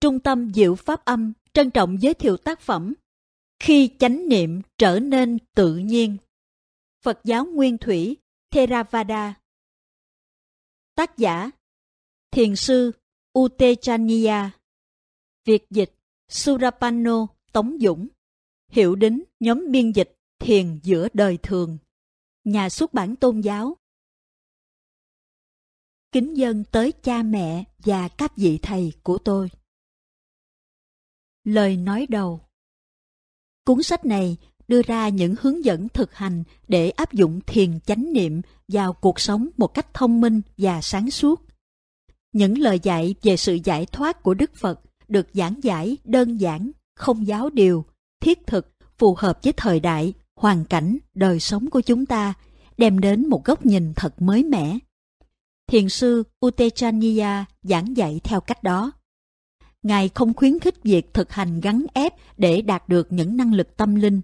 Trung tâm Diệu Pháp Âm trân trọng giới thiệu tác phẩm Khi chánh niệm trở nên tự nhiên. Phật giáo Nguyên Thủy, Theravada. Tác giả, Thiền sư Utechaniya. Việt dịch, Surapano Tống Dũng. Hiệu đính nhóm biên dịch Thiền giữa đời thường. Nhà xuất bản tôn giáo. Kính dân tới cha mẹ và các vị thầy của tôi. Lời nói đầu. Cuốn sách này đưa ra những hướng dẫn thực hành để áp dụng thiền chánh niệm vào cuộc sống một cách thông minh và sáng suốt. Những lời dạy về sự giải thoát của Đức Phật được giảng giải đơn giản, không giáo điều, thiết thực, phù hợp với thời đại, hoàn cảnh, đời sống của chúng ta, đem đến một góc nhìn thật mới mẻ. Thiền sư Utechaniya giảng dạy theo cách đó. Ngài không khuyến khích việc thực hành gắn ép để đạt được những năng lực tâm linh.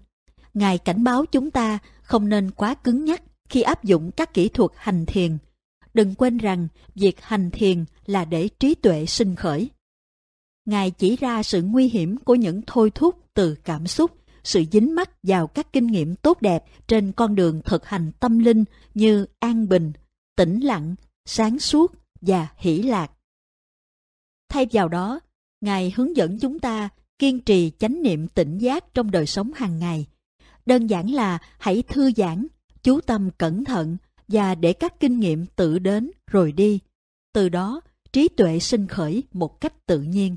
Ngài cảnh báo chúng ta không nên quá cứng nhắc khi áp dụng các kỹ thuật hành thiền. Đừng quên rằng việc hành thiền là để trí tuệ sinh khởi. Ngài chỉ ra sự nguy hiểm của những thôi thúc từ cảm xúc, sự dính mắc vào các kinh nghiệm tốt đẹp trên con đường thực hành tâm linh như an bình, tĩnh lặng, sáng suốt và hỷ lạc. Thay vào đó, Ngài hướng dẫn chúng ta kiên trì chánh niệm tỉnh giác trong đời sống hàng ngày. Đơn giản là hãy thư giãn, chú tâm cẩn thận và để các kinh nghiệm tự đến rồi đi. Từ đó, trí tuệ sinh khởi một cách tự nhiên.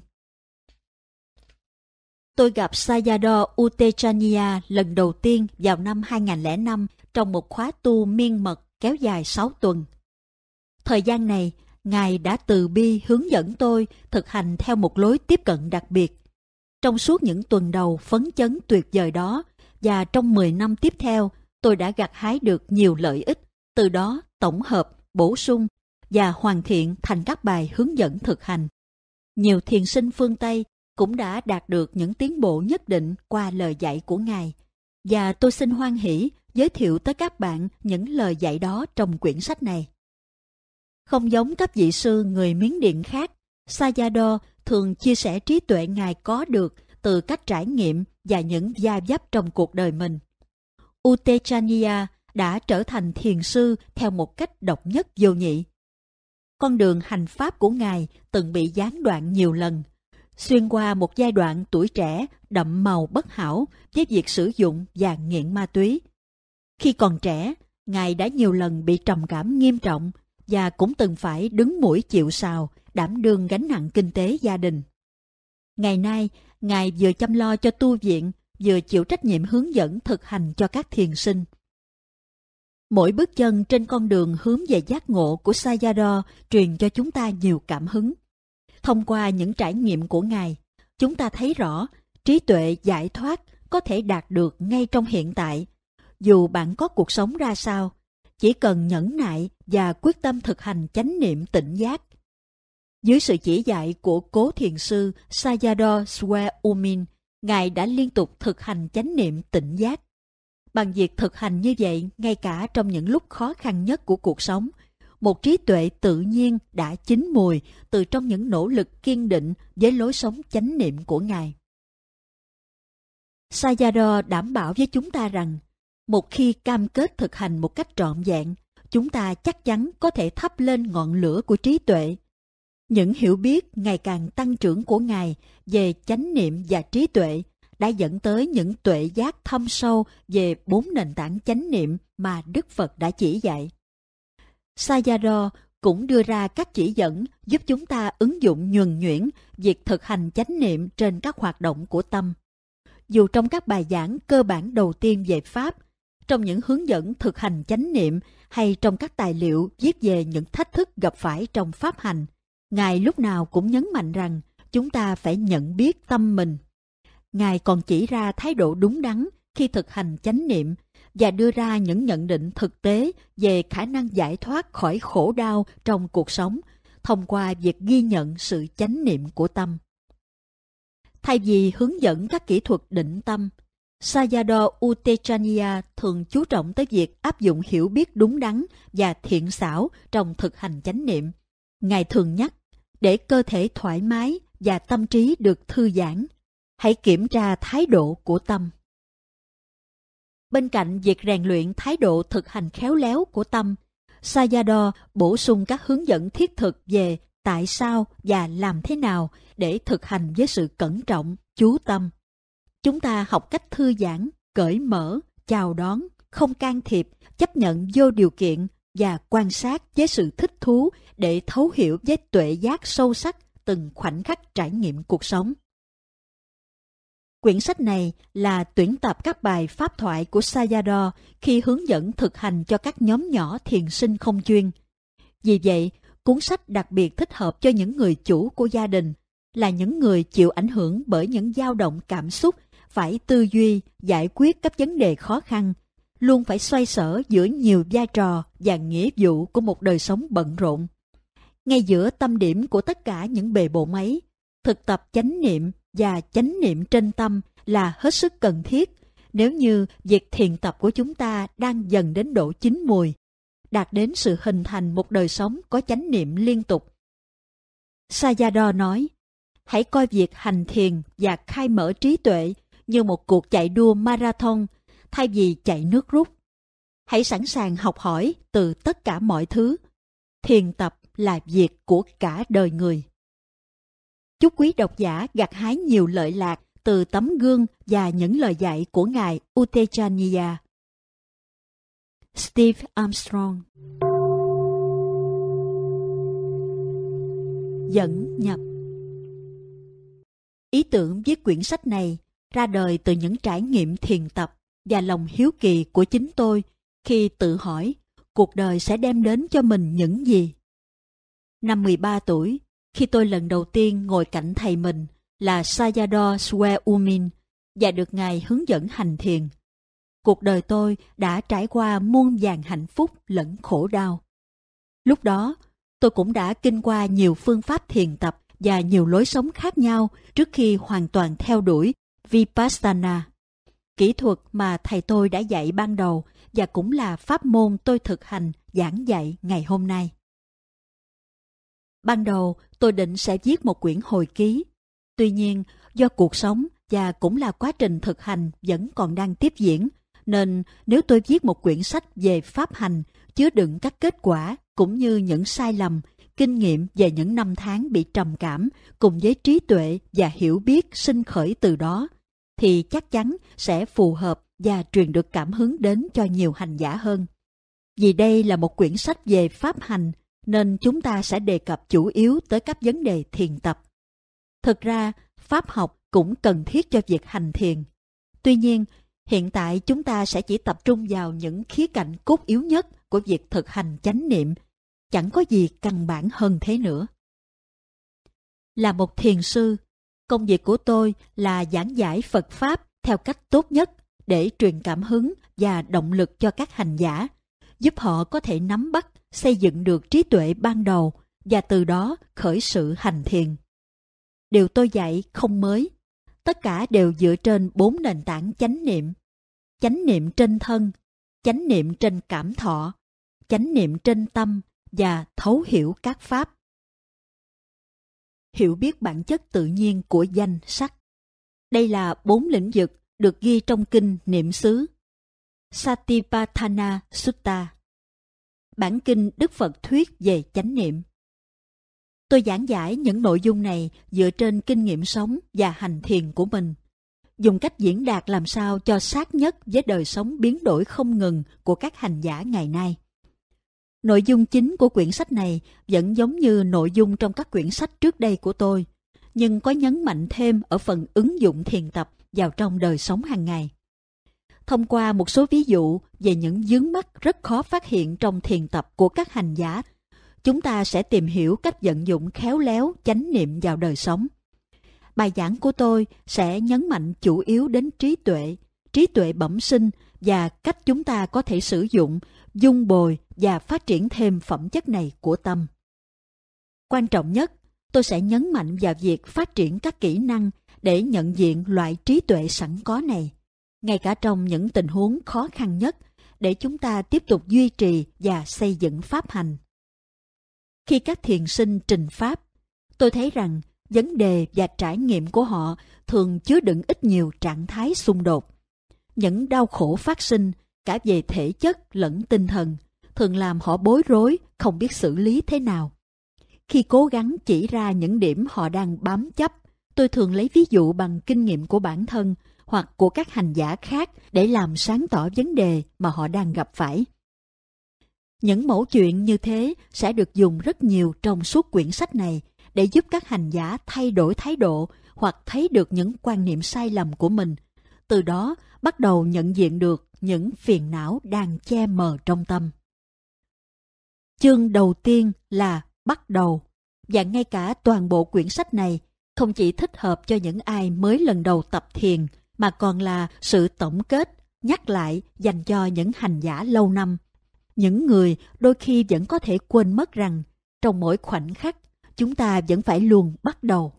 Tôi gặp Sayadaw Utechania lần đầu tiên vào năm 2005 trong một khóa tu miên mật kéo dài 6 tuần. Thời gian này, Ngài đã từ bi hướng dẫn tôi thực hành theo một lối tiếp cận đặc biệt. Trong suốt những tuần đầu phấn chấn tuyệt vời đó và trong 10 năm tiếp theo, tôi đã gặt hái được nhiều lợi ích, từ đó tổng hợp, bổ sung và hoàn thiện thành các bài hướng dẫn thực hành. Nhiều thiền sinh phương Tây cũng đã đạt được những tiến bộ nhất định qua lời dạy của Ngài. Và tôi xin hoan hỷ giới thiệu tới các bạn những lời dạy đó trong quyển sách này. Không giống các vị sư người Miến Điện khác, Sayadaw thường chia sẻ trí tuệ Ngài có được từ các trải nghiệm và những gia dấp trong cuộc đời mình. Utechaniya đã trở thành thiền sư theo một cách độc nhất vô nhị. Con đường hành pháp của Ngài từng bị gián đoạn nhiều lần, xuyên qua một giai đoạn tuổi trẻ đậm màu bất hảo với việc sử dụng và nghiện ma túy. Khi còn trẻ, Ngài đã nhiều lần bị trầm cảm nghiêm trọng và cũng từng phải đứng mũi chịu sào, đảm đương gánh nặng kinh tế gia đình. Ngày nay, Ngài vừa chăm lo cho tu viện, vừa chịu trách nhiệm hướng dẫn thực hành cho các thiền sinh. Mỗi bước chân trên con đường hướng về giác ngộ của Sayadaw truyền cho chúng ta nhiều cảm hứng. Thông qua những trải nghiệm của Ngài, chúng ta thấy rõ trí tuệ giải thoát có thể đạt được ngay trong hiện tại. Dù bạn có cuộc sống ra sao, chỉ cần nhẫn nại và quyết tâm thực hành chánh niệm tỉnh giác. Dưới sự chỉ dạy của cố thiền sư Sayadaw Swe Umin, Ngài đã liên tục thực hành chánh niệm tỉnh giác. Bằng việc thực hành như vậy ngay cả trong những lúc khó khăn nhất của cuộc sống, một trí tuệ tự nhiên đã chín mùi từ trong những nỗ lực kiên định với lối sống chánh niệm của Ngài. Sayadaw đảm bảo với chúng ta rằng một khi cam kết thực hành một cách trọn vẹn, chúng ta chắc chắn có thể thắp lên ngọn lửa của trí tuệ. Những hiểu biết ngày càng tăng trưởng của Ngài về chánh niệm và trí tuệ đã dẫn tới những tuệ giác thâm sâu về bốn nền tảng chánh niệm mà Đức Phật đã chỉ dạy. Sayadaw cũng đưa ra các chỉ dẫn giúp chúng ta ứng dụng nhuần nhuyễn việc thực hành chánh niệm trên các hoạt động của tâm. Dù trong các bài giảng cơ bản đầu tiên về Pháp, trong những hướng dẫn thực hành chánh niệm hay trong các tài liệu viết về những thách thức gặp phải trong pháp hành, Ngài lúc nào cũng nhấn mạnh rằng chúng ta phải nhận biết tâm mình. Ngài còn chỉ ra thái độ đúng đắn khi thực hành chánh niệm và đưa ra những nhận định thực tế về khả năng giải thoát khỏi khổ đau trong cuộc sống thông qua việc ghi nhận sự chánh niệm của tâm. Thay vì hướng dẫn các kỹ thuật định tâm, Sayadaw Utechania thường chú trọng tới việc áp dụng hiểu biết đúng đắn và thiện xảo trong thực hành chánh niệm. Ngài thường nhắc, để cơ thể thoải mái và tâm trí được thư giãn, hãy kiểm tra thái độ của tâm. Bên cạnh việc rèn luyện thái độ thực hành khéo léo của tâm, Sayadaw bổ sung các hướng dẫn thiết thực về tại sao và làm thế nào để thực hành với sự cẩn trọng, chú tâm. Chúng ta học cách thư giãn, cởi mở, chào đón, không can thiệp, chấp nhận vô điều kiện và quan sát với sự thích thú để thấu hiểu với tuệ giác sâu sắc từng khoảnh khắc trải nghiệm cuộc sống. Quyển sách này là tuyển tập các bài pháp thoại của Sayadaw khi hướng dẫn thực hành cho các nhóm nhỏ thiền sinh không chuyên. Vì vậy, cuốn sách đặc biệt thích hợp cho những người chủ của gia đình, là những người chịu ảnh hưởng bởi những dao động cảm xúc, phải tư duy, giải quyết các vấn đề khó khăn, luôn phải xoay sở giữa nhiều vai trò và nghĩa vụ của một đời sống bận rộn. Ngay giữa tâm điểm của tất cả những bề bộ máy, thực tập chánh niệm và chánh niệm trên tâm là hết sức cần thiết nếu như việc thiền tập của chúng ta đang dần đến độ chín mùi, đạt đến sự hình thành một đời sống có chánh niệm liên tục. Sayadaw nói, hãy coi việc hành thiền và khai mở trí tuệ như một cuộc chạy đua marathon thay vì chạy nước rút. Hãy sẵn sàng học hỏi từ tất cả mọi thứ. Thiền tập là việc của cả đời người. Chúc quý độc giả gặt hái nhiều lợi lạc từ tấm gương và những lời dạy của Ngài Utechaniya. Steve Armstrong Dẫn nhập Ý tưởng viết quyển sách này ra đời từ những trải nghiệm thiền tập và lòng hiếu kỳ của chính tôi khi tự hỏi cuộc đời sẽ đem đến cho mình những gì. Năm 13 tuổi, khi tôi lần đầu tiên ngồi cạnh thầy mình là Sayadaw Sweumin và được Ngài hướng dẫn hành thiền. Cuộc đời tôi đã trải qua muôn vàng hạnh phúc lẫn khổ đau. Lúc đó, tôi cũng đã kinh qua nhiều phương pháp thiền tập và nhiều lối sống khác nhau trước khi hoàn toàn theo đuổi Vipassana. Kỹ thuật mà thầy tôi đã dạy ban đầu và cũng là pháp môn tôi thực hành giảng dạy ngày hôm nay. Ban đầu, tôi định sẽ viết một quyển hồi ký. Tuy nhiên, do cuộc sống và cũng là quá trình thực hành vẫn còn đang tiếp diễn, nên nếu tôi viết một quyển sách về pháp hành chứa đựng các kết quả cũng như những sai lầm, kinh nghiệm về những năm tháng bị trầm cảm cùng với trí tuệ và hiểu biết sinh khởi từ đó, thì chắc chắn sẽ phù hợp và truyền được cảm hứng đến cho nhiều hành giả hơn. Vì đây là một quyển sách về pháp hành nên chúng ta sẽ đề cập chủ yếu tới các vấn đề thiền tập. Thực ra, pháp học cũng cần thiết cho việc hành thiền. Tuy nhiên, hiện tại chúng ta sẽ chỉ tập trung vào những khía cạnh cốt yếu nhất của việc thực hành chánh niệm. Chẳng có gì căn bản hơn thế nữa. Là một thiền sư, công việc của tôi là giảng giải Phật Pháp theo cách tốt nhất để truyền cảm hứng và động lực cho các hành giả, giúp họ có thể nắm bắt xây dựng được trí tuệ ban đầu và từ đó khởi sự hành thiền. Điều tôi dạy không mới, tất cả đều dựa trên bốn nền tảng chánh niệm. Chánh niệm trên thân, chánh niệm trên cảm thọ, chánh niệm trên tâm và thấu hiểu các pháp. Hiểu biết bản chất tự nhiên của danh sắc. Đây là bốn lĩnh vực được ghi trong kinh niệm xứ. Satipatthana Sutta bản kinh Đức Phật thuyết về chánh niệm. Tôi giảng giải những nội dung này dựa trên kinh nghiệm sống và hành thiền của mình, dùng cách diễn đạt làm sao cho sát nhất với đời sống biến đổi không ngừng của các hành giả ngày nay. Nội dung chính của quyển sách này vẫn giống như nội dung trong các quyển sách trước đây của tôi, nhưng có nhấn mạnh thêm ở phần ứng dụng thiền tập vào trong đời sống hàng ngày thông qua một số ví dụ về những vướng mắc rất khó phát hiện trong thiền tập của các hành giả, chúng ta sẽ tìm hiểu cách vận dụng khéo léo chánh niệm vào đời sống. Bài giảng của tôi sẽ nhấn mạnh chủ yếu đến trí tuệ, trí tuệ bẩm sinh và cách chúng ta có thể sử dụng, dung bồi và phát triển thêm phẩm chất này của tâm. Quan trọng nhất, tôi sẽ nhấn mạnh vào việc phát triển các kỹ năng để nhận diện loại trí tuệ sẵn có này ngay cả trong những tình huống khó khăn nhất, để chúng ta tiếp tục duy trì và xây dựng pháp hành. Khi các thiền sinh trình pháp, tôi thấy rằng vấn đề và trải nghiệm của họ thường chứa đựng ít nhiều trạng thái xung đột. Những đau khổ phát sinh cả về thể chất lẫn tinh thần thường làm họ bối rối, không biết xử lý thế nào. Khi cố gắng chỉ ra những điểm họ đang bám chấp, tôi thường lấy ví dụ bằng kinh nghiệm của bản thân hoặc của các hành giả khác để làm sáng tỏ vấn đề mà họ đang gặp phải. Những mẫu chuyện như thế sẽ được dùng rất nhiều trong suốt quyển sách này để giúp các hành giả thay đổi thái độ hoặc thấy được những quan niệm sai lầm của mình. Từ đó bắt đầu nhận diện được những phiền não đang che mờ trong tâm. Chương đầu tiên là bắt đầu, và ngay cả toàn bộ quyển sách này không chỉ thích hợp cho những ai mới lần đầu tập thiền, mà còn là sự tổng kết, nhắc lại dành cho những hành giả lâu năm. Những người đôi khi vẫn có thể quên mất rằng trong mỗi khoảnh khắc chúng ta vẫn phải luôn bắt đầu.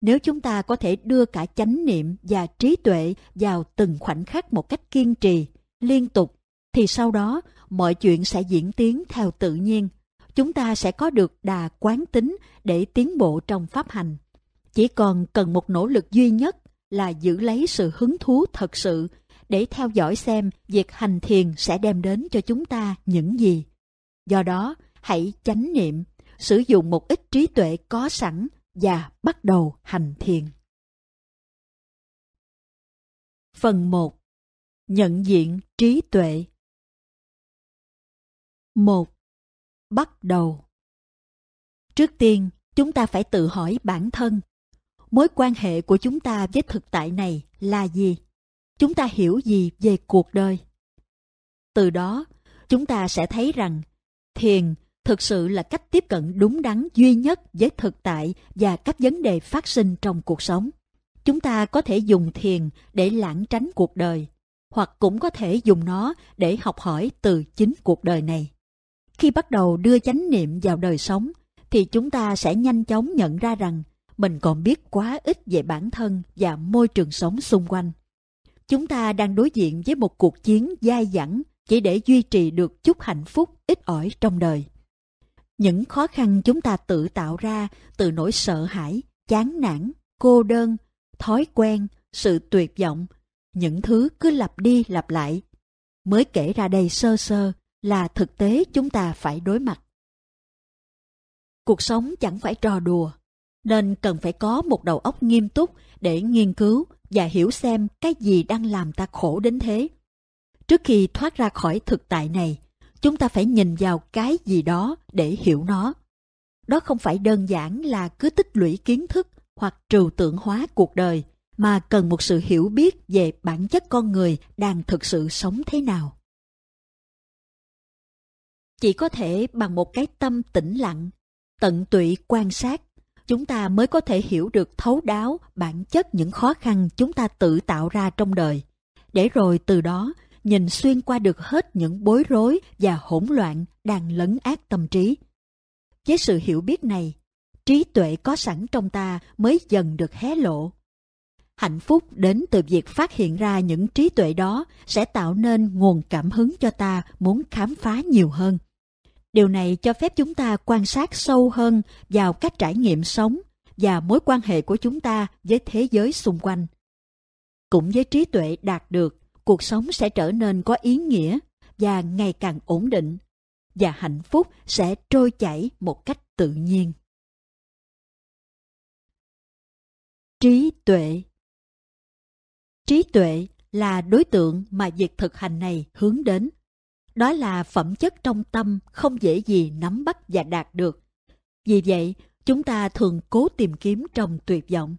Nếu chúng ta có thể đưa cả chánh niệm và trí tuệ vào từng khoảnh khắc một cách kiên trì, liên tục, thì sau đó mọi chuyện sẽ diễn tiến theo tự nhiên. Chúng ta sẽ có được đà quán tính để tiến bộ trong pháp hành. Chỉ còn cần một nỗ lực duy nhất là giữ lấy sự hứng thú thật sự để theo dõi xem việc hành thiền sẽ đem đến cho chúng ta những gì. Do đó, hãy chánh niệm, sử dụng một ít trí tuệ có sẵn và bắt đầu hành thiền. Phần 1. Nhận diện trí tuệ 1. Bắt đầu Trước tiên, chúng ta phải tự hỏi bản thân. Mối quan hệ của chúng ta với thực tại này là gì? Chúng ta hiểu gì về cuộc đời? Từ đó, chúng ta sẽ thấy rằng thiền thực sự là cách tiếp cận đúng đắn duy nhất với thực tại và các vấn đề phát sinh trong cuộc sống. Chúng ta có thể dùng thiền để lãng tránh cuộc đời, hoặc cũng có thể dùng nó để học hỏi từ chính cuộc đời này. Khi bắt đầu đưa chánh niệm vào đời sống, thì chúng ta sẽ nhanh chóng nhận ra rằng mình còn biết quá ít về bản thân và môi trường sống xung quanh. Chúng ta đang đối diện với một cuộc chiến dai dẳng chỉ để duy trì được chút hạnh phúc ít ỏi trong đời. Những khó khăn chúng ta tự tạo ra từ nỗi sợ hãi, chán nản, cô đơn, thói quen, sự tuyệt vọng, những thứ cứ lặp đi lặp lại. Mới kể ra đây sơ sơ là thực tế chúng ta phải đối mặt. Cuộc sống chẳng phải trò đùa, nên cần phải có một đầu óc nghiêm túc để nghiên cứu và hiểu xem cái gì đang làm ta khổ đến thế. Trước khi thoát ra khỏi thực tại này, chúng ta phải nhìn vào cái gì đó để hiểu nó. Đó không phải đơn giản là cứ tích lũy kiến thức hoặc trừu tượng hóa cuộc đời, mà cần một sự hiểu biết về bản chất con người đang thực sự sống thế nào. Chỉ có thể bằng một cái tâm tĩnh lặng, tận tụy quan sát, chúng ta mới có thể hiểu được thấu đáo bản chất những khó khăn chúng ta tự tạo ra trong đời. Để rồi từ đó nhìn xuyên qua được hết những bối rối và hỗn loạn đang lấn át tâm trí. Với sự hiểu biết này, trí tuệ có sẵn trong ta mới dần được hé lộ. Hạnh phúc đến từ việc phát hiện ra những trí tuệ đó sẽ tạo nên nguồn cảm hứng cho ta muốn khám phá nhiều hơn. Điều này cho phép chúng ta quan sát sâu hơn vào các trải nghiệm sống và mối quan hệ của chúng ta với thế giới xung quanh. Cũng với trí tuệ đạt được, cuộc sống sẽ trở nên có ý nghĩa và ngày càng ổn định, và hạnh phúc sẽ trôi chảy một cách tự nhiên. Trí tuệ Trí tuệ là đối tượng mà việc thực hành này hướng đến. Đó là phẩm chất trong tâm không dễ gì nắm bắt và đạt được. Vì vậy, chúng ta thường cố tìm kiếm trong tuyệt vọng.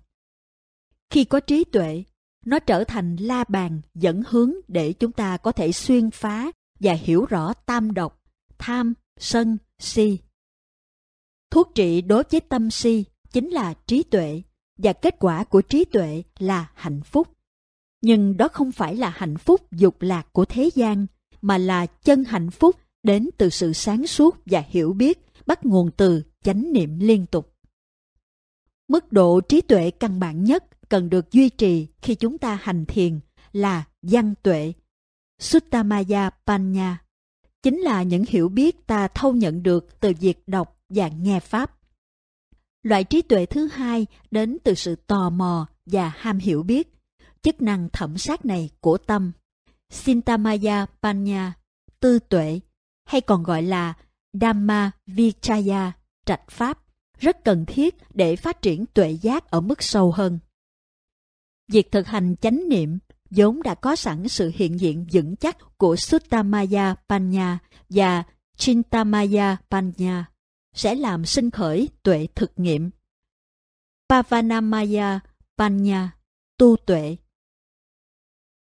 Khi có trí tuệ, nó trở thành la bàn dẫn hướng để chúng ta có thể xuyên phá và hiểu rõ tam độc, tham, sân, si. Thuốc trị đối với tâm si chính là trí tuệ, và kết quả của trí tuệ là hạnh phúc. Nhưng đó không phải là hạnh phúc dục lạc của thế gian, mà là chân hạnh phúc đến từ sự sáng suốt và hiểu biết bắt nguồn từ chánh niệm liên tục. Mức độ trí tuệ căn bản nhất cần được duy trì khi chúng ta hành thiền là văn tuệ. Suttamaya Panya chính là những hiểu biết ta thâu nhận được từ việc đọc và nghe Pháp. Loại trí tuệ thứ hai đến từ sự tò mò và ham hiểu biết, chức năng thẩm sát này của tâm. Sintamaya Panya, tư tuệ, hay còn gọi là Dhamma Vichaya, trạch Pháp, rất cần thiết để phát triển tuệ giác ở mức sâu hơn. Việc thực hành chánh niệm vốn đã có sẵn sự hiện diện vững chắc của Suttamaya Panya và Chintamaya Panya sẽ làm sinh khởi tuệ thực nghiệm. Pavanamaya Panya, tu tuệ.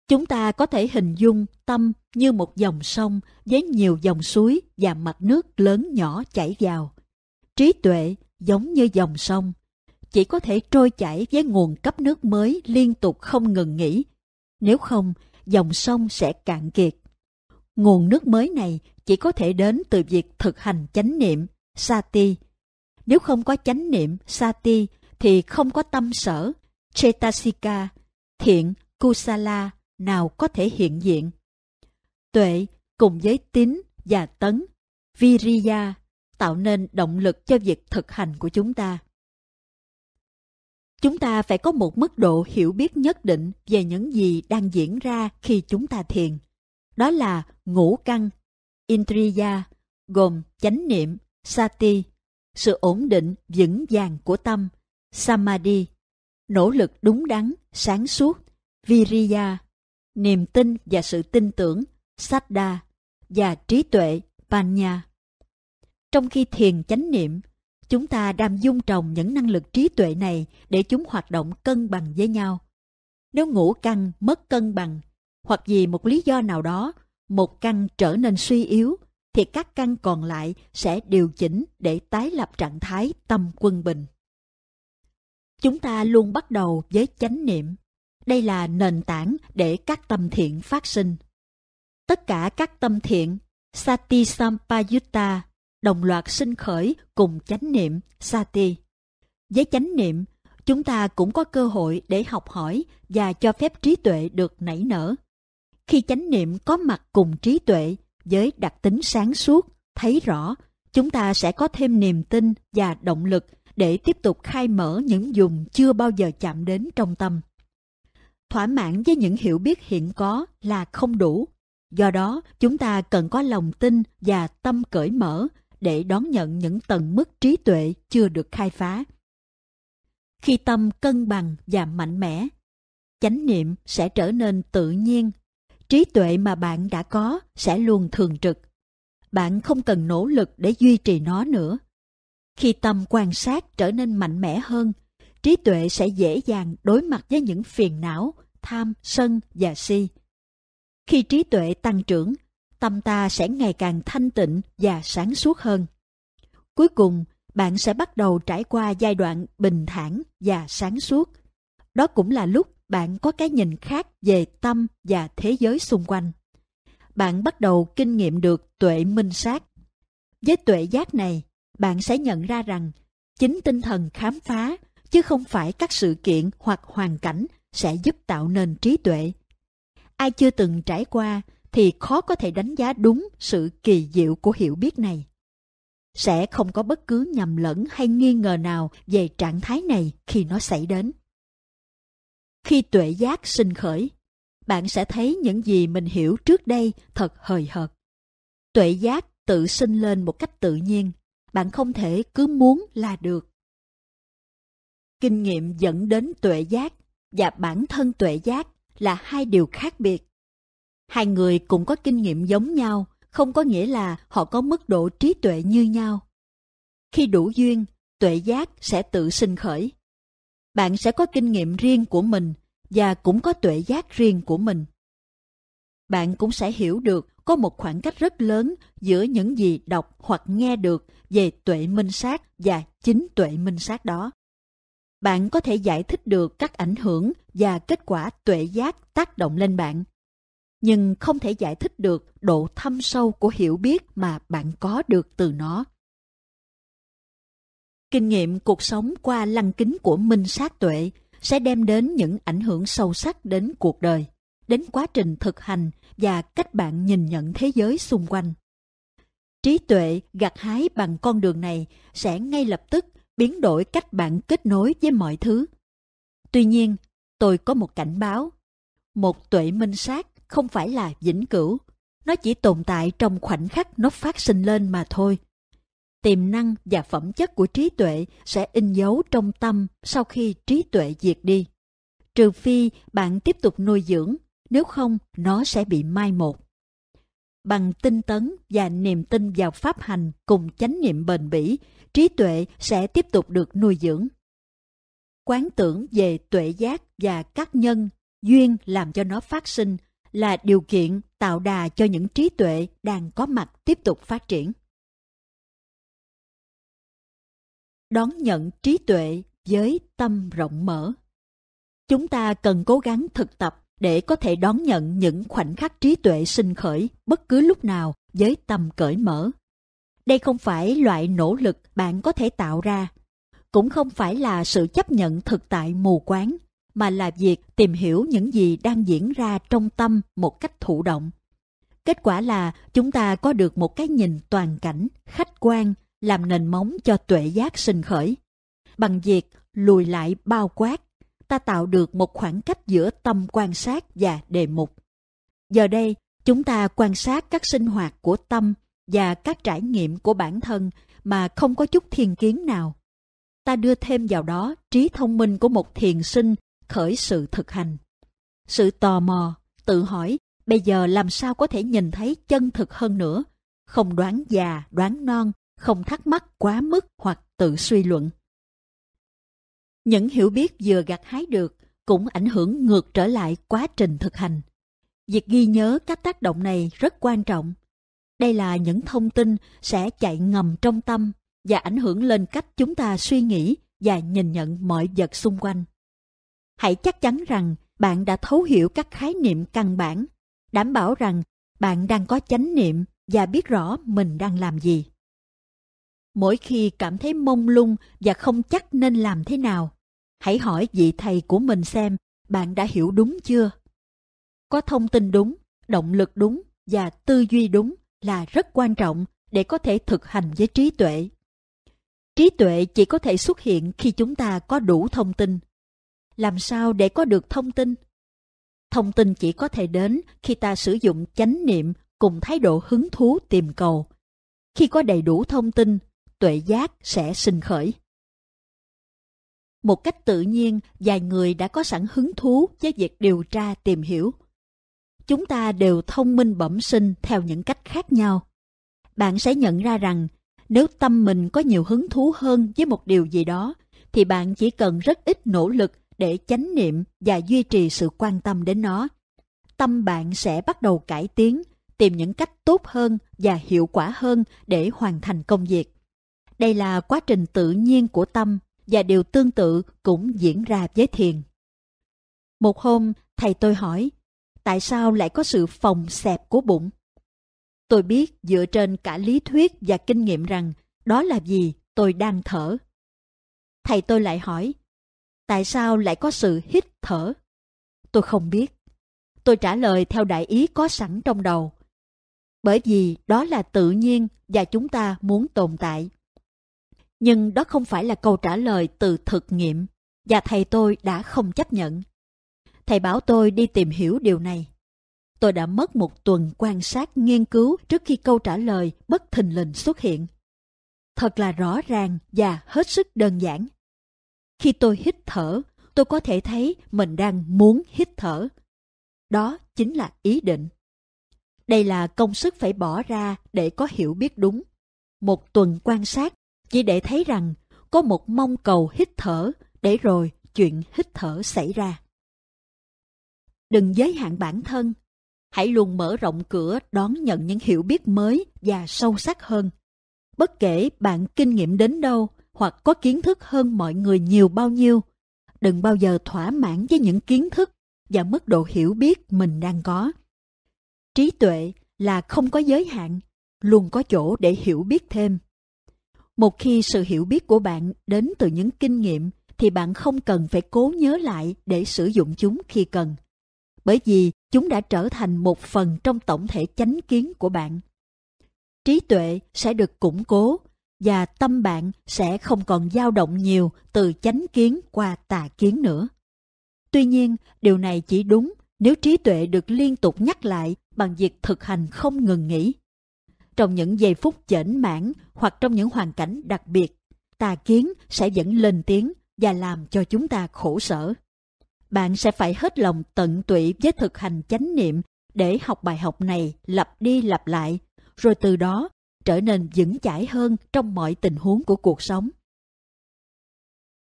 Chúng ta có thể hình dung tâm như một dòng sông với nhiều dòng suối và mặt nước lớn nhỏ chảy vào. Trí tuệ giống như dòng sông, chỉ có thể trôi chảy với nguồn cấp nước mới liên tục không ngừng nghỉ. Nếu không, dòng sông sẽ cạn kiệt. Nguồn nước mới này chỉ có thể đến từ việc thực hành chánh niệm, sati. Nếu không có chánh niệm, sati, thì không có tâm sở, chetasika, thiện, kusala nào có thể hiện diện. Tuệ cùng với tín và tấn, viriya tạo nên động lực cho việc thực hành của chúng ta. Chúng ta phải có một mức độ hiểu biết nhất định về những gì đang diễn ra khi chúng ta thiền. Đó là ngũ căn, intriya gồm chánh niệm, sati, sự ổn định vững vàng của tâm, samadhi, nỗ lực đúng đắn, sáng suốt, viriya, niềm tin và sự tin tưởng, saddha, và trí tuệ, panya. Trong khi thiền chánh niệm, chúng ta đang dung trồng những năng lực trí tuệ này để chúng hoạt động cân bằng với nhau. Nếu ngũ căn mất cân bằng, hoặc vì một lý do nào đó, một căn trở nên suy yếu, thì các căn còn lại sẽ điều chỉnh để tái lập trạng thái tâm quân bình. Chúng ta luôn bắt đầu với chánh niệm. Đây là nền tảng để các tâm thiện phát sinh. Tất cả các tâm thiện, Sati Sampayutta, đồng loạt sinh khởi cùng chánh niệm Sati. Với chánh niệm, chúng ta cũng có cơ hội để học hỏi và cho phép trí tuệ được nảy nở. Khi chánh niệm có mặt cùng trí tuệ với đặc tính sáng suốt, thấy rõ, chúng ta sẽ có thêm niềm tin và động lực để tiếp tục khai mở những vùng chưa bao giờ chạm đến trong tâm. Thỏa mãn với những hiểu biết hiện có là không đủ. Do đó, chúng ta cần có lòng tin và tâm cởi mở để đón nhận những tầng mức trí tuệ chưa được khai phá. Khi tâm cân bằng và mạnh mẽ, chánh niệm sẽ trở nên tự nhiên. Trí tuệ mà bạn đã có sẽ luôn thường trực. Bạn không cần nỗ lực để duy trì nó nữa. Khi tâm quan sát trở nên mạnh mẽ hơn, trí tuệ sẽ dễ dàng đối mặt với những phiền não, tham, sân và si. Khi trí tuệ tăng trưởng, tâm ta sẽ ngày càng thanh tịnh và sáng suốt hơn. Cuối cùng, bạn sẽ bắt đầu trải qua giai đoạn bình thản và sáng suốt. Đó cũng là lúc bạn có cái nhìn khác về tâm và thế giới xung quanh. Bạn bắt đầu kinh nghiệm được tuệ minh sát. Với tuệ giác này, bạn sẽ nhận ra rằng chính tinh thần khám phá chứ không phải các sự kiện hoặc hoàn cảnh sẽ giúp tạo nên trí tuệ. Ai chưa từng trải qua thì khó có thể đánh giá đúng sự kỳ diệu của hiểu biết này. Sẽ không có bất cứ nhầm lẫn hay nghi ngờ nào về trạng thái này khi nó xảy đến. Khi tuệ giác sinh khởi, bạn sẽ thấy những gì mình hiểu trước đây thật hời hợt. Tuệ giác tự sinh lên một cách tự nhiên, bạn không thể cứ muốn là được. Kinh nghiệm dẫn đến tuệ giác và bản thân tuệ giác là hai điều khác biệt. Hai người cũng có kinh nghiệm giống nhau, không có nghĩa là họ có mức độ trí tuệ như nhau. Khi đủ duyên, tuệ giác sẽ tự sinh khởi. Bạn sẽ có kinh nghiệm riêng của mình và cũng có tuệ giác riêng của mình. Bạn cũng sẽ hiểu được có một khoảng cách rất lớn giữa những gì đọc hoặc nghe được về tuệ minh sát và chính tuệ minh sát đó. Bạn có thể giải thích được các ảnh hưởng và kết quả tuệ giác tác động lên bạn, nhưng không thể giải thích được độ thâm sâu của hiểu biết mà bạn có được từ nó. Kinh nghiệm cuộc sống qua lăng kính của minh sát tuệ sẽ đem đến những ảnh hưởng sâu sắc đến cuộc đời. đến quá trình thực hành và cách bạn nhìn nhận thế giới xung quanh. Trí tuệ gặt hái bằng con đường này sẽ ngay lập tức biến đổi cách bạn kết nối với mọi thứ. Tuy nhiên, tôi có một cảnh báo. Một tuệ minh sát không phải là vĩnh cửu. Nó chỉ tồn tại trong khoảnh khắc nó phát sinh lên mà thôi. Tiềm năng và phẩm chất của trí tuệ sẽ in dấu trong tâm sau khi trí tuệ diệt đi. Trừ phi bạn tiếp tục nuôi dưỡng, nếu không nó sẽ bị mai một. Bằng tinh tấn và niềm tin vào pháp hành cùng chánh niệm bền bỉ, trí tuệ sẽ tiếp tục được nuôi dưỡng. Quán tưởng về tuệ giác và các nhân, duyên làm cho nó phát sinh là điều kiện tạo đà cho những trí tuệ đang có mặt tiếp tục phát triển. Đón nhận trí tuệ với tâm rộng mở. Chúng ta cần cố gắng thực tập để có thể đón nhận những khoảnh khắc trí tuệ sinh khởi bất cứ lúc nào với tâm cởi mở. Đây không phải loại nỗ lực bạn có thể tạo ra, cũng không phải là sự chấp nhận thực tại mù quáng, mà là việc tìm hiểu những gì đang diễn ra trong tâm một cách thụ động. Kết quả là chúng ta có được một cái nhìn toàn cảnh, khách quan, làm nền móng cho tuệ giác sinh khởi. Bằng việc lùi lại bao quát, ta tạo được một khoảng cách giữa tâm quan sát và đề mục. Giờ đây, chúng ta quan sát các sinh hoạt của tâm và các trải nghiệm của bản thân mà không có chút thiền kiến nào. Ta đưa thêm vào đó trí thông minh của một thiền sinh khởi sự thực hành. Sự tò mò, tự hỏi bây giờ làm sao có thể nhìn thấy chân thực hơn nữa, không đoán già, đoán non, không thắc mắc quá mức hoặc tự suy luận. Những hiểu biết vừa gặt hái được cũng ảnh hưởng ngược trở lại quá trình thực hành. Việc ghi nhớ các tác động này rất quan trọng. Đây là những thông tin sẽ chạy ngầm trong tâm và ảnh hưởng lên cách chúng ta suy nghĩ và nhìn nhận mọi vật xung quanh. Hãy chắc chắn rằng bạn đã thấu hiểu các khái niệm căn bản, đảm bảo rằng bạn đang có chánh niệm và biết rõ mình đang làm gì. Mỗi khi cảm thấy mông lung và không chắc nên làm thế nào, hãy hỏi vị thầy của mình xem bạn đã hiểu đúng chưa. Có thông tin đúng, động lực đúng và tư duy đúng là rất quan trọng để có thể thực hành với trí tuệ. Trí tuệ chỉ có thể xuất hiện khi chúng ta có đủ thông tin. Làm sao để có được thông tin? Thông tin chỉ có thể đến khi ta sử dụng chánh niệm cùng thái độ hứng thú tìm cầu. Khi có đầy đủ thông tin, tuệ giác sẽ sinh khởi. Một cách tự nhiên, vài người đã có sẵn hứng thú với việc điều tra tìm hiểu. Chúng ta đều thông minh bẩm sinh theo những cách khác nhau. Bạn sẽ nhận ra rằng nếu tâm mình có nhiều hứng thú hơn với một điều gì đó, thì bạn chỉ cần rất ít nỗ lực để chánh niệm và duy trì sự quan tâm đến nó. Tâm bạn sẽ bắt đầu cải tiến, tìm những cách tốt hơn và hiệu quả hơn để hoàn thành công việc. Đây là quá trình tự nhiên của tâm và điều tương tự cũng diễn ra với thiền. Một hôm, thầy tôi hỏi, tại sao lại có sự phòng xẹp của bụng? Tôi biết dựa trên cả lý thuyết và kinh nghiệm rằng đó là gì tôi đang thở. Thầy tôi lại hỏi, tại sao lại có sự hít thở? Tôi không biết. Tôi trả lời theo đại ý có sẵn trong đầu. Bởi vì đó là tự nhiên và chúng ta muốn tồn tại. Nhưng đó không phải là câu trả lời từ thực nghiệm và thầy tôi đã không chấp nhận. Thầy bảo tôi đi tìm hiểu điều này. Tôi đã mất một tuần quan sát nghiên cứu trước khi câu trả lời bất thình lình xuất hiện. Thật là rõ ràng và hết sức đơn giản. Khi tôi hít thở, tôi có thể thấy mình đang muốn hít thở. Đó chính là ý định. Đây là công sức phải bỏ ra để có hiểu biết đúng. Một tuần quan sát chỉ để thấy rằng có một mong cầu hít thở để rồi chuyện hít thở xảy ra. Đừng giới hạn bản thân, hãy luôn mở rộng cửa đón nhận những hiểu biết mới và sâu sắc hơn. Bất kể bạn kinh nghiệm đến đâu hoặc có kiến thức hơn mọi người nhiều bao nhiêu, đừng bao giờ thỏa mãn với những kiến thức và mức độ hiểu biết mình đang có. Trí tuệ là không có giới hạn, luôn có chỗ để hiểu biết thêm. Một khi sự hiểu biết của bạn đến từ những kinh nghiệm thì bạn không cần phải cố nhớ lại để sử dụng chúng khi cần bởi vì chúng đã trở thành một phần trong tổng thể chánh kiến của bạn. Trí tuệ sẽ được củng cố và tâm bạn sẽ không còn dao động nhiều từ chánh kiến qua tà kiến nữa. Tuy nhiên, điều này chỉ đúng nếu trí tuệ được liên tục nhắc lại bằng việc thực hành không ngừng nghỉ. Trong những giây phút chểnh mãn hoặc trong những hoàn cảnh đặc biệt, tà kiến sẽ vẫn lên tiếng và làm cho chúng ta khổ sở. Bạn sẽ phải hết lòng tận tụy với thực hành chánh niệm để học bài học này lặp đi lặp lại, rồi từ đó trở nên vững chãi hơn trong mọi tình huống của cuộc sống.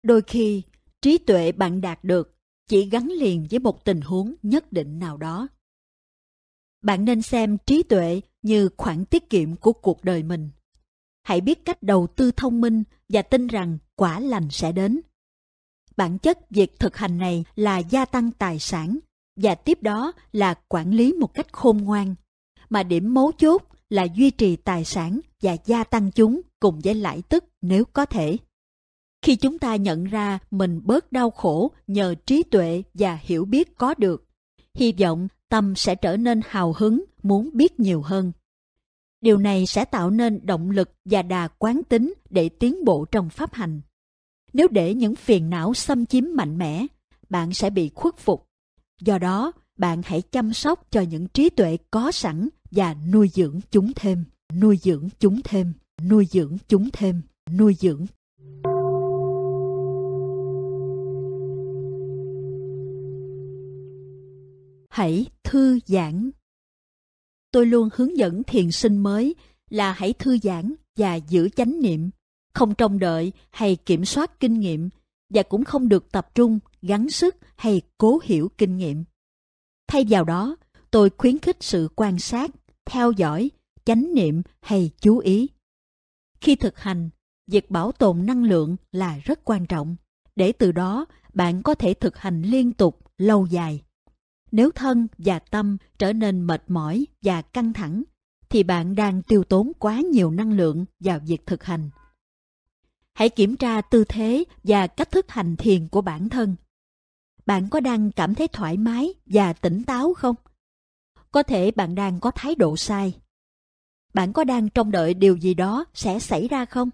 Đôi khi, trí tuệ bạn đạt được chỉ gắn liền với một tình huống nhất định nào đó. Bạn nên xem trí tuệ như khoản tiết kiệm của cuộc đời mình. Hãy biết cách đầu tư thông minh và tin rằng quả lành sẽ đến. Bản chất việc thực hành này là gia tăng tài sản và tiếp đó là quản lý một cách khôn ngoan. Mà điểm mấu chốt là duy trì tài sản và gia tăng chúng cùng với lãi tức nếu có thể. Khi chúng ta nhận ra mình bớt đau khổ nhờ trí tuệ và hiểu biết có được, hy vọng tâm sẽ trở nên hào hứng muốn biết nhiều hơn. Điều này sẽ tạo nên động lực và đà quán tính để tiến bộ trong pháp hành. Nếu để những phiền não xâm chiếm mạnh mẽ, bạn sẽ bị khuất phục. Do đó, bạn hãy chăm sóc cho những trí tuệ có sẵn và nuôi dưỡng chúng thêm, nuôi dưỡng chúng thêm, nuôi dưỡng chúng thêm, nuôi dưỡng. Hãy thư giãn. Tôi luôn hướng dẫn thiền sinh mới là hãy thư giãn và giữ chánh niệm, không trông đợi hay kiểm soát kinh nghiệm và cũng không được tập trung, gắng sức hay cố hiểu kinh nghiệm. Thay vào đó, tôi khuyến khích sự quan sát, theo dõi, chánh niệm hay chú ý. Khi thực hành, việc bảo tồn năng lượng là rất quan trọng, để từ đó bạn có thể thực hành liên tục, lâu dài. Nếu thân và tâm trở nên mệt mỏi và căng thẳng, thì bạn đang tiêu tốn quá nhiều năng lượng vào việc thực hành. Hãy kiểm tra tư thế và cách thức hành thiền của bản thân. Bạn có đang cảm thấy thoải mái và tỉnh táo không? Có thể bạn đang có thái độ sai. Bạn có đang trông đợi điều gì đó sẽ xảy ra không?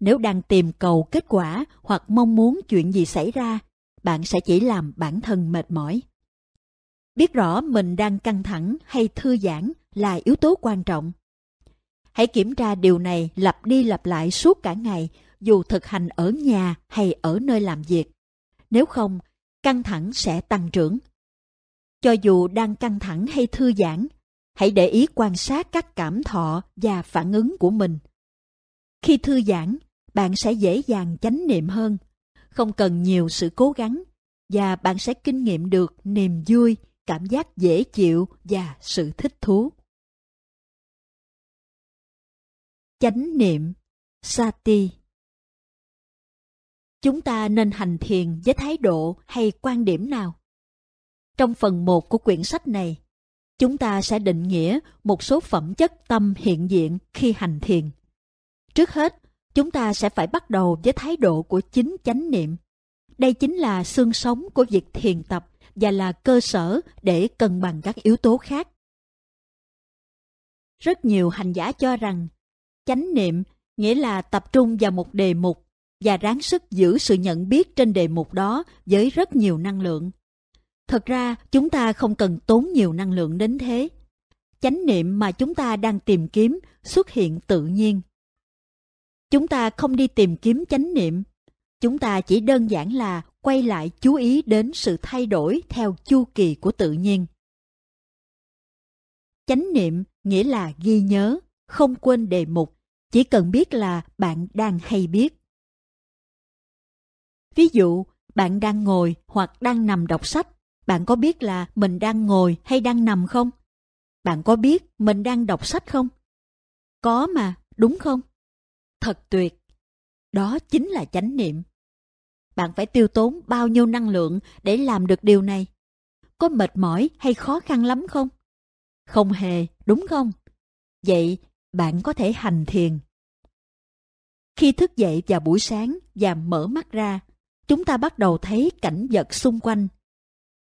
Nếu đang tìm cầu kết quả hoặc mong muốn chuyện gì xảy ra, bạn sẽ chỉ làm bản thân mệt mỏi. Biết rõ mình đang căng thẳng hay thư giãn là yếu tố quan trọng. Hãy kiểm tra điều này lặp đi lặp lại suốt cả ngày, dù thực hành ở nhà hay ở nơi làm việc. Nếu không, căng thẳng sẽ tăng trưởng. Cho dù đang căng thẳng hay thư giãn, hãy để ý quan sát các cảm thọ và phản ứng của mình. Khi thư giãn, bạn sẽ dễ dàng chánh niệm hơn, không cần nhiều sự cố gắng, và bạn sẽ kinh nghiệm được niềm vui, cảm giác dễ chịu và sự thích thú. Chánh niệm Sati Chúng ta nên hành thiền với thái độ hay quan điểm nào? Trong phần 1 của quyển sách này, chúng ta sẽ định nghĩa một số phẩm chất tâm hiện diện khi hành thiền. Trước hết, chúng ta sẽ phải bắt đầu với thái độ của chính chánh niệm. Đây chính là xương sống của việc thiền tập và là cơ sở để cân bằng các yếu tố khác. Rất nhiều hành giả cho rằng chánh niệm nghĩa là tập trung vào một đề mục và ráng sức giữ sự nhận biết trên đề mục đó với rất nhiều năng lượng. Thật ra, chúng ta không cần tốn nhiều năng lượng đến thế. Chánh niệm mà chúng ta đang tìm kiếm xuất hiện tự nhiên. Chúng ta không đi tìm kiếm chánh niệm. Chúng ta chỉ đơn giản là quay lại chú ý đến sự thay đổi theo chu kỳ của tự nhiên. Chánh niệm nghĩa là ghi nhớ, không quên đề mục, chỉ cần biết là bạn đang hay biết. Ví dụ, bạn đang ngồi hoặc đang nằm đọc sách, bạn có biết là mình đang ngồi hay đang nằm không? Bạn có biết mình đang đọc sách không? Có mà, đúng không? Thật tuyệt. Đó chính là chánh niệm. Bạn phải tiêu tốn bao nhiêu năng lượng để làm được điều này? Có mệt mỏi hay khó khăn lắm không? Không hề, đúng không? Vậy bạn có thể hành thiền. Khi thức dậy vào buổi sáng và mở mắt ra, chúng ta bắt đầu thấy cảnh vật xung quanh.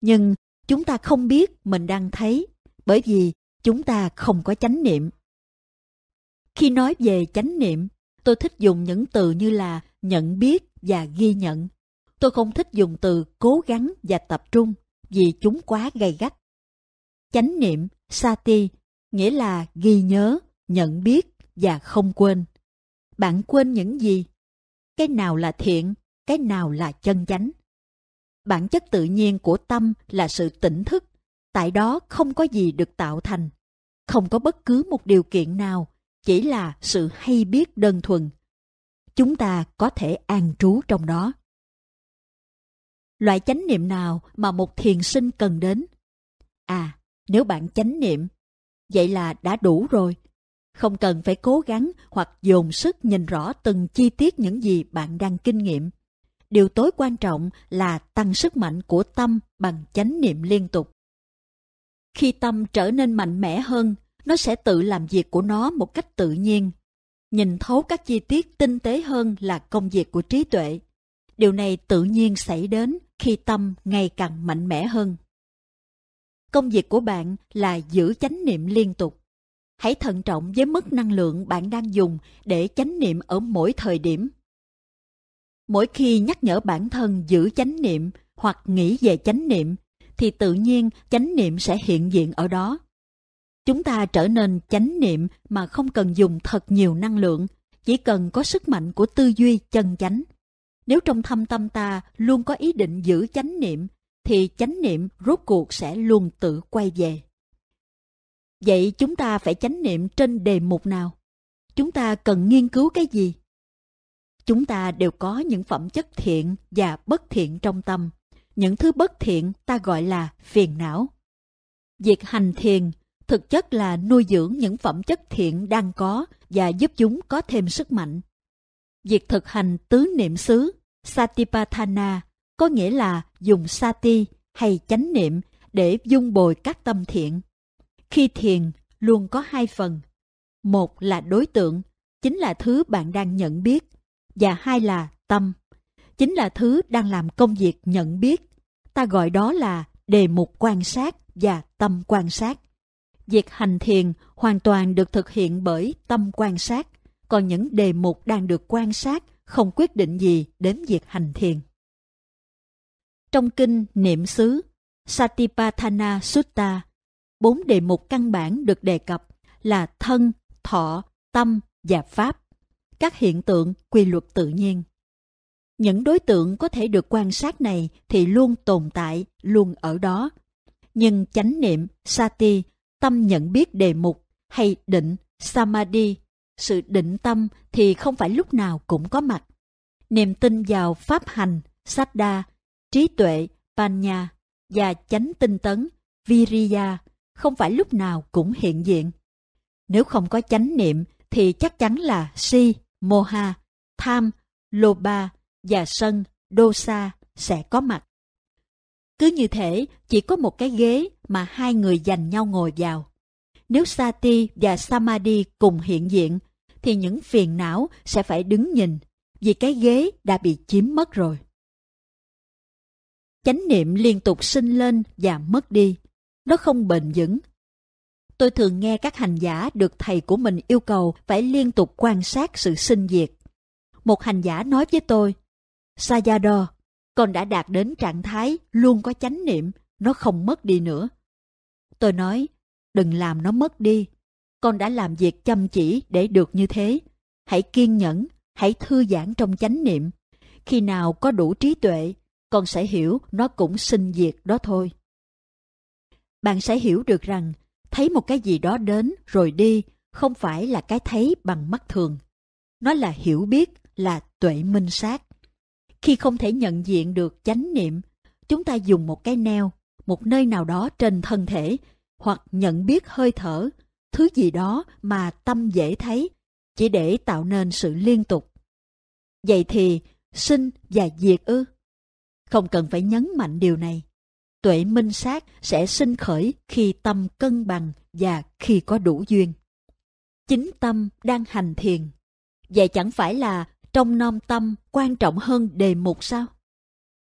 Nhưng chúng ta không biết mình đang thấy, bởi vì chúng ta không có chánh niệm. Khi nói về chánh niệm, tôi thích dùng những từ như là nhận biết và ghi nhận. Tôi không thích dùng từ cố gắng và tập trung vì chúng quá gay gắt. Chánh niệm, sati, nghĩa là ghi nhớ, nhận biết và không quên. Bạn quên những gì? Cái nào là thiện, cái nào là chân chánh? Bản chất tự nhiên của tâm là sự tỉnh thức, tại đó không có gì được tạo thành. Không có bất cứ một điều kiện nào, chỉ là sự hay biết đơn thuần. Chúng ta có thể an trú trong đó. Loại chánh niệm nào mà một thiền sinh cần đến? À, nếu bạn chánh niệm, vậy là đã đủ rồi. Không cần phải cố gắng hoặc dồn sức nhìn rõ từng chi tiết những gì bạn đang kinh nghiệm. Điều tối quan trọng là tăng sức mạnh của tâm bằng chánh niệm liên tục. Khi tâm trở nên mạnh mẽ hơn, nó sẽ tự làm việc của nó một cách tự nhiên. Nhìn thấu các chi tiết tinh tế hơn là công việc của trí tuệ. Điều này tự nhiên xảy đến khi tâm ngày càng mạnh mẽ hơn. Công việc của bạn là giữ chánh niệm liên tục. Hãy thận trọng với mức năng lượng bạn đang dùng để chánh niệm ở mỗi thời điểm. Mỗi khi nhắc nhở bản thân giữ chánh niệm hoặc nghĩ về chánh niệm, thì tự nhiên chánh niệm sẽ hiện diện ở đó. Chúng ta trở nên chánh niệm mà không cần dùng thật nhiều năng lượng, chỉ cần có sức mạnh của tư duy chân chánh. Nếu trong thâm tâm ta luôn có ý định giữ chánh niệm, thì chánh niệm rốt cuộc sẽ luôn tự quay về. Vậy chúng ta phải chánh niệm trên đề mục nào? Chúng ta cần nghiên cứu cái gì? Chúng ta đều có những phẩm chất thiện và bất thiện trong tâm. Những thứ bất thiện ta gọi là phiền não. Việc hành thiền thực chất là nuôi dưỡng những phẩm chất thiện đang có và giúp chúng có thêm sức mạnh. Việc thực hành tứ niệm xứ, Satipatthana, có nghĩa là dùng sati hay chánh niệm để dung bồi các tâm thiện. Khi thiền, luôn có hai phần. Một là đối tượng, chính là thứ bạn đang nhận biết, và hai là tâm, chính là thứ đang làm công việc nhận biết. Ta gọi đó là đề mục quan sát và tâm quan sát. Việc hành thiền hoàn toàn được thực hiện bởi tâm quan sát, còn những đề mục đang được quan sát không quyết định gì đến việc hành thiền. Trong kinh Niệm xứ Satipatthana Sutta, bốn đề mục căn bản được đề cập là thân, thọ, tâm và pháp, các hiện tượng quy luật tự nhiên. Những đối tượng có thể được quan sát này thì luôn tồn tại, luôn ở đó. Nhưng chánh niệm, sati, tâm nhận biết đề mục hay định, samadhi, sự định tâm thì không phải lúc nào cũng có mặt. Niềm tin vào pháp hành, saddha, trí tuệ, panya và chánh tinh tấn, viriya không phải lúc nào cũng hiện diện. Nếu không có chánh niệm thì chắc chắn là si, moha, tham, loba và sân, dosa sẽ có mặt. Cứ như thế, chỉ có một cái ghế mà hai người dành nhau ngồi vào. Nếu Sati và Samadhi cùng hiện diện, thì những phiền não sẽ phải đứng nhìn, vì cái ghế đã bị chiếm mất rồi. Chánh niệm liên tục sinh lên và mất đi. Nó không bền vững. Tôi thường nghe các hành giả được thầy của mình yêu cầu phải liên tục quan sát sự sinh diệt. Một hành giả nói với tôi, Sayadaw, con đã đạt đến trạng thái luôn có chánh niệm, nó không mất đi nữa. Tôi nói, đừng làm nó mất đi. Con đã làm việc chăm chỉ để được như thế. Hãy kiên nhẫn, hãy thư giãn trong chánh niệm. Khi nào có đủ trí tuệ, con sẽ hiểu nó cũng sinh diệt đó thôi. Bạn sẽ hiểu được rằng, thấy một cái gì đó đến rồi đi không phải là cái thấy bằng mắt thường. Nó là hiểu biết, là tuệ minh sát. Khi không thể nhận diện được chánh niệm, chúng ta dùng một cái neo, một nơi nào đó trên thân thể, hoặc nhận biết hơi thở, thứ gì đó mà tâm dễ thấy, chỉ để tạo nên sự liên tục. Vậy thì, sinh và diệt ư? Không cần phải nhấn mạnh điều này. Tuệ minh sát sẽ sinh khởi khi tâm cân bằng và khi có đủ duyên. Chính tâm đang hành thiền. Vậy chẳng phải là trong nom tâm quan trọng hơn đề mục sao?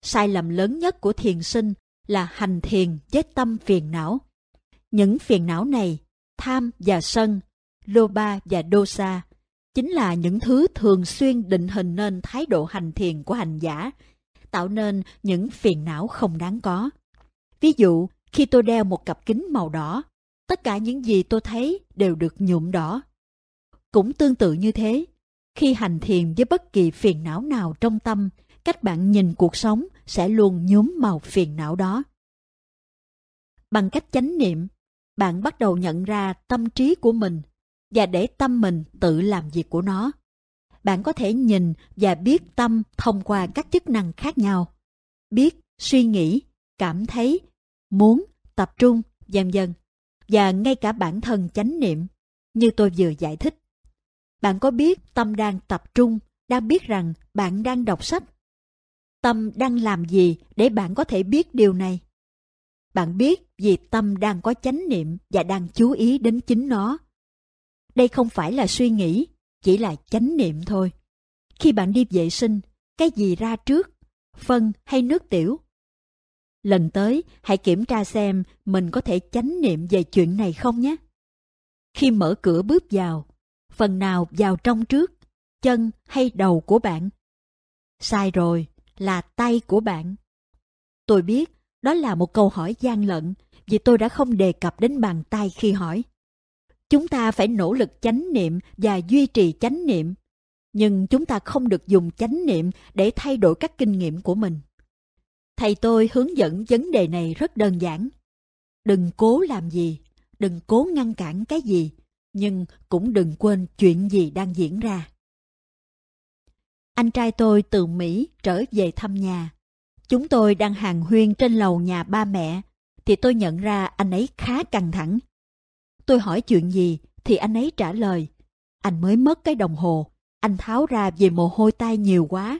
Sai lầm lớn nhất của thiền sinh là hành thiền với tâm phiền não. Những phiền não này, tham và sân, loba và dosa, chính là những thứ thường xuyên định hình nên thái độ hành thiền của hành giả, tạo nên những phiền não không đáng có. Ví dụ, khi tôi đeo một cặp kính màu đỏ, tất cả những gì tôi thấy đều được nhuộm đỏ. Cũng tương tự như thế, khi hành thiền với bất kỳ phiền não nào trong tâm, cách bạn nhìn cuộc sống sẽ luôn nhuốm màu phiền não đó. Bằng cách chánh niệm, bạn bắt đầu nhận ra tâm trí của mình và để tâm mình tự làm việc của nó. Bạn có thể nhìn và biết tâm thông qua các chức năng khác nhau. Biết, suy nghĩ, cảm thấy, muốn, tập trung, dần dần và ngay cả bản thân chánh niệm, như tôi vừa giải thích. Bạn có biết tâm đang tập trung, đang biết rằng bạn đang đọc sách? Tâm đang làm gì để bạn có thể biết điều này? Bạn biết vì tâm đang có chánh niệm và đang chú ý đến chính nó. Đây không phải là suy nghĩ, chỉ là chánh niệm thôi. Khi bạn đi vệ sinh, cái gì ra trước, phân hay nước tiểu? Lần tới, hãy kiểm tra xem mình có thể chánh niệm về chuyện này không nhé. Khi mở cửa bước vào, phần nào vào trong trước, chân hay đầu của bạn? Sai rồi, là tay của bạn. Tôi biết đó là một câu hỏi gian lận vì tôi đã không đề cập đến bàn tay khi hỏi. Chúng ta phải nỗ lực chánh niệm và duy trì chánh niệm, nhưng chúng ta không được dùng chánh niệm để thay đổi các kinh nghiệm của mình. Thầy tôi hướng dẫn vấn đề này rất đơn giản. Đừng cố làm gì, đừng cố ngăn cản cái gì, nhưng cũng đừng quên chuyện gì đang diễn ra. Anh trai tôi từ Mỹ trở về thăm nhà. Chúng tôi đang hàng huyên trên lầu nhà ba mẹ, thì tôi nhận ra anh ấy khá căng thẳng. Tôi hỏi chuyện gì, thì anh ấy trả lời. Anh mới mất cái đồng hồ, anh tháo ra vì mồ hôi tay nhiều quá.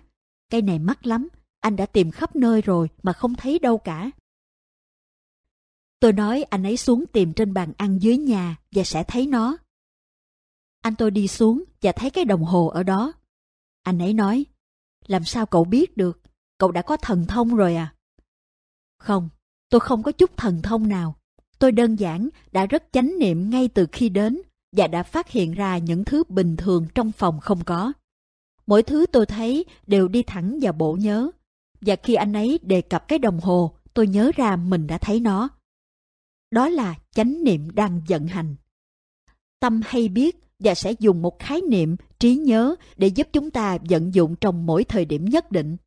Cái này mắc lắm, anh đã tìm khắp nơi rồi mà không thấy đâu cả. Tôi nói anh ấy xuống tìm trên bàn ăn dưới nhà và sẽ thấy nó. Anh tôi đi xuống và thấy cái đồng hồ ở đó. Anh ấy nói, làm sao cậu biết được, cậu đã có thần thông rồi à? Không, tôi không có chút thần thông nào. Tôi đơn giản đã rất chánh niệm ngay từ khi đến và đã phát hiện ra những thứ bình thường trong phòng không có. Mỗi thứ tôi thấy đều đi thẳng vào bộ nhớ. Và khi anh ấy đề cập cái đồng hồ, tôi nhớ ra mình đã thấy nó. Đó là chánh niệm đang vận hành. Tâm hay biết và sẽ dùng một khái niệm trí nhớ để giúp chúng ta vận dụng trong mỗi thời điểm nhất định.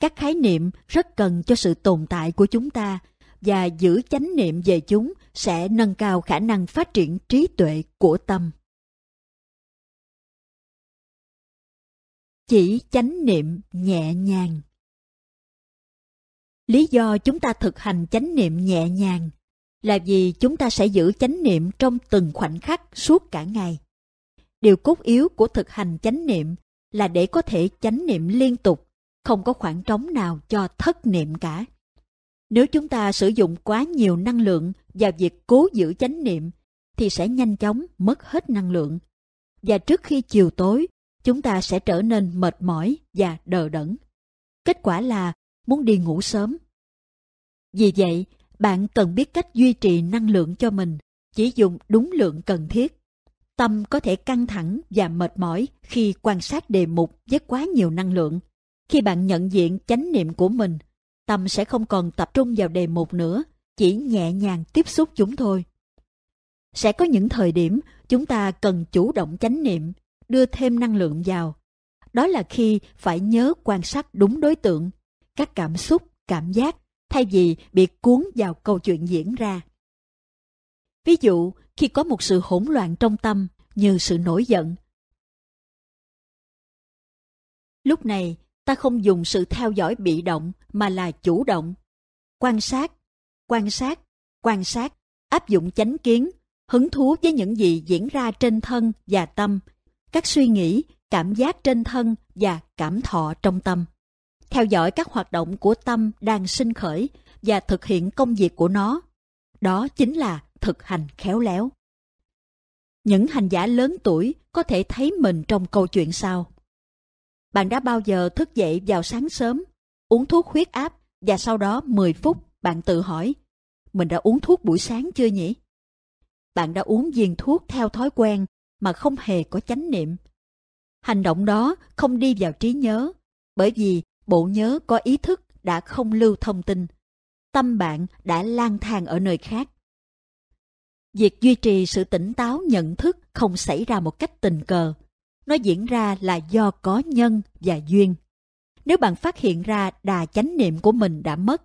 Các khái niệm rất cần cho sự tồn tại của chúng ta và giữ chánh niệm về chúng sẽ nâng cao khả năng phát triển trí tuệ của tâm. Chỉ chánh niệm nhẹ nhàng Lý do chúng ta thực hành chánh niệm nhẹ nhàng là vì chúng ta sẽ giữ chánh niệm trong từng khoảnh khắc suốt cả ngày. Điều cốt yếu của thực hành chánh niệm là để có thể chánh niệm liên tục, không có khoảng trống nào cho thất niệm cả. Nếu chúng ta sử dụng quá nhiều năng lượng vào việc cố giữ chánh niệm, thì sẽ nhanh chóng mất hết năng lượng. Và trước khi chiều tối, chúng ta sẽ trở nên mệt mỏi và đờ đẫn. Kết quả là muốn đi ngủ sớm. Vì vậy, bạn cần biết cách duy trì năng lượng cho mình, chỉ dùng đúng lượng cần thiết. Tâm có thể căng thẳng và mệt mỏi khi quan sát đề mục với quá nhiều năng lượng. Khi bạn nhận diện chánh niệm của mình, tâm sẽ không còn tập trung vào đề mục nữa, chỉ nhẹ nhàng tiếp xúc chúng thôi. Sẽ có những thời điểm chúng ta cần chủ động chánh niệm, đưa thêm năng lượng vào. Đó là khi phải nhớ quan sát đúng đối tượng, các cảm xúc, cảm giác thay vì bị cuốn vào câu chuyện diễn ra. Ví dụ, khi có một sự hỗn loạn trong tâm như sự nổi giận. Lúc này, ta không dùng sự theo dõi bị động mà là chủ động. Quan sát, quan sát, quan sát, áp dụng chánh kiến, hứng thú với những gì diễn ra trên thân và tâm, các suy nghĩ, cảm giác trên thân và cảm thọ trong tâm theo dõi các hoạt động của tâm đang sinh khởi và thực hiện công việc của nó. Đó chính là thực hành khéo léo. Những hành giả lớn tuổi có thể thấy mình trong câu chuyện sau. Bạn đã bao giờ thức dậy vào sáng sớm, uống thuốc huyết áp Và sau đó 10 phút bạn tự hỏi, mình đã uống thuốc buổi sáng chưa nhỉ? Bạn đã uống viên thuốc theo thói quen mà không hề có chánh niệm. Hành động đó không đi vào trí nhớ, bởi vì bộ nhớ có ý thức đã không lưu thông tin. Tâm bạn đã lang thang ở nơi khác. Việc duy trì sự tỉnh táo nhận thức không xảy ra một cách tình cờ. Nó diễn ra là do có nhân và duyên. Nếu bạn phát hiện ra đà chánh niệm của mình đã mất,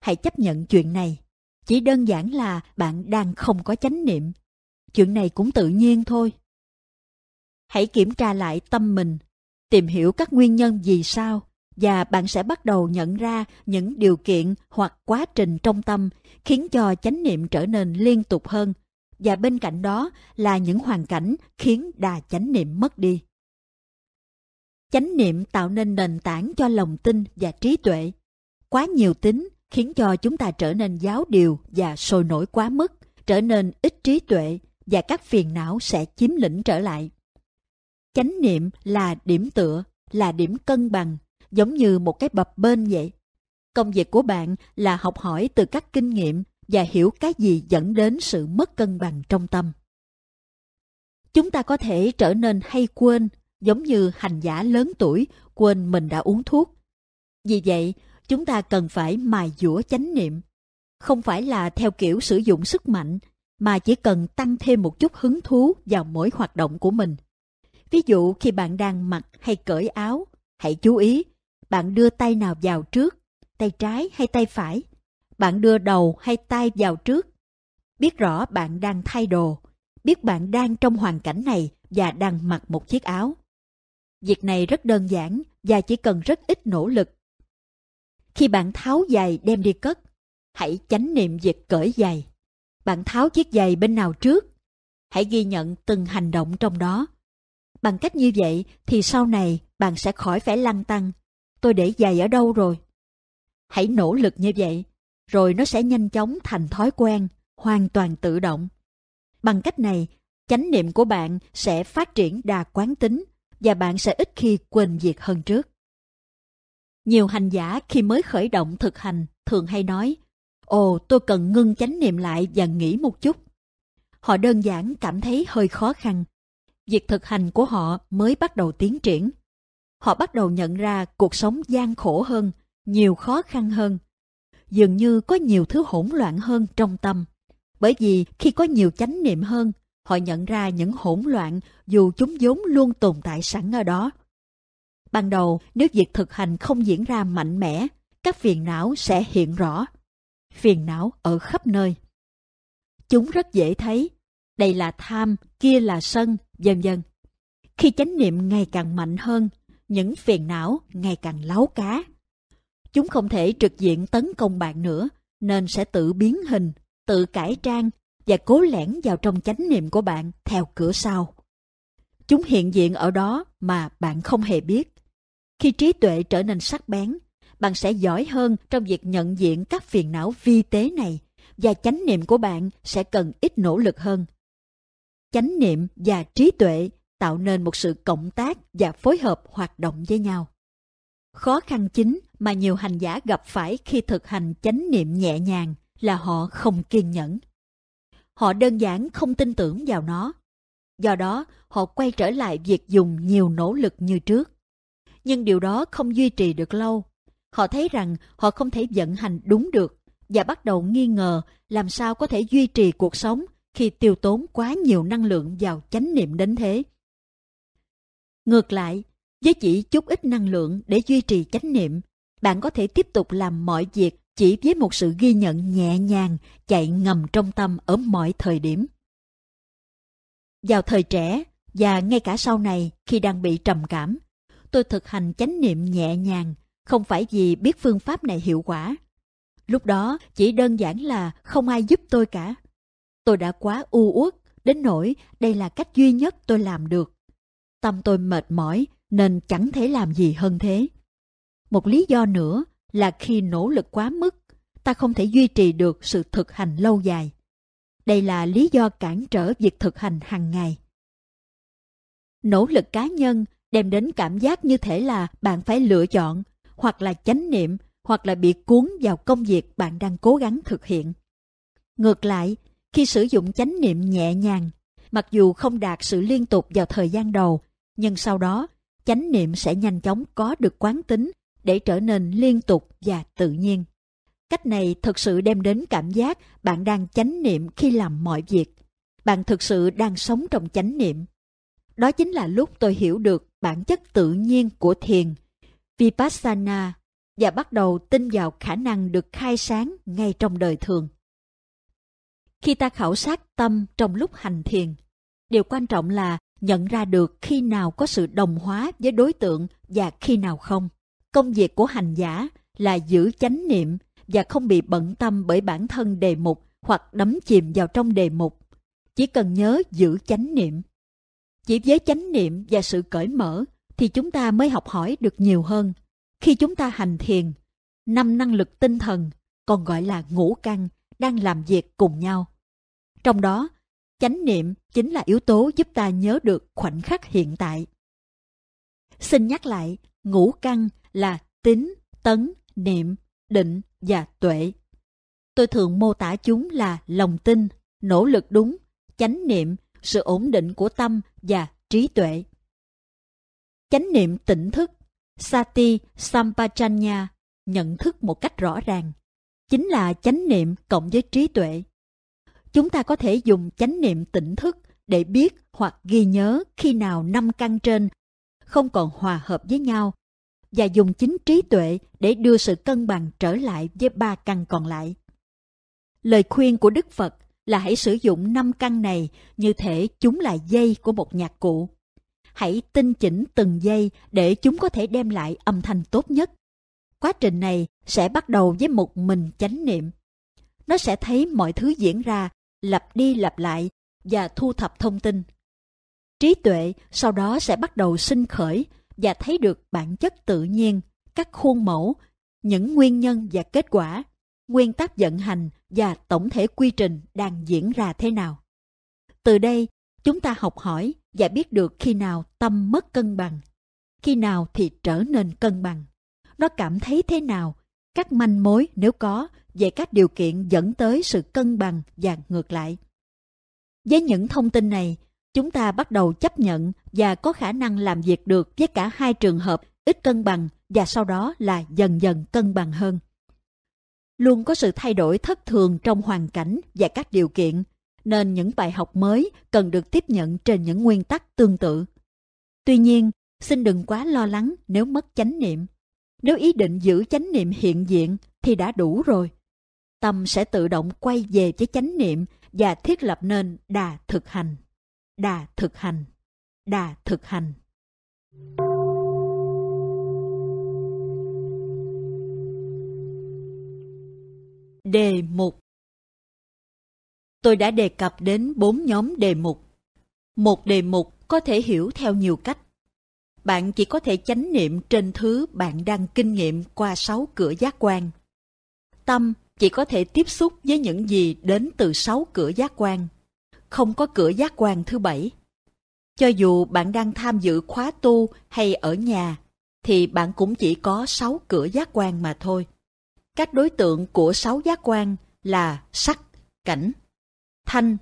hãy chấp nhận chuyện này. Chỉ đơn giản là bạn đang không có chánh niệm. Chuyện này cũng tự nhiên thôi. Hãy kiểm tra lại tâm mình, tìm hiểu các nguyên nhân vì sao và bạn sẽ bắt đầu nhận ra những điều kiện hoặc quá trình trong tâm khiến cho chánh niệm trở nên liên tục hơn và bên cạnh đó là những hoàn cảnh khiến đà chánh niệm mất đi. Chánh niệm tạo nên nền tảng cho lòng tin và trí tuệ. Quá nhiều tính khiến cho chúng ta trở nên giáo điều và sôi nổi quá mức, trở nên ít trí tuệ và các phiền não sẽ chiếm lĩnh trở lại. Chánh niệm là điểm tựa, là điểm cân bằng, giống như một cái bập bên vậy. Công việc của bạn là học hỏi từ các kinh nghiệm và hiểu cái gì dẫn đến sự mất cân bằng trong tâm. Chúng ta có thể trở nên hay quên, giống như hành giả lớn tuổi quên mình đã uống thuốc. Vì vậy, chúng ta cần phải mài dũa chánh niệm. Không phải là theo kiểu sử dụng sức mạnh, mà chỉ cần tăng thêm một chút hứng thú vào mỗi hoạt động của mình. Ví dụ khi bạn đang mặc hay cởi áo, hãy chú ý, bạn đưa tay nào vào trước, tay trái hay tay phải bạn đưa đầu hay tay vào trước. Biết rõ bạn đang thay đồ, biết bạn đang trong hoàn cảnh này và đang mặc một chiếc áo. Việc này rất đơn giản và chỉ cần rất ít nỗ lực. Khi bạn tháo giày đem đi cất, hãy chánh niệm việc cởi giày. Bạn tháo chiếc giày bên nào trước? Hãy ghi nhận từng hành động trong đó. Bằng cách như vậy thì sau này bạn sẽ khỏi phải lăng tăng. Tôi để giày ở đâu rồi? Hãy nỗ lực như vậy rồi nó sẽ nhanh chóng thành thói quen, hoàn toàn tự động. Bằng cách này, chánh niệm của bạn sẽ phát triển đa quán tính và bạn sẽ ít khi quên việc hơn trước. Nhiều hành giả khi mới khởi động thực hành thường hay nói Ồ, tôi cần ngưng chánh niệm lại và nghỉ một chút. Họ đơn giản cảm thấy hơi khó khăn. Việc thực hành của họ mới bắt đầu tiến triển. Họ bắt đầu nhận ra cuộc sống gian khổ hơn, nhiều khó khăn hơn dường như có nhiều thứ hỗn loạn hơn trong tâm. Bởi vì khi có nhiều chánh niệm hơn, họ nhận ra những hỗn loạn dù chúng vốn luôn tồn tại sẵn ở đó. Ban đầu, nếu việc thực hành không diễn ra mạnh mẽ, các phiền não sẽ hiện rõ. Phiền não ở khắp nơi. Chúng rất dễ thấy, đây là tham, kia là sân, vân vân. Khi chánh niệm ngày càng mạnh hơn, những phiền não ngày càng láo cá, Chúng không thể trực diện tấn công bạn nữa, nên sẽ tự biến hình, tự cải trang và cố lẻn vào trong chánh niệm của bạn theo cửa sau. Chúng hiện diện ở đó mà bạn không hề biết. Khi trí tuệ trở nên sắc bén, bạn sẽ giỏi hơn trong việc nhận diện các phiền não vi tế này và chánh niệm của bạn sẽ cần ít nỗ lực hơn. Chánh niệm và trí tuệ tạo nên một sự cộng tác và phối hợp hoạt động với nhau. Khó khăn chính mà nhiều hành giả gặp phải khi thực hành chánh niệm nhẹ nhàng là họ không kiên nhẫn. Họ đơn giản không tin tưởng vào nó. Do đó, họ quay trở lại việc dùng nhiều nỗ lực như trước. Nhưng điều đó không duy trì được lâu. Họ thấy rằng họ không thể vận hành đúng được và bắt đầu nghi ngờ làm sao có thể duy trì cuộc sống khi tiêu tốn quá nhiều năng lượng vào chánh niệm đến thế. Ngược lại, với chỉ chút ít năng lượng để duy trì chánh niệm, bạn có thể tiếp tục làm mọi việc chỉ với một sự ghi nhận nhẹ nhàng chạy ngầm trong tâm ở mọi thời điểm. Vào thời trẻ và ngay cả sau này khi đang bị trầm cảm, tôi thực hành chánh niệm nhẹ nhàng, không phải vì biết phương pháp này hiệu quả. Lúc đó chỉ đơn giản là không ai giúp tôi cả. Tôi đã quá u uất đến nỗi đây là cách duy nhất tôi làm được. Tâm tôi mệt mỏi nên chẳng thể làm gì hơn thế. Một lý do nữa là khi nỗ lực quá mức, ta không thể duy trì được sự thực hành lâu dài. Đây là lý do cản trở việc thực hành hàng ngày. Nỗ lực cá nhân đem đến cảm giác như thể là bạn phải lựa chọn hoặc là chánh niệm hoặc là bị cuốn vào công việc bạn đang cố gắng thực hiện. Ngược lại, khi sử dụng chánh niệm nhẹ nhàng, mặc dù không đạt sự liên tục vào thời gian đầu, nhưng sau đó chánh niệm sẽ nhanh chóng có được quán tính để trở nên liên tục và tự nhiên. Cách này thực sự đem đến cảm giác bạn đang chánh niệm khi làm mọi việc. Bạn thực sự đang sống trong chánh niệm. Đó chính là lúc tôi hiểu được bản chất tự nhiên của thiền, Vipassana, và bắt đầu tin vào khả năng được khai sáng ngay trong đời thường. Khi ta khảo sát tâm trong lúc hành thiền, điều quan trọng là nhận ra được khi nào có sự đồng hóa với đối tượng và khi nào không. Công việc của hành giả là giữ chánh niệm và không bị bận tâm bởi bản thân đề mục hoặc đắm chìm vào trong đề mục. Chỉ cần nhớ giữ chánh niệm. Chỉ với chánh niệm và sự cởi mở thì chúng ta mới học hỏi được nhiều hơn. Khi chúng ta hành thiền, năm năng lực tinh thần, còn gọi là ngũ căn, đang làm việc cùng nhau. Trong đó, chánh niệm chính là yếu tố giúp ta nhớ được khoảnh khắc hiện tại. Xin nhắc lại, ngũ căn là tính, tấn, niệm, định và tuệ. Tôi thường mô tả chúng là lòng tin, nỗ lực đúng, chánh niệm, sự ổn định của tâm và trí tuệ. Chánh niệm tỉnh thức, Sati Sampajanya, nhận thức một cách rõ ràng, chính là chánh niệm cộng với trí tuệ. Chúng ta có thể dùng chánh niệm tỉnh thức để biết hoặc ghi nhớ khi nào năm căn trên không còn hòa hợp với nhau và dùng chính trí tuệ để đưa sự cân bằng trở lại với ba căn còn lại. Lời khuyên của Đức Phật là hãy sử dụng năm căn này như thể chúng là dây của một nhạc cụ. Hãy tinh chỉnh từng dây để chúng có thể đem lại âm thanh tốt nhất. Quá trình này sẽ bắt đầu với một mình chánh niệm. Nó sẽ thấy mọi thứ diễn ra, lặp đi lặp lại và thu thập thông tin. Trí tuệ sau đó sẽ bắt đầu sinh khởi và thấy được bản chất tự nhiên, các khuôn mẫu, những nguyên nhân và kết quả, nguyên tắc vận hành và tổng thể quy trình đang diễn ra thế nào. Từ đây, chúng ta học hỏi và biết được khi nào tâm mất cân bằng, khi nào thì trở nên cân bằng. Nó cảm thấy thế nào, các manh mối nếu có về các điều kiện dẫn tới sự cân bằng và ngược lại. Với những thông tin này, chúng ta bắt đầu chấp nhận và có khả năng làm việc được với cả hai trường hợp ít cân bằng và sau đó là dần dần cân bằng hơn. Luôn có sự thay đổi thất thường trong hoàn cảnh và các điều kiện, nên những bài học mới cần được tiếp nhận trên những nguyên tắc tương tự. Tuy nhiên, xin đừng quá lo lắng nếu mất chánh niệm. Nếu ý định giữ chánh niệm hiện diện thì đã đủ rồi. Tâm sẽ tự động quay về với chánh niệm và thiết lập nên đà thực hành. Đà thực hành. Đà thực hành. Đề mục. Tôi đã đề cập đến bốn nhóm đề mục. Một đề mục có thể hiểu theo nhiều cách bạn chỉ có thể chánh niệm trên thứ bạn đang kinh nghiệm qua sáu cửa giác quan tâm chỉ có thể tiếp xúc với những gì đến từ sáu cửa giác quan không có cửa giác quan thứ bảy. Cho dù bạn đang tham dự khóa tu hay ở nhà, thì bạn cũng chỉ có sáu cửa giác quan mà thôi. Các đối tượng của sáu giác quan là sắc, cảnh, thanh,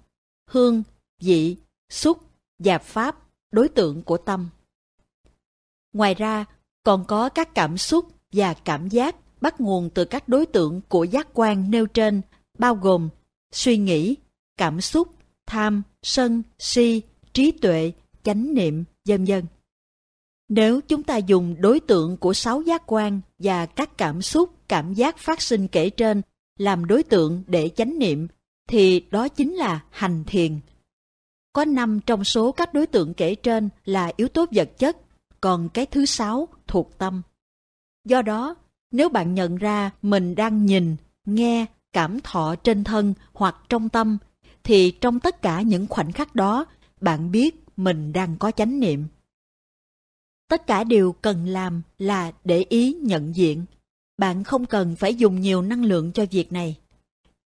hương, vị, xúc và pháp, đối tượng của tâm. Ngoài ra, còn có các cảm xúc và cảm giác bắt nguồn từ các đối tượng của giác quan nêu trên, bao gồm suy nghĩ, cảm xúc, tham, sân, si, trí tuệ, chánh niệm, vân vân. Nếu chúng ta dùng đối tượng của sáu giác quan và các cảm xúc, cảm giác phát sinh kể trên làm đối tượng để chánh niệm, thì đó chính là hành thiền. Có năm trong số các đối tượng kể trên là yếu tố vật chất, còn cái thứ sáu thuộc tâm. Do đó, nếu bạn nhận ra mình đang nhìn, nghe, cảm thọ trên thân hoặc trong tâm thì trong tất cả những khoảnh khắc đó, bạn biết mình đang có chánh niệm. Tất cả điều cần làm là để ý nhận diện. Bạn không cần phải dùng nhiều năng lượng cho việc này.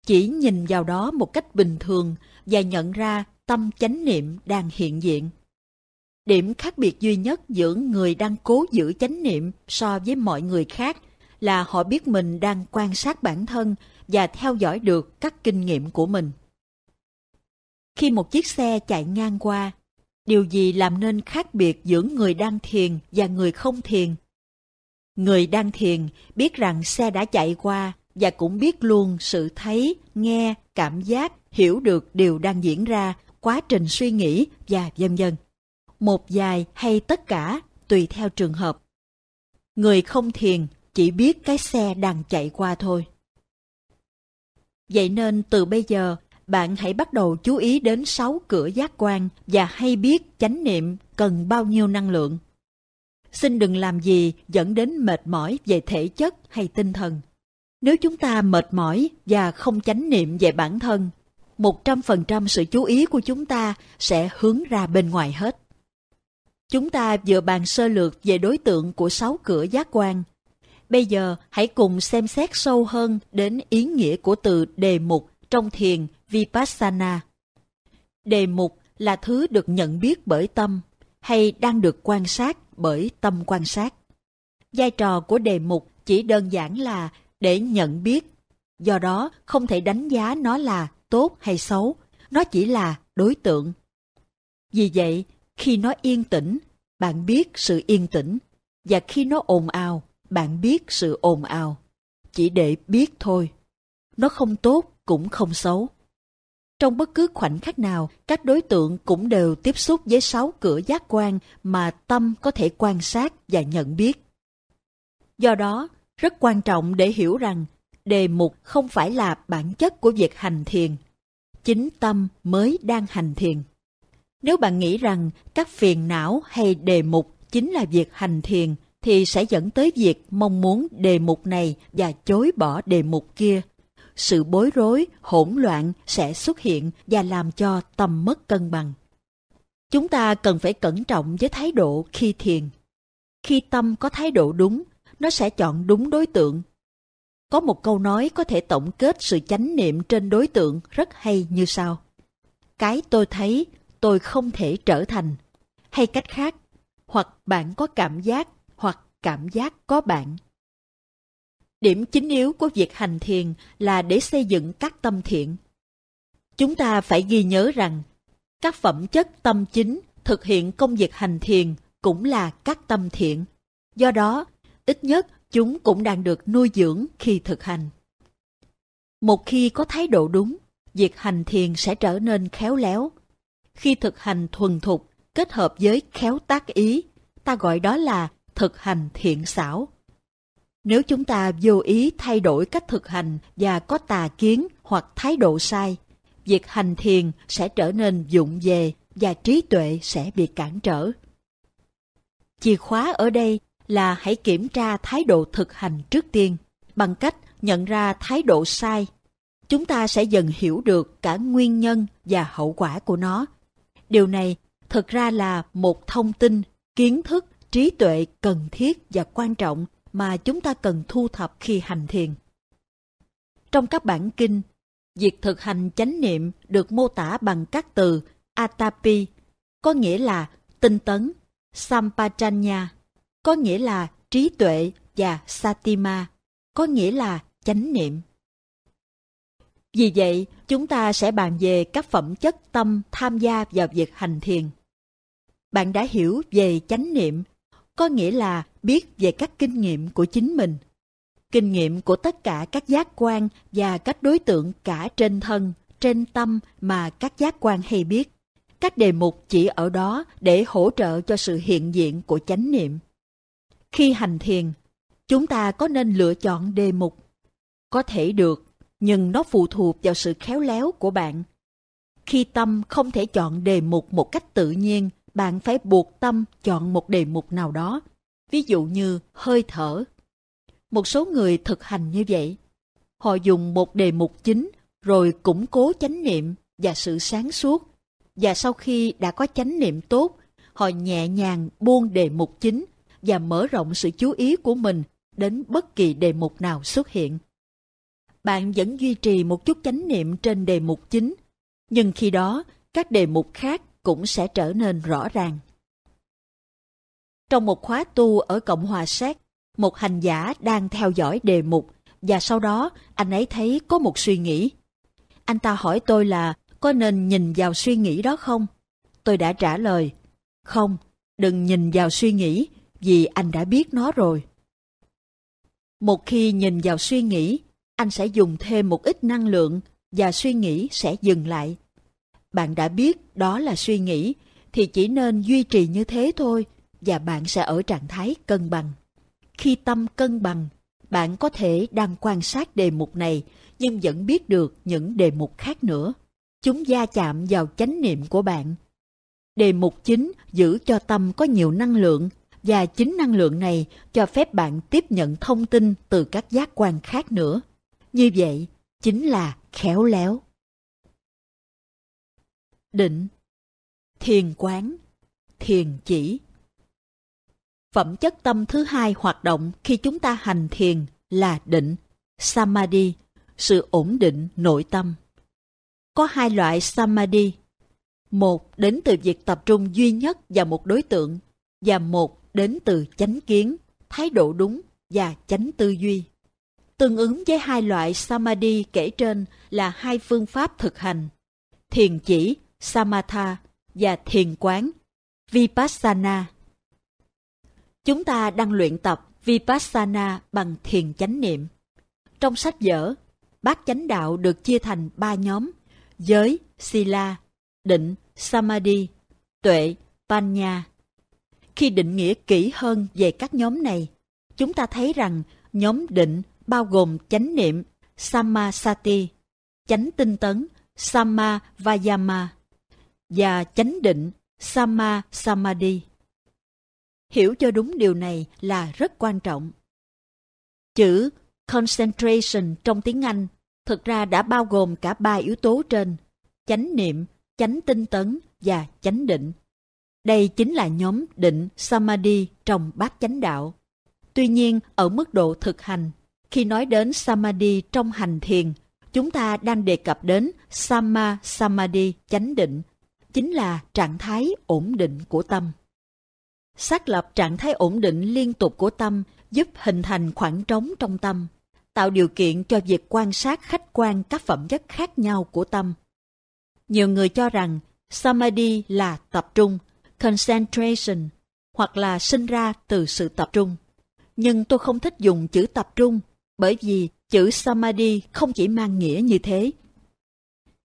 Chỉ nhìn vào đó một cách bình thường và nhận ra tâm chánh niệm đang hiện diện. Điểm khác biệt duy nhất giữa người đang cố giữ chánh niệm so với mọi người khác là họ biết mình đang quan sát bản thân và theo dõi được các kinh nghiệm của mình. Khi một chiếc xe chạy ngang qua, điều gì làm nên khác biệt giữa người đang thiền và người không thiền? Người đang thiền biết rằng xe đã chạy qua và cũng biết luôn sự thấy, nghe, cảm giác, hiểu được điều đang diễn ra, quá trình suy nghĩ và vân vân. Một vài hay tất cả tùy theo trường hợp. Người không thiền chỉ biết cái xe đang chạy qua thôi. Vậy nên từ bây giờ, bạn hãy bắt đầu chú ý đến sáu cửa giác quan và hay biết chánh niệm cần bao nhiêu năng lượng. Xin đừng làm gì dẫn đến mệt mỏi về thể chất hay tinh thần. Nếu chúng ta mệt mỏi và không chánh niệm về bản thân, 100% sự chú ý của chúng ta sẽ hướng ra bên ngoài hết. Chúng ta vừa bàn sơ lược về đối tượng của sáu cửa giác quan. Bây giờ hãy cùng xem xét sâu hơn đến ý nghĩa của từ đề mục trong thiền Vipassana. Đề mục là thứ được nhận biết bởi tâm hay đang được quan sát bởi tâm quan sát. Vai trò của đề mục chỉ đơn giản là để nhận biết, do đó không thể đánh giá nó là tốt hay xấu, nó chỉ là đối tượng. Vì vậy, khi nó yên tĩnh, bạn biết sự yên tĩnh, và khi nó ồn ào, bạn biết sự ồn ào. Chỉ để biết thôi. Nó không tốt cũng không xấu. Trong bất cứ khoảnh khắc nào, các đối tượng cũng đều tiếp xúc với sáu cửa giác quan mà tâm có thể quan sát và nhận biết. Do đó, rất quan trọng để hiểu rằng đề mục không phải là bản chất của việc hành thiền. Chính tâm mới đang hành thiền. Nếu bạn nghĩ rằng các phiền não hay đề mục chính là việc hành thiền, thì sẽ dẫn tới việc mong muốn đề mục này và chối bỏ đề mục kia. Sự bối rối, hỗn loạn sẽ xuất hiện và làm cho tâm mất cân bằng. Chúng ta cần phải cẩn trọng với thái độ khi thiền. Khi tâm có thái độ đúng, nó sẽ chọn đúng đối tượng. Có một câu nói có thể tổng kết sự chánh niệm trên đối tượng rất hay như sau. Cái tôi thấy, tôi không thể trở thành. Hay cách khác, hoặc bạn có cảm giác, hoặc cảm giác có bạn. Điểm chính yếu của việc hành thiền là để xây dựng các tâm thiện. Chúng ta phải ghi nhớ rằng, các phẩm chất tâm chính thực hiện công việc hành thiền cũng là các tâm thiện. Do đó, ít nhất chúng cũng đang được nuôi dưỡng khi thực hành. Một khi có thái độ đúng, việc hành thiền sẽ trở nên khéo léo. Khi thực hành thuần thục kết hợp với khéo tác ý, ta gọi đó là thực hành thiện xảo. Nếu chúng ta vô ý thay đổi cách thực hành và có tà kiến hoặc thái độ sai, việc hành thiền sẽ trở nên dụng về và trí tuệ sẽ bị cản trở. Chìa khóa ở đây là hãy kiểm tra thái độ thực hành trước tiên bằng cách nhận ra thái độ sai. Chúng ta sẽ dần hiểu được cả nguyên nhân và hậu quả của nó. Điều này thực ra là một thông tin, kiến thức, trí tuệ cần thiết và quan trọng mà chúng ta cần thu thập khi hành thiền. Trong các bản kinh, việc thực hành chánh niệm được mô tả bằng các từ atapi, có nghĩa là tinh tấn, sampajanya, có nghĩa là trí tuệ và satima, có nghĩa là chánh niệm. Vì vậy, chúng ta sẽ bàn về các phẩm chất tâm tham gia vào việc hành thiền. Bạn đã hiểu về chánh niệm, có nghĩa là biết về các kinh nghiệm của chính mình, kinh nghiệm của tất cả các giác quan và các đối tượng cả trên thân, trên tâm mà các giác quan hay biết. Các đề mục chỉ ở đó để hỗ trợ cho sự hiện diện của chánh niệm. Khi hành thiền, chúng ta có nên lựa chọn đề mục? Có thể được, nhưng nó phụ thuộc vào sự khéo léo của bạn. Khi tâm không thể chọn đề mục một cách tự nhiên, bạn phải buộc tâm chọn một đề mục nào đó, ví dụ như hơi thở. Một số người thực hành như vậy. Họ dùng một đề mục chính rồi củng cố chánh niệm và sự sáng suốt. Và sau khi đã có chánh niệm tốt, họ nhẹ nhàng buông đề mục chính và mở rộng sự chú ý của mình đến bất kỳ đề mục nào xuất hiện. Bạn vẫn duy trì một chút chánh niệm trên đề mục chính, nhưng khi đó các đề mục khác cũng sẽ trở nên rõ ràng. Trong một khóa tu ở Cộng hòa Séc, một hành giả đang theo dõi đề mục và sau đó anh ấy thấy có một suy nghĩ. Anh ta hỏi tôi là có nên nhìn vào suy nghĩ đó không? Tôi đã trả lời, không, đừng nhìn vào suy nghĩ vì anh đã biết nó rồi. Một khi nhìn vào suy nghĩ, anh sẽ dùng thêm một ít năng lượng và suy nghĩ sẽ dừng lại. Bạn đã biết đó là suy nghĩ thì chỉ nên duy trì như thế thôi và bạn sẽ ở trạng thái cân bằng. Khi tâm cân bằng, bạn có thể đang quan sát đề mục này nhưng vẫn biết được những đề mục khác nữa. Chúng gia chạm vào chánh niệm của bạn. Đề mục chính giữ cho tâm có nhiều năng lượng và chính năng lượng này cho phép bạn tiếp nhận thông tin từ các giác quan khác nữa. Như vậy, chính là khéo léo. Định Thiền quán Thiền chỉ Phẩm chất tâm thứ hai hoạt động khi chúng ta hành thiền là định, samadhi, sự ổn định nội tâm. Có hai loại samadhi. Một đến từ việc tập trung duy nhất vào một đối tượng và một đến từ chánh kiến, thái độ đúng và chánh tư duy. Tương ứng với hai loại samadhi kể trên là hai phương pháp thực hành. Thiền chỉ, samatha và thiền quán, vipassana. Chúng ta đang luyện tập vipassana bằng thiền chánh niệm. Trong sách vở, bát chánh đạo được chia thành ba nhóm, giới, sila, định, samadhi, tuệ, panya. Khi định nghĩa kỹ hơn về các nhóm này, chúng ta thấy rằng nhóm định bao gồm chánh niệm, samasati, chánh tinh tấn, sama vayama, và chánh định, sama samadhi. Hiểu cho đúng điều này là rất quan trọng. Chữ concentration trong tiếng Anh thực ra đã bao gồm cả ba yếu tố trên, chánh niệm, chánh tinh tấn và chánh định. Đây chính là nhóm định Samadhi trong bát chánh đạo. Tuy nhiên, ở mức độ thực hành, khi nói đến Samadhi trong hành thiền, chúng ta đang đề cập đến Sama Samadhi chánh định, chính là trạng thái ổn định của tâm. Xác lập trạng thái ổn định liên tục của tâm giúp hình thành khoảng trống trong tâm, tạo điều kiện cho việc quan sát khách quan các phẩm chất khác nhau của tâm. Nhiều người cho rằng Samadhi là tập trung, concentration, hoặc là sinh ra từ sự tập trung. Nhưng tôi không thích dùng chữ tập trung, bởi vì chữ Samadhi không chỉ mang nghĩa như thế.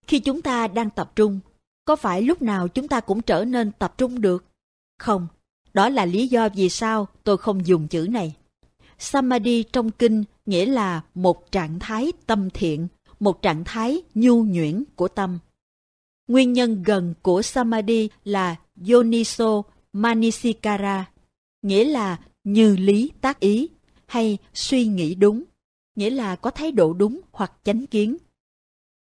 Khi chúng ta đang tập trung, có phải lúc nào chúng ta cũng trở nên tập trung được? Không, đó là lý do vì sao tôi không dùng chữ này. Samadhi trong kinh nghĩa là một trạng thái tâm thiện, một trạng thái nhu nhuyễn của tâm. Nguyên nhân gần của Samadhi là Yoniso Manisikara, nghĩa là như lý tác ý, hay suy nghĩ đúng, nghĩa là có thái độ đúng hoặc chánh kiến.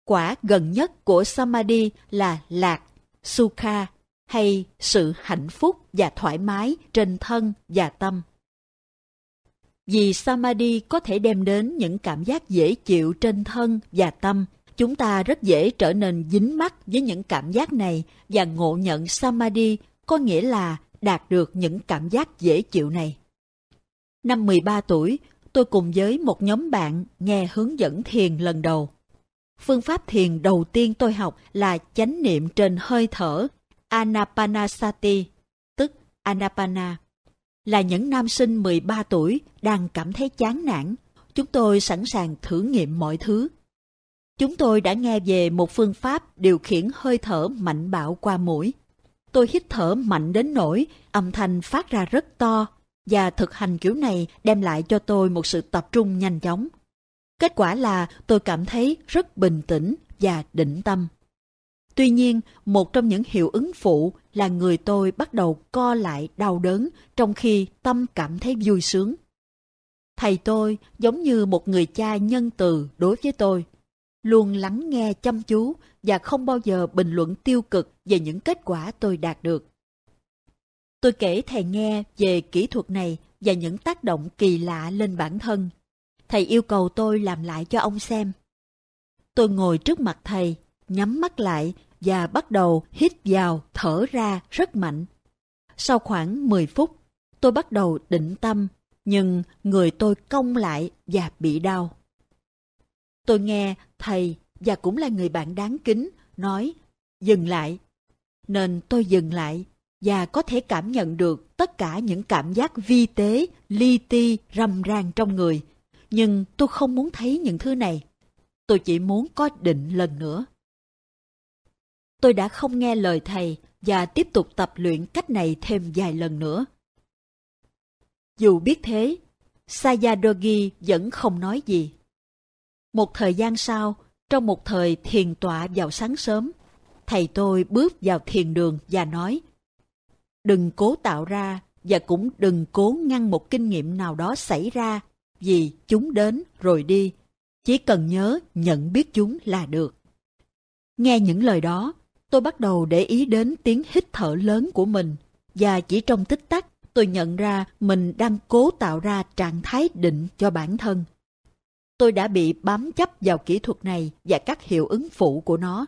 Quả gần nhất của Samadhi là lạc, Sukha, hay sự hạnh phúc và thoải mái trên thân và tâm. Vì Samadhi có thể đem đến những cảm giác dễ chịu trên thân và tâm, chúng ta rất dễ trở nên dính mắc với những cảm giác này và ngộ nhận Samadhi có nghĩa là đạt được những cảm giác dễ chịu này. Năm 13 tuổi, tôi cùng với một nhóm bạn nghe hướng dẫn thiền lần đầu. Phương pháp thiền đầu tiên tôi học là chánh niệm trên hơi thở Anapanasati, tức Anapana. Là những nam sinh 13 tuổi đang cảm thấy chán nản, chúng tôi sẵn sàng thử nghiệm mọi thứ. Chúng tôi đã nghe về một phương pháp điều khiển hơi thở mạnh bạo qua mũi. Tôi hít thở mạnh đến nỗi âm thanh phát ra rất to và thực hành kiểu này đem lại cho tôi một sự tập trung nhanh chóng. Kết quả là tôi cảm thấy rất bình tĩnh và định tâm. Tuy nhiên, một trong những hiệu ứng phụ là người tôi bắt đầu co lại đau đớn trong khi tâm cảm thấy vui sướng. Thầy tôi giống như một người cha nhân từ đối với tôi, luôn lắng nghe chăm chú và không bao giờ bình luận tiêu cực về những kết quả tôi đạt được. Tôi kể thầy nghe về kỹ thuật này và những tác động kỳ lạ lên bản thân. Thầy yêu cầu tôi làm lại cho ông xem. Tôi ngồi trước mặt thầy nhắm mắt lại và bắt đầu hít vào, thở ra rất mạnh. Sau khoảng 10 phút, tôi bắt đầu định tâm nhưng người tôi cong lại và bị đau. Tôi nghe thầy và cũng là người bạn đáng kính nói dừng lại. Nên tôi dừng lại và có thể cảm nhận được tất cả những cảm giác vi tế, li ti, rầm ran trong người. Nhưng tôi không muốn thấy những thứ này. Tôi chỉ muốn có định lần nữa. Tôi đã không nghe lời thầy và tiếp tục tập luyện cách này thêm vài lần nữa. Dù biết thế, Sayadogi vẫn không nói gì. Một thời gian sau, trong một thời thiền tọa vào sáng sớm, thầy tôi bước vào thiền đường và nói Đừng cố tạo ra và cũng đừng cố ngăn một kinh nghiệm nào đó xảy ra vì chúng đến rồi đi. Chỉ cần nhớ nhận biết chúng là được. Nghe những lời đó, tôi bắt đầu để ý đến tiếng hít thở lớn của mình và chỉ trong tích tắc tôi nhận ra mình đang cố tạo ra trạng thái định cho bản thân. Tôi đã bị bám chấp vào kỹ thuật này và các hiệu ứng phụ của nó.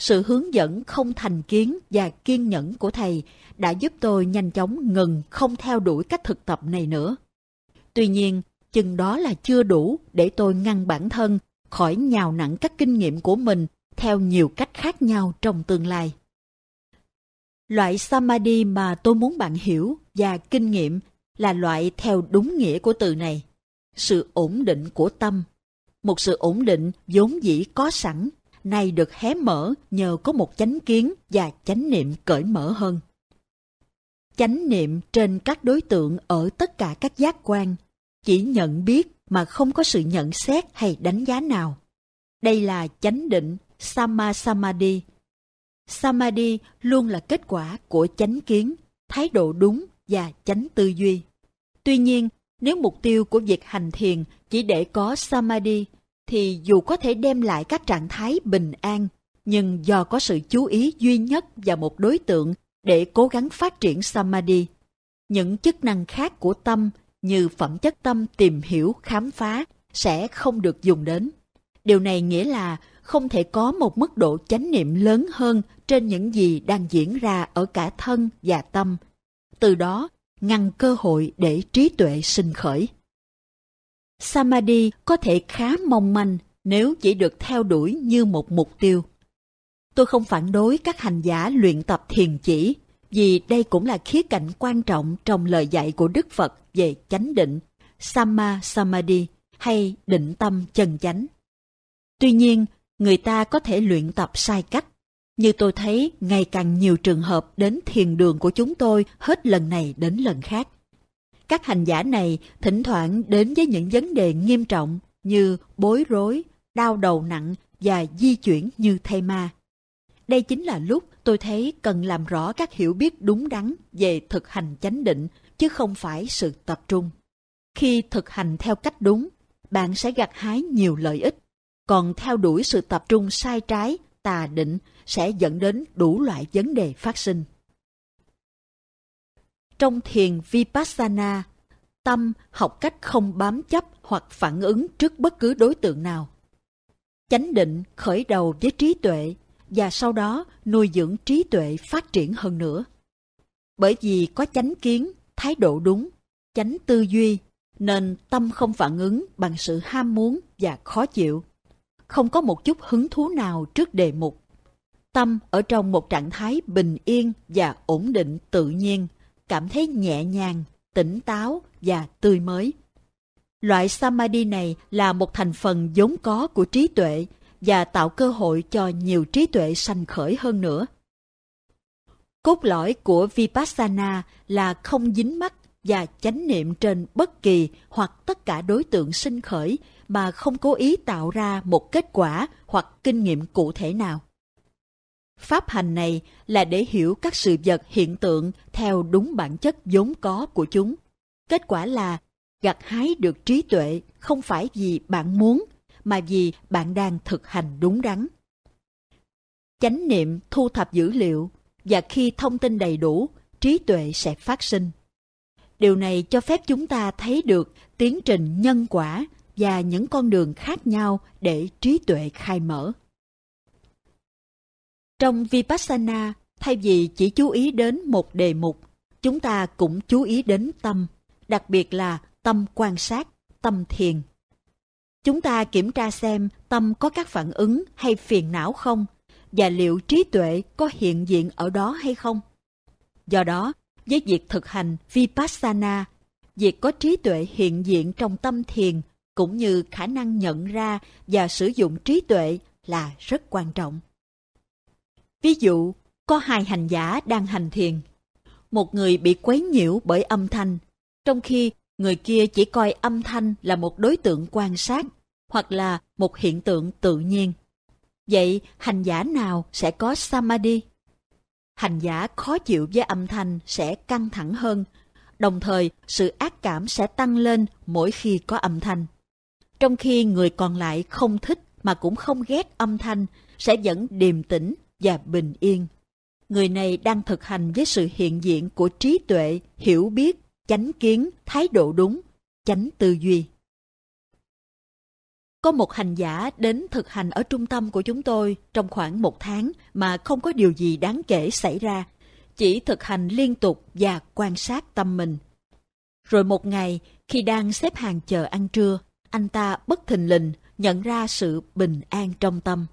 Sự hướng dẫn không thành kiến và kiên nhẫn của thầy đã giúp tôi nhanh chóng ngừng không theo đuổi cách thực tập này nữa. Tuy nhiên, chừng đó là chưa đủ để tôi ngăn bản thân khỏi nhào nặng các kinh nghiệm của mình theo nhiều cách khác nhau trong tương lai. Loại samadhi mà tôi muốn bạn hiểu và kinh nghiệm là loại theo đúng nghĩa của từ này. Sự ổn định của tâm. Một sự ổn định vốn dĩ có sẵn, nay được hé mở nhờ có một chánh kiến và chánh niệm cởi mở hơn. Chánh niệm trên các đối tượng ở tất cả các giác quan, chỉ nhận biết mà không có sự nhận xét hay đánh giá nào. Đây là chánh định Sama Samadhi. Samadhi luôn là kết quả của chánh kiến, thái độ đúng và chánh tư duy. Tuy nhiên, nếu mục tiêu của việc hành thiền chỉ để có Samadhi, thì dù có thể đem lại các trạng thái bình an, nhưng do có sự chú ý duy nhất và một đối tượng để cố gắng phát triển Samadhi, những chức năng khác của tâm như phẩm chất tâm tìm hiểu, khám phá sẽ không được dùng đến. Điều này nghĩa là không thể có một mức độ chánh niệm lớn hơn trên những gì đang diễn ra ở cả thân và tâm. Từ đó, ngăn cơ hội để trí tuệ sinh khởi. Samadhi có thể khá mong manh nếu chỉ được theo đuổi như một mục tiêu. Tôi không phản đối các hành giả luyện tập thiền chỉ, vì đây cũng là khía cạnh quan trọng trong lời dạy của Đức Phật về chánh định, Samma Samadhi hay định tâm chân chánh. Tuy nhiên, người ta có thể luyện tập sai cách. Như tôi thấy ngày càng nhiều trường hợp đến thiền đường của chúng tôi hết lần này đến lần khác. Các hành giả này thỉnh thoảng đến với những vấn đề nghiêm trọng như bối rối, đau đầu nặng và di chuyển như thay ma. Đây chính là lúc tôi thấy cần làm rõ các hiểu biết đúng đắn về thực hành chánh định, chứ không phải sự tập trung. Khi thực hành theo cách đúng, bạn sẽ gặt hái nhiều lợi ích còn theo đuổi sự tập trung sai trái, tà định sẽ dẫn đến đủ loại vấn đề phát sinh. Trong thiền Vipassana, tâm học cách không bám chấp hoặc phản ứng trước bất cứ đối tượng nào. Chánh định khởi đầu với trí tuệ và sau đó nuôi dưỡng trí tuệ phát triển hơn nữa. Bởi vì có chánh kiến, thái độ đúng, chánh tư duy, nên tâm không phản ứng bằng sự ham muốn và khó chịu không có một chút hứng thú nào trước đề mục. Tâm ở trong một trạng thái bình yên và ổn định tự nhiên, cảm thấy nhẹ nhàng, tỉnh táo và tươi mới. Loại samadhi này là một thành phần vốn có của trí tuệ và tạo cơ hội cho nhiều trí tuệ sanh khởi hơn nữa. Cốt lõi của Vipassana là không dính mắt và chánh niệm trên bất kỳ hoặc tất cả đối tượng sinh khởi mà không cố ý tạo ra một kết quả hoặc kinh nghiệm cụ thể nào. Pháp hành này là để hiểu các sự vật hiện tượng theo đúng bản chất vốn có của chúng. Kết quả là gặt hái được trí tuệ không phải vì bạn muốn, mà vì bạn đang thực hành đúng đắn. Chánh niệm thu thập dữ liệu và khi thông tin đầy đủ, trí tuệ sẽ phát sinh. Điều này cho phép chúng ta thấy được tiến trình nhân quả và những con đường khác nhau để trí tuệ khai mở. Trong Vipassana, thay vì chỉ chú ý đến một đề mục, chúng ta cũng chú ý đến tâm, đặc biệt là tâm quan sát, tâm thiền. Chúng ta kiểm tra xem tâm có các phản ứng hay phiền não không, và liệu trí tuệ có hiện diện ở đó hay không. Do đó, với việc thực hành Vipassana, việc có trí tuệ hiện diện trong tâm thiền cũng như khả năng nhận ra và sử dụng trí tuệ là rất quan trọng. Ví dụ, có hai hành giả đang hành thiền. Một người bị quấy nhiễu bởi âm thanh, trong khi người kia chỉ coi âm thanh là một đối tượng quan sát hoặc là một hiện tượng tự nhiên. Vậy hành giả nào sẽ có samadhi? Hành giả khó chịu với âm thanh sẽ căng thẳng hơn, đồng thời sự ác cảm sẽ tăng lên mỗi khi có âm thanh. Trong khi người còn lại không thích mà cũng không ghét âm thanh sẽ vẫn điềm tĩnh và bình yên. Người này đang thực hành với sự hiện diện của trí tuệ, hiểu biết, chánh kiến, thái độ đúng, chánh tư duy. Có một hành giả đến thực hành ở trung tâm của chúng tôi trong khoảng một tháng mà không có điều gì đáng kể xảy ra, chỉ thực hành liên tục và quan sát tâm mình. Rồi một ngày, khi đang xếp hàng chờ ăn trưa, anh ta bất thình lình nhận ra sự bình an trong tâm.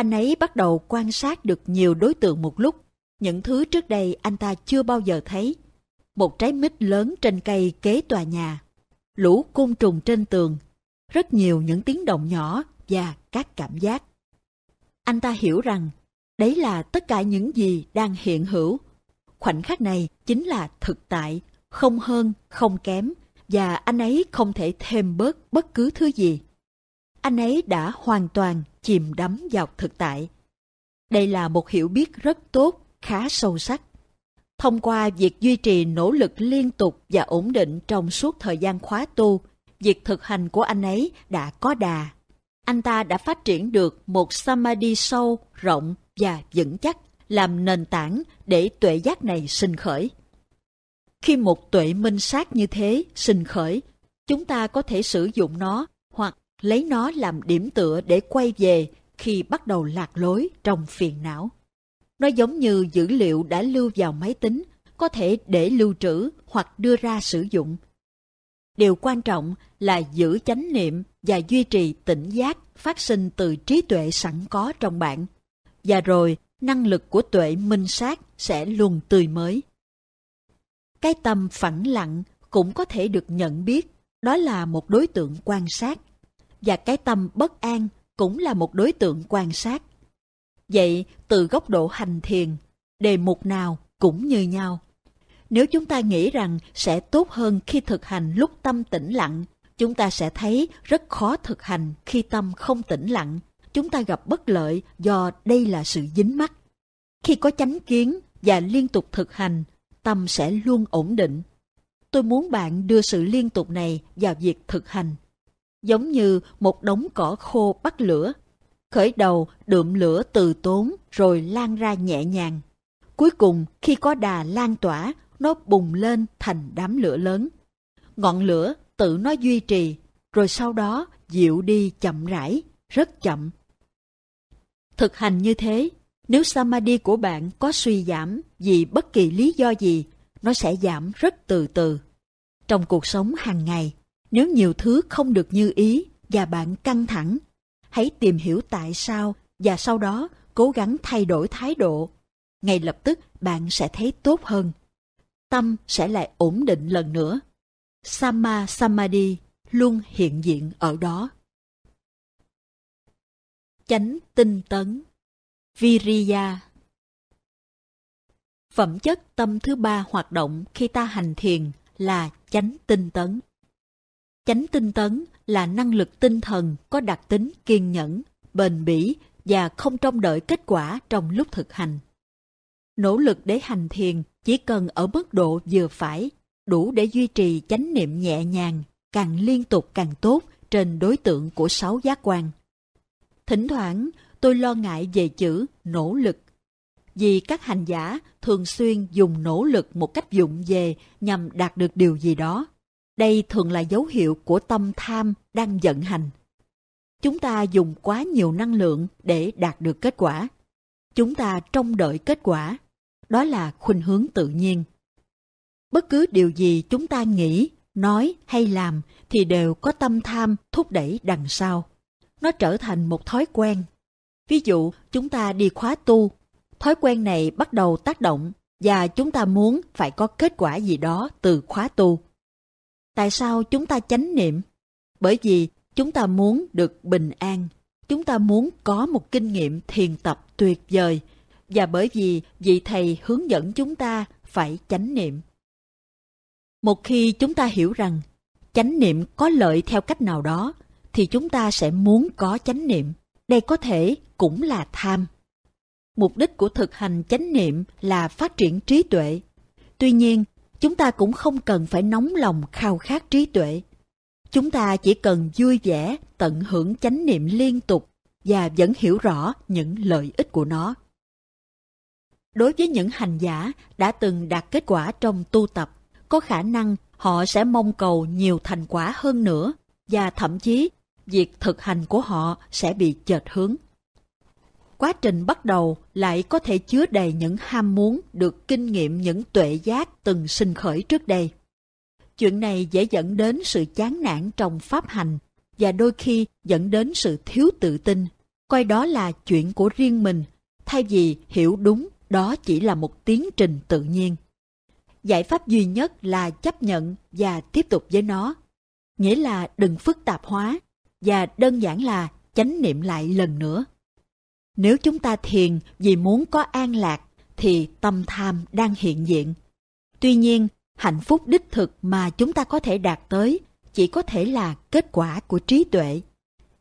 Anh ấy bắt đầu quan sát được nhiều đối tượng một lúc, những thứ trước đây anh ta chưa bao giờ thấy. Một trái mít lớn trên cây kế tòa nhà, lũ côn trùng trên tường, rất nhiều những tiếng động nhỏ và các cảm giác. Anh ta hiểu rằng đấy là tất cả những gì đang hiện hữu. Khoảnh khắc này chính là thực tại, không hơn, không kém, và anh ấy không thể thêm bớt bất cứ thứ gì. Anh ấy đã hoàn toàn chìm đắm vào thực tại. Đây là một hiểu biết rất tốt, khá sâu sắc. Thông qua việc duy trì nỗ lực liên tục và ổn định trong suốt thời gian khóa tu, việc thực hành của anh ấy đã có đà. Anh ta đã phát triển được một samadhi sâu, rộng và vững chắc, làm nền tảng để tuệ giác này sinh khởi. Khi một tuệ minh sát như thế sinh khởi, chúng ta có thể sử dụng nó lấy nó làm điểm tựa để quay về khi bắt đầu lạc lối trong phiền não. Nó giống như dữ liệu đã lưu vào máy tính, có thể để lưu trữ hoặc đưa ra sử dụng. Điều quan trọng là giữ chánh niệm và duy trì tỉnh giác phát sinh từ trí tuệ sẵn có trong bạn. Và rồi, năng lực của tuệ minh sát sẽ luôn tươi mới. Cái tâm phẳng lặng cũng có thể được nhận biết, đó là một đối tượng quan sát. Và cái tâm bất an cũng là một đối tượng quan sát. Vậy, từ góc độ hành thiền, đề mục nào cũng như nhau. Nếu chúng ta nghĩ rằng sẽ tốt hơn khi thực hành lúc tâm tĩnh lặng, chúng ta sẽ thấy rất khó thực hành khi tâm không tĩnh lặng. Chúng ta gặp bất lợi do đây là sự dính mắc. Khi có chánh kiến và liên tục thực hành, tâm sẽ luôn ổn định. Tôi muốn bạn đưa sự liên tục này vào việc thực hành. Giống như một đống cỏ khô bắt lửa. Khởi đầu đượm lửa từ tốn rồi lan ra nhẹ nhàng. Cuối cùng khi có đà lan tỏa, nó bùng lên thành đám lửa lớn. Ngọn lửa tự nó duy trì, rồi sau đó dịu đi chậm rãi, rất chậm. Thực hành như thế, nếu samadhi của bạn có suy giảm vì bất kỳ lý do gì, nó sẽ giảm rất từ từ. Trong cuộc sống hàng ngày, nếu nhiều thứ không được như ý và bạn căng thẳng, hãy tìm hiểu tại sao và sau đó cố gắng thay đổi thái độ. Ngay lập tức bạn sẽ thấy tốt hơn. Tâm sẽ lại ổn định lần nữa. Sama Samadhi luôn hiện diện ở đó. Chánh tinh tấn Viriya Phẩm chất tâm thứ ba hoạt động khi ta hành thiền là chánh tinh tấn. Chánh tinh tấn là năng lực tinh thần có đặc tính kiên nhẫn, bền bỉ và không trông đợi kết quả trong lúc thực hành. Nỗ lực để hành thiền chỉ cần ở mức độ vừa phải, đủ để duy trì chánh niệm nhẹ nhàng, càng liên tục càng tốt trên đối tượng của sáu giác quan. Thỉnh thoảng, tôi lo ngại về chữ nỗ lực. Vì các hành giả thường xuyên dùng nỗ lực một cách dụng về nhằm đạt được điều gì đó. Đây thường là dấu hiệu của tâm tham đang vận hành. Chúng ta dùng quá nhiều năng lượng để đạt được kết quả. Chúng ta trông đợi kết quả. Đó là khuynh hướng tự nhiên. Bất cứ điều gì chúng ta nghĩ, nói hay làm thì đều có tâm tham thúc đẩy đằng sau. Nó trở thành một thói quen. Ví dụ, chúng ta đi khóa tu, thói quen này bắt đầu tác động và chúng ta muốn phải có kết quả gì đó từ khóa tu. Tại sao chúng ta chánh niệm? Bởi vì chúng ta muốn được bình an, chúng ta muốn có một kinh nghiệm thiền tập tuyệt vời và bởi vì vị thầy hướng dẫn chúng ta phải chánh niệm. Một khi chúng ta hiểu rằng chánh niệm có lợi theo cách nào đó, thì chúng ta sẽ muốn có chánh niệm. Đây có thể cũng là tham. Mục đích của thực hành chánh niệm là phát triển trí tuệ. Tuy nhiên, chúng ta cũng không cần phải nóng lòng khao khát trí tuệ. Chúng ta chỉ cần vui vẻ tận hưởng chánh niệm liên tục và vẫn hiểu rõ những lợi ích của nó. Đối với những hành giả đã từng đạt kết quả trong tu tập, có khả năng họ sẽ mong cầu nhiều thành quả hơn nữa và thậm chí việc thực hành của họ sẽ bị chệch hướng. Quá trình bắt đầu lại có thể chứa đầy những ham muốn được kinh nghiệm những tuệ giác từng sinh khởi trước đây. Chuyện này dễ dẫn đến sự chán nản trong pháp hành và đôi khi dẫn đến sự thiếu tự tin, coi đó là chuyện của riêng mình, thay vì hiểu đúng đó chỉ là một tiến trình tự nhiên. Giải pháp duy nhất là chấp nhận và tiếp tục với nó, nghĩa là đừng phức tạp hóa và đơn giản là chánh niệm lại lần nữa. Nếu chúng ta thiền vì muốn có an lạc thì tâm tham đang hiện diện. Tuy nhiên, hạnh phúc đích thực mà chúng ta có thể đạt tới chỉ có thể là kết quả của trí tuệ.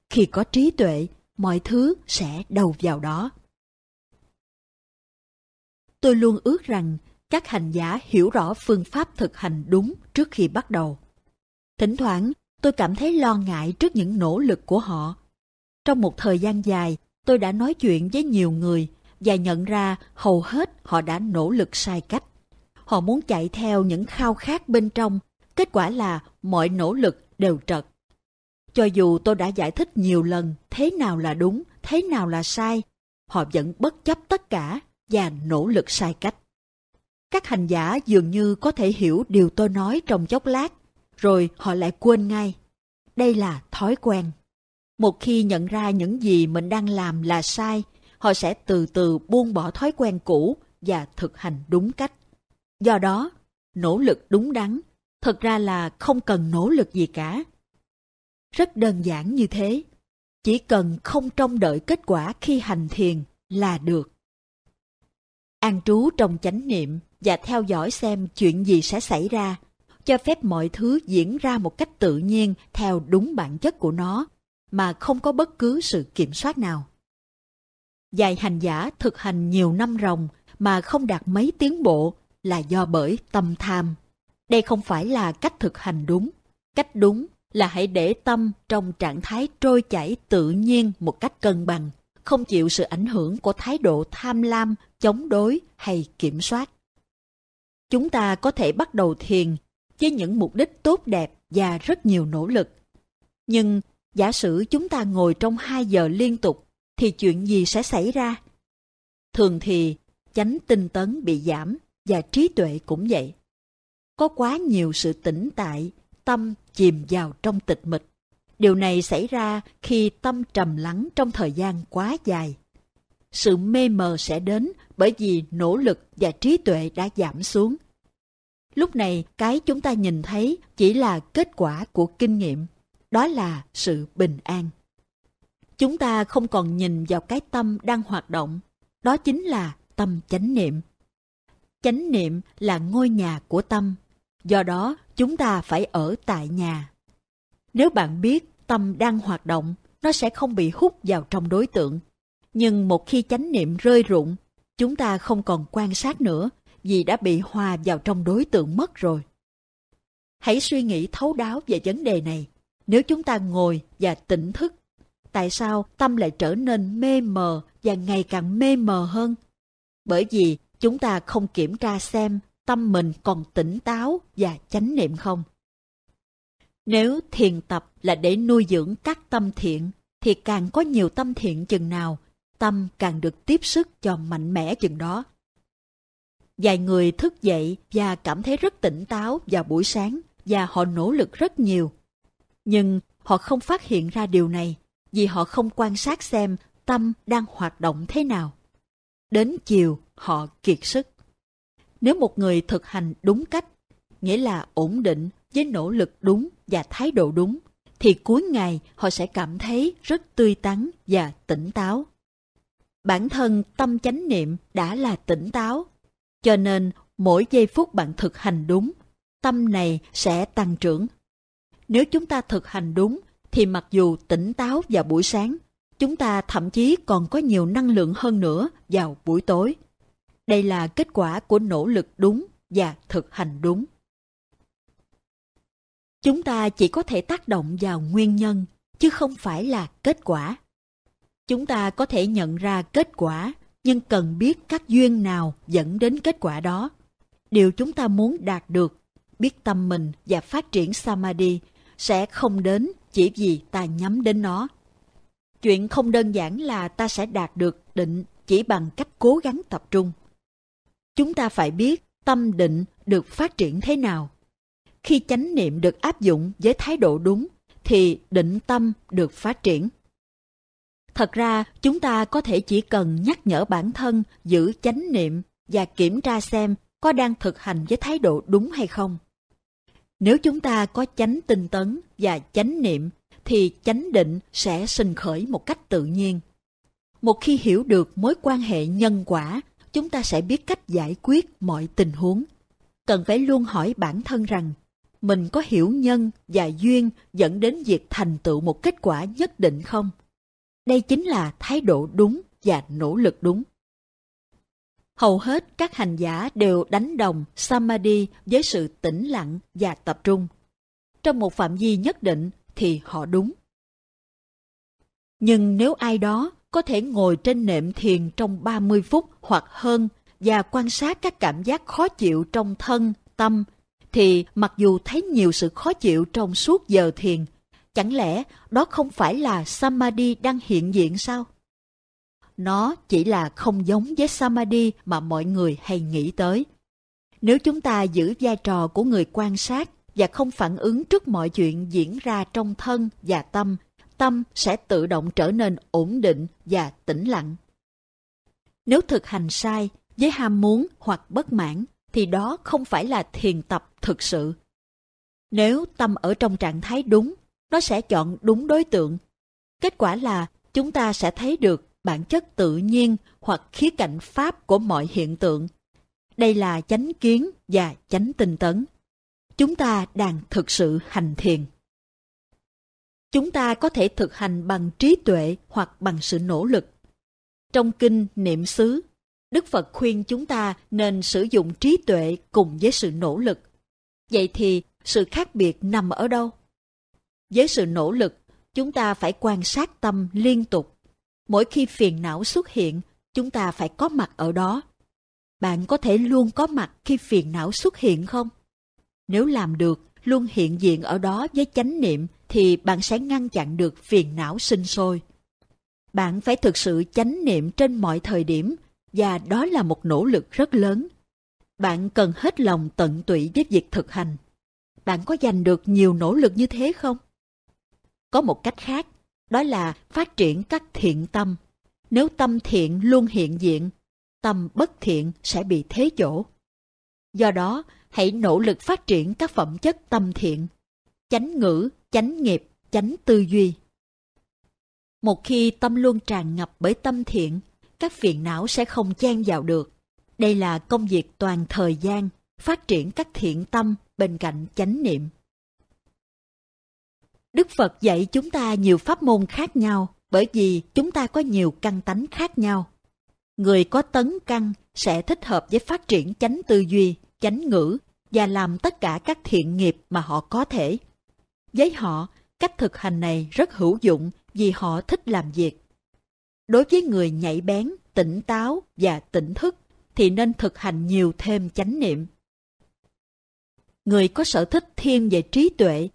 Khi có trí tuệ, mọi thứ sẽ đầu vào đó. Tôi luôn ước rằng các hành giả hiểu rõ phương pháp thực hành đúng trước khi bắt đầu. Thỉnh thoảng, tôi cảm thấy lo ngại trước những nỗ lực của họ. Trong một thời gian dài, tôi đã nói chuyện với nhiều người và nhận ra hầu hết họ đã nỗ lực sai cách. Họ muốn chạy theo những khao khát bên trong, kết quả là mọi nỗ lực đều trật. Cho dù tôi đã giải thích nhiều lần thế nào là đúng, thế nào là sai, họ vẫn bất chấp tất cả và nỗ lực sai cách. Các hành giả dường như có thể hiểu điều tôi nói trong chốc lát, rồi họ lại quên ngay. Đây là thói quen. Một khi nhận ra những gì mình đang làm là sai, họ sẽ từ từ buông bỏ thói quen cũ và thực hành đúng cách. Do đó, nỗ lực đúng đắn, thật ra là không cần nỗ lực gì cả. Rất đơn giản như thế, chỉ cần không trông đợi kết quả khi hành thiền là được. An trú trong chánh niệm và theo dõi xem chuyện gì sẽ xảy ra, cho phép mọi thứ diễn ra một cách tự nhiên theo đúng bản chất của nó, mà không có bất cứ sự kiểm soát nào. Dài hành giả thực hành nhiều năm ròng mà không đạt mấy tiến bộ là do bởi tâm tham. Đây không phải là cách thực hành đúng. Cách đúng là hãy để tâm trong trạng thái trôi chảy tự nhiên một cách cân bằng, không chịu sự ảnh hưởng của thái độ tham lam, chống đối hay kiểm soát. Chúng ta có thể bắt đầu thiền với những mục đích tốt đẹp và rất nhiều nỗ lực. Nhưng giả sử chúng ta ngồi trong 2 giờ liên tục thì chuyện gì sẽ xảy ra? Thường thì chánh tinh tấn bị giảm và trí tuệ cũng vậy. Có quá nhiều sự tĩnh tại, tâm chìm vào trong tịch mịch. Điều này xảy ra khi tâm trầm lắng trong thời gian quá dài. Sự mê mờ sẽ đến bởi vì nỗ lực và trí tuệ đã giảm xuống. Lúc này, cái chúng ta nhìn thấy chỉ là kết quả của kinh nghiệm, đó là sự bình an. Chúng ta không còn nhìn vào cái tâm đang hoạt động, đó chính là tâm chánh niệm. Chánh niệm là ngôi nhà của tâm, do đó chúng ta phải ở tại nhà. Nếu bạn biết tâm đang hoạt động, nó sẽ không bị hút vào trong đối tượng. Nhưng một khi chánh niệm rơi rụng, chúng ta không còn quan sát nữa vì đã bị hòa vào trong đối tượng mất rồi. Hãy suy nghĩ thấu đáo về vấn đề này. Nếu chúng ta ngồi và tỉnh thức, tại sao tâm lại trở nên mê mờ và ngày càng mê mờ hơn? Bởi vì chúng ta không kiểm tra xem tâm mình còn tỉnh táo và chánh niệm không. Nếu thiền tập là để nuôi dưỡng các tâm thiện, thì càng có nhiều tâm thiện chừng nào, tâm càng được tiếp sức cho mạnh mẽ chừng đó. Vài người thức dậy và cảm thấy rất tỉnh táo vào buổi sáng và họ nỗ lực rất nhiều. Nhưng họ không phát hiện ra điều này vì họ không quan sát xem tâm đang hoạt động thế nào. Đến chiều, họ kiệt sức. Nếu một người thực hành đúng cách, nghĩa là ổn định với nỗ lực đúng và thái độ đúng, thì cuối ngày họ sẽ cảm thấy rất tươi tắn và tỉnh táo. Bản thân tâm chánh niệm đã là tỉnh táo, cho nên mỗi giây phút bạn thực hành đúng, tâm này sẽ tăng trưởng. Nếu chúng ta thực hành đúng, thì mặc dù tỉnh táo vào buổi sáng, chúng ta thậm chí còn có nhiều năng lượng hơn nữa vào buổi tối. Đây là kết quả của nỗ lực đúng và thực hành đúng. Chúng ta chỉ có thể tác động vào nguyên nhân, chứ không phải là kết quả. Chúng ta có thể nhận ra kết quả, nhưng cần biết các duyên nào dẫn đến kết quả đó. Điều chúng ta muốn đạt được, biết tâm mình và phát triển Samadhi sẽ không đến chỉ vì ta nhắm đến nó. Chuyện không đơn giản là ta sẽ đạt được định chỉ bằng cách cố gắng tập trung. Chúng ta phải biết tâm định được phát triển thế nào. Khi chánh niệm được áp dụng với thái độ đúng, thì định tâm được phát triển. Thật ra, chúng ta có thể chỉ cần nhắc nhở bản thân giữ chánh niệm và kiểm tra xem có đang thực hành với thái độ đúng hay không. Nếu chúng ta có chánh tinh tấn và chánh niệm, thì chánh định sẽ sinh khởi một cách tự nhiên. Một khi hiểu được mối quan hệ nhân quả, chúng ta sẽ biết cách giải quyết mọi tình huống. Cần phải luôn hỏi bản thân rằng, mình có hiểu nhân và duyên dẫn đến việc thành tựu một kết quả nhất định không? Đây chính là thái độ đúng và nỗ lực đúng. Hầu hết các hành giả đều đánh đồng Samadhi với sự tĩnh lặng và tập trung. Trong một phạm vi nhất định thì họ đúng. Nhưng nếu ai đó có thể ngồi trên nệm thiền trong 30 phút hoặc hơn và quan sát các cảm giác khó chịu trong thân, tâm, thì mặc dù thấy nhiều sự khó chịu trong suốt giờ thiền, chẳng lẽ đó không phải là Samadhi đang hiện diện sao? Nó chỉ là không giống với Samadhi mà mọi người hay nghĩ tới. Nếu chúng ta giữ vai trò của người quan sát và không phản ứng trước mọi chuyện diễn ra trong thân và tâm, tâm sẽ tự động trở nên ổn định và tĩnh lặng. Nếu thực hành sai với ham muốn hoặc bất mãn, thì đó không phải là thiền tập thực sự. Nếu tâm ở trong trạng thái đúng, nó sẽ chọn đúng đối tượng. Kết quả là chúng ta sẽ thấy được bản chất tự nhiên hoặc khía cạnh pháp của mọi hiện tượng. Đây là chánh kiến và chánh tinh tấn. Chúng ta đang thực sự hành thiền. Chúng ta có thể thực hành bằng trí tuệ hoặc bằng sự nỗ lực. Trong kinh Niệm xứ, Đức Phật khuyên chúng ta nên sử dụng trí tuệ cùng với sự nỗ lực. Vậy thì sự khác biệt nằm ở đâu? Với sự nỗ lực, chúng ta phải quan sát tâm liên tục mỗi khi phiền não xuất hiện, chúng ta phải có mặt ở đó. Bạn có thể luôn có mặt khi phiền não xuất hiện không? Nếu làm được, luôn hiện diện ở đó với chánh niệm, thì bạn sẽ ngăn chặn được phiền não sinh sôi. Bạn phải thực sự chánh niệm trên mọi thời điểm, và đó là một nỗ lực rất lớn. Bạn cần hết lòng tận tụy với việc thực hành. Bạn có dành được nhiều nỗ lực như thế không? Có một cách khác, đó là phát triển các thiện tâm. Nếu tâm thiện luôn hiện diện, tâm bất thiện sẽ bị thế chỗ. Do đó, hãy nỗ lực phát triển các phẩm chất tâm thiện, chánh ngữ, chánh nghiệp, chánh tư duy. Một khi tâm luôn tràn ngập bởi tâm thiện, các phiền não sẽ không chen vào được. Đây là công việc toàn thời gian, phát triển các thiện tâm bên cạnh chánh niệm. Đức Phật dạy chúng ta nhiều pháp môn khác nhau bởi vì chúng ta có nhiều căn tánh khác nhau. Người có tấn căn sẽ thích hợp với phát triển chánh tư duy, chánh ngữ và làm tất cả các thiện nghiệp mà họ có thể. Với họ, cách thực hành này rất hữu dụng vì họ thích làm việc. Đối với người nhạy bén, tỉnh táo và tỉnh thức thì nên thực hành nhiều thêm chánh niệm. Người có sở thích thiên về trí tuệ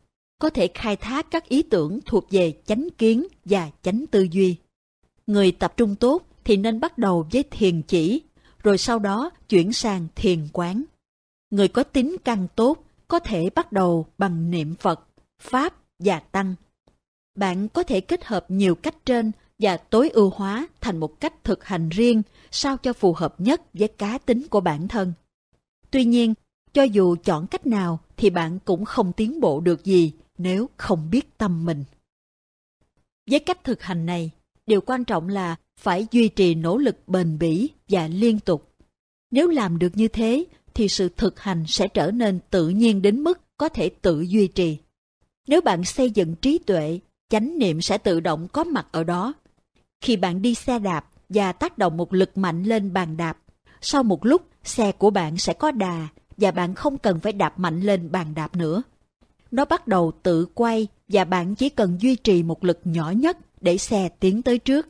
có thể khai thác các ý tưởng thuộc về chánh kiến và chánh tư duy. Người tập trung tốt thì nên bắt đầu với thiền chỉ, rồi sau đó chuyển sang thiền quán. Người có tính căn tốt có thể bắt đầu bằng niệm Phật, Pháp và Tăng. Bạn có thể kết hợp nhiều cách trên và tối ưu hóa thành một cách thực hành riêng sao cho phù hợp nhất với cá tính của bản thân. Tuy nhiên, cho dù chọn cách nào thì bạn cũng không tiến bộ được gì nếu không biết tâm mình. Với cách thực hành này, điều quan trọng là phải duy trì nỗ lực bền bỉ và liên tục. Nếu làm được như thế, thì sự thực hành sẽ trở nên tự nhiên đến mức có thể tự duy trì. Nếu bạn xây dựng trí tuệ, chánh niệm sẽ tự động có mặt ở đó. Khi bạn đi xe đạp và tác động một lực mạnh lên bàn đạp, sau một lúc xe của bạn sẽ có đà và bạn không cần phải đạp mạnh lên bàn đạp nữa. Nó bắt đầu tự quay và bạn chỉ cần duy trì một lực nhỏ nhất để xe tiến tới trước.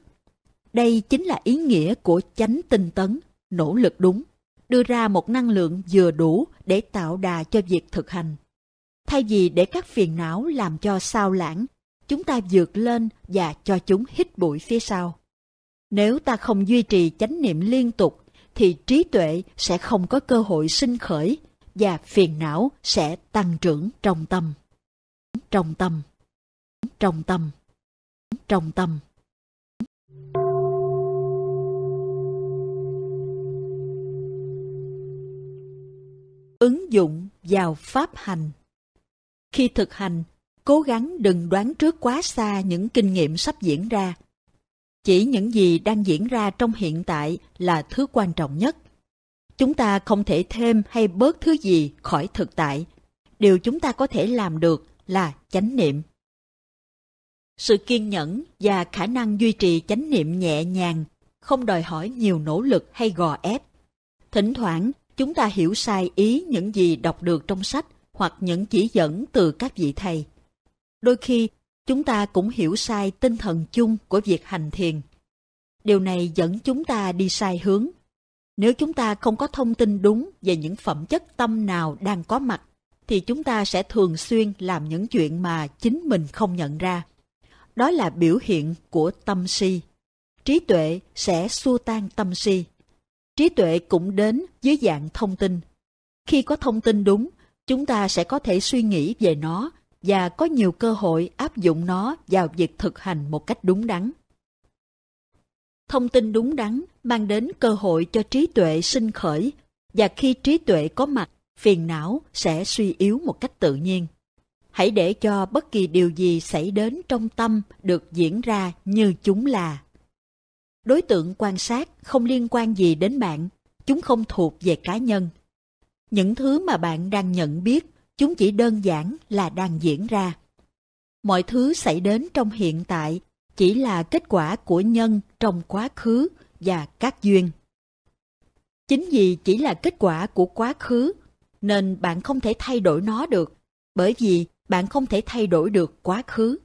Đây chính là ý nghĩa của chánh tinh tấn, nỗ lực đúng, đưa ra một năng lượng vừa đủ để tạo đà cho việc thực hành. Thay vì để các phiền não làm cho sao lãng, chúng ta vượt lên và cho chúng hít bụi phía sau. Nếu ta không duy trì chánh niệm liên tục, thì trí tuệ sẽ không có cơ hội sinh khởi và phiền não sẽ tăng trưởng trong tâm. Trong tâm. Trong tâm. Trong tâm. Ứng dụng vào pháp hành Khi thực hành, cố gắng đừng đoán trước quá xa những kinh nghiệm sắp diễn ra. Chỉ những gì đang diễn ra trong hiện tại là thứ quan trọng nhất. Chúng ta không thể thêm hay bớt thứ gì khỏi thực tại. Điều chúng ta có thể làm được là chánh niệm. Sự kiên nhẫn và khả năng duy trì chánh niệm nhẹ nhàng không đòi hỏi nhiều nỗ lực hay gò ép. Thỉnh thoảng, chúng ta hiểu sai ý những gì đọc được trong sách hoặc những chỉ dẫn từ các vị thầy. Đôi khi, chúng ta cũng hiểu sai tinh thần chung của việc hành thiền. Điều này dẫn chúng ta đi sai hướng. Nếu chúng ta không có thông tin đúng về những phẩm chất tâm nào đang có mặt, thì chúng ta sẽ thường xuyên làm những chuyện mà chính mình không nhận ra. Đó là biểu hiện của tâm si. Trí tuệ sẽ xua tan tâm si. Trí tuệ cũng đến dưới dạng thông tin. Khi có thông tin đúng, chúng ta sẽ có thể suy nghĩ về nó và có nhiều cơ hội áp dụng nó vào việc thực hành một cách đúng đắn. Thông tin đúng đắn mang đến cơ hội cho trí tuệ sinh khởi và khi trí tuệ có mặt, phiền não sẽ suy yếu một cách tự nhiên. Hãy để cho bất kỳ điều gì xảy đến trong tâm được diễn ra như chúng là. Đối tượng quan sát không liên quan gì đến bạn, chúng không thuộc về cá nhân. Những thứ mà bạn đang nhận biết chúng chỉ đơn giản là đang diễn ra. Mọi thứ xảy đến trong hiện tại chỉ là kết quả của nhân trong quá khứ và các duyên. Chính vì chỉ là kết quả của quá khứ, nên bạn không thể thay đổi nó được, bởi vì bạn không thể thay đổi được quá khứ.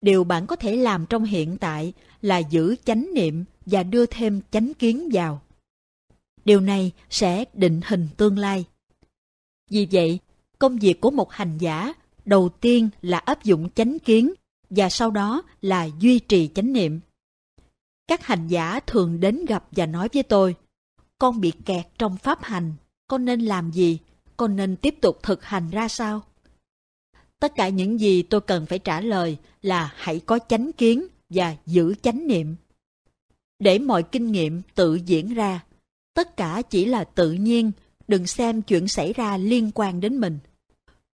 Điều bạn có thể làm trong hiện tại là giữ chánh niệm và đưa thêm chánh kiến vào. Điều này sẽ định hình tương lai. Vì vậy, công việc của một hành giả đầu tiên là áp dụng chánh kiến và sau đó là duy trì chánh niệm. Các hành giả thường đến gặp và nói với tôi, con bị kẹt trong pháp hành, con nên làm gì, con nên tiếp tục thực hành ra sao? Tất cả những gì tôi cần phải trả lời là hãy có chánh kiến và giữ chánh niệm. Để mọi kinh nghiệm tự diễn ra, tất cả chỉ là tự nhiên đừng xem chuyện xảy ra liên quan đến mình.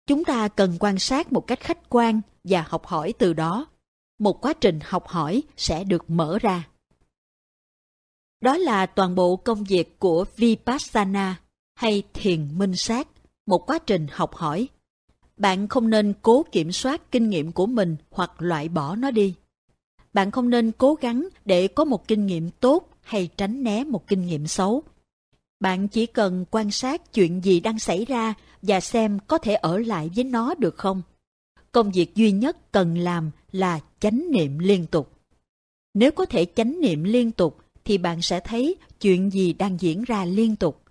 Chúng ta cần quan sát một cách khách quan và học hỏi từ đó. Một quá trình học hỏi sẽ được mở ra. Đó là toàn bộ công việc của Vipassana hay thiền minh sát, một quá trình học hỏi. Bạn không nên cố kiểm soát kinh nghiệm của mình hoặc loại bỏ nó đi. Bạn không nên cố gắng để có một kinh nghiệm tốt hay tránh né một kinh nghiệm xấu bạn chỉ cần quan sát chuyện gì đang xảy ra và xem có thể ở lại với nó được không. Công việc duy nhất cần làm là chánh niệm liên tục. Nếu có thể chánh niệm liên tục thì bạn sẽ thấy chuyện gì đang diễn ra liên tục.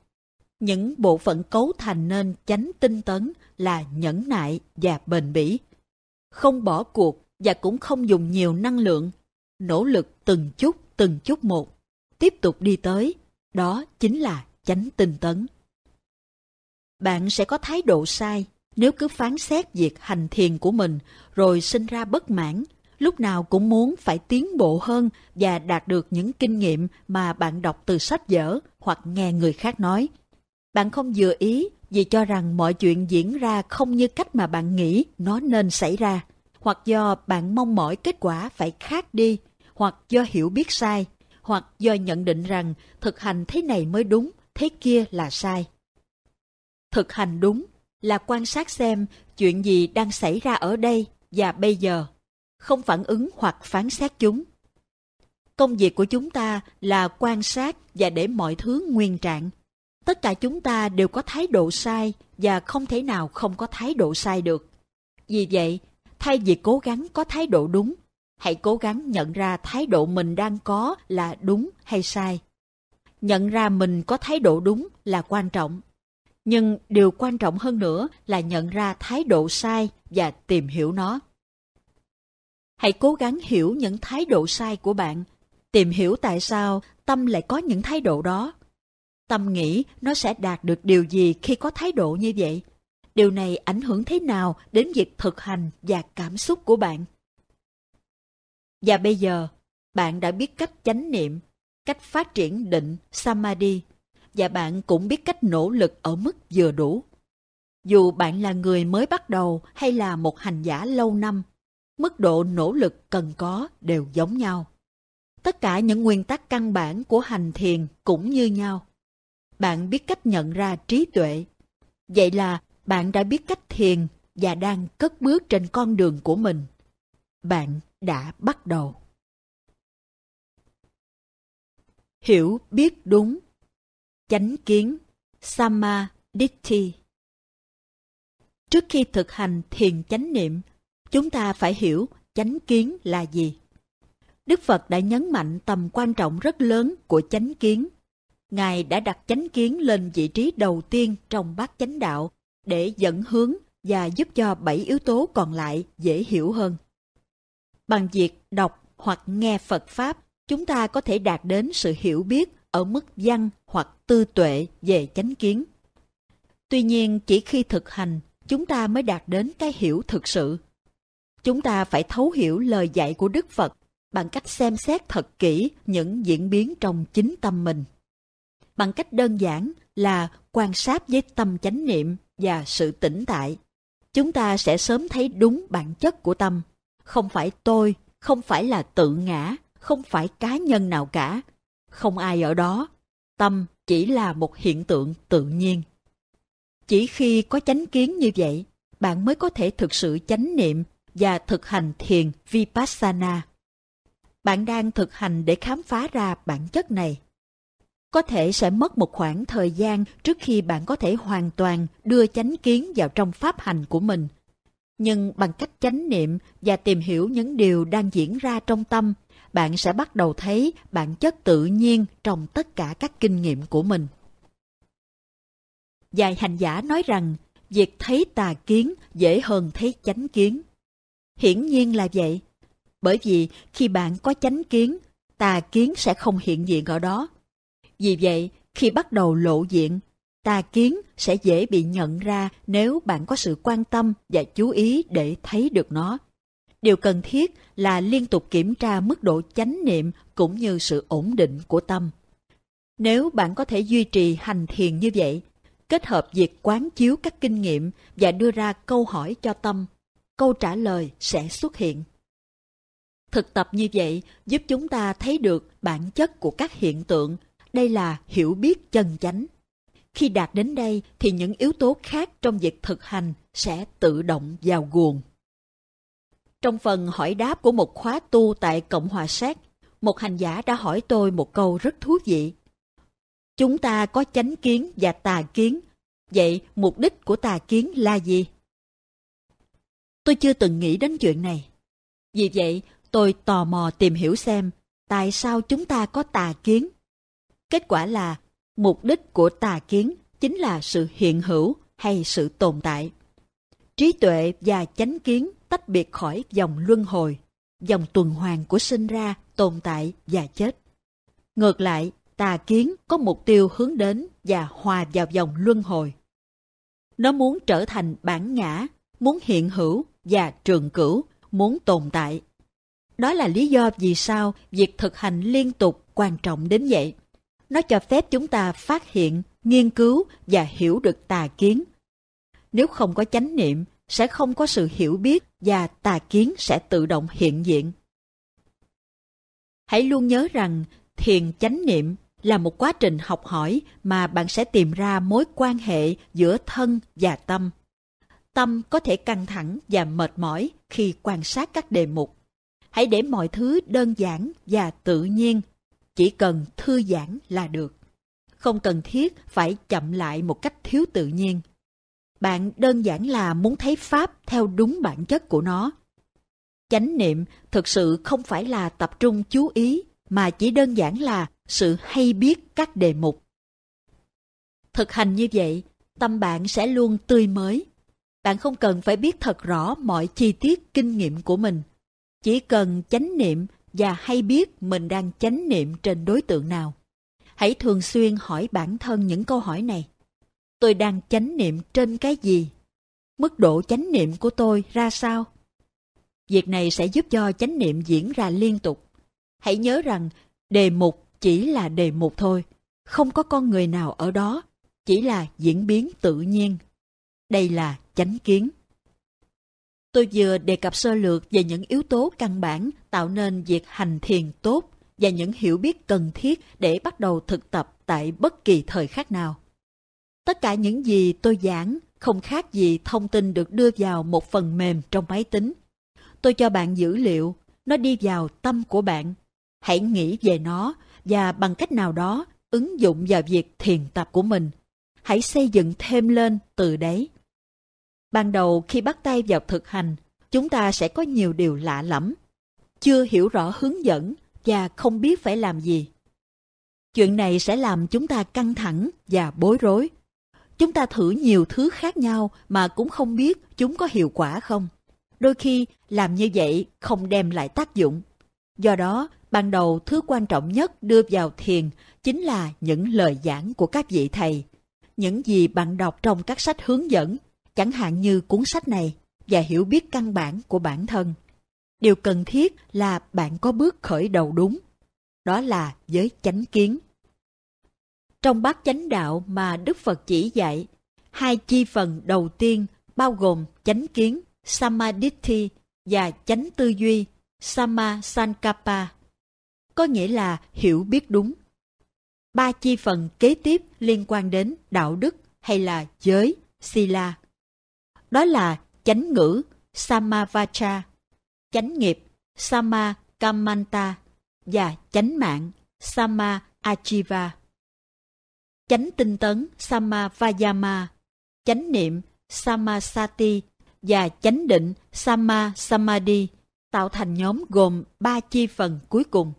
Những bộ phận cấu thành nên chánh tinh tấn là nhẫn nại và bền bỉ. Không bỏ cuộc và cũng không dùng nhiều năng lượng, nỗ lực từng chút từng chút một, tiếp tục đi tới Đó chính là chánh tinh tấn. Bạn sẽ có thái độ sai nếu cứ phán xét việc hành thiền của mình rồi sinh ra bất mãn, lúc nào cũng muốn phải tiến bộ hơn và đạt được những kinh nghiệm mà bạn đọc từ sách vở hoặc nghe người khác nói. Bạn không vừa ý vì cho rằng mọi chuyện diễn ra không như cách mà bạn nghĩ nó nên xảy ra, hoặc do bạn mong mỏi kết quả phải khác đi, hoặc do hiểu biết sai, hoặc do nhận định rằng thực hành thế này mới đúng, thế kia là sai. Thực hành đúng là quan sát xem chuyện gì đang xảy ra ở đây và bây giờ, không phản ứng hoặc phán xét chúng. Công việc của chúng ta là quan sát và để mọi thứ nguyên trạng. Tất cả chúng ta đều có thái độ sai và không thể nào không có thái độ sai được. Vì vậy, thay vì cố gắng có thái độ đúng, hãy cố gắng nhận ra thái độ mình đang có là đúng hay sai. Nhận ra mình có thái độ đúng là quan trọng. Nhưng điều quan trọng hơn nữa là nhận ra thái độ sai và tìm hiểu nó. Hãy cố gắng hiểu những thái độ sai của bạn, tìm hiểu tại sao tâm lại có những thái độ đó. Tâm nghĩ nó sẽ đạt được điều gì khi có thái độ như vậy? Điều này ảnh hưởng thế nào đến việc thực hành và cảm xúc của bạn? Và bây giờ, bạn đã biết cách chánh niệm, cách phát triển định Samadhi, và bạn cũng biết cách nỗ lực ở mức vừa đủ. Dù bạn là người mới bắt đầu hay là một hành giả lâu năm, mức độ nỗ lực cần có đều giống nhau. Tất cả những nguyên tắc căn bản của hành thiền cũng như nhau. Bạn biết cách nhận ra trí tuệ. Vậy là bạn đã biết cách thiền và đang cất bước trên con đường của mình. Bạn đã bắt đầu. Hiểu biết đúng Chánh kiến Sama Ditti Trước khi thực hành thiền chánh niệm, chúng ta phải hiểu chánh kiến là gì. Đức Phật đã nhấn mạnh tầm quan trọng rất lớn của chánh kiến. Ngài đã đặt chánh kiến lên vị trí đầu tiên trong bát chánh đạo để dẫn hướng và giúp cho bảy yếu tố còn lại dễ hiểu hơn. Bằng việc đọc hoặc nghe Phật Pháp, chúng ta có thể đạt đến sự hiểu biết ở mức văn hoặc tư tuệ về chánh kiến. Tuy nhiên, chỉ khi thực hành, chúng ta mới đạt đến cái hiểu thực sự. Chúng ta phải thấu hiểu lời dạy của Đức Phật bằng cách xem xét thật kỹ những diễn biến trong chính tâm mình. Bằng cách đơn giản là quan sát với tâm chánh niệm và sự tĩnh tại, chúng ta sẽ sớm thấy đúng bản chất của tâm. Không phải tôi, không phải là tự ngã, không phải cá nhân nào cả. Không ai ở đó. Tâm chỉ là một hiện tượng tự nhiên. Chỉ khi có chánh kiến như vậy, bạn mới có thể thực sự chánh niệm và thực hành thiền Vipassana. Bạn đang thực hành để khám phá ra bản chất này. Có thể sẽ mất một khoảng thời gian trước khi bạn có thể hoàn toàn đưa chánh kiến vào trong pháp hành của mình. Nhưng bằng cách chánh niệm và tìm hiểu những điều đang diễn ra trong tâm, bạn sẽ bắt đầu thấy bản chất tự nhiên trong tất cả các kinh nghiệm của mình. Dài hành giả nói rằng việc thấy tà kiến dễ hơn thấy chánh kiến. Hiển nhiên là vậy, bởi vì khi bạn có chánh kiến, tà kiến sẽ không hiện diện ở đó. Vì vậy, khi bắt đầu lộ diện, tà kiến sẽ dễ bị nhận ra nếu bạn có sự quan tâm và chú ý để thấy được nó. Điều cần thiết là liên tục kiểm tra mức độ chánh niệm cũng như sự ổn định của tâm. Nếu bạn có thể duy trì hành thiền như vậy, kết hợp việc quán chiếu các kinh nghiệm và đưa ra câu hỏi cho tâm, câu trả lời sẽ xuất hiện. Thực tập như vậy giúp chúng ta thấy được bản chất của các hiện tượng, đây là hiểu biết chân chánh. Khi đạt đến đây thì những yếu tố khác trong việc thực hành sẽ tự động vào guồng. Trong phần hỏi đáp của một khóa tu tại Cộng hòa Séc, một hành giả đã hỏi tôi một câu rất thú vị. Chúng ta có chánh kiến và tà kiến, vậy mục đích của tà kiến là gì? Tôi chưa từng nghĩ đến chuyện này. Vì vậy, tôi tò mò tìm hiểu xem tại sao chúng ta có tà kiến. Kết quả là mục đích của tà kiến chính là sự hiện hữu hay sự tồn tại. Trí tuệ và chánh kiến tách biệt khỏi dòng luân hồi, dòng tuần hoàn của sinh ra, tồn tại và chết. Ngược lại, tà kiến có mục tiêu hướng đến và hòa vào dòng luân hồi. Nó muốn trở thành bản ngã, muốn hiện hữu và trường cửu, muốn tồn tại. Đó là lý do vì sao việc thực hành liên tục quan trọng đến vậy. Nó cho phép chúng ta phát hiện, nghiên cứu và hiểu được tà kiến. Nếu không có chánh niệm, sẽ không có sự hiểu biết và tà kiến sẽ tự động hiện diện. Hãy luôn nhớ rằng thiền chánh niệm là một quá trình học hỏi mà bạn sẽ tìm ra mối quan hệ giữa thân và tâm. Tâm có thể căng thẳng và mệt mỏi khi quan sát các đề mục. Hãy để mọi thứ đơn giản và tự nhiên, chỉ cần thư giãn là được. Không cần thiết phải chậm lại một cách thiếu tự nhiên. Bạn đơn giản là muốn thấy Pháp theo đúng bản chất của nó. Chánh niệm thực sự không phải là tập trung chú ý, mà chỉ đơn giản là sự hay biết các đề mục. Thực hành như vậy, tâm bạn sẽ luôn tươi mới. Bạn không cần phải biết thật rõ mọi chi tiết kinh nghiệm của mình. Chỉ cần chánh niệm và hay biết mình đang chánh niệm trên đối tượng nào. Hãy thường xuyên hỏi bản thân những câu hỏi này. Tôi đang chánh niệm trên cái gì? Mức độ chánh niệm của tôi ra sao? Việc này sẽ giúp cho chánh niệm diễn ra liên tục. Hãy nhớ rằng đề mục chỉ là đề mục thôi, không có con người nào ở đó, chỉ là diễn biến tự nhiên. Đây là chánh kiến. Tôi vừa đề cập sơ lược về những yếu tố căn bản tạo nên việc hành thiền tốt và những hiểu biết cần thiết để bắt đầu thực tập tại bất kỳ thời khắc nào. Tất cả những gì tôi giảng không khác gì thông tin được đưa vào một phần mềm trong máy tính. Tôi cho bạn dữ liệu, nó đi vào tâm của bạn. Hãy nghĩ về nó và bằng cách nào đó ứng dụng vào việc thiền tập của mình. Hãy xây dựng thêm lên từ đấy. Ban đầu khi bắt tay vào thực hành, chúng ta sẽ có nhiều điều lạ lẫm, Chưa hiểu rõ hướng dẫn và không biết phải làm gì. Chuyện này sẽ làm chúng ta căng thẳng và bối rối. Chúng ta thử nhiều thứ khác nhau mà cũng không biết chúng có hiệu quả không. Đôi khi làm như vậy không đem lại tác dụng. Do đó, ban đầu thứ quan trọng nhất đưa vào thiền chính là những lời giảng của các vị thầy. Những gì bạn đọc trong các sách hướng dẫn, chẳng hạn như cuốn sách này, và hiểu biết căn bản của bản thân. Điều cần thiết là bạn có bước khởi đầu đúng. Đó là giới chánh kiến. Trong bát chánh đạo mà Đức Phật chỉ dạy, hai chi phần đầu tiên bao gồm chánh kiến, Samadhi và chánh tư duy, Sama Sankapa, có nghĩa là hiểu biết đúng. Ba chi phần kế tiếp liên quan đến đạo đức hay là giới, Sila. Đó là chánh ngữ, Samavacha, chánh nghiệp, Sama Kamanta và chánh mạng, Sama Achiva. Chánh tinh tấn, Sama Vayama, chánh niệm, Samasati và chánh định, Sama Samadhi tạo thành nhóm gồm ba chi phần cuối cùng.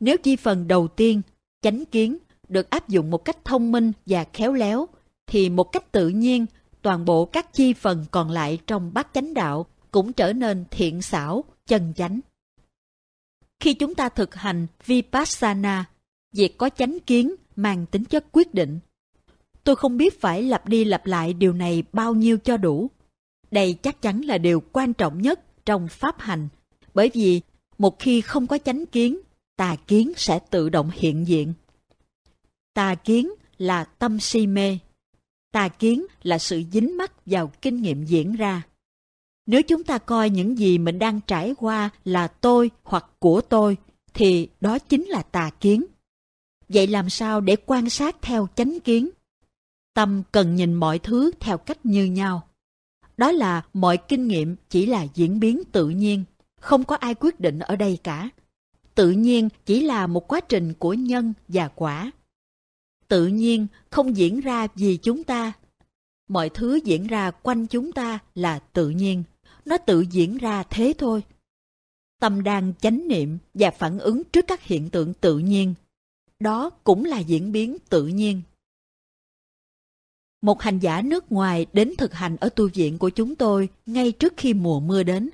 Nếu chi phần đầu tiên, chánh kiến, được áp dụng một cách thông minh và khéo léo, thì một cách tự nhiên, toàn bộ các chi phần còn lại trong bát chánh đạo cũng trở nên thiện xảo, chân chánh. Khi chúng ta thực hành Vipassana, việc có chánh kiến mang tính chất quyết định. Tôi không biết phải lặp đi lặp lại điều này bao nhiêu cho đủ. Đây chắc chắn là điều quan trọng nhất trong pháp hành, bởi vì một khi không có chánh kiến, tà kiến sẽ tự động hiện diện. Tà kiến là tâm si mê. Tà kiến là sự dính mắc vào kinh nghiệm diễn ra. Nếu chúng ta coi những gì mình đang trải qua là tôi hoặc của tôi, thì đó chính là tà kiến. Vậy làm sao để quan sát theo chánh kiến? Tâm cần nhìn mọi thứ theo cách như nhau. Đó là mọi kinh nghiệm chỉ là diễn biến tự nhiên, không có ai quyết định ở đây cả. Tự nhiên chỉ là một quá trình của nhân và quả. Tự nhiên không diễn ra vì chúng ta. Mọi thứ diễn ra quanh chúng ta là tự nhiên, nó tự diễn ra thế thôi. Tâm đang chánh niệm và phản ứng trước các hiện tượng tự nhiên. Đó cũng là diễn biến tự nhiên. Một hành giả nước ngoài đến thực hành ở tu viện của chúng tôi ngay trước khi mùa mưa đến.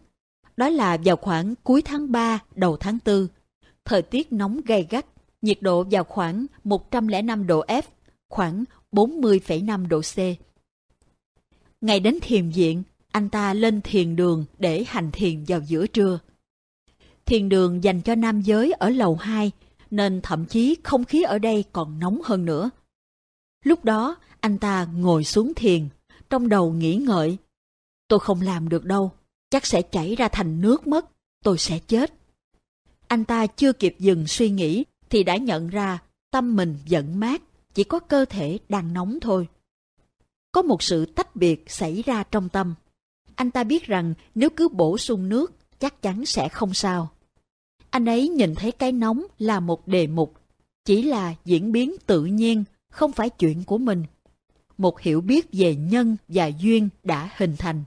Đó là vào khoảng cuối tháng 3, đầu tháng 4. Thời tiết nóng gay gắt, Nhiệt độ vào khoảng 105 độ F, khoảng 40,5 độ C. Ngày đến thiền viện, anh ta lên thiền đường để hành thiền vào giữa trưa. Thiền đường dành cho nam giới ở lầu 2, nên thậm chí không khí ở đây còn nóng hơn nữa. Lúc đó, anh ta ngồi xuống thiền, trong đầu nghĩ ngợi. Tôi không làm được đâu, chắc sẽ chảy ra thành nước mất, tôi sẽ chết. Anh ta chưa kịp dừng suy nghĩ thì đã nhận ra tâm mình vẫn mát, chỉ có cơ thể đang nóng thôi. Có một sự tách biệt xảy ra trong tâm. Anh ta biết rằng nếu cứ bổ sung nước, chắc chắn sẽ không sao. Anh ấy nhìn thấy cái nóng là một đề mục, chỉ là diễn biến tự nhiên, không phải chuyện của mình. Một hiểu biết về nhân và duyên đã hình thành.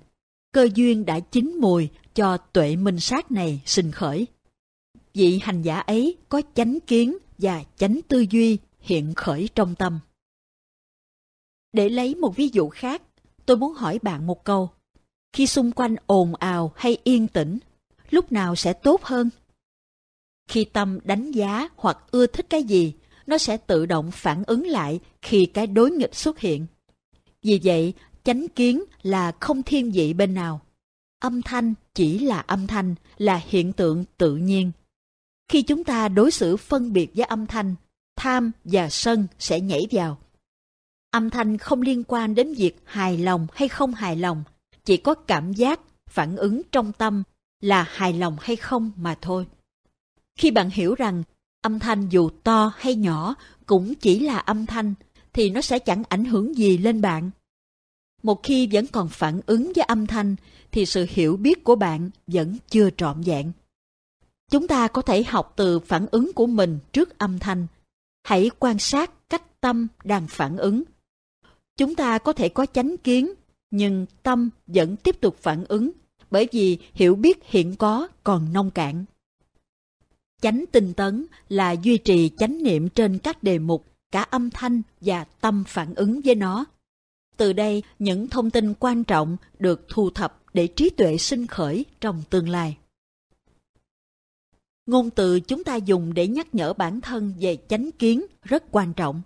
Cơ duyên đã chín mùi cho tuệ minh sát này sinh khởi. Vị hành giả ấy có chánh kiến và chánh tư duy hiện khởi trong tâm. Để lấy một ví dụ khác, tôi muốn hỏi bạn một câu. Khi xung quanh ồn ào hay yên tĩnh, lúc nào sẽ tốt hơn? Khi tâm đánh giá hoặc ưa thích cái gì, nó sẽ tự động phản ứng lại khi cái đối nghịch xuất hiện. Vì vậy, chánh kiến là không thiên vị bên nào. Âm thanh chỉ là âm thanh, là hiện tượng tự nhiên. Khi chúng ta đối xử phân biệt với âm thanh, tham và sân sẽ nhảy vào. Âm thanh không liên quan đến việc hài lòng hay không hài lòng, chỉ có cảm giác, phản ứng trong tâm là hài lòng hay không mà thôi. Khi bạn hiểu rằng âm thanh dù to hay nhỏ cũng chỉ là âm thanh, thì nó sẽ chẳng ảnh hưởng gì lên bạn. Một khi vẫn còn phản ứng với âm thanh, thì sự hiểu biết của bạn vẫn chưa trọn vẹn. Chúng ta có thể học từ phản ứng của mình trước âm thanh. Hãy quan sát cách tâm đang phản ứng. Chúng ta có thể có chánh kiến, nhưng tâm vẫn tiếp tục phản ứng, bởi vì hiểu biết hiện có còn nông cạn. Chánh tinh tấn là duy trì chánh niệm trên các đề mục, cả âm thanh và tâm phản ứng với nó. Từ đây, những thông tin quan trọng được thu thập để trí tuệ sinh khởi trong tương lai. Ngôn từ chúng ta dùng để nhắc nhở bản thân về chánh kiến rất quan trọng.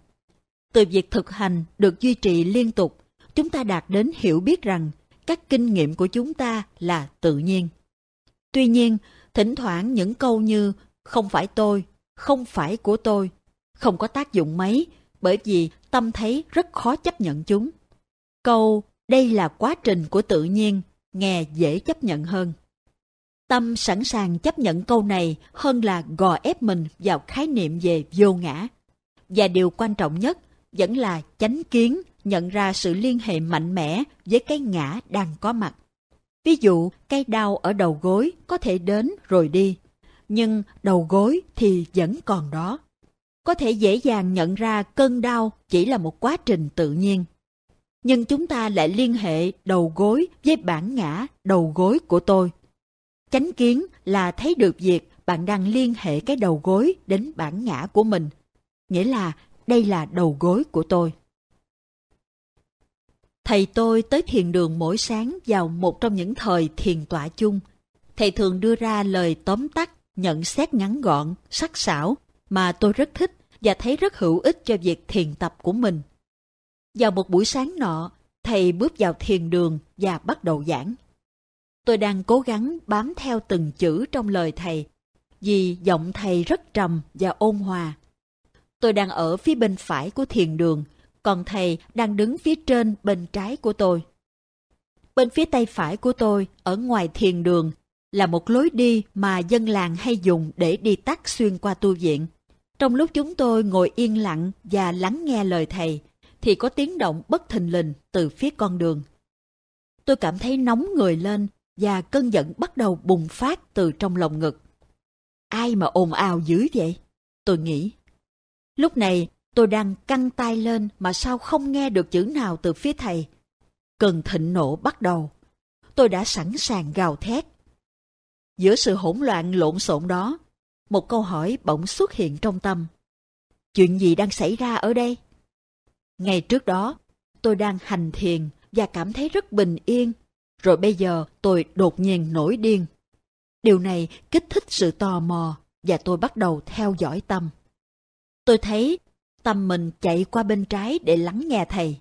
Từ việc thực hành được duy trì liên tục, chúng ta đạt đến hiểu biết rằng các kinh nghiệm của chúng ta là tự nhiên. Tuy nhiên, thỉnh thoảng những câu như không phải tôi, không phải của tôi, không có tác dụng mấy bởi vì tâm thấy rất khó chấp nhận chúng. Câu đây là quá trình của tự nhiên nghe dễ chấp nhận hơn. Tâm sẵn sàng chấp nhận câu này hơn là gò ép mình vào khái niệm về vô ngã. Và điều quan trọng nhất vẫn là chánh kiến nhận ra sự liên hệ mạnh mẽ với cái ngã đang có mặt. Ví dụ, cây đau ở đầu gối có thể đến rồi đi, nhưng đầu gối thì vẫn còn đó. Có thể dễ dàng nhận ra cơn đau chỉ là một quá trình tự nhiên. Nhưng chúng ta lại liên hệ đầu gối với bản ngã đầu gối của tôi. Chánh kiến là thấy được việc bạn đang liên hệ cái đầu gối đến bản ngã của mình. Nghĩa là đây là đầu gối của tôi. Thầy tôi tới thiền đường mỗi sáng vào một trong những thời thiền tọa chung. Thầy thường đưa ra lời tóm tắt nhận xét ngắn gọn, sắc sảo mà tôi rất thích và thấy rất hữu ích cho việc thiền tập của mình. Vào một buổi sáng nọ, thầy bước vào thiền đường và bắt đầu giảng. Tôi đang cố gắng bám theo từng chữ trong lời thầy, vì giọng thầy rất trầm và ôn hòa. Tôi đang ở phía bên phải của thiền đường, còn thầy đang đứng phía trên bên trái của tôi. Bên phía tay phải của tôi, ở ngoài thiền đường, là một lối đi mà dân làng hay dùng để đi tắt xuyên qua tu viện. Trong lúc chúng tôi ngồi yên lặng và lắng nghe lời thầy, thì có tiếng động bất thình lình từ phía con đường. Tôi cảm thấy nóng người lên và cơn giận bắt đầu bùng phát từ trong lòng ngực. Ai mà ồn ào dữ vậy? Tôi nghĩ. Lúc này tôi đang căng tay lên mà sao không nghe được chữ nào từ phía thầy. Cơn thịnh nộ bắt đầu. Tôi đã sẵn sàng gào thét Giữa sự hỗn loạn lộn xộn đó, một câu hỏi bỗng xuất hiện trong tâm. Chuyện gì đang xảy ra ở đây? Ngày trước đó, tôi đang hành thiền và cảm thấy rất bình yên, rồi bây giờ tôi đột nhiên nổi điên. Điều này kích thích sự tò mò và tôi bắt đầu theo dõi tâm. Tôi thấy tâm mình chạy qua bên trái để lắng nghe thầy.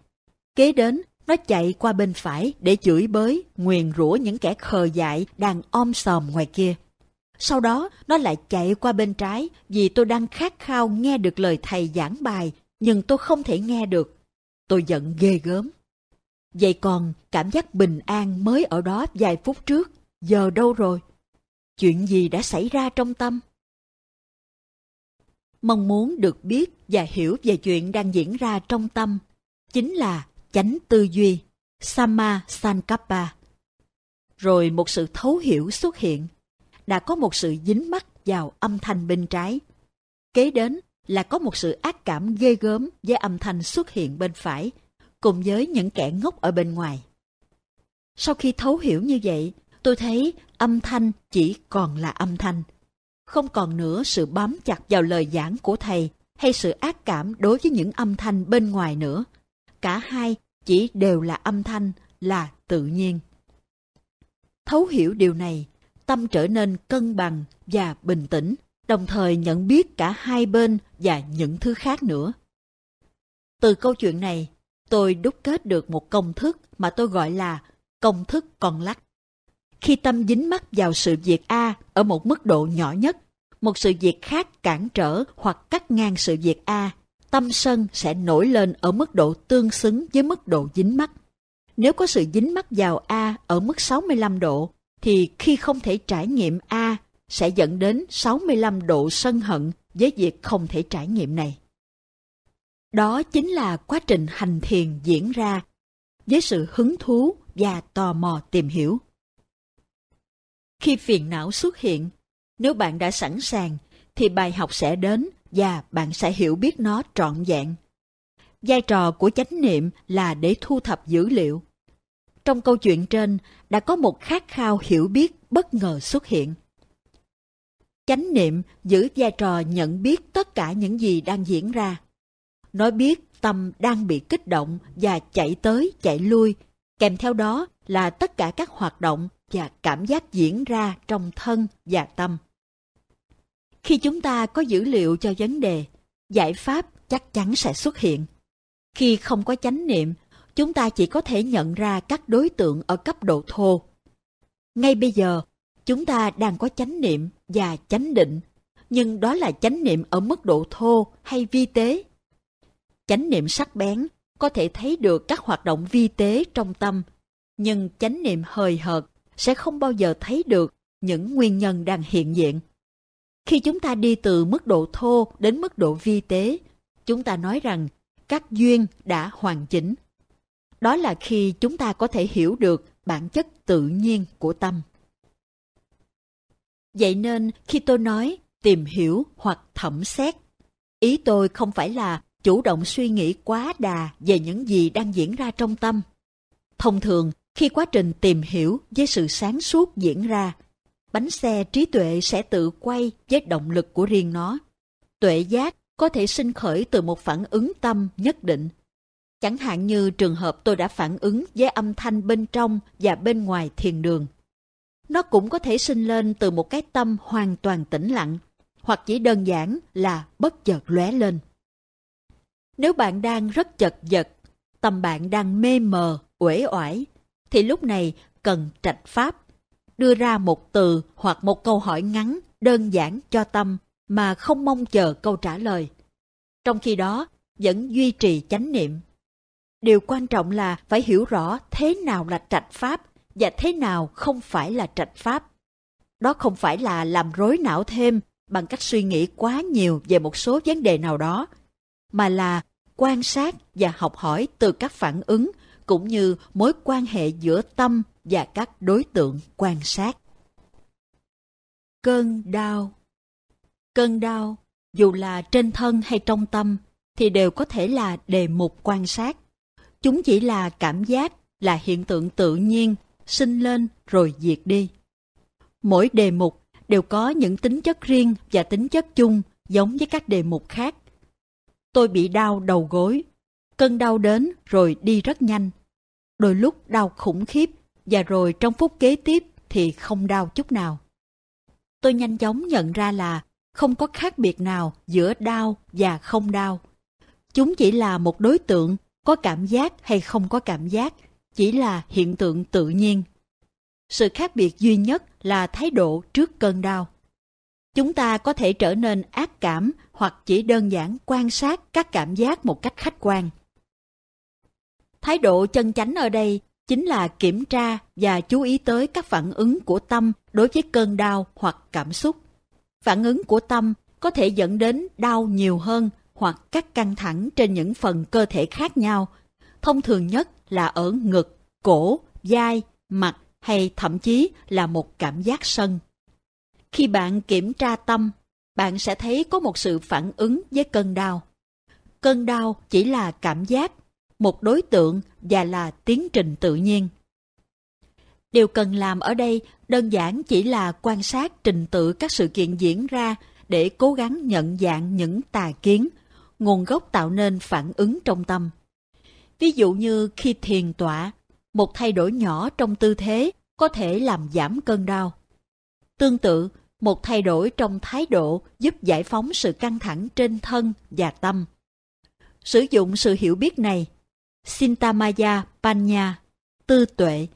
Kế đến, nó chạy qua bên phải để chửi bới, nguyền rủa những kẻ khờ dại đang om sòm ngoài kia. Sau đó, nó lại chạy qua bên trái vì tôi đang khát khao nghe được lời thầy giảng bài, nhưng tôi không thể nghe được. Tôi giận ghê gớm. Vậy còn cảm giác bình an mới ở đó vài phút trước, giờ đâu rồi? Chuyện gì đã xảy ra trong tâm? Mong muốn được biết và hiểu về chuyện đang diễn ra trong tâm chính là chánh tư duy, Sama Sankappa. Rồi một sự thấu hiểu xuất hiện, đã có một sự dính mắc vào âm thanh bên trái. Kế đến là có một sự ác cảm ghê gớm với âm thanh xuất hiện bên phải, cùng với những kẻ ngốc ở bên ngoài. Sau khi thấu hiểu như vậy, tôi thấy âm thanh chỉ còn là âm thanh. Không còn nữa sự bám chặt vào lời giảng của thầy hay sự ác cảm đối với những âm thanh bên ngoài nữa. Cả hai chỉ đều là âm thanh, là tự nhiên. Thấu hiểu điều này, tâm trở nên cân bằng và bình tĩnh, đồng thời nhận biết cả hai bên và những thứ khác nữa. Từ câu chuyện này, tôi đúc kết được một công thức mà tôi gọi là công thức con lắc. Khi tâm dính mắc vào sự việc A ở một mức độ nhỏ nhất, một sự việc khác cản trở hoặc cắt ngang sự việc A, tâm sân sẽ nổi lên ở mức độ tương xứng với mức độ dính mắc. Nếu có sự dính mắc vào A ở mức 65 độ, thì khi không thể trải nghiệm A sẽ dẫn đến 65 độ sân hận với việc không thể trải nghiệm này. Đó chính là quá trình hành thiền diễn ra với sự hứng thú và tò mò tìm hiểu. Khi phiền não xuất hiện, nếu bạn đã sẵn sàng thì bài học sẽ đến và bạn sẽ hiểu biết nó trọn vẹn. Vai trò của chánh niệm là để thu thập dữ liệu. Trong câu chuyện trên đã có một khát khao hiểu biết bất ngờ xuất hiện. Chánh niệm giữ vai trò nhận biết tất cả những gì đang diễn ra. Nó biết tâm đang bị kích động và chạy tới chạy lui, kèm theo đó là tất cả các hoạt động và cảm giác diễn ra trong thân và tâm. Khi chúng ta có dữ liệu cho vấn đề, giải pháp chắc chắn sẽ xuất hiện. Khi không có chánh niệm, chúng ta chỉ có thể nhận ra các đối tượng ở cấp độ thô. Ngay bây giờ, chúng ta đang có chánh niệm và chánh định, nhưng đó là chánh niệm ở mức độ thô hay vi tế. Chánh niệm sắc bén có thể thấy được các hoạt động vi tế trong tâm, nhưng chánh niệm hời hợt sẽ không bao giờ thấy được những nguyên nhân đang hiện diện. Khi chúng ta đi từ mức độ thô đến mức độ vi tế, chúng ta nói rằng các duyên đã hoàn chỉnh. Đó là khi chúng ta có thể hiểu được bản chất tự nhiên của tâm. Vậy nên khi tôi nói tìm hiểu hoặc thẩm xét, ý tôi không phải là chủ động suy nghĩ quá đà về những gì đang diễn ra trong tâm. Thông thường, khi quá trình tìm hiểu với sự sáng suốt diễn ra, bánh xe trí tuệ sẽ tự quay với động lực của riêng nó. Tuệ giác có thể sinh khởi từ một phản ứng tâm nhất định. Chẳng hạn như trường hợp tôi đã phản ứng với âm thanh bên trong và bên ngoài thiền đường. Nó cũng có thể sinh lên từ một cái tâm hoàn toàn tĩnh lặng, hoặc chỉ đơn giản là bất chợt lóe lên. Nếu bạn đang rất chật vật, tâm bạn đang mê mờ, uể oải, thì lúc này cần trạch pháp đưa ra một từ hoặc một câu hỏi ngắn, đơn giản cho tâm mà không mong chờ câu trả lời. Trong khi đó, vẫn duy trì chánh niệm. Điều quan trọng là phải hiểu rõ thế nào là trạch pháp và thế nào không phải là trạch pháp. Đó không phải là làm rối não thêm bằng cách suy nghĩ quá nhiều về một số vấn đề nào đó, mà là quan sát và học hỏi từ các phản ứng cũng như mối quan hệ giữa tâm và các đối tượng quan sát. Cơn đau Cơn đau, dù là trên thân hay trong tâm, thì đều có thể là đề mục quan sát. Chúng chỉ là cảm giác, là hiện tượng tự nhiên, sinh lên rồi diệt đi. Mỗi đề mục đều có những tính chất riêng và tính chất chung giống với các đề mục khác. Tôi bị đau đầu gối. Cơn đau đến rồi đi rất nhanh. Đôi lúc đau khủng khiếp và rồi trong phút kế tiếp thì không đau chút nào. Tôi nhanh chóng nhận ra là không có khác biệt nào giữa đau và không đau. Chúng chỉ là một đối tượng có cảm giác hay không có cảm giác, chỉ là hiện tượng tự nhiên. Sự khác biệt duy nhất là thái độ trước cơn đau. Chúng ta có thể trở nên ác cảm hoặc chỉ đơn giản quan sát các cảm giác một cách khách quan. Thái độ chân chánh ở đây chính là kiểm tra và chú ý tới các phản ứng của tâm đối với cơn đau hoặc cảm xúc. Phản ứng của tâm có thể dẫn đến đau nhiều hơn hoặc các căng thẳng trên những phần cơ thể khác nhau. Thông thường nhất là ở ngực, cổ, vai, mặt hay thậm chí là một cảm giác sân. Khi bạn kiểm tra tâm, bạn sẽ thấy có một sự phản ứng với cơn đau. Cơn đau chỉ là cảm giác, một đối tượng và là tiến trình tự nhiên. Điều cần làm ở đây đơn giản chỉ là quan sát trình tự các sự kiện diễn ra để cố gắng nhận dạng những tà kiến, nguồn gốc tạo nên phản ứng trong tâm. Ví dụ như khi thiền tọa, một thay đổi nhỏ trong tư thế có thể làm giảm cơn đau. Tương tự, một thay đổi trong thái độ giúp giải phóng sự căng thẳng trên thân và tâm. Sử dụng sự hiểu biết này, Sintamaya Panya, tư tuệ,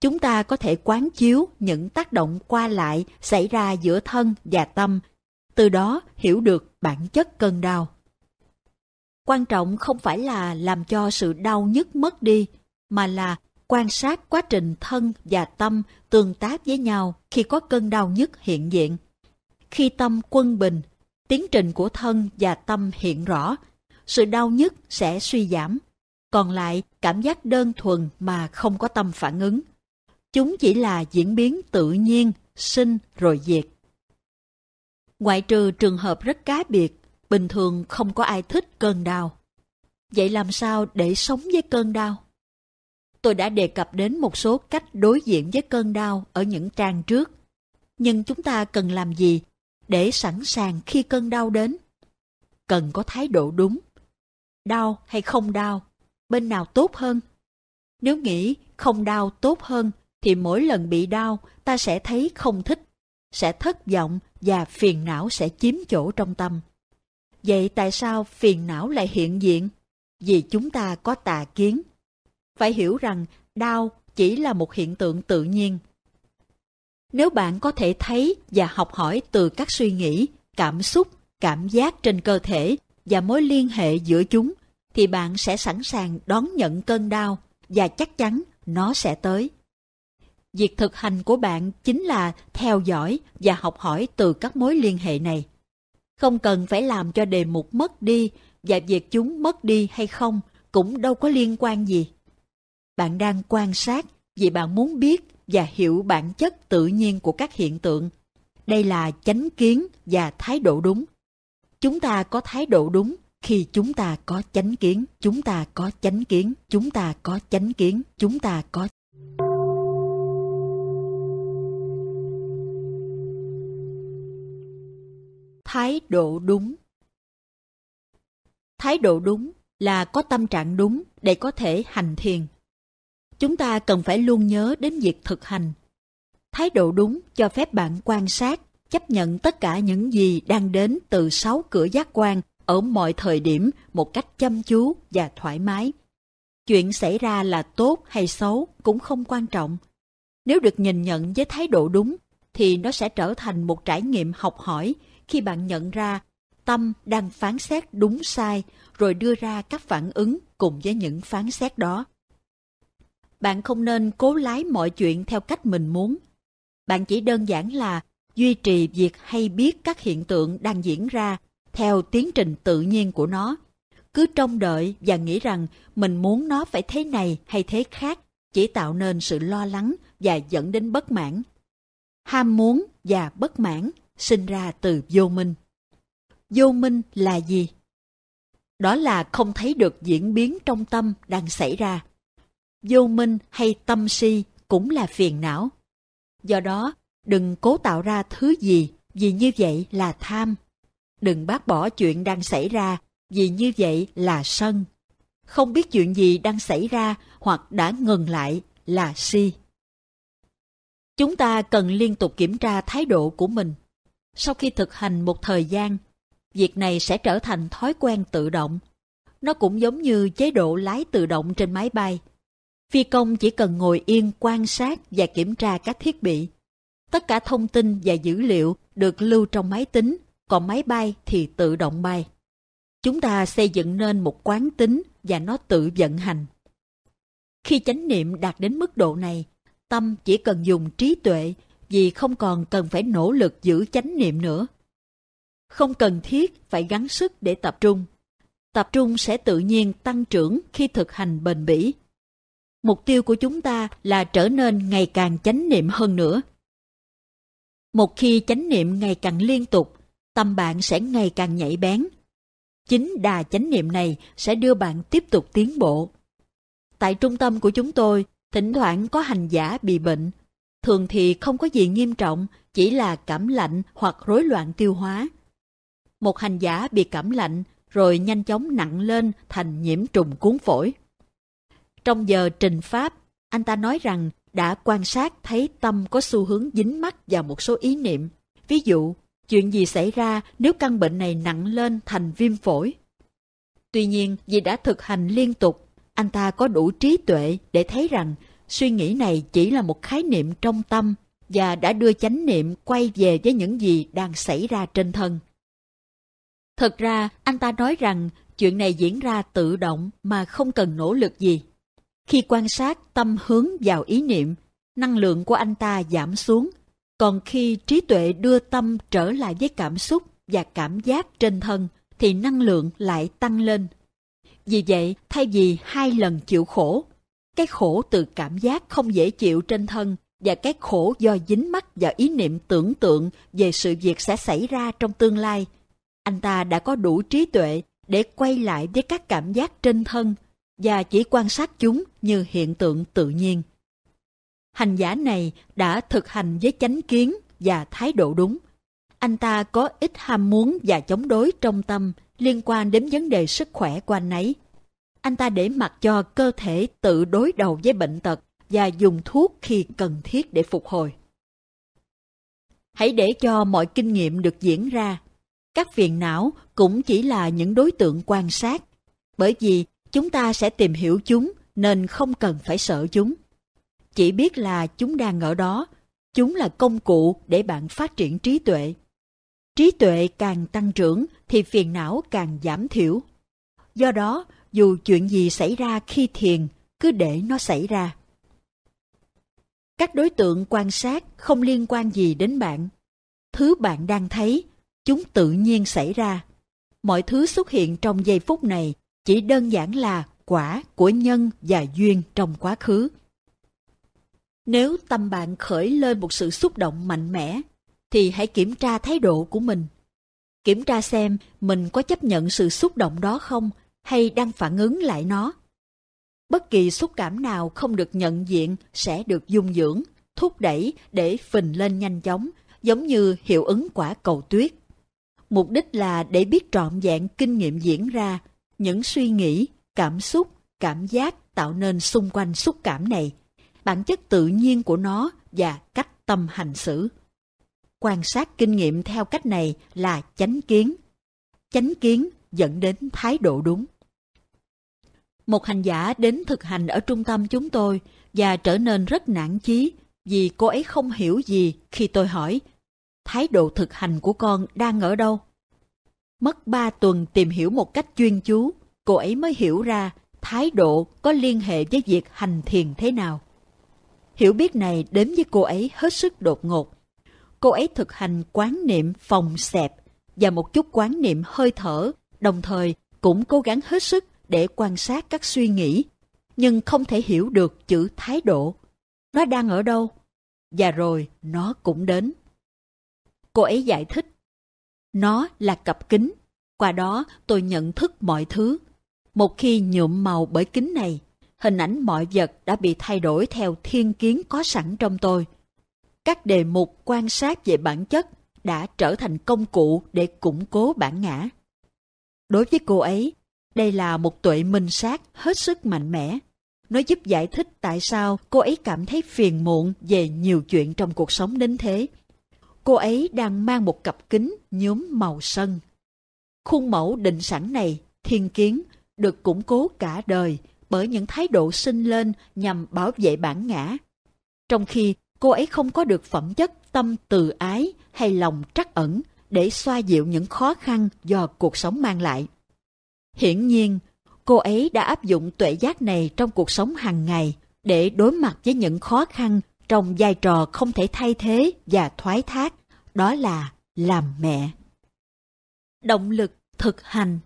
chúng ta có thể quán chiếu những tác động qua lại xảy ra giữa thân và tâm, từ đó hiểu được bản chất cơn đau. Quan trọng không phải là làm cho sự đau nhức mất đi, mà là quan sát quá trình thân và tâm tương tác với nhau khi có cơn đau nhức hiện diện. Khi tâm quân bình, tiến trình của thân và tâm hiện rõ, sự đau nhức sẽ suy giảm. Còn lại, cảm giác đơn thuần mà không có tâm phản ứng. Chúng chỉ là diễn biến tự nhiên, sinh rồi diệt. Ngoại trừ trường hợp rất cá biệt, bình thường không có ai thích cơn đau. Vậy làm sao để sống với cơn đau? Tôi đã đề cập đến một số cách đối diện với cơn đau ở những trang trước. Nhưng chúng ta cần làm gì để sẵn sàng khi cơn đau đến? Cần có thái độ đúng. Đau hay không đau, bên nào tốt hơn? Nếu nghĩ không đau tốt hơn thì mỗi lần bị đau ta sẽ thấy không thích, sẽ thất vọng và phiền não sẽ chiếm chỗ trong tâm. Vậy tại sao phiền não lại hiện diện? Vì chúng ta có tà kiến. Phải hiểu rằng đau chỉ là một hiện tượng tự nhiên. Nếu bạn có thể thấy và học hỏi từ các suy nghĩ, cảm xúc, cảm giác trên cơ thể và mối liên hệ giữa chúng, thì bạn sẽ sẵn sàng đón nhận cơn đau và chắc chắn nó sẽ tới. Việc thực hành của bạn chính là theo dõi và học hỏi từ các mối liên hệ này. Không cần phải làm cho đề mục mất đi và việc chúng mất đi hay không cũng đâu có liên quan gì. Bạn đang quan sát vì bạn muốn biết và hiểu bản chất tự nhiên của các hiện tượng. Đây là chánh kiến và thái độ đúng. Chúng ta có thái độ đúng khi chúng ta có chánh kiến, chúng ta có chánh kiến, chúng ta có chánh kiến, chúng ta có Thái độ đúng Thái độ đúng là có tâm trạng đúng để có thể hành thiền. Chúng ta cần phải luôn nhớ đến việc thực hành. Thái độ đúng cho phép bạn quan sát, chấp nhận tất cả những gì đang đến từ sáu cửa giác quan ở mọi thời điểm một cách chăm chú và thoải mái. Chuyện xảy ra là tốt hay xấu cũng không quan trọng. Nếu được nhìn nhận với thái độ đúng, thì nó sẽ trở thành một trải nghiệm học hỏi khi bạn nhận ra tâm đang phán xét đúng sai rồi đưa ra các phản ứng cùng với những phán xét đó. Bạn không nên cố lái mọi chuyện theo cách mình muốn. Bạn chỉ đơn giản là duy trì việc hay biết các hiện tượng đang diễn ra theo tiến trình tự nhiên của nó. Cứ trông đợi và nghĩ rằng mình muốn nó phải thế này hay thế khác chỉ tạo nên sự lo lắng và dẫn đến bất mãn. Ham muốn và bất mãn sinh ra từ vô minh. Vô minh là gì? Đó là không thấy được diễn biến trong tâm đang xảy ra. Vô minh hay tâm si cũng là phiền não. Do đó, đừng cố tạo ra thứ gì vì như vậy là tham. Đừng bác bỏ chuyện đang xảy ra vì như vậy là sân. Không biết chuyện gì đang xảy ra hoặc đã ngừng lại là si. Chúng ta cần liên tục kiểm tra thái độ của mình Sau khi thực hành một thời gian, việc này sẽ trở thành thói quen tự động. Nó cũng giống như chế độ lái tự động trên máy bay. Phi công chỉ cần ngồi yên quan sát và kiểm tra các thiết bị. Tất cả thông tin và dữ liệu được lưu trong máy tính, còn máy bay thì tự động bay. Chúng ta xây dựng nên một quán tính và nó tự vận hành. Khi chánh niệm đạt đến mức độ này, tâm chỉ cần dùng trí tuệ vì không còn cần phải nỗ lực giữ chánh niệm nữa. Không cần thiết phải gắng sức để tập trung. Tập trung sẽ tự nhiên tăng trưởng khi thực hành bền bỉ. Mục tiêu của chúng ta là trở nên ngày càng chánh niệm hơn nữa. Một khi chánh niệm ngày càng liên tục, tâm bạn sẽ ngày càng nhạy bén. Chính đà chánh niệm này sẽ đưa bạn tiếp tục tiến bộ. Tại trung tâm của chúng tôi, thỉnh thoảng có hành giả bị bệnh. Thường thì không có gì nghiêm trọng, chỉ là cảm lạnh hoặc rối loạn tiêu hóa. Một hành giả bị cảm lạnh rồi nhanh chóng nặng lên thành nhiễm trùng cuốn phổi. Trong giờ trình pháp, anh ta nói rằng đã quan sát thấy tâm có xu hướng dính mắc vào một số ý niệm. Ví dụ, chuyện gì xảy ra nếu căn bệnh này nặng lên thành viêm phổi? Tuy nhiên, vì đã thực hành liên tục, anh ta có đủ trí tuệ để thấy rằng suy nghĩ này chỉ là một khái niệm trong tâm và đã đưa chánh niệm quay về với những gì đang xảy ra trên thân. Thật ra, anh ta nói rằng chuyện này diễn ra tự động mà không cần nỗ lực gì. Khi quan sát tâm hướng vào ý niệm, năng lượng của anh ta giảm xuống. Còn khi trí tuệ đưa tâm trở lại với cảm xúc và cảm giác trên thân, thì năng lượng lại tăng lên. Vì vậy, thay vì hai lần chịu khổ, cái khổ từ cảm giác không dễ chịu trên thân và cái khổ do dính mắc vào ý niệm tưởng tượng về sự việc sẽ xảy ra trong tương lai, anh ta đã có đủ trí tuệ để quay lại với các cảm giác trên thân và chỉ quan sát chúng như hiện tượng tự nhiên. Hành giả này đã thực hành với chánh kiến và thái độ đúng. Anh ta có ít ham muốn và chống đối trong tâm liên quan đến vấn đề sức khỏe của anh ấy. Anh ta để mặc cho cơ thể tự đối đầu với bệnh tật và dùng thuốc khi cần thiết để phục hồi. Hãy để cho mọi kinh nghiệm được diễn ra. Các phiền não cũng chỉ là những đối tượng quan sát, bởi vì chúng ta sẽ tìm hiểu chúng nên không cần phải sợ chúng. Chỉ biết là chúng đang ở đó, chúng là công cụ để bạn phát triển trí tuệ. Trí tuệ càng tăng trưởng thì phiền não càng giảm thiểu. Do đó, dù chuyện gì xảy ra khi thiền, cứ để nó xảy ra. Các đối tượng quan sát không liên quan gì đến bạn. Thứ bạn đang thấy, chúng tự nhiên xảy ra. Mọi thứ xuất hiện trong giây phút này chỉ đơn giản là quả của nhân và duyên trong quá khứ. Nếu tâm bạn khởi lên một sự xúc động mạnh mẽ, thì hãy kiểm tra thái độ của mình. Kiểm tra xem mình có chấp nhận sự xúc động đó không hay đang phản ứng lại nó. Bất kỳ xúc cảm nào không được nhận diện sẽ được dung dưỡng, thúc đẩy để phình lên nhanh chóng, giống như hiệu ứng quả cầu tuyết. Mục đích là để biết trọn vẹn kinh nghiệm diễn ra, những suy nghĩ, cảm xúc, cảm giác tạo nên xung quanh xúc cảm này, bản chất tự nhiên của nó và cách tâm hành xử. Quan sát kinh nghiệm theo cách này là chánh kiến. Chánh kiến dẫn đến thái độ đúng. Một hành giả đến thực hành ở trung tâm chúng tôi và trở nên rất nản chí vì cô ấy không hiểu gì khi tôi hỏi thái độ thực hành của con đang ở đâu? Mất ba tuần tìm hiểu một cách chuyên chú, cô ấy mới hiểu ra thái độ có liên hệ với việc hành thiền thế nào. Hiểu biết này đến với cô ấy hết sức đột ngột. Cô ấy thực hành quán niệm phòng xẹp và một chút quán niệm hơi thở, đồng thời cũng cố gắng hết sức để quan sát các suy nghĩ, nhưng không thể hiểu được chữ thái độ. Nó đang ở đâu? Và rồi nó cũng đến. Cô ấy giải thích. Nó là cặp kính. Qua đó tôi nhận thức mọi thứ. Một khi nhuộm màu bởi kính này, hình ảnh mọi vật đã bị thay đổi theo thiên kiến có sẵn trong tôi. Các đề mục quan sát về bản chất đã trở thành công cụ để củng cố bản ngã. Đối với cô ấy, đây là một tuệ minh sát hết sức mạnh mẽ. Nó giúp giải thích tại sao cô ấy cảm thấy phiền muộn về nhiều chuyện trong cuộc sống đến thế. cô ấy đang mang một cặp kính nhuốm màu sân. Khuôn mẫu định sẵn này, thiên kiến, được củng cố cả đời bởi những thái độ sinh lên nhằm bảo vệ bản ngã. Trong khi cô ấy không có được phẩm chất tâm từ ái hay lòng trắc ẩn để xoa dịu những khó khăn do cuộc sống mang lại. Hiển nhiên, cô ấy đã áp dụng tuệ giác này trong cuộc sống hàng ngày để đối mặt với những khó khăn trong vai trò không thể thay thế và thoái thác, đó là làm mẹ. Động lực thực hành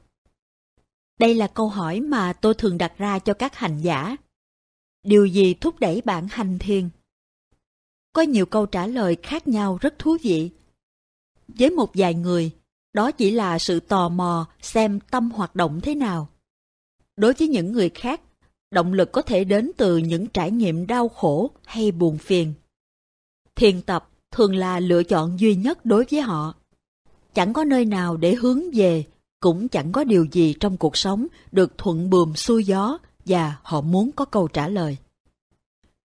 đây là câu hỏi mà tôi thường đặt ra cho các hành giả. Điều gì thúc đẩy bạn hành thiền? Có nhiều câu trả lời khác nhau rất thú vị. Với một vài người, đó chỉ là sự tò mò xem tâm hoạt động thế nào. Đối với những người khác, động lực có thể đến từ những trải nghiệm đau khổ hay buồn phiền. Thiền tập thường là lựa chọn duy nhất đối với họ. Chẳng có nơi nào để hướng về, cũng chẳng có điều gì trong cuộc sống được thuận buồm xuôi gió và họ muốn có câu trả lời.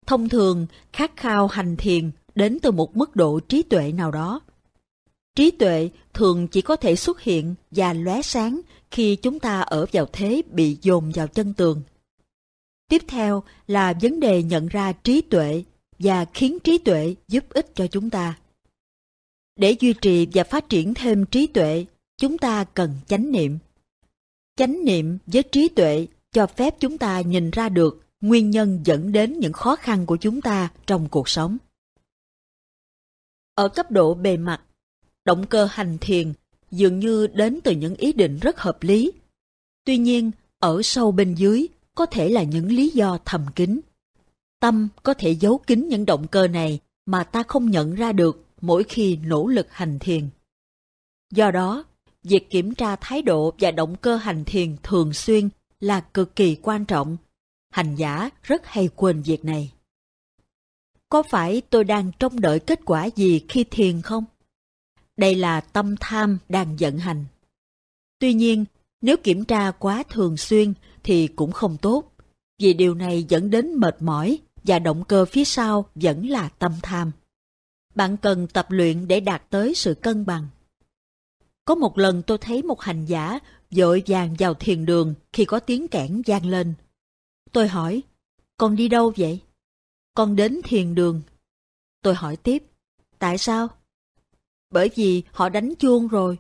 Thông thường, khát khao hành thiền đến từ một mức độ trí tuệ nào đó. Trí tuệ thường chỉ có thể xuất hiện và lóe sáng khi chúng ta ở vào thế bị dồn vào chân tường. Tiếp theo là vấn đề nhận ra trí tuệ và khiến trí tuệ giúp ích cho chúng ta. Để duy trì và phát triển thêm trí tuệ, chúng ta cần chánh niệm. Chánh niệm với trí tuệ cho phép chúng ta nhìn ra được nguyên nhân dẫn đến những khó khăn của chúng ta trong cuộc sống. Ở cấp độ bề mặt, động cơ hành thiền dường như đến từ những ý định rất hợp lý. Tuy nhiên, ở sâu bên dưới có thể là những lý do thầm kín. Tâm có thể giấu kín những động cơ này mà ta không nhận ra được mỗi khi nỗ lực hành thiền. Do đó, việc kiểm tra thái độ và động cơ hành thiền thường xuyên là cực kỳ quan trọng hành giả rất hay quên việc này. Có phải tôi đang trông đợi kết quả gì khi thiền không? Đây là tâm tham đang vận hành. Tuy nhiên, nếu kiểm tra quá thường xuyên thì cũng không tốt, vì điều này dẫn đến mệt mỏi và động cơ phía sau vẫn là tâm tham. Bạn cần tập luyện để đạt tới sự cân bằng. Có một lần tôi thấy một hành giả vội vàng vào thiền đường khi có tiếng kẽn vang lên. Tôi hỏi, con đi đâu vậy? Con đến thiền đường. Tôi hỏi tiếp, tại sao? Bởi vì họ đánh chuông rồi.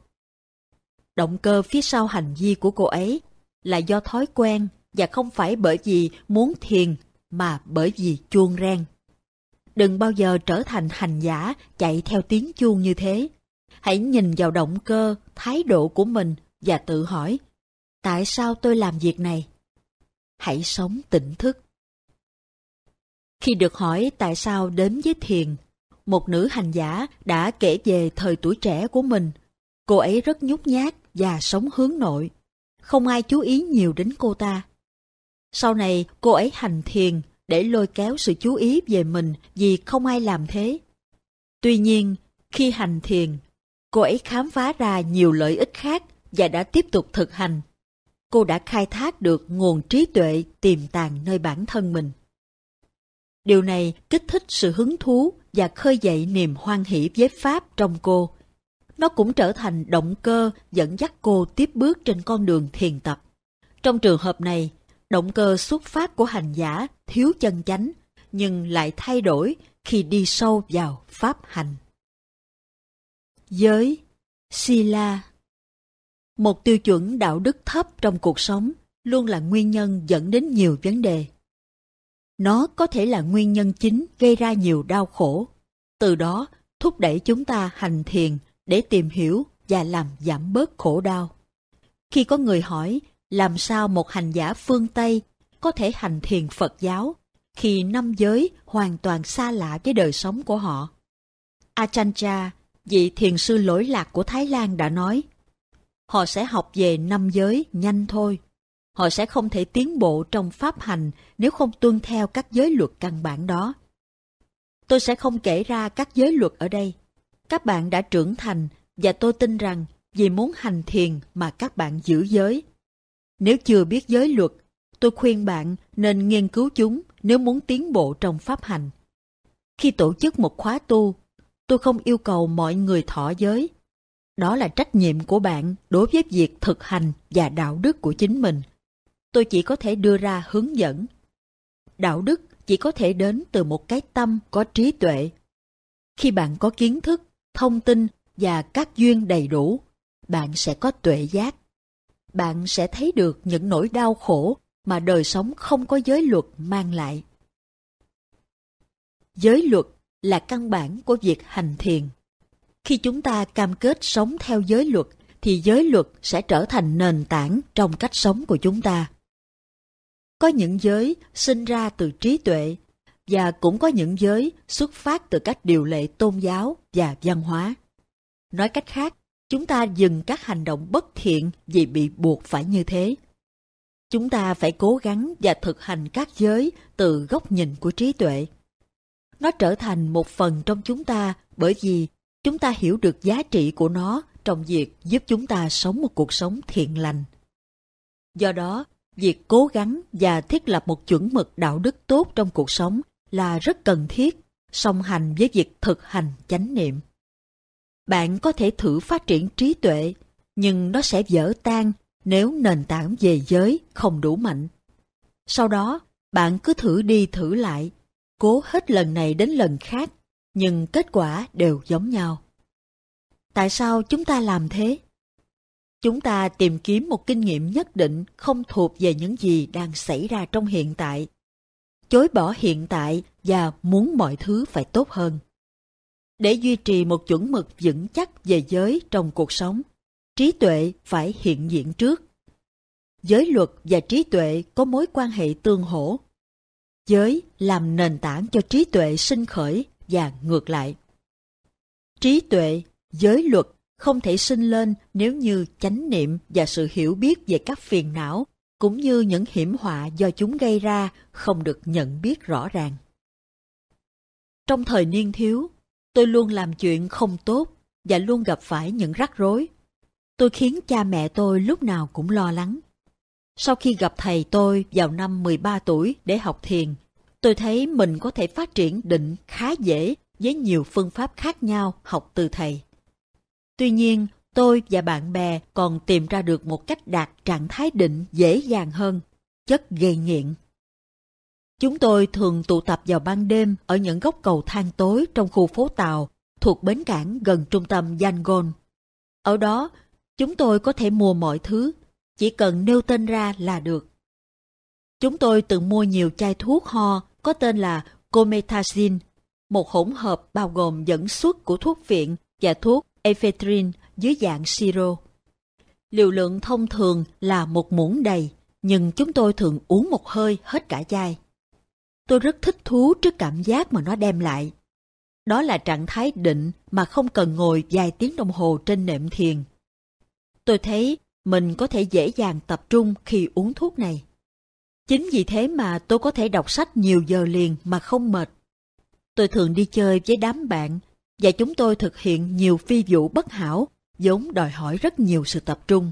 Động cơ phía sau hành vi của cô ấy là do thói quen và không phải bởi vì muốn thiền mà bởi vì chuông reng. Đừng bao giờ trở thành hành giả chạy theo tiếng chuông như thế. Hãy nhìn vào động cơ, thái độ của mình và tự hỏi, tại sao tôi làm việc này? hãy sống tỉnh thức. Khi được hỏi tại sao đến với thiền, một nữ hành giả đã kể về thời tuổi trẻ của mình. Cô ấy rất nhút nhát và sống hướng nội. Không ai chú ý nhiều đến cô ta. Sau này cô ấy hành thiền để lôi kéo sự chú ý về mình vì không ai làm thế. Tuy nhiên, khi hành thiền, cô ấy khám phá ra nhiều lợi ích khác và đã tiếp tục thực hành cô đã khai thác được nguồn trí tuệ tiềm tàng nơi bản thân mình. Điều này kích thích sự hứng thú và khơi dậy niềm hoan hỷ với Pháp trong cô. Nó cũng trở thành động cơ dẫn dắt cô tiếp bước trên con đường thiền tập. Trong trường hợp này, động cơ xuất phát của hành giả thiếu chân chánh, nhưng lại thay đổi khi đi sâu vào Pháp hành. Giới Sila một tiêu chuẩn đạo đức thấp trong cuộc sống luôn là nguyên nhân dẫn đến nhiều vấn đề. Nó có thể là nguyên nhân chính gây ra nhiều đau khổ, từ đó thúc đẩy chúng ta hành thiền để tìm hiểu và làm giảm bớt khổ đau. Khi có người hỏi làm sao một hành giả phương Tây có thể hành thiền Phật giáo khi năm giới hoàn toàn xa lạ với đời sống của họ. Achancha vị thiền sư lỗi lạc của Thái Lan đã nói, họ sẽ học về năm giới nhanh thôi. Họ sẽ không thể tiến bộ trong pháp hành nếu không tuân theo các giới luật căn bản đó. Tôi sẽ không kể ra các giới luật ở đây. Các bạn đã trưởng thành và tôi tin rằng vì muốn hành thiền mà các bạn giữ giới. Nếu chưa biết giới luật, tôi khuyên bạn nên nghiên cứu chúng nếu muốn tiến bộ trong pháp hành. Khi tổ chức một khóa tu, tôi không yêu cầu mọi người thọ giới. Đó là trách nhiệm của bạn đối với việc thực hành và đạo đức của chính mình. Tôi chỉ có thể đưa ra hướng dẫn. Đạo đức chỉ có thể đến từ một cái tâm có trí tuệ. Khi bạn có kiến thức, thông tin và các duyên đầy đủ, bạn sẽ có tuệ giác. Bạn sẽ thấy được những nỗi đau khổ mà đời sống không có giới luật mang lại. Giới luật là căn bản của việc hành thiền. Khi chúng ta cam kết sống theo giới luật, thì giới luật sẽ trở thành nền tảng trong cách sống của chúng ta. Có những giới sinh ra từ trí tuệ, và cũng có những giới xuất phát từ các điều lệ tôn giáo và văn hóa. Nói cách khác, chúng ta dừng các hành động bất thiện vì bị buộc phải như thế. Chúng ta phải cố gắng và thực hành các giới từ góc nhìn của trí tuệ. Nó trở thành một phần trong chúng ta bởi vì chúng ta hiểu được giá trị của nó trong việc giúp chúng ta sống một cuộc sống thiện lành. Do đó, việc cố gắng và thiết lập một chuẩn mực đạo đức tốt trong cuộc sống là rất cần thiết, song hành với việc thực hành chánh niệm. Bạn có thể thử phát triển trí tuệ, nhưng nó sẽ vỡ tan nếu nền tảng về giới không đủ mạnh. Sau đó, bạn cứ thử đi thử lại, cố hết lần này đến lần khác, nhưng kết quả đều giống nhau. Tại sao chúng ta làm thế? Chúng ta tìm kiếm một kinh nghiệm nhất định không thuộc về những gì đang xảy ra trong hiện tại. Chối bỏ hiện tại và muốn mọi thứ phải tốt hơn. Để duy trì một chuẩn mực vững chắc về giới trong cuộc sống, trí tuệ phải hiện diện trước. Giới luật và trí tuệ có mối quan hệ tương hỗ. Giới làm nền tảng cho trí tuệ sinh khởi và ngược lại. Trí tuệ, giới luật không thể sinh lên nếu như chánh niệm và sự hiểu biết về các phiền não cũng như những hiểm họa do chúng gây ra không được nhận biết rõ ràng. Trong thời niên thiếu, tôi luôn làm chuyện không tốt và luôn gặp phải những rắc rối. Tôi khiến cha mẹ tôi lúc nào cũng lo lắng. Sau khi gặp thầy tôi vào năm 13 tuổi để học thiền, tôi thấy mình có thể phát triển định khá dễ với nhiều phương pháp khác nhau học từ thầy. Tuy nhiên, tôi và bạn bè còn tìm ra được một cách đạt trạng thái định dễ dàng hơn, chất gây nghiện. Chúng tôi thường tụ tập vào ban đêm ở những góc cầu thang tối trong khu phố Tàu thuộc bến cảng gần trung tâm Yangon. Ở đó, chúng tôi có thể mua mọi thứ, chỉ cần nêu tên ra là được. Chúng tôi từng mua nhiều chai thuốc ho có tên là Cometazine, một hỗn hợp bao gồm dẫn xuất của thuốc viện và thuốc ephedrine dưới dạng siro. Liều lượng thông thường là một muỗng đầy, nhưng chúng tôi thường uống một hơi hết cả chai. Tôi rất thích thú trước cảm giác mà nó đem lại. Đó là trạng thái định mà không cần ngồi vài tiếng đồng hồ trên nệm thiền. Tôi thấy mình có thể dễ dàng tập trung khi uống thuốc này. Chính vì thế mà tôi có thể đọc sách nhiều giờ liền mà không mệt. Tôi thường đi chơi với đám bạn và chúng tôi thực hiện nhiều phi vụ bất hảo vốn đòi hỏi rất nhiều sự tập trung.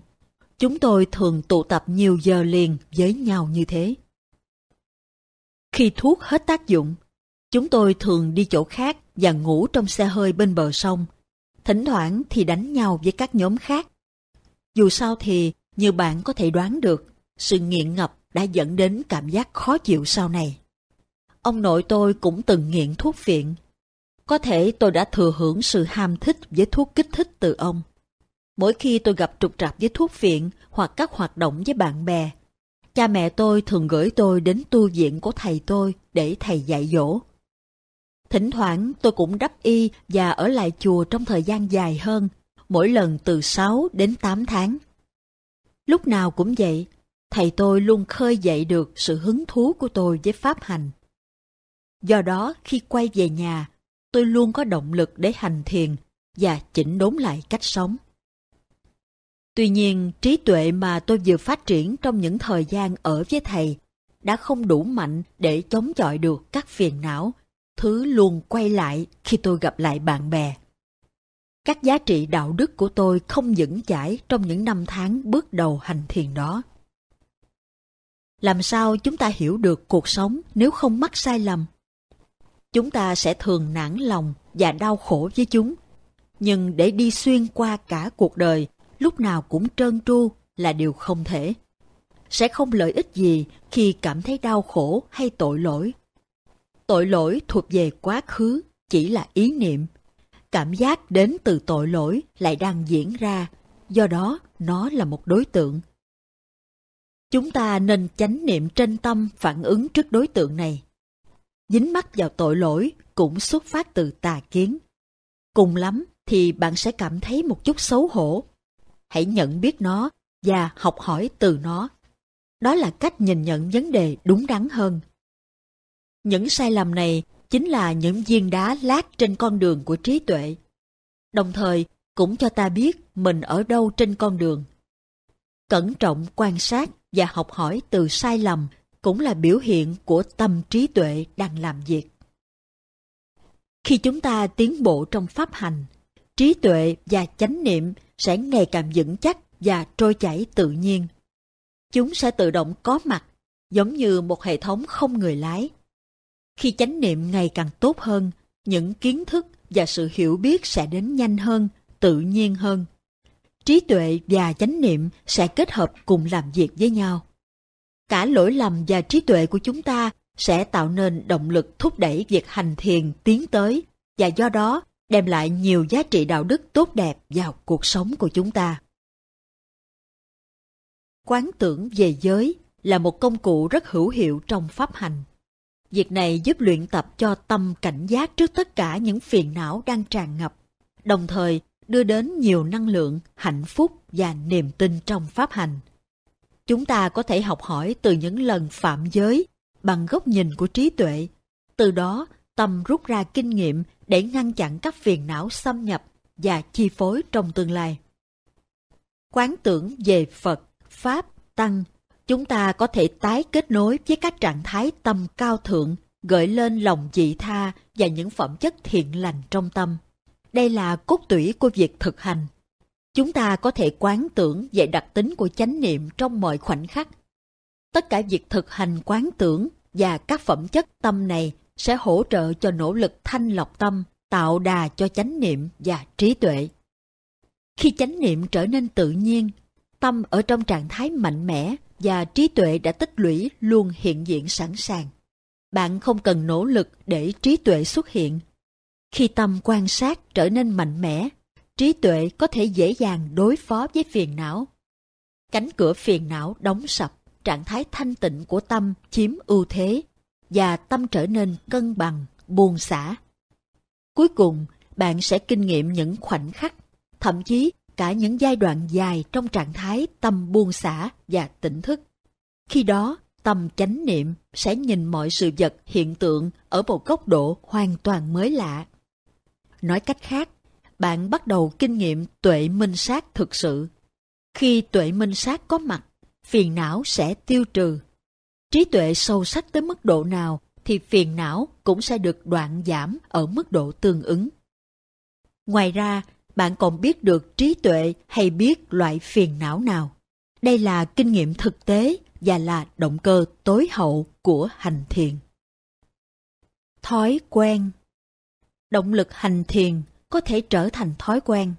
Chúng tôi thường tụ tập nhiều giờ liền với nhau như thế. Khi thuốc hết tác dụng, chúng tôi thường đi chỗ khác và ngủ trong xe hơi bên bờ sông. Thỉnh thoảng thì đánh nhau với các nhóm khác. Dù sao thì, như bạn có thể đoán được, sự nghiện ngập đã dẫn đến cảm giác khó chịu sau này. Ông nội tôi cũng từng nghiện thuốc phiện Có thể tôi đã thừa hưởng sự ham thích với thuốc kích thích từ ông. Mỗi khi tôi gặp trục trặc với thuốc phiện hoặc các hoạt động với bạn bè, cha mẹ tôi thường gửi tôi đến tu viện của thầy tôi để thầy dạy dỗ. Thỉnh thoảng tôi cũng đắp y và ở lại chùa trong thời gian dài hơn, mỗi lần từ 6 đến 8 tháng. Lúc nào cũng vậy, thầy tôi luôn khơi dậy được sự hứng thú của tôi với pháp hành. Do đó, khi quay về nhà, tôi luôn có động lực để hành thiền và chỉnh đốn lại cách sống. Tuy nhiên, trí tuệ mà tôi vừa phát triển trong những thời gian ở với thầy đã không đủ mạnh để chống chọi được các phiền não, thứ luôn quay lại khi tôi gặp lại bạn bè. Các giá trị đạo đức của tôi không vững chãi trong những năm tháng bước đầu hành thiền đó. Làm sao chúng ta hiểu được cuộc sống nếu không mắc sai lầm? Chúng ta sẽ thường nản lòng và đau khổ với chúng. Nhưng để đi xuyên qua cả cuộc đời, lúc nào cũng trơn tru là điều không thể. Sẽ không lợi ích gì khi cảm thấy đau khổ hay tội lỗi. Tội lỗi thuộc về quá khứ, chỉ là ý niệm. Cảm giác đến từ tội lỗi lại đang diễn ra, do đó nó là một đối tượng. Chúng ta nên chánh niệm trên tâm phản ứng trước đối tượng này. Dính mắc vào tội lỗi cũng xuất phát từ tà kiến. Cùng lắm thì bạn sẽ cảm thấy một chút xấu hổ. Hãy nhận biết nó và học hỏi từ nó. Đó là cách nhìn nhận vấn đề đúng đắn hơn. Những sai lầm này chính là những viên đá lát trên con đường của trí tuệ. Đồng thời cũng cho ta biết mình ở đâu trên con đường. Cẩn trọng quan sát và học hỏi từ sai lầm cũng là biểu hiện của tâm trí tuệ đang làm việc. Khi chúng ta tiến bộ trong pháp hành, trí tuệ và chánh niệm sẽ ngày càng vững chắc và trôi chảy tự nhiên. Chúng sẽ tự động có mặt, giống như một hệ thống không người lái. Khi chánh niệm ngày càng tốt hơn, những kiến thức và sự hiểu biết sẽ đến nhanh hơn, tự nhiên hơn. Trí tuệ và chánh niệm sẽ kết hợp cùng làm việc với nhau. Cả lỗi lầm và trí tuệ của chúng ta sẽ tạo nên động lực thúc đẩy việc hành thiền tiến tới và do đó đem lại nhiều giá trị đạo đức tốt đẹp vào cuộc sống của chúng ta. Quán tưởng về giới là một công cụ rất hữu hiệu trong pháp hành. Việc này giúp luyện tập cho tâm cảnh giác trước tất cả những phiền não đang tràn ngập, đồng thời đưa đến nhiều năng lượng, hạnh phúc và niềm tin trong pháp hành. Chúng ta có thể học hỏi từ những lần phạm giới bằng góc nhìn của trí tuệ. Từ đó, tâm rút ra kinh nghiệm để ngăn chặn các phiền não xâm nhập và chi phối trong tương lai. Quán tưởng về Phật, Pháp, Tăng, chúng ta có thể tái kết nối với các trạng thái tâm cao thượng, gợi lên lòng dị tha và những phẩm chất thiện lành trong tâm. Đây là cốt tủy của việc thực hành. Chúng ta có thể quán tưởng về đặc tính của chánh niệm trong mọi khoảnh khắc. Tất cả việc thực hành quán tưởng và các phẩm chất tâm này sẽ hỗ trợ cho nỗ lực thanh lọc tâm, tạo đà cho chánh niệm và trí tuệ. Khi chánh niệm trở nên tự nhiên, tâm ở trong trạng thái mạnh mẽ và trí tuệ đã tích lũy luôn hiện diện sẵn sàng. Bạn không cần nỗ lực để trí tuệ xuất hiện. Khi tâm quan sát trở nên mạnh mẽ, trí tuệ có thể dễ dàng đối phó với phiền não. Cánh cửa phiền não đóng sập, trạng thái thanh tịnh của tâm chiếm ưu thế và tâm trở nên cân bằng, buông xả. Cuối cùng, bạn sẽ kinh nghiệm những khoảnh khắc, thậm chí cả những giai đoạn dài trong trạng thái tâm buông xả và tỉnh thức. Khi đó, tâm chánh niệm sẽ nhìn mọi sự vật hiện tượng ở một góc độ hoàn toàn mới lạ. Nói cách khác, bạn bắt đầu kinh nghiệm tuệ minh sát thực sự. Khi tuệ minh sát có mặt, phiền não sẽ tiêu trừ. Trí tuệ sâu sắc tới mức độ nào thì phiền não cũng sẽ được đoạn giảm ở mức độ tương ứng. Ngoài ra, bạn còn biết được trí tuệ hay biết loại phiền não nào. Đây là kinh nghiệm thực tế và là động cơ tối hậu của hành thiền. Thói quen Động lực hành thiền có thể trở thành thói quen.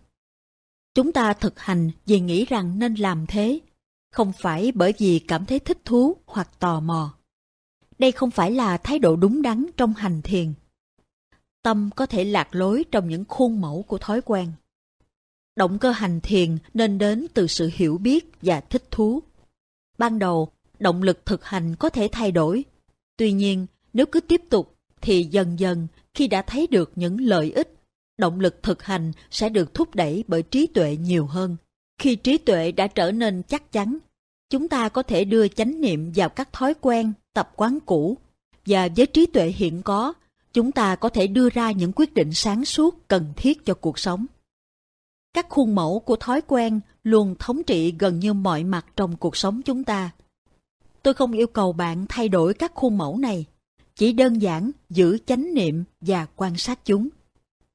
Chúng ta thực hành vì nghĩ rằng nên làm thế, không phải bởi vì cảm thấy thích thú hoặc tò mò. Đây không phải là thái độ đúng đắn trong hành thiền. Tâm có thể lạc lối trong những khuôn mẫu của thói quen. Động cơ hành thiền nên đến từ sự hiểu biết và thích thú. Ban đầu, động lực thực hành có thể thay đổi. Tuy nhiên, nếu cứ tiếp tục, thì dần dần khi đã thấy được những lợi ích, động lực thực hành sẽ được thúc đẩy bởi trí tuệ nhiều hơn. Khi trí tuệ đã trở nên chắc chắn, chúng ta có thể đưa chánh niệm vào các thói quen, tập quán cũ. Và với trí tuệ hiện có, chúng ta có thể đưa ra những quyết định sáng suốt cần thiết cho cuộc sống. Các khuôn mẫu của thói quen luôn thống trị gần như mọi mặt trong cuộc sống chúng ta. Tôi không yêu cầu bạn thay đổi các khuôn mẫu này, chỉ đơn giản giữ chánh niệm và quan sát chúng.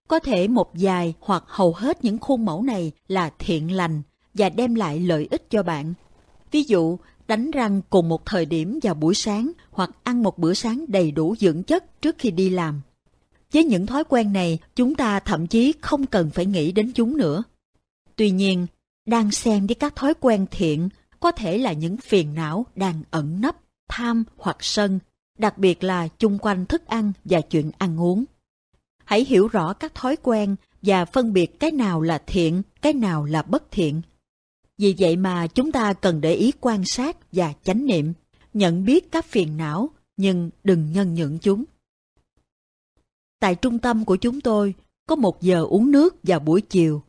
Có thể một vài hoặc hầu hết những khuôn mẫu này là thiện lành và đem lại lợi ích cho bạn. Ví dụ, đánh răng cùng một thời điểm vào buổi sáng hoặc ăn một bữa sáng đầy đủ dưỡng chất trước khi đi làm với những thói quen này, chúng ta thậm chí không cần phải nghĩ đến chúng nữa. Tuy nhiên, đang xen với các thói quen thiện có thể là những phiền não đang ẩn nấp, tham hoặc sân, đặc biệt là chung quanh thức ăn và chuyện ăn uống. Hãy hiểu rõ các thói quen và phân biệt cái nào là thiện, cái nào là bất thiện. Vì vậy mà chúng ta cần để ý quan sát và chánh niệm, nhận biết các phiền não, nhưng đừng nhân nhượng chúng. Tại trung tâm của chúng tôi, có một giờ uống nước vào buổi chiều.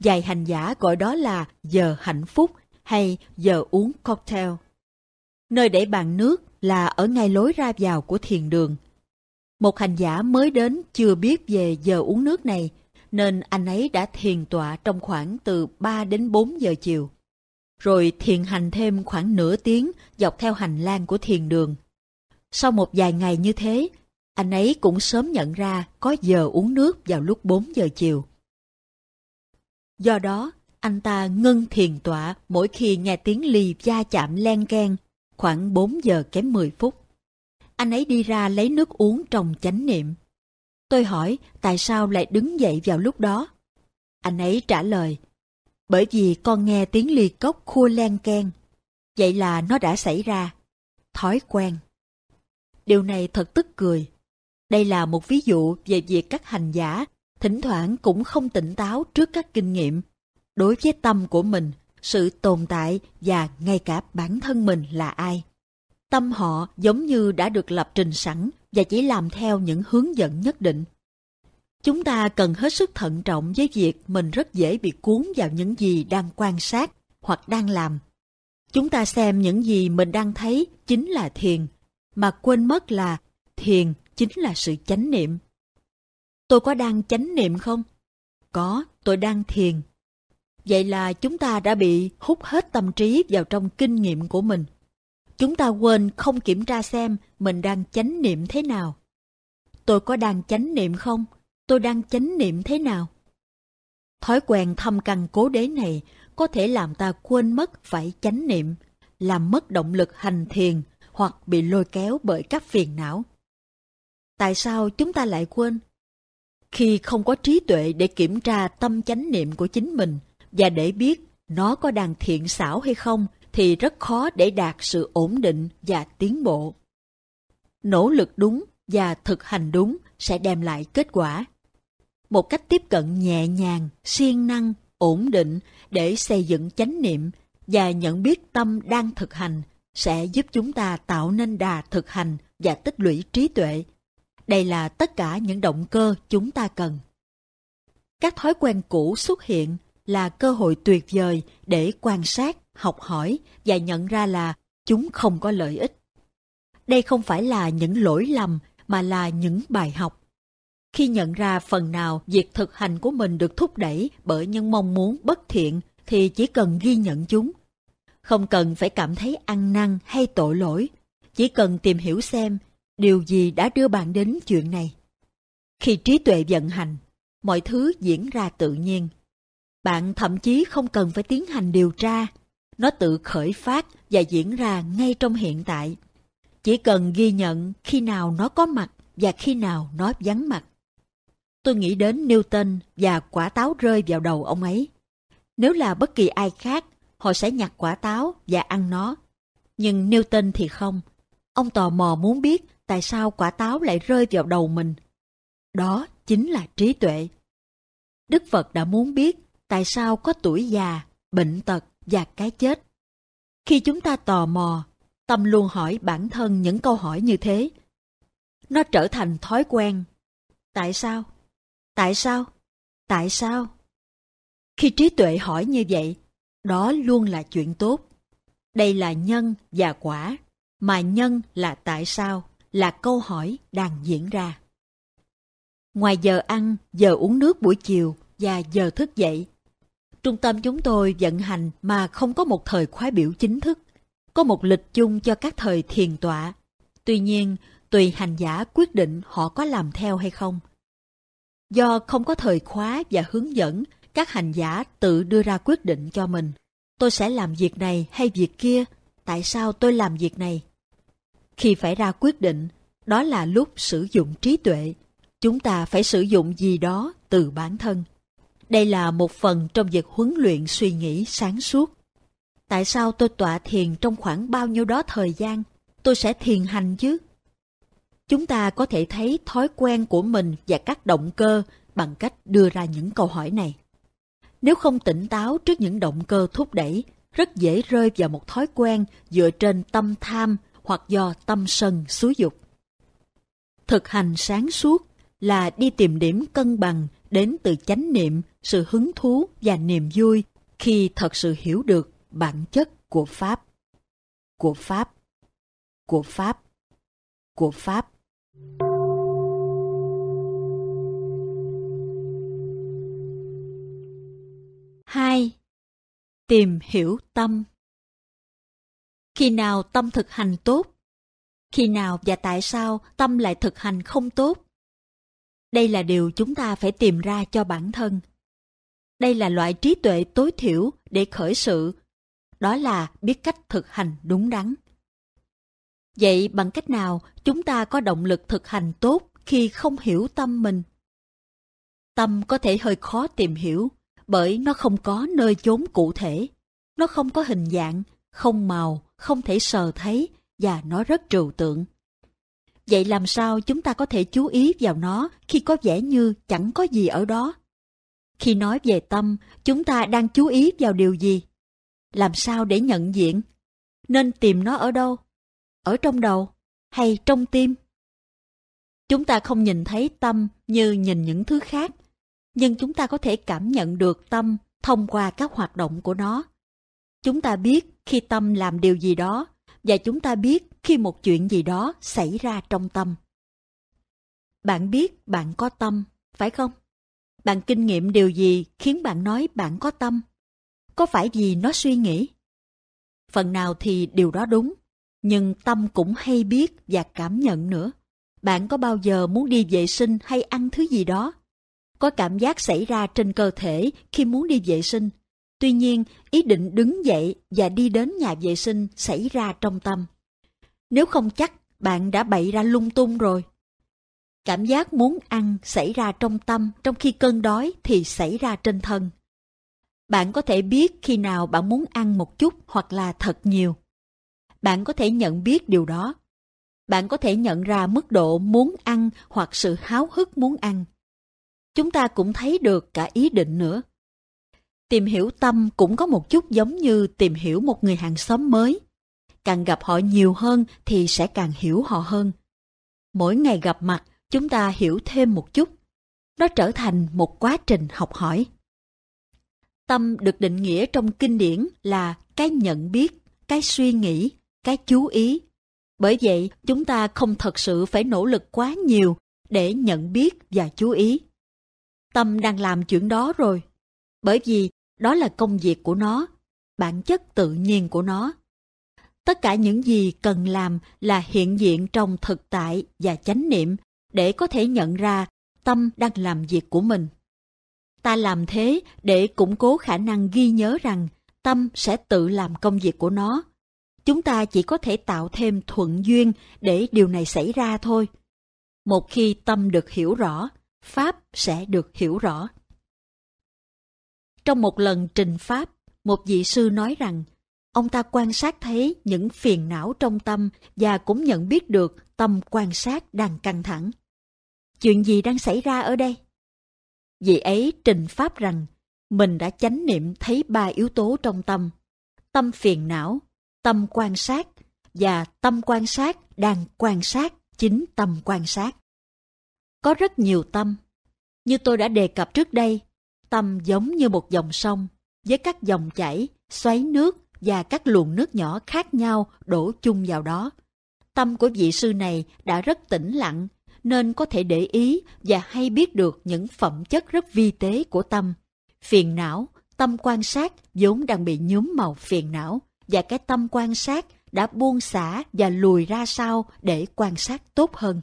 Vài hành giả gọi đó là giờ hạnh phúc hay giờ uống cocktail. Nơi để bàn nước là ở ngay lối ra vào của thiền đường. Một hành giả mới đến chưa biết về giờ uống nước này, nên anh ấy đã thiền tọa trong khoảng từ 3 đến 4 giờ chiều. Rồi thiền hành thêm khoảng nửa tiếng dọc theo hành lang của thiền đường. Sau một vài ngày như thế, anh ấy cũng sớm nhận ra có giờ uống nước vào lúc 4 giờ chiều. Do đó, anh ta ngưng thiền tọa mỗi khi nghe tiếng lì va chạm len keng, khoảng 4 giờ kém 10 phút. Anh ấy đi ra lấy nước uống trong chánh niệm. Tôi hỏi tại sao lại đứng dậy vào lúc đó. Anh ấy trả lời, bởi vì con nghe tiếng ly cốc khua len keng. Vậy là nó đã xảy ra. Thói quen. Điều này thật tức cười. Đây là một ví dụ về việc các hành giả thỉnh thoảng cũng không tỉnh táo trước các kinh nghiệm. Đối với tâm của mình, sự tồn tại và ngay cả bản thân mình là ai. Tâm họ giống như đã được lập trình sẵn và chỉ làm theo những hướng dẫn nhất định. Chúng ta cần hết sức thận trọng với việc mình rất dễ bị cuốn vào những gì đang quan sát hoặc đang làm. Chúng ta xem những gì mình đang thấy chính là thiền, mà quên mất là thiền chính là sự chánh niệm. Tôi có đang chánh niệm không? Có, tôi đang thiền. Vậy là chúng ta đã bị hút hết tâm trí vào trong kinh nghiệm của mình. Chúng ta quên không kiểm tra xem mình đang chánh niệm thế nào. Tôi có đang chánh niệm không? Tôi đang chánh niệm thế nào? Thói quen thâm căn cố đế này có thể làm ta quên mất phải chánh niệm, làm mất động lực hành thiền hoặc bị lôi kéo bởi các phiền não. Tại sao chúng ta lại quên? Khi không có trí tuệ để kiểm tra tâm chánh niệm của chính mình và để biết nó có đang thiện xảo hay không thì rất khó để đạt sự ổn định và tiến bộ. Nỗ lực đúng và thực hành đúng sẽ đem lại kết quả. Một cách tiếp cận nhẹ nhàng, siêng năng, ổn định để xây dựng chánh niệm và nhận biết tâm đang thực hành sẽ giúp chúng ta tạo nên đà thực hành và tích lũy trí tuệ. Đây là tất cả những động cơ chúng ta cần. Các thói quen cũ xuất hiện là cơ hội tuyệt vời để quan sát, học hỏi và nhận ra là chúng không có lợi ích. Đây không phải là những lỗi lầm mà là những bài học. Khi nhận ra phần nào việc thực hành của mình được thúc đẩy bởi những mong muốn bất thiện thì chỉ cần ghi nhận chúng. Không cần phải cảm thấy ăn năn hay tội lỗi, chỉ cần tìm hiểu xem điều gì đã đưa bạn đến chuyện này. Khi trí tuệ vận hành, mọi thứ diễn ra tự nhiên. Bạn thậm chí không cần phải tiến hành điều tra, nó tự khởi phát và diễn ra ngay trong hiện tại. Chỉ cần ghi nhận khi nào nó có mặt và khi nào nó vắng mặt. Tôi nghĩ đến Newton và quả táo rơi vào đầu ông ấy. Nếu là bất kỳ ai khác, họ sẽ nhặt quả táo và ăn nó. Nhưng Newton thì không. Ông tò mò muốn biết tại sao quả táo lại rơi vào đầu mình. Đó chính là trí tuệ. Đức Phật đã muốn biết tại sao có tuổi già, bệnh tật và cái chết. Khi chúng ta tò mò, tâm luôn hỏi bản thân những câu hỏi như thế. Nó trở thành thói quen. Tại sao? Tại sao? Tại sao? Khi trí tuệ hỏi như vậy, đó luôn là chuyện tốt. Đây là nhân và quả, mà nhân là tại sao, là câu hỏi đang diễn ra. Ngoài giờ ăn, giờ uống nước buổi chiều và giờ thức dậy, trung tâm chúng tôi vận hành mà không có một thời khóa biểu chính thức, có một lịch chung cho các thời thiền tọa. Tuy nhiên, tùy hành giả quyết định họ có làm theo hay không. Do không có thời khóa và hướng dẫn, các hành giả tự đưa ra quyết định cho mình. Tôi sẽ làm việc này hay việc kia, tại sao tôi làm việc này? Khi phải ra quyết định, đó là lúc sử dụng trí tuệ. chúng ta phải sử dụng gì đó từ bản thân. Đây là một phần trong việc huấn luyện suy nghĩ sáng suốt. Tại sao tôi tọa thiền trong khoảng bao nhiêu đó thời gian? Tôi sẽ thiền hành chứ? Chúng ta có thể thấy thói quen của mình và các động cơ bằng cách đưa ra những câu hỏi này. Nếu không tỉnh táo trước những động cơ thúc đẩy, rất dễ rơi vào một thói quen dựa trên tâm tham hoặc do tâm sân xúi dục. Thực hành sáng suốt là đi tìm điểm cân bằng đến từ chánh niệm, sự hứng thú và niềm vui khi thật sự hiểu được bản chất của Pháp. Của Pháp. Của Pháp. Của Pháp. Hai, tìm hiểu tâm. Khi nào tâm thực hành tốt? Khi nào và tại sao tâm lại thực hành không tốt? Đây là điều chúng ta phải tìm ra cho bản thân. Đây là loại trí tuệ tối thiểu để khởi sự, đó là biết cách thực hành đúng đắn. Vậy bằng cách nào chúng ta có động lực thực hành tốt khi không hiểu tâm mình? Tâm có thể hơi khó tìm hiểu bởi nó không có nơi chốn cụ thể. Nó không có hình dạng, không màu, không thể sờ thấy và nó rất trừu tượng. Vậy làm sao chúng ta có thể chú ý vào nó khi có vẻ như chẳng có gì ở đó? Khi nói về tâm, chúng ta đang chú ý vào điều gì? Làm sao để nhận diện? Nên tìm nó ở đâu? Ở trong đầu hay trong tim? Chúng ta không nhìn thấy tâm như nhìn những thứ khác, nhưng chúng ta có thể cảm nhận được tâm thông qua các hoạt động của nó. Chúng ta biết khi tâm làm điều gì đó và chúng ta biết khi một chuyện gì đó xảy ra trong tâm. Bạn biết bạn có tâm, phải không? Bạn kinh nghiệm điều gì khiến bạn nói bạn có tâm? Có phải vì nó suy nghĩ? Phần nào thì điều đó đúng, nhưng tâm cũng hay biết và cảm nhận nữa. Bạn có bao giờ muốn đi vệ sinh hay ăn thứ gì đó? Có cảm giác xảy ra trên cơ thể khi muốn đi vệ sinh. Tuy nhiên, ý định đứng dậy và đi đến nhà vệ sinh xảy ra trong tâm. Nếu không chắc, bạn đã bậy ra lung tung rồi. Cảm giác muốn ăn xảy ra trong tâm, trong khi cơn đói thì xảy ra trên thân. Bạn có thể biết khi nào bạn muốn ăn một chút hoặc là thật nhiều. Bạn có thể nhận biết điều đó. Bạn có thể nhận ra mức độ muốn ăn hoặc sự háo hức muốn ăn. Chúng ta cũng thấy được cả ý định nữa. Tìm hiểu tâm cũng có một chút giống như tìm hiểu một người hàng xóm mới. Càng gặp họ nhiều hơn thì sẽ càng hiểu họ hơn. Mỗi ngày gặp mặt, chúng ta hiểu thêm một chút. Nó trở thành một quá trình học hỏi. Tâm được định nghĩa trong kinh điển là cái nhận biết, cái suy nghĩ, cái chú ý. Bởi vậy, chúng ta không thật sự phải nỗ lực quá nhiều để nhận biết và chú ý. Tâm đang làm chuyện đó rồi. Bởi vì đó là công việc của nó, bản chất tự nhiên của nó. Tất cả những gì cần làm là hiện diện trong thực tại và chánh niệm để có thể nhận ra tâm đang làm việc của mình. Ta làm thế để củng cố khả năng ghi nhớ rằng tâm sẽ tự làm công việc của nó. Chúng ta chỉ có thể tạo thêm thuận duyên để điều này xảy ra thôi. Một khi tâm được hiểu rõ, Pháp sẽ được hiểu rõ. Trong một lần trình Pháp, một vị sư nói rằng ông ta quan sát thấy những phiền não trong tâm và cũng nhận biết được tâm quan sát đang căng thẳng. Chuyện gì đang xảy ra ở đây? Vị ấy trình pháp rằng mình đã chánh niệm thấy ba yếu tố trong tâm. Tâm phiền não, tâm quan sát và tâm quan sát đang quan sát chính tâm quan sát. Có rất nhiều tâm. Như tôi đã đề cập trước đây, tâm giống như một dòng sông với các dòng chảy, xoáy nước và các luồng nước nhỏ khác nhau đổ chung vào đó. Tâm của vị sư này đã rất tĩnh lặng nên có thể để ý và hay biết được những phẩm chất rất vi tế của tâm. Phiền não, tâm quan sát vốn đang bị nhuốm màu phiền não và cái tâm quan sát đã buông xả và lùi ra sau để quan sát tốt hơn.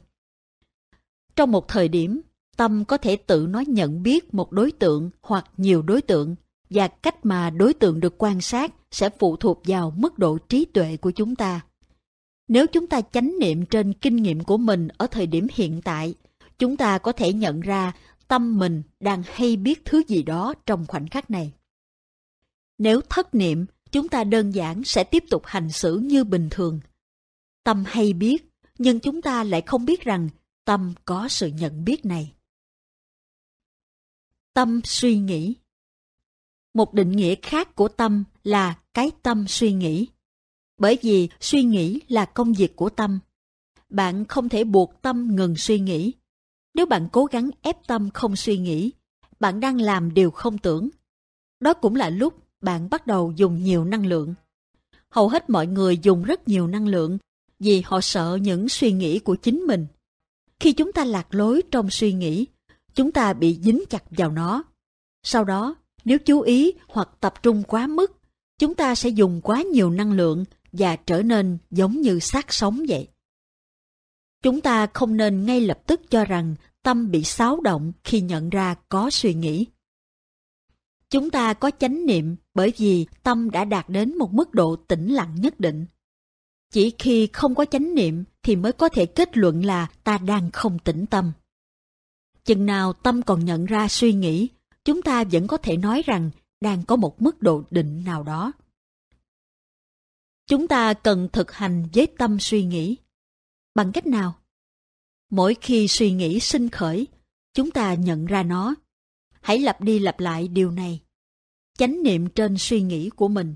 Trong một thời điểm, tâm có thể tự nó nhận biết một đối tượng hoặc nhiều đối tượng và cách mà đối tượng được quan sát sẽ phụ thuộc vào mức độ trí tuệ của chúng ta. Nếu chúng ta chánh niệm trên kinh nghiệm của mình ở thời điểm hiện tại, chúng ta có thể nhận ra tâm mình đang hay biết thứ gì đó trong khoảnh khắc này. Nếu thất niệm, chúng ta đơn giản sẽ tiếp tục hành xử như bình thường. Tâm hay biết, nhưng chúng ta lại không biết rằng tâm có sự nhận biết này. Tâm suy nghĩ Một định nghĩa khác của tâm là cái tâm suy nghĩ. Bởi vì suy nghĩ là công việc của tâm. Bạn không thể buộc tâm ngừng suy nghĩ. Nếu bạn cố gắng ép tâm không suy nghĩ, bạn đang làm điều không tưởng. Đó cũng là lúc bạn bắt đầu dùng nhiều năng lượng. Hầu hết mọi người dùng rất nhiều năng lượng vì họ sợ những suy nghĩ của chính mình. Khi chúng ta lạc lối trong suy nghĩ, chúng ta bị dính chặt vào nó. Sau đó, nếu chú ý hoặc tập trung quá mức, chúng ta sẽ dùng quá nhiều năng lượng và trở nên giống như xác sống vậy. Chúng ta không nên ngay lập tức cho rằng tâm bị xáo động khi nhận ra có suy nghĩ. Chúng ta có chánh niệm bởi vì tâm đã đạt đến một mức độ tĩnh lặng nhất định. Chỉ khi không có chánh niệm thì mới có thể kết luận là ta đang không tĩnh tâm. Chừng nào tâm còn nhận ra suy nghĩ, chúng ta vẫn có thể nói rằng đang có một mức độ định nào đó. Chúng ta cần thực hành với tâm suy nghĩ. Bằng cách nào? Mỗi khi suy nghĩ sinh khởi, chúng ta nhận ra nó. Hãy lặp đi lặp lại điều này. Chánh niệm trên suy nghĩ của mình.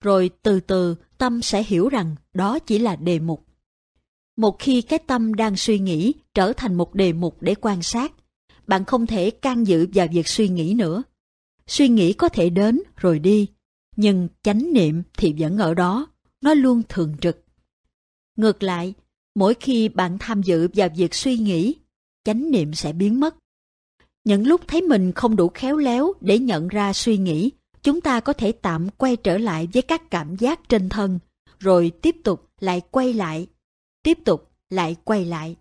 Rồi từ từ tâm sẽ hiểu rằng đó chỉ là đề mục. Một khi cái tâm đang suy nghĩ trở thành một đề mục để quan sát, bạn không thể can dự vào việc suy nghĩ nữa. Suy nghĩ có thể đến rồi đi, nhưng chánh niệm thì vẫn ở đó, nó luôn thường trực. Ngược lại, mỗi khi bạn tham dự vào việc suy nghĩ, chánh niệm sẽ biến mất. Những lúc thấy mình không đủ khéo léo để nhận ra suy nghĩ, chúng ta có thể tạm quay trở lại với các cảm giác trên thân, rồi tiếp tục lại quay lại, tiếp tục lại quay lại.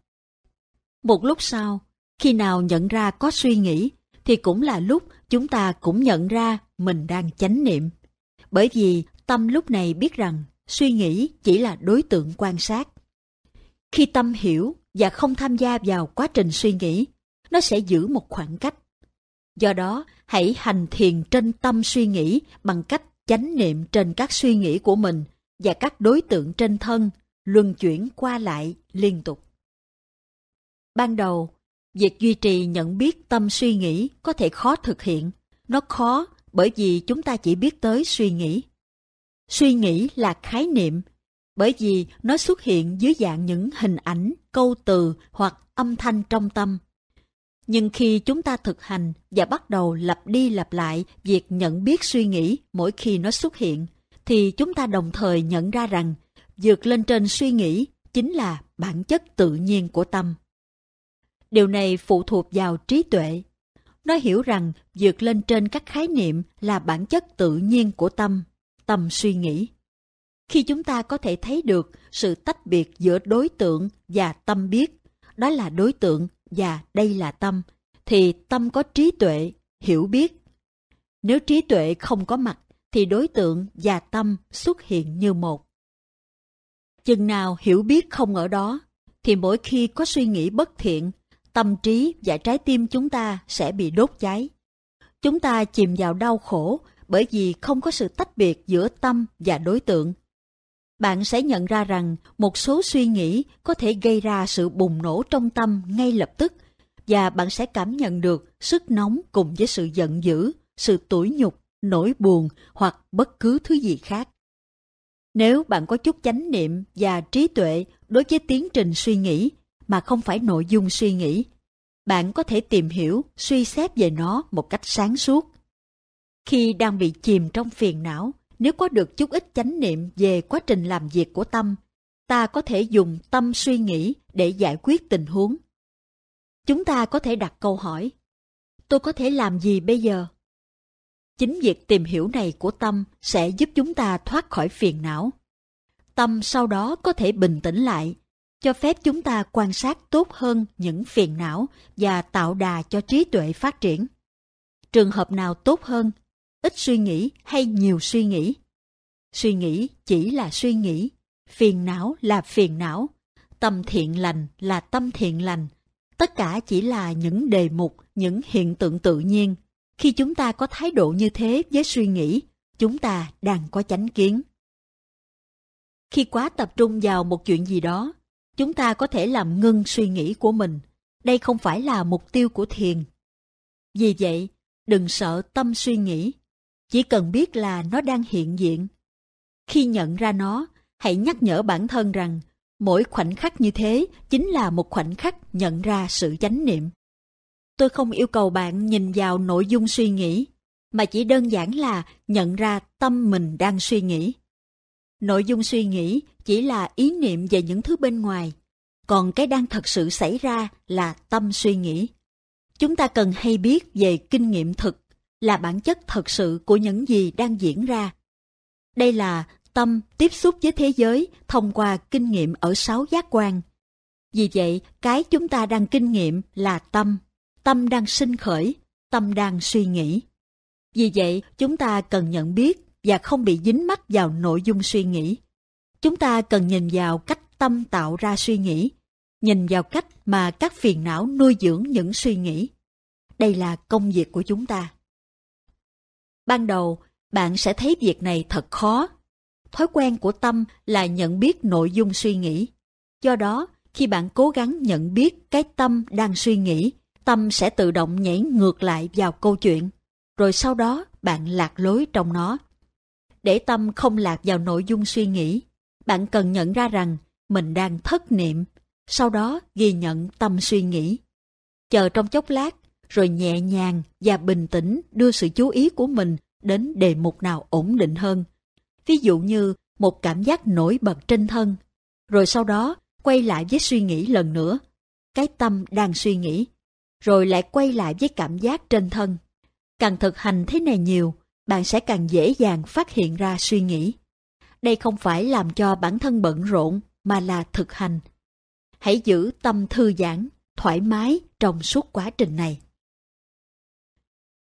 Một lúc sau, khi nào nhận ra có suy nghĩ, thì cũng là lúc chúng ta cũng nhận ra mình đang chánh niệm. Bởi vì tâm lúc này biết rằng suy nghĩ chỉ là đối tượng quan sát. Khi tâm hiểu và không tham gia vào quá trình suy nghĩ, nó sẽ giữ một khoảng cách. Do đó, hãy hành thiền trên tâm suy nghĩ bằng cách chánh niệm trên các suy nghĩ của mình và các đối tượng trên thân, luân chuyển qua lại liên tục. Ban đầu, việc duy trì nhận biết tâm suy nghĩ có thể khó thực hiện. Nó khó bởi vì chúng ta chỉ biết tới suy nghĩ. Suy nghĩ là khái niệm, bởi vì nó xuất hiện dưới dạng những hình ảnh, câu từ hoặc âm thanh trong tâm. Nhưng khi chúng ta thực hành và bắt đầu lặp đi lặp lại việc nhận biết suy nghĩ mỗi khi nó xuất hiện, thì chúng ta đồng thời nhận ra rằng vượt lên trên suy nghĩ chính là bản chất tự nhiên của tâm. Điều này phụ thuộc vào trí tuệ. Nó hiểu rằng vượt lên trên các khái niệm là bản chất tự nhiên của tâm, tâm suy nghĩ. Khi chúng ta có thể thấy được sự tách biệt giữa đối tượng và tâm biết, đó là đối tượng và đây là tâm, thì tâm có trí tuệ, hiểu biết. Nếu trí tuệ không có mặt, thì đối tượng và tâm xuất hiện như một. Chừng nào hiểu biết không ở đó, thì mỗi khi có suy nghĩ bất thiện, tâm trí và trái tim chúng ta sẽ bị đốt cháy. Chúng ta chìm vào đau khổ bởi vì không có sự tách biệt giữa tâm và đối tượng. Bạn sẽ nhận ra rằng một số suy nghĩ có thể gây ra sự bùng nổ trong tâm ngay lập tức và bạn sẽ cảm nhận được sức nóng cùng với sự giận dữ, sự tủi nhục, nỗi buồn hoặc bất cứ thứ gì khác. Nếu bạn có chút chánh niệm và trí tuệ đối với tiến trình suy nghĩ mà không phải nội dung suy nghĩ, bạn có thể tìm hiểu, suy xét về nó một cách sáng suốt. Khi đang bị chìm trong phiền não, nếu có được chút ít chánh niệm về quá trình làm việc của tâm, ta có thể dùng tâm suy nghĩ để giải quyết tình huống. Chúng ta có thể đặt câu hỏi, tôi có thể làm gì bây giờ? Chính việc tìm hiểu này của tâm sẽ giúp chúng ta thoát khỏi phiền não. Tâm sau đó có thể bình tĩnh lại, cho phép chúng ta quan sát tốt hơn những phiền não và tạo đà cho trí tuệ phát triển. Trường hợp nào tốt hơn, ít suy nghĩ hay nhiều suy nghĩ? Suy nghĩ chỉ là suy nghĩ, phiền não là phiền não, tâm thiện lành là tâm thiện lành, Tất cả chỉ là những đề mục, những hiện tượng tự nhiên. Khi chúng ta có thái độ như thế với suy nghĩ, chúng ta đang có chánh kiến. Khi quá tập trung vào một chuyện gì đó, chúng ta có thể làm ngưng suy nghĩ của mình. Đây không phải là mục tiêu của thiền. Vì vậy, đừng sợ tâm suy nghĩ. Chỉ cần biết là nó đang hiện diện. Khi nhận ra nó, hãy nhắc nhở bản thân rằng mỗi khoảnh khắc như thế chính là một khoảnh khắc nhận ra sự chánh niệm. Tôi không yêu cầu bạn nhìn vào nội dung suy nghĩ, mà chỉ đơn giản là nhận ra tâm mình đang suy nghĩ. Nội dung suy nghĩ chỉ là ý niệm về những thứ bên ngoài, còn cái đang thật sự xảy ra là tâm suy nghĩ. Chúng ta cần hay biết về kinh nghiệm thực là bản chất thật sự của những gì đang diễn ra. Đây là tâm tiếp xúc với thế giới thông qua kinh nghiệm ở sáu giác quan. Vì vậy, cái chúng ta đang kinh nghiệm là tâm, tâm đang sinh khởi, tâm đang suy nghĩ. Vì vậy, chúng ta cần nhận biết và không bị dính mắc vào nội dung suy nghĩ. Chúng ta cần nhìn vào cách tâm tạo ra suy nghĩ, nhìn vào cách mà các phiền não nuôi dưỡng những suy nghĩ. Đây là công việc của chúng ta. Ban đầu, bạn sẽ thấy việc này thật khó. Thói quen của tâm là nhận biết nội dung suy nghĩ. Do đó, khi bạn cố gắng nhận biết cái tâm đang suy nghĩ, tâm sẽ tự động nhảy ngược lại vào câu chuyện, rồi sau đó bạn lạc lối trong nó. Để tâm không lạc vào nội dung suy nghĩ, bạn cần nhận ra rằng mình đang thất niệm, sau đó ghi nhận tâm suy nghĩ. Chờ trong chốc lát, rồi nhẹ nhàng và bình tĩnh đưa sự chú ý của mình đến đề mục nào ổn định hơn. Ví dụ như một cảm giác nổi bật trên thân, rồi sau đó quay lại với suy nghĩ lần nữa. Cái tâm đang suy nghĩ, rồi lại quay lại với cảm giác trên thân. Càng thực hành thế này nhiều, bạn sẽ càng dễ dàng phát hiện ra suy nghĩ. Đây không phải làm cho bản thân bận rộn, mà là thực hành. Hãy giữ tâm thư giãn, thoải mái trong suốt quá trình này.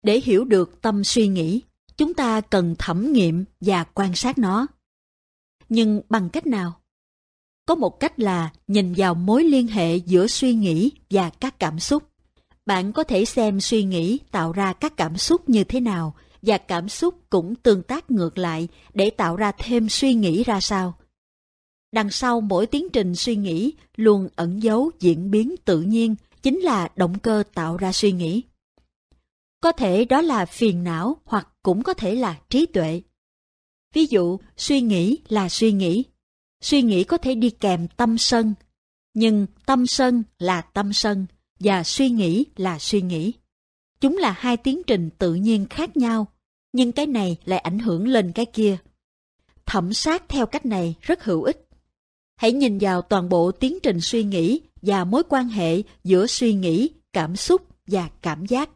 Để hiểu được tâm suy nghĩ, chúng ta cần thẩm nghiệm và quan sát nó. Nhưng bằng cách nào? Có một cách là nhìn vào mối liên hệ giữa suy nghĩ và các cảm xúc. Bạn có thể xem suy nghĩ tạo ra các cảm xúc như thế nào và cảm xúc cũng tương tác ngược lại để tạo ra thêm suy nghĩ ra sao. Đằng sau mỗi tiến trình suy nghĩ luôn ẩn dấu diễn biến tự nhiên chính là động cơ tạo ra suy nghĩ. Có thể đó là phiền não hoặc cũng có thể là trí tuệ. Ví dụ, suy nghĩ là suy nghĩ. Suy nghĩ có thể đi kèm tâm sân, nhưng tâm sân là tâm sân và suy nghĩ là suy nghĩ. Chúng là hai tiến trình tự nhiên khác nhau, nhưng cái này lại ảnh hưởng lên cái kia. Thẩm sát theo cách này rất hữu ích. Hãy nhìn vào toàn bộ tiến trình suy nghĩ và mối quan hệ giữa suy nghĩ, cảm xúc và cảm giác.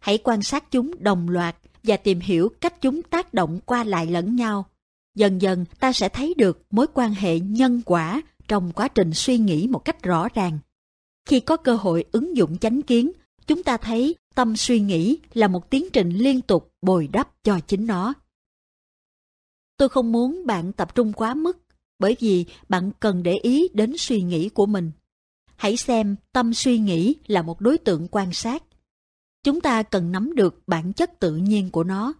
Hãy quan sát chúng đồng loạt và tìm hiểu cách chúng tác động qua lại lẫn nhau. Dần dần ta sẽ thấy được mối quan hệ nhân quả trong quá trình suy nghĩ một cách rõ ràng. Khi có cơ hội ứng dụng chánh kiến, chúng ta thấy tâm suy nghĩ là một tiến trình liên tục bồi đắp cho chính nó. Tôi không muốn bạn tập trung quá mức, bởi vì bạn cần để ý đến suy nghĩ của mình. Hãy xem tâm suy nghĩ là một đối tượng quan sát chúng ta cần nắm được bản chất tự nhiên của nó.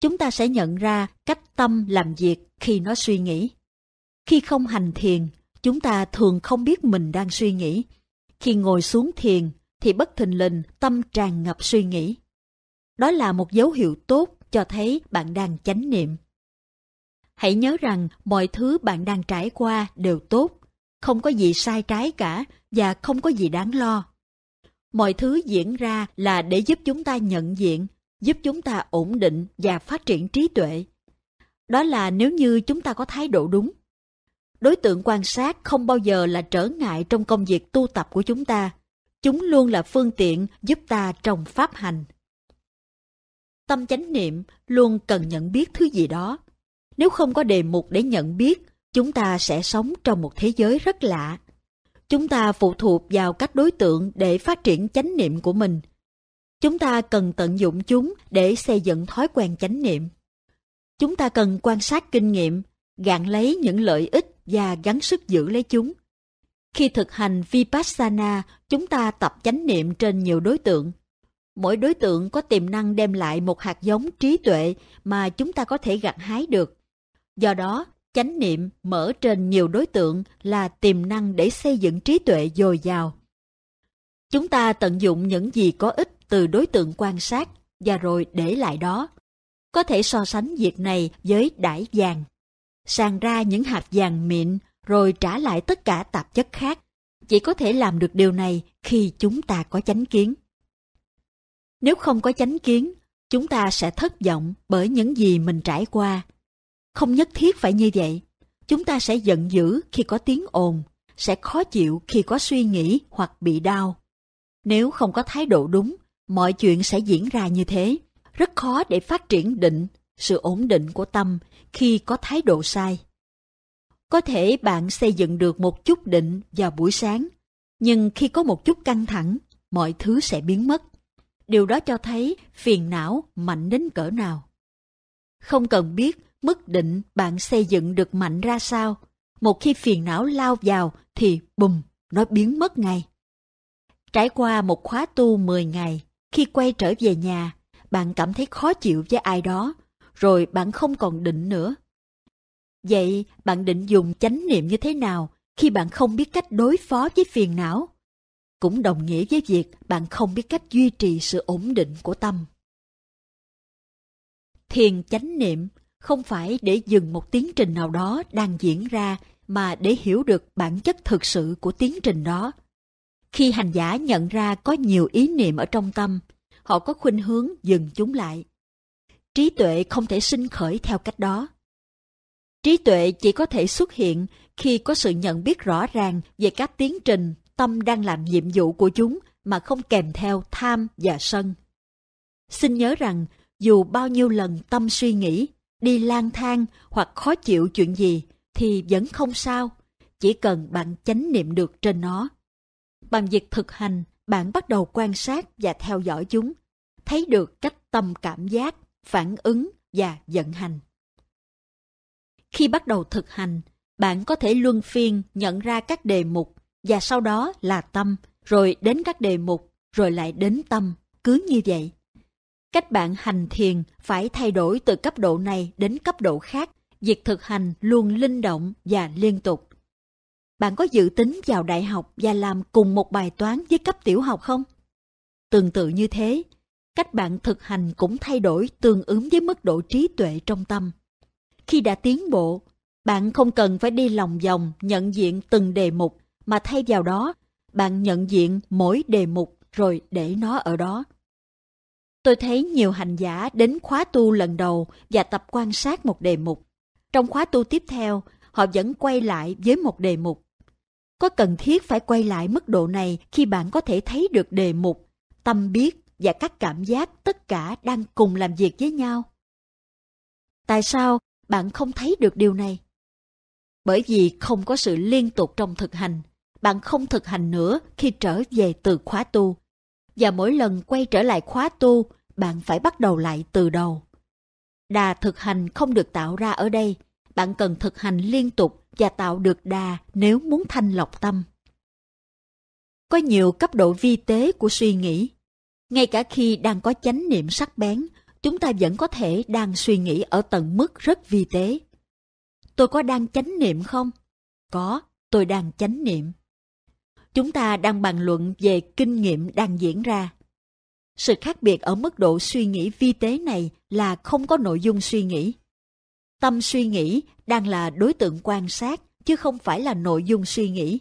Chúng ta sẽ nhận ra cách tâm làm việc khi nó suy nghĩ. Khi không hành thiền, chúng ta thường không biết mình đang suy nghĩ. Khi ngồi xuống thiền, thì bất thình lình tâm tràn ngập suy nghĩ. Đó là một dấu hiệu tốt cho thấy bạn đang chánh niệm. Hãy nhớ rằng mọi thứ bạn đang trải qua đều tốt, không có gì sai trái cả và không có gì đáng lo. Mọi thứ diễn ra là để giúp chúng ta nhận diện, giúp chúng ta ổn định và phát triển trí tuệ. Đó là nếu như chúng ta có thái độ đúng. Đối tượng quan sát không bao giờ là trở ngại trong công việc tu tập của chúng ta. Chúng luôn là phương tiện giúp ta trong pháp hành. Tâm chánh niệm luôn cần nhận biết thứ gì đó. Nếu không có đề mục để nhận biết, chúng ta sẽ sống trong một thế giới rất lạ Chúng ta phụ thuộc vào các đối tượng để phát triển chánh niệm của mình. Chúng ta cần tận dụng chúng để xây dựng thói quen chánh niệm. Chúng ta cần quan sát kinh nghiệm, gạn lấy những lợi ích và gắng sức giữ lấy chúng. Khi thực hành Vipassana, chúng ta tập chánh niệm trên nhiều đối tượng. Mỗi đối tượng có tiềm năng đem lại một hạt giống trí tuệ mà chúng ta có thể gặt hái được. Do đó, chánh niệm mở trên nhiều đối tượng là tiềm năng để xây dựng trí tuệ dồi dào. Chúng ta tận dụng những gì có ích từ đối tượng quan sát và rồi để lại đó. Có thể so sánh việc này với đải vàng. Sàng ra những hạt vàng mịn rồi trả lại tất cả tạp chất khác. Chỉ có thể làm được điều này khi chúng ta có chánh kiến. Nếu không có chánh kiến, chúng ta sẽ thất vọng bởi những gì mình trải qua. Không nhất thiết phải như vậy. Chúng ta sẽ giận dữ khi có tiếng ồn, sẽ khó chịu khi có suy nghĩ hoặc bị đau. Nếu không có thái độ đúng, mọi chuyện sẽ diễn ra như thế. Rất khó để phát triển định, sự ổn định của tâm khi có thái độ sai. Có thể bạn xây dựng được một chút định vào buổi sáng, nhưng khi có một chút căng thẳng, mọi thứ sẽ biến mất. Điều đó cho thấy phiền não mạnh đến cỡ nào. Không cần biết mức định bạn xây dựng được mạnh ra sao. Một khi phiền não lao vào thì bùm, nó biến mất ngay. Trải qua một khóa tu 10 ngày, khi quay trở về nhà, bạn cảm thấy khó chịu với ai đó, rồi bạn không còn định nữa. Vậy bạn định dùng chánh niệm như thế nào khi bạn không biết cách đối phó với phiền não? Cũng đồng nghĩa với việc bạn không biết cách duy trì sự ổn định của tâm. Thiền chánh niệm không phải để dừng một tiến trình nào đó đang diễn ra mà để hiểu được bản chất thực sự của tiến trình đó. Khi hành giả nhận ra có nhiều ý niệm ở trong tâm, họ có khuynh hướng dừng chúng lại. Trí tuệ không thể sinh khởi theo cách đó. Trí tuệ chỉ có thể xuất hiện khi có sự nhận biết rõ ràng về các tiến trình tâm đang làm nhiệm vụ của chúng mà không kèm theo tham và sân. Xin nhớ rằng dù bao nhiêu lần tâm suy nghĩ, đi lang thang hoặc khó chịu chuyện gì thì vẫn không sao, chỉ cần bạn chánh niệm được trên nó. Bằng việc thực hành, bạn bắt đầu quan sát và theo dõi chúng, thấy được cách tâm cảm giác, phản ứng và vận hành. Khi bắt đầu thực hành, bạn có thể luân phiên nhận ra các đề mục và sau đó là tâm, rồi đến các đề mục, rồi lại đến tâm, cứ như vậy. Cách bạn hành thiền phải thay đổi từ cấp độ này đến cấp độ khác, việc thực hành luôn linh động và liên tục. Bạn có dự tính vào đại học và làm cùng một bài toán với cấp tiểu học không? Tương tự như thế, cách bạn thực hành cũng thay đổi tương ứng với mức độ trí tuệ trong tâm. Khi đã tiến bộ, bạn không cần phải đi lòng vòng nhận diện từng đề mục, mà thay vào đó, bạn nhận diện mỗi đề mục rồi để nó ở đó. Tôi thấy nhiều hành giả đến khóa tu lần đầu và tập quan sát một đề mục. Trong khóa tu tiếp theo, họ vẫn quay lại với một đề mục. Có cần thiết phải quay lại mức độ này khi bạn có thể thấy được đề mục, tâm biết và các cảm giác tất cả đang cùng làm việc với nhau? Tại sao bạn không thấy được điều này? Bởi vì không có sự liên tục trong thực hành, bạn không thực hành nữa khi trở về từ khóa tu. Và mỗi lần quay trở lại khóa tu, bạn phải bắt đầu lại từ đầu. Đà thực hành không được tạo ra ở đây, bạn cần thực hành liên tục và tạo được đà nếu muốn thanh lọc tâm. Có nhiều cấp độ vi tế của suy nghĩ. Ngay cả khi đang có chánh niệm sắc bén, chúng ta vẫn có thể đang suy nghĩ ở tầng mức rất vi tế. Tôi có đang chánh niệm không? Có, tôi đang chánh niệm. Chúng ta đang bàn luận về kinh nghiệm đang diễn ra. Sự khác biệt ở mức độ suy nghĩ vi tế này là không có nội dung suy nghĩ. Tâm suy nghĩ đang là đối tượng quan sát chứ không phải là nội dung suy nghĩ.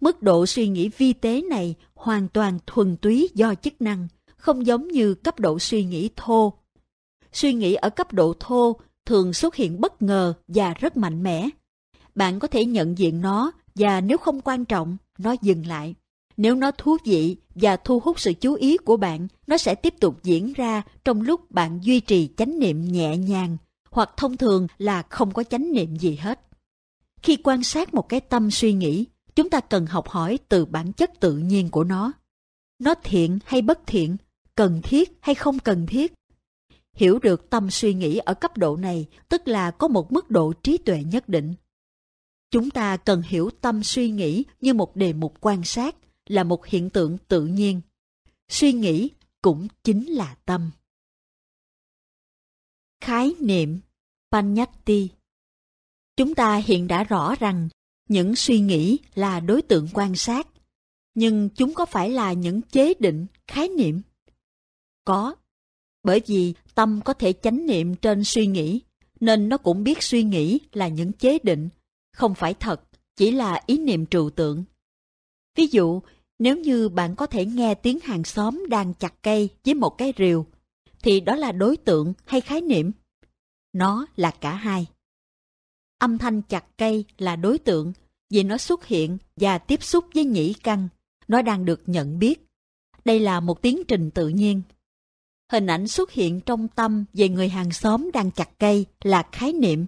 Mức độ suy nghĩ vi tế này hoàn toàn thuần túy do chức năng, không giống như cấp độ suy nghĩ thô. Suy nghĩ ở cấp độ thô thường xuất hiện bất ngờ và rất mạnh mẽ. Bạn có thể nhận diện nó và nếu không quan trọng, nó dừng lại. Nếu nó thú vị và thu hút sự chú ý của bạn, nó sẽ tiếp tục diễn ra trong lúc bạn duy trì chánh niệm nhẹ nhàng, hoặc thông thường là không có chánh niệm gì hết. Khi quan sát một cái tâm suy nghĩ, chúng ta cần học hỏi từ bản chất tự nhiên của nó. Nó thiện hay bất thiện, cần thiết hay không cần thiết. Hiểu được tâm suy nghĩ ở cấp độ này tức là có một mức độ trí tuệ nhất định. Chúng ta cần hiểu tâm suy nghĩ như một đề mục quan sát, là một hiện tượng tự nhiên. Suy nghĩ cũng chính là tâm. Khái niệm Panyati Chúng ta hiện đã rõ rằng những suy nghĩ là đối tượng quan sát, nhưng chúng có phải là những chế định, khái niệm? Có, bởi vì tâm có thể chánh niệm trên suy nghĩ, nên nó cũng biết suy nghĩ là những chế định, không phải thật, chỉ là ý niệm trừu tượng. Ví dụ, nếu như bạn có thể nghe tiếng hàng xóm đang chặt cây với một cái rìu, thì đó là đối tượng hay khái niệm? Nó là cả hai. Âm thanh chặt cây là đối tượng vì nó xuất hiện và tiếp xúc với nhĩ căn. Nó đang được nhận biết. Đây là một tiến trình tự nhiên. Hình ảnh xuất hiện trong tâm về người hàng xóm đang chặt cây là khái niệm.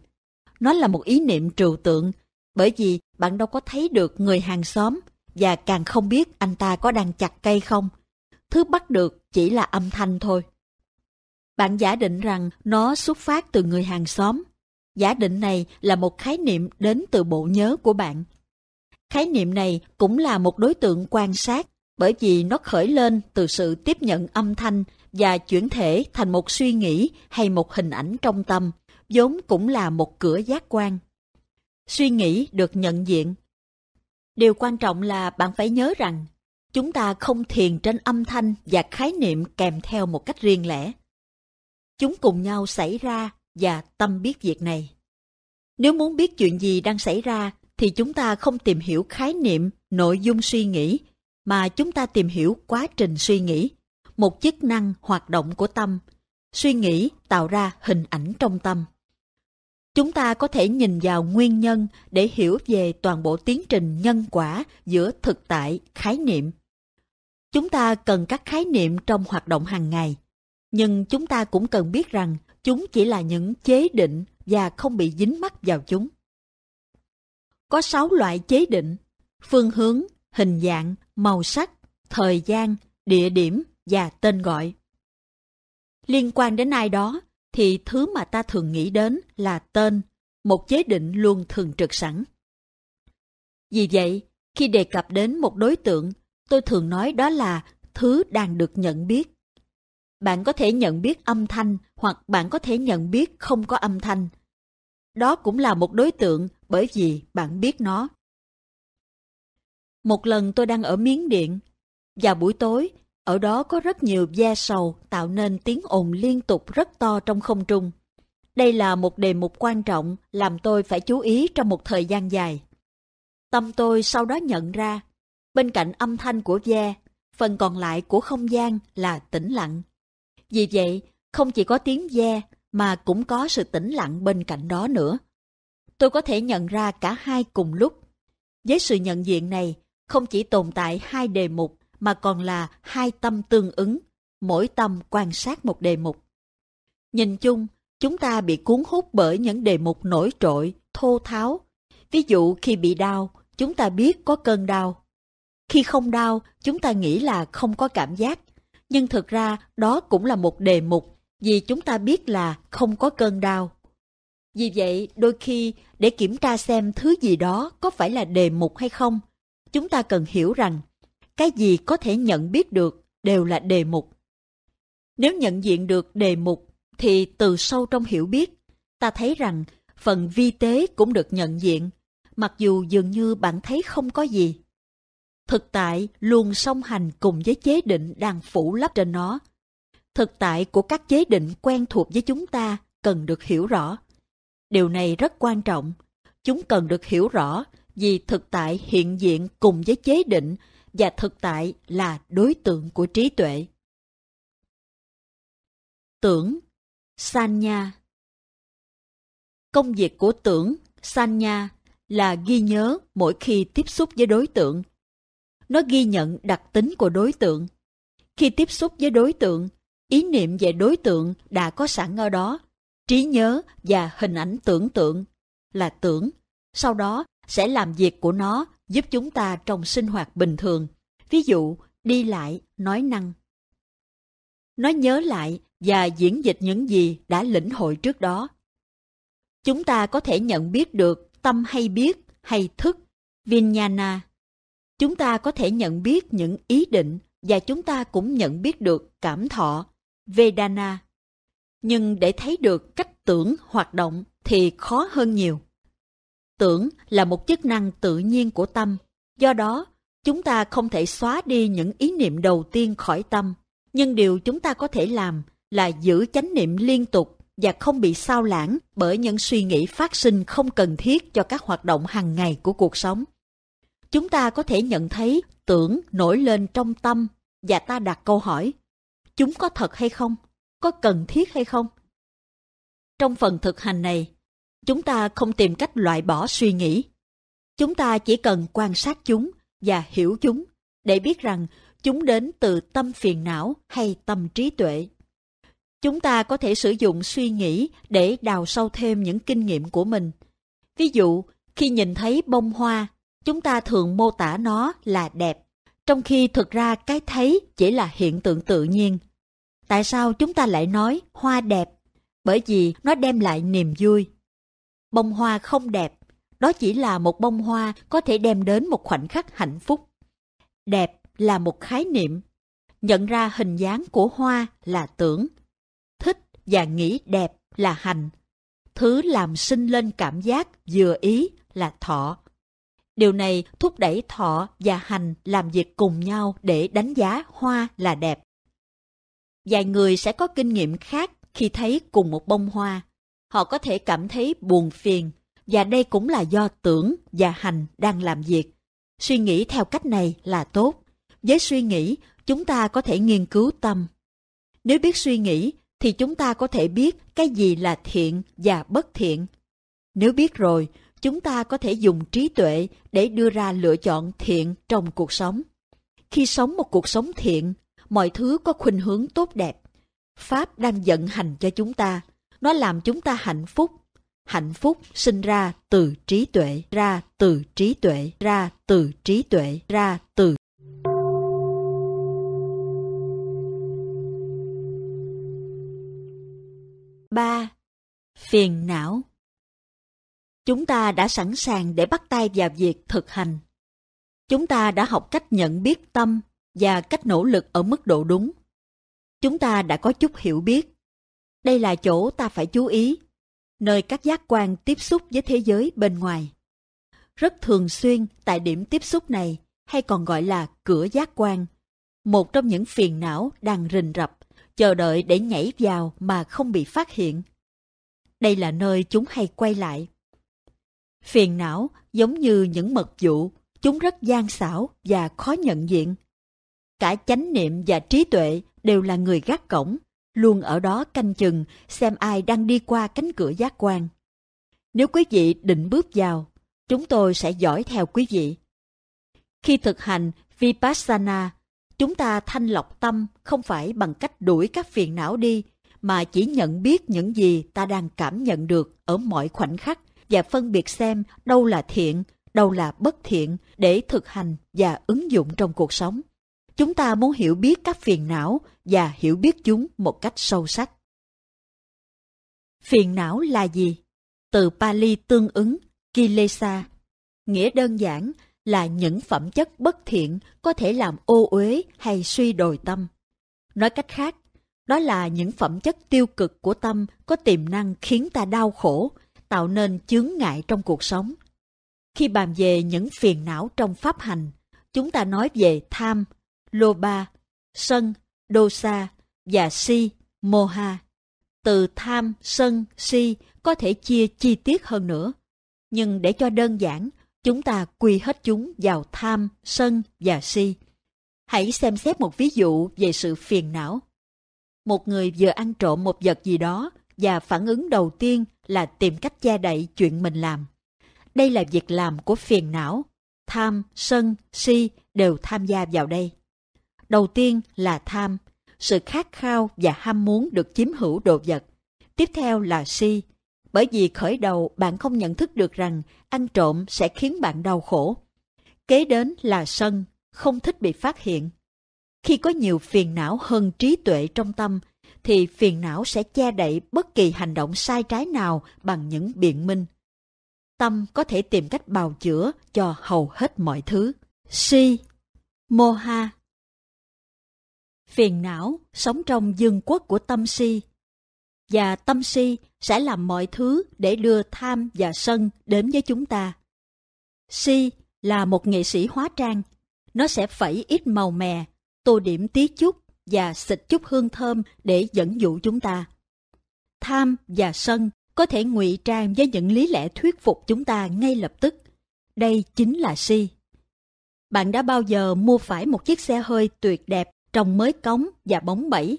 Nó là một ý niệm trừu tượng, bởi vì bạn đâu có thấy được người hàng xóm và càng không biết anh ta có đang chặt cây không. Thứ bắt được chỉ là âm thanh thôi. Bạn giả định rằng nó xuất phát từ người hàng xóm. Giả định này là một khái niệm đến từ bộ nhớ của bạn. Khái niệm này cũng là một đối tượng quan sát, bởi vì nó khởi lên từ sự tiếp nhận âm thanh và chuyển thể thành một suy nghĩ hay một hình ảnh trong tâm, vốn cũng là một cửa giác quan. Suy nghĩ được nhận diện. Điều quan trọng là bạn phải nhớ rằng chúng ta không thiền trên âm thanh và khái niệm kèm theo một cách riêng lẻ. Chúng cùng nhau xảy ra và tâm biết việc này. Nếu muốn biết chuyện gì đang xảy ra thì chúng ta không tìm hiểu khái niệm, nội dung suy nghĩ, mà chúng ta tìm hiểu quá trình suy nghĩ, một chức năng hoạt động của tâm. Suy nghĩ tạo ra hình ảnh trong tâm. Chúng ta có thể nhìn vào nguyên nhân để hiểu về toàn bộ tiến trình nhân quả giữa thực tại, khái niệm. Chúng ta cần các khái niệm trong hoạt động hàng ngày, nhưng chúng ta cũng cần biết rằng chúng chỉ là những chế định và không bị dính mắc vào chúng. Có 6 loại chế định, phương hướng, hình dạng, màu sắc, thời gian, địa điểm và tên gọi. Liên quan đến ai đó, thì thứ mà ta thường nghĩ đến là tên, một chế định luôn thường trực sẵn. Vì vậy, khi đề cập đến một đối tượng, tôi thường nói đó là thứ đang được nhận biết. Bạn có thể nhận biết âm thanh hoặc bạn có thể nhận biết không có âm thanh. Đó cũng là một đối tượng bởi vì bạn biết nó. Một lần tôi đang ở Miến Điện. Vào buổi tối, ở đó có rất nhiều ve sầu tạo nên tiếng ồn liên tục rất to trong không trung. Đây là một đề mục quan trọng làm tôi phải chú ý trong một thời gian dài. Tâm tôi sau đó nhận ra, bên cạnh âm thanh của ve, phần còn lại của không gian là tĩnh lặng. Vì vậy, không chỉ có tiếng ve mà cũng có sự tĩnh lặng bên cạnh đó nữa. Tôi có thể nhận ra cả hai cùng lúc. Với sự nhận diện này, không chỉ tồn tại hai đề mục mà còn là hai tâm tương ứng, mỗi tâm quan sát một đề mục. Nhìn chung, chúng ta bị cuốn hút bởi những đề mục nổi trội, thô tháo. Ví dụ khi bị đau, chúng ta biết có cơn đau. Khi không đau, chúng ta nghĩ là không có cảm giác. Nhưng thực ra đó cũng là một đề mục vì chúng ta biết là không có cơn đau. Vì vậy, đôi khi để kiểm tra xem thứ gì đó có phải là đề mục hay không, chúng ta cần hiểu rằng cái gì có thể nhận biết được đều là đề mục. Nếu nhận diện được đề mục thì từ sâu trong hiểu biết, ta thấy rằng phần vi tế cũng được nhận diện, mặc dù dường như bạn thấy không có gì. Thực tại luôn song hành cùng với chế định đang phủ lấp trên nó. Thực tại của các chế định quen thuộc với chúng ta cần được hiểu rõ. Điều này rất quan trọng. Chúng cần được hiểu rõ vì thực tại hiện diện cùng với chế định và thực tại là đối tượng của trí tuệ. Tưởng Sanya Công việc của tưởng Sanya là ghi nhớ mỗi khi tiếp xúc với đối tượng. Nó ghi nhận đặc tính của đối tượng. Khi tiếp xúc với đối tượng, ý niệm về đối tượng đã có sẵn ở đó, trí nhớ và hình ảnh tưởng tượng là tưởng. Sau đó sẽ làm việc của nó giúp chúng ta trong sinh hoạt bình thường, ví dụ đi lại, nói năng. Nó nhớ lại và diễn dịch những gì đã lĩnh hội trước đó. Chúng ta có thể nhận biết được tâm hay biết hay thức, vinyana. Chúng ta có thể nhận biết những ý định và chúng ta cũng nhận biết được cảm thọ, Vedana. Nhưng để thấy được cách tưởng hoạt động thì khó hơn nhiều. Tưởng là một chức năng tự nhiên của tâm, do đó chúng ta không thể xóa đi những ý niệm đầu tiên khỏi tâm. Nhưng điều chúng ta có thể làm là giữ chánh niệm liên tục và không bị sao lãng bởi những suy nghĩ phát sinh không cần thiết cho các hoạt động hàng ngày của cuộc sống. Chúng ta có thể nhận thấy tưởng nổi lên trong tâm và ta đặt câu hỏi, chúng có thật hay không? Có cần thiết hay không? Trong phần thực hành này, chúng ta không tìm cách loại bỏ suy nghĩ. Chúng ta chỉ cần quan sát chúng và hiểu chúng để biết rằng chúng đến từ tâm phiền não hay tâm trí tuệ. Chúng ta có thể sử dụng suy nghĩ để đào sâu thêm những kinh nghiệm của mình. Ví dụ, khi nhìn thấy bông hoa, chúng ta thường mô tả nó là đẹp, trong khi thực ra cái thấy chỉ là hiện tượng tự nhiên. Tại sao chúng ta lại nói hoa đẹp? Bởi vì nó đem lại niềm vui. Bông hoa không đẹp, đó chỉ là một bông hoa có thể đem đến một khoảnh khắc hạnh phúc. Đẹp là một khái niệm. Nhận ra hình dáng của hoa là tưởng. Thích và nghĩ đẹp là hành. Thứ làm sinh lên cảm giác vừa ý là thọ. Điều này thúc đẩy thọ và hành làm việc cùng nhau để đánh giá hoa là đẹp. Vài người sẽ có kinh nghiệm khác khi thấy cùng một bông hoa. Họ có thể cảm thấy buồn phiền, và đây cũng là do tưởng và hành đang làm việc. Suy nghĩ theo cách này là tốt. Với suy nghĩ, chúng ta có thể nghiên cứu tâm. Nếu biết suy nghĩ, thì chúng ta có thể biết cái gì là thiện và bất thiện. Nếu biết rồi, chúng ta có thể dùng trí tuệ để đưa ra lựa chọn thiện trong cuộc sống. Khi sống một cuộc sống thiện, mọi thứ có khuynh hướng tốt đẹp. Pháp đang vận hành cho chúng ta. Nó làm chúng ta hạnh phúc. Hạnh phúc sinh ra từ trí tuệ, ra từ trí tuệ, ra từ trí tuệ, ra từ ba Phiền não Chúng ta đã sẵn sàng để bắt tay vào việc thực hành. Chúng ta đã học cách nhận biết tâm và cách nỗ lực ở mức độ đúng. Chúng ta đã có chút hiểu biết. Đây là chỗ ta phải chú ý, nơi các giác quan tiếp xúc với thế giới bên ngoài. Rất thường xuyên tại điểm tiếp xúc này, hay còn gọi là cửa giác quan, một trong những phiền não đang rình rập, chờ đợi để nhảy vào mà không bị phát hiện. Đây là nơi chúng hay quay lại. Phiền não giống như những mật vụ, chúng rất gian xảo và khó nhận diện. Cả chánh niệm và trí tuệ đều là người gác cổng, luôn ở đó canh chừng xem ai đang đi qua cánh cửa giác quan. Nếu quý vị định bước vào, chúng tôi sẽ dõi theo quý vị. Khi thực hành Vipassana, chúng ta thanh lọc tâm không phải bằng cách đuổi các phiền não đi, mà chỉ nhận biết những gì ta đang cảm nhận được ở mọi khoảnh khắc và phân biệt xem đâu là thiện, đâu là bất thiện để thực hành và ứng dụng trong cuộc sống. Chúng ta muốn hiểu biết các phiền não và hiểu biết chúng một cách sâu sắc. Phiền não là gì? Từ Pali tương ứng, Kilesa. Nghĩa đơn giản là những phẩm chất bất thiện có thể làm ô uế hay suy đồi tâm. Nói cách khác, đó là những phẩm chất tiêu cực của tâm có tiềm năng khiến ta đau khổ, tạo nên chướng ngại trong cuộc sống. Khi bàn về những phiền não trong pháp hành, chúng ta nói về tham, loba, sân, dosa và si, moha. Từ tham, sân, si có thể chia chi tiết hơn nữa. Nhưng để cho đơn giản, chúng ta quy hết chúng vào tham, sân và si. Hãy xem xét một ví dụ về sự phiền não. Một người vừa ăn trộm một vật gì đó và phản ứng đầu tiên là tìm cách che đậy chuyện mình làm. Đây là việc làm của phiền não. Tham, sân, si đều tham gia vào đây. Đầu tiên là tham, sự khát khao và ham muốn được chiếm hữu đồ vật. Tiếp theo là si, bởi vì khởi đầu bạn không nhận thức được rằng ăn trộm sẽ khiến bạn đau khổ. Kế đến là sân, không thích bị phát hiện. Khi có nhiều phiền não hơn trí tuệ trong tâm, thì phiền não sẽ che đậy bất kỳ hành động sai trái nào bằng những biện minh. tâm có thể tìm cách bào chữa cho hầu hết mọi thứ. Si, Moha Phiền não sống trong dương quốc của tâm si. Và tâm si sẽ làm mọi thứ để đưa tham và sân đến với chúng ta. Si là một nghệ sĩ hóa trang. Nó sẽ phẩy ít màu mè, tô điểm tí chút và xịt chút hương thơm để dẫn dụ chúng ta. Tham và sân có thể ngụy trang với những lý lẽ thuyết phục chúng ta ngay lập tức. Đây chính là si. Bạn đã bao giờ mua phải một chiếc xe hơi tuyệt đẹp, trông mới cống và bóng bẩy,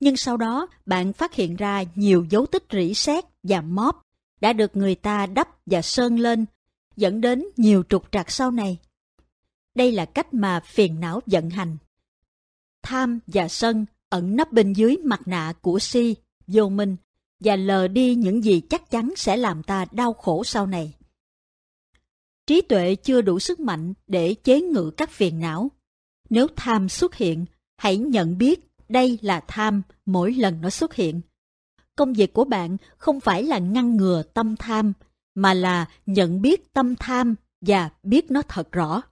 nhưng sau đó bạn phát hiện ra nhiều dấu tích rỉ sét và móp đã được người ta đắp và sơn lên, dẫn đến nhiều trục trặc sau này. Đây là cách mà phiền não vận hành. Tham và sân ẩn nấp bên dưới mặt nạ của si, vô minh và lờ đi những gì chắc chắn sẽ làm ta đau khổ sau này. Trí tuệ chưa đủ sức mạnh để chế ngự các phiền não. Nếu tham xuất hiện, hãy nhận biết đây là tham mỗi lần nó xuất hiện. Công việc của bạn không phải là ngăn ngừa tâm tham, mà là nhận biết tâm tham và biết nó thật rõ.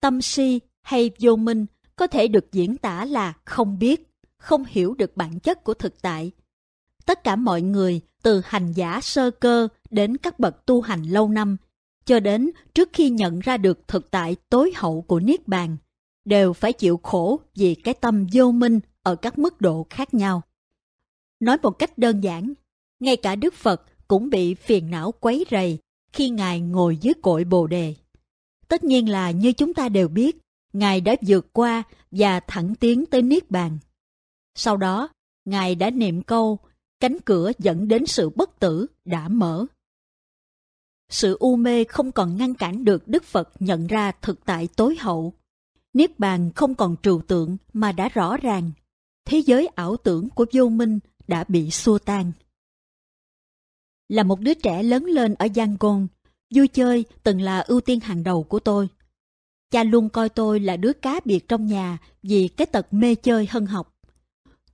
Tâm si hay vô minh có thể được diễn tả là không biết, không hiểu được bản chất của thực tại, tất cả mọi người từ hành giả sơ cơ đến các bậc tu hành lâu năm, cho đến trước khi nhận ra được thực tại tối hậu của Niết Bàn, đều phải chịu khổ vì cái tâm vô minh ở các mức độ khác nhau. Nói một cách đơn giản, ngay cả Đức Phật cũng bị phiền não quấy rầy khi Ngài ngồi dưới cội Bồ Đề. Tất nhiên là như chúng ta đều biết, Ngài đã vượt qua và thẳng tiến tới Niết Bàn. Sau đó, Ngài đã niệm câu cánh cửa dẫn đến sự bất tử đã mở. Sự u mê không còn ngăn cản được Đức Phật nhận ra thực tại tối hậu. Niết bàn không còn trừu tượng mà đã rõ ràng. Thế giới ảo tưởng của vô minh đã bị xua tan. Là một đứa trẻ lớn lên ở Yangon, vui chơi từng là ưu tiên hàng đầu của tôi. Cha luôn coi tôi là đứa cá biệt trong nhà vì cái tật mê chơi hơn học.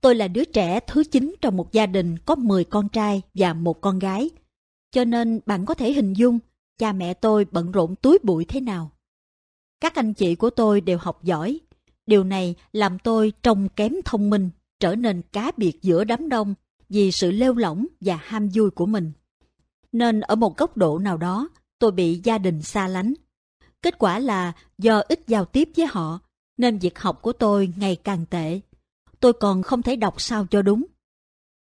Tôi là đứa trẻ thứ chín trong một gia đình có 10 con trai và một con gái. Cho nên bạn có thể hình dung cha mẹ tôi bận rộn túi bụi thế nào. Các anh chị của tôi đều học giỏi. Điều này làm tôi trông kém thông minh, trở nên cá biệt giữa đám đông vì sự lêu lỏng và ham vui của mình. Nên ở một góc độ nào đó, tôi bị gia đình xa lánh. Kết quả là do ít giao tiếp với họ, nên việc học của tôi ngày càng tệ tôi còn không thể đọc sao cho đúng.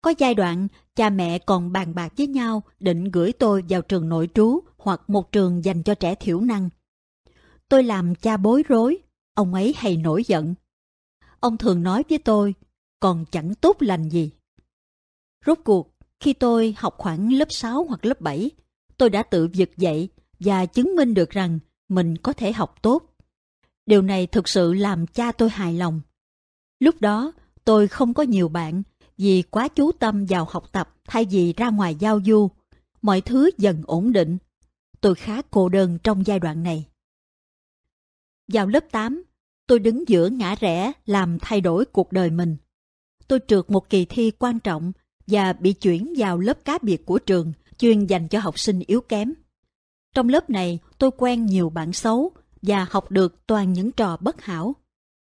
Có giai đoạn, cha mẹ còn bàn bạc với nhau định gửi tôi vào trường nội trú hoặc một trường dành cho trẻ thiểu năng. Tôi làm cha bối rối, ông ấy hay nổi giận. Ông thường nói với tôi, còn chẳng tốt lành gì. Rốt cuộc, khi tôi học khoảng lớp 6 hoặc lớp 7, tôi đã tự vực dậy và chứng minh được rằng mình có thể học tốt. Điều này thực sự làm cha tôi hài lòng. Lúc đó, Tôi không có nhiều bạn vì quá chú tâm vào học tập thay vì ra ngoài giao du. Mọi thứ dần ổn định. Tôi khá cô đơn trong giai đoạn này. Vào lớp 8, tôi đứng giữa ngã rẽ làm thay đổi cuộc đời mình. Tôi trượt một kỳ thi quan trọng và bị chuyển vào lớp cá biệt của trường chuyên dành cho học sinh yếu kém. Trong lớp này, tôi quen nhiều bạn xấu và học được toàn những trò bất hảo.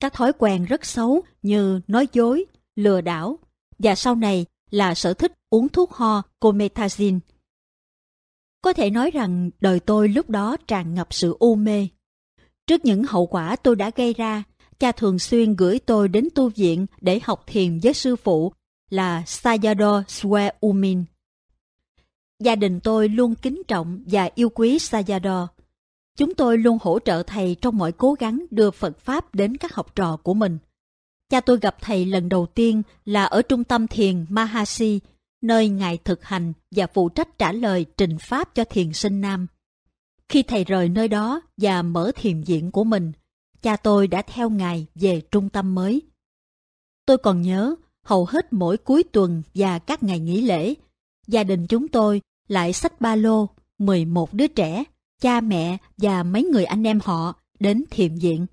Các thói quen rất xấu như nói dối, lừa đảo và sau này là sở thích uống thuốc ho Cometazine. Có thể nói rằng đời tôi lúc đó tràn ngập sự u mê. Trước những hậu quả tôi đã gây ra, cha thường xuyên gửi tôi đến tu viện để học thiền với sư phụ là Sayadaw Swe Umin. Gia đình tôi luôn kính trọng và yêu quý Sayadaw. Chúng tôi luôn hỗ trợ thầy trong mọi cố gắng đưa Phật Pháp đến các học trò của mình. Cha tôi gặp thầy lần đầu tiên là ở trung tâm thiền Mahasi, nơi ngài thực hành và phụ trách trả lời trình Pháp cho thiền sinh nam. Khi thầy rời nơi đó và mở thiền viện của mình, cha tôi đã theo ngài về trung tâm mới. Tôi còn nhớ, hầu hết mỗi cuối tuần và các ngày nghỉ lễ, gia đình chúng tôi lại xách ba lô, 11 đứa trẻ cha mẹ và mấy người anh em họ đến thiền viện.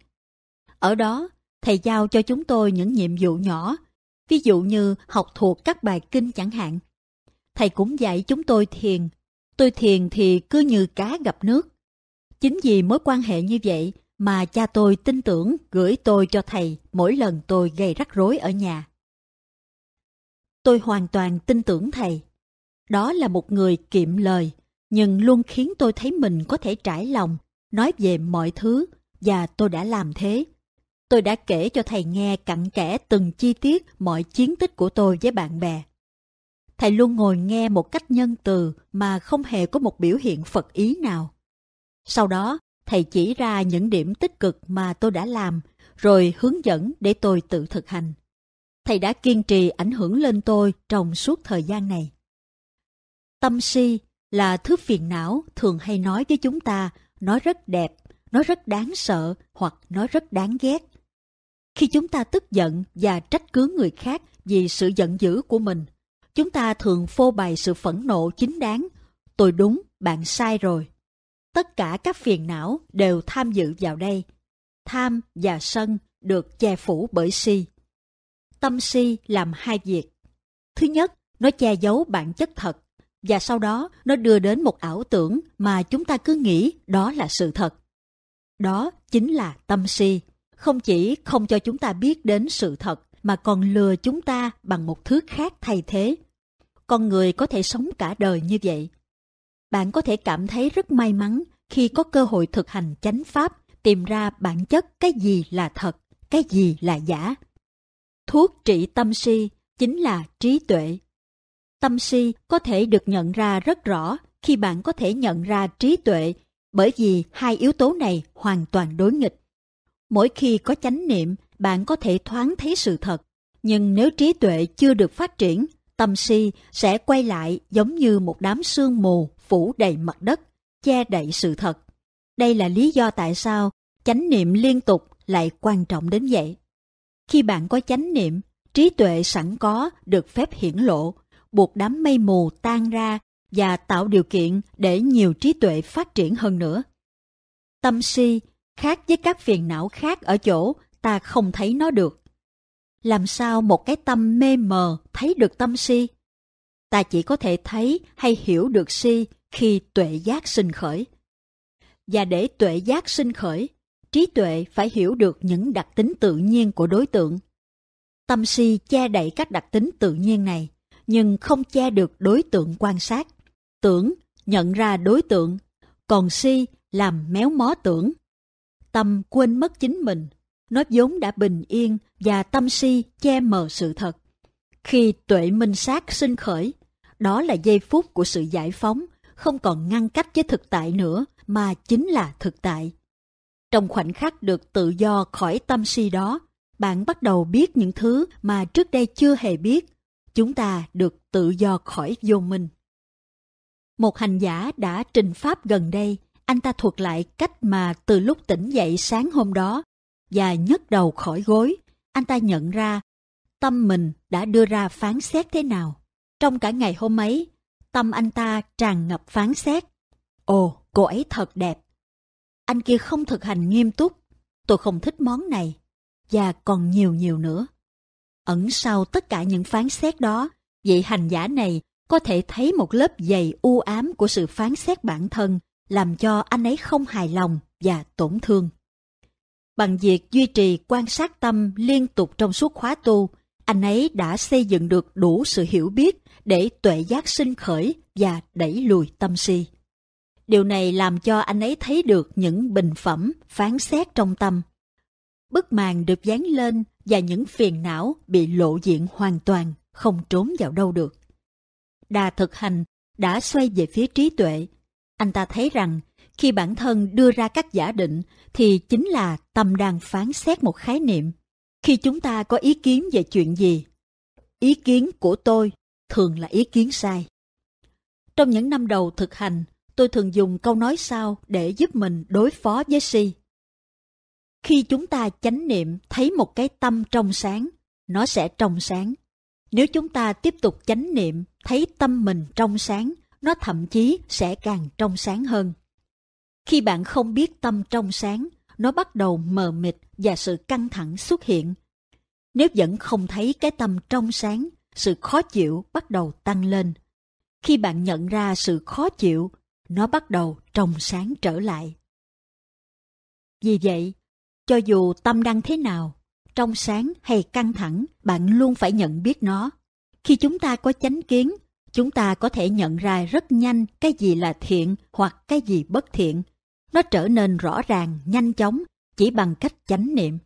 Ở đó, thầy giao cho chúng tôi những nhiệm vụ nhỏ, ví dụ như học thuộc các bài kinh chẳng hạn. Thầy cũng dạy chúng tôi thiền, Tôi thiền thì cứ như cá gặp nước. Chính vì mối quan hệ như vậy mà cha tôi tin tưởng gửi tôi cho thầy mỗi lần tôi gây rắc rối ở nhà. Tôi hoàn toàn tin tưởng thầy. Đó là một người kiệm lời, nhưng luôn khiến tôi thấy mình có thể trải lòng, nói về mọi thứ, và tôi đã làm thế. Tôi đã kể cho thầy nghe cặn kẽ từng chi tiết mọi chiến tích của tôi với bạn bè. Thầy luôn ngồi nghe một cách nhân từ mà không hề có một biểu hiện Phật ý nào. Sau đó, thầy chỉ ra những điểm tích cực mà tôi đã làm, rồi hướng dẫn để tôi tự thực hành. Thầy đã kiên trì ảnh hưởng lên tôi trong suốt thời gian này. Tâm si là thứ phiền não thường hay nói với chúng ta, nói rất đẹp, nói rất đáng sợ hoặc nói rất đáng ghét. Khi chúng ta tức giận và trách cứ người khác vì sự giận dữ của mình, chúng ta thường phô bày sự phẫn nộ chính đáng. Tôi đúng, bạn sai rồi. Tất cả các phiền não đều tham dự vào đây. Tham và sân được che phủ bởi si. Tâm si làm hai việc. Thứ nhất, nó che giấu bản chất thật, và sau đó nó đưa đến một ảo tưởng mà chúng ta cứ nghĩ đó là sự thật. Đó chính là tâm si, không chỉ không cho chúng ta biết đến sự thật mà còn lừa chúng ta bằng một thứ khác thay thế. Con người có thể sống cả đời như vậy. Bạn có thể cảm thấy rất may mắn khi có cơ hội thực hành chánh pháp, tìm ra bản chất cái gì là thật, cái gì là giả. Thuốc trị tâm si chính là trí tuệ. Tâm si có thể được nhận ra rất rõ khi bạn có thể nhận ra trí tuệ bởi vì hai yếu tố này hoàn toàn đối nghịch. Mỗi khi có chánh niệm, bạn có thể thoáng thấy sự thật, nhưng nếu trí tuệ chưa được phát triển, tâm si sẽ quay lại giống như một đám sương mù phủ đầy mặt đất, che đậy sự thật. Đây là lý do tại sao chánh niệm liên tục lại quan trọng đến vậy. Khi bạn có chánh niệm, trí tuệ sẵn có được phép hiển lộ, buộc đám mây mù tan ra và tạo điều kiện để nhiều trí tuệ phát triển hơn nữa. Tâm si khác với các phiền não khác ở chỗ ta không thấy nó được. Làm sao một cái tâm mê mờ thấy được tâm si? Ta chỉ có thể thấy hay hiểu được si khi tuệ giác sinh khởi. Và để tuệ giác sinh khởi, trí tuệ phải hiểu được những đặc tính tự nhiên của đối tượng. Tâm si che đậy các đặc tính tự nhiên này, nhưng không che được đối tượng quan sát. Tưởng nhận ra đối tượng, còn si làm méo mó tưởng. Tâm quên mất chính mình, nó vốn đã bình yên và tâm si che mờ sự thật. Khi tuệ minh sát sinh khởi, đó là giây phút của sự giải phóng, không còn ngăn cách với thực tại nữa mà chính là thực tại. Trong khoảnh khắc được tự do khỏi tâm si đó, bạn bắt đầu biết những thứ mà trước đây chưa hề biết. Chúng ta được tự do khỏi vô minh. Một hành giả đã trình pháp gần đây, anh ta thuật lại cách mà từ lúc tỉnh dậy sáng hôm đó và nhấc đầu khỏi gối, anh ta nhận ra tâm mình đã đưa ra phán xét thế nào. Trong cả ngày hôm ấy, tâm anh ta tràn ngập phán xét. Ồ, cô ấy thật đẹp. Anh kia không thực hành nghiêm túc. Tôi không thích món này. Và còn nhiều nhiều nữa. Ẩn sau tất cả những phán xét đó, vị hành giả này có thể thấy một lớp dày u ám của sự phán xét bản thân, làm cho anh ấy không hài lòng và tổn thương. Bằng việc duy trì quan sát tâm liên tục trong suốt khóa tu, anh ấy đã xây dựng được đủ sự hiểu biết để tuệ giác sinh khởi và đẩy lùi tâm si. Điều này làm cho anh ấy thấy được những bình phẩm, phán xét trong tâm. Bức màn được dán lên và những phiền não bị lộ diện hoàn toàn, không trốn vào đâu được. Đà thực hành đã xoay về phía trí tuệ. Anh ta thấy rằng khi bản thân đưa ra các giả định thì chính là tâm đang phán xét một khái niệm. Khi chúng ta có ý kiến về chuyện gì, ý kiến của tôi thường là ý kiến sai. Trong những năm đầu thực hành, tôi thường dùng câu nói sau để giúp mình đối phó với si. Khi chúng ta chánh niệm thấy một cái tâm trong sáng, nó sẽ trong sáng. Nếu chúng ta tiếp tục chánh niệm thấy tâm mình trong sáng, nó thậm chí sẽ càng trong sáng hơn. Khi bạn không biết tâm trong sáng, nó bắt đầu mờ mịt và sự căng thẳng xuất hiện. Nếu vẫn không thấy cái tâm trong sáng, sự khó chịu bắt đầu tăng lên. Khi bạn nhận ra sự khó chịu, nó bắt đầu trong sáng trở lại. Vì vậy, cho dù tâm đang thế nào, trong sáng hay căng thẳng, bạn luôn phải nhận biết nó. Khi chúng ta có chánh kiến, chúng ta có thể nhận ra rất nhanh cái gì là thiện hoặc cái gì bất thiện. Nó trở nên rõ ràng, nhanh chóng, chỉ bằng cách chánh niệm.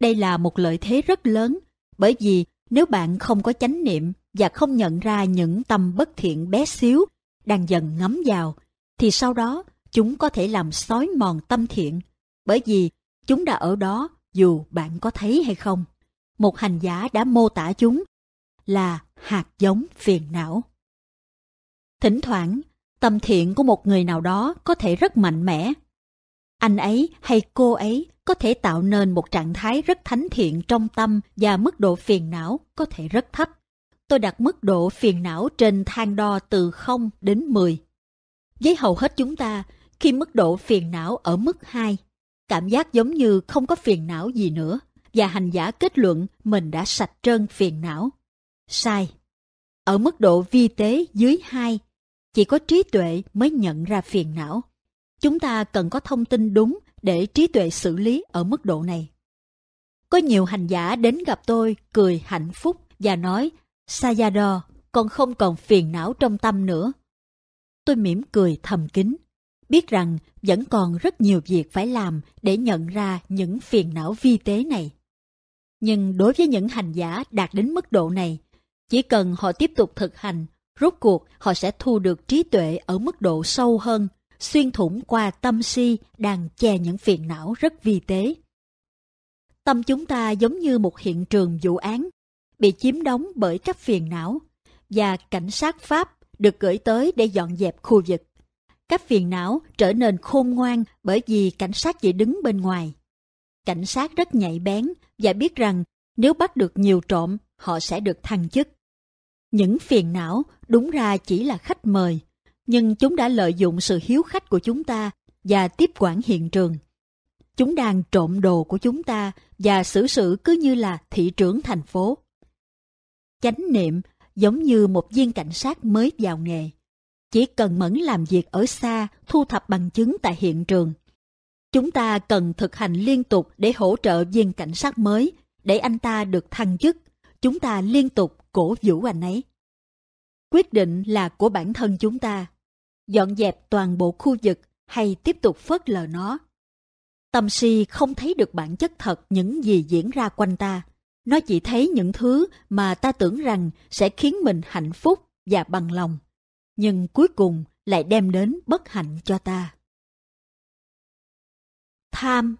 Đây là một lợi thế rất lớn, bởi vì nếu bạn không có chánh niệm và không nhận ra những tâm bất thiện bé xíu đang dần ngấm vào, thì sau đó chúng có thể làm xói mòn tâm thiện, bởi vì chúng đã ở đó dù bạn có thấy hay không. Một hành giả đã mô tả chúng là hạt giống phiền não. Thỉnh thoảng, tâm thiện của một người nào đó có thể rất mạnh mẽ. Anh ấy hay cô ấy có thể tạo nên một trạng thái rất thánh thiện trong tâm và mức độ phiền não có thể rất thấp. Tôi đặt mức độ phiền não trên thang đo từ 0 đến 10. Với hầu hết chúng ta, khi mức độ phiền não ở mức 2, cảm giác giống như không có phiền não gì nữa, và hành giả kết luận mình đã sạch trơn phiền não. Sai. Ở mức độ vi tế dưới 2, chỉ có trí tuệ mới nhận ra phiền não. Chúng ta cần có thông tin đúng để trí tuệ xử lý ở mức độ này. Có nhiều hành giả đến gặp tôi cười hạnh phúc và nói Sayadaw, con không còn phiền não trong tâm nữa. Tôi mỉm cười thầm kín, biết rằng vẫn còn rất nhiều việc phải làm để nhận ra những phiền não vi tế này. Nhưng đối với những hành giả đạt đến mức độ này, chỉ cần họ tiếp tục thực hành, rốt cuộc họ sẽ thu được trí tuệ ở mức độ sâu hơn, xuyên thủng qua tâm si đang che những phiền não rất vi tế. Tâm chúng ta giống như một hiện trường vụ án, bị chiếm đóng bởi các phiền não, và cảnh sát Pháp được gửi tới để dọn dẹp khu vực. Các phiền não trở nên khôn ngoan bởi vì cảnh sát chỉ đứng bên ngoài. Cảnh sát rất nhạy bén và biết rằng nếu bắt được nhiều trộm, họ sẽ được thăng chức. Những phiền não đúng ra chỉ là khách mời, nhưng chúng đã lợi dụng sự hiếu khách của chúng ta và tiếp quản hiện trường. Chúng đang trộm đồ của chúng ta và xử sự cứ như là thị trưởng thành phố. Chánh niệm giống như một viên cảnh sát mới vào nghề. Chỉ cần mẫn làm việc ở xa, thu thập bằng chứng tại hiện trường. Chúng ta cần thực hành liên tục để hỗ trợ viên cảnh sát mới, để anh ta được thăng chức. Chúng ta liên tục cổ vũ anh ấy. Quyết định là của bản thân chúng ta. Dọn dẹp toàn bộ khu vực hay tiếp tục phớt lờ nó. Tâm si không thấy được bản chất thật những gì diễn ra quanh ta. Nó chỉ thấy những thứ mà ta tưởng rằng sẽ khiến mình hạnh phúc và bằng lòng, nhưng cuối cùng lại đem đến bất hạnh cho ta. Tham,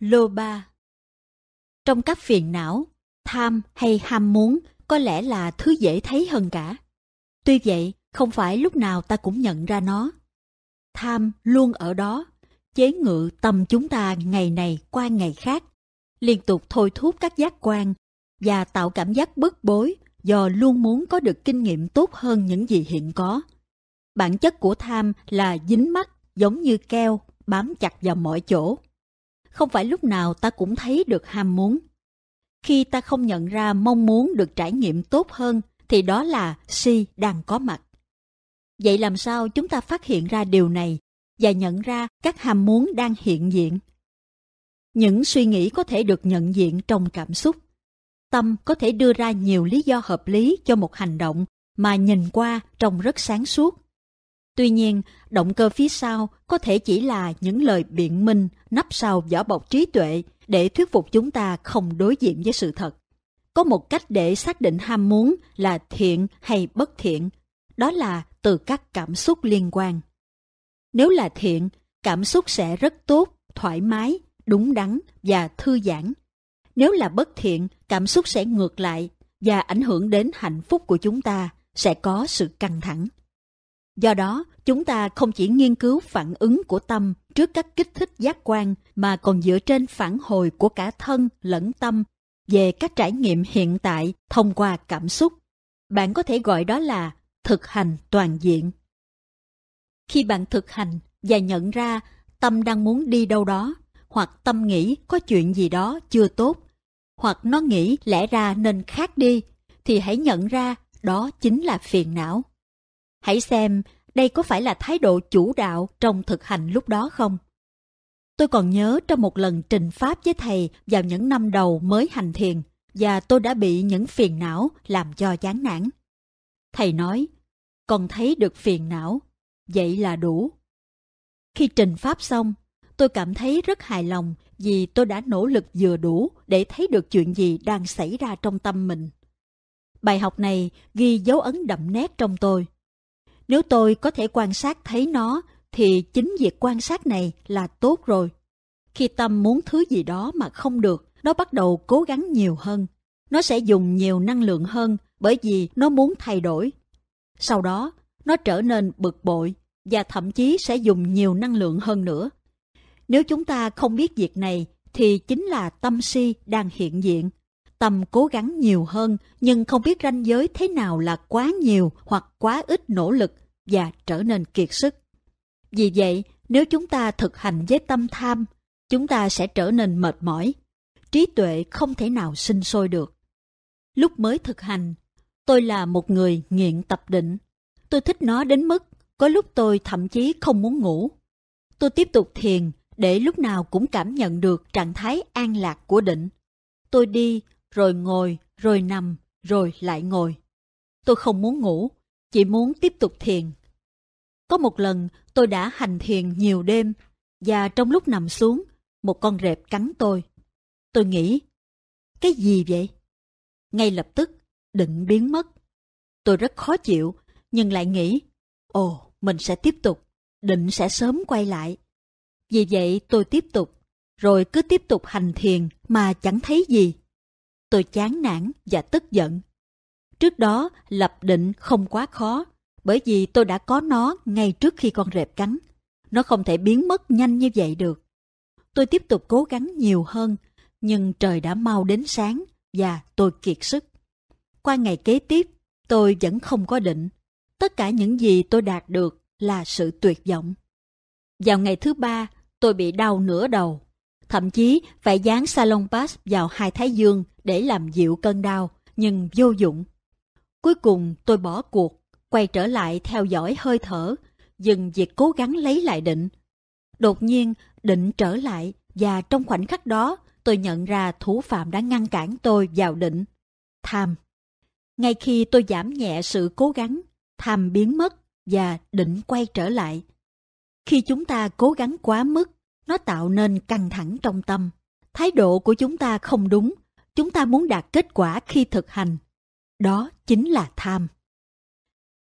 lô ba Trong các phiền não, tham hay ham muốn có lẽ là thứ dễ thấy hơn cả. Tuy vậy, không phải lúc nào ta cũng nhận ra nó. Tham luôn ở đó, chế ngự tâm chúng ta ngày này qua ngày khác, liên tục thôi thúc các giác quan và tạo cảm giác bức bối do luôn muốn có được kinh nghiệm tốt hơn những gì hiện có. Bản chất của tham là dính mắt giống như keo bám chặt vào mọi chỗ. Không phải lúc nào ta cũng thấy được ham muốn. Khi ta không nhận ra mong muốn được trải nghiệm tốt hơn thì đó là si đang có mặt. Vậy làm sao chúng ta phát hiện ra điều này và nhận ra các ham muốn đang hiện diện? Những suy nghĩ có thể được nhận diện trong cảm xúc. Tâm có thể đưa ra nhiều lý do hợp lý cho một hành động mà nhìn qua trông rất sáng suốt. Tuy nhiên, động cơ phía sau có thể chỉ là những lời biện minh nắp sau vỏ bọc trí tuệ để thuyết phục chúng ta không đối diện với sự thật. Có một cách để xác định ham muốn là thiện hay bất thiện, đó là từ các cảm xúc liên quan. Nếu là thiện, cảm xúc sẽ rất tốt, thoải mái, đúng đắn và thư giãn. Nếu là bất thiện, cảm xúc sẽ ngược lại và ảnh hưởng đến hạnh phúc của chúng ta, sẽ có sự căng thẳng. Do đó, chúng ta không chỉ nghiên cứu phản ứng của tâm trước các kích thích giác quan mà còn dựa trên phản hồi của cả thân lẫn tâm về các trải nghiệm hiện tại thông qua cảm xúc. Bạn có thể gọi đó là thực hành toàn diện. Khi bạn thực hành và nhận ra tâm đang muốn đi đâu đó, hoặc tâm nghĩ có chuyện gì đó chưa tốt, hoặc nó nghĩ lẽ ra nên khác đi, thì hãy nhận ra đó chính là phiền não. Hãy xem đây có phải là thái độ chủ đạo trong thực hành lúc đó không? Tôi còn nhớ trong một lần trình pháp với thầy vào những năm đầu mới hành thiền và tôi đã bị những phiền não làm cho chán nản. Thầy nói, con thấy được phiền não, vậy là đủ. Khi trình pháp xong, tôi cảm thấy rất hài lòng vì tôi đã nỗ lực vừa đủ để thấy được chuyện gì đang xảy ra trong tâm mình. Bài học này ghi dấu ấn đậm nét trong tôi. Nếu tôi có thể quan sát thấy nó, thì chính việc quan sát này là tốt rồi. Khi tâm muốn thứ gì đó mà không được, nó bắt đầu cố gắng nhiều hơn. Nó sẽ dùng nhiều năng lượng hơn bởi vì nó muốn thay đổi. Sau đó, nó trở nên bực bội và thậm chí sẽ dùng nhiều năng lượng hơn nữa. Nếu chúng ta không biết việc này, thì chính là tâm si đang hiện diện. Tâm cố gắng nhiều hơn nhưng không biết ranh giới thế nào là quá nhiều hoặc quá ít nỗ lực và trở nên kiệt sức. Vì vậy, nếu chúng ta thực hành với tâm tham, chúng ta sẽ trở nên mệt mỏi. Trí tuệ không thể nào sinh sôi được. Lúc mới thực hành, tôi là một người nghiện tập định. Tôi thích nó đến mức có lúc tôi thậm chí không muốn ngủ. Tôi tiếp tục thiền để lúc nào cũng cảm nhận được trạng thái an lạc của định. Tôi đi, rồi ngồi, rồi nằm, rồi lại ngồi. Tôi không muốn ngủ, chỉ muốn tiếp tục thiền. Có một lần tôi đã hành thiền nhiều đêm và trong lúc nằm xuống, một con rệp cắn tôi. Tôi nghĩ, cái gì vậy? Ngay lập tức, định biến mất. Tôi rất khó chịu, nhưng lại nghĩ, ồ, mình sẽ tiếp tục, định sẽ sớm quay lại. Vì vậy tôi tiếp tục, rồi cứ tiếp tục hành thiền mà chẳng thấy gì. Tôi chán nản và tức giận. Trước đó lập định không quá khó, bởi vì tôi đã có nó ngay trước khi con rệp cắn. Nó không thể biến mất nhanh như vậy được. Tôi tiếp tục cố gắng nhiều hơn, nhưng trời đã mau đến sáng và tôi kiệt sức. Qua ngày kế tiếp, tôi vẫn không có định. Tất cả những gì tôi đạt được là sự tuyệt vọng. Vào ngày thứ ba, tôi bị đau nửa đầu. Thậm chí phải dán salon pass vào hai thái dương để làm dịu cơn đau, nhưng vô dụng. Cuối cùng tôi bỏ cuộc, quay trở lại theo dõi hơi thở, dừng việc cố gắng lấy lại định. Đột nhiên, định trở lại và trong khoảnh khắc đó tôi nhận ra thủ phạm đã ngăn cản tôi vào định. Tham. Ngay khi tôi giảm nhẹ sự cố gắng, tham biến mất và định quay trở lại. Khi chúng ta cố gắng quá mức, nó tạo nên căng thẳng trong tâm. Thái độ của chúng ta không đúng, chúng ta muốn đạt kết quả khi thực hành. Đó chính là tham.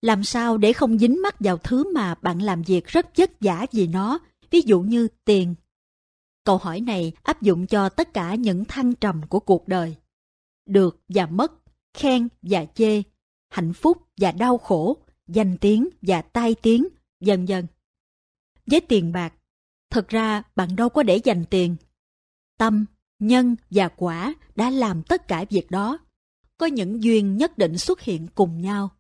Làm sao để không dính mắc vào thứ mà bạn làm việc rất vất vả vì nó, ví dụ như tiền. Câu hỏi này áp dụng cho tất cả những thăng trầm của cuộc đời. Được và mất, khen và chê, hạnh phúc và đau khổ, danh tiếng và tai tiếng, dần dần. Với tiền bạc, thật ra bạn đâu có để dành tiền. Tâm, nhân và quả đã làm tất cả việc đó. Có những duyên nhất định xuất hiện cùng nhau.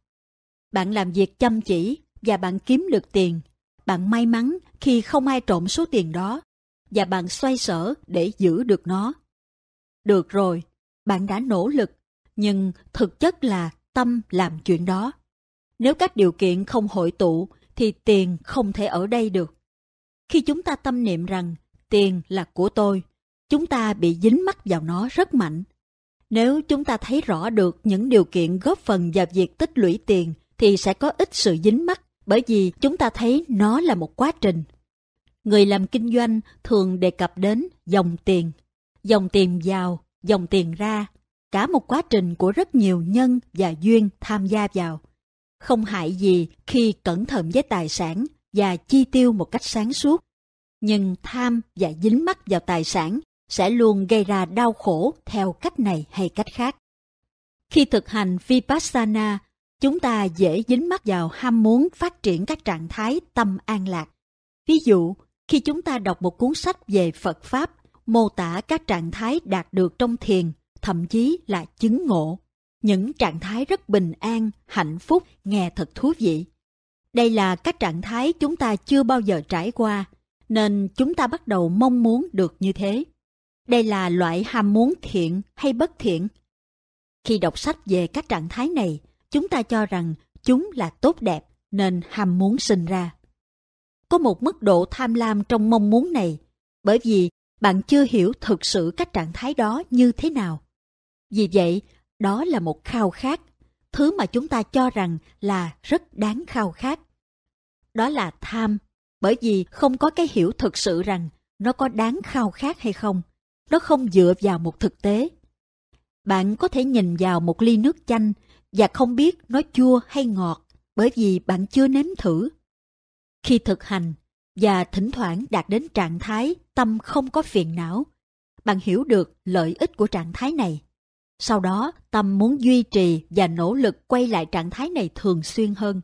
Bạn làm việc chăm chỉ và bạn kiếm được tiền. Bạn may mắn khi không ai trộm số tiền đó và bạn xoay sở để giữ được nó. Được rồi, bạn đã nỗ lực, nhưng thực chất là tâm làm chuyện đó. Nếu các điều kiện không hội tụ thì tiền không thể ở đây được. Khi chúng ta tâm niệm rằng tiền là của tôi, chúng ta bị dính mắc vào nó rất mạnh. Nếu chúng ta thấy rõ được những điều kiện góp phần vào việc tích lũy tiền thì sẽ có ít sự dính mắc bởi vì chúng ta thấy nó là một quá trình. Người làm kinh doanh thường đề cập đến dòng tiền, dòng tiền vào, dòng tiền ra, cả một quá trình của rất nhiều nhân và duyên tham gia vào. Không hại gì khi cẩn thận với tài sản và chi tiêu một cách sáng suốt. Nhưng tham và dính mắc vào tài sản sẽ luôn gây ra đau khổ theo cách này hay cách khác. Khi thực hành Vipassana, chúng ta dễ dính mắc vào ham muốn phát triển các trạng thái tâm an lạc. Ví dụ, khi chúng ta đọc một cuốn sách về Phật Pháp, mô tả các trạng thái đạt được trong thiền, thậm chí là chứng ngộ. Những trạng thái rất bình an, hạnh phúc, nghe thật thú vị. Đây là các trạng thái chúng ta chưa bao giờ trải qua, nên chúng ta bắt đầu mong muốn được như thế. Đây là loại ham muốn thiện hay bất thiện. Khi đọc sách về các trạng thái này, chúng ta cho rằng chúng là tốt đẹp, nên ham muốn sinh ra. Có một mức độ tham lam trong mong muốn này, bởi vì bạn chưa hiểu thực sự các trạng thái đó như thế nào. Vì vậy, đó là một khao khát, thứ mà chúng ta cho rằng là rất đáng khao khát. Đó là tham, bởi vì không có cái hiểu thực sự rằng nó có đáng khao khát hay không. Nó không dựa vào một thực tế. Bạn có thể nhìn vào một ly nước chanh và không biết nó chua hay ngọt bởi vì bạn chưa nếm thử. Khi thực hành và thỉnh thoảng đạt đến trạng thái tâm không có phiền não, bạn hiểu được lợi ích của trạng thái này. Sau đó, tâm muốn duy trì và nỗ lực quay lại trạng thái này thường xuyên hơn.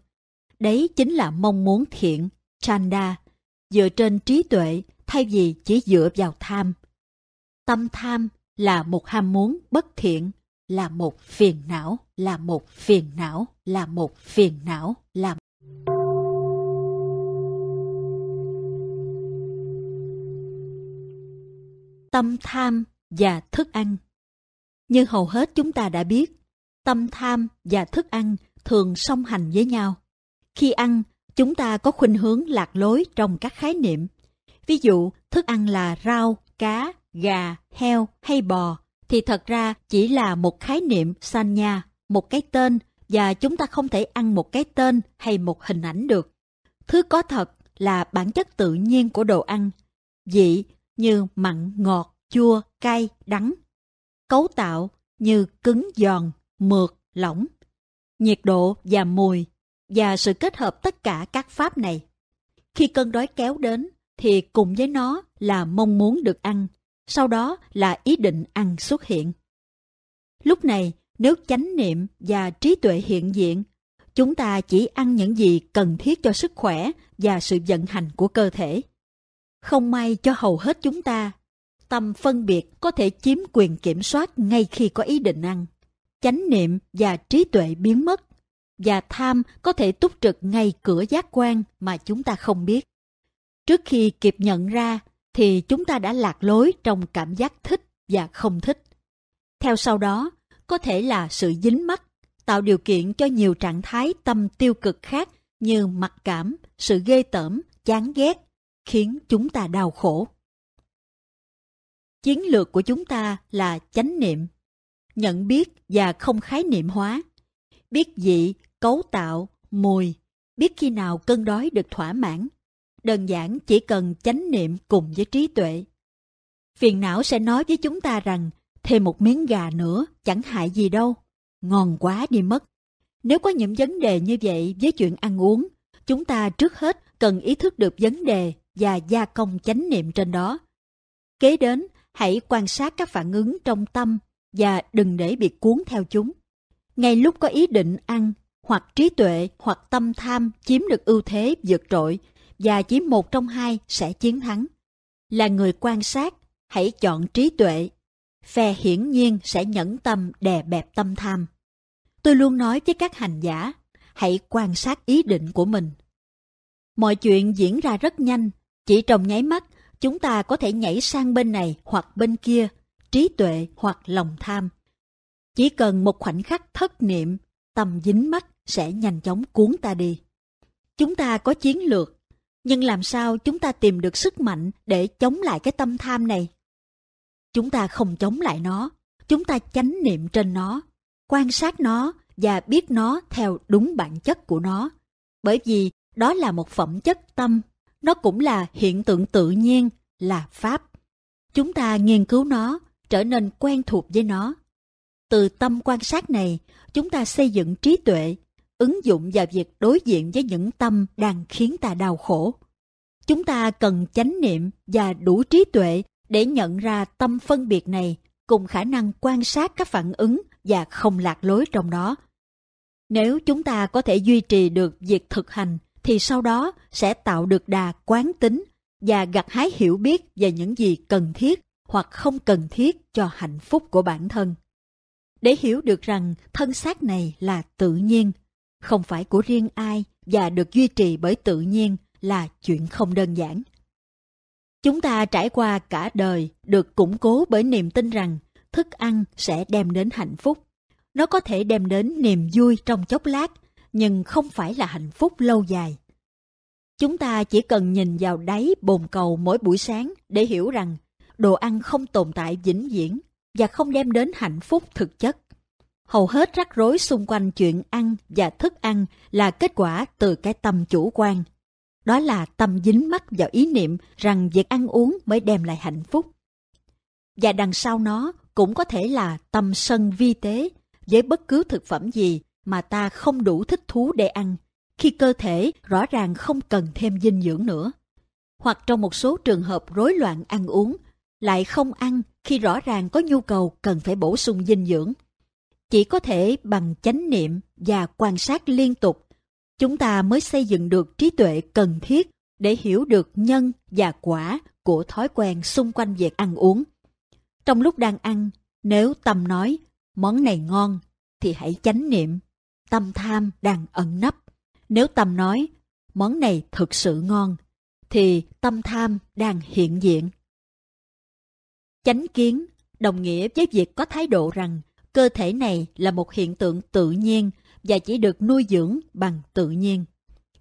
Đấy chính là mong muốn thiện, chanda, dựa trên trí tuệ thay vì chỉ dựa vào tham. Tâm tham là một ham muốn bất thiện, là một phiền não, là một phiền não, là một phiền não, là Tâm tham và thức ăn Như hầu hết chúng ta đã biết, tâm tham và thức ăn thường song hành với nhau. Khi ăn, chúng ta có khuynh hướng lạc lối trong các khái niệm. Ví dụ, thức ăn là rau, cá, gà, heo hay bò thì thật ra chỉ là một khái niệm sanya, một cái tên và chúng ta không thể ăn một cái tên hay một hình ảnh được. Thứ có thật là bản chất tự nhiên của đồ ăn, vị như mặn, ngọt, chua, cay, đắng. Cấu tạo như cứng giòn, mượt, lỏng. Nhiệt độ và mùi và sự kết hợp tất cả các pháp này. Khi cơn đói kéo đến thì cùng với nó là mong muốn được ăn, sau đó là ý định ăn xuất hiện. Lúc này, nếu chánh niệm và trí tuệ hiện diện, chúng ta chỉ ăn những gì cần thiết cho sức khỏe và sự vận hành của cơ thể. Không may cho hầu hết chúng ta, tâm phân biệt có thể chiếm quyền kiểm soát ngay khi có ý định ăn. Chánh niệm và trí tuệ biến mất, và tham có thể túc trực ngay cửa giác quan mà chúng ta không biết. Trước khi kịp nhận ra thì chúng ta đã lạc lối trong cảm giác thích và không thích. Theo sau đó, có thể là sự dính mắc, tạo điều kiện cho nhiều trạng thái tâm tiêu cực khác như mặc cảm, sự ghê tởm, chán ghét, khiến chúng ta đau khổ. Chiến lược của chúng ta là chánh niệm, nhận biết và không khái niệm hóa, biết vị, cấu tạo, mùi, biết khi nào cơn đói được thỏa mãn đơn giản chỉ cần chánh niệm cùng với trí tuệ. Phiền não sẽ nói với chúng ta rằng thêm một miếng gà nữa chẳng hại gì đâu, ngon quá đi mất. Nếu có những vấn đề như vậy với chuyện ăn uống, chúng ta trước hết cần ý thức được vấn đề và gia công chánh niệm trên đó. Kế đến, hãy quan sát các phản ứng trong tâm và đừng để bị cuốn theo chúng. Ngay lúc có ý định ăn, hoặc trí tuệ hoặc tâm tham chiếm được ưu thế vượt trội và chỉ một trong hai sẽ chiến thắng. Là người quan sát, hãy chọn trí tuệ. Phe hiển nhiên sẽ nhẫn tâm đè bẹp tâm tham. Tôi luôn nói với các hành giả, hãy quan sát ý định của mình. Mọi chuyện diễn ra rất nhanh, chỉ trong nháy mắt, chúng ta có thể nhảy sang bên này hoặc bên kia, trí tuệ hoặc lòng tham. Chỉ cần một khoảnh khắc thất niệm, tâm dính mắt sẽ nhanh chóng cuốn ta đi. Chúng ta có chiến lược, nhưng làm sao chúng ta tìm được sức mạnh để chống lại cái tâm tham này? Chúng ta không chống lại nó, chúng ta chánh niệm trên nó, quan sát nó và biết nó theo đúng bản chất của nó. Bởi vì đó là một phẩm chất tâm, nó cũng là hiện tượng tự nhiên, là pháp. Chúng ta nghiên cứu nó, trở nên quen thuộc với nó. Từ tâm quan sát này, chúng ta xây dựng trí tuệ ứng dụng vào việc đối diện với những tâm đang khiến ta đau khổ. Chúng ta cần chánh niệm và đủ trí tuệ để nhận ra tâm phân biệt này cùng khả năng quan sát các phản ứng và không lạc lối trong đó. Nếu chúng ta có thể duy trì được việc thực hành thì sau đó sẽ tạo được đà quán tính và gặt hái hiểu biết về những gì cần thiết hoặc không cần thiết cho hạnh phúc của bản thân. Để hiểu được rằng thân xác này là tự nhiên, không phải của riêng ai và được duy trì bởi tự nhiên là chuyện không đơn giản. Chúng ta trải qua cả đời được củng cố bởi niềm tin rằng thức ăn sẽ đem đến hạnh phúc. Nó có thể đem đến niềm vui trong chốc lát, nhưng không phải là hạnh phúc lâu dài. Chúng ta chỉ cần nhìn vào đáy bồn cầu mỗi buổi sáng để hiểu rằng đồ ăn không tồn tại vĩnh viễn và không đem đến hạnh phúc thực chất. Hầu hết rắc rối xung quanh chuyện ăn và thức ăn là kết quả từ cái tâm chủ quan. Đó là tâm dính mắc vào ý niệm rằng việc ăn uống mới đem lại hạnh phúc. Và đằng sau nó cũng có thể là tâm sân vi tế với bất cứ thực phẩm gì mà ta không đủ thích thú để ăn, khi cơ thể rõ ràng không cần thêm dinh dưỡng nữa. Hoặc trong một số trường hợp rối loạn ăn uống, lại không ăn khi rõ ràng có nhu cầu cần phải bổ sung dinh dưỡng. Chỉ có thể bằng chánh niệm và quan sát liên tục, chúng ta mới xây dựng được trí tuệ cần thiết để hiểu được nhân và quả của thói quen xung quanh việc ăn uống. Trong lúc đang ăn, nếu tâm nói món này ngon thì hãy chánh niệm, tâm tham đang ẩn nấp. Nếu tâm nói món này thực sự ngon thì tâm tham đang hiện diện. Chánh kiến đồng nghĩa với việc có thái độ rằng cơ thể này là một hiện tượng tự nhiên và chỉ được nuôi dưỡng bằng tự nhiên.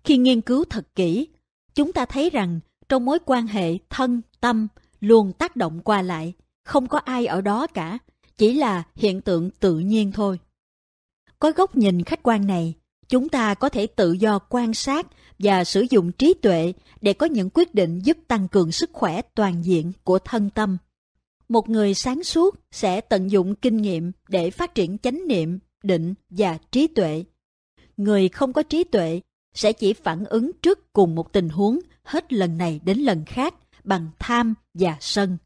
Khi nghiên cứu thật kỹ, chúng ta thấy rằng trong mối quan hệ thân tâm luôn tác động qua lại, không có ai ở đó cả, chỉ là hiện tượng tự nhiên thôi. Có góc nhìn khách quan này, chúng ta có thể tự do quan sát và sử dụng trí tuệ để có những quyết định giúp tăng cường sức khỏe toàn diện của thân tâm. Một người sáng suốt sẽ tận dụng kinh nghiệm để phát triển chánh niệm, định và trí tuệ. Người không có trí tuệ sẽ chỉ phản ứng trước cùng một tình huống hết lần này đến lần khác bằng tham và sân.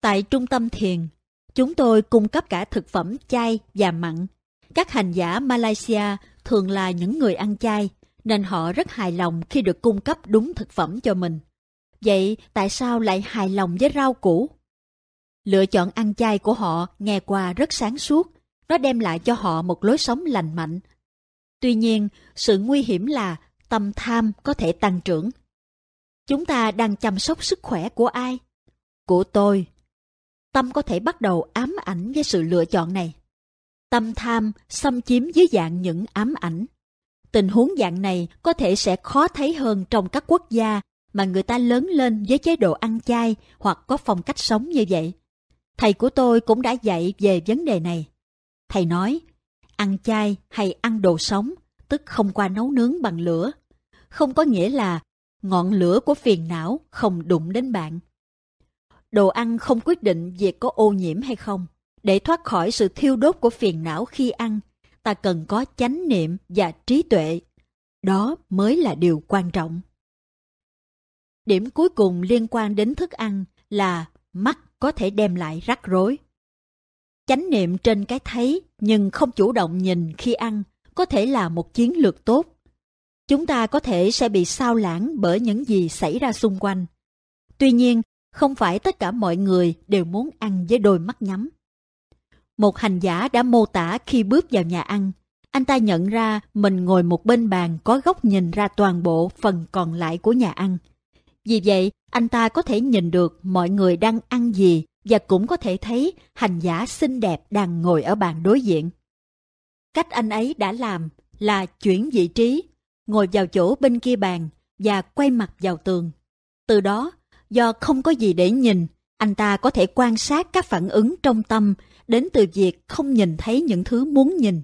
Tại trung tâm thiền, chúng tôi cung cấp cả thực phẩm chay và mặn. Các hành giả Malaysia thường là những người ăn chay, nên họ rất hài lòng khi được cung cấp đúng thực phẩm cho mình. Vậy tại sao lại hài lòng với rau củ? Lựa chọn ăn chay của họ nghe qua rất sáng suốt, nó đem lại cho họ một lối sống lành mạnh. Tuy nhiên, sự nguy hiểm là tâm tham có thể tăng trưởng. Chúng ta đang chăm sóc sức khỏe của ai? Của tôi. Tâm có thể bắt đầu ám ảnh với sự lựa chọn này. Tâm tham xâm chiếm dưới dạng những ám ảnh. Tình huống dạng này có thể sẽ khó thấy hơn trong các quốc gia mà người ta lớn lên với chế độ ăn chay hoặc có phong cách sống như vậy. Thầy của tôi cũng đã dạy về vấn đề này. Thầy nói, ăn chay hay ăn đồ sống, tức không qua nấu nướng bằng lửa, không có nghĩa là ngọn lửa của phiền não không đụng đến bạn. Đồ ăn không quyết định việc có ô nhiễm hay không. Để thoát khỏi sự thiêu đốt của phiền não khi ăn, ta cần có chánh niệm và trí tuệ. Đó mới là điều quan trọng. Điểm cuối cùng liên quan đến thức ăn là mắt có thể đem lại rắc rối. Chánh niệm trên cái thấy nhưng không chủ động nhìn khi ăn có thể là một chiến lược tốt. Chúng ta có thể sẽ bị sao lãng bởi những gì xảy ra xung quanh. Tuy nhiên, không phải tất cả mọi người đều muốn ăn với đôi mắt nhắm. Một hành giả đã mô tả khi bước vào nhà ăn, anh ta nhận ra mình ngồi một bên bàn có góc nhìn ra toàn bộ phần còn lại của nhà ăn. Vì vậy, anh ta có thể nhìn được mọi người đang ăn gì và cũng có thể thấy hành giả xinh đẹp đang ngồi ở bàn đối diện. Cách anh ấy đã làm là chuyển vị trí, ngồi vào chỗ bên kia bàn và quay mặt vào tường. Từ đó, do không có gì để nhìn, anh ta có thể quan sát các phản ứng trong tâm đến từ việc không nhìn thấy những thứ muốn nhìn.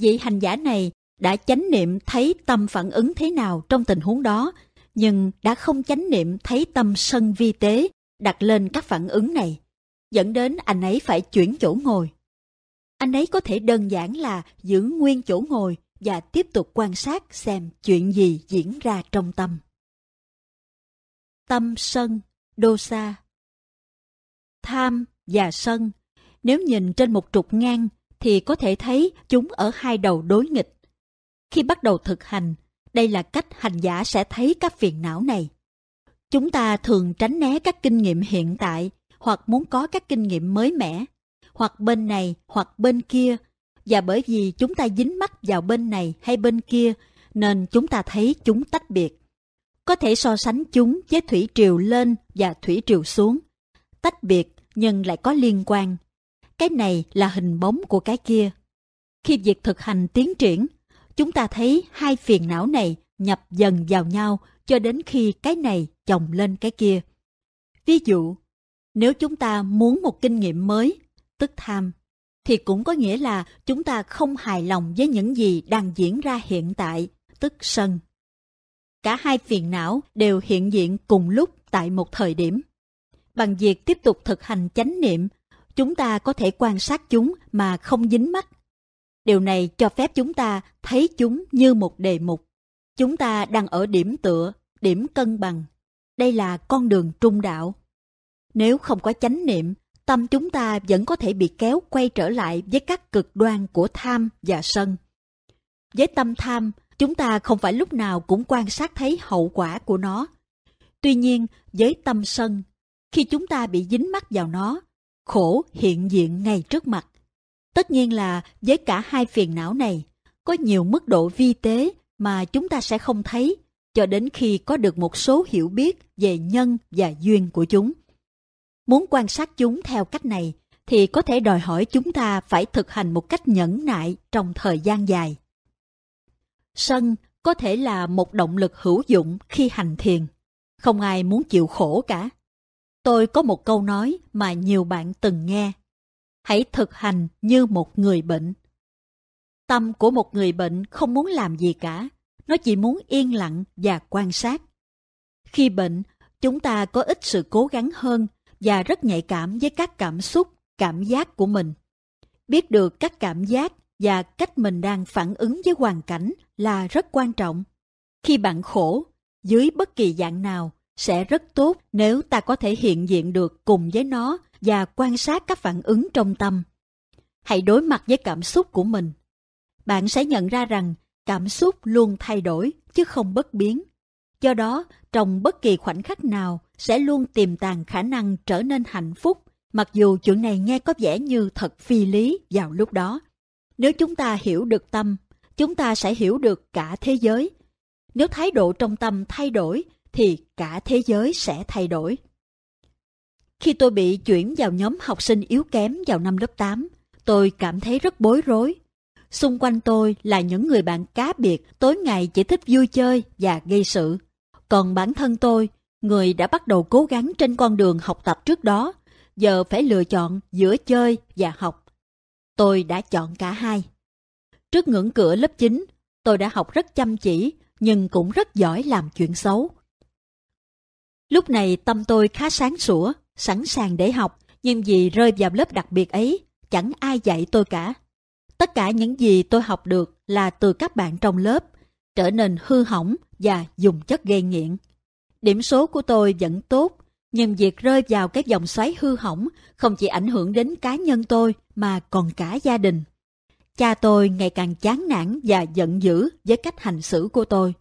Vị hành giả này đã chánh niệm thấy tâm phản ứng thế nào trong tình huống đó nhưng đã không chánh niệm thấy tâm sân vi tế đặt lên các phản ứng này, dẫn đến anh ấy phải chuyển chỗ ngồi. Anh ấy có thể đơn giản là giữ nguyên chỗ ngồi và tiếp tục quan sát xem chuyện gì diễn ra trong tâm. Tâm sân, đô sa Tham và sân, nếu nhìn trên một trục ngang thì có thể thấy chúng ở hai đầu đối nghịch. Khi bắt đầu thực hành, đây là cách hành giả sẽ thấy các phiền não này. Chúng ta thường tránh né các kinh nghiệm hiện tại hoặc muốn có các kinh nghiệm mới mẻ, hoặc bên này hoặc bên kia, và bởi vì chúng ta dính mắc vào bên này hay bên kia nên chúng ta thấy chúng tách biệt. Có thể so sánh chúng với thủy triều lên và thủy triều xuống. Tách biệt nhưng lại có liên quan. Cái này là hình bóng của cái kia. Khi việc thực hành tiến triển, chúng ta thấy hai phiền não này nhập dần vào nhau cho đến khi cái này chồng lên cái kia. Ví dụ, nếu chúng ta muốn một kinh nghiệm mới, tức tham, thì cũng có nghĩa là chúng ta không hài lòng với những gì đang diễn ra hiện tại, tức sân. Cả hai phiền não đều hiện diện cùng lúc tại một thời điểm. Bằng việc tiếp tục thực hành chánh niệm, chúng ta có thể quan sát chúng mà không dính mắt. Điều này cho phép chúng ta thấy chúng như một đề mục. Chúng ta đang ở điểm tựa, điểm cân bằng. Đây là con đường trung đạo. Nếu không có chánh niệm, tâm chúng ta vẫn có thể bị kéo quay trở lại với các cực đoan của tham và sân. Với tâm tham, chúng ta không phải lúc nào cũng quan sát thấy hậu quả của nó. Tuy nhiên, với tâm sân, khi chúng ta bị dính mắc vào nó, khổ hiện diện ngay trước mặt. Tất nhiên là với cả hai phiền não này, có nhiều mức độ vi tế mà chúng ta sẽ không thấy cho đến khi có được một số hiểu biết về nhân và duyên của chúng. Muốn quan sát chúng theo cách này thì có thể đòi hỏi chúng ta phải thực hành một cách nhẫn nại trong thời gian dài. Sân có thể là một động lực hữu dụng khi hành thiền. Không ai muốn chịu khổ cả. Tôi có một câu nói mà nhiều bạn từng nghe. Hãy thực hành như một người bệnh. Tâm của một người bệnh không muốn làm gì cả. Nó chỉ muốn yên lặng và quan sát. Khi bệnh, chúng ta có ít sự cố gắng hơn và rất nhạy cảm với các cảm xúc, cảm giác của mình. Biết được các cảm giác và cách mình đang phản ứng với hoàn cảnh là rất quan trọng. Khi bạn khổ, dưới bất kỳ dạng nào, sẽ rất tốt nếu ta có thể hiện diện được cùng với nó và quan sát các phản ứng trong tâm. Hãy đối mặt với cảm xúc của mình. Bạn sẽ nhận ra rằng cảm xúc luôn thay đổi chứ không bất biến. Do đó, trong bất kỳ khoảnh khắc nào sẽ luôn tiềm tàng khả năng trở nên hạnh phúc, mặc dù chuyện này nghe có vẻ như thật phi lý vào lúc đó. Nếu chúng ta hiểu được tâm, chúng ta sẽ hiểu được cả thế giới. Nếu thái độ trong tâm thay đổi, thì cả thế giới sẽ thay đổi. Khi tôi bị chuyển vào nhóm học sinh yếu kém vào năm lớp 8, tôi cảm thấy rất bối rối. Xung quanh tôi là những người bạn cá biệt tối ngày chỉ thích vui chơi và gây sự. Còn bản thân tôi, người đã bắt đầu cố gắng trên con đường học tập trước đó, giờ phải lựa chọn giữa chơi và học. Tôi đã chọn cả hai. Trước ngưỡng cửa lớp 9, tôi đã học rất chăm chỉ, nhưng cũng rất giỏi làm chuyện xấu. Lúc này tâm tôi khá sáng sủa, sẵn sàng để học, nhưng vì rơi vào lớp đặc biệt ấy, chẳng ai dạy tôi cả. Tất cả những gì tôi học được là từ các bạn trong lớp, trở nên hư hỏng và dùng chất gây nghiện. Điểm số của tôi vẫn tốt, nhưng việc rơi vào cái dòng xoáy hư hỏng không chỉ ảnh hưởng đến cá nhân tôi mà còn cả gia đình. Cha tôi ngày càng chán nản và giận dữ với cách hành xử của tôi.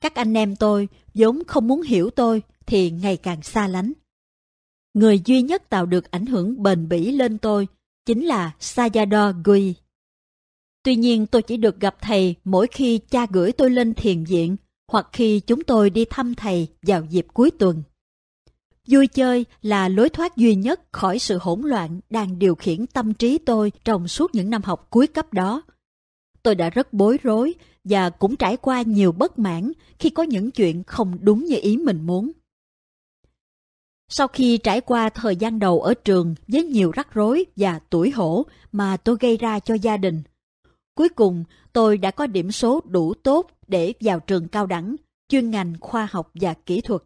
Các anh em tôi vốn không muốn hiểu tôi thì ngày càng xa lánh. Người duy nhất tạo được ảnh hưởng bền bỉ lên tôi chính là Sayadaw Gui. Tuy nhiên, tôi chỉ được gặp thầy mỗi khi cha gửi tôi lên thiền viện hoặc khi chúng tôi đi thăm thầy vào dịp cuối tuần. Vui chơi là lối thoát duy nhất khỏi sự hỗn loạn đang điều khiển tâm trí tôi trong suốt những năm học cuối cấp đó. Tôi đã rất bối rối và cũng trải qua nhiều bất mãn khi có những chuyện không đúng như ý mình muốn. Sau khi trải qua thời gian đầu ở trường với nhiều rắc rối và tuổi hổ mà tôi gây ra cho gia đình, cuối cùng tôi đã có điểm số đủ tốt để vào trường cao đẳng, chuyên ngành khoa học và kỹ thuật.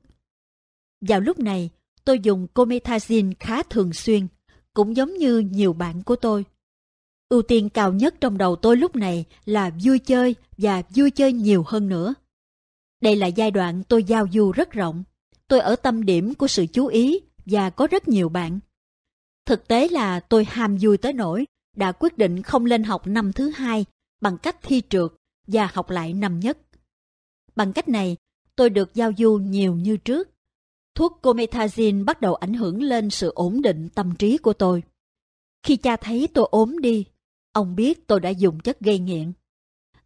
Vào lúc này, tôi dùng comethazine khá thường xuyên, cũng giống như nhiều bạn của tôi. Ưu tiên cao nhất trong đầu tôi lúc này là vui chơi và vui chơi nhiều hơn nữa. Đây là giai đoạn tôi giao du rất rộng. Tôi ở tâm điểm của sự chú ý và có rất nhiều bạn. Thực tế là tôi ham vui tới nỗi đã quyết định không lên học năm thứ hai bằng cách thi trượt và học lại năm nhất. Bằng cách này, tôi được giao du nhiều như trước. Thuốc comethazine bắt đầu ảnh hưởng lên sự ổn định tâm trí của tôi. Khi cha thấy tôi ốm đi, ông biết tôi đã dùng chất gây nghiện.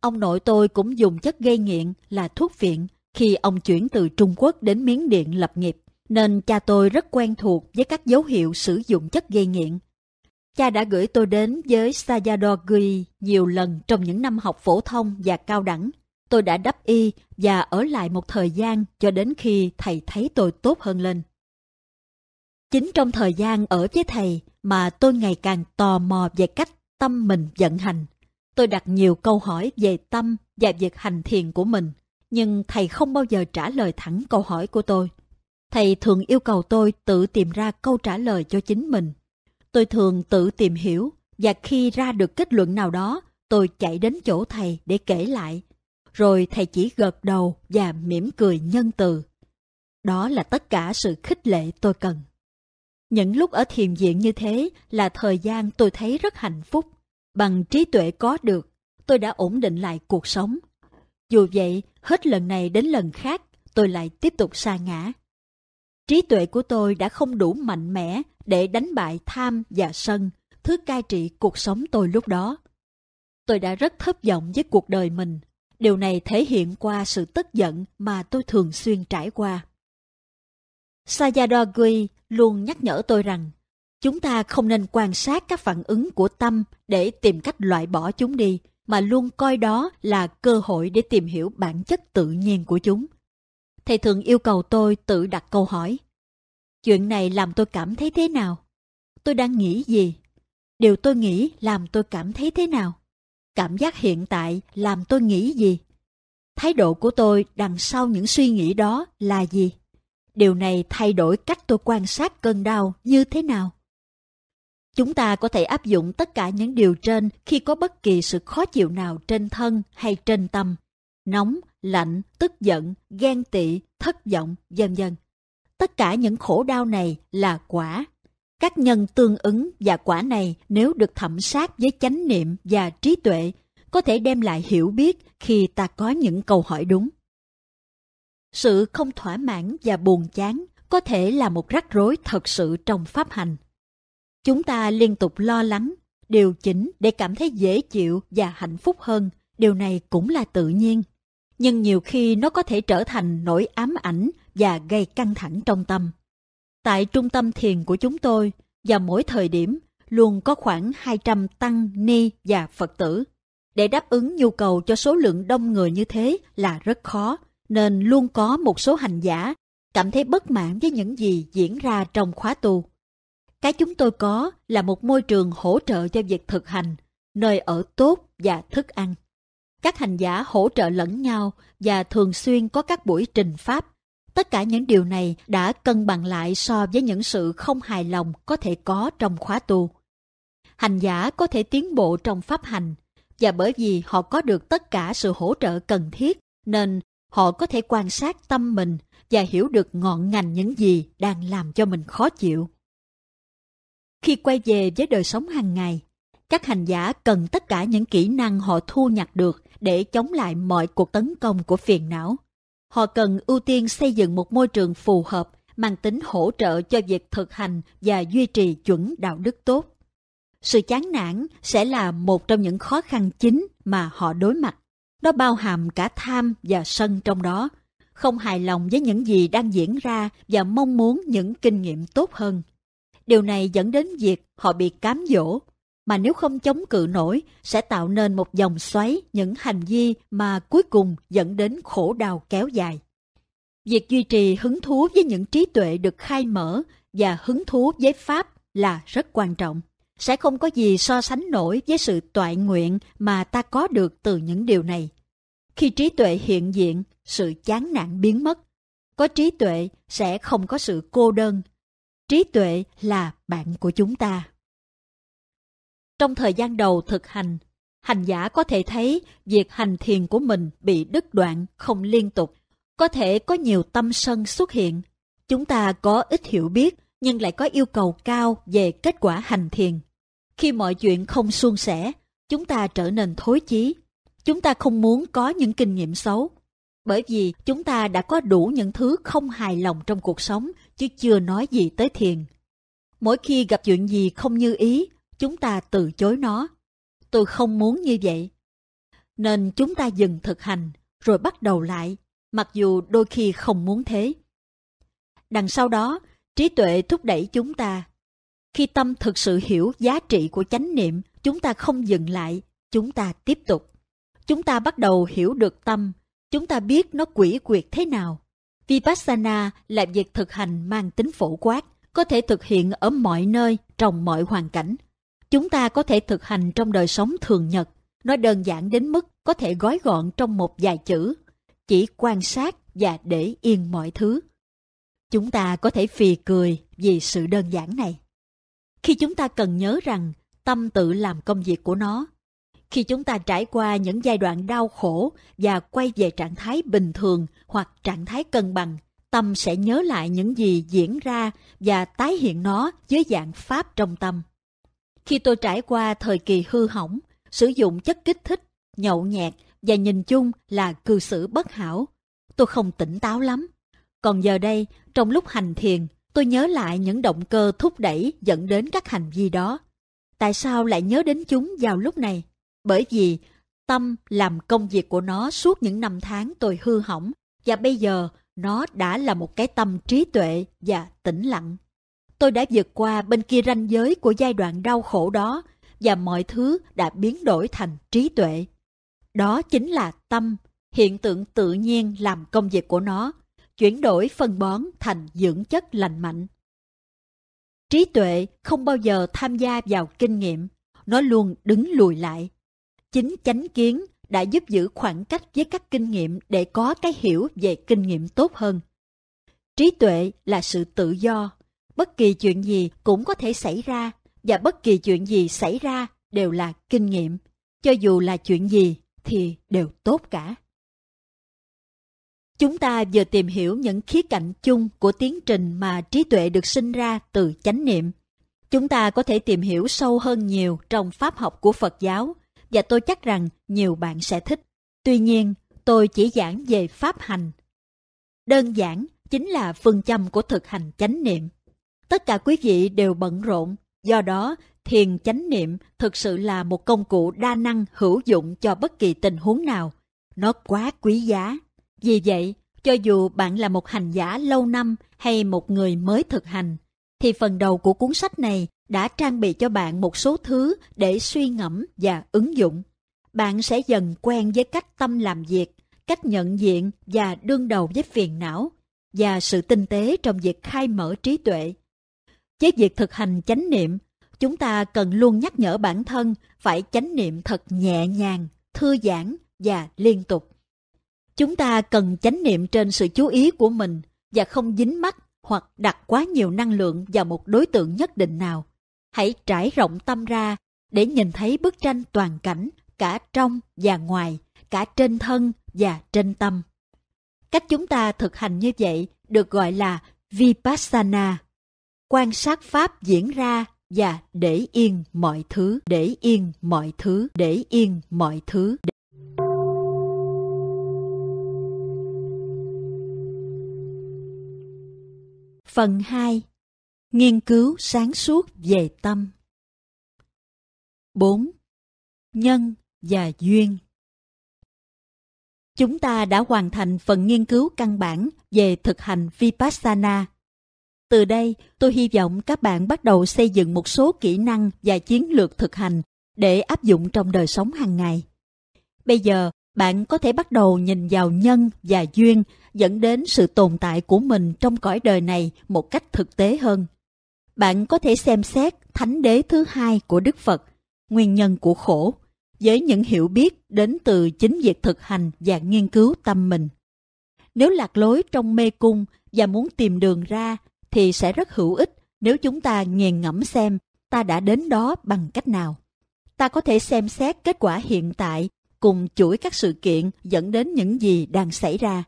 Ông nội tôi cũng dùng chất gây nghiện là thuốc viện khi ông chuyển từ Trung Quốc đến Miến Điện lập nghiệp, nên cha tôi rất quen thuộc với các dấu hiệu sử dụng chất gây nghiện. Cha đã gửi tôi đến với Sayadaw Gui nhiều lần trong những năm học phổ thông và cao đẳng. Tôi đã đắp y và ở lại một thời gian cho đến khi thầy thấy tôi tốt hơn lên. Chính trong thời gian ở với thầy mà tôi ngày càng tò mò về cách tâm mình vận hành. Tôi đặt nhiều câu hỏi về tâm và việc hành thiền của mình, nhưng thầy không bao giờ trả lời thẳng câu hỏi của tôi. Thầy thường yêu cầu tôi tự tìm ra câu trả lời cho chính mình. Tôi thường tự tìm hiểu và khi ra được kết luận nào đó, tôi chạy đến chỗ thầy để kể lại. Rồi thầy chỉ gật đầu và mỉm cười nhân từ. Đó là tất cả sự khích lệ tôi cần. Những lúc ở thiền viện như thế là thời gian tôi thấy rất hạnh phúc. Bằng trí tuệ có được, tôi đã ổn định lại cuộc sống. Dù vậy, hết lần này đến lần khác, tôi lại tiếp tục sa ngã. Trí tuệ của tôi đã không đủ mạnh mẽ để đánh bại tham và sân, thứ cai trị cuộc sống tôi lúc đó. Tôi đã rất thất vọng với cuộc đời mình. Điều này thể hiện qua sự tức giận mà tôi thường xuyên trải qua. Sayadaw Gui luôn nhắc nhở tôi rằng chúng ta không nên quan sát các phản ứng của tâm để tìm cách loại bỏ chúng đi, mà luôn coi đó là cơ hội để tìm hiểu bản chất tự nhiên của chúng. Thầy thường yêu cầu tôi tự đặt câu hỏi. Chuyện này làm tôi cảm thấy thế nào? Tôi đang nghĩ gì? Điều tôi nghĩ làm tôi cảm thấy thế nào? Cảm giác hiện tại làm tôi nghĩ gì? Thái độ của tôi đằng sau những suy nghĩ đó là gì? Điều này thay đổi cách tôi quan sát cơn đau như thế nào? Chúng ta có thể áp dụng tất cả những điều trên khi có bất kỳ sự khó chịu nào trên thân hay trên tâm. Nóng, lạnh, tức giận, ghen tị, thất vọng, vân vân. Tất cả những khổ đau này là quả. Các nhân tương ứng và quả này nếu được thẩm sát với chánh niệm và trí tuệ có thể đem lại hiểu biết khi ta có những câu hỏi đúng. Sự không thỏa mãn và buồn chán có thể là một rắc rối thật sự trong pháp hành. Chúng ta liên tục lo lắng, điều chỉnh để cảm thấy dễ chịu và hạnh phúc hơn. Điều này cũng là tự nhiên. Nhưng nhiều khi nó có thể trở thành nỗi ám ảnh và gây căng thẳng trong tâm. Tại trung tâm thiền của chúng tôi, vào mỗi thời điểm, luôn có khoảng 200 tăng, ni và Phật tử. Để đáp ứng nhu cầu cho số lượng đông người như thế là rất khó, nên luôn có một số hành giả cảm thấy bất mãn với những gì diễn ra trong khóa tu. Cái chúng tôi có là một môi trường hỗ trợ cho việc thực hành, nơi ở tốt và thức ăn. Các hành giả hỗ trợ lẫn nhau và thường xuyên có các buổi trình pháp. Tất cả những điều này đã cân bằng lại so với những sự không hài lòng có thể có trong khóa tu. Hành giả có thể tiến bộ trong pháp hành, và bởi vì họ có được tất cả sự hỗ trợ cần thiết, nên họ có thể quan sát tâm mình và hiểu được ngọn ngành những gì đang làm cho mình khó chịu. Khi quay về với đời sống hàng ngày, các hành giả cần tất cả những kỹ năng họ thu nhặt được để chống lại mọi cuộc tấn công của phiền não. Họ cần ưu tiên xây dựng một môi trường phù hợp, mang tính hỗ trợ cho việc thực hành và duy trì chuẩn đạo đức tốt. Sự chán nản sẽ là một trong những khó khăn chính mà họ đối mặt. Nó bao hàm cả tham và sân trong đó, không hài lòng với những gì đang diễn ra và mong muốn những kinh nghiệm tốt hơn. Điều này dẫn đến việc họ bị cám dỗ, mà nếu không chống cự nổi sẽ tạo nên một dòng xoáy những hành vi mà cuối cùng dẫn đến khổ đau kéo dài. Việc duy trì hứng thú với những trí tuệ được khai mở và hứng thú với Pháp là rất quan trọng. Sẽ không có gì so sánh nổi với sự toại nguyện mà ta có được từ những điều này. Khi trí tuệ hiện diện, sự chán nản biến mất. Có trí tuệ sẽ không có sự cô đơn. Trí tuệ là bạn của chúng ta. Trong thời gian đầu thực hành, hành giả có thể thấy việc hành thiền của mình bị đứt đoạn, không liên tục. Có thể có nhiều tâm sân xuất hiện. Chúng ta có ít hiểu biết nhưng lại có yêu cầu cao về kết quả hành thiền. Khi mọi chuyện không suôn sẻ, chúng ta trở nên thối chí. Chúng ta không muốn có những kinh nghiệm xấu. Bởi vì chúng ta đã có đủ những thứ không hài lòng trong cuộc sống, chứ chưa nói gì tới thiền. Mỗi khi gặp chuyện gì không như ý, chúng ta từ chối nó. Tôi không muốn như vậy. Nên chúng ta dừng thực hành, rồi bắt đầu lại, mặc dù đôi khi không muốn thế. Đằng sau đó, trí tuệ thúc đẩy chúng ta. Khi tâm thực sự hiểu giá trị của chánh niệm, chúng ta không dừng lại, chúng ta tiếp tục. Chúng ta bắt đầu hiểu được tâm, chúng ta biết nó quỷ quyệt thế nào. Vipassana là việc thực hành mang tính phổ quát, có thể thực hiện ở mọi nơi, trong mọi hoàn cảnh. Chúng ta có thể thực hành trong đời sống thường nhật, nó đơn giản đến mức có thể gói gọn trong một vài chữ, chỉ quan sát và để yên mọi thứ. Chúng ta có thể phì cười vì sự đơn giản này. Khi chúng ta cần nhớ rằng tâm tự làm công việc của nó, khi chúng ta trải qua những giai đoạn đau khổ và quay về trạng thái bình thường hoặc trạng thái cân bằng, tâm sẽ nhớ lại những gì diễn ra và tái hiện nó dưới dạng pháp trong tâm. Khi tôi trải qua thời kỳ hư hỏng, sử dụng chất kích thích, nhậu nhẹt và nhìn chung là cư xử bất hảo, tôi không tỉnh táo lắm. Còn giờ đây, trong lúc hành thiền, tôi nhớ lại những động cơ thúc đẩy dẫn đến các hành vi đó. Tại sao lại nhớ đến chúng vào lúc này? Bởi vì tâm làm công việc của nó suốt những năm tháng tôi hư hỏng và bây giờ nó đã là một cái tâm trí tuệ và tĩnh lặng. Tôi đã vượt qua bên kia ranh giới của giai đoạn đau khổ đó và mọi thứ đã biến đổi thành trí tuệ. Đó chính là tâm, hiện tượng tự nhiên làm công việc của nó, chuyển đổi phân bón thành dưỡng chất lành mạnh. Trí tuệ không bao giờ tham gia vào kinh nghiệm, nó luôn đứng lùi lại. Chính chánh kiến đã giúp giữ khoảng cách với các kinh nghiệm để có cái hiểu về kinh nghiệm tốt hơn. Trí tuệ là sự tự do, bất kỳ chuyện gì cũng có thể xảy ra và bất kỳ chuyện gì xảy ra đều là kinh nghiệm, cho dù là chuyện gì thì đều tốt cả. Chúng ta vừa tìm hiểu những khía cạnh chung của tiến trình mà trí tuệ được sinh ra từ chánh niệm. Chúng ta có thể tìm hiểu sâu hơn nhiều trong pháp học của Phật giáo và tôi chắc rằng nhiều bạn sẽ thích. Tuy nhiên, tôi chỉ giảng về pháp hành. Đơn giản chính là phương châm của thực hành chánh niệm. Tất cả quý vị đều bận rộn, do đó thiền chánh niệm thực sự là một công cụ đa năng hữu dụng cho bất kỳ tình huống nào. Nó quá quý giá. Vì vậy, cho dù bạn là một hành giả lâu năm hay một người mới thực hành, thì phần đầu của cuốn sách này đã trang bị cho bạn một số thứ để suy ngẫm và ứng dụng. Bạn sẽ dần quen với cách tâm làm việc, cách nhận diện và đương đầu với phiền não, và sự tinh tế trong việc khai mở trí tuệ. Với việc thực hành chánh niệm, chúng ta cần luôn nhắc nhở bản thân phải chánh niệm thật nhẹ nhàng, thư giãn và liên tục. Chúng ta cần chánh niệm trên sự chú ý của mình và không dính mắt hoặc đặt quá nhiều năng lượng vào một đối tượng nhất định nào. Hãy trải rộng tâm ra để nhìn thấy bức tranh toàn cảnh cả trong và ngoài, cả trên thân và trên tâm. Cách chúng ta thực hành như vậy được gọi là Vipassana. Quan sát Pháp diễn ra và để yên mọi thứ, để yên mọi thứ, để yên mọi thứ. Phần 2. Nghiên cứu sáng suốt về tâm 4. Nhân và duyên Chúng ta đã hoàn thành phần nghiên cứu căn bản về thực hành Vipassana. Từ đây, tôi hy vọng các bạn bắt đầu xây dựng một số kỹ năng và chiến lược thực hành để áp dụng trong đời sống hàng ngày. Bây giờ, bạn có thể bắt đầu nhìn vào nhân và duyên dẫn đến sự tồn tại của mình trong cõi đời này một cách thực tế hơn. Bạn có thể xem xét thánh đế thứ hai của Đức Phật, nguyên nhân của khổ, với những hiểu biết đến từ chính việc thực hành và nghiên cứu tâm mình. Nếu lạc lối trong mê cung và muốn tìm đường ra thì sẽ rất hữu ích nếu chúng ta nghiền ngẫm xem ta đã đến đó bằng cách nào. Ta có thể xem xét kết quả hiện tại cùng chuỗi các sự kiện dẫn đến những gì đang xảy ra.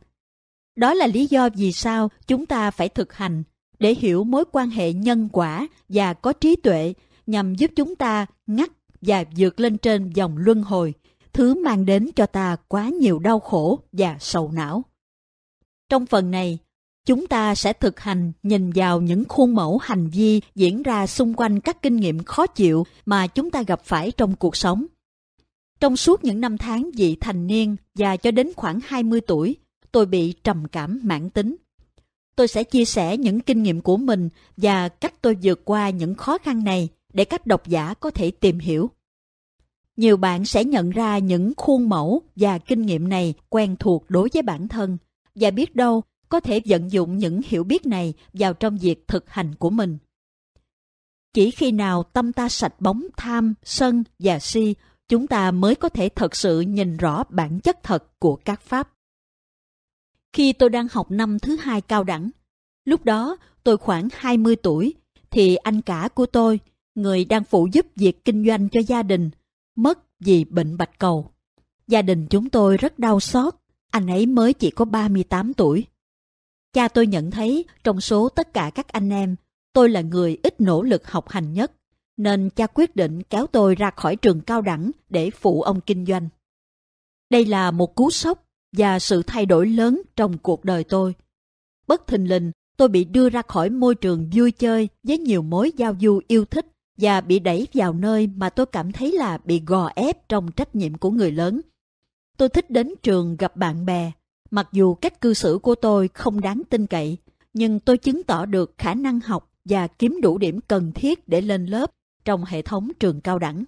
Đó là lý do vì sao chúng ta phải thực hành để hiểu mối quan hệ nhân quả và có trí tuệ nhằm giúp chúng ta ngắt và vượt lên trên dòng luân hồi, thứ mang đến cho ta quá nhiều đau khổ và sầu não. Trong phần này, chúng ta sẽ thực hành nhìn vào những khuôn mẫu hành vi diễn ra xung quanh các kinh nghiệm khó chịu mà chúng ta gặp phải trong cuộc sống. Trong suốt những năm tháng vị thành niên và cho đến khoảng 20 tuổi, tôi bị trầm cảm mãn tính. Tôi sẽ chia sẻ những kinh nghiệm của mình và cách tôi vượt qua những khó khăn này để các độc giả có thể tìm hiểu. Nhiều bạn sẽ nhận ra những khuôn mẫu và kinh nghiệm này quen thuộc đối với bản thân và biết đâu có thể vận dụng những hiểu biết này vào trong việc thực hành của mình. Chỉ khi nào tâm ta sạch bóng tham, sân và si, chúng ta mới có thể thật sự nhìn rõ bản chất thật của các pháp. Khi tôi đang học năm thứ hai cao đẳng, lúc đó tôi khoảng 20 tuổi, thì anh cả của tôi, người đang phụ giúp việc kinh doanh cho gia đình, mất vì bệnh bạch cầu. Gia đình chúng tôi rất đau xót, anh ấy mới chỉ có 38 tuổi. Cha tôi nhận thấy trong số tất cả các anh em, tôi là người ít nỗ lực học hành nhất, nên cha quyết định kéo tôi ra khỏi trường cao đẳng để phụ ông kinh doanh. Đây là một cú sốc và sự thay đổi lớn trong cuộc đời tôi. Bất thình lình, tôi bị đưa ra khỏi môi trường vui chơi với nhiều mối giao du yêu thích và bị đẩy vào nơi mà tôi cảm thấy là bị gò ép trong trách nhiệm của người lớn. Tôi thích đến trường gặp bạn bè, mặc dù cách cư xử của tôi không đáng tin cậy, nhưng tôi chứng tỏ được khả năng học và kiếm đủ điểm cần thiết để lên lớp trong hệ thống trường cao đẳng.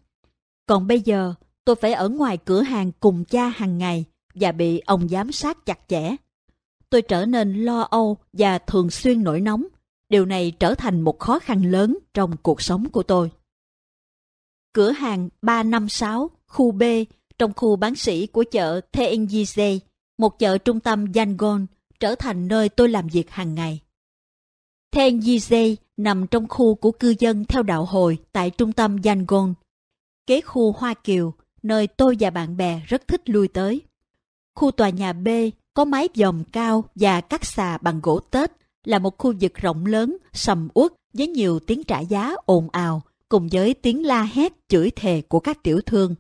Còn bây giờ, tôi phải ở ngoài cửa hàng cùng cha hàng ngày và bị ông giám sát chặt chẽ. Tôi trở nên lo âu và thường xuyên nổi nóng. Điều này trở thành một khó khăn lớn trong cuộc sống của tôi. Cửa hàng 356, khu B, trong khu bán sỉ của chợ Teengyize, một chợ trung tâm Yangon, trở thành nơi tôi làm việc hàng ngày. Teengyize nằm trong khu của cư dân theo đạo hồi tại trung tâm Yangon, kế khu Hoa Kiều, nơi tôi và bạn bè rất thích lui tới. Khu tòa nhà B có mái dòm cao và các xà bằng gỗ tết là một khu vực rộng lớn, sầm uất với nhiều tiếng trả giá ồn ào cùng với tiếng la hét chửi thề của các tiểu thương.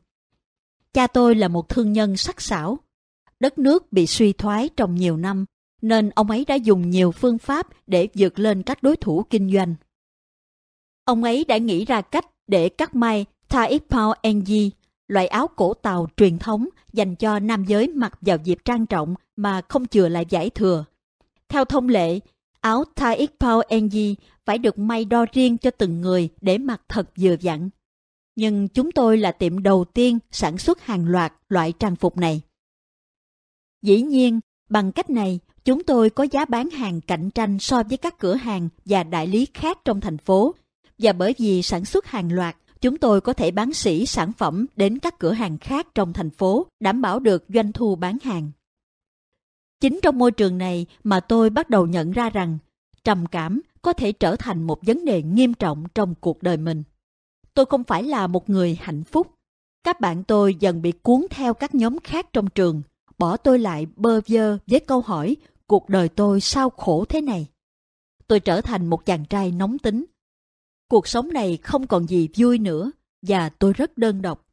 Cha tôi là một thương nhân sắc sảo. Đất nước bị suy thoái trong nhiều năm, nên ông ấy đã dùng nhiều phương pháp để vượt lên các đối thủ kinh doanh. Ông ấy đã nghĩ ra cách để cắt may Taipao NG, loại áo cổ tàu truyền thống dành cho nam giới mặc vào dịp trang trọng mà không chừa lại giải thừa. Theo thông lệ, áo Taipao NG phải được may đo riêng cho từng người để mặc thật vừa vặn. Nhưng chúng tôi là tiệm đầu tiên sản xuất hàng loạt loại trang phục này. Dĩ nhiên, bằng cách này, chúng tôi có giá bán hàng cạnh tranh so với các cửa hàng và đại lý khác trong thành phố. Và bởi vì sản xuất hàng loạt, chúng tôi có thể bán sỉ sản phẩm đến các cửa hàng khác trong thành phố, đảm bảo được doanh thu bán hàng. Chính trong môi trường này mà tôi bắt đầu nhận ra rằng trầm cảm có thể trở thành một vấn đề nghiêm trọng trong cuộc đời mình. Tôi không phải là một người hạnh phúc. Các bạn tôi dần bị cuốn theo các nhóm khác trong trường, bỏ tôi lại bơ vơ với câu hỏi cuộc đời tôi sao khổ thế này. Tôi trở thành một chàng trai nóng tính. Cuộc sống này không còn gì vui nữa và tôi rất đơn độc.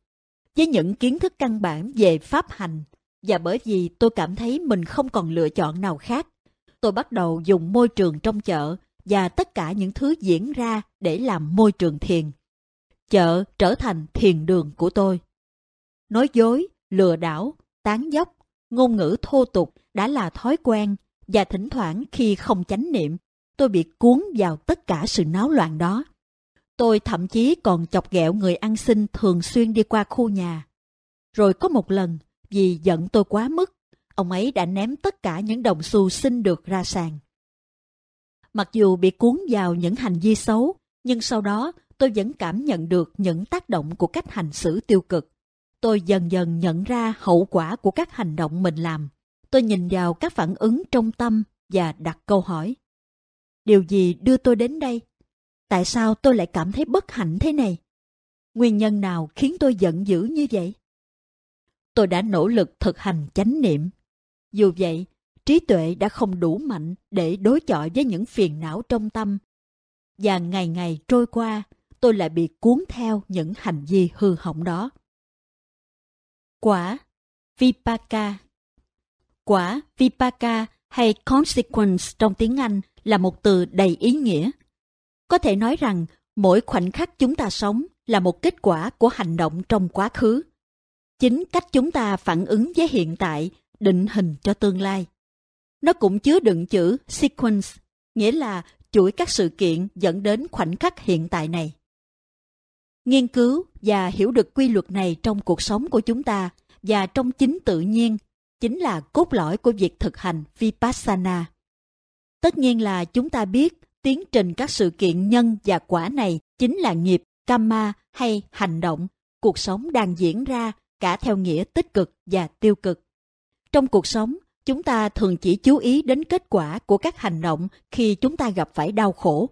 Với những kiến thức căn bản về pháp hành và bởi vì tôi cảm thấy mình không còn lựa chọn nào khác, tôi bắt đầu dùng môi trường trong chợ và tất cả những thứ diễn ra để làm môi trường thiền. Chợ trở thành thiền đường của tôi. Nói dối, lừa đảo, tán dốc, ngôn ngữ thô tục đã là thói quen và thỉnh thoảng khi không chánh niệm, tôi bị cuốn vào tất cả sự náo loạn đó. Tôi thậm chí còn chọc ghẹo người ăn xin thường xuyên đi qua khu nhà. Rồi có một lần, vì giận tôi quá mức, ông ấy đã ném tất cả những đồng xu xin được ra sàn. Mặc dù bị cuốn vào những hành vi xấu, nhưng sau đó tôi vẫn cảm nhận được những tác động của cách hành xử tiêu cực. Tôi dần dần nhận ra hậu quả của các hành động mình làm. Tôi nhìn vào các phản ứng trong tâm và đặt câu hỏi. Điều gì đưa tôi đến đây? Tại sao tôi lại cảm thấy bất hạnh thế này? Nguyên nhân nào khiến tôi giận dữ như vậy? Tôi đã nỗ lực thực hành chánh niệm. Dù vậy, trí tuệ đã không đủ mạnh để đối chọi với những phiền não trong tâm. Và ngày ngày trôi qua, tôi lại bị cuốn theo những hành vi hư hỏng đó. Quả Vipaka Quả Vipaka hay consequence trong tiếng Anh là một từ đầy ý nghĩa. Có thể nói rằng, mỗi khoảnh khắc chúng ta sống là một kết quả của hành động trong quá khứ. Chính cách chúng ta phản ứng với hiện tại định hình cho tương lai. Nó cũng chứa đựng chữ sequence, nghĩa là chuỗi các sự kiện dẫn đến khoảnh khắc hiện tại này. Nghiên cứu và hiểu được quy luật này trong cuộc sống của chúng ta và trong chính tự nhiên chính là cốt lõi của việc thực hành Vipassana. Tất nhiên là chúng ta biết tiến trình các sự kiện nhân và quả này chính là nghiệp, karma hay hành động, cuộc sống đang diễn ra cả theo nghĩa tích cực và tiêu cực. Trong cuộc sống, chúng ta thường chỉ chú ý đến kết quả của các hành động khi chúng ta gặp phải đau khổ.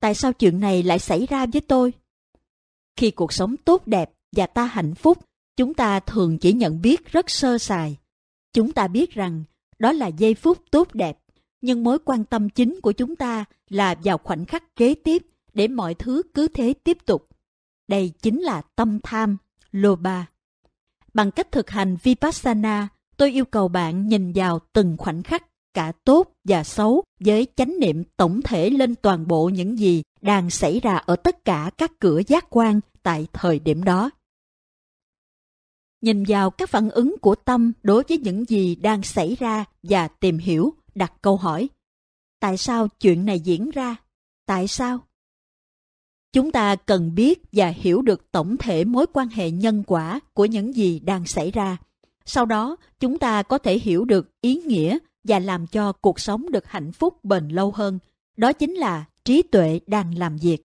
Tại sao chuyện này lại xảy ra với tôi? Khi cuộc sống tốt đẹp và ta hạnh phúc, chúng ta thường chỉ nhận biết rất sơ sài. Chúng ta biết rằng đó là giây phút tốt đẹp, nhưng mối quan tâm chính của chúng ta là vào khoảnh khắc kế tiếp để mọi thứ cứ thế tiếp tục. Đây chính là tâm tham, loba. Bằng cách thực hành Vipassana, tôi yêu cầu bạn nhìn vào từng khoảnh khắc, cả tốt và xấu, với chánh niệm tổng thể lên toàn bộ những gì đang xảy ra ở tất cả các cửa giác quan tại thời điểm đó. Nhìn vào các phản ứng của tâm đối với những gì đang xảy ra và tìm hiểu, đặt câu hỏi. Tại sao chuyện này diễn ra? Tại sao? Chúng ta cần biết và hiểu được tổng thể mối quan hệ nhân quả của những gì đang xảy ra. Sau đó, chúng ta có thể hiểu được ý nghĩa và làm cho cuộc sống được hạnh phúc bền lâu hơn. Đó chính là trí tuệ đang làm việc.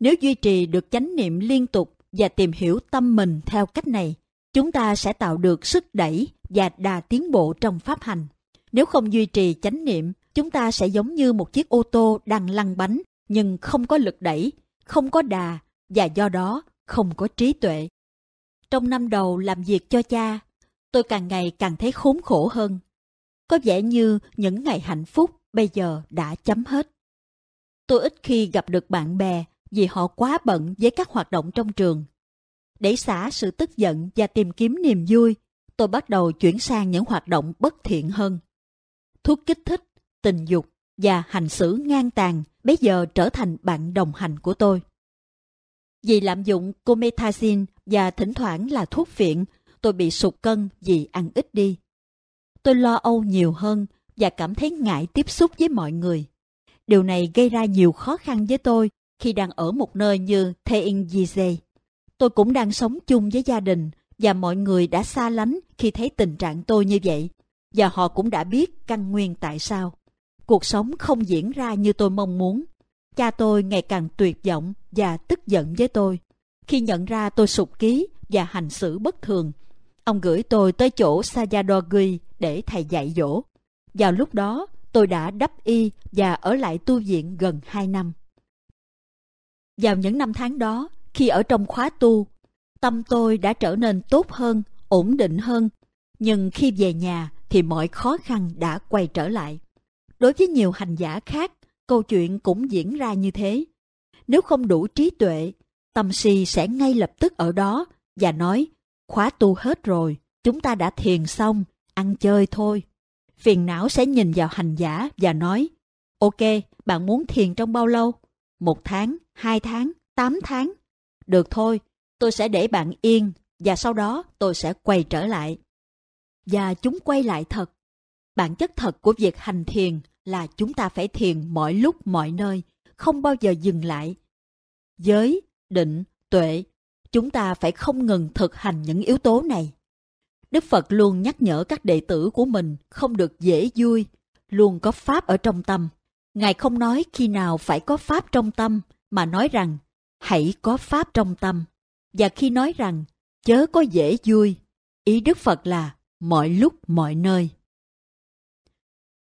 Nếu duy trì được chánh niệm liên tục và tìm hiểu tâm mình theo cách này, chúng ta sẽ tạo được sức đẩy và đà tiến bộ trong pháp hành. Nếu không duy trì chánh niệm, chúng ta sẽ giống như một chiếc ô tô đang lăn bánh nhưng không có lực đẩy, không có đà và do đó không có trí tuệ. Trong năm đầu làm việc cho cha, tôi càng ngày càng thấy khốn khổ hơn. Có vẻ như những ngày hạnh phúc bây giờ đã chấm hết. Tôi ít khi gặp được bạn bè vì họ quá bận với các hoạt động trong trường. Để xả sự tức giận và tìm kiếm niềm vui, tôi bắt đầu chuyển sang những hoạt động bất thiện hơn. Thuốc kích thích, tình dục và hành xử ngang tàn bây giờ trở thành bạn đồng hành của tôi. Vì lạm dụng cometazine và thỉnh thoảng là thuốc phiện, tôi bị sụt cân vì ăn ít đi. Tôi lo âu nhiều hơn và cảm thấy ngại tiếp xúc với mọi người. Điều này gây ra nhiều khó khăn với tôi khi đang ở một nơi như Teingize. Tôi cũng đang sống chung với gia đình và mọi người đã xa lánh khi thấy tình trạng tôi như vậy. Và họ cũng đã biết căn nguyên tại sao. Cuộc sống không diễn ra như tôi mong muốn. Cha tôi ngày càng tuyệt vọng và tức giận với tôi. Khi nhận ra tôi sụp ký và hành xử bất thường, ông gửi tôi tới chỗ Sayadogui để thầy dạy dỗ. Vào lúc đó, tôi đã đắp y và ở lại tu viện gần 2 năm. Vào những năm tháng đó, khi ở trong khóa tu, tâm tôi đã trở nên tốt hơn, ổn định hơn. Nhưng khi về nhà thì mọi khó khăn đã quay trở lại. Đối với nhiều hành giả khác, câu chuyện cũng diễn ra như thế. Nếu không đủ trí tuệ, tâm si sẽ ngay lập tức ở đó và nói, khóa tu hết rồi, chúng ta đã thiền xong, ăn chơi thôi. Phiền não sẽ nhìn vào hành giả và nói, ok, bạn muốn thiền trong bao lâu? Một tháng, hai tháng, tám tháng. Được thôi, tôi sẽ để bạn yên và sau đó tôi sẽ quay trở lại. Và chúng quay lại thật. Bản chất thật của việc hành thiền là chúng ta phải thiền mọi lúc mọi nơi, không bao giờ dừng lại. Giới, định, tuệ, chúng ta phải không ngừng thực hành những yếu tố này. Đức Phật luôn nhắc nhở các đệ tử của mình không được dễ vui, luôn có pháp ở trong tâm. Ngài không nói khi nào phải có pháp trong tâm, mà nói rằng hãy có pháp trong tâm. Và khi nói rằng chớ có dễ vui, ý Đức Phật là mọi lúc mọi nơi.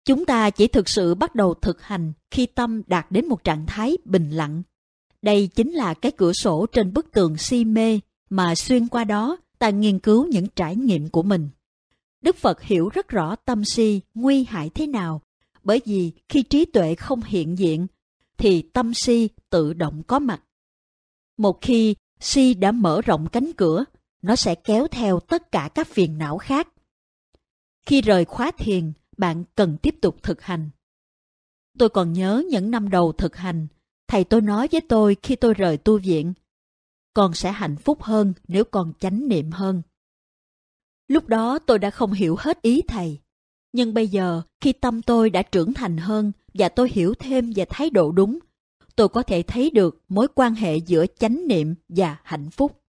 Chúng ta chỉ thực sự bắt đầu thực hành khi tâm đạt đến một trạng thái bình lặng. Đây chính là cái cửa sổ trên bức tường si mê mà xuyên qua đó ta nghiên cứu những trải nghiệm của mình. Đức Phật hiểu rất rõ tâm si nguy hại thế nào, bởi vì khi trí tuệ không hiện diện, thì tâm si tự động có mặt. Một khi si đã mở rộng cánh cửa, nó sẽ kéo theo tất cả các phiền não khác. Khi rời khóa thiền, bạn cần tiếp tục thực hành. Tôi còn nhớ những năm đầu thực hành, thầy tôi nói với tôi khi tôi rời tu viện, con sẽ hạnh phúc hơn nếu con chánh niệm hơn. Lúc đó tôi đã không hiểu hết ý thầy. Nhưng bây giờ, khi tâm tôi đã trưởng thành hơn và tôi hiểu thêm về thái độ đúng, tôi có thể thấy được mối quan hệ giữa chánh niệm và hạnh phúc.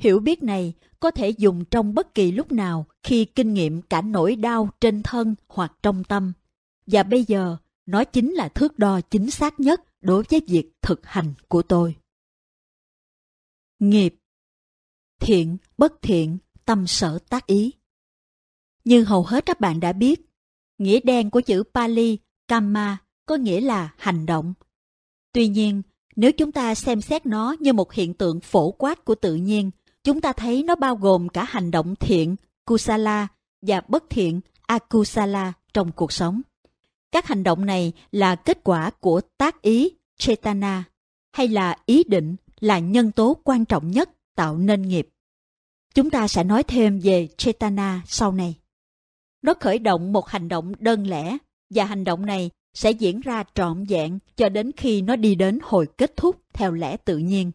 Hiểu biết này có thể dùng trong bất kỳ lúc nào khi kinh nghiệm cả nỗi đau trên thân hoặc trong tâm. Và bây giờ, nó chính là thước đo chính xác nhất đối với việc thực hành của tôi. Nghiệp Thiện, bất thiện, tâm sở tác ý. Như hầu hết các bạn đã biết, nghĩa đen của chữ Pali, Kamma có nghĩa là hành động. Tuy nhiên, nếu chúng ta xem xét nó như một hiện tượng phổ quát của tự nhiên, chúng ta thấy nó bao gồm cả hành động thiện, kusala, và bất thiện, akusala trong cuộc sống. Các hành động này là kết quả của tác ý, chetana, hay là ý định là nhân tố quan trọng nhất tạo nên nghiệp. Chúng ta sẽ nói thêm về chetana sau này. Nó khởi động một hành động đơn lẻ và hành động này sẽ diễn ra trọn vẹn cho đến khi nó đi đến hồi kết thúc theo lẽ tự nhiên.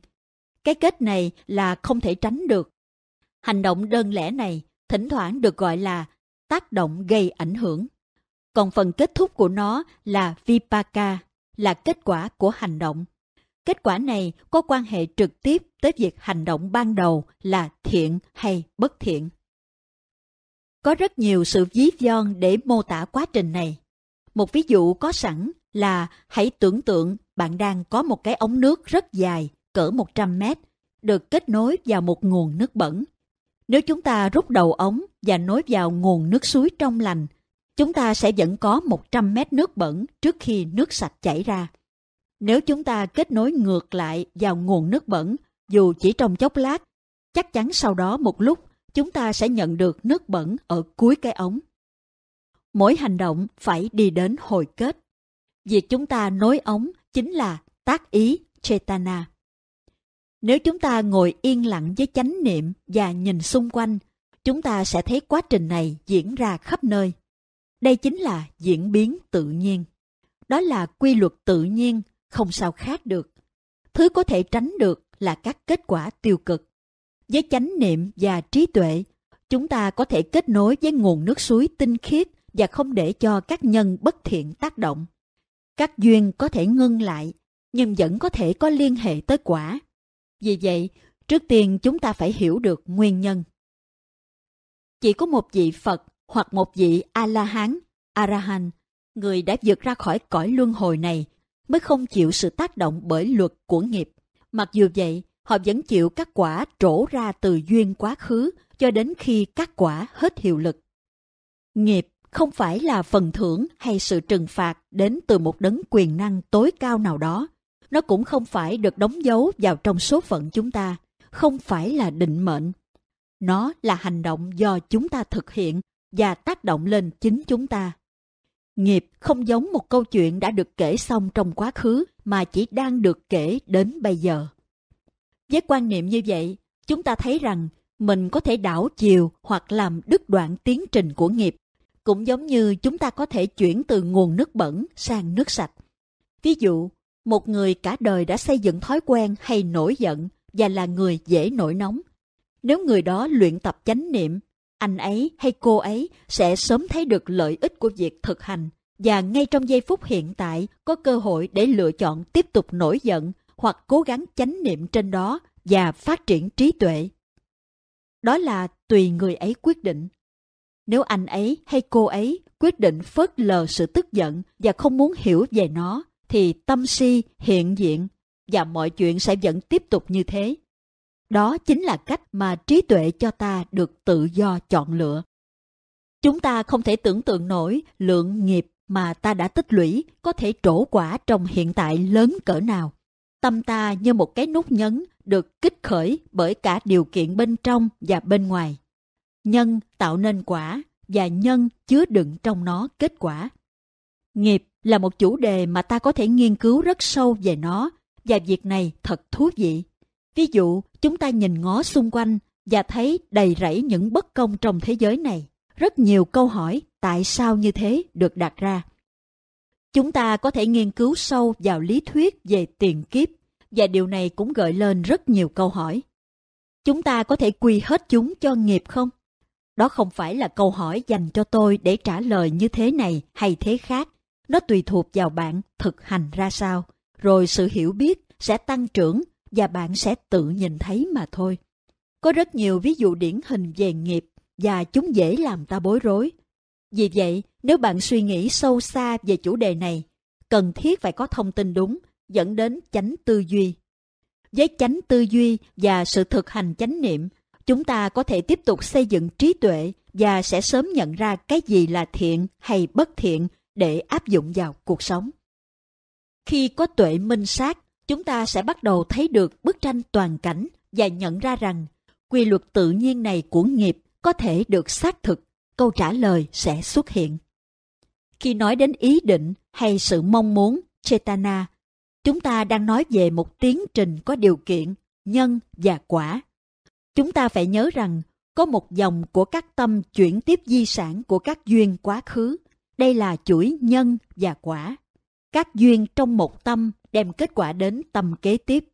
Cái kết này là không thể tránh được. Hành động đơn lẻ này thỉnh thoảng được gọi là tác động gây ảnh hưởng. Còn phần kết thúc của nó là vipaka, là kết quả của hành động. Kết quả này có quan hệ trực tiếp tới việc hành động ban đầu là thiện hay bất thiện. Có rất nhiều sự ví von để mô tả quá trình này. Một ví dụ có sẵn là hãy tưởng tượng bạn đang có một cái ống nước rất dài, cỡ 100 mét, được kết nối vào một nguồn nước bẩn. Nếu chúng ta rút đầu ống và nối vào nguồn nước suối trong lành, chúng ta sẽ vẫn có 100 mét nước bẩn trước khi nước sạch chảy ra. Nếu chúng ta kết nối ngược lại vào nguồn nước bẩn, dù chỉ trong chốc lát, chắc chắn sau đó một lúc chúng ta sẽ nhận được nước bẩn ở cuối cái ống. Mỗi hành động phải đi đến hồi kết. Việc chúng ta nối ống chính là tác ý Chetana. Nếu chúng ta ngồi yên lặng với chánh niệm và nhìn xung quanh, chúng ta sẽ thấy quá trình này diễn ra khắp nơi. Đây chính là diễn biến tự nhiên. Đó là quy luật tự nhiên, không sao khác được. Thứ có thể tránh được là các kết quả tiêu cực. Với chánh niệm và trí tuệ, chúng ta có thể kết nối với nguồn nước suối tinh khiết và không để cho các nhân bất thiện tác động. Các duyên có thể ngưng lại, nhưng vẫn có thể có liên hệ tới quả. Vì vậy, trước tiên chúng ta phải hiểu được nguyên nhân. Chỉ có một vị Phật hoặc một vị A-la-hán, A-ra-hanh, người đã vượt ra khỏi cõi luân hồi này, mới không chịu sự tác động bởi luật của nghiệp. Mặc dù vậy, họ vẫn chịu các quả trổ ra từ duyên quá khứ cho đến khi các quả hết hiệu lực. Nghiệp không phải là phần thưởng hay sự trừng phạt đến từ một đấng quyền năng tối cao nào đó. Nó cũng không phải được đóng dấu vào trong số phận chúng ta, không phải là định mệnh. Nó là hành động do chúng ta thực hiện và tác động lên chính chúng ta. Nghiệp không giống một câu chuyện đã được kể xong trong quá khứ mà chỉ đang được kể đến bây giờ. Với quan niệm như vậy, chúng ta thấy rằng mình có thể đảo chiều hoặc làm đứt đoạn tiến trình của nghiệp cũng giống như chúng ta có thể chuyển từ nguồn nước bẩn sang nước sạch. Ví dụ, một người cả đời đã xây dựng thói quen hay nổi giận và là người dễ nổi nóng. Nếu người đó luyện tập chánh niệm, anh ấy hay cô ấy sẽ sớm thấy được lợi ích của việc thực hành và ngay trong giây phút hiện tại có cơ hội để lựa chọn tiếp tục nổi giận hoặc cố gắng chánh niệm trên đó và phát triển trí tuệ. Đó là tùy người ấy quyết định. Nếu anh ấy hay cô ấy quyết định phớt lờ sự tức giận và không muốn hiểu về nó, thì tâm si hiện diện và mọi chuyện sẽ vẫn tiếp tục như thế. Đó chính là cách mà trí tuệ cho ta được tự do chọn lựa. Chúng ta không thể tưởng tượng nổi lượng nghiệp mà ta đã tích lũy có thể trổ quả trong hiện tại lớn cỡ nào. Tâm ta như một cái nút nhấn được kích khởi bởi cả điều kiện bên trong và bên ngoài nhân tạo nên quả và nhân chứa đựng trong nó kết quả. Nghiệp là một chủ đề mà ta có thể nghiên cứu rất sâu về nó và việc này thật thú vị. Ví dụ, chúng ta nhìn ngó xung quanh và thấy đầy rẫy những bất công trong thế giới này. Rất nhiều câu hỏi tại sao như thế được đặt ra. Chúng ta có thể nghiên cứu sâu vào lý thuyết về tiền kiếp và điều này cũng gợi lên rất nhiều câu hỏi. Chúng ta có thể quy hết chúng cho nghiệp không? Đó không phải là câu hỏi dành cho tôi để trả lời như thế này hay thế khác. Nó tùy thuộc vào bạn thực hành ra sao, rồi sự hiểu biết sẽ tăng trưởng và bạn sẽ tự nhìn thấy mà thôi. Có rất nhiều ví dụ điển hình về nghiệp và chúng dễ làm ta bối rối. Vì vậy, nếu bạn suy nghĩ sâu xa về chủ đề này, cần thiết phải có thông tin đúng, dẫn đến chánh tư duy. Với chánh tư duy và sự thực hành chánh niệm, chúng ta có thể tiếp tục xây dựng trí tuệ và sẽ sớm nhận ra cái gì là thiện hay bất thiện để áp dụng vào cuộc sống. Khi có tuệ minh sát, chúng ta sẽ bắt đầu thấy được bức tranh toàn cảnh và nhận ra rằng quy luật tự nhiên này của nghiệp có thể được xác thực, câu trả lời sẽ xuất hiện. Khi nói đến ý định hay sự mong muốn, Chetana, chúng ta đang nói về một tiến trình có điều kiện, nhân và quả. Chúng ta phải nhớ rằng có một dòng của các tâm chuyển tiếp di sản của các duyên quá khứ. Đây là chuỗi nhân và quả. Các duyên trong một tâm đem kết quả đến tâm kế tiếp.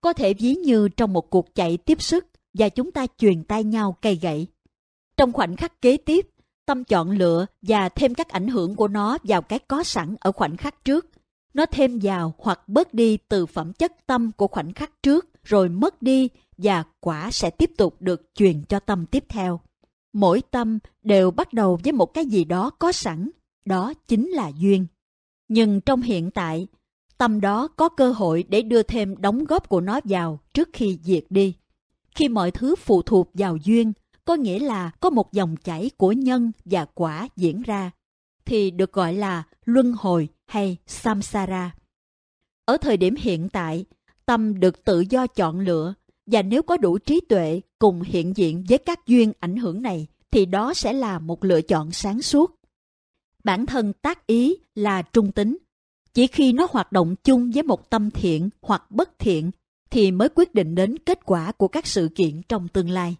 Có thể ví như trong một cuộc chạy tiếp sức và chúng ta truyền tay nhau cây gậy. Trong khoảnh khắc kế tiếp, tâm chọn lựa và thêm các ảnh hưởng của nó vào cái có sẵn ở khoảnh khắc trước. Nó thêm vào hoặc bớt đi từ phẩm chất tâm của khoảnh khắc trước rồi mất đi và quả sẽ tiếp tục được truyền cho tâm tiếp theo. Mỗi tâm đều bắt đầu với một cái gì đó có sẵn, đó chính là duyên. Nhưng trong hiện tại, tâm đó có cơ hội để đưa thêm đóng góp của nó vào trước khi diệt đi. Khi mọi thứ phụ thuộc vào duyên, có nghĩa là có một dòng chảy của nhân và quả diễn ra, thì được gọi là luân hồi hay samsara. Ở thời điểm hiện tại, tâm được tự do chọn lựa và nếu có đủ trí tuệ cùng hiện diện với các duyên ảnh hưởng này thì đó sẽ là một lựa chọn sáng suốt. Bản thân tác ý là trung tính. Chỉ khi nó hoạt động chung với một tâm thiện hoặc bất thiện thì mới quyết định đến kết quả của các sự kiện trong tương lai.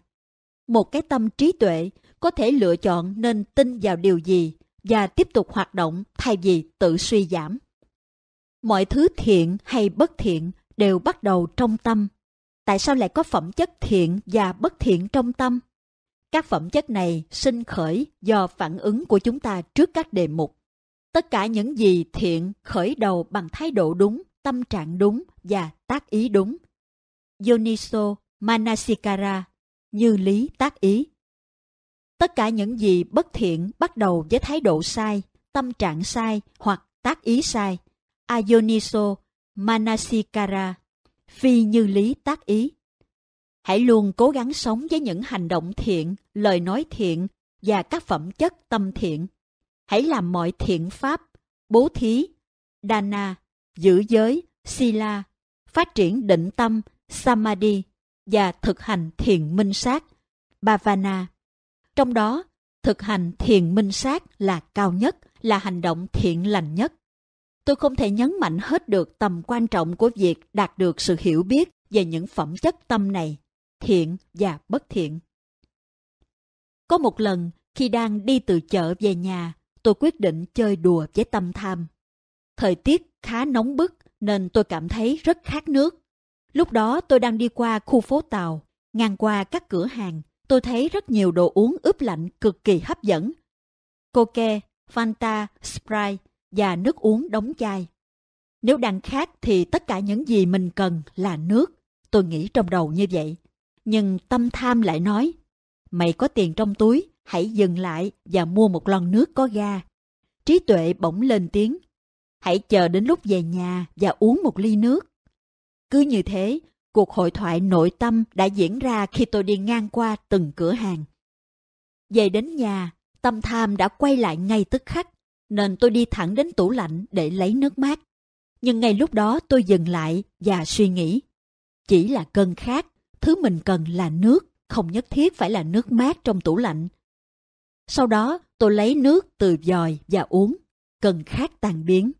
Một cái tâm trí tuệ có thể lựa chọn nên tin vào điều gì và tiếp tục hoạt động thay vì tự suy giảm. Mọi thứ thiện hay bất thiện đều bắt đầu trong tâm. Tại sao lại có phẩm chất thiện và bất thiện trong tâm? Các phẩm chất này sinh khởi do phản ứng của chúng ta trước các đề mục. Tất cả những gì thiện khởi đầu bằng thái độ đúng, tâm trạng đúng và tác ý đúng. Yoniso Manasikara, như lý tác ý. Tất cả những gì bất thiện bắt đầu với thái độ sai, tâm trạng sai hoặc tác ý sai. Ayoniso Manasikara, phi như lý tác ý. Hãy luôn cố gắng sống với những hành động thiện, lời nói thiện và các phẩm chất tâm thiện. Hãy làm mọi thiện pháp, bố thí, dana, giữ giới, sila, phát triển định tâm, samadhi và thực hành thiền minh sát, bhavana. Trong đó, thực hành thiền minh sát là cao nhất, là hành động thiện lành nhất. Tôi không thể nhấn mạnh hết được tầm quan trọng của việc đạt được sự hiểu biết về những phẩm chất tâm này, thiện và bất thiện. Có một lần, khi đang đi từ chợ về nhà, tôi quyết định chơi đùa với tâm tham. Thời tiết khá nóng bức nên tôi cảm thấy rất khát nước. Lúc đó tôi đang đi qua khu phố Tàu, ngang qua các cửa hàng, tôi thấy rất nhiều đồ uống ướp lạnh cực kỳ hấp dẫn. Coke, Fanta, Sprite và nước uống đóng chai. Nếu đang khát thì tất cả những gì mình cần là nước. Tôi nghĩ trong đầu như vậy. Nhưng tâm tham lại nói, mày có tiền trong túi, hãy dừng lại và mua một lon nước có ga. Trí tuệ bỗng lên tiếng, hãy chờ đến lúc về nhà và uống một ly nước. Cứ như thế, cuộc hội thoại nội tâm đã diễn ra khi tôi đi ngang qua từng cửa hàng. Về đến nhà, tâm tham đã quay lại ngay tức khắc nên tôi đi thẳng đến tủ lạnh để lấy nước mát. Nhưng ngay lúc đó tôi dừng lại và suy nghĩ. Chỉ là cơn khát, thứ mình cần là nước, không nhất thiết phải là nước mát trong tủ lạnh. Sau đó tôi lấy nước từ giòi và uống, cơn khát tan biến.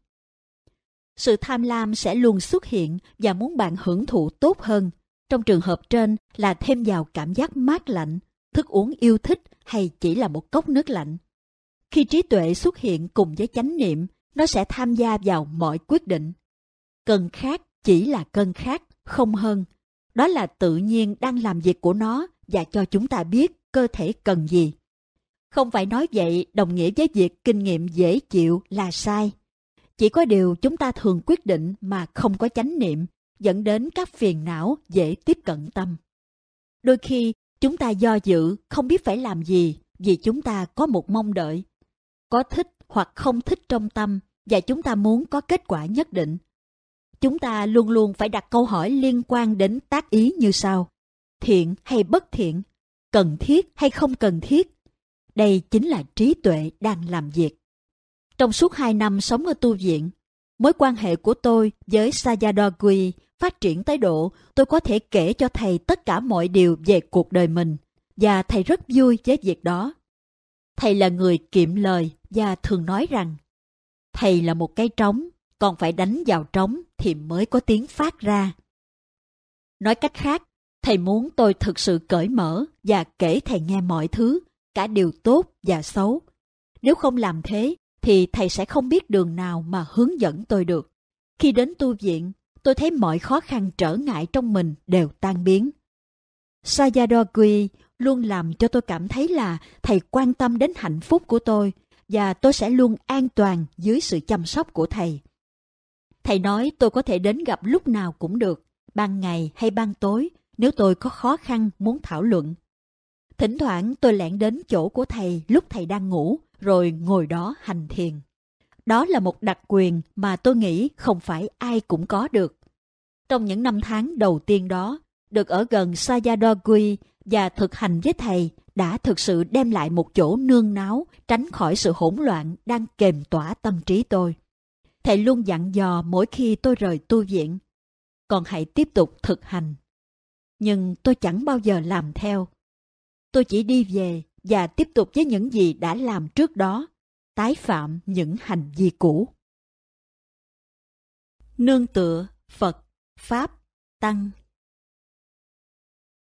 Sự tham lam sẽ luôn xuất hiện và muốn bạn hưởng thụ tốt hơn. Trong trường hợp trên là thêm vào cảm giác mát lạnh, thức uống yêu thích hay chỉ là một cốc nước lạnh. Khi trí tuệ xuất hiện cùng với chánh niệm, nó sẽ tham gia vào mọi quyết định. Cơn khát chỉ là cơn khát, không hơn. Đó là tự nhiên đang làm việc của nó và cho chúng ta biết cơ thể cần gì. Không phải nói vậy đồng nghĩa với việc kinh nghiệm dễ chịu là sai. Chỉ có điều chúng ta thường quyết định mà không có chánh niệm, dẫn đến các phiền não dễ tiếp cận tâm. Đôi khi chúng ta do dự không biết phải làm gì vì chúng ta có một mong đợi. Có thích hoặc không thích trong tâm và chúng ta muốn có kết quả nhất định. Chúng ta luôn luôn phải đặt câu hỏi liên quan đến tác ý như sau. Thiện hay bất thiện? Cần thiết hay không cần thiết? Đây chính là trí tuệ đang làm việc. Trong suốt hai năm sống ở tu viện, mối quan hệ của tôi với Sayadaw phát triển tới độ tôi có thể kể cho thầy tất cả mọi điều về cuộc đời mình và thầy rất vui với việc đó. Thầy là người kiệm lời và thường nói rằng thầy là một cái trống, còn phải đánh vào trống thì mới có tiếng phát ra. Nói cách khác, thầy muốn tôi thực sự cởi mở và kể thầy nghe mọi thứ, cả điều tốt và xấu. Nếu không làm thế, thì thầy sẽ không biết đường nào mà hướng dẫn tôi được. Khi đến tu viện, tôi thấy mọi khó khăn trở ngại trong mình đều tan biến. Sayadaw luôn làm cho tôi cảm thấy là thầy quan tâm đến hạnh phúc của tôi và tôi sẽ luôn an toàn dưới sự chăm sóc của thầy. Thầy nói tôi có thể đến gặp lúc nào cũng được, ban ngày hay ban tối, nếu tôi có khó khăn muốn thảo luận. Thỉnh thoảng tôi lẻn đến chỗ của thầy lúc thầy đang ngủ, rồi ngồi đó hành thiền. Đó là một đặc quyền mà tôi nghĩ không phải ai cũng có được. Trong những năm tháng đầu tiên đó, được ở gần Sayadogui và thực hành với thầy đã thực sự đem lại một chỗ nương náu tránh khỏi sự hỗn loạn đang kềm tỏa tâm trí tôi. Thầy luôn dặn dò mỗi khi tôi rời tu viện, còn hãy tiếp tục thực hành. Nhưng tôi chẳng bao giờ làm theo. Tôi chỉ đi về và tiếp tục với những gì đã làm trước đó, tái phạm những hành vi cũ. Nương tựa, Phật, Pháp, Tăng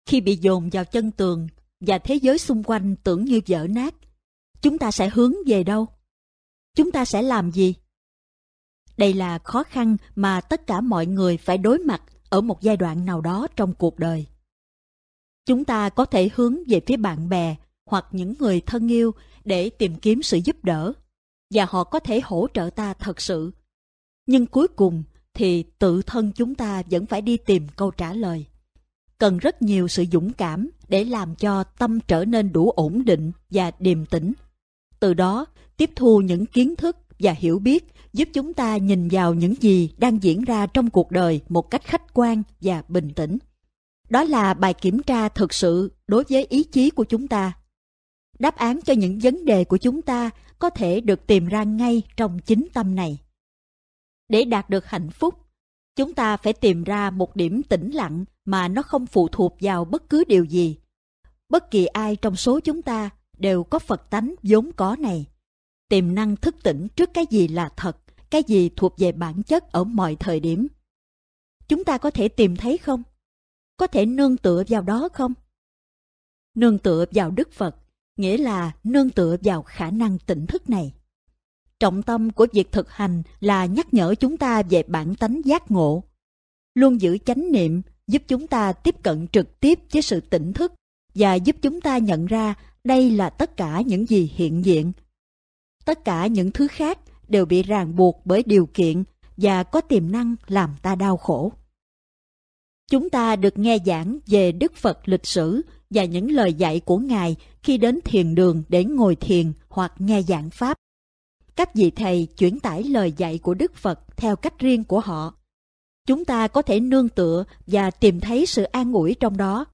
Khi bị dồn vào chân tường và thế giới xung quanh tưởng như vỡ nát, chúng ta sẽ hướng về đâu? Chúng ta sẽ làm gì? Đây là khó khăn mà tất cả mọi người phải đối mặt ở một giai đoạn nào đó trong cuộc đời. Chúng ta có thể hướng về phía bạn bè hoặc những người thân yêu để tìm kiếm sự giúp đỡ và họ có thể hỗ trợ ta thật sự. Nhưng cuối cùng thì tự thân chúng ta vẫn phải đi tìm câu trả lời. Cần rất nhiều sự dũng cảm để làm cho tâm trở nên đủ ổn định và điềm tĩnh. Từ đó, tiếp thu những kiến thức và hiểu biết giúp chúng ta nhìn vào những gì đang diễn ra trong cuộc đời một cách khách quan và bình tĩnh. Đó là bài kiểm tra thực sự đối với ý chí của chúng ta. Đáp án cho những vấn đề của chúng ta có thể được tìm ra ngay trong chính tâm này. Để đạt được hạnh phúc, chúng ta phải tìm ra một điểm tĩnh lặng mà nó không phụ thuộc vào bất cứ điều gì. Bất kỳ ai trong số chúng ta đều có Phật tánh vốn có này. Tiềm năng thức tỉnh trước cái gì là thật, cái gì thuộc về bản chất ở mọi thời điểm. Chúng ta có thể tìm thấy không? Có thể nương tựa vào đó không? Nương tựa vào Đức Phật, nghĩa là nương tựa vào khả năng tỉnh thức này. Trọng tâm của việc thực hành là nhắc nhở chúng ta về bản tánh giác ngộ. Luôn giữ chánh niệm, giúp chúng ta tiếp cận trực tiếp với sự tỉnh thức và giúp chúng ta nhận ra đây là tất cả những gì hiện diện. Tất cả những thứ khác đều bị ràng buộc bởi điều kiện và có tiềm năng làm ta đau khổ. Chúng ta được nghe giảng về Đức Phật lịch sử và những lời dạy của Ngài khi đến thiền đường để ngồi thiền hoặc nghe giảng Pháp. Các vị thầy chuyển tải lời dạy của Đức Phật theo cách riêng của họ. Chúng ta có thể nương tựa và tìm thấy sự an ủi trong đó.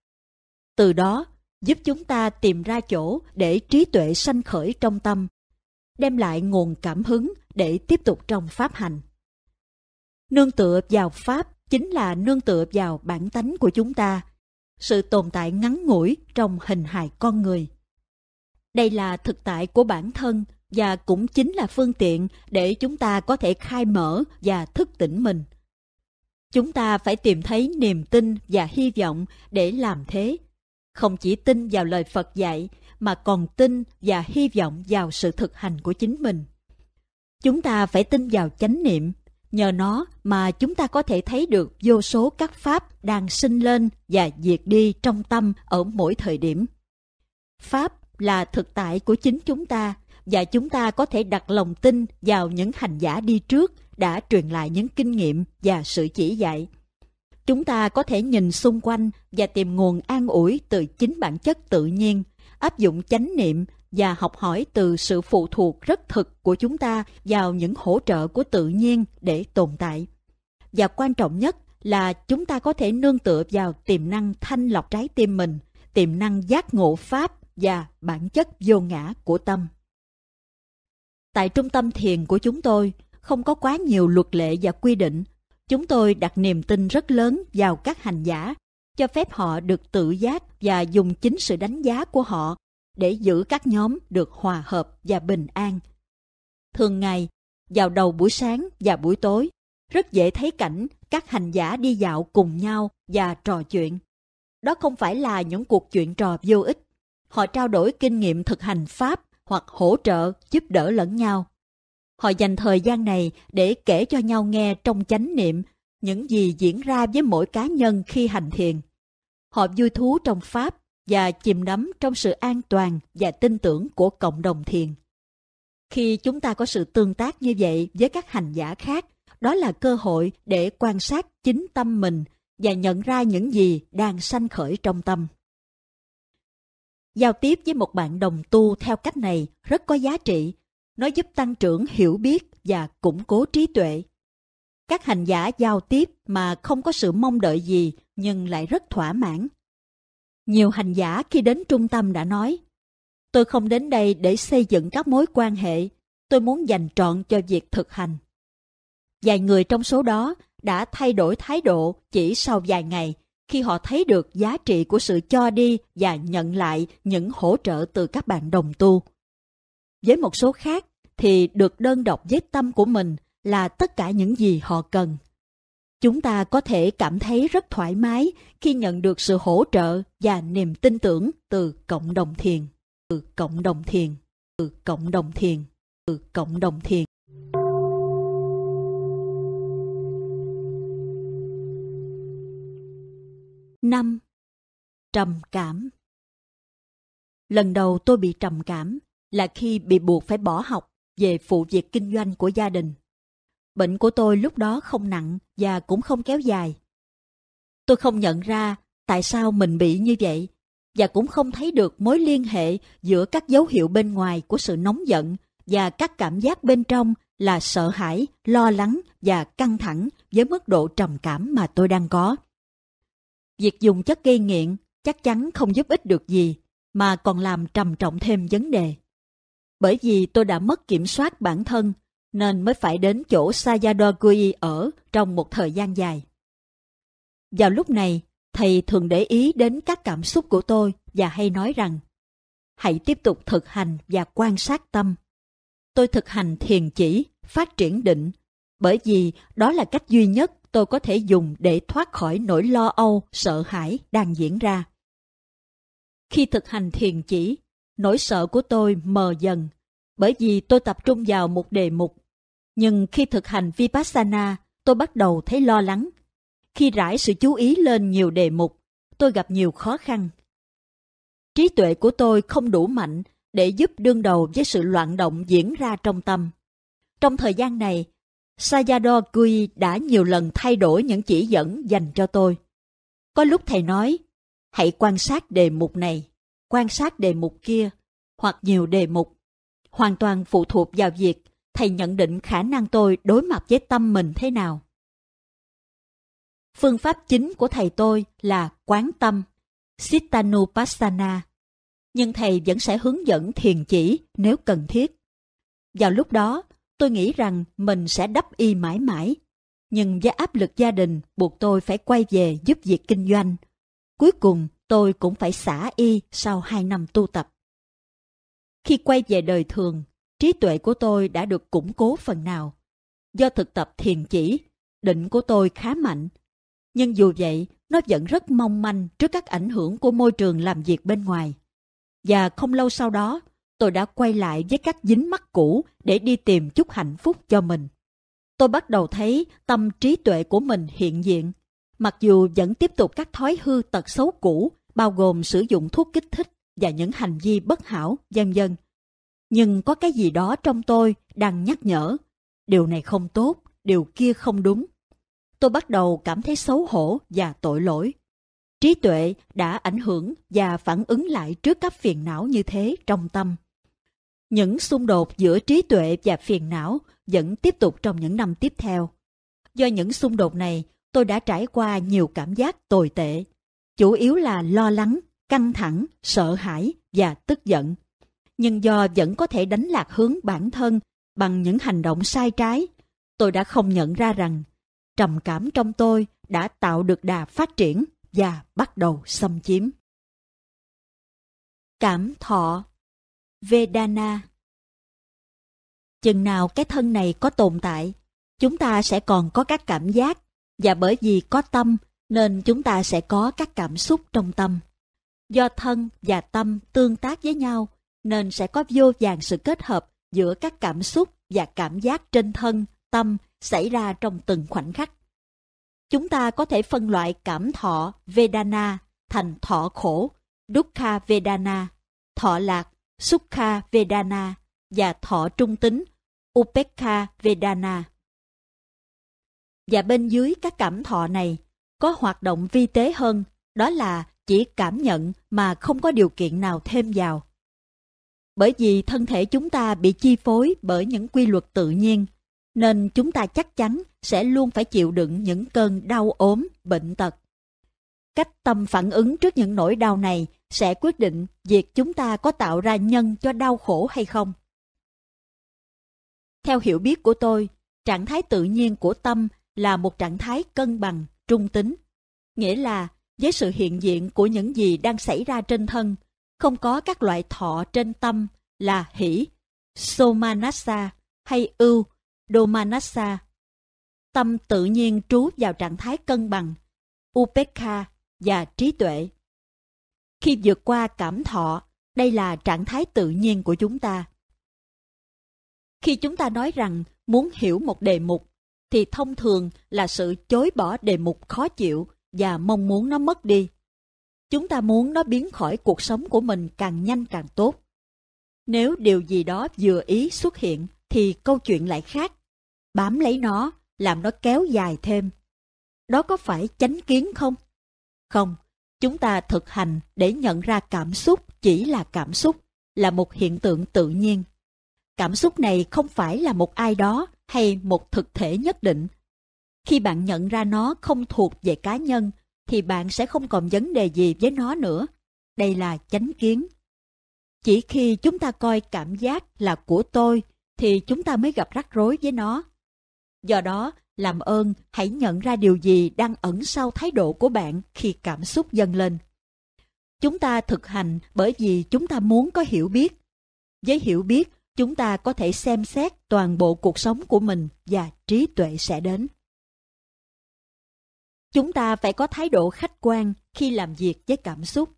Từ đó, giúp chúng ta tìm ra chỗ để trí tuệ sanh khởi trong tâm, đem lại nguồn cảm hứng để tiếp tục trong Pháp hành. Nương tựa vào Pháp chính là nương tựa vào bản tánh của chúng ta, sự tồn tại ngắn ngủi trong hình hài con người. Đây là thực tại của bản thân và cũng chính là phương tiện để chúng ta có thể khai mở và thức tỉnh mình. Chúng ta phải tìm thấy niềm tin và hy vọng để làm thế. Không chỉ tin vào lời Phật dạy, mà còn tin và hy vọng vào sự thực hành của chính mình. Chúng ta phải tin vào chánh niệm, Nhờ nó mà chúng ta có thể thấy được vô số các pháp đang sinh lên và diệt đi trong tâm ở mỗi thời điểm. Pháp là thực tại của chính chúng ta và chúng ta có thể đặt lòng tin vào những hành giả đi trước đã truyền lại những kinh nghiệm và sự chỉ dạy. Chúng ta có thể nhìn xung quanh và tìm nguồn an ủi từ chính bản chất tự nhiên, áp dụng chánh niệm và học hỏi từ sự phụ thuộc rất thực của chúng ta vào những hỗ trợ của tự nhiên để tồn tại. Và quan trọng nhất là chúng ta có thể nương tựa vào tiềm năng thanh lọc trái tim mình, tiềm năng giác ngộ pháp và bản chất vô ngã của tâm. Tại trung tâm thiền của chúng tôi, không có quá nhiều luật lệ và quy định. Chúng tôi đặt niềm tin rất lớn vào các hành giả, cho phép họ được tự giác và dùng chính sự đánh giá của họ để giữ các nhóm được hòa hợp và bình an. Thường ngày, vào đầu buổi sáng và buổi tối, rất dễ thấy cảnh các hành giả đi dạo cùng nhau và trò chuyện. Đó không phải là những cuộc chuyện trò vô ích. Họ trao đổi kinh nghiệm thực hành Pháp hoặc hỗ trợ, giúp đỡ lẫn nhau. Họ dành thời gian này để kể cho nhau nghe trong chánh niệm những gì diễn ra với mỗi cá nhân khi hành thiền. Họ vui thú trong Pháp và chìm đắm trong sự an toàn và tin tưởng của cộng đồng thiền. Khi chúng ta có sự tương tác như vậy với các hành giả khác, đó là cơ hội để quan sát chính tâm mình và nhận ra những gì đang sanh khởi trong tâm. Giao tiếp với một bạn đồng tu theo cách này rất có giá trị. Nó giúp tăng trưởng hiểu biết và củng cố trí tuệ. Các hành giả giao tiếp mà không có sự mong đợi gì nhưng lại rất thỏa mãn. Nhiều hành giả khi đến trung tâm đã nói, tôi không đến đây để xây dựng các mối quan hệ, tôi muốn dành trọn cho việc thực hành. Vài người trong số đó đã thay đổi thái độ chỉ sau vài ngày khi họ thấy được giá trị của sự cho đi và nhận lại những hỗ trợ từ các bạn đồng tu. Với một số khác thì được đơn độc với tâm của mình là tất cả những gì họ cần. Chúng ta có thể cảm thấy rất thoải mái khi nhận được sự hỗ trợ và niềm tin tưởng từ cộng đồng thiền, từ cộng đồng thiền, từ cộng đồng thiền, từ cộng đồng thiền. Năm Trầm cảm Lần đầu tôi bị trầm cảm là khi bị buộc phải bỏ học về phụ việc kinh doanh của gia đình. Bệnh của tôi lúc đó không nặng và cũng không kéo dài. Tôi không nhận ra tại sao mình bị như vậy và cũng không thấy được mối liên hệ giữa các dấu hiệu bên ngoài của sự nóng giận và các cảm giác bên trong là sợ hãi, lo lắng và căng thẳng với mức độ trầm cảm mà tôi đang có. Việc dùng chất gây nghiện chắc chắn không giúp ích được gì, mà còn làm trầm trọng thêm vấn đề. Bởi vì tôi đã mất kiểm soát bản thân, nên mới phải đến chỗ Sayadogui ở trong một thời gian dài. Vào lúc này, thầy thường để ý đến các cảm xúc của tôi và hay nói rằng hãy tiếp tục thực hành và quan sát tâm. Tôi thực hành thiền chỉ, phát triển định, bởi vì đó là cách duy nhất tôi có thể dùng để thoát khỏi nỗi lo âu, sợ hãi đang diễn ra. Khi thực hành thiền chỉ, nỗi sợ của tôi mờ dần, bởi vì tôi tập trung vào một đề mục. Nhưng khi thực hành Vipassana, tôi bắt đầu thấy lo lắng. Khi rải sự chú ý lên nhiều đề mục, tôi gặp nhiều khó khăn. Trí tuệ của tôi không đủ mạnh để giúp đương đầu với sự loạn động diễn ra trong tâm. Trong thời gian này, Sayadaw Gui đã nhiều lần thay đổi những chỉ dẫn dành cho tôi. Có lúc thầy nói, hãy quan sát đề mục này, quan sát đề mục kia, hoặc nhiều đề mục. Hoàn toàn phụ thuộc vào việc thầy nhận định khả năng tôi đối mặt với tâm mình thế nào. Phương pháp chính của thầy tôi là quán tâm, Sittanupassana. Nhưng thầy vẫn sẽ hướng dẫn thiền chỉ nếu cần thiết. Vào lúc đó, tôi nghĩ rằng mình sẽ đắp y mãi mãi. Nhưng với áp lực gia đình buộc tôi phải quay về giúp việc kinh doanh. Cuối cùng tôi cũng phải xả y sau hai năm tu tập. Khi quay về đời thường, trí tuệ của tôi đã được củng cố phần nào. Do thực tập thiền chỉ, định của tôi khá mạnh. Nhưng dù vậy, nó vẫn rất mong manh trước các ảnh hưởng của môi trường làm việc bên ngoài. Và không lâu sau đó, tôi đã quay lại với các dính mắc cũ để đi tìm chút hạnh phúc cho mình. Tôi bắt đầu thấy tâm trí tuệ của mình hiện diện, mặc dù vẫn tiếp tục các thói hư tật xấu cũ, bao gồm sử dụng thuốc kích thích, và những hành vi bất hảo, vân vân. Nhưng có cái gì đó trong tôi đang nhắc nhở, điều này không tốt, điều kia không đúng. Tôi bắt đầu cảm thấy xấu hổ và tội lỗi. Trí tuệ đã ảnh hưởng và phản ứng lại trước các phiền não như thế trong tâm. Những xung đột giữa trí tuệ và phiền não vẫn tiếp tục trong những năm tiếp theo. Do những xung đột này, tôi đã trải qua nhiều cảm giác tồi tệ, chủ yếu là lo lắng, căng thẳng, sợ hãi và tức giận. Nhưng do vẫn có thể đánh lạc hướng bản thân bằng những hành động sai trái, tôi đã không nhận ra rằng trầm cảm trong tôi đã tạo được đà phát triển và bắt đầu xâm chiếm. Cảm thọ Vedana Chừng nào cái thân này có tồn tại, chúng ta sẽ còn có các cảm giác, và bởi vì có tâm nên chúng ta sẽ có các cảm xúc trong tâm. Do thân và tâm tương tác với nhau, nên sẽ có vô vàng sự kết hợp giữa các cảm xúc và cảm giác trên thân, tâm xảy ra trong từng khoảnh khắc. Chúng ta có thể phân loại cảm thọ Vedana thành thọ khổ, Dukkha Vedana, thọ lạc, Sukha Vedana và thọ trung tính, Upekha Vedana. Và bên dưới các cảm thọ này có hoạt động vi tế hơn, đó là chỉ cảm nhận mà không có điều kiện nào thêm vào. Bởi vì thân thể chúng ta bị chi phối bởi những quy luật tự nhiên, nên chúng ta chắc chắn sẽ luôn phải chịu đựng những cơn đau ốm, bệnh tật. Cách tâm phản ứng trước những nỗi đau này sẽ quyết định việc chúng ta có tạo ra nhân cho đau khổ hay không. Theo hiểu biết của tôi, trạng thái tự nhiên của tâm là một trạng thái cân bằng, trung tính. Nghĩa là với sự hiện diện của những gì đang xảy ra trên thân, không có các loại thọ trên tâm là hỷ, somanasa hay ưu, domanasa. Tâm tự nhiên trú vào trạng thái cân bằng, upekha và trí tuệ. Khi vượt qua cảm thọ, đây là trạng thái tự nhiên của chúng ta. Khi chúng ta nói rằng muốn hiểu một đề mục, thì thông thường là sự chối bỏ đề mục khó chịu và mong muốn nó mất đi. Chúng ta muốn nó biến khỏi cuộc sống của mình càng nhanh càng tốt. Nếu điều gì đó vừa ý xuất hiện thì câu chuyện lại khác. Bám lấy nó, làm nó kéo dài thêm. Đó có phải chánh kiến không? Không, chúng ta thực hành để nhận ra cảm xúc chỉ là cảm xúc, là một hiện tượng tự nhiên. Cảm xúc này không phải là một ai đó hay một thực thể nhất định. Khi bạn nhận ra nó không thuộc về cá nhân, thì bạn sẽ không còn vấn đề gì với nó nữa. Đây là chánh kiến. Chỉ khi chúng ta coi cảm giác là của tôi, thì chúng ta mới gặp rắc rối với nó. Do đó, làm ơn hãy nhận ra điều gì đang ẩn sau thái độ của bạn khi cảm xúc dâng lên. Chúng ta thực hành bởi vì chúng ta muốn có hiểu biết. Với hiểu biết, chúng ta có thể xem xét toàn bộ cuộc sống của mình và trí tuệ sẽ đến. Chúng ta phải có thái độ khách quan khi làm việc với cảm xúc.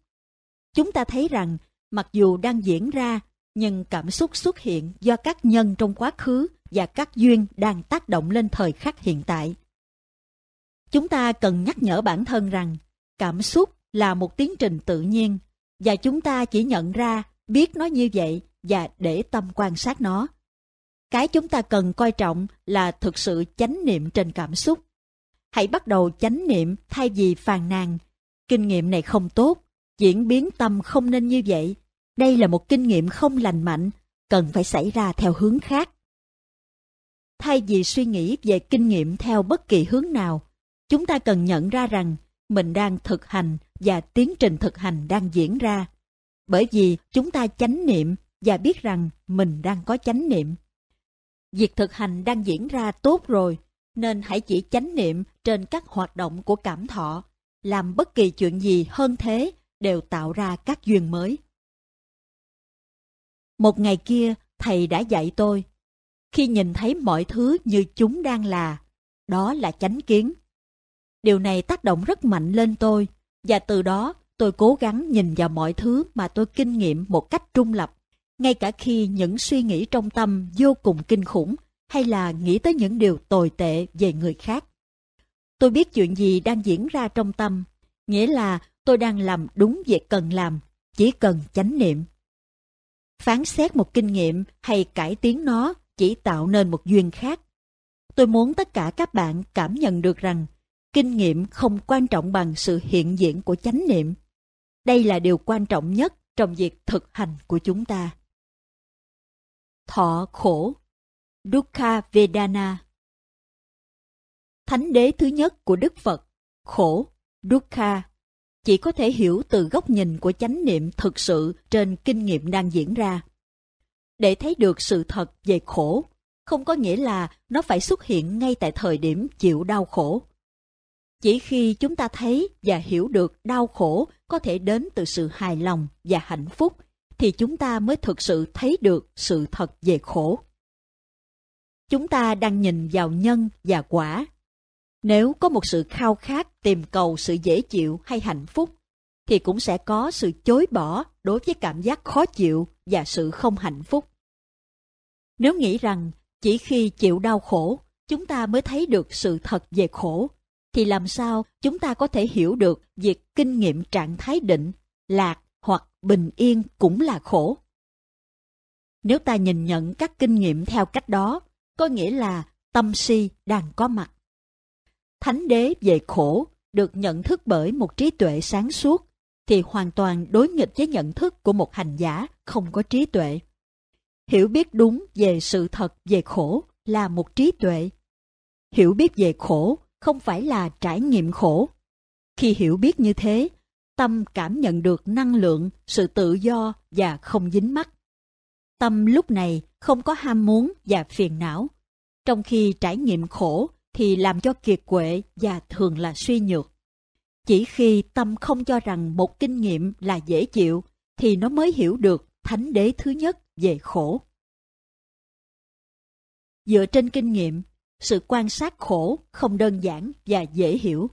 Chúng ta thấy rằng mặc dù đang diễn ra, nhưng cảm xúc xuất hiện do các nhân trong quá khứ và các duyên đang tác động lên thời khắc hiện tại. Chúng ta cần nhắc nhở bản thân rằng cảm xúc là một tiến trình tự nhiên và chúng ta chỉ nhận ra, biết nó như vậy và để tâm quan sát nó. Cái chúng ta cần coi trọng là thực sự chánh niệm trên cảm xúc. Hãy bắt đầu chánh niệm thay vì phàn nàn. Kinh nghiệm này không tốt, diễn biến tâm không nên như vậy. Đây là một kinh nghiệm không lành mạnh, cần phải xảy ra theo hướng khác. Thay vì suy nghĩ về kinh nghiệm theo bất kỳ hướng nào, chúng ta cần nhận ra rằng mình đang thực hành và tiến trình thực hành đang diễn ra. Bởi vì chúng ta chánh niệm và biết rằng mình đang có chánh niệm. Việc thực hành đang diễn ra tốt rồi, nên hãy chỉ chánh niệm trên các hoạt động của cảm thọ, làm bất kỳ chuyện gì hơn thế đều tạo ra các duyên mới. Một ngày kia, thầy đã dạy tôi, khi nhìn thấy mọi thứ như chúng đang là, đó là chánh kiến. Điều này tác động rất mạnh lên tôi, và từ đó tôi cố gắng nhìn vào mọi thứ mà tôi kinh nghiệm một cách trung lập ngay cả khi những suy nghĩ trong tâm vô cùng kinh khủng hay là nghĩ tới những điều tồi tệ về người khác. Tôi biết chuyện gì đang diễn ra trong tâm, nghĩa là tôi đang làm đúng việc cần làm, chỉ cần chánh niệm. Phán xét một kinh nghiệm hay cải tiến nó chỉ tạo nên một duyên khác. Tôi muốn tất cả các bạn cảm nhận được rằng kinh nghiệm không quan trọng bằng sự hiện diện của chánh niệm. Đây là điều quan trọng nhất trong việc thực hành của chúng ta. Thọ khổ Dukkha Vedana Thánh đế thứ nhất của Đức Phật, khổ, Dukkha, chỉ có thể hiểu từ góc nhìn của chánh niệm thực sự trên kinh nghiệm đang diễn ra. Để thấy được sự thật về khổ, không có nghĩa là nó phải xuất hiện ngay tại thời điểm chịu đau khổ. Chỉ khi chúng ta thấy và hiểu được đau khổ có thể đến từ sự hài lòng và hạnh phúc, thì chúng ta mới thực sự thấy được sự thật về khổ. Chúng ta đang nhìn vào nhân và quả. Nếu có một sự khao khát tìm cầu sự dễ chịu hay hạnh phúc, thì cũng sẽ có sự chối bỏ đối với cảm giác khó chịu và sự không hạnh phúc. Nếu nghĩ rằng chỉ khi chịu đau khổ, chúng ta mới thấy được sự thật về khổ, thì làm sao chúng ta có thể hiểu được việc kinh nghiệm trạng thái định, lạc hoặc bình yên cũng là khổ? Nếu ta nhìn nhận các kinh nghiệm theo cách đó, có nghĩa là tâm si đang có mặt. Thánh đế về khổ được nhận thức bởi một trí tuệ sáng suốt, thì hoàn toàn đối nghịch với nhận thức của một hành giả không có trí tuệ. Hiểu biết đúng về sự thật về khổ là một trí tuệ. Hiểu biết về khổ không phải là trải nghiệm khổ. Khi hiểu biết như thế, tâm cảm nhận được năng lượng, sự tự do và không dính mắc. Tâm lúc này không có ham muốn và phiền não, trong khi trải nghiệm khổ thì làm cho kiệt quệ và thường là suy nhược. Chỉ khi tâm không cho rằng một kinh nghiệm là dễ chịu thì nó mới hiểu được thánh đế thứ nhất về khổ. Dựa trên kinh nghiệm, sự quan sát khổ không đơn giản và dễ hiểu.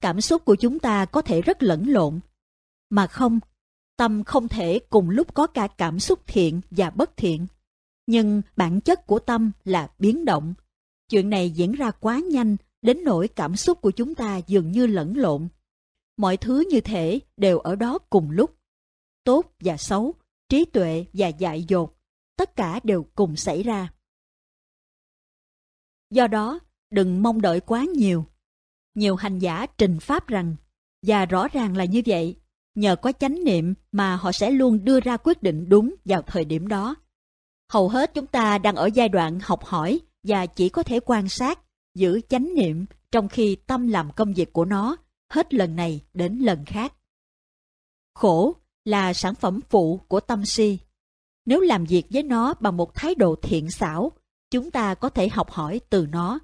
Cảm xúc của chúng ta có thể rất lẫn lộn. Mà không, tâm không thể cùng lúc có cả cảm xúc thiện và bất thiện. Nhưng bản chất của tâm là biến động. Chuyện này diễn ra quá nhanh đến nỗi cảm xúc của chúng ta dường như lẫn lộn. Mọi thứ như thể đều ở đó cùng lúc. Tốt và xấu, trí tuệ và dại dột, tất cả đều cùng xảy ra. Do đó, đừng mong đợi quá nhiều. Nhiều hành giả trình pháp rằng, và rõ ràng là như vậy, nhờ có chánh niệm mà họ sẽ luôn đưa ra quyết định đúng vào thời điểm đó. Hầu hết chúng ta đang ở giai đoạn học hỏi và chỉ có thể quan sát, giữ chánh niệm trong khi tâm làm công việc của nó, hết lần này đến lần khác. Khổ là sản phẩm phụ của tâm si. Nếu làm việc với nó bằng một thái độ thiện xảo, chúng ta có thể học hỏi từ nó.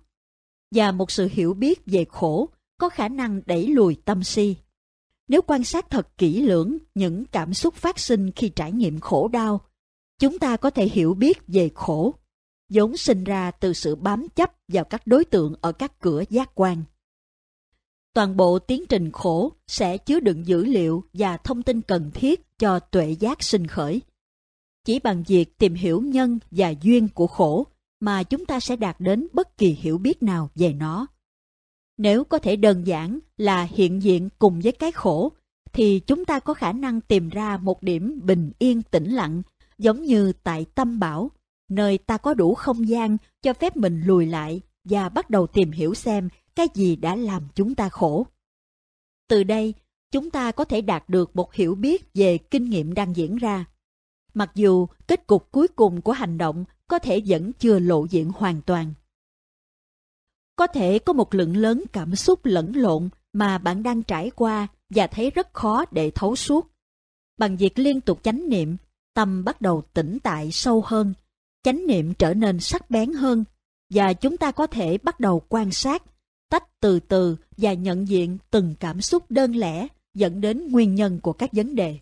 Và một sự hiểu biết về khổ có khả năng đẩy lùi tâm si. Nếu quan sát thật kỹ lưỡng những cảm xúc phát sinh khi trải nghiệm khổ đau, chúng ta có thể hiểu biết về khổ, vốn sinh ra từ sự bám chấp vào các đối tượng ở các cửa giác quan. Toàn bộ tiến trình khổ sẽ chứa đựng dữ liệu và thông tin cần thiết cho tuệ giác sinh khởi. Chỉ bằng việc tìm hiểu nhân và duyên của khổ mà chúng ta sẽ đạt đến bất kỳ hiểu biết nào về nó. Nếu có thể đơn giản là hiện diện cùng với cái khổ, thì chúng ta có khả năng tìm ra một điểm bình yên tĩnh lặng, giống như tại tâm bảo, nơi ta có đủ không gian cho phép mình lùi lại và bắt đầu tìm hiểu xem cái gì đã làm chúng ta khổ. Từ đây, chúng ta có thể đạt được một hiểu biết về kinh nghiệm đang diễn ra. Mặc dù kết cục cuối cùng của hành động có thể vẫn chưa lộ diện hoàn toàn. Có thể có một lượng lớn cảm xúc lẫn lộn mà bạn đang trải qua và thấy rất khó để thấu suốt. Bằng việc liên tục chánh niệm, tâm bắt đầu tĩnh tại sâu hơn, chánh niệm trở nên sắc bén hơn và chúng ta có thể bắt đầu quan sát, tách từ từ và nhận diện từng cảm xúc đơn lẻ dẫn đến nguyên nhân của các vấn đề.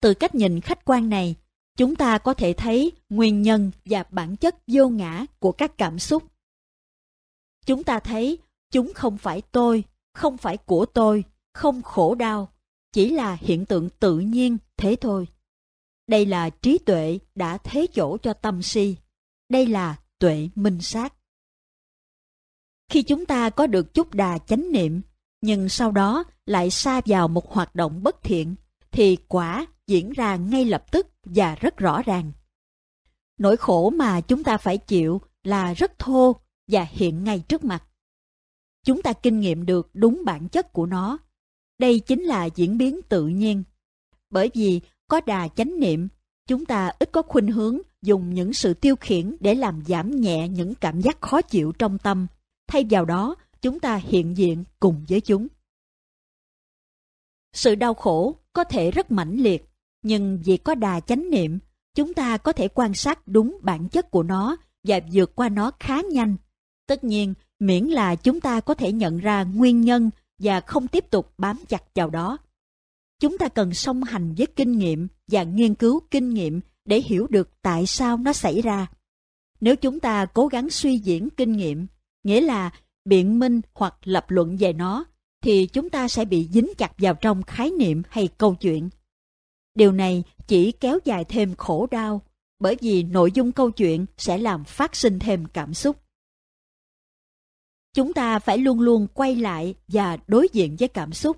Từ cách nhìn khách quan này, chúng ta có thể thấy nguyên nhân và bản chất vô ngã của các cảm xúc. Chúng ta thấy chúng không phải tôi, không phải của tôi, không khổ đau, chỉ là hiện tượng tự nhiên thế thôi. Đây là trí tuệ đã thế chỗ cho tâm si. Đây là tuệ minh sát. Khi chúng ta có được chút đà chánh niệm, nhưng sau đó lại xa vào một hoạt động bất thiện, thì quả diễn ra ngay lập tức và rất rõ ràng. Nỗi khổ mà chúng ta phải chịu là rất thô và hiện ngay trước mặt. Chúng ta kinh nghiệm được đúng bản chất của nó. Đây chính là diễn biến tự nhiên. Bởi vì có đà chánh niệm, chúng ta ít có khuynh hướng dùng những sự tiêu khiển để làm giảm nhẹ những cảm giác khó chịu trong tâm. Thay vào đó, chúng ta hiện diện cùng với chúng. Sự đau khổ có thể rất mãnh liệt, nhưng vì có đà chánh niệm, chúng ta có thể quan sát đúng bản chất của nó và vượt qua nó khá nhanh. Tất nhiên, miễn là chúng ta có thể nhận ra nguyên nhân và không tiếp tục bám chặt vào đó. Chúng ta cần song hành với kinh nghiệm và nghiên cứu kinh nghiệm để hiểu được tại sao nó xảy ra. Nếu chúng ta cố gắng suy diễn kinh nghiệm, nghĩa là biện minh hoặc lập luận về nó, thì chúng ta sẽ bị dính chặt vào trong khái niệm hay câu chuyện. Điều này chỉ kéo dài thêm khổ đau, bởi vì nội dung câu chuyện sẽ làm phát sinh thêm cảm xúc. Chúng ta phải luôn luôn quay lại và đối diện với cảm xúc.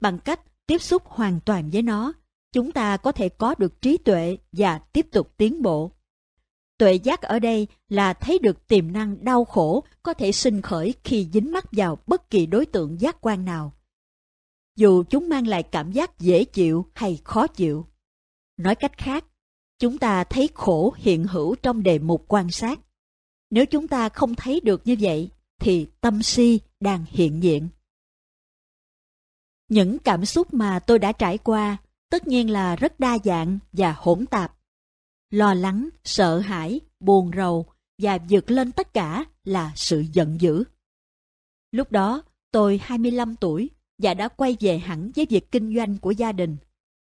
Bằng cách tiếp xúc hoàn toàn với nó, chúng ta có thể có được trí tuệ và tiếp tục tiến bộ. Tuệ giác ở đây là thấy được tiềm năng đau khổ có thể sinh khởi khi dính mắc vào bất kỳ đối tượng giác quan nào. Dù chúng mang lại cảm giác dễ chịu hay khó chịu. Nói cách khác, chúng ta thấy khổ hiện hữu trong đề mục quan sát. Nếu chúng ta không thấy được như vậy, thì tâm si đang hiện diện. Những cảm xúc mà tôi đã trải qua tất nhiên là rất đa dạng và hỗn tạp. Lo lắng, sợ hãi, buồn rầu và vượt lên tất cả là sự giận dữ. Lúc đó, tôi 25 tuổi và đã quay về hẳn với việc kinh doanh của gia đình.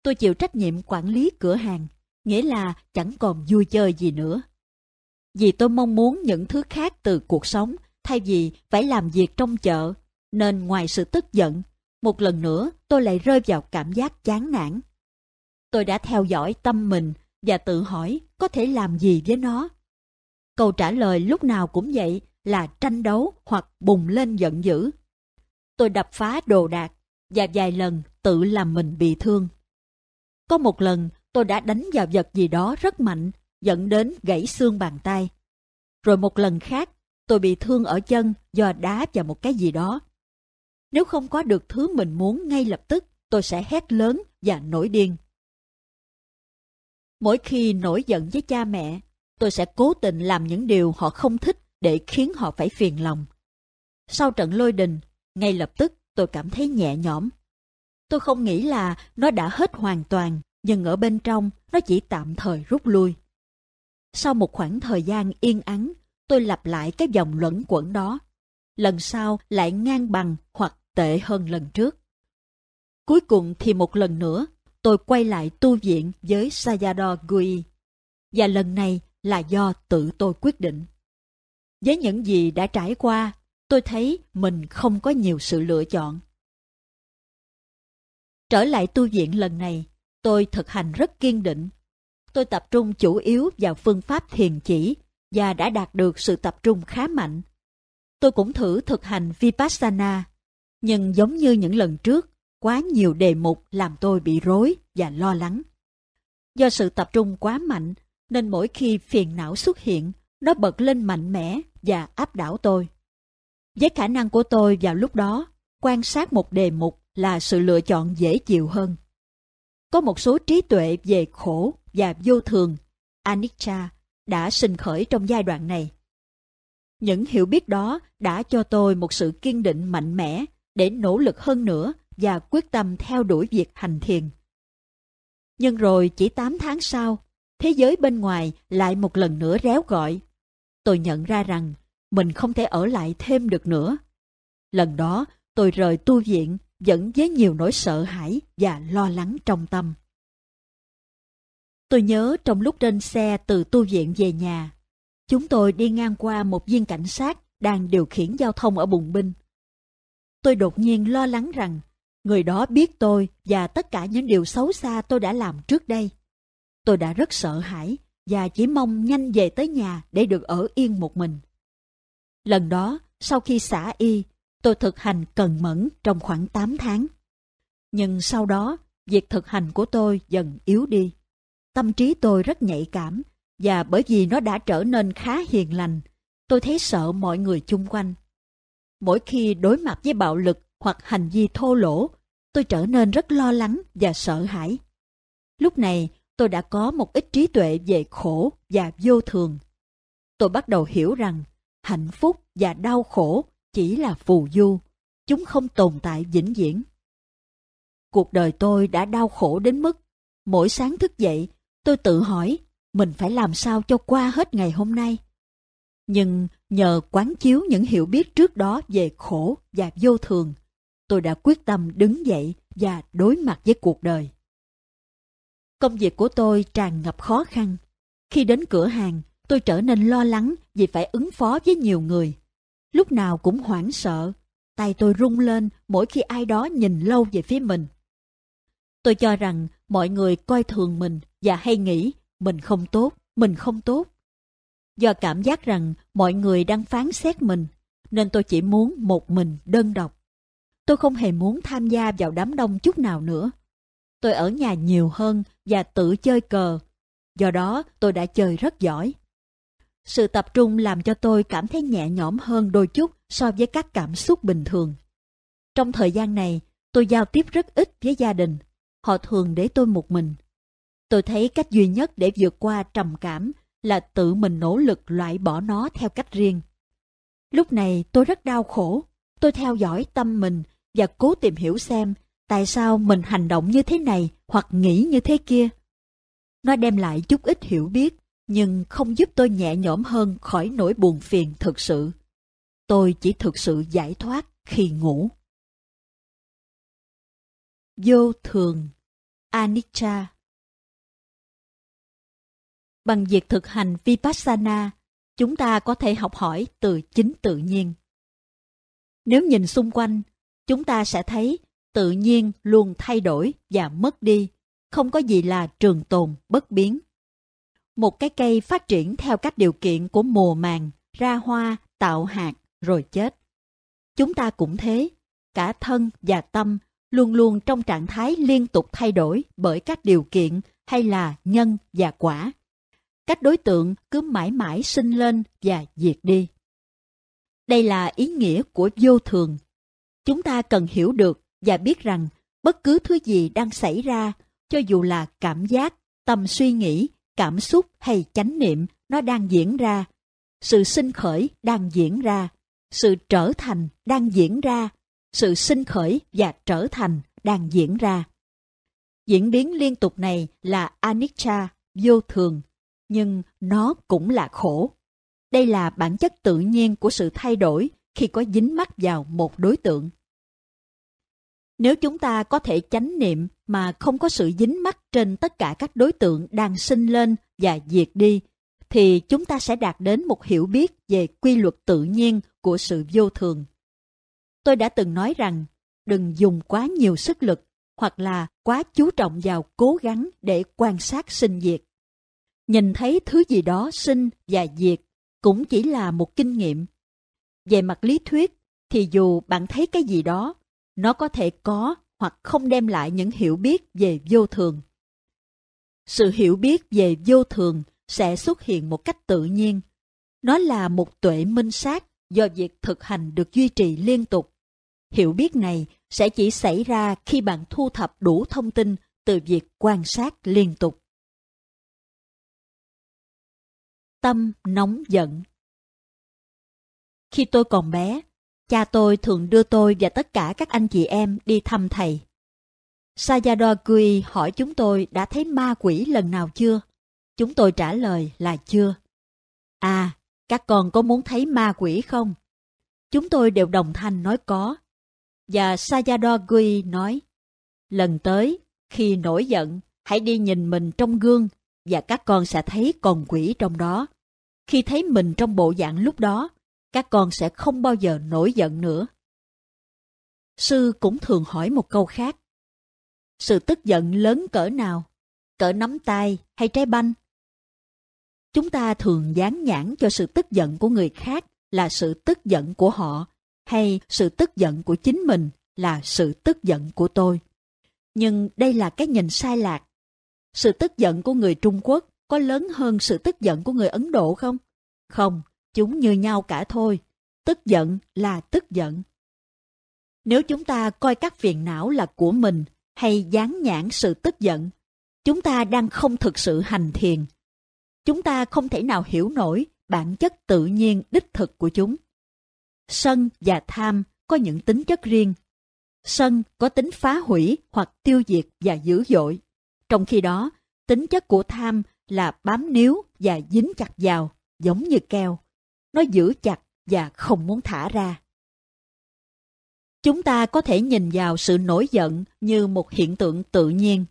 Tôi chịu trách nhiệm quản lý cửa hàng, nghĩa là chẳng còn vui chơi gì nữa. Vì tôi mong muốn những thứ khác từ cuộc sống thay vì phải làm việc trong chợ, nên ngoài sự tức giận, một lần nữa tôi lại rơi vào cảm giác chán nản. Tôi đã theo dõi tâm mình và tự hỏi có thể làm gì với nó. Câu trả lời lúc nào cũng vậy là tranh đấu hoặc bùng lên giận dữ. Tôi đập phá đồ đạc và vài lần tự làm mình bị thương. Có một lần tôi đã đánh vào vật gì đó rất mạnh dẫn đến gãy xương bàn tay. Rồi một lần khác tôi bị thương ở chân do đá vào một cái gì đó. Nếu không có được thứ mình muốn ngay lập tức, tôi sẽ hét lớn và nổi điên. Mỗi khi nổi giận với cha mẹ, tôi sẽ cố tình làm những điều họ không thích để khiến họ phải phiền lòng. Sau trận lôi đình, ngay lập tức tôi cảm thấy nhẹ nhõm. Tôi không nghĩ là nó đã hết hoàn toàn, nhưng ở bên trong nó chỉ tạm thời rút lui. Sau một khoảng thời gian yên ắng, tôi lặp lại cái dòng luẩn quẩn đó. Lần sau lại ngang bằng hoặc tệ hơn lần trước. Cuối cùng thì một lần nữa, tôi quay lại tu viện với Sayadaw Gui. Và lần này là do tự tôi quyết định. Với những gì đã trải qua, tôi thấy mình không có nhiều sự lựa chọn. Trở lại tu viện lần này, tôi thực hành rất kiên định. Tôi tập trung chủ yếu vào phương pháp thiền chỉ và đã đạt được sự tập trung khá mạnh. Tôi cũng thử thực hành Vipassana, nhưng giống như những lần trước, quá nhiều đề mục làm tôi bị rối và lo lắng. Do sự tập trung quá mạnh, nên mỗi khi phiền não xuất hiện, nó bật lên mạnh mẽ và áp đảo tôi. Với khả năng của tôi vào lúc đó, quan sát một đề mục là sự lựa chọn dễ chịu hơn. Có một số trí tuệ về khổ và vô thường, anicca, đã sinh khởi trong giai đoạn này. Những hiểu biết đó đã cho tôi một sự kiên định mạnh mẽ để nỗ lực hơn nữa và quyết tâm theo đuổi việc hành thiền. Nhưng rồi chỉ 8 tháng sau, thế giới bên ngoài lại một lần nữa réo gọi. Tôi nhận ra rằng mình không thể ở lại thêm được nữa. Lần đó tôi rời tu viện vẫn với nhiều nỗi sợ hãi và lo lắng trong tâm. Tôi nhớ trong lúc trên xe từ tu viện về nhà, chúng tôi đi ngang qua một viên cảnh sát đang điều khiển giao thông ở Bùng Binh. Tôi đột nhiên lo lắng rằng người đó biết tôi và tất cả những điều xấu xa tôi đã làm trước đây. Tôi đã rất sợ hãi và chỉ mong nhanh về tới nhà để được ở yên một mình. Lần đó, sau khi xả y, tôi thực hành cần mẫn trong khoảng 8 tháng. Nhưng sau đó, việc thực hành của tôi dần yếu đi. Tâm trí tôi rất nhạy cảm, và bởi vì nó đã trở nên khá hiền lành, tôi thấy sợ mọi người chung quanh. Mỗi khi đối mặt với bạo lực hoặc hành vi thô lỗ, tôi trở nên rất lo lắng và sợ hãi. Lúc này, tôi đã có một ít trí tuệ về khổ và vô thường. Tôi bắt đầu hiểu rằng hạnh phúc và đau khổ chỉ là phù du, chúng không tồn tại vĩnh viễn. Cuộc đời tôi đã đau khổ đến mức mỗi sáng thức dậy tôi tự hỏi mình phải làm sao cho qua hết ngày hôm nay. Nhưng nhờ quán chiếu những hiểu biết trước đó về khổ và vô thường, tôi đã quyết tâm đứng dậy và đối mặt với cuộc đời. Công việc của tôi tràn ngập khó khăn. Khi đến cửa hàng, tôi trở nên lo lắng vì phải ứng phó với nhiều người. Lúc nào cũng hoảng sợ, tay tôi rung lên mỗi khi ai đó nhìn lâu về phía mình. Tôi cho rằng mọi người coi thường mình và hay nghĩ mình không tốt, mình không tốt. Do cảm giác rằng mọi người đang phán xét mình, nên tôi chỉ muốn một mình đơn độc. Tôi không hề muốn tham gia vào đám đông chút nào nữa. Tôi ở nhà nhiều hơn và tự chơi cờ. Do đó tôi đã chơi rất giỏi. Sự tập trung làm cho tôi cảm thấy nhẹ nhõm hơn đôi chút so với các cảm xúc bình thường. Trong thời gian này, tôi giao tiếp rất ít với gia đình. Họ thường để tôi một mình. Tôi thấy cách duy nhất để vượt qua trầm cảm là tự mình nỗ lực loại bỏ nó theo cách riêng. Lúc này tôi rất đau khổ. Tôi theo dõi tâm mình và cố tìm hiểu xem tại sao mình hành động như thế này hoặc nghĩ như thế kia. Nó đem lại chút ít hiểu biết, nhưng không giúp tôi nhẹ nhõm hơn khỏi nỗi buồn phiền thực sự. Tôi chỉ thực sự giải thoát khi ngủ. Vô thường Anicca Bằng việc thực hành Vipassana, chúng ta có thể học hỏi từ chính tự nhiên. Nếu nhìn xung quanh, chúng ta sẽ thấy tự nhiên luôn thay đổi và mất đi, không có gì là trường tồn, bất biến. Một cái cây phát triển theo các điều kiện của mùa màng, ra hoa, tạo hạt, rồi chết. Chúng ta cũng thế, cả thân và tâm luôn luôn trong trạng thái liên tục thay đổi bởi các điều kiện hay là nhân và quả. Các đối tượng cứ mãi mãi sinh lên và diệt đi. Đây là ý nghĩa của vô thường. Chúng ta cần hiểu được và biết rằng bất cứ thứ gì đang xảy ra, cho dù là cảm giác, tâm suy nghĩ, cảm xúc hay chánh niệm, nó đang diễn ra. Sự sinh khởi đang diễn ra. Sự trở thành đang diễn ra. Sự sinh khởi và trở thành đang diễn ra. Diễn biến liên tục này là anicca, vô thường, nhưng nó cũng là khổ. Đây là bản chất tự nhiên của sự thay đổi khi có dính mắc vào một đối tượng. Nếu chúng ta có thể chánh niệm mà không có sự dính mắc trên tất cả các đối tượng đang sinh lên và diệt đi, thì chúng ta sẽ đạt đến một hiểu biết về quy luật tự nhiên của sự vô thường. Tôi đã từng nói rằng, đừng dùng quá nhiều sức lực hoặc là quá chú trọng vào cố gắng để quan sát sinh diệt. Nhìn thấy thứ gì đó sinh và diệt cũng chỉ là một kinh nghiệm. Về mặt lý thuyết, thì dù bạn thấy cái gì đó nó có thể có hoặc không đem lại những hiểu biết về vô thường. Sự hiểu biết về vô thường sẽ xuất hiện một cách tự nhiên. Nó là một tuệ minh sát do việc thực hành được duy trì liên tục. Hiểu biết này sẽ chỉ xảy ra khi bạn thu thập đủ thông tin từ việc quan sát liên tục. Tâm nóng giận Khi tôi còn bé, Cha tôi thường đưa tôi và tất cả các anh chị em đi thăm thầy. Sayadaw Kui hỏi chúng tôi đã thấy ma quỷ lần nào chưa? Chúng tôi trả lời là chưa. À, các con có muốn thấy ma quỷ không? Chúng tôi đều đồng thanh nói có. Và Sayadaw Kui nói, lần tới, khi nổi giận, hãy đi nhìn mình trong gương và các con sẽ thấy con quỷ trong đó. Khi thấy mình trong bộ dạng lúc đó, các con sẽ không bao giờ nổi giận nữa. Sư cũng thường hỏi một câu khác. Sự tức giận lớn cỡ nào? Cỡ nắm tay hay trái banh? Chúng ta thường dán nhãn cho sự tức giận của người khác là sự tức giận của họ hay sự tức giận của chính mình là sự tức giận của tôi. Nhưng đây là cái nhìn sai lạc. Sự tức giận của người Trung Quốc có lớn hơn sự tức giận của người Ấn Độ không? Không, chúng như nhau cả thôi. Tức giận là tức giận. Nếu chúng ta coi các phiền não là của mình hay dán nhãn sự tức giận, chúng ta đang không thực sự hành thiền. Chúng ta không thể nào hiểu nổi bản chất tự nhiên đích thực của chúng. Sân và tham có những tính chất riêng. Sân có tính phá hủy hoặc tiêu diệt và dữ dội. Trong khi đó, tính chất của tham là bám níu và dính chặt vào, giống như keo. Nó giữ chặt và không muốn thả ra. Chúng ta có thể nhìn vào sự nổi giận như một hiện tượng tự nhiên.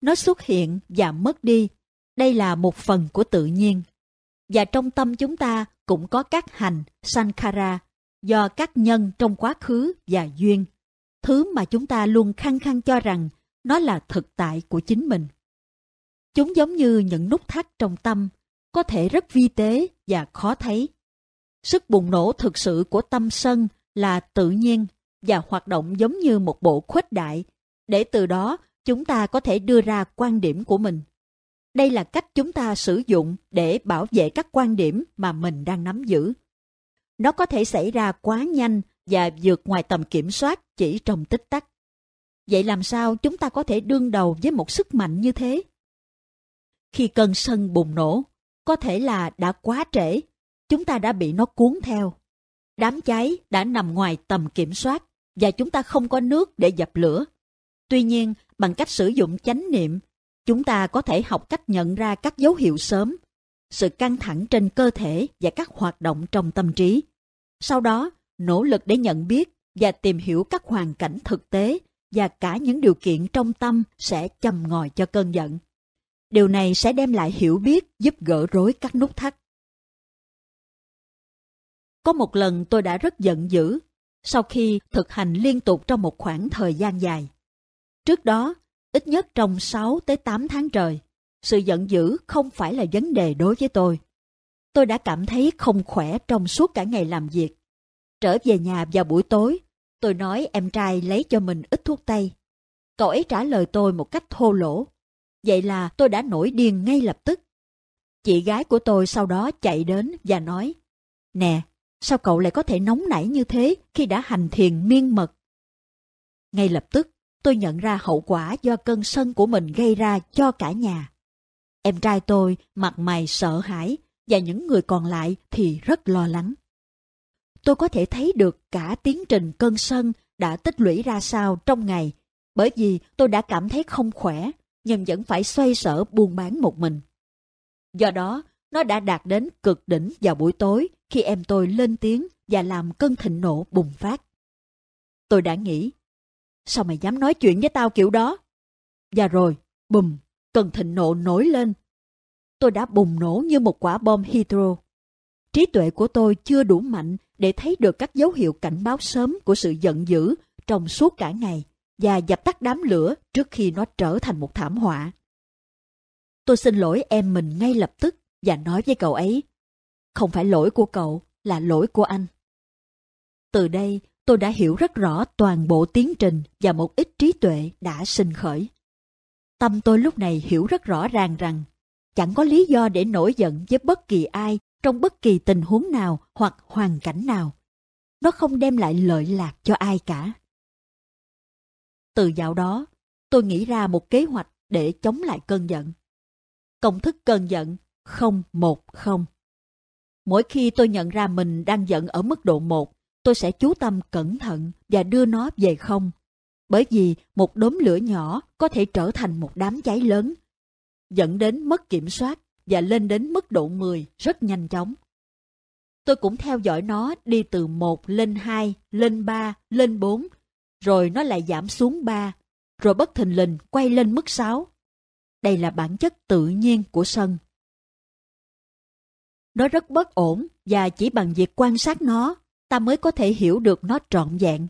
Nó xuất hiện và mất đi. Đây là một phần của tự nhiên. Và trong tâm chúng ta cũng có các hành, sankhara, do các nhân trong quá khứ và duyên. Thứ mà chúng ta luôn khăng khăng cho rằng nó là thực tại của chính mình. Chúng giống như những nút thắt trong tâm, có thể rất vi tế và khó thấy. Sức bùng nổ thực sự của tâm sân là tự nhiên và hoạt động giống như một bộ khuếch đại, để từ đó chúng ta có thể đưa ra quan điểm của mình. Đây là cách chúng ta sử dụng để bảo vệ các quan điểm mà mình đang nắm giữ. Nó có thể xảy ra quá nhanh và vượt ngoài tầm kiểm soát chỉ trong tích tắc. Vậy làm sao chúng ta có thể đương đầu với một sức mạnh như thế? Khi cơn sân bùng nổ, có thể là đã quá trễ, chúng ta đã bị nó cuốn theo. Đám cháy đã nằm ngoài tầm kiểm soát và chúng ta không có nước để dập lửa. Tuy nhiên, bằng cách sử dụng chánh niệm, chúng ta có thể học cách nhận ra các dấu hiệu sớm, sự căng thẳng trên cơ thể và các hoạt động trong tâm trí. Sau đó, nỗ lực để nhận biết và tìm hiểu các hoàn cảnh thực tế và cả những điều kiện trong tâm sẽ chầm ngòi cho cơn giận. Điều này sẽ đem lại hiểu biết giúp gỡ rối các nút thắt. Có một lần tôi đã rất giận dữ sau khi thực hành liên tục trong một khoảng thời gian dài. Trước đó, ít nhất trong 6 tới 8 tháng trời, sự giận dữ không phải là vấn đề đối với tôi. Tôi đã cảm thấy không khỏe trong suốt cả ngày làm việc. Trở về nhà vào buổi tối, tôi nói em trai lấy cho mình ít thuốc tây. Cậu ấy trả lời tôi một cách thô lỗ. Vậy là tôi đã nổi điên ngay lập tức. Chị gái của tôi sau đó chạy đến và nói, Nè, sao cậu lại có thể nóng nảy như thế khi đã hành thiền miên mật? Ngay lập tức, tôi nhận ra hậu quả do cơn sân của mình gây ra cho cả nhà. Em trai tôi mặt mày sợ hãi và những người còn lại thì rất lo lắng. Tôi có thể thấy được cả tiến trình cơn sân đã tích lũy ra sao trong ngày bởi vì tôi đã cảm thấy không khỏe nhưng vẫn phải xoay sở buôn bán một mình. Do đó, nó đã đạt đến cực đỉnh vào buổi tối khi em tôi lên tiếng và làm cơn thịnh nộ bùng phát. Tôi đã nghĩ, sao mày dám nói chuyện với tao kiểu đó? Và rồi, bùm, cơn thịnh nộ nổi lên. Tôi đã bùng nổ như một quả bom hydro. Trí tuệ của tôi chưa đủ mạnh để thấy được các dấu hiệu cảnh báo sớm của sự giận dữ trong suốt cả ngày và dập tắt đám lửa trước khi nó trở thành một thảm họa. Tôi xin lỗi em mình ngay lập tức và nói với cậu ấy, không phải lỗi của cậu, là lỗi của anh. Từ đây, tôi đã hiểu rất rõ toàn bộ tiến trình và một ít trí tuệ đã sinh khởi. Tâm tôi lúc này hiểu rất rõ ràng rằng chẳng có lý do để nổi giận với bất kỳ ai trong bất kỳ tình huống nào hoặc hoàn cảnh nào. Nó không đem lại lợi lạc cho ai cả. Từ dạo đó, tôi nghĩ ra một kế hoạch để chống lại cơn giận. Công thức cơn giận 010. Mỗi khi tôi nhận ra mình đang giận ở mức độ 1, tôi sẽ chú tâm cẩn thận và đưa nó về không. Bởi vì một đốm lửa nhỏ có thể trở thành một đám cháy lớn, dẫn đến mất kiểm soát và lên đến mức độ 10 rất nhanh chóng. Tôi cũng theo dõi nó đi từ 1 lên 2, lên 3, lên 4, rồi nó lại giảm xuống 3, rồi bất thình lình quay lên mức 6. Đây là bản chất tự nhiên của sân. Nó rất bất ổn và chỉ bằng việc quan sát nó, ta mới có thể hiểu được nó trọn vẹn.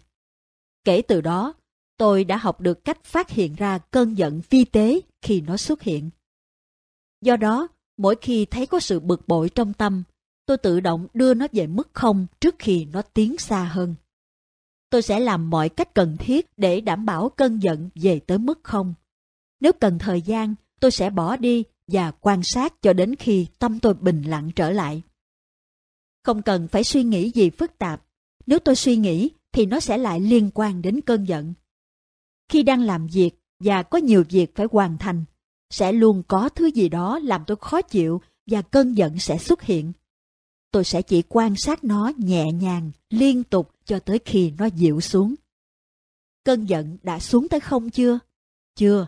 Kể từ đó, tôi đã học được cách phát hiện ra cơn giận vi tế khi nó xuất hiện. Do đó, mỗi khi thấy có sự bực bội trong tâm, tôi tự động đưa nó về mức không trước khi nó tiến xa hơn. tôi sẽ làm mọi cách cần thiết để đảm bảo cơn giận về tới mức không. Nếu cần thời gian, tôi sẽ bỏ đi và quan sát cho đến khi tâm tôi bình lặng trở lại. Không cần phải suy nghĩ gì phức tạp. Nếu tôi suy nghĩ thì nó sẽ lại liên quan đến cơn giận. Khi đang làm việc và có nhiều việc phải hoàn thành, sẽ luôn có thứ gì đó làm tôi khó chịu và cơn giận sẽ xuất hiện. Tôi sẽ chỉ quan sát nó nhẹ nhàng, liên tục cho tới khi nó dịu xuống. Cơn giận đã xuống tới không chưa? Chưa.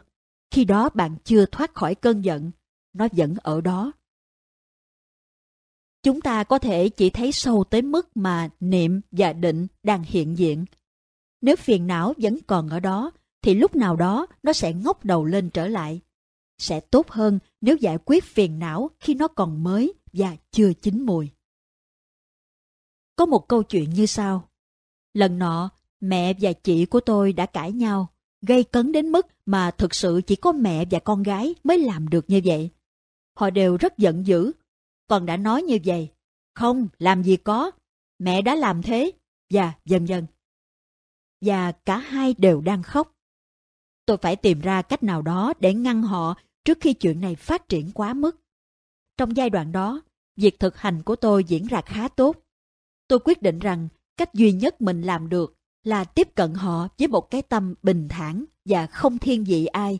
Khi đó bạn chưa thoát khỏi cơn giận, nó vẫn ở đó. Chúng ta có thể chỉ thấy sâu tới mức mà niệm và định đang hiện diện. Nếu phiền não vẫn còn ở đó, thì lúc nào đó nó sẽ ngóc đầu lên trở lại. Sẽ tốt hơn nếu giải quyết phiền não khi nó còn mới và chưa chín mùi. Có một câu chuyện như sau. Lần nọ, mẹ và chị của tôi đã cãi nhau, gây cấn đến mức mà thực sự chỉ có mẹ và con gái mới làm được như vậy. Họ đều rất giận dữ. Còn đã nói như vậy. Không, làm gì có. Mẹ đã làm thế. Và dần dần. Và cả hai đều đang khóc. Tôi phải tìm ra cách nào đó để ngăn họ trước khi chuyện này phát triển quá mức. Trong giai đoạn đó, việc thực hành của tôi diễn ra khá tốt. Tôi quyết định rằng cách duy nhất mình làm được là tiếp cận họ với một cái tâm bình thản và không thiên vị ai,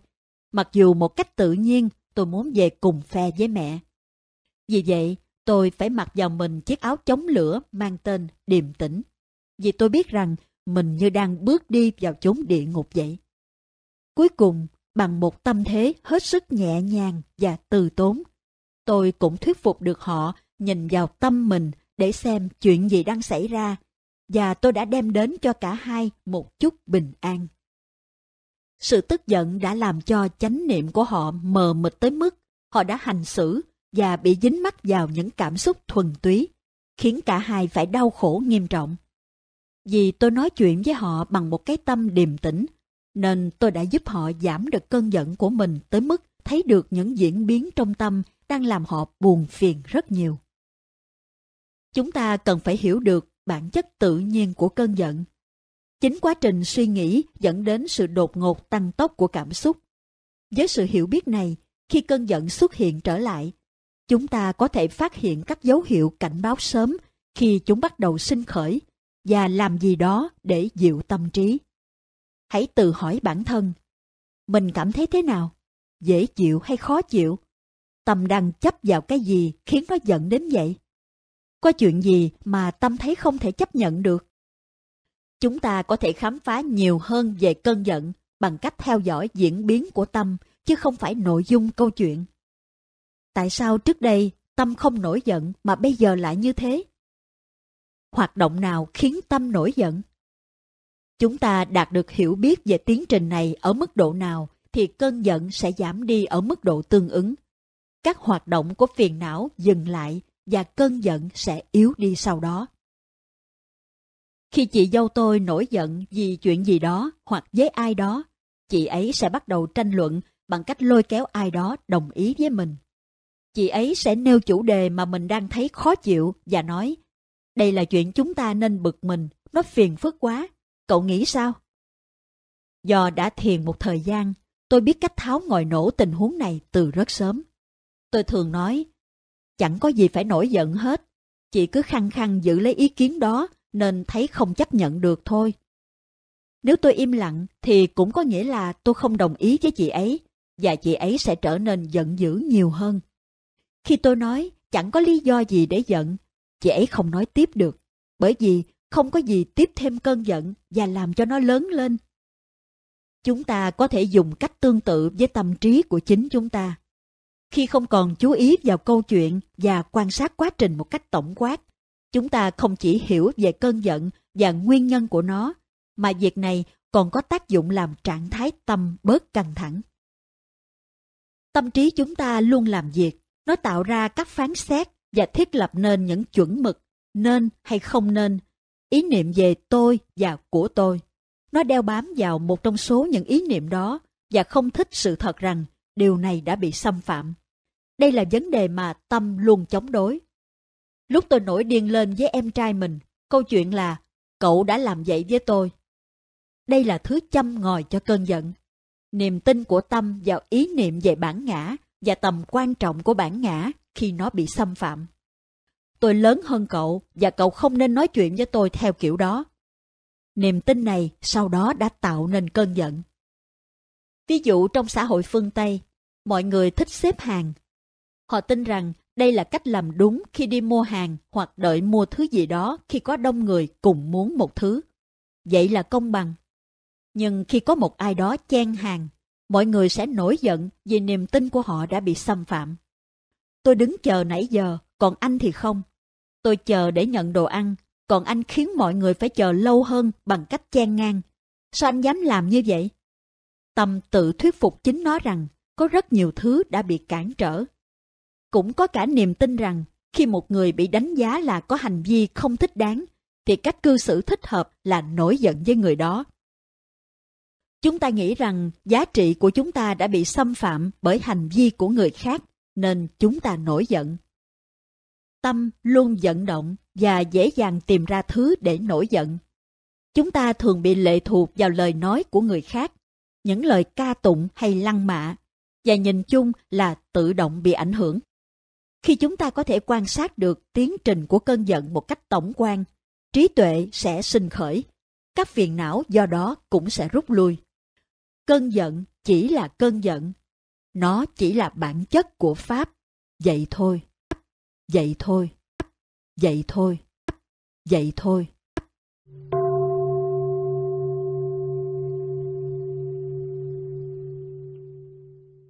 mặc dù một cách tự nhiên tôi muốn về cùng phe với mẹ. Vì vậy, tôi phải mặc vào mình chiếc áo chống lửa mang tên điềm tĩnh. Vì tôi biết rằng mình như đang bước đi vào chốn địa ngục vậy. Cuối cùng, bằng một tâm thế hết sức nhẹ nhàng và từ tốn, tôi cũng thuyết phục được họ nhìn vào tâm mình để xem chuyện gì đang xảy ra, và tôi đã đem đến cho cả hai một chút bình an. Sự tức giận đã làm cho chánh niệm của họ mờ mịt tới mức họ đã hành xử và bị dính mắc vào những cảm xúc thuần túy, khiến cả hai phải đau khổ nghiêm trọng. Vì tôi nói chuyện với họ bằng một cái tâm điềm tĩnh, nên tôi đã giúp họ giảm được cơn giận của mình tới mức thấy được những diễn biến trong tâm đang làm họ buồn phiền rất nhiều. Chúng ta cần phải hiểu được bản chất tự nhiên của cơn giận Chính quá trình suy nghĩ dẫn đến sự đột ngột tăng tốc của cảm xúc. Với sự hiểu biết này, khi cơn giận xuất hiện trở lại, chúng ta có thể phát hiện các dấu hiệu cảnh báo sớm khi chúng bắt đầu sinh khởi và làm gì đó để dịu tâm trí. Hãy tự hỏi bản thân, mình cảm thấy thế nào? Dễ chịu hay khó chịu? Tâm đang chấp vào cái gì khiến nó giận đến vậy? Có chuyện gì mà tâm thấy không thể chấp nhận được? Chúng ta có thể khám phá nhiều hơn về cơn giận bằng cách theo dõi diễn biến của tâm, chứ không phải nội dung câu chuyện. Tại sao trước đây tâm không nổi giận mà bây giờ lại như thế? Hoạt động nào khiến tâm nổi giận? Chúng ta đạt được hiểu biết về tiến trình này ở mức độ nào thì cơn giận sẽ giảm đi ở mức độ tương ứng. Các hoạt động của phiền não dừng lại và cơn giận sẽ yếu đi sau đó. Khi chị dâu tôi nổi giận vì chuyện gì đó hoặc với ai đó, chị ấy sẽ bắt đầu tranh luận bằng cách lôi kéo ai đó đồng ý với mình. Chị ấy sẽ nêu chủ đề mà mình đang thấy khó chịu và nói, đây là chuyện chúng ta nên bực mình, nó phiền phức quá, cậu nghĩ sao? Do đã thiền một thời gian, tôi biết cách tháo ngòi nổ tình huống này từ rất sớm. Tôi thường nói, chẳng có gì phải nổi giận hết, chị cứ khăng khăng giữ lấy ý kiến đó nên thấy không chấp nhận được thôi. Nếu tôi im lặng thì cũng có nghĩa là tôi không đồng ý với chị ấy và chị ấy sẽ trở nên giận dữ nhiều hơn. Khi tôi nói chẳng có lý do gì để giận, chị ấy không nói tiếp được bởi vì không có gì tiếp thêm cơn giận và làm cho nó lớn lên. Chúng ta có thể dùng cách tương tự với tâm trí của chính chúng ta. Khi không còn chú ý vào câu chuyện và quan sát quá trình một cách tổng quát, Chúng ta không chỉ hiểu về cơn giận và nguyên nhân của nó, mà việc này còn có tác dụng làm trạng thái tâm bớt căng thẳng. Tâm trí chúng ta luôn làm việc, nó tạo ra các phán xét và thiết lập nên những chuẩn mực, nên hay không nên, ý niệm về tôi và của tôi. Nó đeo bám vào một trong số những ý niệm đó và không thích sự thật rằng điều này đã bị xâm phạm. Đây là vấn đề mà tâm luôn chống đối. Lúc tôi nổi điên lên với em trai mình, câu chuyện là cậu đã làm vậy với tôi. đây là thứ châm ngòi cho cơn giận. Niềm tin của tâm vào ý niệm về bản ngã và tầm quan trọng của bản ngã khi nó bị xâm phạm. Tôi lớn hơn cậu và cậu không nên nói chuyện với tôi theo kiểu đó. Niềm tin này sau đó đã tạo nên cơn giận. Ví dụ trong xã hội phương Tây, mọi người thích xếp hàng. Họ tin rằng đây là cách làm đúng khi đi mua hàng hoặc đợi mua thứ gì đó khi có đông người cùng muốn một thứ. Vậy là công bằng. Nhưng khi có một ai đó chen hàng, mọi người sẽ nổi giận vì niềm tin của họ đã bị xâm phạm. Tôi đứng chờ nãy giờ, còn anh thì không. Tôi chờ để nhận đồ ăn, còn anh khiến mọi người phải chờ lâu hơn bằng cách chen ngang. Sao anh dám làm như vậy? Tâm tự thuyết phục chính nó rằng có rất nhiều thứ đã bị cản trở. Cũng có cả niềm tin rằng khi một người bị đánh giá là có hành vi không thích đáng, thì cách cư xử thích hợp là nổi giận với người đó. Chúng ta nghĩ rằng giá trị của chúng ta đã bị xâm phạm bởi hành vi của người khác, nên chúng ta nổi giận. Tâm luôn giận động và dễ dàng tìm ra thứ để nổi giận. Chúng ta thường bị lệ thuộc vào lời nói của người khác, những lời ca tụng hay lăng mạ, và nhìn chung là tự động bị ảnh hưởng. Khi chúng ta có thể quan sát được tiến trình của cơn giận một cách tổng quan, trí tuệ sẽ sinh khởi, các phiền não do đó cũng sẽ rút lui. Cơn giận chỉ là cơn giận, nó chỉ là bản chất của Pháp, vậy thôi, vậy thôi, vậy thôi, vậy thôi.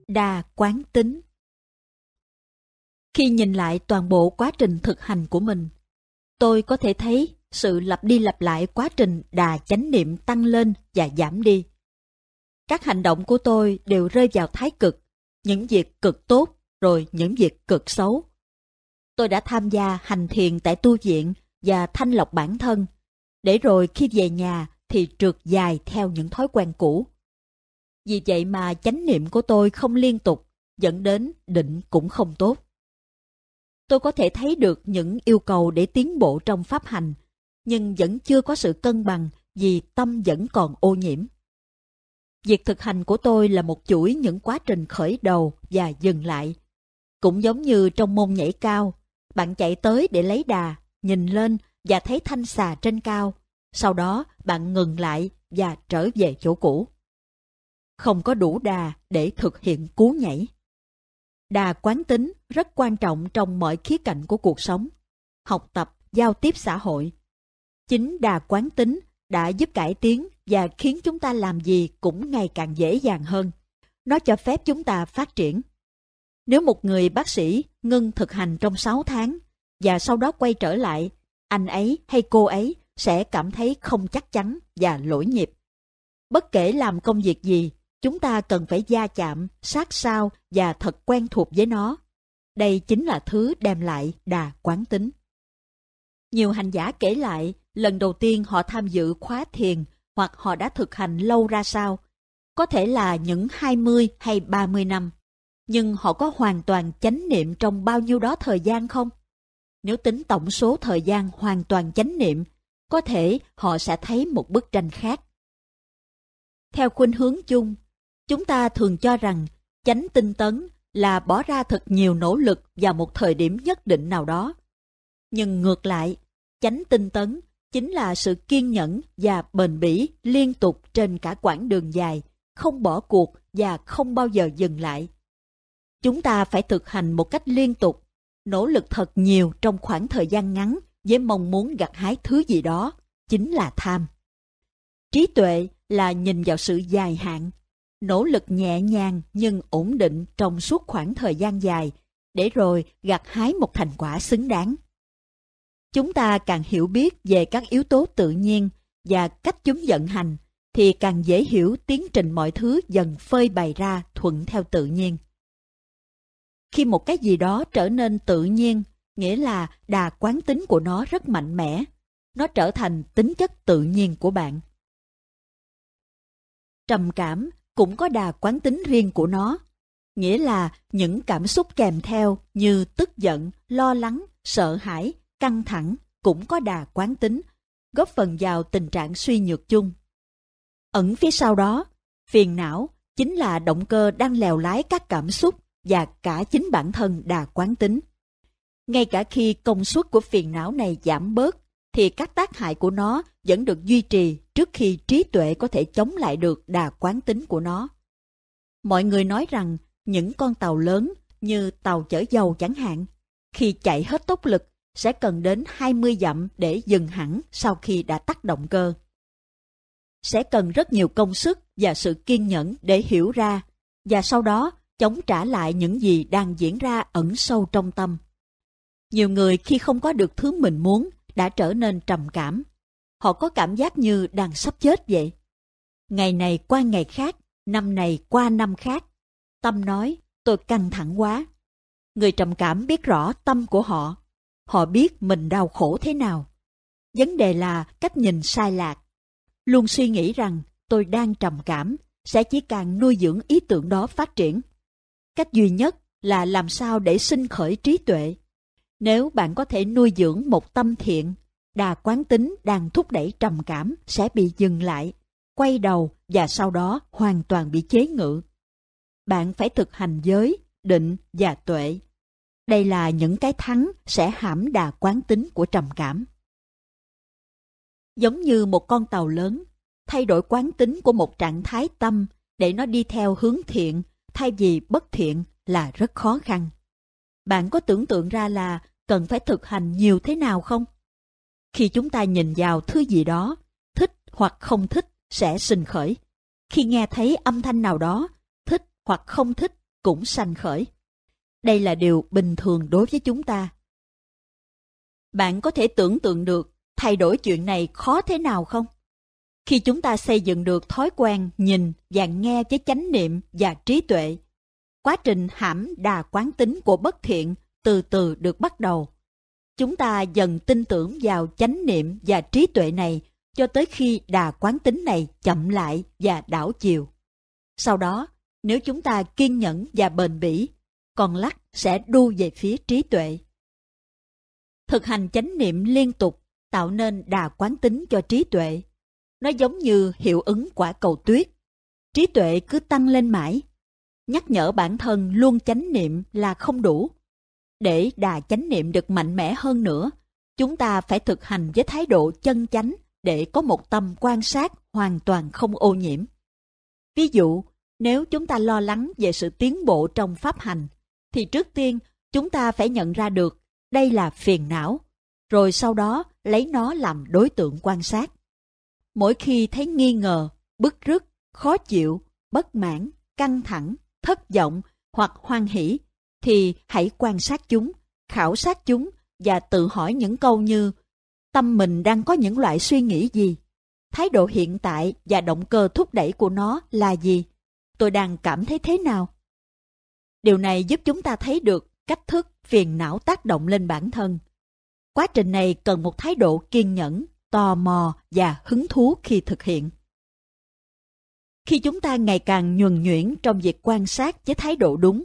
Đa quán tính khi nhìn lại toàn bộ quá trình thực hành của mình, tôi có thể thấy sự lặp đi lặp lại quá trình đà chánh niệm tăng lên và giảm đi. Các hành động của tôi đều rơi vào thái cực, những việc cực tốt rồi những việc cực xấu. Tôi đã tham gia hành thiền tại tu viện và thanh lọc bản thân, để rồi khi về nhà thì trượt dài theo những thói quen cũ. Vì vậy mà chánh niệm của tôi không liên tục, dẫn đến định cũng không tốt. Tôi có thể thấy được những yêu cầu để tiến bộ trong pháp hành, nhưng vẫn chưa có sự cân bằng vì tâm vẫn còn ô nhiễm. Việc thực hành của tôi là một chuỗi những quá trình khởi đầu và dừng lại. Cũng giống như trong môn nhảy cao, bạn chạy tới để lấy đà, nhìn lên và thấy thanh xà trên cao. Sau đó bạn ngừng lại và trở về chỗ cũ. Không có đủ đà để thực hiện cú nhảy. Đà quán tính rất quan trọng trong mọi khía cạnh của cuộc sống, học tập, giao tiếp xã hội. Chính đà quán tính đã giúp cải tiến và khiến chúng ta làm gì cũng ngày càng dễ dàng hơn. Nó cho phép chúng ta phát triển. Nếu một người bác sĩ ngưng thực hành trong 6 tháng và sau đó quay trở lại, anh ấy hay cô ấy sẽ cảm thấy không chắc chắn và lỗi nhịp. Bất kể làm công việc gì, chúng ta cần phải gia chạm, sát sao và thật quen thuộc với nó. Đây chính là thứ đem lại đà quán tính. Nhiều hành giả kể lại lần đầu tiên họ tham dự khóa thiền hoặc họ đã thực hành lâu ra sao. Có thể là những 20 hay 30 năm. Nhưng họ có hoàn toàn chánh niệm trong bao nhiêu đó thời gian không? Nếu tính tổng số thời gian hoàn toàn chánh niệm, có thể họ sẽ thấy một bức tranh khác. Theo khuynh hướng chung, chúng ta thường cho rằng chánh tinh tấn là bỏ ra thật nhiều nỗ lực vào một thời điểm nhất định nào đó. Nhưng ngược lại, chánh tinh tấn chính là sự kiên nhẫn và bền bỉ liên tục trên cả quãng đường dài, không bỏ cuộc và không bao giờ dừng lại. Chúng ta phải thực hành một cách liên tục, nỗ lực thật nhiều trong khoảng thời gian ngắn với mong muốn gặt hái thứ gì đó, chính là tham. Trí tuệ là nhìn vào sự dài hạn, nỗ lực nhẹ nhàng nhưng ổn định trong suốt khoảng thời gian dài, để rồi gặt hái một thành quả xứng đáng. Chúng ta càng hiểu biết về các yếu tố tự nhiên và cách chúng vận hành, thì càng dễ hiểu tiến trình mọi thứ dần phơi bày ra thuận theo tự nhiên. Khi một cái gì đó trở nên tự nhiên, nghĩa là đà quán tính của nó rất mạnh mẽ, nó trở thành tính chất tự nhiên của bạn. Trầm cảm cũng có đà quán tính riêng của nó, nghĩa là những cảm xúc kèm theo như tức giận, lo lắng, sợ hãi, căng thẳng cũng có đà quán tính, góp phần vào tình trạng suy nhược chung. Ẩn phía sau đó, phiền não chính là động cơ đang lèo lái các cảm xúc và cả chính bản thân đà quán tính. Ngay cả khi công suất của phiền não này giảm bớt, thì các tác hại của nó vẫn được duy trì trước khi trí tuệ có thể chống lại được đà quán tính của nó. Mọi người nói rằng những con tàu lớn như tàu chở dầu chẳng hạn, khi chạy hết tốc lực sẽ cần đến 20 dặm để dừng hẳn sau khi đã tắt động cơ. Sẽ cần rất nhiều công sức và sự kiên nhẫn để hiểu ra và sau đó chống trả lại những gì đang diễn ra ẩn sâu trong tâm. Nhiều người khi không có được thứ mình muốn đã trở nên trầm cảm. Họ có cảm giác như đang sắp chết vậy. Ngày này qua ngày khác, năm này qua năm khác. Tâm nói, tôi căng thẳng quá. Người trầm cảm biết rõ tâm của họ. Họ biết mình đau khổ thế nào. Vấn đề là cách nhìn sai lạc. Luôn suy nghĩ rằng tôi đang trầm cảm, sẽ chỉ càng nuôi dưỡng ý tưởng đó phát triển. Cách duy nhất là làm sao để sinh khởi trí tuệ. Nếu bạn có thể nuôi dưỡng một tâm thiện, đà quán tính đang thúc đẩy trầm cảm sẽ bị dừng lại, quay đầu và sau đó hoàn toàn bị chế ngự. Bạn phải thực hành giới, định và tuệ. Đây là những cái thắng sẽ hãm đà quán tính của trầm cảm. Giống như một con tàu lớn, thay đổi quán tính của một trạng thái tâm để nó đi theo hướng thiện thay vì bất thiện là rất khó khăn. Bạn có tưởng tượng ra là cần phải thực hành nhiều thế nào không? Khi chúng ta nhìn vào thứ gì đó, thích hoặc không thích sẽ sinh khởi. Khi nghe thấy âm thanh nào đó, thích hoặc không thích cũng sanh khởi. Đây là điều bình thường đối với chúng ta. Bạn có thể tưởng tượng được thay đổi chuyện này khó thế nào không? Khi chúng ta xây dựng được thói quen nhìn và nghe với chánh niệm và trí tuệ, quá trình hãm đà quán tính của bất thiện từ từ được bắt đầu. Chúng ta dần tin tưởng vào chánh niệm và trí tuệ này cho tới khi đà quán tính này chậm lại và đảo chiều. Sau đó, nếu chúng ta kiên nhẫn và bền bỉ, con lắc sẽ đu về phía trí tuệ. Thực hành chánh niệm liên tục tạo nên đà quán tính cho trí tuệ. Nó giống như hiệu ứng quả cầu tuyết. Trí tuệ cứ tăng lên mãi. Nhắc nhở bản thân luôn chánh niệm là không đủ. Để đà chánh niệm được mạnh mẽ hơn nữa, chúng ta phải thực hành với thái độ chân chánh để có một tâm quan sát hoàn toàn không ô nhiễm. Ví dụ, nếu chúng ta lo lắng về sự tiến bộ trong pháp hành, thì trước tiên chúng ta phải nhận ra được đây là phiền não, rồi sau đó lấy nó làm đối tượng quan sát. Mỗi khi thấy nghi ngờ, bức rứt, khó chịu, bất mãn, căng thẳng, thất vọng hoặc hoan hỷ, thì hãy quan sát chúng, khảo sát chúng và tự hỏi những câu như tâm mình đang có những loại suy nghĩ gì? Thái độ hiện tại và động cơ thúc đẩy của nó là gì? Tôi đang cảm thấy thế nào? Điều này giúp chúng ta thấy được cách thức phiền não tác động lên bản thân. Quá trình này cần một thái độ kiên nhẫn, tò mò và hứng thú khi thực hiện. Khi chúng ta ngày càng nhuần nhuyễn trong việc quan sát với thái độ đúng,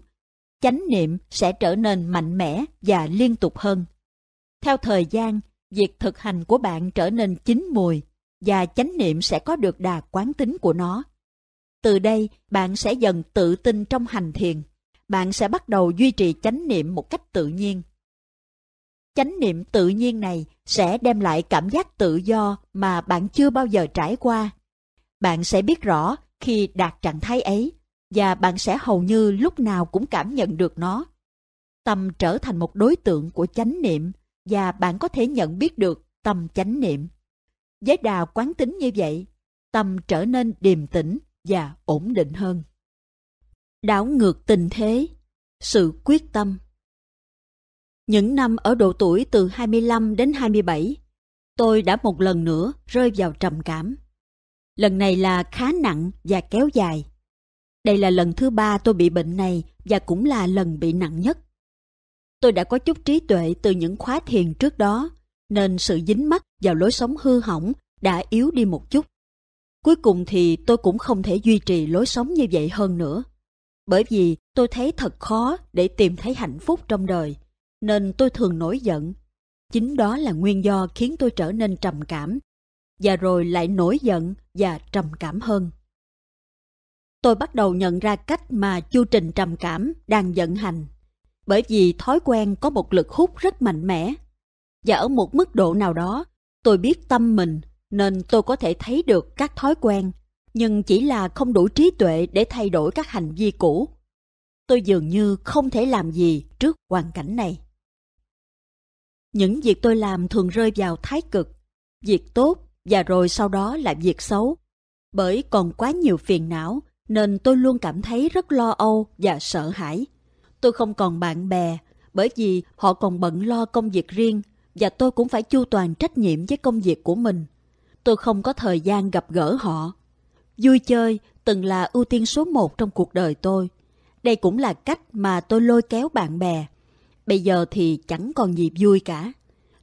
chánh niệm sẽ trở nên mạnh mẽ và liên tục hơn. Theo thời gian, việc thực hành của bạn trở nên chín mùi và chánh niệm sẽ có được đà quán tính của nó. Từ đây, bạn sẽ dần tự tin trong hành thiền. Bạn sẽ bắt đầu duy trì chánh niệm một cách tự nhiên. Chánh niệm tự nhiên này sẽ đem lại cảm giác tự do mà bạn chưa bao giờ trải qua. Bạn sẽ biết rõ khi đạt trạng thái ấy và bạn sẽ hầu như lúc nào cũng cảm nhận được nó. Tâm trở thành một đối tượng của chánh niệm và bạn có thể nhận biết được tâm chánh niệm. Với đà quán tính như vậy, tâm trở nên điềm tĩnh và ổn định hơn. Đảo ngược tình thế, sự quyết tâm. Những năm ở độ tuổi từ 25 đến 27, tôi đã một lần nữa rơi vào trầm cảm. Lần này là khá nặng và kéo dài. Đây là lần thứ ba tôi bị bệnh này và cũng là lần bị nặng nhất. Tôi đã có chút trí tuệ từ những khóa thiền trước đó, nên sự dính mắc vào lối sống hư hỏng đã yếu đi một chút. Cuối cùng thì tôi cũng không thể duy trì lối sống như vậy hơn nữa. Bởi vì tôi thấy thật khó để tìm thấy hạnh phúc trong đời, nên tôi thường nổi giận. Chính đó là nguyên do khiến tôi trở nên trầm cảm và rồi lại nổi giận và trầm cảm hơn. Tôi bắt đầu nhận ra cách mà chu trình trầm cảm đang vận hành, bởi vì thói quen có một lực hút rất mạnh mẽ. Và ở một mức độ nào đó, tôi biết tâm mình nên tôi có thể thấy được các thói quen, nhưng chỉ là không đủ trí tuệ để thay đổi các hành vi cũ. Tôi dường như không thể làm gì trước hoàn cảnh này. Những việc tôi làm thường rơi vào thái cực, việc tốt và rồi sau đó là việc xấu. Bởi còn quá nhiều phiền não, nên tôi luôn cảm thấy rất lo âu và sợ hãi. Tôi không còn bạn bè, bởi vì họ còn bận lo công việc riêng, và tôi cũng phải chu toàn trách nhiệm với công việc của mình. Tôi không có thời gian gặp gỡ họ. Vui chơi từng là ưu tiên số một trong cuộc đời tôi. Đây cũng là cách mà tôi lôi kéo bạn bè. Bây giờ thì chẳng còn gì vui cả.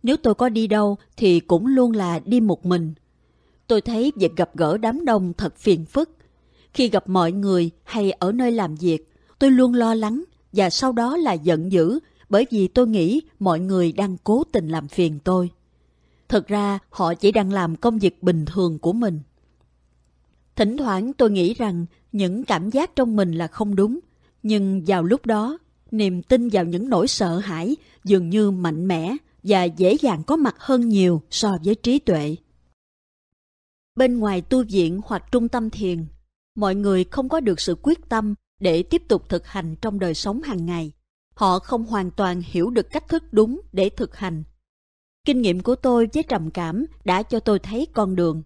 Nếu tôi có đi đâu thì cũng luôn là đi một mình. Tôi thấy việc gặp gỡ đám đông thật phiền phức. Khi gặp mọi người hay ở nơi làm việc, tôi luôn lo lắng và sau đó là giận dữ bởi vì tôi nghĩ mọi người đang cố tình làm phiền tôi. thật ra họ chỉ đang làm công việc bình thường của mình. Thỉnh thoảng tôi nghĩ rằng những cảm giác trong mình là không đúng, nhưng vào lúc đó, niềm tin vào những nỗi sợ hãi dường như mạnh mẽ và dễ dàng có mặt hơn nhiều so với trí tuệ. Bên ngoài tu viện hoặc trung tâm thiền, mọi người không có được sự quyết tâm để tiếp tục thực hành trong đời sống hàng ngày. Họ không hoàn toàn hiểu được cách thức đúng để thực hành. Kinh nghiệm của tôi với trầm cảm đã cho tôi thấy con đường.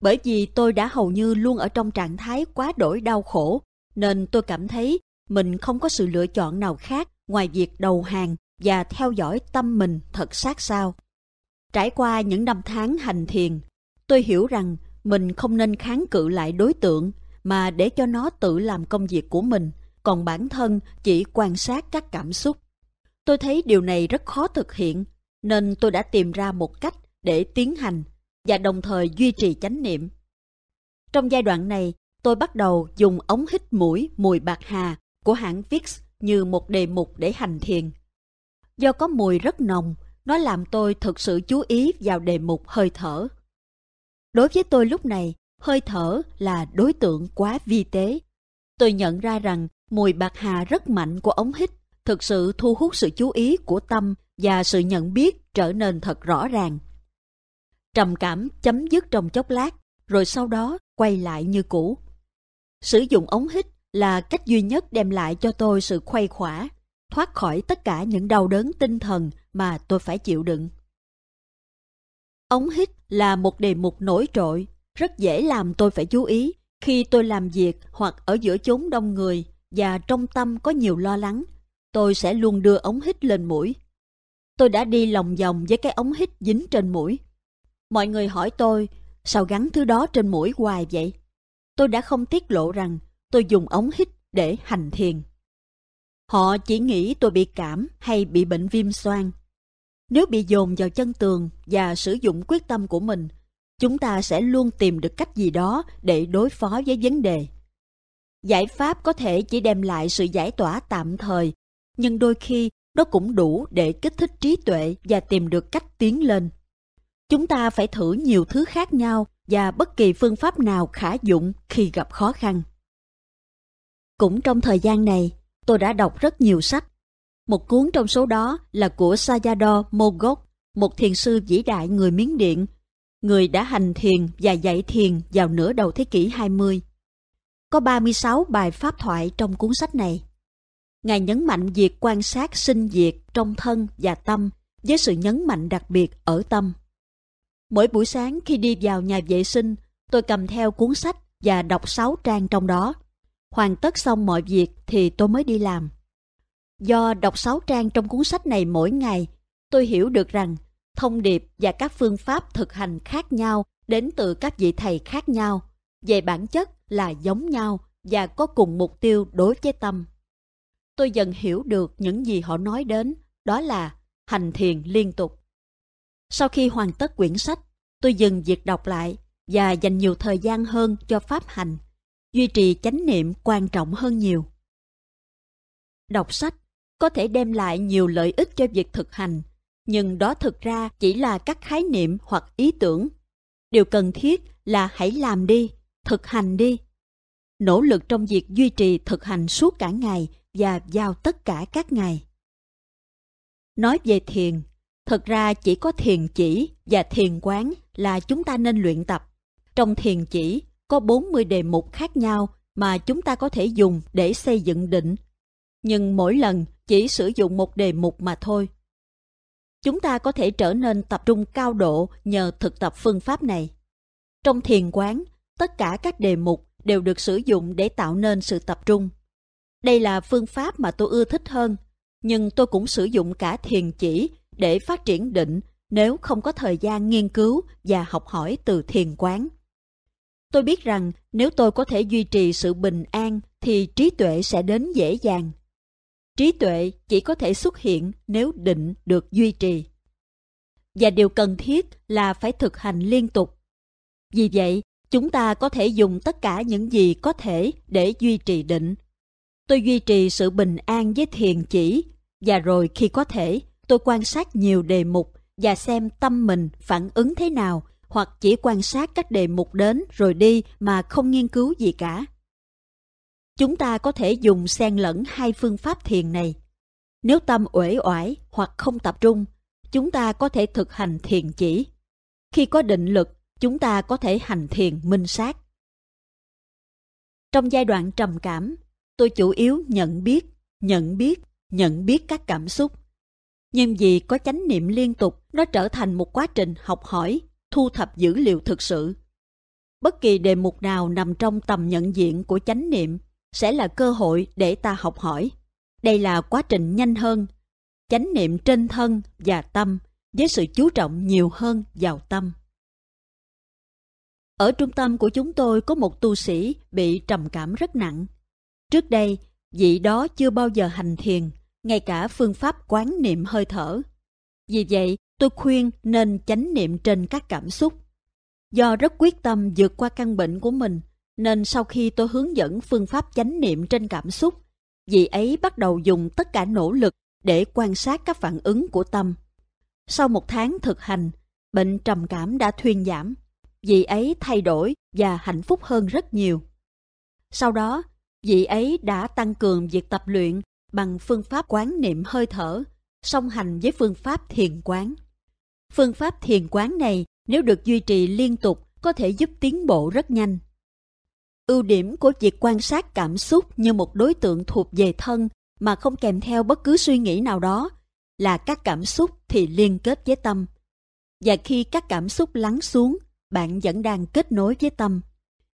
Bởi vì tôi đã hầu như luôn ở trong trạng thái quá đổi đau khổ, nên tôi cảm thấy mình không có sự lựa chọn nào khác ngoài việc đầu hàng và theo dõi tâm mình thật sát sao. Trải qua những năm tháng hành thiền, tôi hiểu rằng mình không nên kháng cự lại đối tượng mà để cho nó tự làm công việc của mình, còn bản thân chỉ quan sát các cảm xúc. Tôi thấy điều này rất khó thực hiện, nên tôi đã tìm ra một cách để tiến hành và đồng thời duy trì chánh niệm. Trong giai đoạn này, tôi bắt đầu dùng ống hít mũi mùi bạc hà của hãng Vicks như một đề mục để hành thiền. Do có mùi rất nồng, nó làm tôi thực sự chú ý vào đề mục hơi thở. Đối với tôi lúc này, hơi thở là đối tượng quá vi tế. Tôi nhận ra rằng mùi bạc hà rất mạnh của ống hít thực sự thu hút sự chú ý của tâm và sự nhận biết trở nên thật rõ ràng. Trầm cảm chấm dứt trong chốc lát, rồi sau đó quay lại như cũ. Sử dụng ống hít là cách duy nhất đem lại cho tôi sự khuây khỏa, thoát khỏi tất cả những đau đớn tinh thần mà tôi phải chịu đựng. Ống hít là một đề mục nổi trội, rất dễ làm tôi phải chú ý khi tôi làm việc hoặc ở giữa chốn đông người và trong tâm có nhiều lo lắng. Tôi sẽ luôn đưa ống hít lên mũi. Tôi đã đi lòng vòng với cái ống hít dính trên mũi. Mọi người hỏi tôi, sao gắn thứ đó trên mũi hoài vậy? Tôi đã không tiết lộ rằng tôi dùng ống hít để hành thiền. Họ chỉ nghĩ tôi bị cảm hay bị bệnh viêm xoang. Nếu bị dồn vào chân tường và sử dụng quyết tâm của mình, chúng ta sẽ luôn tìm được cách gì đó để đối phó với vấn đề. Giải pháp có thể chỉ đem lại sự giải tỏa tạm thời, nhưng đôi khi nó cũng đủ để kích thích trí tuệ và tìm được cách tiến lên. Chúng ta phải thử nhiều thứ khác nhau và bất kỳ phương pháp nào khả dụng khi gặp khó khăn. Cũng trong thời gian này, tôi đã đọc rất nhiều sách. Một cuốn trong số đó là của Sayadaw Mogok, một thiền sư vĩ đại người Miến Điện, người đã hành thiền và dạy thiền vào nửa đầu thế kỷ 20. Có 36 bài pháp thoại trong cuốn sách này. Ngài nhấn mạnh việc quan sát sinh diệt trong thân và tâm với sự nhấn mạnh đặc biệt ở tâm. Mỗi buổi sáng khi đi vào nhà vệ sinh, tôi cầm theo cuốn sách và đọc 6 trang trong đó. Hoàn tất xong mọi việc thì tôi mới đi làm. Do đọc 6 trang trong cuốn sách này mỗi ngày, tôi hiểu được rằng thông điệp và các phương pháp thực hành khác nhau đến từ các vị thầy khác nhau, về bản chất là giống nhau và có cùng mục tiêu đối với tâm. Tôi dần hiểu được những gì họ nói đến, đó là hành thiền liên tục. Sau khi hoàn tất quyển sách, tôi dừng việc đọc lại và dành nhiều thời gian hơn cho pháp hành. Duy trì chánh niệm quan trọng hơn nhiều. Đọc sách có thể đem lại nhiều lợi ích cho việc thực hành, nhưng đó thực ra chỉ là các khái niệm hoặc ý tưởng. Điều cần thiết là hãy làm đi, thực hành đi. Nỗ lực trong việc duy trì thực hành suốt cả ngày và vào tất cả các ngày. Nói về thiền, thật ra chỉ có thiền chỉ và thiền quán là chúng ta nên luyện tập. Trong thiền chỉ có 40 đề mục khác nhau mà chúng ta có thể dùng để xây dựng định. Nhưng mỗi lần chỉ sử dụng một đề mục mà thôi. Chúng ta có thể trở nên tập trung cao độ nhờ thực tập phương pháp này. Trong thiền quán, tất cả các đề mục đều được sử dụng để tạo nên sự tập trung. Đây là phương pháp mà tôi ưa thích hơn, nhưng tôi cũng sử dụng cả thiền chỉ để phát triển định nếu không có thời gian nghiên cứu và học hỏi từ thiền quán. Tôi biết rằng nếu tôi có thể duy trì sự bình an thì trí tuệ sẽ đến dễ dàng. Trí tuệ chỉ có thể xuất hiện nếu định được duy trì. Và điều cần thiết là phải thực hành liên tục. Vì vậy, chúng ta có thể dùng tất cả những gì có thể để duy trì định. Tôi duy trì sự bình an với thiền chỉ, và rồi khi có thể, tôi quan sát nhiều đề mục và xem tâm mình phản ứng thế nào hoặc chỉ quan sát các đề mục đến rồi đi mà không nghiên cứu gì cả. Chúng ta có thể dùng xen lẫn hai phương pháp thiền này. Nếu tâm uể oải hoặc không tập trung, chúng ta có thể thực hành thiền chỉ. Khi có định lực, chúng ta có thể hành thiền minh sát. Trong giai đoạn trầm cảm, tôi chủ yếu nhận biết, nhận biết, nhận biết các cảm xúc. Nhưng vì có chánh niệm liên tục, nó trở thành một quá trình học hỏi, thu thập dữ liệu thực sự. Bất kỳ đề mục nào nằm trong tầm nhận diện của chánh niệm sẽ là cơ hội để ta học hỏi. Đây là quá trình nhanh hơn, chánh niệm trên thân và tâm với sự chú trọng nhiều hơn vào tâm. Ở trung tâm của chúng tôi có một tu sĩ bị trầm cảm rất nặng. Trước đây, vị đó chưa bao giờ hành thiền, ngay cả phương pháp quán niệm hơi thở. Vì vậy, tôi khuyên nên chánh niệm trên các cảm xúc. Do rất quyết tâm vượt qua căn bệnh của mình, nên sau khi tôi hướng dẫn phương pháp chánh niệm trên cảm xúc, vị ấy bắt đầu dùng tất cả nỗ lực để quan sát các phản ứng của tâm. Sau một tháng thực hành, bệnh trầm cảm đã thuyên giảm. Vị ấy thay đổi và hạnh phúc hơn rất nhiều. Sau đó, vị ấy đã tăng cường việc tập luyện bằng phương pháp quán niệm hơi thở, song hành với phương pháp thiền quán. Phương pháp thiền quán này nếu được duy trì liên tục có thể giúp tiến bộ rất nhanh. Ưu điểm của việc quan sát cảm xúc như một đối tượng thuộc về thân mà không kèm theo bất cứ suy nghĩ nào đó là các cảm xúc thì liên kết với tâm. Và khi các cảm xúc lắng xuống, bạn vẫn đang kết nối với tâm.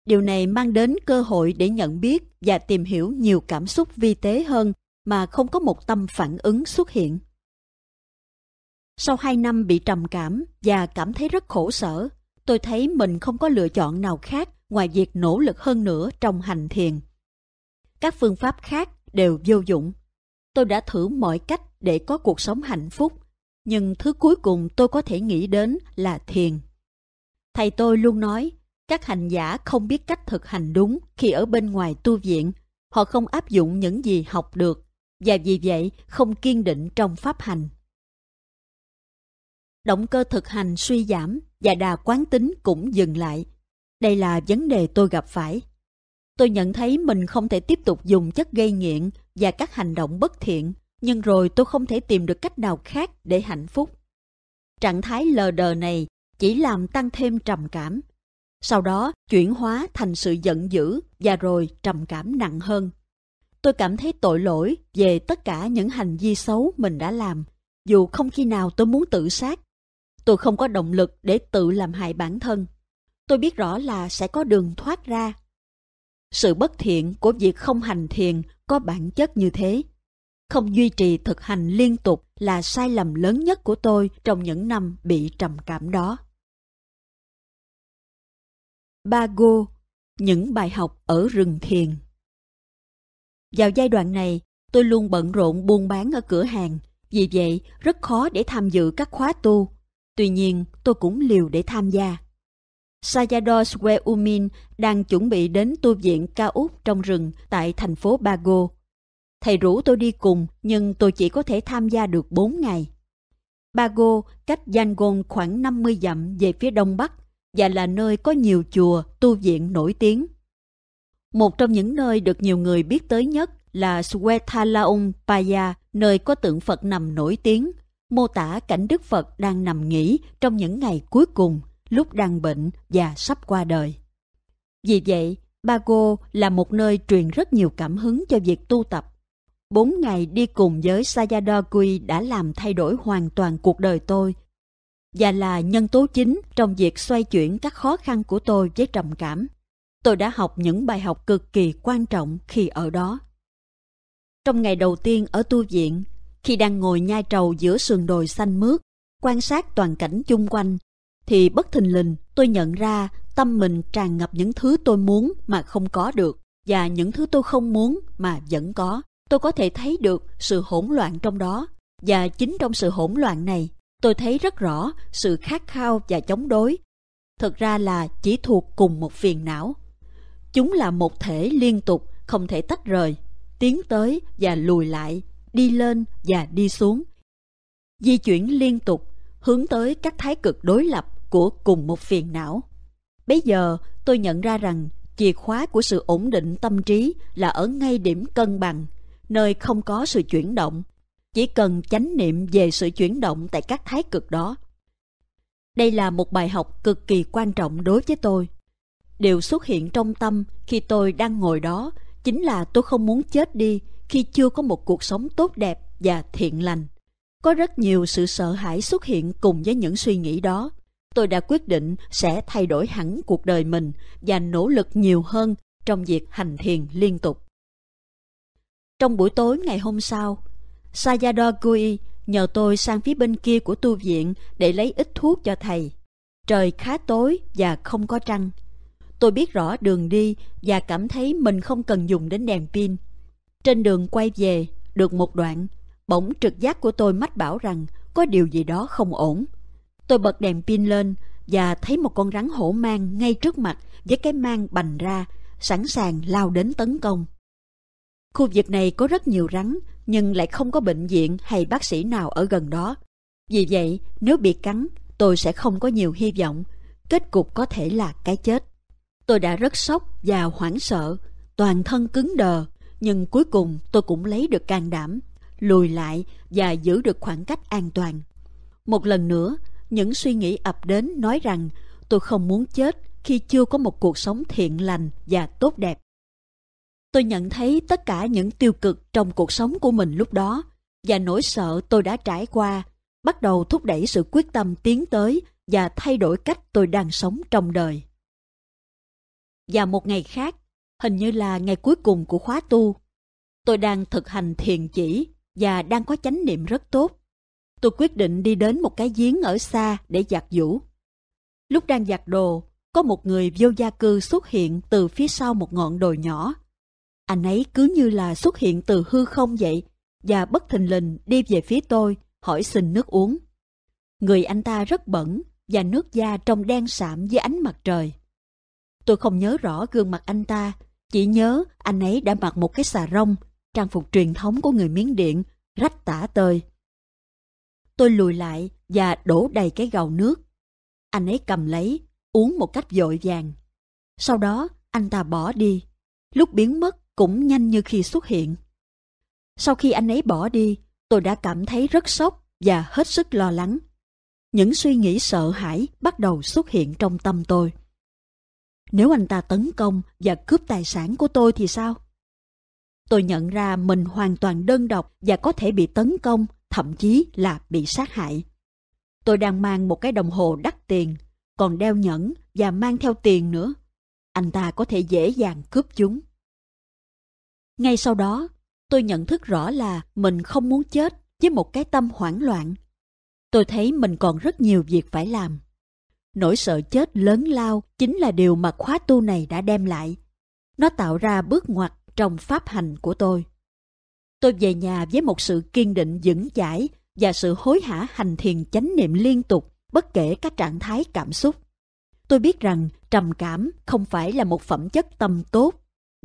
Điều này mang đến cơ hội để nhận biết và tìm hiểu nhiều cảm xúc vi tế hơn mà không có một tâm phản ứng xuất hiện. Sau hai năm bị trầm cảm và cảm thấy rất khổ sở, tôi thấy mình không có lựa chọn nào khác ngoài việc nỗ lực hơn nữa trong hành thiền. Các phương pháp khác đều vô dụng. Tôi đã thử mọi cách để có cuộc sống hạnh phúc, nhưng thứ cuối cùng tôi có thể nghĩ đến là thiền. Thầy tôi luôn nói, các hành giả không biết cách thực hành đúng khi ở bên ngoài tu viện, họ không áp dụng những gì học được, và vì vậy không kiên định trong pháp hành. Động cơ thực hành suy giảm và đà quán tính cũng dừng lại đây là vấn đề tôi gặp phải. Tôi nhận thấy mình không thể tiếp tục dùng chất gây nghiện và các hành động bất thiện, nhưng rồi tôi không thể tìm được cách nào khác để hạnh phúc. Trạng thái lờ đờ này chỉ làm tăng thêm trầm cảm. Sau đó chuyển hóa thành sự giận dữ và rồi trầm cảm nặng hơn. Tôi cảm thấy tội lỗi về tất cả những hành vi xấu mình đã làm, dù không khi nào tôi muốn tự sát. Tôi không có động lực để tự làm hại bản thân tôi biết rõ là sẽ có đường thoát ra. Sự bất thiện của việc không hành thiền có bản chất như thế. Không duy trì thực hành liên tục là sai lầm lớn nhất của tôi trong những năm bị trầm cảm đó. Bago, những bài học ở rừng thiền Vào giai đoạn này, tôi luôn bận rộn buôn bán ở cửa hàng, vì vậy rất khó để tham dự các khóa tu. Tuy nhiên, tôi cũng liều để tham gia. Sayador Sweumin đang chuẩn bị đến tu viện cao út trong rừng tại thành phố Bago. Thầy rủ tôi đi cùng nhưng tôi chỉ có thể tham gia được 4 ngày. Bago cách Yangon khoảng 50 dặm về phía đông bắc và là nơi có nhiều chùa, tu viện nổi tiếng. Một trong những nơi được nhiều người biết tới nhất là Swetalaung Paya, nơi có tượng Phật nằm nổi tiếng, mô tả cảnh Đức Phật đang nằm nghỉ trong những ngày cuối cùng, lúc đang bệnh và sắp qua đời. Vì vậy, Bago là một nơi truyền rất nhiều cảm hứng cho việc tu tập. Bốn ngày đi cùng với Sayadaw đã làm thay đổi hoàn toàn cuộc đời tôi và là nhân tố chính trong việc xoay chuyển các khó khăn của tôi với trầm cảm. Tôi đã học những bài học cực kỳ quan trọng khi ở đó. Trong ngày đầu tiên ở tu viện, khi đang ngồi nhai trầu giữa sườn đồi xanh mướt, quan sát toàn cảnh chung quanh, thì bất thình lình tôi nhận ra tâm mình tràn ngập những thứ tôi muốn mà không có được và những thứ tôi không muốn mà vẫn có. Tôi có thể thấy được sự hỗn loạn trong đó và chính trong sự hỗn loạn này tôi thấy rất rõ sự khát khao và chống đối. Thực ra là chỉ thuộc cùng một phiền não. Chúng là một thể liên tục, không thể tách rời, tiến tới và lùi lại, đi lên và đi xuống. Di chuyển liên tục, hướng tới các thái cực đối lập của cùng một phiền não. Bây giờ tôi nhận ra rằng chìa khóa của sự ổn định tâm trí là ở ngay điểm cân bằng, nơi không có sự chuyển động. Chỉ cần chánh niệm về sự chuyển động tại các thái cực đó. Đây là một bài học cực kỳ quan trọng đối với tôi. Điều xuất hiện trong tâm khi tôi đang ngồi đó chính là tôi không muốn chết đi khi chưa có một cuộc sống tốt đẹp và thiện lành. Có rất nhiều sự sợ hãi xuất hiện cùng với những suy nghĩ đó tôi đã quyết định sẽ thay đổi hẳn cuộc đời mình và nỗ lực nhiều hơn trong việc hành thiền liên tục. Trong buổi tối ngày hôm sau, Sayadaw Gui nhờ tôi sang phía bên kia của tu viện để lấy ít thuốc cho thầy. Trời khá tối và không có trăng. Tôi biết rõ đường đi và cảm thấy mình không cần dùng đến đèn pin. Trên đường quay về, được một đoạn, bỗng trực giác của tôi mách bảo rằng có điều gì đó không ổn. Tôi bật đèn pin lên và thấy một con rắn hổ mang ngay trước mặt với cái mang bành ra, sẵn sàng lao đến tấn công. Khu vực này có rất nhiều rắn, nhưng lại không có bệnh viện hay bác sĩ nào ở gần đó. Vì vậy, nếu bị cắn, tôi sẽ không có nhiều hy vọng. Kết cục có thể là cái chết. Tôi đã rất sốc và hoảng sợ, toàn thân cứng đờ, nhưng cuối cùng tôi cũng lấy được can đảm, lùi lại và giữ được khoảng cách an toàn. Một lần nữa, những suy nghĩ ập đến nói rằng tôi không muốn chết khi chưa có một cuộc sống thiện lành và tốt đẹp. Tôi nhận thấy tất cả những tiêu cực trong cuộc sống của mình lúc đó và nỗi sợ tôi đã trải qua bắt đầu thúc đẩy sự quyết tâm tiến tới và thay đổi cách tôi đang sống trong đời. Và một ngày khác, hình như là ngày cuối cùng của khóa tu, tôi đang thực hành thiền chỉ và đang có chánh niệm rất tốt tôi quyết định đi đến một cái giếng ở xa để giặt giũ. Lúc đang giặt đồ, có một người vô gia cư xuất hiện từ phía sau một ngọn đồi nhỏ. Anh ấy cứ như là xuất hiện từ hư không vậy, và bất thình lình đi về phía tôi, hỏi xin nước uống. Người anh ta rất bẩn, và nước da trông đen sạm dưới ánh mặt trời. Tôi không nhớ rõ gương mặt anh ta, chỉ nhớ anh ấy đã mặc một cái xà rông, trang phục truyền thống của người Miến Điện, rách tả tơi. Tôi lùi lại và đổ đầy cái gầu nước. Anh ấy cầm lấy, uống một cách vội vàng. Sau đó, anh ta bỏ đi. Lúc biến mất cũng nhanh như khi xuất hiện. Sau khi anh ấy bỏ đi, tôi đã cảm thấy rất sốc và hết sức lo lắng. Những suy nghĩ sợ hãi bắt đầu xuất hiện trong tâm tôi. Nếu anh ta tấn công và cướp tài sản của tôi thì sao? Tôi nhận ra mình hoàn toàn đơn độc và có thể bị tấn công thậm chí là bị sát hại. Tôi đang mang một cái đồng hồ đắt tiền, còn đeo nhẫn và mang theo tiền nữa. Anh ta có thể dễ dàng cướp chúng. Ngay sau đó, tôi nhận thức rõ là mình không muốn chết với một cái tâm hoảng loạn. Tôi thấy mình còn rất nhiều việc phải làm. Nỗi sợ chết lớn lao chính là điều mà khóa tu này đã đem lại. Nó tạo ra bước ngoặt trong pháp hành của tôi. Tôi về nhà với một sự kiên định vững chãi và sự hối hả hành thiền chánh niệm liên tục, bất kể các trạng thái cảm xúc. Tôi biết rằng trầm cảm không phải là một phẩm chất tâm tốt,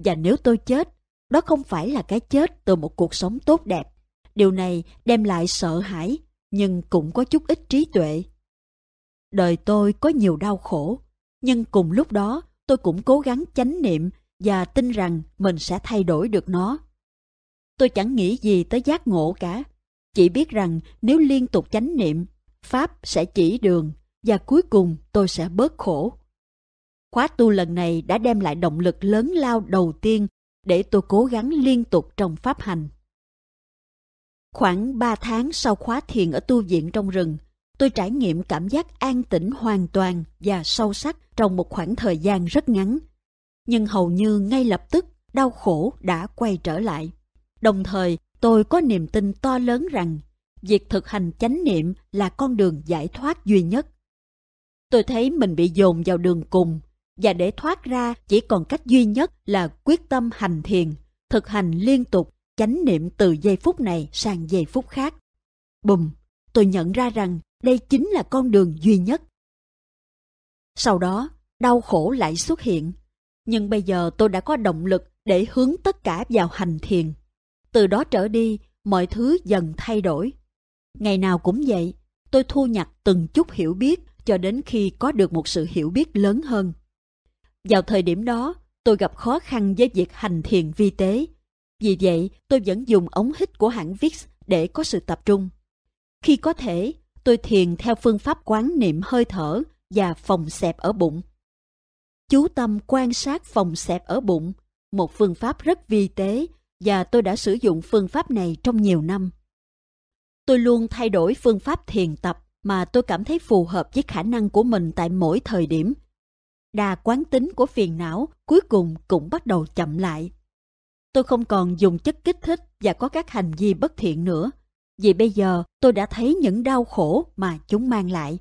và nếu tôi chết, đó không phải là cái chết từ một cuộc sống tốt đẹp. Điều này đem lại sợ hãi, nhưng cũng có chút ít trí tuệ. Đời tôi có nhiều đau khổ, Nhưng cùng lúc đó, tôi cũng cố gắng chánh niệm và tin rằng mình sẽ thay đổi được nó. Tôi chẳng nghĩ gì tới giác ngộ cả, chỉ biết rằng nếu liên tục chánh niệm, Pháp sẽ chỉ đường và cuối cùng tôi sẽ bớt khổ. Khóa tu lần này đã đem lại động lực lớn lao đầu tiên để tôi cố gắng liên tục trong Pháp hành. Khoảng 3 tháng sau khóa thiền ở tu viện trong rừng, tôi trải nghiệm cảm giác an tĩnh hoàn toàn và sâu sắc trong một khoảng thời gian rất ngắn. Nhưng hầu như ngay lập tức, đau khổ đã quay trở lại. Đồng thời, tôi có niềm tin to lớn rằng việc thực hành chánh niệm là con đường giải thoát duy nhất. Tôi thấy mình bị dồn vào đường cùng, và để thoát ra chỉ còn cách duy nhất là quyết tâm hành thiền, thực hành liên tục, chánh niệm từ giây phút này sang giây phút khác. Bùm, tôi nhận ra rằng đây chính là con đường duy nhất. Sau đó, đau khổ lại xuất hiện. Nhưng bây giờ tôi đã có động lực để hướng tất cả vào hành thiền. Từ đó trở đi, mọi thứ dần thay đổi. Ngày nào cũng vậy, tôi thu nhặt từng chút hiểu biết cho đến khi có được một sự hiểu biết lớn hơn. Vào thời điểm đó, tôi gặp khó khăn với việc hành thiền vi tế. Vì vậy, tôi vẫn dùng ống hít của hãng VIX để có sự tập trung. Khi có thể, tôi thiền theo phương pháp quán niệm hơi thở và phòng xẹp ở bụng. Chú tâm quan sát phòng xẹp ở bụng, một phương pháp rất vi tế và tôi đã sử dụng phương pháp này trong nhiều năm. Tôi luôn thay đổi phương pháp thiền tập mà tôi cảm thấy phù hợp với khả năng của mình tại mỗi thời điểm. Đà quán tính của phiền não cuối cùng cũng bắt đầu chậm lại. Tôi không còn dùng chất kích thích và có các hành vi bất thiện nữa, vì bây giờ tôi đã thấy những đau khổ mà chúng mang lại.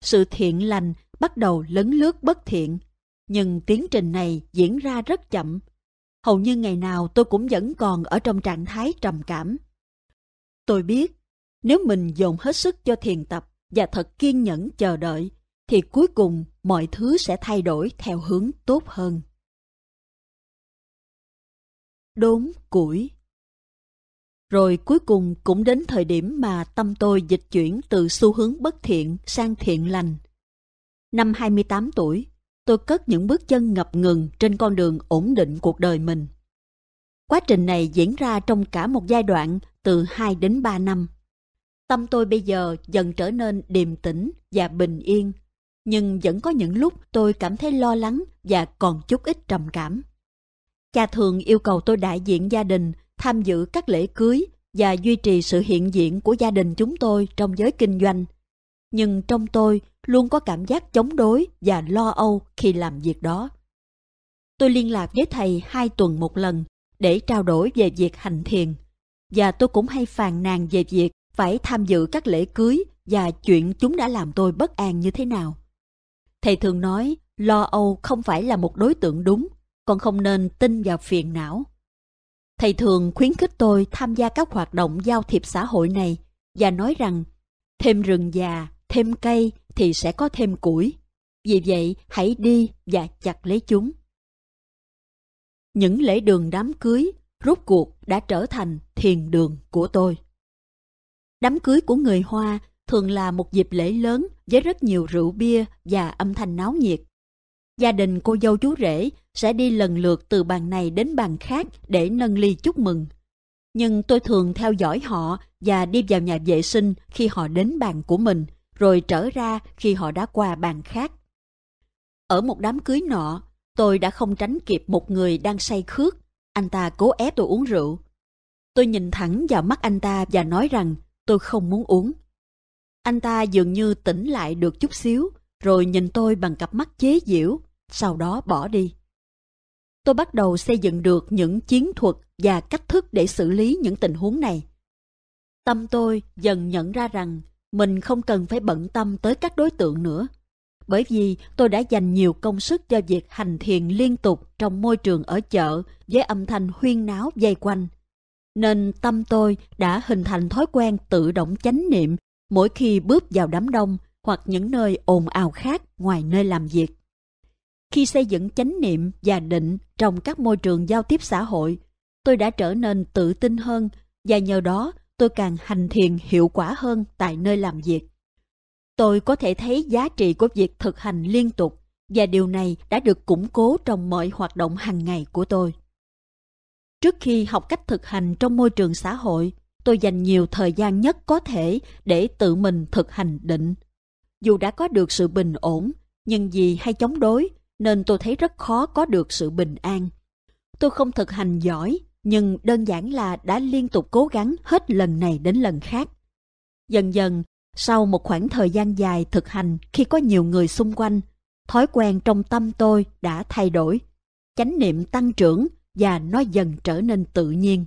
Sự thiện lành bắt đầu lấn lướt bất thiện, nhưng tiến trình này diễn ra rất chậm. Hầu như ngày nào tôi cũng vẫn còn ở trong trạng thái trầm cảm. Tôi biết, nếu mình dồn hết sức cho thiền tập và thật kiên nhẫn chờ đợi, thì cuối cùng mọi thứ sẽ thay đổi theo hướng tốt hơn. Đốn củi rồi cuối cùng cũng đến thời điểm mà tâm tôi dịch chuyển từ xu hướng bất thiện sang thiện lành. Năm 28 tuổi, tôi cất những bước chân ngập ngừng trên con đường ổn định cuộc đời mình. Quá trình này diễn ra trong cả một giai đoạn từ 2 đến 3 năm. Tâm tôi bây giờ dần trở nên điềm tĩnh và bình yên, nhưng vẫn có những lúc tôi cảm thấy lo lắng và còn chút ít trầm cảm. Cha thường yêu cầu tôi đại diện gia đình tham dự các lễ cưới và duy trì sự hiện diện của gia đình chúng tôi trong giới kinh doanh. Nhưng trong tôi luôn có cảm giác chống đối và lo âu khi làm việc đó. Tôi liên lạc với thầy hai tuần một lần để trao đổi về việc hành thiền. Và tôi cũng hay phàn nàn về việc phải tham dự các lễ cưới và chuyện chúng đã làm tôi bất an như thế nào. Thầy thường nói lo âu không phải là một đối tượng đúng, còn không nên tin vào phiền não. Thầy thường khuyến khích tôi tham gia các hoạt động giao thiệp xã hội này và nói rằng thêm rừng già, thêm cây thì sẽ có thêm củi. Vì vậy, hãy đi và chặt lấy chúng. Những lễ đường đám cưới rốt cuộc đã trở thành thiền đường của tôi. Đám cưới của người Hoa thường là một dịp lễ lớn với rất nhiều rượu bia và âm thanh náo nhiệt. Gia đình cô dâu chú rể sẽ đi lần lượt từ bàn này đến bàn khác để nâng ly chúc mừng. Nhưng tôi thường theo dõi họ và đi vào nhà vệ sinh khi họ đến bàn của mình, rồi trở ra khi họ đã qua bàn khác. Ở một đám cưới nọ, tôi đã không tránh kịp một người đang say khước. Anh ta cố ép tôi uống rượu. Tôi nhìn thẳng vào mắt anh ta và nói rằng tôi không muốn uống. Anh ta dường như tỉnh lại được chút xíu, rồi nhìn tôi bằng cặp mắt chế giễu, sau đó bỏ đi. Tôi bắt đầu xây dựng được những chiến thuật và cách thức để xử lý những tình huống này. Tâm tôi dần nhận ra rằng mình không cần phải bận tâm tới các đối tượng nữa. Bởi vì tôi đã dành nhiều công sức cho việc hành thiền liên tục trong môi trường ở chợ với âm thanh huyên náo dây quanh. Nên tâm tôi đã hình thành thói quen tự động chánh niệm mỗi khi bước vào đám đông hoặc những nơi ồn ào khác ngoài nơi làm việc. Khi xây dựng chánh niệm và định trong các môi trường giao tiếp xã hội, tôi đã trở nên tự tin hơn và nhờ đó tôi càng hành thiền hiệu quả hơn tại nơi làm việc. Tôi có thể thấy giá trị của việc thực hành liên tục và điều này đã được củng cố trong mọi hoạt động hàng ngày của tôi. Trước khi học cách thực hành trong môi trường xã hội, tôi dành nhiều thời gian nhất có thể để tự mình thực hành định. Dù đã có được sự bình ổn, nhưng vì hay chống đối nên tôi thấy rất khó có được sự bình an. Tôi không thực hành giỏi, nhưng đơn giản là đã liên tục cố gắng hết lần này đến lần khác. Dần dần, sau một khoảng thời gian dài thực hành khi có nhiều người xung quanh, thói quen trong tâm tôi đã thay đổi. Chánh niệm tăng trưởng và nó dần trở nên tự nhiên.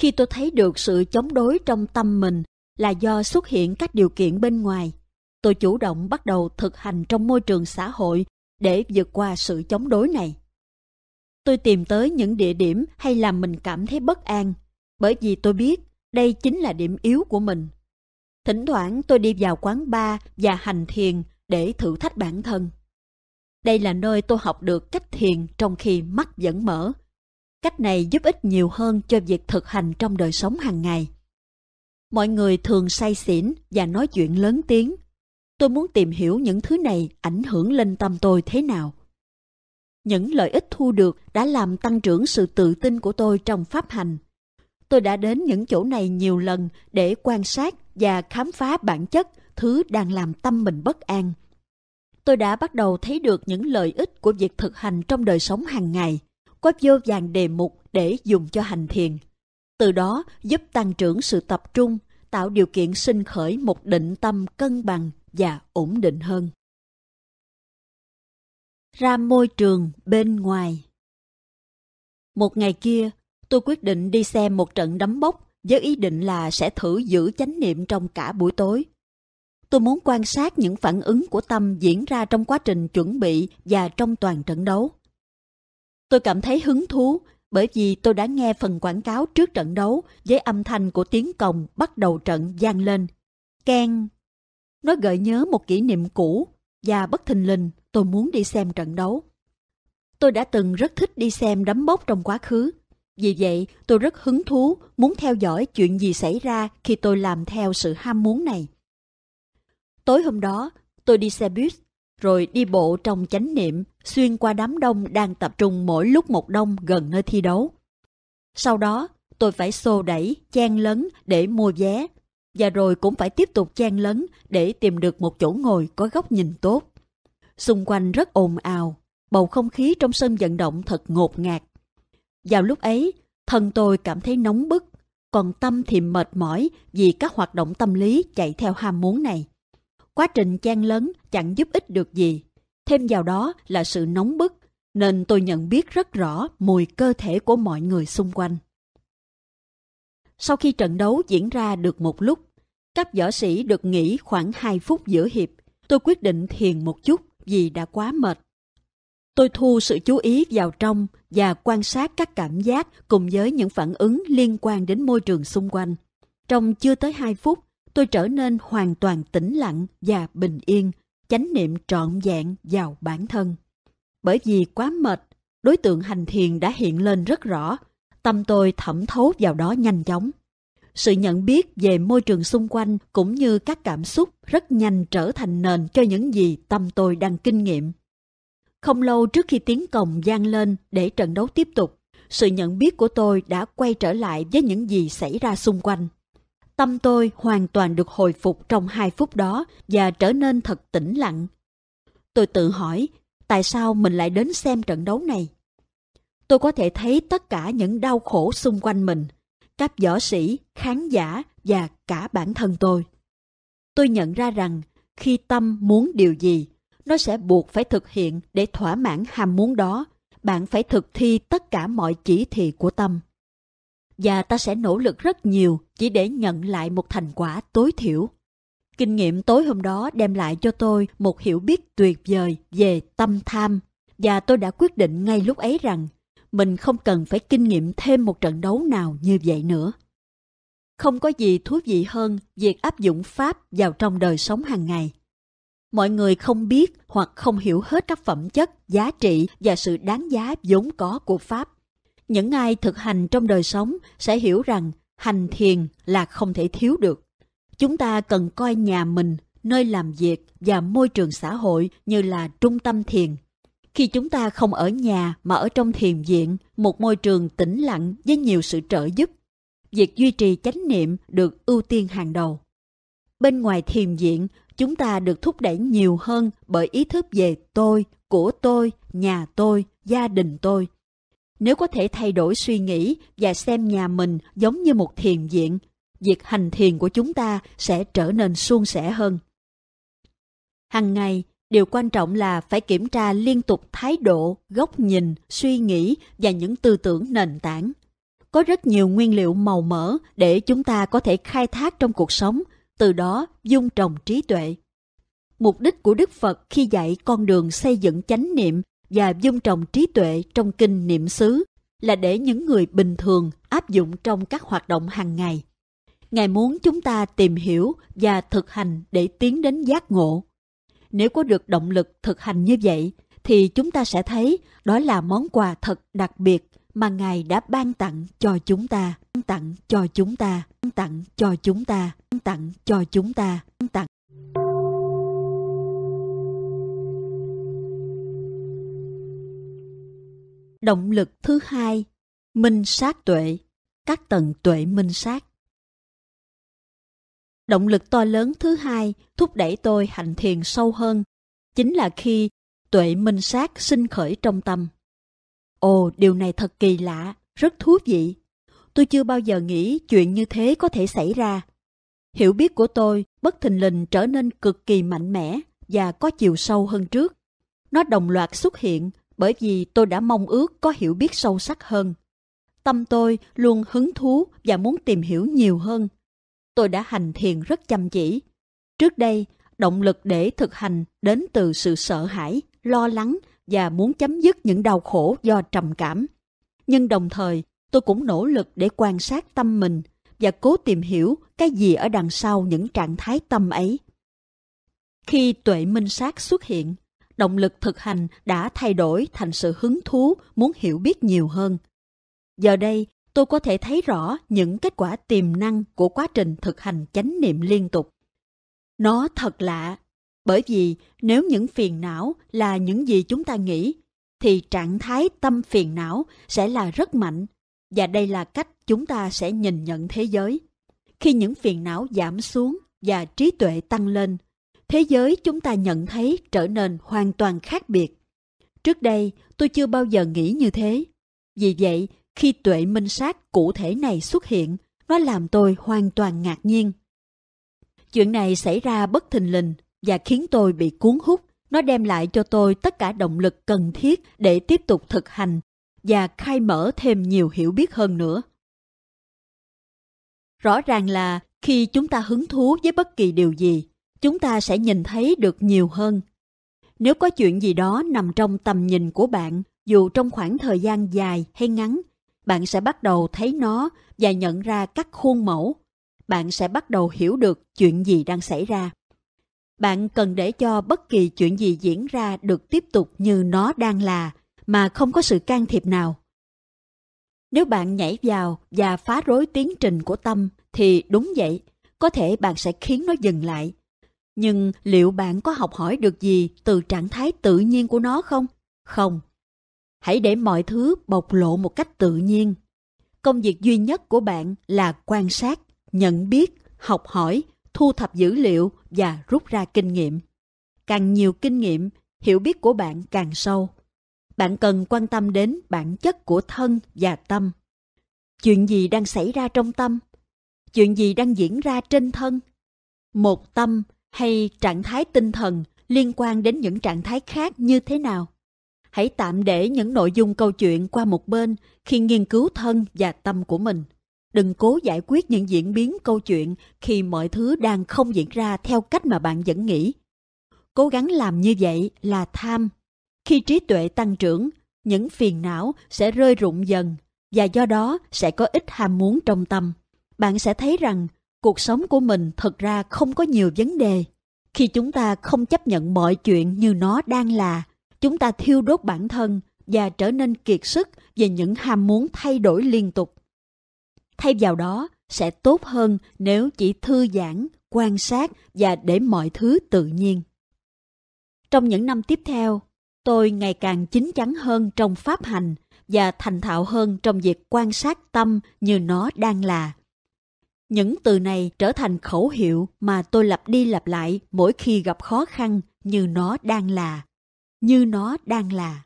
Khi tôi thấy được sự chống đối trong tâm mình là do xuất hiện các điều kiện bên ngoài, tôi chủ động bắt đầu thực hành trong môi trường xã hội để vượt qua sự chống đối này. Tôi tìm tới những địa điểm hay làm mình cảm thấy bất an, bởi vì tôi biết đây chính là điểm yếu của mình. Thỉnh thoảng tôi đi vào quán bar và hành thiền để thử thách bản thân. Đây là nơi tôi học được cách thiền trong khi mắt vẫn mở. Cách này giúp ích nhiều hơn cho việc thực hành trong đời sống hàng ngày. Mọi người thường say xỉn và nói chuyện lớn tiếng. Tôi muốn tìm hiểu những thứ này ảnh hưởng lên tâm tôi thế nào. Những lợi ích thu được đã làm tăng trưởng sự tự tin của tôi trong pháp hành. Tôi đã đến những chỗ này nhiều lần để quan sát và khám phá bản chất thứ đang làm tâm mình bất an. Tôi đã bắt đầu thấy được những lợi ích của việc thực hành trong đời sống hàng ngày, có vô vàng đề mục để dùng cho hành thiền. Từ đó giúp tăng trưởng sự tập trung, tạo điều kiện sinh khởi một định tâm cân bằng và ổn định hơn. Ra môi trường bên ngoài Một ngày kia, tôi quyết định đi xem một trận đấm bốc với ý định là sẽ thử giữ chánh niệm trong cả buổi tối. Tôi muốn quan sát những phản ứng của tâm diễn ra trong quá trình chuẩn bị và trong toàn trận đấu. Tôi cảm thấy hứng thú bởi vì tôi đã nghe phần quảng cáo trước trận đấu với âm thanh của tiếng cồng bắt đầu trận vang lên. Ken! Nó gợi nhớ một kỷ niệm cũ và bất thình lình tôi muốn đi xem trận đấu. Tôi đã từng rất thích đi xem đấm bốc trong quá khứ. Vì vậy, tôi rất hứng thú muốn theo dõi chuyện gì xảy ra khi tôi làm theo sự ham muốn này. Tối hôm đó, tôi đi xe buýt, rồi đi bộ trong chánh niệm xuyên qua đám đông đang tập trung mỗi lúc một đông gần nơi thi đấu. Sau đó, tôi phải xô đẩy, chen lấn để mua vé, và rồi cũng phải tiếp tục chen lấn để tìm được một chỗ ngồi có góc nhìn tốt. Xung quanh rất ồn ào, bầu không khí trong sân vận động thật ngột ngạt. Vào lúc ấy, thân tôi cảm thấy nóng bức, còn tâm thì mệt mỏi vì các hoạt động tâm lý chạy theo ham muốn này. Quá trình chen lấn chẳng giúp ích được gì. Thêm vào đó là sự nóng bức, nên tôi nhận biết rất rõ mùi cơ thể của mọi người xung quanh. Sau khi trận đấu diễn ra được một lúc, các võ sĩ được nghỉ khoảng 2 phút giữa hiệp. Tôi quyết định thiền một chút vì đã quá mệt. Tôi thu sự chú ý vào trong và quan sát các cảm giác cùng với những phản ứng liên quan đến môi trường xung quanh. Trong chưa tới 2 phút, tôi trở nên hoàn toàn tĩnh lặng và bình yên, chánh niệm trọn vẹn vào bản thân. Bởi vì quá mệt, đối tượng hành thiền đã hiện lên rất rõ, tâm tôi thẩm thấu vào đó nhanh chóng. Sự nhận biết về môi trường xung quanh cũng như các cảm xúc rất nhanh trở thành nền cho những gì tâm tôi đang kinh nghiệm. Không lâu trước khi tiếng cồng gian lên để trận đấu tiếp tục, sự nhận biết của tôi đã quay trở lại với những gì xảy ra xung quanh. Tâm tôi hoàn toàn được hồi phục trong hai phút đó và trở nên thật tĩnh lặng. Tôi tự hỏi, tại sao mình lại đến xem trận đấu này? Tôi có thể thấy tất cả những đau khổ xung quanh mình, các võ sĩ, khán giả và cả bản thân tôi. Tôi nhận ra rằng khi tâm muốn điều gì, nó sẽ buộc phải thực hiện để thỏa mãn ham muốn đó. Bạn phải thực thi tất cả mọi chỉ thị của tâm và ta sẽ nỗ lực rất nhiều chỉ để nhận lại một thành quả tối thiểu. Kinh nghiệm tối hôm đó đem lại cho tôi một hiểu biết tuyệt vời về tâm tham và tôi đã quyết định ngay lúc ấy rằng mình không cần phải kinh nghiệm thêm một trận đấu nào như vậy nữa. Không có gì thú vị hơn việc áp dụng Pháp vào trong đời sống hàng ngày. Mọi người không biết hoặc không hiểu hết các phẩm chất, giá trị và sự đáng giá vốn có của Pháp những ai thực hành trong đời sống sẽ hiểu rằng hành thiền là không thể thiếu được. Chúng ta cần coi nhà mình, nơi làm việc và môi trường xã hội như là trung tâm thiền. Khi chúng ta không ở nhà mà ở trong thiền viện, một môi trường tĩnh lặng với nhiều sự trợ giúp, việc duy trì chánh niệm được ưu tiên hàng đầu. Bên ngoài thiền viện, chúng ta được thúc đẩy nhiều hơn bởi ý thức về tôi, của tôi, nhà tôi, gia đình tôi. Nếu có thể thay đổi suy nghĩ và xem nhà mình giống như một thiền viện, việc hành thiền của chúng ta sẽ trở nên suôn sẻ hơn. Hằng ngày, điều quan trọng là phải kiểm tra liên tục thái độ, góc nhìn, suy nghĩ và những tư tưởng nền tảng. Có rất nhiều nguyên liệu màu mỡ để chúng ta có thể khai thác trong cuộc sống, từ đó dung trồng trí tuệ. Mục đích của Đức Phật khi dạy con đường xây dựng chánh niệm và dung trồng trí tuệ trong kinh niệm xứ là để những người bình thường áp dụng trong các hoạt động hàng ngày. Ngài muốn chúng ta tìm hiểu và thực hành để tiến đến giác ngộ. Nếu có được động lực thực hành như vậy, thì chúng ta sẽ thấy đó là món quà thật đặc biệt mà Ngài đã ban tặng cho chúng ta, ban tặng cho chúng ta, ban tặng cho chúng ta, ban tặng cho chúng ta, ban tặng. Động lực thứ hai, minh sát tuệ, các tầng tuệ minh sát. Động lực to lớn thứ hai thúc đẩy tôi hành thiền sâu hơn, chính là khi tuệ minh sát sinh khởi trong tâm. Ồ, điều này thật kỳ lạ, rất thú vị. Tôi chưa bao giờ nghĩ chuyện như thế có thể xảy ra. Hiểu biết của tôi bất thình lình trở nên cực kỳ mạnh mẽ và có chiều sâu hơn trước. Nó đồng loạt xuất hiện bởi vì tôi đã mong ước có hiểu biết sâu sắc hơn. Tâm tôi luôn hứng thú và muốn tìm hiểu nhiều hơn. Tôi đã hành thiền rất chăm chỉ. Trước đây, động lực để thực hành đến từ sự sợ hãi, lo lắng và muốn chấm dứt những đau khổ do trầm cảm. Nhưng đồng thời, tôi cũng nỗ lực để quan sát tâm mình và cố tìm hiểu cái gì ở đằng sau những trạng thái tâm ấy. Khi tuệ minh sát xuất hiện, động lực thực hành đã thay đổi thành sự hứng thú muốn hiểu biết nhiều hơn. Giờ đây, tôi có thể thấy rõ những kết quả tiềm năng của quá trình thực hành chánh niệm liên tục. Nó thật lạ, bởi vì nếu những phiền não là những gì chúng ta nghĩ, thì trạng thái tâm phiền não sẽ là rất mạnh, và đây là cách chúng ta sẽ nhìn nhận thế giới. Khi những phiền não giảm xuống và trí tuệ tăng lên, thế giới chúng ta nhận thấy trở nên hoàn toàn khác biệt. Trước đây, tôi chưa bao giờ nghĩ như thế. Vì vậy, khi tuệ minh sát cụ thể này xuất hiện, nó làm tôi hoàn toàn ngạc nhiên. Chuyện này xảy ra bất thình lình và khiến tôi bị cuốn hút. Nó đem lại cho tôi tất cả động lực cần thiết để tiếp tục thực hành và khai mở thêm nhiều hiểu biết hơn nữa. Rõ ràng là khi chúng ta hứng thú với bất kỳ điều gì, chúng ta sẽ nhìn thấy được nhiều hơn. Nếu có chuyện gì đó nằm trong tầm nhìn của bạn, dù trong khoảng thời gian dài hay ngắn, bạn sẽ bắt đầu thấy nó và nhận ra các khuôn mẫu. Bạn sẽ bắt đầu hiểu được chuyện gì đang xảy ra. Bạn cần để cho bất kỳ chuyện gì diễn ra được tiếp tục như nó đang là, mà không có sự can thiệp nào. Nếu bạn nhảy vào và phá rối tiến trình của tâm thì đúng vậy, có thể bạn sẽ khiến nó dừng lại. Nhưng liệu bạn có học hỏi được gì từ trạng thái tự nhiên của nó không? Không. Hãy để mọi thứ bộc lộ một cách tự nhiên. Công việc duy nhất của bạn là quan sát, nhận biết, học hỏi, thu thập dữ liệu và rút ra kinh nghiệm. Càng nhiều kinh nghiệm, hiểu biết của bạn càng sâu. Bạn cần quan tâm đến bản chất của thân và tâm. Chuyện gì đang xảy ra trong tâm? Chuyện gì đang diễn ra trên thân? Một tâm hay trạng thái tinh thần liên quan đến những trạng thái khác như thế nào? Hãy tạm để những nội dung câu chuyện qua một bên khi nghiên cứu thân và tâm của mình. Đừng cố giải quyết những diễn biến câu chuyện khi mọi thứ đang không diễn ra theo cách mà bạn vẫn nghĩ. Cố gắng làm như vậy là tham. Khi trí tuệ tăng trưởng, những phiền não sẽ rơi rụng dần và do đó sẽ có ít ham muốn trong tâm. Bạn sẽ thấy rằng cuộc sống của mình thật ra không có nhiều vấn đề. Khi chúng ta không chấp nhận mọi chuyện như nó đang là, chúng ta thiêu đốt bản thân và trở nên kiệt sức về những ham muốn thay đổi liên tục. Thay vào đó, sẽ tốt hơn nếu chỉ thư giãn, quan sát và để mọi thứ tự nhiên. Trong những năm tiếp theo, tôi ngày càng chín chắn hơn trong pháp hành và thành thạo hơn trong việc quan sát tâm như nó đang là. Những từ này trở thành khẩu hiệu mà tôi lặp đi lặp lại mỗi khi gặp khó khăn như nó đang là. Như nó đang là.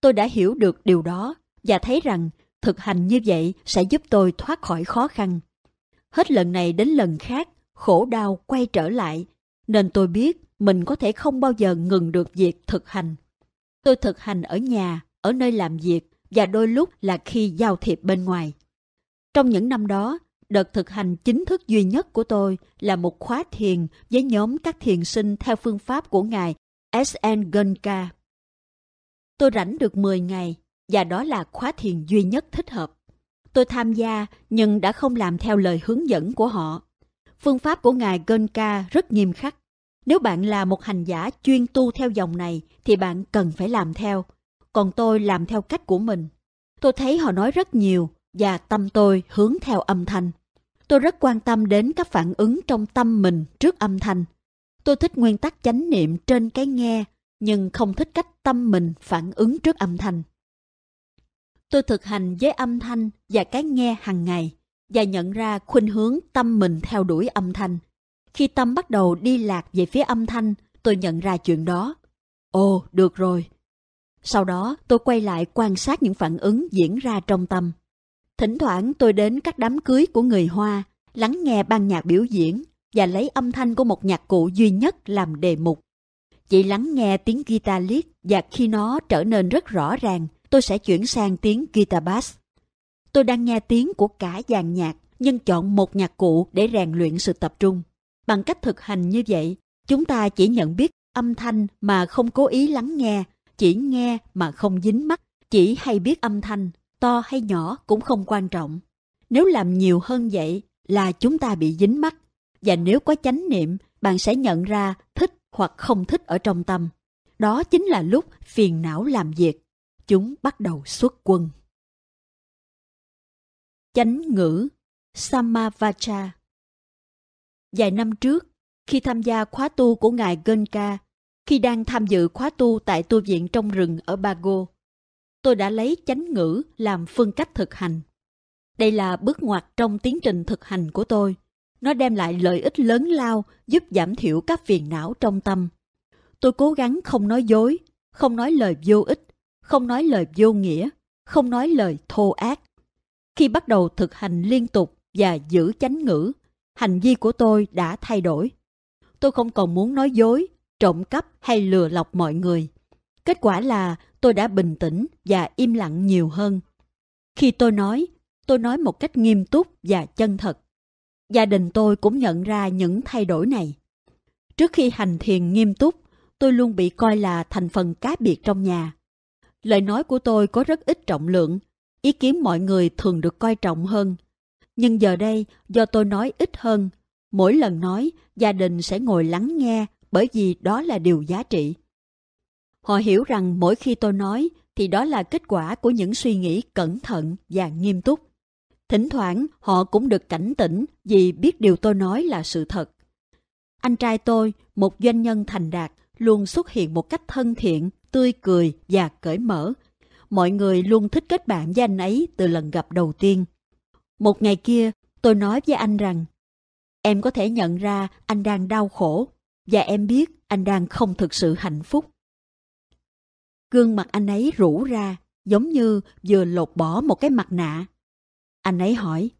Tôi đã hiểu được điều đó và thấy rằng thực hành như vậy sẽ giúp tôi thoát khỏi khó khăn. Hết lần này đến lần khác, khổ đau quay trở lại, nên tôi biết mình có thể không bao giờ ngừng được việc thực hành. Tôi thực hành ở nhà, ở nơi làm việc và đôi lúc là khi giao thiệp bên ngoài. Trong những năm đó, đợt thực hành chính thức duy nhất của tôi là một khóa thiền với nhóm các thiền sinh theo phương pháp của Ngài S.N. Gunka. Tôi rảnh được 10 ngày và đó là khóa thiền duy nhất thích hợp. Tôi tham gia nhưng đã không làm theo lời hướng dẫn của họ. Phương pháp của Ngài Gönka rất nghiêm khắc. Nếu bạn là một hành giả chuyên tu theo dòng này thì bạn cần phải làm theo. Còn tôi làm theo cách của mình. Tôi thấy họ nói rất nhiều và tâm tôi hướng theo âm thanh. Tôi rất quan tâm đến các phản ứng trong tâm mình trước âm thanh. Tôi thích nguyên tắc chánh niệm trên cái nghe, nhưng không thích cách tâm mình phản ứng trước âm thanh. Tôi thực hành với âm thanh và cái nghe hàng ngày và nhận ra khuynh hướng tâm mình theo đuổi âm thanh. Khi tâm bắt đầu đi lạc về phía âm thanh, tôi nhận ra chuyện đó. Ồ, được rồi. Sau đó, tôi quay lại quan sát những phản ứng diễn ra trong tâm. Thỉnh thoảng tôi đến các đám cưới của người Hoa, lắng nghe ban nhạc biểu diễn và lấy âm thanh của một nhạc cụ duy nhất làm đề mục. Chỉ lắng nghe tiếng guitar lead và khi nó trở nên rất rõ ràng, tôi sẽ chuyển sang tiếng guitar bass. Tôi đang nghe tiếng của cả dàn nhạc, nhưng chọn một nhạc cụ để rèn luyện sự tập trung. Bằng cách thực hành như vậy, chúng ta chỉ nhận biết âm thanh mà không cố ý lắng nghe, chỉ nghe mà không dính mắt, chỉ hay biết âm thanh, to hay nhỏ cũng không quan trọng. Nếu làm nhiều hơn vậy là chúng ta bị dính mắt, và nếu có chánh niệm, bạn sẽ nhận ra thích hoặc không thích ở trong tâm. Đó chính là lúc phiền não làm việc. Chúng bắt đầu xuất quân. Chánh ngữ Samavacha Vài năm trước, khi tham gia khóa tu của Ngài Genka, khi đang tham dự khóa tu tại tu viện trong rừng ở Bago, tôi đã lấy chánh ngữ làm phương cách thực hành. Đây là bước ngoặt trong tiến trình thực hành của tôi. Nó đem lại lợi ích lớn lao giúp giảm thiểu các phiền não trong tâm. Tôi cố gắng không nói dối, không nói lời vô ích, không nói lời vô nghĩa, không nói lời thô ác. Khi bắt đầu thực hành liên tục và giữ chánh ngữ, hành vi của tôi đã thay đổi. Tôi không còn muốn nói dối, trộm cắp hay lừa lọc mọi người. Kết quả là tôi đã bình tĩnh và im lặng nhiều hơn. Khi tôi nói, tôi nói một cách nghiêm túc và chân thật. Gia đình tôi cũng nhận ra những thay đổi này. Trước khi hành thiền nghiêm túc, tôi luôn bị coi là thành phần cá biệt trong nhà. Lời nói của tôi có rất ít trọng lượng, ý kiến mọi người thường được coi trọng hơn. Nhưng giờ đây, do tôi nói ít hơn, mỗi lần nói, gia đình sẽ ngồi lắng nghe bởi vì đó là điều giá trị. Họ hiểu rằng mỗi khi tôi nói thì đó là kết quả của những suy nghĩ cẩn thận và nghiêm túc. Thỉnh thoảng họ cũng được cảnh tỉnh vì biết điều tôi nói là sự thật. Anh trai tôi, một doanh nhân thành đạt, luôn xuất hiện một cách thân thiện, tươi cười và cởi mở. Mọi người luôn thích kết bạn với anh ấy từ lần gặp đầu tiên. Một ngày kia, tôi nói với anh rằng, em có thể nhận ra anh đang đau khổ và em biết anh đang không thực sự hạnh phúc. Gương mặt anh ấy rũ ra, giống như vừa lột bỏ một cái mặt nạ. Anh ấy hỏi,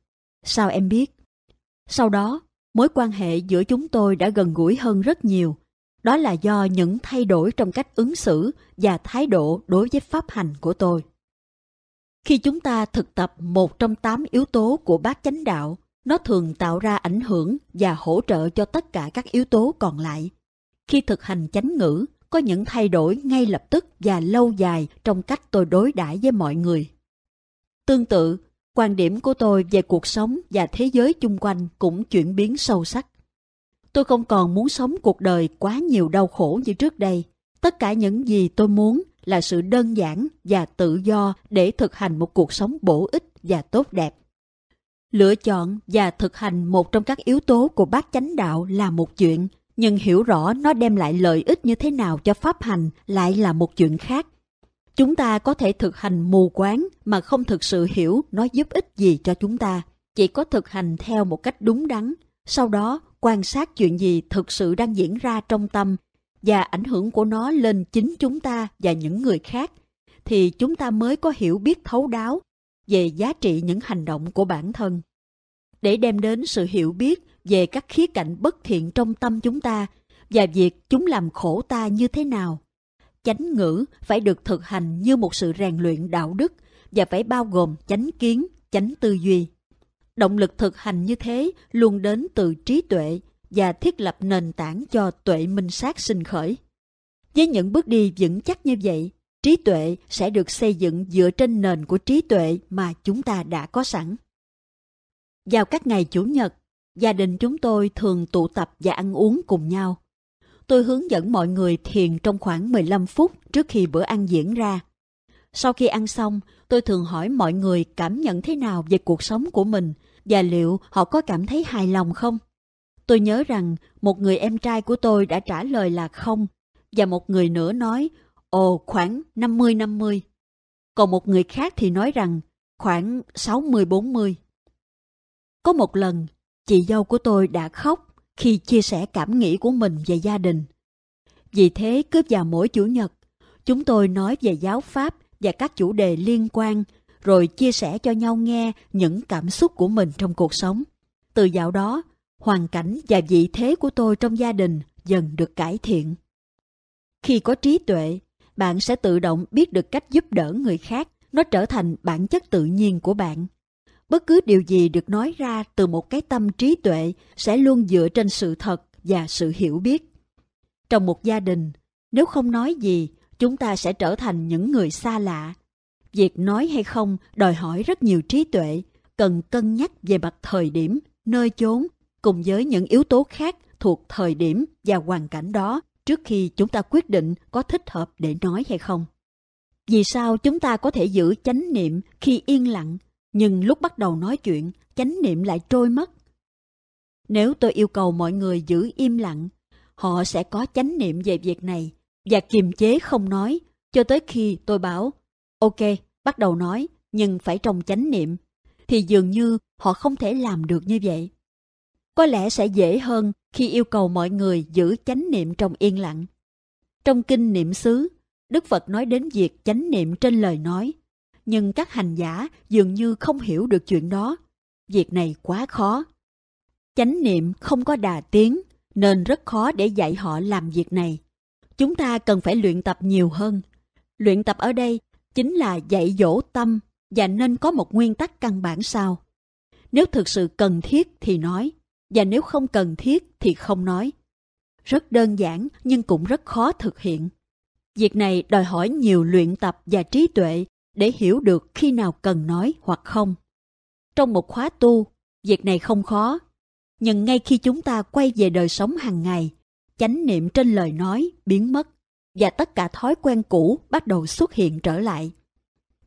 sao em biết? Sau đó, mối quan hệ giữa chúng tôi đã gần gũi hơn rất nhiều. Đó là do những thay đổi trong cách ứng xử và thái độ đối với pháp hành của tôi. Khi chúng ta thực tập một trong tám yếu tố của bát chánh đạo, nó thường tạo ra ảnh hưởng và hỗ trợ cho tất cả các yếu tố còn lại. Khi thực hành chánh ngữ, có những thay đổi ngay lập tức và lâu dài trong cách tôi đối đãi với mọi người. Tương tự, quan điểm của tôi về cuộc sống và thế giới chung quanh cũng chuyển biến sâu sắc. Tôi không còn muốn sống cuộc đời quá nhiều đau khổ như trước đây. Tất cả những gì tôi muốn là sự đơn giản và tự do để thực hành một cuộc sống bổ ích và tốt đẹp. Lựa chọn và thực hành một trong các yếu tố của bát chánh đạo là một chuyện, nhưng hiểu rõ nó đem lại lợi ích như thế nào cho pháp hành lại là một chuyện khác. Chúng ta có thể thực hành mù quáng mà không thực sự hiểu nó giúp ích gì cho chúng ta. Chỉ có thực hành theo một cách đúng đắn, sau đó quan sát chuyện gì thực sự đang diễn ra trong tâm và ảnh hưởng của nó lên chính chúng ta và những người khác, thì chúng ta mới có hiểu biết thấu đáo về giá trị những hành động của bản thân. Để đem đến sự hiểu biết về các khía cạnh bất thiện trong tâm chúng ta và việc chúng làm khổ ta như thế nào. Chánh ngữ phải được thực hành như một sự rèn luyện đạo đức và phải bao gồm chánh kiến, chánh tư duy. Động lực thực hành như thế luôn đến từ trí tuệ và thiết lập nền tảng cho tuệ minh sát sinh khởi. Với những bước đi vững chắc như vậy, trí tuệ sẽ được xây dựng dựa trên nền của trí tuệ mà chúng ta đã có sẵn. Vào các ngày Chủ nhật, gia đình chúng tôi thường tụ tập và ăn uống cùng nhau. Tôi hướng dẫn mọi người thiền trong khoảng 15 phút trước khi bữa ăn diễn ra. Sau khi ăn xong, tôi thường hỏi mọi người cảm nhận thế nào về cuộc sống của mình và liệu họ có cảm thấy hài lòng không? Tôi nhớ rằng một người em trai của tôi đã trả lời là không và một người nữa nói ồ khoảng 50-50. Còn một người khác thì nói rằng khoảng 60-40. Có một lần, chị dâu của tôi đã khóc khi chia sẻ cảm nghĩ của mình về gia đình. Vì thế cứ vào mỗi chủ nhật, chúng tôi nói về giáo pháp và các chủ đề liên quan, rồi chia sẻ cho nhau nghe những cảm xúc của mình trong cuộc sống. Từ dạo đó, hoàn cảnh và vị thế của tôi trong gia đình dần được cải thiện. Khi có trí tuệ, bạn sẽ tự động biết được cách giúp đỡ người khác, nó trở thành bản chất tự nhiên của bạn. Bất cứ điều gì được nói ra từ một cái tâm trí tuệ sẽ luôn dựa trên sự thật và sự hiểu biết. Trong một gia đình, nếu không nói gì, chúng ta sẽ trở thành những người xa lạ. Việc nói hay không đòi hỏi rất nhiều trí tuệ, cần cân nhắc về mặt thời điểm, nơi chốn, cùng với những yếu tố khác thuộc thời điểm và hoàn cảnh đó trước khi chúng ta quyết định có thích hợp để nói hay không. Vì sao chúng ta có thể giữ chánh niệm khi yên lặng, nhưng lúc bắt đầu nói chuyện, chánh niệm lại trôi mất? Nếu tôi yêu cầu mọi người giữ im lặng, họ sẽ có chánh niệm về việc này và kiềm chế không nói cho tới khi tôi bảo ok, bắt đầu nói, nhưng phải trong chánh niệm, thì dường như họ không thể làm được như vậy. Có lẽ sẽ dễ hơn khi yêu cầu mọi người giữ chánh niệm trong yên lặng. Trong kinh niệm xứ, Đức Phật nói đến việc chánh niệm trên lời nói, nhưng các hành giả dường như không hiểu được chuyện đó. Việc này quá khó. Chánh niệm không có đà tiến, nên rất khó để dạy họ làm việc này. Chúng ta cần phải luyện tập nhiều hơn. Luyện tập ở đây chính là dạy dỗ tâm và nên có một nguyên tắc căn bản sau. Nếu thực sự cần thiết thì nói, và nếu không cần thiết thì không nói. Rất đơn giản nhưng cũng rất khó thực hiện. Việc này đòi hỏi nhiều luyện tập và trí tuệ để hiểu được khi nào cần nói hoặc không. Trong một khóa tu, việc này không khó. Nhưng ngay khi chúng ta quay về đời sống hàng ngày, chánh niệm trên lời nói biến mất và tất cả thói quen cũ bắt đầu xuất hiện trở lại.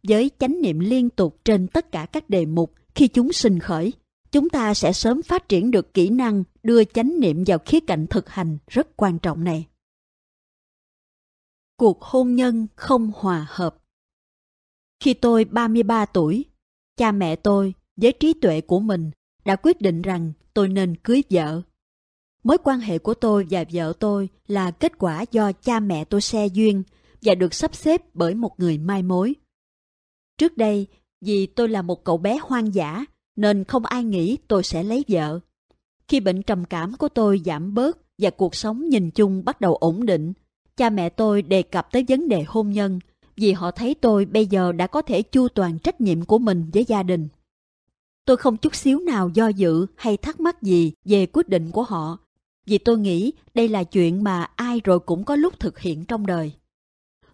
Với chánh niệm liên tục trên tất cả các đề mục khi chúng sinh khởi, chúng ta sẽ sớm phát triển được kỹ năng đưa chánh niệm vào khía cạnh thực hành rất quan trọng này. Cuộc hôn nhân không hòa hợp khi tôi 33 tuổi, cha mẹ tôi với trí tuệ của mình đã quyết định rằng tôi nên cưới vợ. Mối quan hệ của tôi và vợ tôi là kết quả do cha mẹ tôi xe duyên và được sắp xếp bởi một người mai mối. Trước đây, vì tôi là một cậu bé hoang dã nên không ai nghĩ tôi sẽ lấy vợ. Khi bệnh trầm cảm của tôi giảm bớt và cuộc sống nhìn chung bắt đầu ổn định, cha mẹ tôi đề cập tới vấn đề hôn nhân vì họ thấy tôi bây giờ đã có thể chu toàn trách nhiệm của mình với gia đình. Tôi không chút xíu nào do dự hay thắc mắc gì về quyết định của họ, vì tôi nghĩ đây là chuyện mà ai rồi cũng có lúc thực hiện trong đời.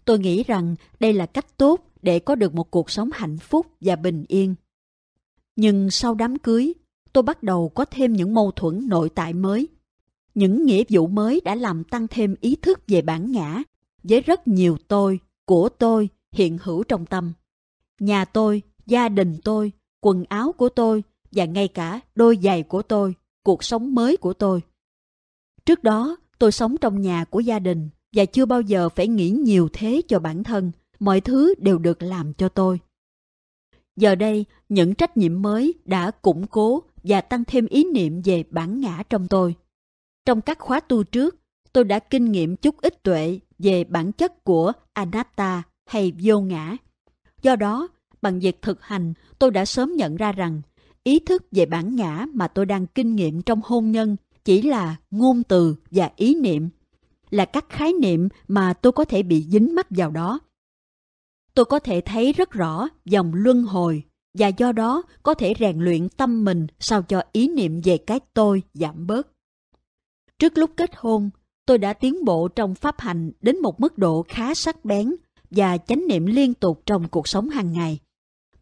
Tôi nghĩ rằng đây là cách tốt để có được một cuộc sống hạnh phúc và bình yên. Nhưng sau đám cưới, tôi bắt đầu có thêm những mâu thuẫn nội tại mới. Những nghĩa vụ mới đã làm tăng thêm ý thức về bản ngã với rất nhiều tôi, của tôi hiện hữu trong tâm. Nhà tôi, gia đình tôi, quần áo của tôi và ngay cả đôi giày của tôi, cuộc sống mới của tôi. Trước đó, tôi sống trong nhà của gia đình và chưa bao giờ phải nghĩ nhiều thế cho bản thân. Mọi thứ đều được làm cho tôi. Giờ đây, những trách nhiệm mới đã củng cố và tăng thêm ý niệm về bản ngã trong tôi. Trong các khóa tu trước, tôi đã kinh nghiệm chút ít tuệ về bản chất của anatta hay vô ngã. Do đó, bằng việc thực hành, tôi đã sớm nhận ra rằng ý thức về bản ngã mà tôi đang kinh nghiệm trong hôn nhân chỉ là ngôn từ và ý niệm, là các khái niệm mà tôi có thể bị dính mắc vào đó. Tôi có thể thấy rất rõ dòng luân hồi và do đó có thể rèn luyện tâm mình sao cho ý niệm về cái tôi giảm bớt. Trước lúc kết hôn, tôi đã tiến bộ trong pháp hành đến một mức độ khá sắc bén và chánh niệm liên tục trong cuộc sống hàng ngày.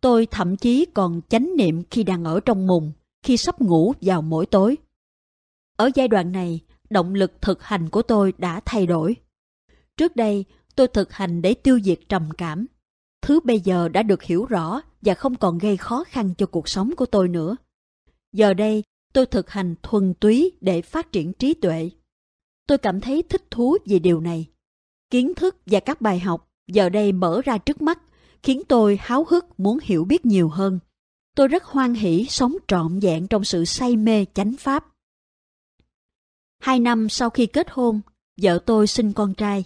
Tôi thậm chí còn chánh niệm khi đang ở trong mùng, khi sắp ngủ vào mỗi tối. Ở giai đoạn này, động lực thực hành của tôi đã thay đổi. Trước đây, tôi thực hành để tiêu diệt trầm cảm. Thứ bây giờ đã được hiểu rõ và không còn gây khó khăn cho cuộc sống của tôi nữa. Giờ đây, tôi thực hành thuần túy để phát triển trí tuệ. Tôi cảm thấy thích thú về điều này. Kiến thức và các bài học giờ đây mở ra trước mắt, khiến tôi háo hức muốn hiểu biết nhiều hơn. Tôi rất hoan hỷ sống trọn vẹn trong sự say mê chánh pháp. Hai năm sau khi kết hôn, vợ tôi sinh con trai.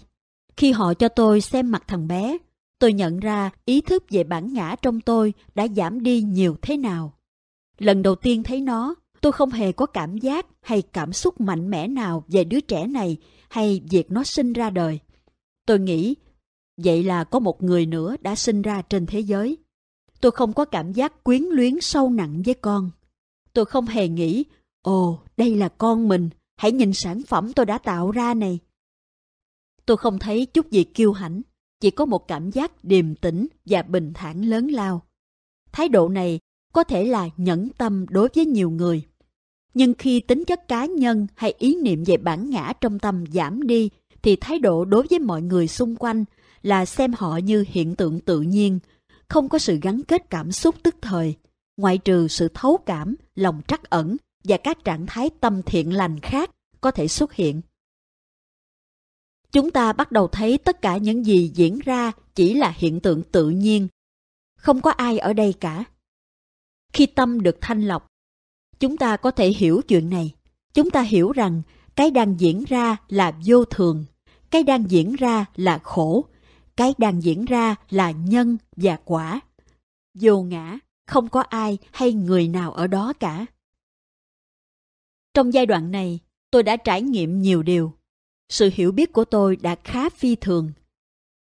Khi họ cho tôi xem mặt thằng bé, tôi nhận ra ý thức về bản ngã trong tôi đã giảm đi nhiều thế nào. Lần đầu tiên thấy nó, tôi không hề có cảm giác hay cảm xúc mạnh mẽ nào về đứa trẻ này hay việc nó sinh ra đời. Tôi nghĩ, vậy là có một người nữa đã sinh ra trên thế giới. Tôi không có cảm giác quyến luyến sâu nặng với con. Tôi không hề nghĩ, ồ, đây là con mình, hãy nhìn sản phẩm tôi đã tạo ra này. Tôi không thấy chút gì kiêu hãnh, chỉ có một cảm giác điềm tĩnh và bình thản lớn lao. Thái độ này có thể là nhẫn tâm đối với nhiều người. Nhưng khi tính chất cá nhân hay ý niệm về bản ngã trong tâm giảm đi, thì thái độ đối với mọi người xung quanh là xem họ như hiện tượng tự nhiên, không có sự gắn kết cảm xúc tức thời, ngoại trừ sự thấu cảm, lòng trắc ẩn và các trạng thái tâm thiện lành khác có thể xuất hiện. Chúng ta bắt đầu thấy tất cả những gì diễn ra chỉ là hiện tượng tự nhiên. Không có ai ở đây cả. Khi tâm được thanh lọc, chúng ta có thể hiểu chuyện này. Chúng ta hiểu rằng cái đang diễn ra là vô thường, cái đang diễn ra là khổ, cái đang diễn ra là nhân và quả. Vô ngã, không có ai hay người nào ở đó cả. Trong giai đoạn này, tôi đã trải nghiệm nhiều điều. Sự hiểu biết của tôi đã khá phi thường.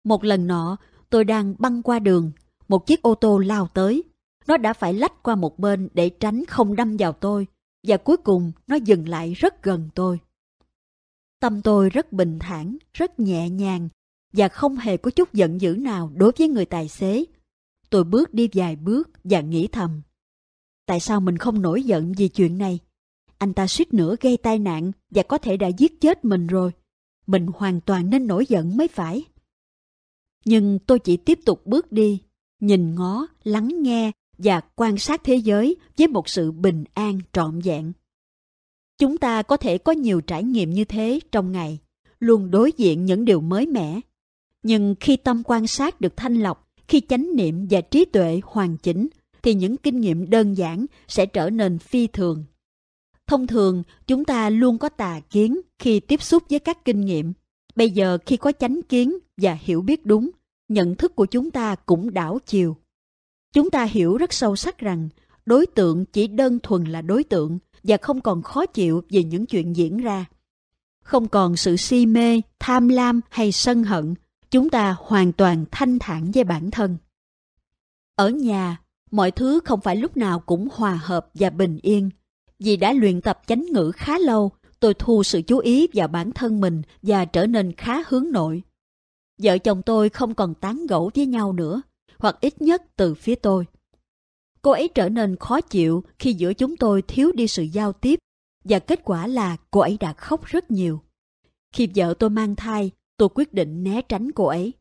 Một lần nọ, tôi đang băng qua đường, một chiếc ô tô lao tới. Nó đã phải lách qua một bên để tránh không đâm vào tôi, và cuối cùng nó dừng lại rất gần tôi. Tâm tôi rất bình thản, rất nhẹ nhàng, và không hề có chút giận dữ nào đối với người tài xế. Tôi bước đi vài bước và nghĩ thầm. Tại sao mình không nổi giận vì chuyện này? Anh ta suýt nữa gây tai nạn và có thể đã giết chết mình rồi. Mình hoàn toàn nên nổi giận mới phải. Nhưng tôi chỉ tiếp tục bước đi, nhìn ngó, lắng nghe và quan sát thế giới với một sự bình an trọn vẹn. Chúng ta có thể có nhiều trải nghiệm như thế trong ngày, luôn đối diện những điều mới mẻ. Nhưng khi tâm quan sát được thanh lọc, khi chánh niệm và trí tuệ hoàn chỉnh, thì những kinh nghiệm đơn giản sẽ trở nên phi thường. Thông thường, chúng ta luôn có tà kiến khi tiếp xúc với các kinh nghiệm. Bây giờ khi có chánh kiến và hiểu biết đúng, nhận thức của chúng ta cũng đảo chiều. Chúng ta hiểu rất sâu sắc rằng đối tượng chỉ đơn thuần là đối tượng và không còn khó chịu vì những chuyện diễn ra. Không còn sự si mê, tham lam hay sân hận, chúng ta hoàn toàn thanh thản với bản thân. Ở nhà, mọi thứ không phải lúc nào cũng hòa hợp và bình yên. Vì đã luyện tập chánh ngữ khá lâu, tôi thu sự chú ý vào bản thân mình và trở nên khá hướng nội. Vợ chồng tôi không còn tán gẫu với nhau nữa, hoặc ít nhất từ phía tôi. Cô ấy trở nên khó chịu khi giữa chúng tôi thiếu đi sự giao tiếp, và kết quả là cô ấy đã khóc rất nhiều. Khi vợ tôi mang thai, tôi quyết định né tránh cô ấy.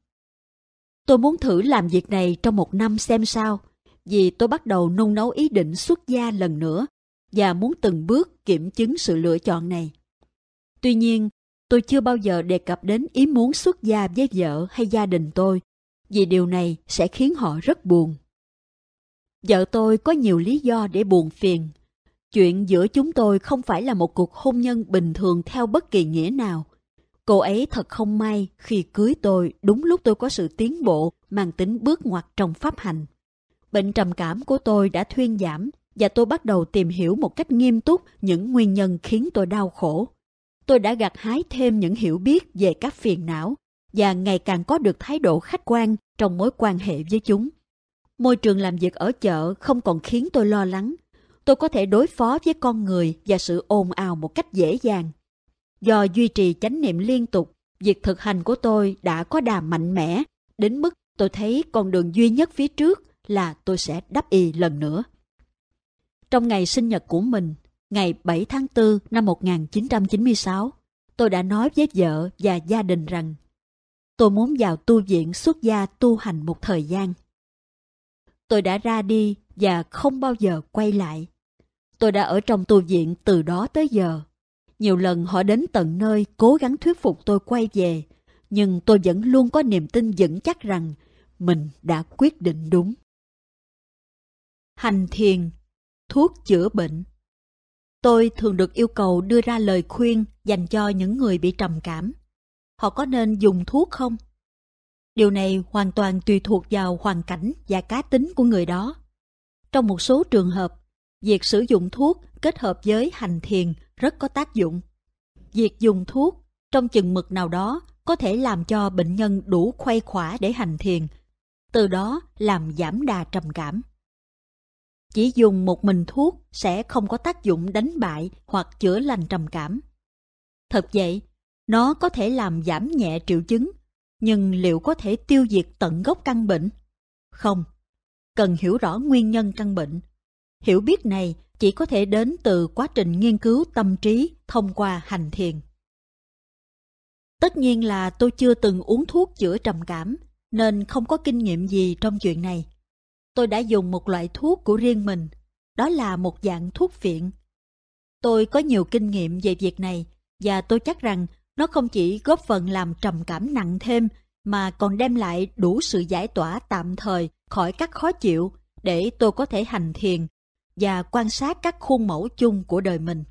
Tôi muốn thử làm việc này trong một năm xem sao, vì tôi bắt đầu nung nấu ý định xuất gia lần nữa và muốn từng bước kiểm chứng sự lựa chọn này. Tuy nhiên, tôi chưa bao giờ đề cập đến ý muốn xuất gia với vợ hay gia đình tôi, vì điều này sẽ khiến họ rất buồn. Vợ tôi có nhiều lý do để buồn phiền. Chuyện giữa chúng tôi không phải là một cuộc hôn nhân bình thường theo bất kỳ nghĩa nào. Cô ấy thật không may khi cưới tôi đúng lúc tôi có sự tiến bộ mang tính bước ngoặt trong pháp hành. Bệnh trầm cảm của tôi đã thuyên giảm và tôi bắt đầu tìm hiểu một cách nghiêm túc những nguyên nhân khiến tôi đau khổ. Tôi đã gặt hái thêm những hiểu biết về các phiền não và ngày càng có được thái độ khách quan trong mối quan hệ với chúng. Môi trường làm việc ở chợ không còn khiến tôi lo lắng. Tôi có thể đối phó với con người và sự ồn ào một cách dễ dàng. Do duy trì chánh niệm liên tục, việc thực hành của tôi đã có đà mạnh mẽ, đến mức tôi thấy con đường duy nhất phía trước là tôi sẽ đắp y lần nữa. Trong ngày sinh nhật của mình, ngày 7 tháng 4 năm 1996, tôi đã nói với vợ và gia đình rằng tôi muốn vào tu viện xuất gia tu hành một thời gian. Tôi đã ra đi và không bao giờ quay lại. Tôi đã ở trong tu viện từ đó tới giờ. Nhiều lần họ đến tận nơi cố gắng thuyết phục tôi quay về, nhưng tôi vẫn luôn có niềm tin vững chắc rằng mình đã quyết định đúng. Hành thiền, thuốc chữa bệnh Tôi thường được yêu cầu đưa ra lời khuyên dành cho những người bị trầm cảm. Họ có nên dùng thuốc không? Điều này hoàn toàn tùy thuộc vào hoàn cảnh và cá tính của người đó. Trong một số trường hợp, việc sử dụng thuốc kết hợp với hành thiền rất có tác dụng. Việc dùng thuốc trong chừng mực nào đó có thể làm cho bệnh nhân đủ khuây khỏa để hành thiền, từ đó làm giảm đà trầm cảm. Chỉ dùng một mình thuốc sẽ không có tác dụng đánh bại hoặc chữa lành trầm cảm. Thật vậy, nó có thể làm giảm nhẹ triệu chứng, nhưng liệu có thể tiêu diệt tận gốc căn bệnh? Không, cần hiểu rõ nguyên nhân căn bệnh. Hiểu biết này chỉ có thể đến từ quá trình nghiên cứu tâm trí thông qua hành thiền. Tất nhiên là tôi chưa từng uống thuốc chữa trầm cảm, nên không có kinh nghiệm gì trong chuyện này tôi đã dùng một loại thuốc của riêng mình, đó là một dạng thuốc viện. Tôi có nhiều kinh nghiệm về việc này và tôi chắc rằng nó không chỉ góp phần làm trầm cảm nặng thêm mà còn đem lại đủ sự giải tỏa tạm thời khỏi các khó chịu để tôi có thể hành thiền và quan sát các khuôn mẫu chung của đời mình.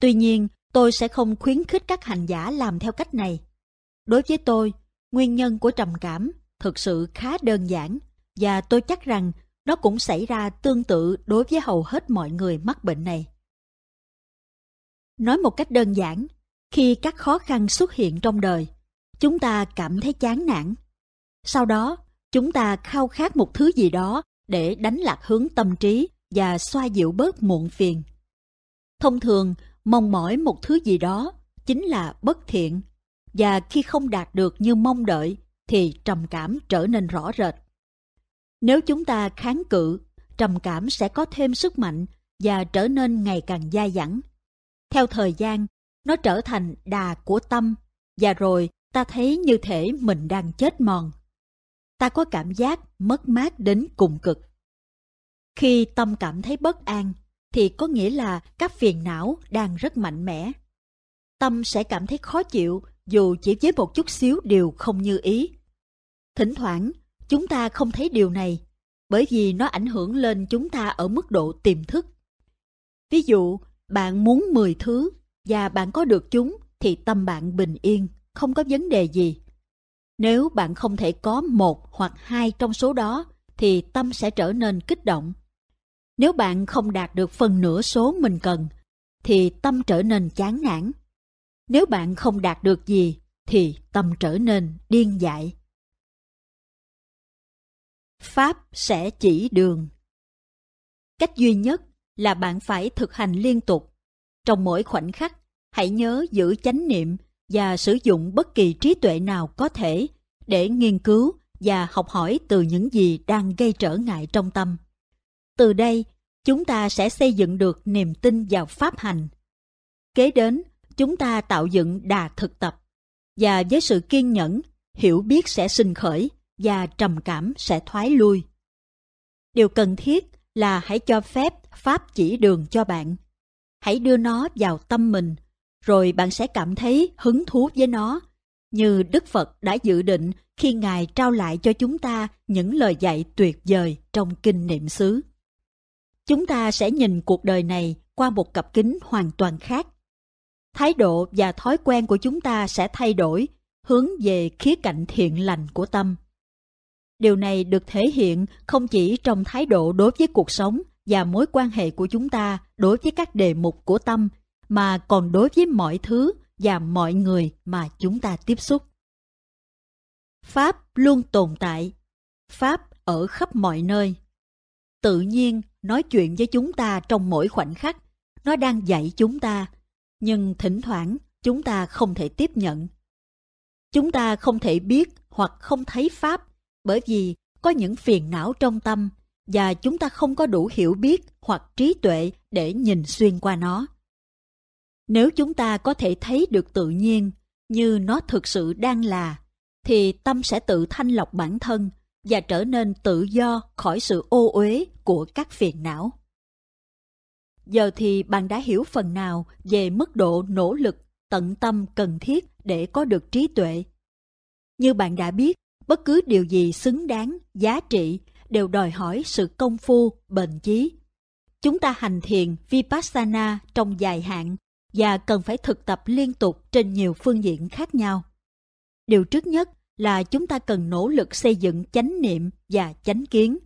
Tuy nhiên, tôi sẽ không khuyến khích các hành giả làm theo cách này. Đối với tôi, nguyên nhân của trầm cảm thực sự khá đơn giản và tôi chắc rằng nó cũng xảy ra tương tự đối với hầu hết mọi người mắc bệnh này. Nói một cách đơn giản, khi các khó khăn xuất hiện trong đời, chúng ta cảm thấy chán nản. Sau đó, chúng ta khao khát một thứ gì đó để đánh lạc hướng tâm trí và xoa dịu bớt muộn phiền. Thông thường, mong mỏi một thứ gì đó chính là bất thiện, và khi không đạt được như mong đợi thì trầm cảm trở nên rõ rệt. Nếu chúng ta kháng cự, trầm cảm sẽ có thêm sức mạnh và trở nên ngày càng dai dẳng. Theo thời gian, nó trở thành đà của tâm và rồi ta thấy như thể mình đang chết mòn. Ta có cảm giác mất mát đến cùng cực. Khi tâm cảm thấy bất an, thì có nghĩa là các phiền não đang rất mạnh mẽ. Tâm sẽ cảm thấy khó chịu dù chỉ với một chút xíu điều không như ý. Thỉnh thoảng, Chúng ta không thấy điều này, bởi vì nó ảnh hưởng lên chúng ta ở mức độ tiềm thức. Ví dụ, bạn muốn 10 thứ và bạn có được chúng thì tâm bạn bình yên, không có vấn đề gì. Nếu bạn không thể có một hoặc hai trong số đó thì tâm sẽ trở nên kích động. Nếu bạn không đạt được phần nửa số mình cần thì tâm trở nên chán nản. Nếu bạn không đạt được gì thì tâm trở nên điên dại. Pháp sẽ chỉ đường. Cách duy nhất là bạn phải thực hành liên tục. Trong mỗi khoảnh khắc, hãy nhớ giữ chánh niệm và sử dụng bất kỳ trí tuệ nào có thể để nghiên cứu và học hỏi từ những gì đang gây trở ngại trong tâm. Từ đây, chúng ta sẽ xây dựng được niềm tin vào pháp hành. Kế đến, chúng ta tạo dựng đà thực tập và với sự kiên nhẫn, hiểu biết sẽ sinh khởi và trầm cảm sẽ thoái lui. Điều cần thiết là hãy cho phép Pháp chỉ đường cho bạn. Hãy đưa nó vào tâm mình, rồi bạn sẽ cảm thấy hứng thú với nó, như Đức Phật đã dự định khi Ngài trao lại cho chúng ta những lời dạy tuyệt vời trong kinh niệm xứ. Chúng ta sẽ nhìn cuộc đời này qua một cặp kính hoàn toàn khác. Thái độ và thói quen của chúng ta sẽ thay đổi, hướng về khía cạnh thiện lành của tâm. Điều này được thể hiện không chỉ trong thái độ đối với cuộc sống và mối quan hệ của chúng ta đối với các đề mục của tâm, mà còn đối với mọi thứ và mọi người mà chúng ta tiếp xúc. Pháp luôn tồn tại. Pháp ở khắp mọi nơi. Tự nhiên nói chuyện với chúng ta trong mỗi khoảnh khắc. Nó đang dạy chúng ta. Nhưng thỉnh thoảng chúng ta không thể tiếp nhận. Chúng ta không thể biết hoặc không thấy Pháp bởi vì có những phiền não trong tâm và chúng ta không có đủ hiểu biết hoặc trí tuệ để nhìn xuyên qua nó. Nếu chúng ta có thể thấy được tự nhiên như nó thực sự đang là, thì tâm sẽ tự thanh lọc bản thân và trở nên tự do khỏi sự ô uế của các phiền não. Giờ thì bạn đã hiểu phần nào về mức độ nỗ lực, tận tâm cần thiết để có được trí tuệ. Như bạn đã biết, bất cứ điều gì xứng đáng, giá trị đều đòi hỏi sự công phu, bền chí. Chúng ta hành thiền Vipassana trong dài hạn và cần phải thực tập liên tục trên nhiều phương diện khác nhau. Điều trước nhất là chúng ta cần nỗ lực xây dựng chánh niệm và chánh kiến.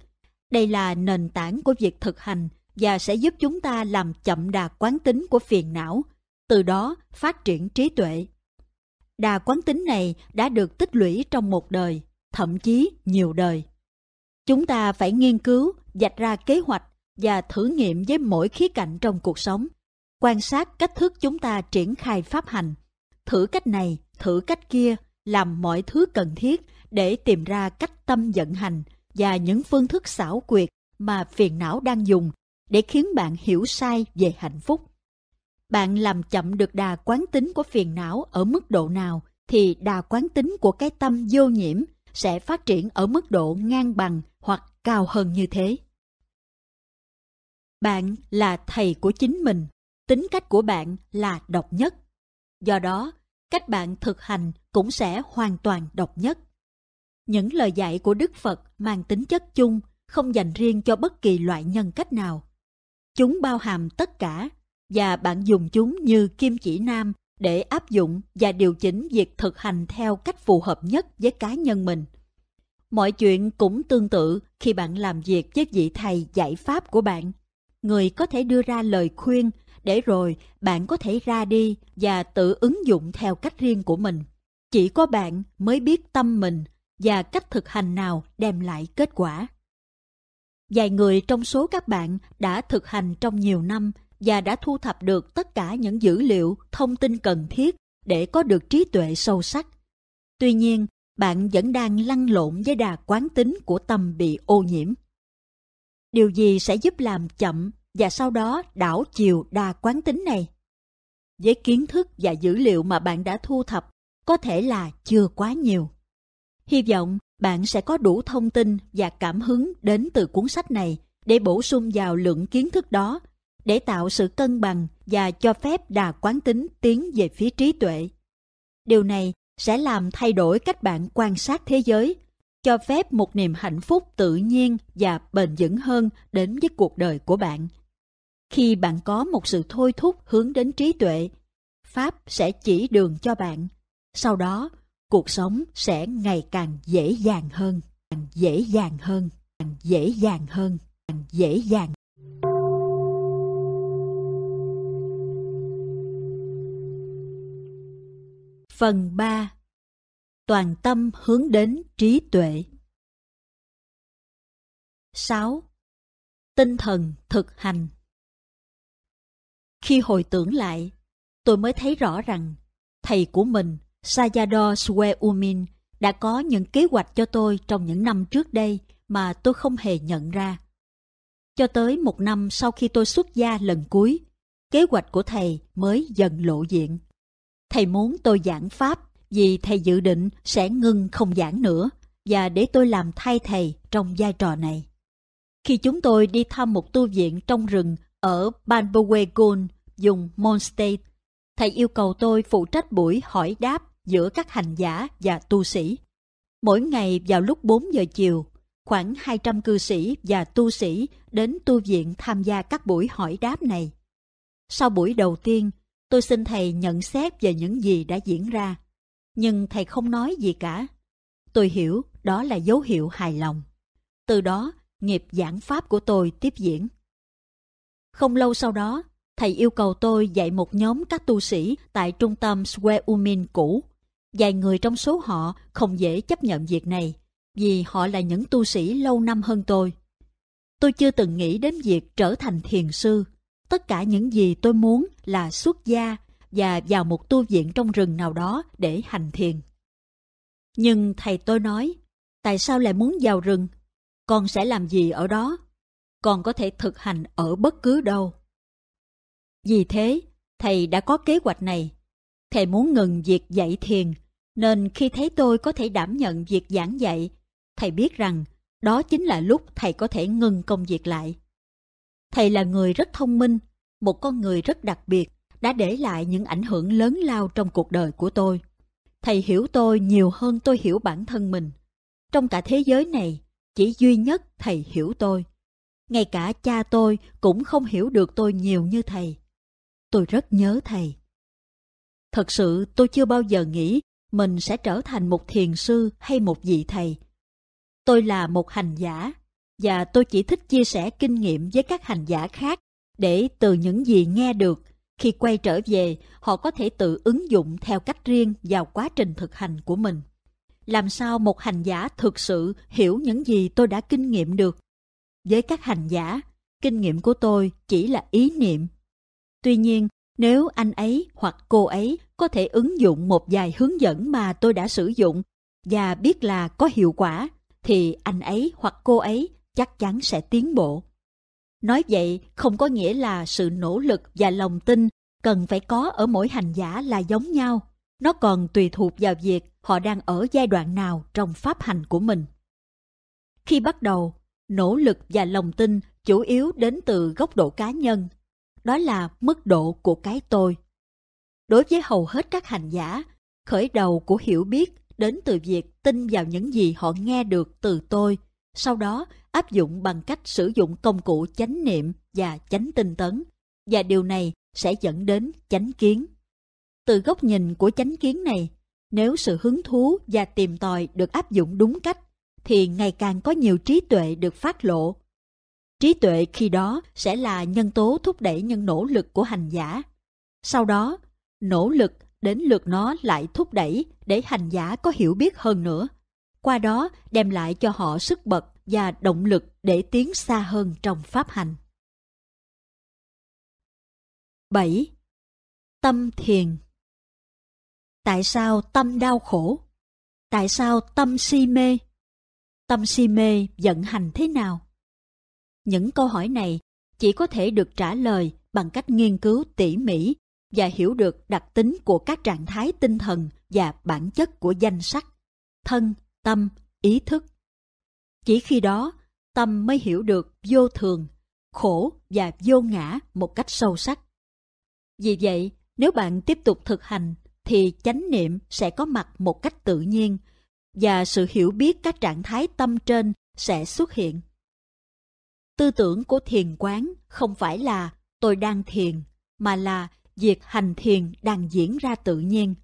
Đây là nền tảng của việc thực hành và sẽ giúp chúng ta làm chậm đà quán tính của phiền não, từ đó phát triển trí tuệ. Đà quán tính này đã được tích lũy trong một đời, thậm chí nhiều đời. Chúng ta phải nghiên cứu, dạch ra kế hoạch và thử nghiệm với mỗi khía cạnh trong cuộc sống quan sát cách thức chúng ta triển khai pháp hành, thử cách này, thử cách kia, làm mọi thứ cần thiết để tìm ra cách tâm vận hành và những phương thức xảo quyệt mà phiền não đang dùng để khiến bạn hiểu sai về hạnh phúc. Bạn làm chậm được đà quán tính của phiền não ở mức độ nào thì đà quán tính của cái tâm vô nhiễm sẽ phát triển ở mức độ ngang bằng hoặc cao hơn như thế. Bạn là thầy của chính mình tính cách của bạn là độc nhất. Do đó, cách bạn thực hành cũng sẽ hoàn toàn độc nhất. Những lời dạy của Đức Phật mang tính chất chung, không dành riêng cho bất kỳ loại nhân cách nào. Chúng bao hàm tất cả, và bạn dùng chúng như kim chỉ nam để áp dụng và điều chỉnh việc thực hành theo cách phù hợp nhất với cá nhân mình. Mọi chuyện cũng tương tự khi bạn làm việc với vị thầy giải pháp của bạn. Người có thể đưa ra lời khuyên để rồi bạn có thể ra đi và tự ứng dụng theo cách riêng của mình. Chỉ có bạn mới biết tâm mình và cách thực hành nào đem lại kết quả. Vài người trong số các bạn đã thực hành trong nhiều năm và đã thu thập được tất cả những dữ liệu, thông tin cần thiết để có được trí tuệ sâu sắc. Tuy nhiên, bạn vẫn đang lăn lộn với đà quán tính của tâm bị ô nhiễm. Điều gì sẽ giúp làm chậm và sau đó đảo chiều đà quán tính này. Với kiến thức và dữ liệu mà bạn đã thu thập, có thể là chưa quá nhiều. Hy vọng bạn sẽ có đủ thông tin và cảm hứng đến từ cuốn sách này để bổ sung vào lượng kiến thức đó, để tạo sự cân bằng và cho phép đà quán tính tiến về phía trí tuệ. Điều này sẽ làm thay đổi cách bạn quan sát thế giới cho phép một niềm hạnh phúc tự nhiên và bền vững hơn đến với cuộc đời của bạn. Khi bạn có một sự thôi thúc hướng đến trí tuệ, Pháp sẽ chỉ đường cho bạn. Sau đó, cuộc sống sẽ ngày càng dễ dàng hơn, càng dễ dàng hơn, càng dễ dàng hơn, càng dễ dàng. Phần 3 Toàn tâm hướng đến trí tuệ 6. Tinh thần thực hành Khi hồi tưởng lại, tôi mới thấy rõ rằng thầy của mình, Sayadaw Sweumin, đã có những kế hoạch cho tôi trong những năm trước đây mà tôi không hề nhận ra. Cho tới một năm sau khi tôi xuất gia lần cuối, kế hoạch của thầy mới dần lộ diện. Thầy muốn tôi giảng Pháp vì thầy dự định sẽ ngưng không giảng nữa và để tôi làm thay thầy trong vai trò này. Khi chúng tôi đi thăm một tu viện trong rừng ở Banbowegon, dùng Monstate, thầy yêu cầu tôi phụ trách buổi hỏi đáp giữa các hành giả và tu sĩ. Mỗi ngày vào lúc 4 giờ chiều, khoảng 200 cư sĩ và tu sĩ đến tu viện tham gia các buổi hỏi đáp này. Sau buổi đầu tiên, tôi xin thầy nhận xét về những gì đã diễn ra. Nhưng thầy không nói gì cả. Tôi hiểu đó là dấu hiệu hài lòng. Từ đó, nghiệp giảng pháp của tôi tiếp diễn. Không lâu sau đó, thầy yêu cầu tôi dạy một nhóm các tu sĩ tại trung tâm Sweumin cũ. Vài người trong số họ không dễ chấp nhận việc này, vì họ là những tu sĩ lâu năm hơn tôi. Tôi chưa từng nghĩ đến việc trở thành thiền sư. Tất cả những gì tôi muốn là xuất gia và vào một tu viện trong rừng nào đó để hành thiền. Nhưng thầy tôi nói, tại sao lại muốn vào rừng? Con sẽ làm gì ở đó? Con có thể thực hành ở bất cứ đâu. Vì thế, thầy đã có kế hoạch này. Thầy muốn ngừng việc dạy thiền, nên khi thấy tôi có thể đảm nhận việc giảng dạy, thầy biết rằng đó chính là lúc thầy có thể ngừng công việc lại. Thầy là người rất thông minh, một con người rất đặc biệt, đã để lại những ảnh hưởng lớn lao trong cuộc đời của tôi. Thầy hiểu tôi nhiều hơn tôi hiểu bản thân mình. Trong cả thế giới này, chỉ duy nhất thầy hiểu tôi. Ngay cả cha tôi cũng không hiểu được tôi nhiều như thầy. Tôi rất nhớ thầy. Thật sự tôi chưa bao giờ nghĩ mình sẽ trở thành một thiền sư hay một vị thầy. Tôi là một hành giả và tôi chỉ thích chia sẻ kinh nghiệm với các hành giả khác để từ những gì nghe được, khi quay trở về, họ có thể tự ứng dụng theo cách riêng vào quá trình thực hành của mình. Làm sao một hành giả thực sự hiểu những gì tôi đã kinh nghiệm được? Với các hành giả, kinh nghiệm của tôi chỉ là ý niệm. Tuy nhiên, nếu anh ấy hoặc cô ấy có thể ứng dụng một vài hướng dẫn mà tôi đã sử dụng và biết là có hiệu quả, thì anh ấy hoặc cô ấy chắc chắn sẽ tiến bộ nói vậy không có nghĩa là sự nỗ lực và lòng tin cần phải có ở mỗi hành giả là giống nhau nó còn tùy thuộc vào việc họ đang ở giai đoạn nào trong pháp hành của mình. Khi bắt đầu, nỗ lực và lòng tin chủ yếu đến từ góc độ cá nhân, đó là mức độ của cái tôi. Đối với hầu hết các hành giả, khởi đầu của hiểu biết đến từ việc tin vào những gì họ nghe được từ tôi, sau đó áp dụng bằng cách sử dụng công cụ chánh niệm và chánh tinh tấn, và điều này sẽ dẫn đến chánh kiến. Từ góc nhìn của chánh kiến này, nếu sự hứng thú và tìm tòi được áp dụng đúng cách, thì ngày càng có nhiều trí tuệ được phát lộ. Trí tuệ khi đó sẽ là nhân tố thúc đẩy những nỗ lực của hành giả. Sau đó, nỗ lực đến lượt nó lại thúc đẩy để hành giả có hiểu biết hơn nữa. Qua đó đem lại cho họ sức bật và động lực để tiến xa hơn trong pháp hành. 7. Tâm thiền Tại sao tâm đau khổ? Tại sao tâm si mê? Tâm si mê vận hành thế nào? Những câu hỏi này chỉ có thể được trả lời bằng cách nghiên cứu tỉ mỉ và hiểu được đặc tính của các trạng thái tinh thần và bản chất của danh sắc, thân, tâm, ý thức. Chỉ khi đó, tâm mới hiểu được vô thường, khổ và vô ngã một cách sâu sắc. Vì vậy, nếu bạn tiếp tục thực hành thì chánh niệm sẽ có mặt một cách tự nhiên và sự hiểu biết các trạng thái tâm trên sẽ xuất hiện. Tư tưởng của thiền quán không phải là tôi đang thiền, mà là việc hành thiền đang diễn ra tự nhiên.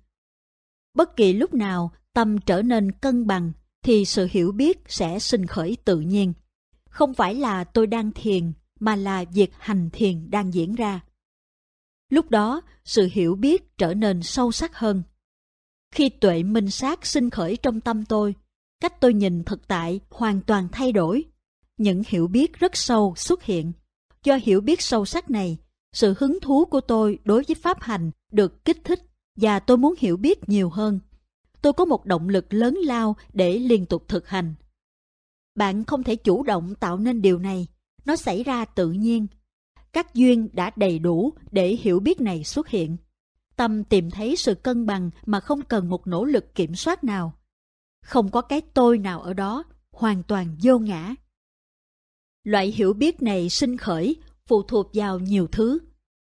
Bất kỳ lúc nào tâm trở nên cân bằng thì sự hiểu biết sẽ sinh khởi tự nhiên. Không phải là tôi đang thiền, mà là việc hành thiền đang diễn ra. Lúc đó, sự hiểu biết trở nên sâu sắc hơn. Khi tuệ minh sát sinh khởi trong tâm tôi, cách tôi nhìn thực tại hoàn toàn thay đổi. Những hiểu biết rất sâu xuất hiện. Do hiểu biết sâu sắc này, sự hứng thú của tôi đối với pháp hành được kích thích và tôi muốn hiểu biết nhiều hơn. Tôi có một động lực lớn lao để liên tục thực hành. Bạn không thể chủ động tạo nên điều này, nó xảy ra tự nhiên các duyên đã đầy đủ để hiểu biết này xuất hiện. Tâm tìm thấy sự cân bằng mà không cần một nỗ lực kiểm soát nào. Không có cái tôi nào ở đó, hoàn toàn vô ngã. Loại hiểu biết này sinh khởi phụ thuộc vào nhiều thứ.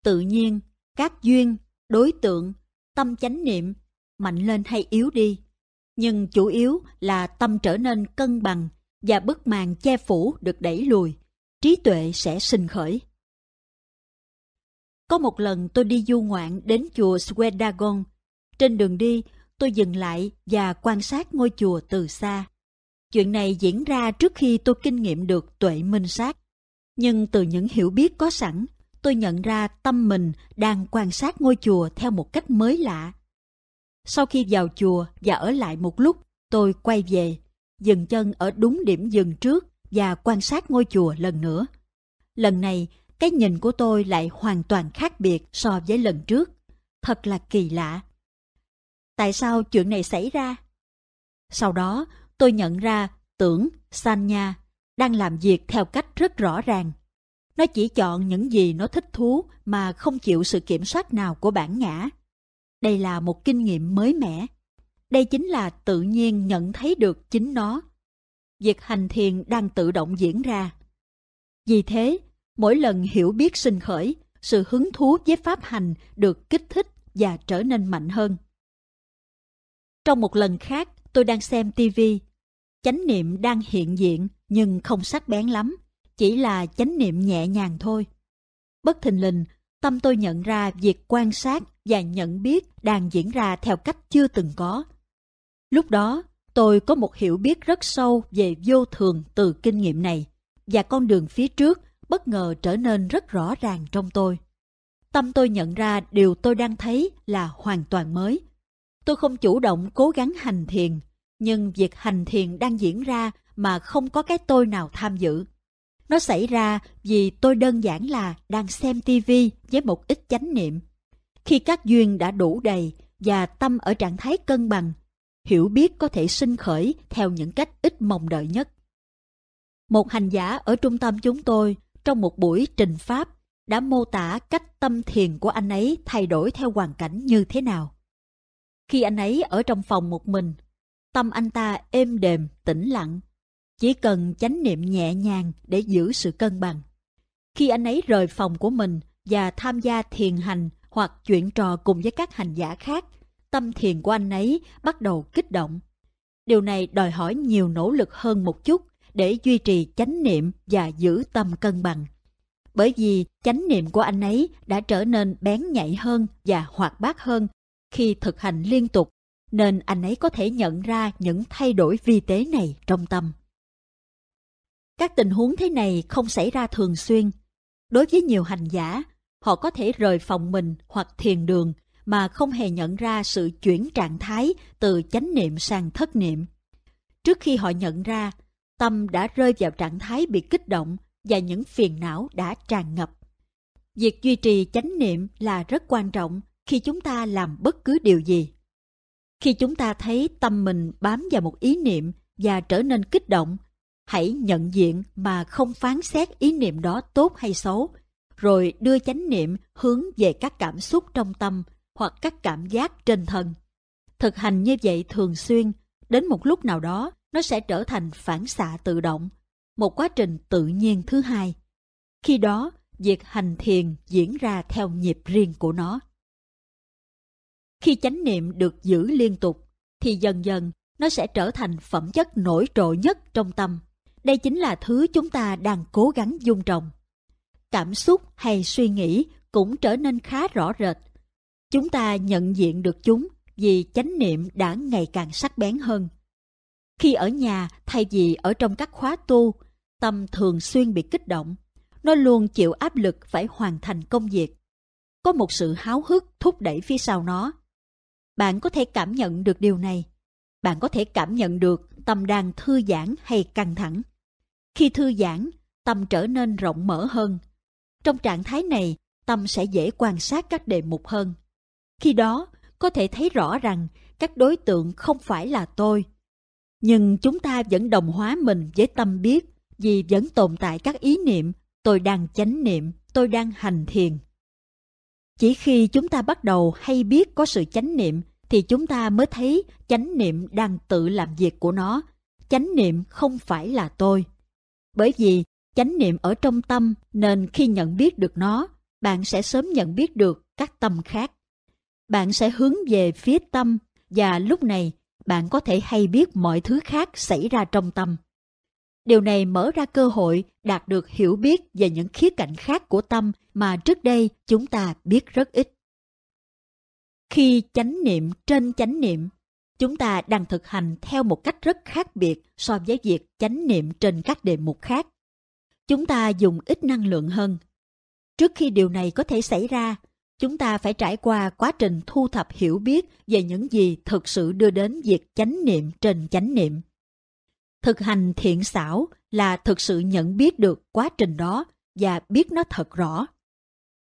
Tự nhiên, các duyên, đối tượng, tâm chánh niệm, mạnh lên hay yếu đi. Nhưng chủ yếu là tâm trở nên cân bằng và bức màn che phủ được đẩy lùi, trí tuệ sẽ sinh khởi. Có một lần tôi đi du ngoạn đến chùa Swedagon. Trên đường đi, tôi dừng lại và quan sát ngôi chùa từ xa. Chuyện này diễn ra trước khi tôi kinh nghiệm được tuệ minh sát. Nhưng từ những hiểu biết có sẵn, tôi nhận ra tâm mình đang quan sát ngôi chùa theo một cách mới lạ. Sau khi vào chùa và ở lại một lúc, tôi quay về, dừng chân ở đúng điểm dừng trước và quan sát ngôi chùa lần nữa. Lần này, cái nhìn của tôi lại hoàn toàn khác biệt so với lần trước. Thật là kỳ lạ. Tại sao chuyện này xảy ra? Sau đó, tôi nhận ra tưởng Sanya đang làm việc theo cách rất rõ ràng. Nó chỉ chọn những gì nó thích thú mà không chịu sự kiểm soát nào của bản ngã. Đây là một kinh nghiệm mới mẻ. Đây chính là tự nhiên nhận thấy được chính nó. Việc hành thiền đang tự động diễn ra. Vì thế, mỗi lần hiểu biết sinh khởi, sự hứng thú với pháp hành được kích thích và trở nên mạnh hơn. Trong một lần khác, tôi đang xem TV. Chánh niệm đang hiện diện nhưng không sắc bén lắm, chỉ là chánh niệm nhẹ nhàng thôi. Bất thình lình, tâm tôi nhận ra việc quan sát và nhận biết đang diễn ra theo cách chưa từng có. Lúc đó, tôi có một hiểu biết rất sâu về vô thường từ kinh nghiệm này và con đường phía trước bất ngờ trở nên rất rõ ràng trong tôi. Tâm tôi nhận ra điều tôi đang thấy là hoàn toàn mới. Tôi không chủ động cố gắng hành thiền, nhưng việc hành thiền đang diễn ra mà không có cái tôi nào tham dự. Nó xảy ra vì tôi đơn giản là đang xem tivi với một ít chánh niệm. Khi các duyên đã đủ đầy và tâm ở trạng thái cân bằng, hiểu biết có thể sinh khởi theo những cách ít mong đợi nhất. Một hành giả ở trung tâm chúng tôi trong một buổi trình pháp đã mô tả cách tâm thiền của anh ấy thay đổi theo hoàn cảnh như thế nào. Khi anh ấy ở trong phòng một mình, tâm anh ta êm đềm, tĩnh lặng, chỉ cần chánh niệm nhẹ nhàng để giữ sự cân bằng. Khi anh ấy rời phòng của mình và tham gia thiền hành hoặc chuyện trò cùng với các hành giả khác, tâm thiền của anh ấy bắt đầu kích động. Điều này đòi hỏi nhiều nỗ lực hơn một chút để duy trì chánh niệm và giữ tâm cân bằng. Bởi vì chánh niệm của anh ấy đã trở nên bén nhạy hơn và hoạt bát hơn khi thực hành liên tục, nên anh ấy có thể nhận ra những thay đổi vi tế này trong tâm. Các tình huống thế này không xảy ra thường xuyên. Đối với nhiều hành giả, họ có thể rời phòng mình hoặc thiền đường mà không hề nhận ra sự chuyển trạng thái từ chánh niệm sang thất niệm. Trước khi họ nhận ra, tâm đã rơi vào trạng thái bị kích động và những phiền não đã tràn ngập. Việc duy trì chánh niệm là rất quan trọng khi chúng ta làm bất cứ điều gì. Khi chúng ta thấy tâm mình bám vào một ý niệm và trở nên kích động, hãy nhận diện mà không phán xét ý niệm đó tốt hay xấu, rồi đưa chánh niệm hướng về các cảm xúc trong tâm hoặc các cảm giác trên thân. Thực hành như vậy thường xuyên, đến một lúc nào đó nó sẽ trở thành phản xạ tự động, một quá trình tự nhiên thứ hai. Khi đó, việc hành thiền diễn ra theo nhịp riêng của nó. Khi chánh niệm được giữ liên tục, thì dần dần nó sẽ trở thành phẩm chất nổi trội nhất trong tâm. Đây chính là thứ chúng ta đang cố gắng dung trồng. Cảm xúc hay suy nghĩ cũng trở nên khá rõ rệt. Chúng ta nhận diện được chúng vì chánh niệm đã ngày càng sắc bén hơn. Khi ở nhà thay vì ở trong các khóa tu, tâm thường xuyên bị kích động. Nó luôn chịu áp lực phải hoàn thành công việc. Có một sự háo hức thúc đẩy phía sau nó. Bạn có thể cảm nhận được điều này. Bạn có thể cảm nhận được tâm đang thư giãn hay căng thẳng. Khi thư giãn, tâm trở nên rộng mở hơn. Trong trạng thái này, tâm sẽ dễ quan sát các đề mục hơn. Khi đó, có thể thấy rõ rằng các đối tượng không phải là tôi, nhưng chúng ta vẫn đồng hóa mình với tâm biết vì vẫn tồn tại các ý niệm tôi đang chánh niệm, tôi đang hành thiền. Chỉ khi chúng ta bắt đầu hay biết có sự chánh niệm thì chúng ta mới thấy chánh niệm đang tự làm việc của nó. Chánh niệm không phải là tôi. Bởi vì chánh niệm ở trong tâm nên khi nhận biết được nó, bạn sẽ sớm nhận biết được các tâm khác. Bạn sẽ hướng về phía tâm và lúc này bạn có thể hay biết mọi thứ khác xảy ra trong tâm. Điều này mở ra cơ hội đạt được hiểu biết về những khía cạnh khác của tâm mà trước đây chúng ta biết rất ít. Khi chánh niệm trên chánh niệm, chúng ta đang thực hành theo một cách rất khác biệt so với việc chánh niệm trên các đề mục khác. Chúng ta dùng ít năng lượng hơn. Trước khi điều này có thể xảy ra, chúng ta phải trải qua quá trình thu thập hiểu biết về những gì thực sự đưa đến việc chánh niệm trên chánh niệm. Thực hành thiện xảo là thực sự nhận biết được quá trình đó và biết nó thật rõ.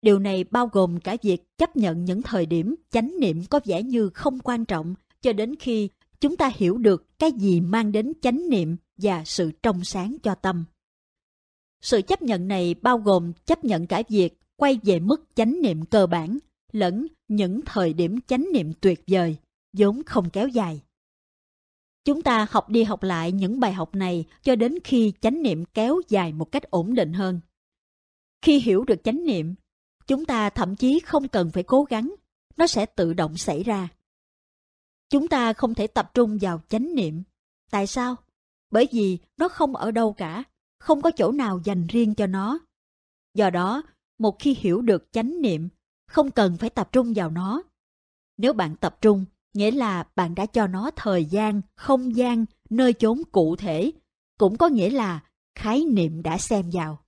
Điều này bao gồm cả việc chấp nhận những thời điểm chánh niệm có vẻ như không quan trọng cho đến khi chúng ta hiểu được cái gì mang đến chánh niệm và sự trong sáng cho tâm. Sự chấp nhận này bao gồm chấp nhận cả việc quay về mức chánh niệm cơ bản lẫn những thời điểm chánh niệm tuyệt vời, vốn không kéo dài. Chúng ta học đi học lại những bài học này cho đến khi chánh niệm kéo dài một cách ổn định hơn. Khi hiểu được chánh niệm, chúng ta thậm chí không cần phải cố gắng, nó sẽ tự động xảy ra. Chúng ta không thể tập trung vào chánh niệm. Tại sao? Bởi vì nó không ở đâu cả, không có chỗ nào dành riêng cho nó. Do đó, một khi hiểu được chánh niệm, không cần phải tập trung vào nó. Nếu bạn tập trung, nghĩa là bạn đã cho nó thời gian, không gian, nơi chốn cụ thể, cũng có nghĩa là khái niệm đã xem vào.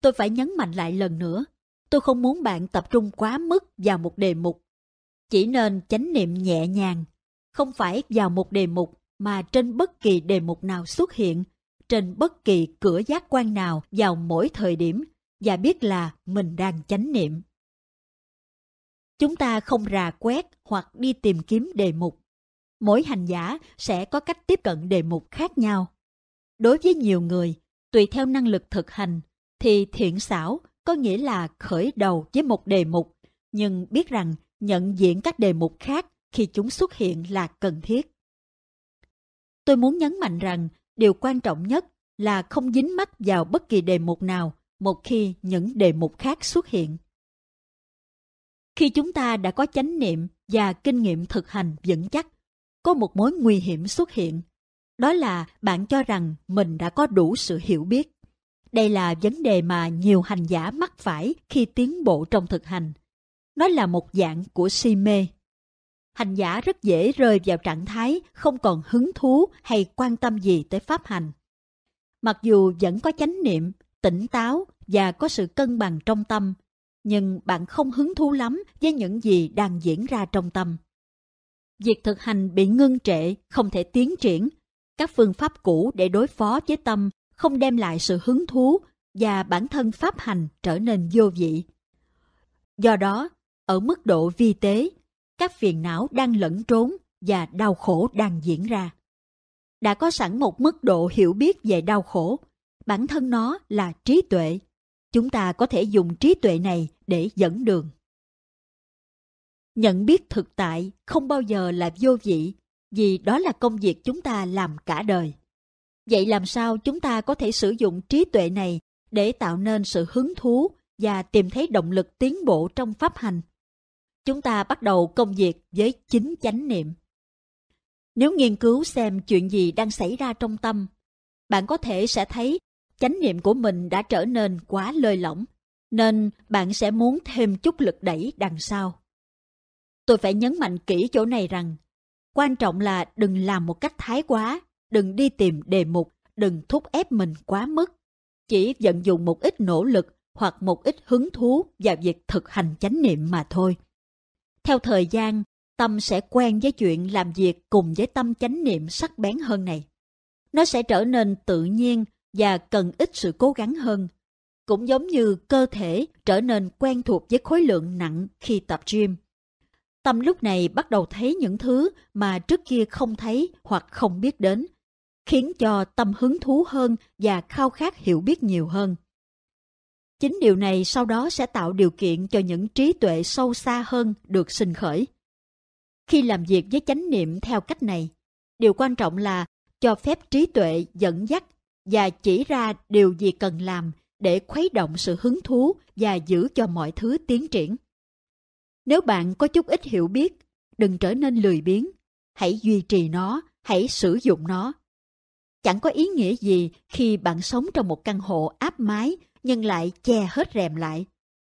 Tôi phải nhấn mạnh lại lần nữa, tôi không muốn bạn tập trung quá mức vào một đề mục. Chỉ nên chánh niệm nhẹ nhàng, không phải vào một đề mục mà trên bất kỳ đề mục nào xuất hiện, trên bất kỳ cửa giác quan nào vào mỗi thời điểm và biết là mình đang chánh niệm. Chúng ta không rà quét hoặc đi tìm kiếm đề mục. Mỗi hành giả sẽ có cách tiếp cận đề mục khác nhau. Đối với nhiều người, tùy theo năng lực thực hành, thì thiện xảo có nghĩa là khởi đầu với một đề mục, nhưng biết rằng nhận diện các đề mục khác khi chúng xuất hiện là cần thiết. Tôi muốn nhấn mạnh rằng điều quan trọng nhất là không dính mắc vào bất kỳ đề mục nào một khi những đề mục khác xuất hiện. Khi chúng ta đã có chánh niệm và kinh nghiệm thực hành vững chắc, có một mối nguy hiểm xuất hiện. Đó là bạn cho rằng mình đã có đủ sự hiểu biết. Đây là vấn đề mà nhiều hành giả mắc phải khi tiến bộ trong thực hành. Nó là một dạng của si mê. Hành giả rất dễ rơi vào trạng thái không còn hứng thú hay quan tâm gì tới pháp hành. Mặc dù vẫn có chánh niệm, tỉnh táo và có sự cân bằng trong tâm, nhưng bạn không hứng thú lắm với những gì đang diễn ra trong tâm. Việc thực hành bị ngưng trệ, không thể tiến triển. Các phương pháp cũ để đối phó với tâm không đem lại sự hứng thú và bản thân pháp hành trở nên vô vị. Do đó, ở mức độ vi tế, các phiền não đang lẫn trốn và đau khổ đang diễn ra. Đã có sẵn một mức độ hiểu biết về đau khổ, bản thân nó là trí tuệ. Chúng ta có thể dùng trí tuệ này để dẫn đường. Nhận biết thực tại không bao giờ là vô vị, vì đó là công việc chúng ta làm cả đời. Vậy làm sao chúng ta có thể sử dụng trí tuệ này để tạo nên sự hứng thú và tìm thấy động lực tiến bộ trong pháp hành? Chúng ta bắt đầu công việc với chính chánh niệm. Nếu nghiên cứu xem chuyện gì đang xảy ra trong tâm, bạn có thể sẽ thấy chánh niệm của mình đã trở nên quá lơi lỏng, nên bạn sẽ muốn thêm chút lực đẩy đằng sau. Tôi phải nhấn mạnh kỹ chỗ này rằng, quan trọng là đừng làm một cách thái quá, đừng đi tìm đề mục, đừng thúc ép mình quá mức. Chỉ vận dụng một ít nỗ lực hoặc một ít hứng thú vào việc thực hành chánh niệm mà thôi. Theo thời gian, tâm sẽ quen với chuyện làm việc cùng với tâm chánh niệm sắc bén hơn này. Nó sẽ trở nên tự nhiên và cần ít sự cố gắng hơn. Cũng giống như cơ thể trở nên quen thuộc với khối lượng nặng khi tập gym. Tâm lúc này bắt đầu thấy những thứ mà trước kia không thấy hoặc không biết đến, khiến cho tâm hứng thú hơn và khao khát hiểu biết nhiều hơn. Chính điều này sau đó sẽ tạo điều kiện cho những trí tuệ sâu xa hơn được sinh khởi. Khi làm việc với chánh niệm theo cách này, điều quan trọng là cho phép trí tuệ dẫn dắt và chỉ ra điều gì cần làm để khuấy động sự hứng thú và giữ cho mọi thứ tiến triển. Nếu bạn có chút ít hiểu biết, đừng trở nên lười biếng. Hãy duy trì nó, hãy sử dụng nó. Chẳng có ý nghĩa gì khi bạn sống trong một căn hộ áp mái nhưng lại che hết rèm lại.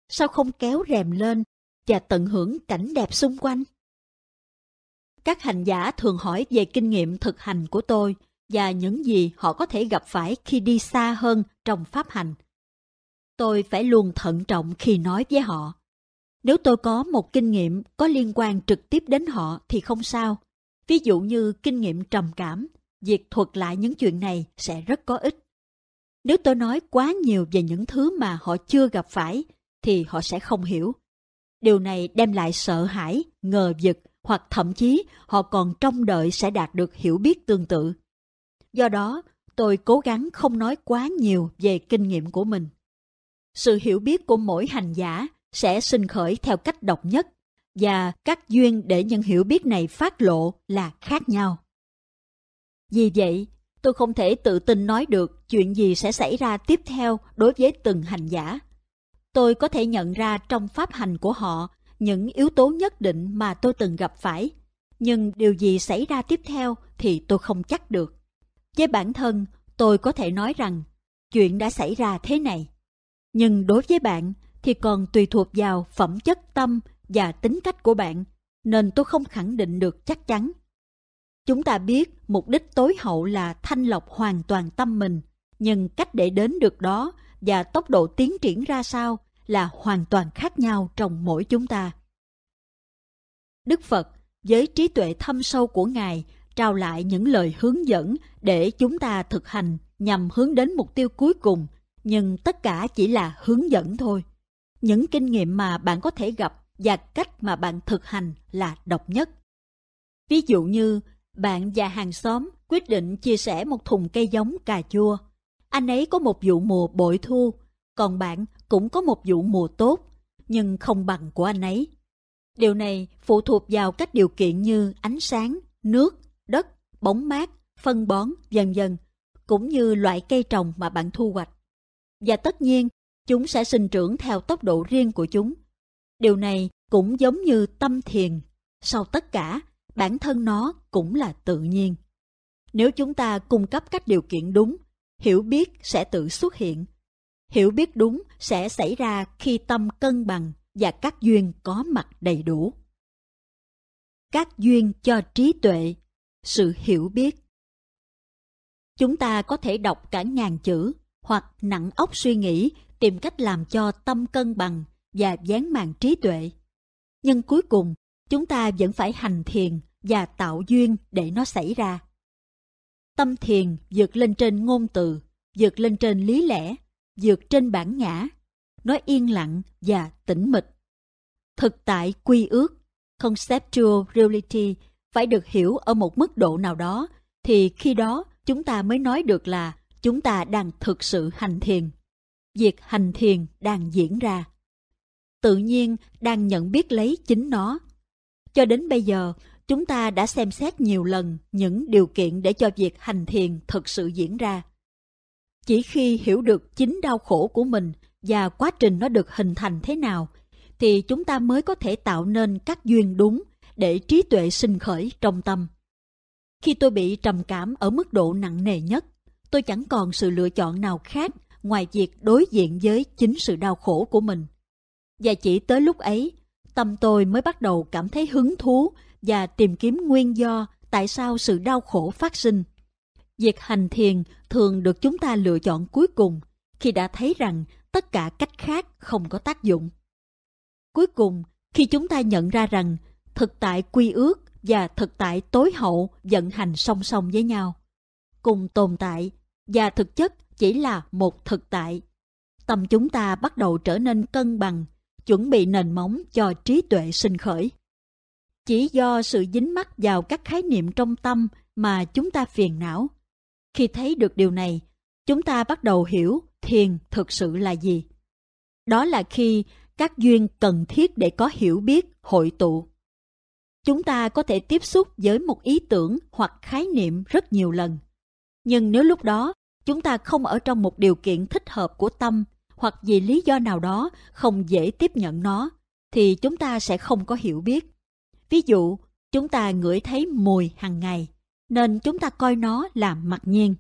Sao không kéo rèm lên và tận hưởng cảnh đẹp xung quanh? Các hành giả thường hỏi về kinh nghiệm thực hành của tôi và những gì họ có thể gặp phải khi đi xa hơn trong pháp hành. Tôi phải luôn thận trọng khi nói với họ. Nếu tôi có một kinh nghiệm có liên quan trực tiếp đến họ thì không sao. Ví dụ như kinh nghiệm trầm cảm, việc thuật lại những chuyện này sẽ rất có ích. Nếu tôi nói quá nhiều về những thứ mà họ chưa gặp phải, thì họ sẽ không hiểu. Điều này đem lại sợ hãi, ngờ vực hoặc thậm chí họ còn trông đợi sẽ đạt được hiểu biết tương tự. Do đó, tôi cố gắng không nói quá nhiều về kinh nghiệm của mình. Sự hiểu biết của mỗi hành giả sẽ sinh khởi theo cách độc nhất và các duyên để những hiểu biết này phát lộ là khác nhau. Vì vậy, tôi không thể tự tin nói được chuyện gì sẽ xảy ra tiếp theo đối với từng hành giả. Tôi có thể nhận ra trong pháp hành của họ những yếu tố nhất định mà tôi từng gặp phải, nhưng điều gì xảy ra tiếp theo thì tôi không chắc được. Với bản thân, tôi có thể nói rằng chuyện đã xảy ra thế này. Nhưng đối với bạn thì còn tùy thuộc vào phẩm chất tâm và tính cách của bạn, nên tôi không khẳng định được chắc chắn. Chúng ta biết mục đích tối hậu là thanh lọc hoàn toàn tâm mình, nhưng cách để đến được đó và tốc độ tiến triển ra sao là hoàn toàn khác nhau trong mỗi chúng ta. Đức Phật với trí tuệ thâm sâu của Ngài trao lại những lời hướng dẫn để chúng ta thực hành nhằm hướng đến mục tiêu cuối cùng, nhưng tất cả chỉ là hướng dẫn thôi. Những kinh nghiệm mà bạn có thể gặp và cách mà bạn thực hành là độc nhất. Ví dụ như bạn và hàng xóm quyết định chia sẻ một thùng cây giống cà chua. Anh ấy có một vụ mùa bội thu, còn bạn cũng có một vụ mùa tốt, nhưng không bằng của anh ấy. Điều này phụ thuộc vào các điều kiện như ánh sáng, nước, đất, bóng mát, phân bón, dần dần, cũng như loại cây trồng mà bạn thu hoạch. Và tất nhiên, chúng sẽ sinh trưởng theo tốc độ riêng của chúng. Điều này cũng giống như tâm thiền. Sau tất cả, bản thân nó cũng là tự nhiên. Nếu chúng ta cung cấp các điều kiện đúng, hiểu biết sẽ tự xuất hiện. Hiểu biết đúng sẽ xảy ra khi tâm cân bằng và các duyên có mặt đầy đủ. Các duyên cho trí tuệ, sự hiểu biết. Chúng ta có thể đọc cả ngàn chữ hoặc nặng óc suy nghĩ tìm cách làm cho tâm cân bằng và dán màn trí tuệ. Nhưng cuối cùng, chúng ta vẫn phải hành thiền và tạo duyên để nó xảy ra. Tâm thiền vượt lên trên ngôn từ, vượt lên trên lý lẽ, vượt trên bản ngã, nó yên lặng và tĩnh mịch. Thực tại quy ước, conceptual reality phải được hiểu ở một mức độ nào đó, thì khi đó chúng ta mới nói được là chúng ta đang thực sự hành thiền. Việc hành thiền đang diễn ra. Tự nhiên đang nhận biết lấy chính nó. Cho đến bây giờ, chúng ta đã xem xét nhiều lần những điều kiện để cho việc hành thiền thực sự diễn ra. Chỉ khi hiểu được chính đau khổ của mình và quá trình nó được hình thành thế nào, thì chúng ta mới có thể tạo nên các duyên đúng để trí tuệ sinh khởi trong tâm. Khi tôi bị trầm cảm ở mức độ nặng nề nhất, tôi chẳng còn sự lựa chọn nào khác ngoài việc đối diện với chính sự đau khổ của mình. Và chỉ tới lúc ấy, tâm tôi mới bắt đầu cảm thấy hứng thú và tìm kiếm nguyên do tại sao sự đau khổ phát sinh. Việc hành thiền thường được chúng ta lựa chọn cuối cùng khi đã thấy rằng tất cả cách khác không có tác dụng. Cuối cùng, khi chúng ta nhận ra rằng thực tại quy ước và thực tại tối hậu vận hành song song với nhau, cùng tồn tại và thực chất chỉ là một thực tại, tâm chúng ta bắt đầu trở nên cân bằng, chuẩn bị nền móng cho trí tuệ sinh khởi. Chỉ do sự dính mắc vào các khái niệm trong tâm mà chúng ta phiền não. Khi thấy được điều này, chúng ta bắt đầu hiểu thiền thực sự là gì. Đó là khi các duyên cần thiết để có hiểu biết hội tụ. Chúng ta có thể tiếp xúc với một ý tưởng hoặc khái niệm rất nhiều lần. Nhưng nếu lúc đó chúng ta không ở trong một điều kiện thích hợp của tâm hoặc vì lý do nào đó không dễ tiếp nhận nó, thì chúng ta sẽ không có hiểu biết. Ví dụ, chúng ta ngửi thấy mùi hàng ngày, nên chúng ta coi nó là mặc nhiên.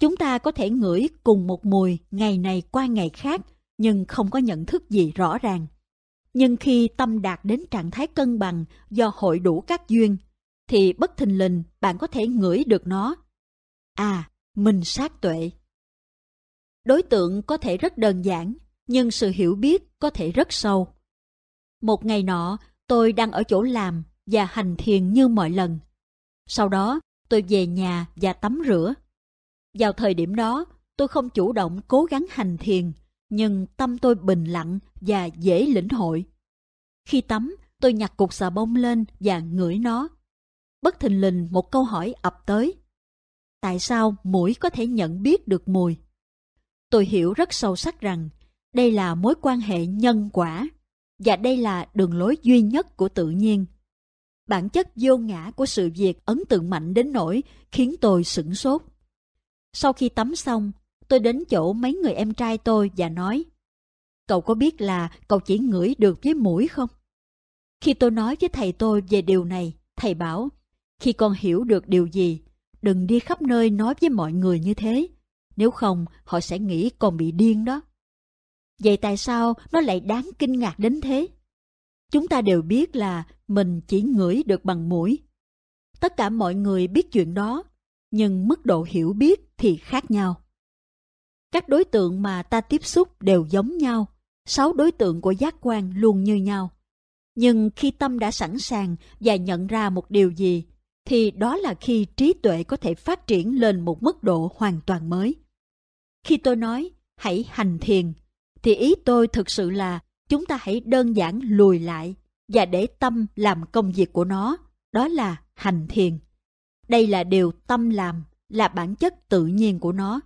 Chúng ta có thể ngửi cùng một mùi ngày này qua ngày khác, nhưng không có nhận thức gì rõ ràng. Nhưng khi tâm đạt đến trạng thái cân bằng do hội đủ các duyên, thì bất thình lình bạn có thể ngửi được nó. À, mình sát tuệ. Đối tượng có thể rất đơn giản, nhưng sự hiểu biết có thể rất sâu. Một ngày nọ, tôi đang ở chỗ làm và hành thiền như mọi lần. Sau đó, tôi về nhà và tắm rửa. Vào thời điểm đó, tôi không chủ động cố gắng hành thiền, nhưng tâm tôi bình lặng và dễ lĩnh hội. Khi tắm, tôi nhặt cục xà bông lên và ngửi nó. Bất thình lình một câu hỏi ập tới. Tại sao mũi có thể nhận biết được mùi? Tôi hiểu rất sâu sắc rằng đây là mối quan hệ nhân quả và đây là đường lối duy nhất của tự nhiên. Bản chất vô ngã của sự việc ấn tượng mạnh đến nỗi khiến tôi sửng sốt. Sau khi tắm xong, tôi đến chỗ mấy người em trai tôi và nói Cậu có biết là cậu chỉ ngửi được với mũi không? Khi tôi nói với thầy tôi về điều này, thầy bảo Khi con hiểu được điều gì, đừng đi khắp nơi nói với mọi người như thế. Nếu không, họ sẽ nghĩ con bị điên đó. Vậy tại sao nó lại đáng kinh ngạc đến thế? Chúng ta đều biết là mình chỉ ngửi được bằng mũi. Tất cả mọi người biết chuyện đó, nhưng mức độ hiểu biết thì khác nhau. Các đối tượng mà ta tiếp xúc đều giống nhau, sáu đối tượng của giác quan luôn như nhau. Nhưng khi tâm đã sẵn sàng và nhận ra một điều gì, thì đó là khi trí tuệ có thể phát triển lên một mức độ hoàn toàn mới. Khi tôi nói hãy hành thiền, thì ý tôi thực sự là chúng ta hãy đơn giản lùi lại và để tâm làm công việc của nó, đó là hành thiền. Đây là điều tâm làm, là bản chất tự nhiên của nó.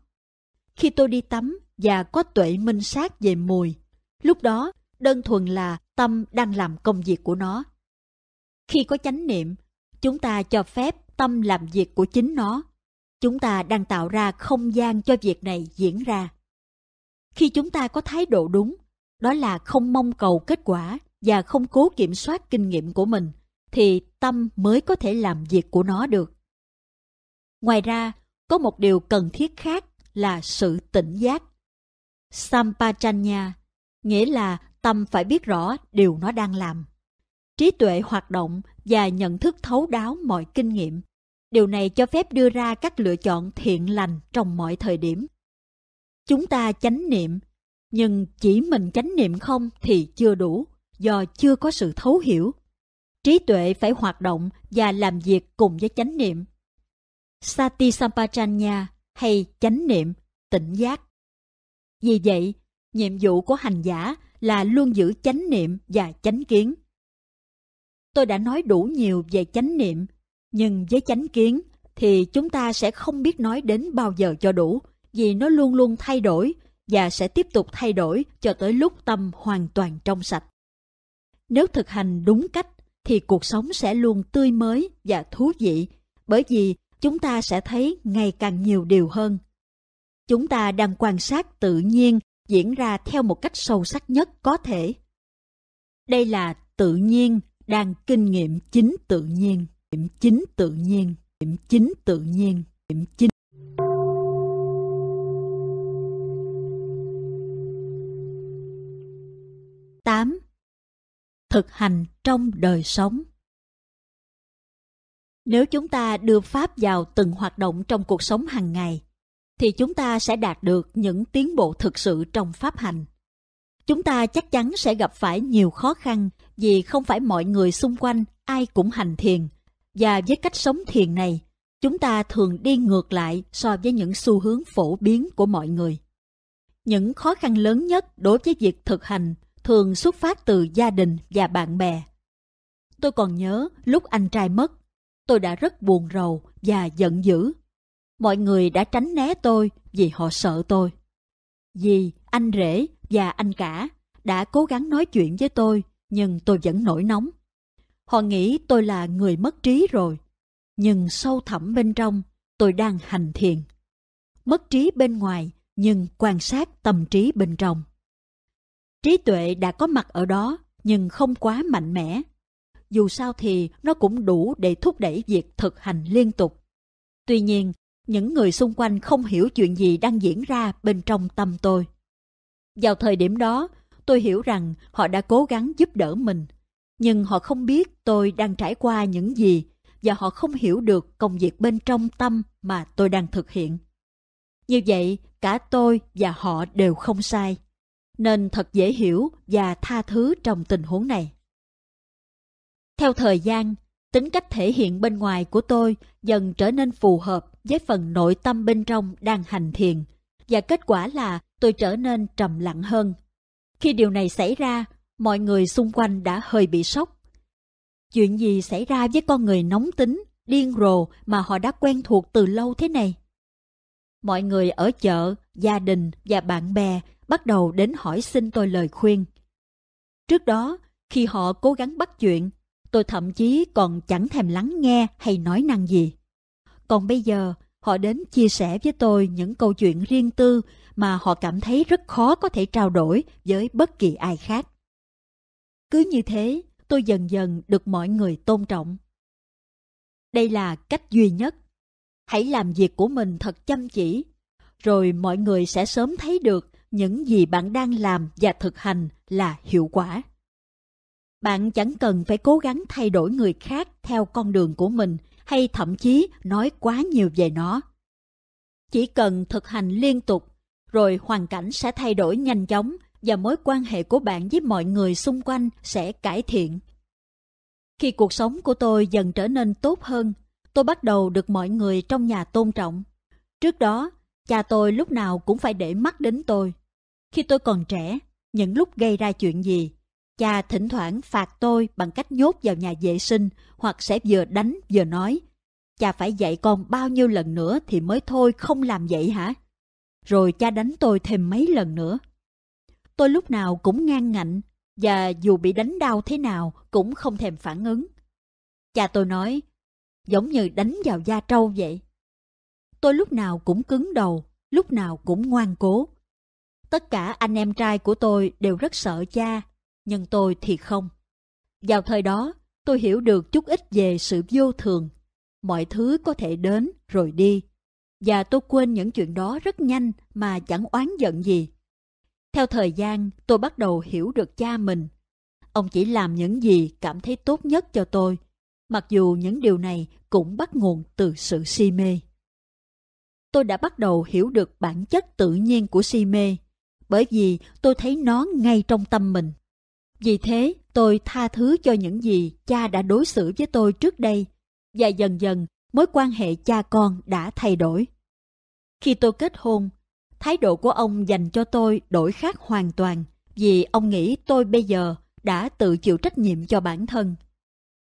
Khi tôi đi tắm và có tuệ minh sát về mùi, lúc đó đơn thuần là tâm đang làm công việc của nó. Khi có chánh niệm, chúng ta cho phép tâm làm việc của chính nó. Chúng ta đang tạo ra không gian cho việc này diễn ra. Khi chúng ta có thái độ đúng, đó là không mong cầu kết quả và không cố kiểm soát kinh nghiệm của mình, thì tâm mới có thể làm việc của nó được. Ngoài ra, có một điều cần thiết khác là sự tỉnh giác. sampachanya nghĩa là tâm phải biết rõ điều nó đang làm. Trí tuệ hoạt động và nhận thức thấu đáo mọi kinh nghiệm. Điều này cho phép đưa ra các lựa chọn thiện lành trong mọi thời điểm. Chúng ta chánh niệm, nhưng chỉ mình chánh niệm không thì chưa đủ, do chưa có sự thấu hiểu. Trí tuệ phải hoạt động và làm việc cùng với chánh niệm. Sati Sampajanya hay chánh niệm, tỉnh giác. Vì vậy, nhiệm vụ của hành giả là luôn giữ chánh niệm và chánh kiến. Tôi đã nói đủ nhiều về chánh niệm, nhưng với chánh kiến thì chúng ta sẽ không biết nói đến bao giờ cho đủ, vì nó luôn luôn thay đổi và sẽ tiếp tục thay đổi cho tới lúc tâm hoàn toàn trong sạch. Nếu thực hành đúng cách thì cuộc sống sẽ luôn tươi mới và thú vị, bởi vì chúng ta sẽ thấy ngày càng nhiều điều hơn. Chúng ta đang quan sát tự nhiên diễn ra theo một cách sâu sắc nhất có thể. Đây là tự nhiên đang kinh nghiệm chính tự nhiên, nghiệm chính tự nhiên, nghiệm chính tự nhiên, nghiệm chính. Tám Thực hành trong đời sống Nếu chúng ta đưa Pháp vào từng hoạt động trong cuộc sống hàng ngày, thì chúng ta sẽ đạt được những tiến bộ thực sự trong pháp hành. Chúng ta chắc chắn sẽ gặp phải nhiều khó khăn vì không phải mọi người xung quanh ai cũng hành thiền. Và với cách sống thiền này, chúng ta thường đi ngược lại so với những xu hướng phổ biến của mọi người. Những khó khăn lớn nhất đối với việc thực hành thường xuất phát từ gia đình và bạn bè. Tôi còn nhớ lúc anh trai mất, tôi đã rất buồn rầu và giận dữ Mọi người đã tránh né tôi vì họ sợ tôi. Dì, anh rể và anh cả đã cố gắng nói chuyện với tôi, nhưng tôi vẫn nổi nóng. Họ nghĩ tôi là người mất trí rồi. Nhưng sâu thẳm bên trong, tôi đang hành thiền. mất trí bên ngoài nhưng quan sát tâm trí bên trong. Trí tuệ đã có mặt ở đó nhưng không quá mạnh mẽ. Dù sao thì nó cũng đủ để thúc đẩy việc thực hành liên tục. Tuy nhiên, những người xung quanh không hiểu chuyện gì đang diễn ra bên trong tâm tôi. Vào thời điểm đó, tôi hiểu rằng họ đã cố gắng giúp đỡ mình, nhưng họ không biết tôi đang trải qua những gì và họ không hiểu được công việc bên trong tâm mà tôi đang thực hiện. Như vậy, cả tôi và họ đều không sai, nên thật dễ hiểu và tha thứ trong tình huống này. Theo thời gian, tính cách thể hiện bên ngoài của tôi dần trở nên phù hợp với phần nội tâm bên trong đang hành thiền, và kết quả là tôi trở nên trầm lặng hơn. Khi điều này xảy ra, mọi người xung quanh đã hơi bị sốc. Chuyện gì xảy ra với con người nóng tính, điên rồ mà họ đã quen thuộc từ lâu thế này? Mọi người ở chợ, gia đình và bạn bè bắt đầu đến hỏi xin tôi lời khuyên. Trước đó, khi họ cố gắng bắt chuyện, tôi thậm chí còn chẳng thèm lắng nghe hay nói năng gì. Còn bây giờ, họ đến chia sẻ với tôi những câu chuyện riêng tư mà họ cảm thấy rất khó có thể trao đổi với bất kỳ ai khác. Cứ như thế, tôi dần dần được mọi người tôn trọng. Đây là cách duy nhất. Hãy làm việc của mình thật chăm chỉ, rồi mọi người sẽ sớm thấy được những gì bạn đang làm và thực hành là hiệu quả. Bạn chẳng cần phải cố gắng thay đổi người khác theo con đường của mình hay thậm chí nói quá nhiều về nó. Chỉ cần thực hành liên tục, rồi hoàn cảnh sẽ thay đổi nhanh chóng và mối quan hệ của bạn với mọi người xung quanh sẽ cải thiện. Khi cuộc sống của tôi dần trở nên tốt hơn, tôi bắt đầu được mọi người trong nhà tôn trọng. Trước đó, cha tôi lúc nào cũng phải để mắt đến tôi. Khi tôi còn trẻ, những lúc gây ra chuyện gì, cha thỉnh thoảng phạt tôi bằng cách nhốt vào nhà vệ sinh hoặc sẽ vừa đánh vừa nói. Cha phải dạy con bao nhiêu lần nữa thì mới thôi không làm vậy hả? Rồi cha đánh tôi thêm mấy lần nữa. Tôi lúc nào cũng ngang ngạnh và dù bị đánh đau thế nào cũng không thèm phản ứng. Cha tôi nói, giống như đánh vào da trâu vậy. Tôi lúc nào cũng cứng đầu, lúc nào cũng ngoan cố. Tất cả anh em trai của tôi đều rất sợ cha, nhưng tôi thì không. Vào thời đó, tôi hiểu được chút ít về sự vô thường. Mọi thứ có thể đến rồi đi. Và tôi quên những chuyện đó rất nhanh mà chẳng oán giận gì. Theo thời gian, tôi bắt đầu hiểu được cha mình. Ông chỉ làm những gì cảm thấy tốt nhất cho tôi, mặc dù những điều này cũng bắt nguồn từ sự si mê. Tôi đã bắt đầu hiểu được bản chất tự nhiên của si mê, bởi vì tôi thấy nó ngay trong tâm mình. Vì thế, tôi tha thứ cho những gì cha đã đối xử với tôi trước đây, và dần dần mối quan hệ cha con đã thay đổi. Khi tôi kết hôn, thái độ của ông dành cho tôi đổi khác hoàn toàn vì ông nghĩ tôi bây giờ đã tự chịu trách nhiệm cho bản thân.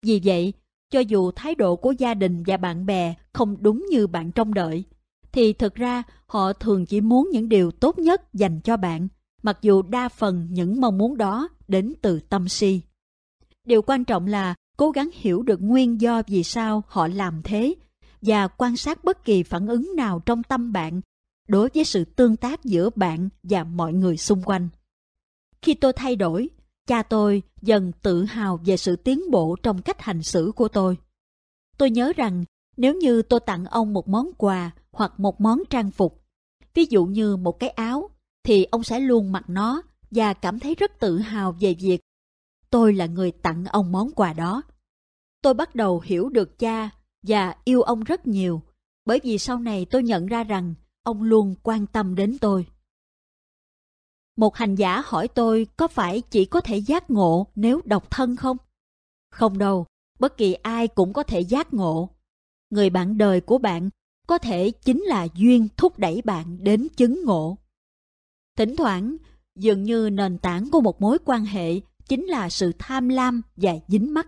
Vì vậy, cho dù thái độ của gia đình và bạn bè không đúng như bạn trông đợi, thì thực ra họ thường chỉ muốn những điều tốt nhất dành cho bạn, mặc dù đa phần những mong muốn đó đến từ tâm si. Điều quan trọng là cố gắng hiểu được nguyên do vì sao họ làm thế và quan sát bất kỳ phản ứng nào trong tâm bạn đối với sự tương tác giữa bạn và mọi người xung quanh. Khi tôi thay đổi, cha tôi dần tự hào về sự tiến bộ trong cách hành xử của tôi. Tôi nhớ rằng nếu như tôi tặng ông một món quà hoặc một món trang phục, ví dụ như một cái áo, thì ông sẽ luôn mặc nó và cảm thấy rất tự hào về việc tôi là người tặng ông món quà đó. Tôi bắt đầu hiểu được cha và yêu ông rất nhiều, bởi vì sau này tôi nhận ra rằng ông luôn quan tâm đến tôi. Một hành giả hỏi tôi có phải chỉ có thể giác ngộ nếu độc thân không? Không đâu, bất kỳ ai cũng có thể giác ngộ. Người bạn đời của bạn có thể chính là duyên thúc đẩy bạn đến chứng ngộ. Thỉnh thoảng, dường như nền tảng của một mối quan hệ chính là sự tham lam và dính mắc.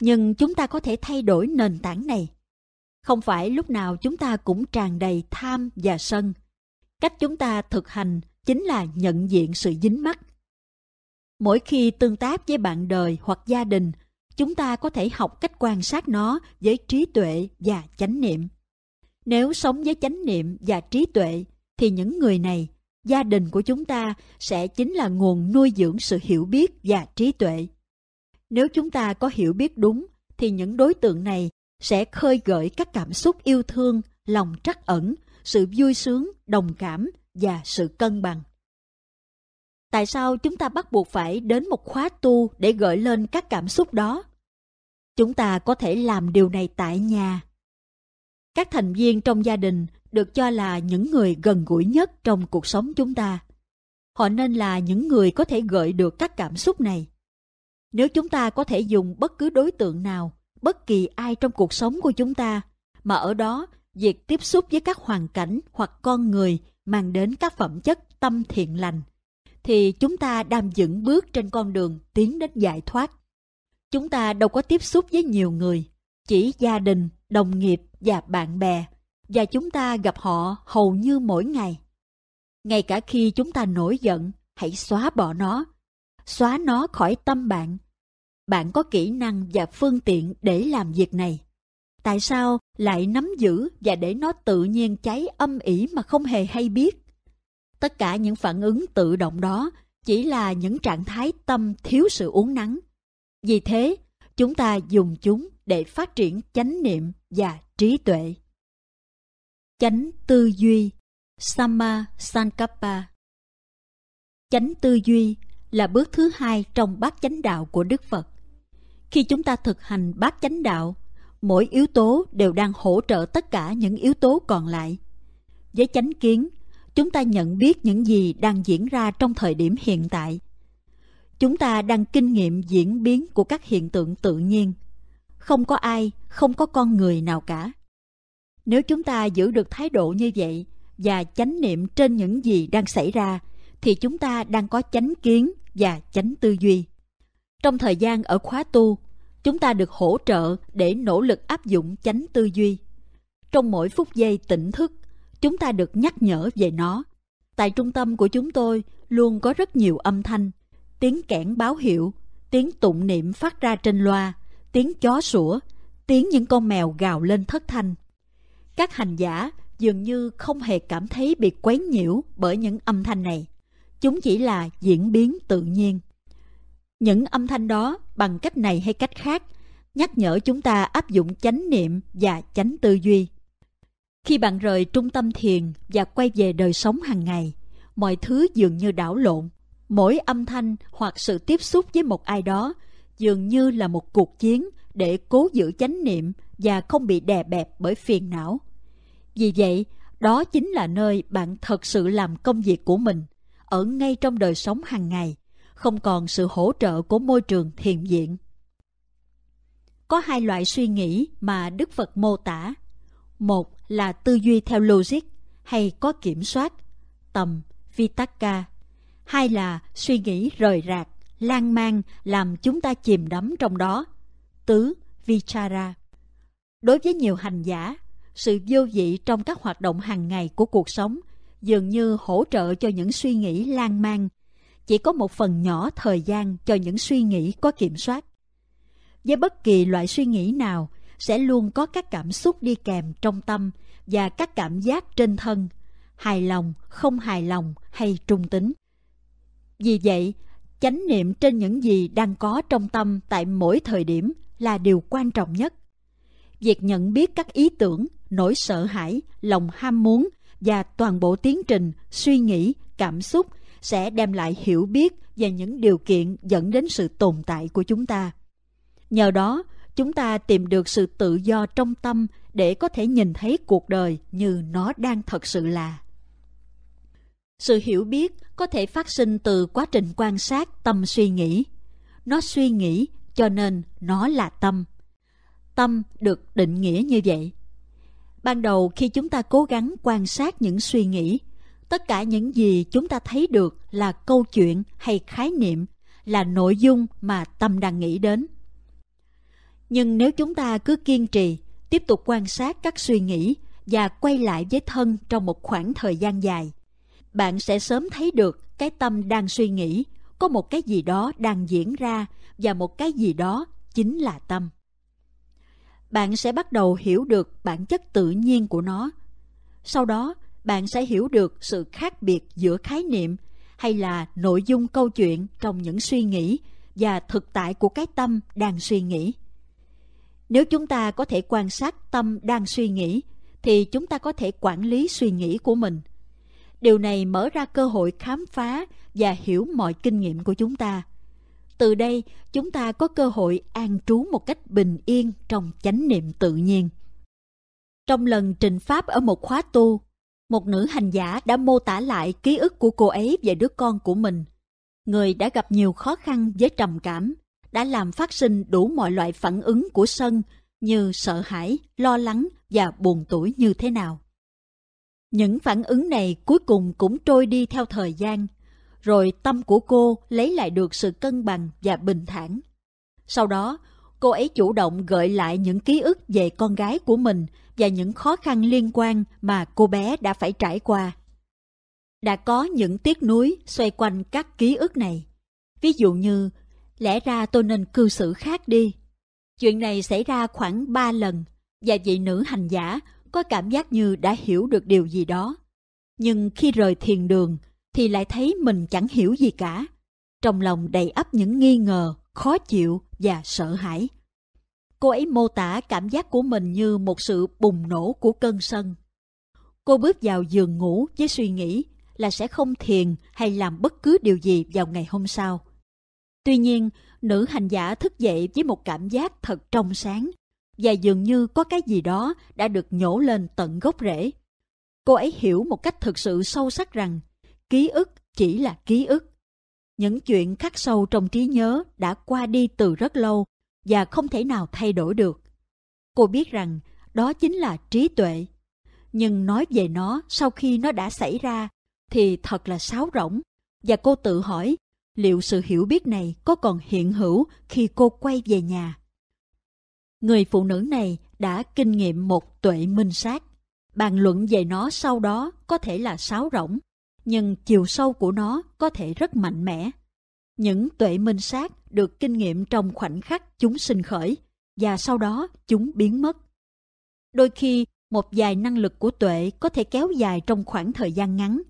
Nhưng chúng ta có thể thay đổi nền tảng này. Không phải lúc nào chúng ta cũng tràn đầy tham và sân. Cách chúng ta thực hành chính là nhận diện sự dính mắc. Mỗi khi tương tác với bạn đời hoặc gia đình, chúng ta có thể học cách quan sát nó với trí tuệ và chánh niệm. Nếu sống với chánh niệm và trí tuệ, thì những người này, gia đình của chúng ta sẽ chính là nguồn nuôi dưỡng sự hiểu biết và trí tuệ. Nếu chúng ta có hiểu biết đúng, thì những đối tượng này sẽ khơi gợi các cảm xúc yêu thương, lòng trắc ẩn, sự vui sướng, đồng cảm và sự cân bằng. Tại sao chúng ta bắt buộc phải đến một khóa tu để gợi lên các cảm xúc đó? Chúng ta có thể làm điều này tại nhà. Các thành viên trong gia đình được cho là những người gần gũi nhất trong cuộc sống chúng ta. Họ nên là những người có thể gợi được các cảm xúc này. Nếu chúng ta có thể dùng bất cứ đối tượng nào, bất kỳ ai trong cuộc sống của chúng ta, mà ở đó việc tiếp xúc với các hoàn cảnh hoặc con người mang đến các phẩm chất tâm thiện lành, thì chúng ta đang dựng bước trên con đường tiến đến giải thoát. Chúng ta đâu có tiếp xúc với nhiều người, chỉ gia đình, đồng nghiệp và bạn bè, và chúng ta gặp họ hầu như mỗi ngày. Ngay cả khi chúng ta nổi giận, hãy xóa bỏ nó, xóa nó khỏi tâm bạn. Bạn có kỹ năng và phương tiện để làm việc này. Tại sao lại nắm giữ và để nó tự nhiên cháy âm ỉ mà không hề hay biết? Tất cả những phản ứng tự động đó chỉ là những trạng thái tâm thiếu sự uốn nắn Vì thế, chúng ta dùng chúng để phát triển chánh niệm và trí tuệ. Chánh tư duy sama Sankappa Chánh tư duy là bước thứ hai trong bát chánh đạo của Đức Phật. Khi chúng ta thực hành bát chánh đạo, mỗi yếu tố đều đang hỗ trợ tất cả những yếu tố còn lại. Với chánh kiến, chúng ta nhận biết những gì đang diễn ra trong thời điểm hiện tại. Chúng ta đang kinh nghiệm diễn biến của các hiện tượng tự nhiên. Không có ai, không có con người nào cả. Nếu chúng ta giữ được thái độ như vậy và chánh niệm trên những gì đang xảy ra, thì chúng ta đang có chánh kiến và chánh tư duy. Trong thời gian ở khóa tu, chúng ta được hỗ trợ để nỗ lực áp dụng chánh tư duy. Trong mỗi phút giây tỉnh thức, chúng ta được nhắc nhở về nó. Tại trung tâm của chúng tôi luôn có rất nhiều âm thanh, tiếng kẽn báo hiệu, tiếng tụng niệm phát ra trên loa, tiếng chó sủa, tiếng những con mèo gào lên thất thanh. Các hành giả dường như không hề cảm thấy bị quấy nhiễu bởi những âm thanh này. Chúng chỉ là diễn biến tự nhiên. Những âm thanh đó bằng cách này hay cách khác nhắc nhở chúng ta áp dụng chánh niệm và chánh tư duy. Khi bạn rời trung tâm thiền và quay về đời sống hàng ngày, mọi thứ dường như đảo lộn. Mỗi âm thanh hoặc sự tiếp xúc với một ai đó dường như là một cuộc chiến để cố giữ chánh niệm và không bị đè bẹp bởi phiền não. Vì vậy, đó chính là nơi bạn thật sự làm công việc của mình, ở ngay trong đời sống hàng ngày, không còn sự hỗ trợ của môi trường thiền diện. Có hai loại suy nghĩ mà Đức Phật mô tả. Một là tư duy theo logic hay có kiểm soát, tầm, vitaka. Hai là suy nghĩ rời rạc, lan man làm chúng ta chìm đắm trong đó, tứ, vichara. Đối với nhiều hành giả, sự vô vị trong các hoạt động hàng ngày của cuộc sống dường như hỗ trợ cho những suy nghĩ lan man, chỉ có một phần nhỏ thời gian cho những suy nghĩ có kiểm soát. Với bất kỳ loại suy nghĩ nào, sẽ luôn có các cảm xúc đi kèm trong tâm và các cảm giác trên thân, hài lòng, không hài lòng hay trung tính. Vì vậy, chánh niệm trên những gì đang có trong tâm tại mỗi thời điểm là điều quan trọng nhất. Việc nhận biết các ý tưởng, nỗi sợ hãi, lòng ham muốn và toàn bộ tiến trình suy nghĩ, cảm xúc sẽ đem lại hiểu biết về những điều kiện dẫn đến sự tồn tại của chúng ta. Nhờ đó, chúng ta tìm được sự tự do trong tâm để có thể nhìn thấy cuộc đời như nó đang thật sự là. Sự hiểu biết có thể phát sinh từ quá trình quan sát tâm suy nghĩ. Nó suy nghĩ cho nên nó là tâm. Tâm được định nghĩa như vậy. Ban đầu khi chúng ta cố gắng quan sát những suy nghĩ, tất cả những gì chúng ta thấy được là câu chuyện hay khái niệm, là nội dung mà tâm đang nghĩ đến. Nhưng nếu chúng ta cứ kiên trì, tiếp tục quan sát các suy nghĩ và quay lại với thân trong một khoảng thời gian dài, bạn sẽ sớm thấy được cái tâm đang suy nghĩ, có một cái gì đó đang diễn ra và một cái gì đó chính là tâm bạn sẽ bắt đầu hiểu được bản chất tự nhiên của nó. Sau đó, bạn sẽ hiểu được sự khác biệt giữa khái niệm hay là nội dung câu chuyện trong những suy nghĩ và thực tại của cái tâm đang suy nghĩ. Nếu chúng ta có thể quan sát tâm đang suy nghĩ, thì chúng ta có thể quản lý suy nghĩ của mình. Điều này mở ra cơ hội khám phá và hiểu mọi kinh nghiệm của chúng ta. Từ đây, chúng ta có cơ hội an trú một cách bình yên trong chánh niệm tự nhiên. Trong lần trình pháp ở một khóa tu, một nữ hành giả đã mô tả lại ký ức của cô ấy về đứa con của mình. Người đã gặp nhiều khó khăn với trầm cảm, đã làm phát sinh đủ mọi loại phản ứng của sân như sợ hãi, lo lắng và buồn tuổi như thế nào. Những phản ứng này cuối cùng cũng trôi đi theo thời gian, rồi tâm của cô lấy lại được sự cân bằng và bình thản. Sau đó, cô ấy chủ động gợi lại những ký ức về con gái của mình và những khó khăn liên quan mà cô bé đã phải trải qua. Đã có những tiếc nuối xoay quanh các ký ức này. Ví dụ như, lẽ ra tôi nên cư xử khác đi. Chuyện này xảy ra khoảng 3 lần và vị nữ hành giả có cảm giác như đã hiểu được điều gì đó. Nhưng khi rời thiền đường thì lại thấy mình chẳng hiểu gì cả. Trong lòng đầy ắp những nghi ngờ, khó chịu và sợ hãi. Cô ấy mô tả cảm giác của mình như một sự bùng nổ của cơn sân. Cô bước vào giường ngủ với suy nghĩ là sẽ không thiền hay làm bất cứ điều gì vào ngày hôm sau. Tuy nhiên, nữ hành giả thức dậy với một cảm giác thật trong sáng và dường như có cái gì đó đã được nhổ lên tận gốc rễ. Cô ấy hiểu một cách thực sự sâu sắc rằng ký ức chỉ là ký ức. Những chuyện khắc sâu trong trí nhớ đã qua đi từ rất lâu và không thể nào thay đổi được. Cô biết rằng đó chính là trí tuệ. Nhưng nói về nó sau khi nó đã xảy ra thì thật là sáo rỗng và cô tự hỏi liệu sự hiểu biết này có còn hiện hữu khi cô quay về nhà. Người phụ nữ này đã kinh nghiệm một tuệ minh sát. Bàn luận về nó sau đó có thể là sáo rỗng, nhưng chiều sâu của nó có thể rất mạnh mẽ. Những tuệ minh sát được kinh nghiệm trong khoảnh khắc chúng sinh khởi, và sau đó chúng biến mất. Đôi khi, một vài năng lực của tuệ có thể kéo dài trong khoảng thời gian ngắn,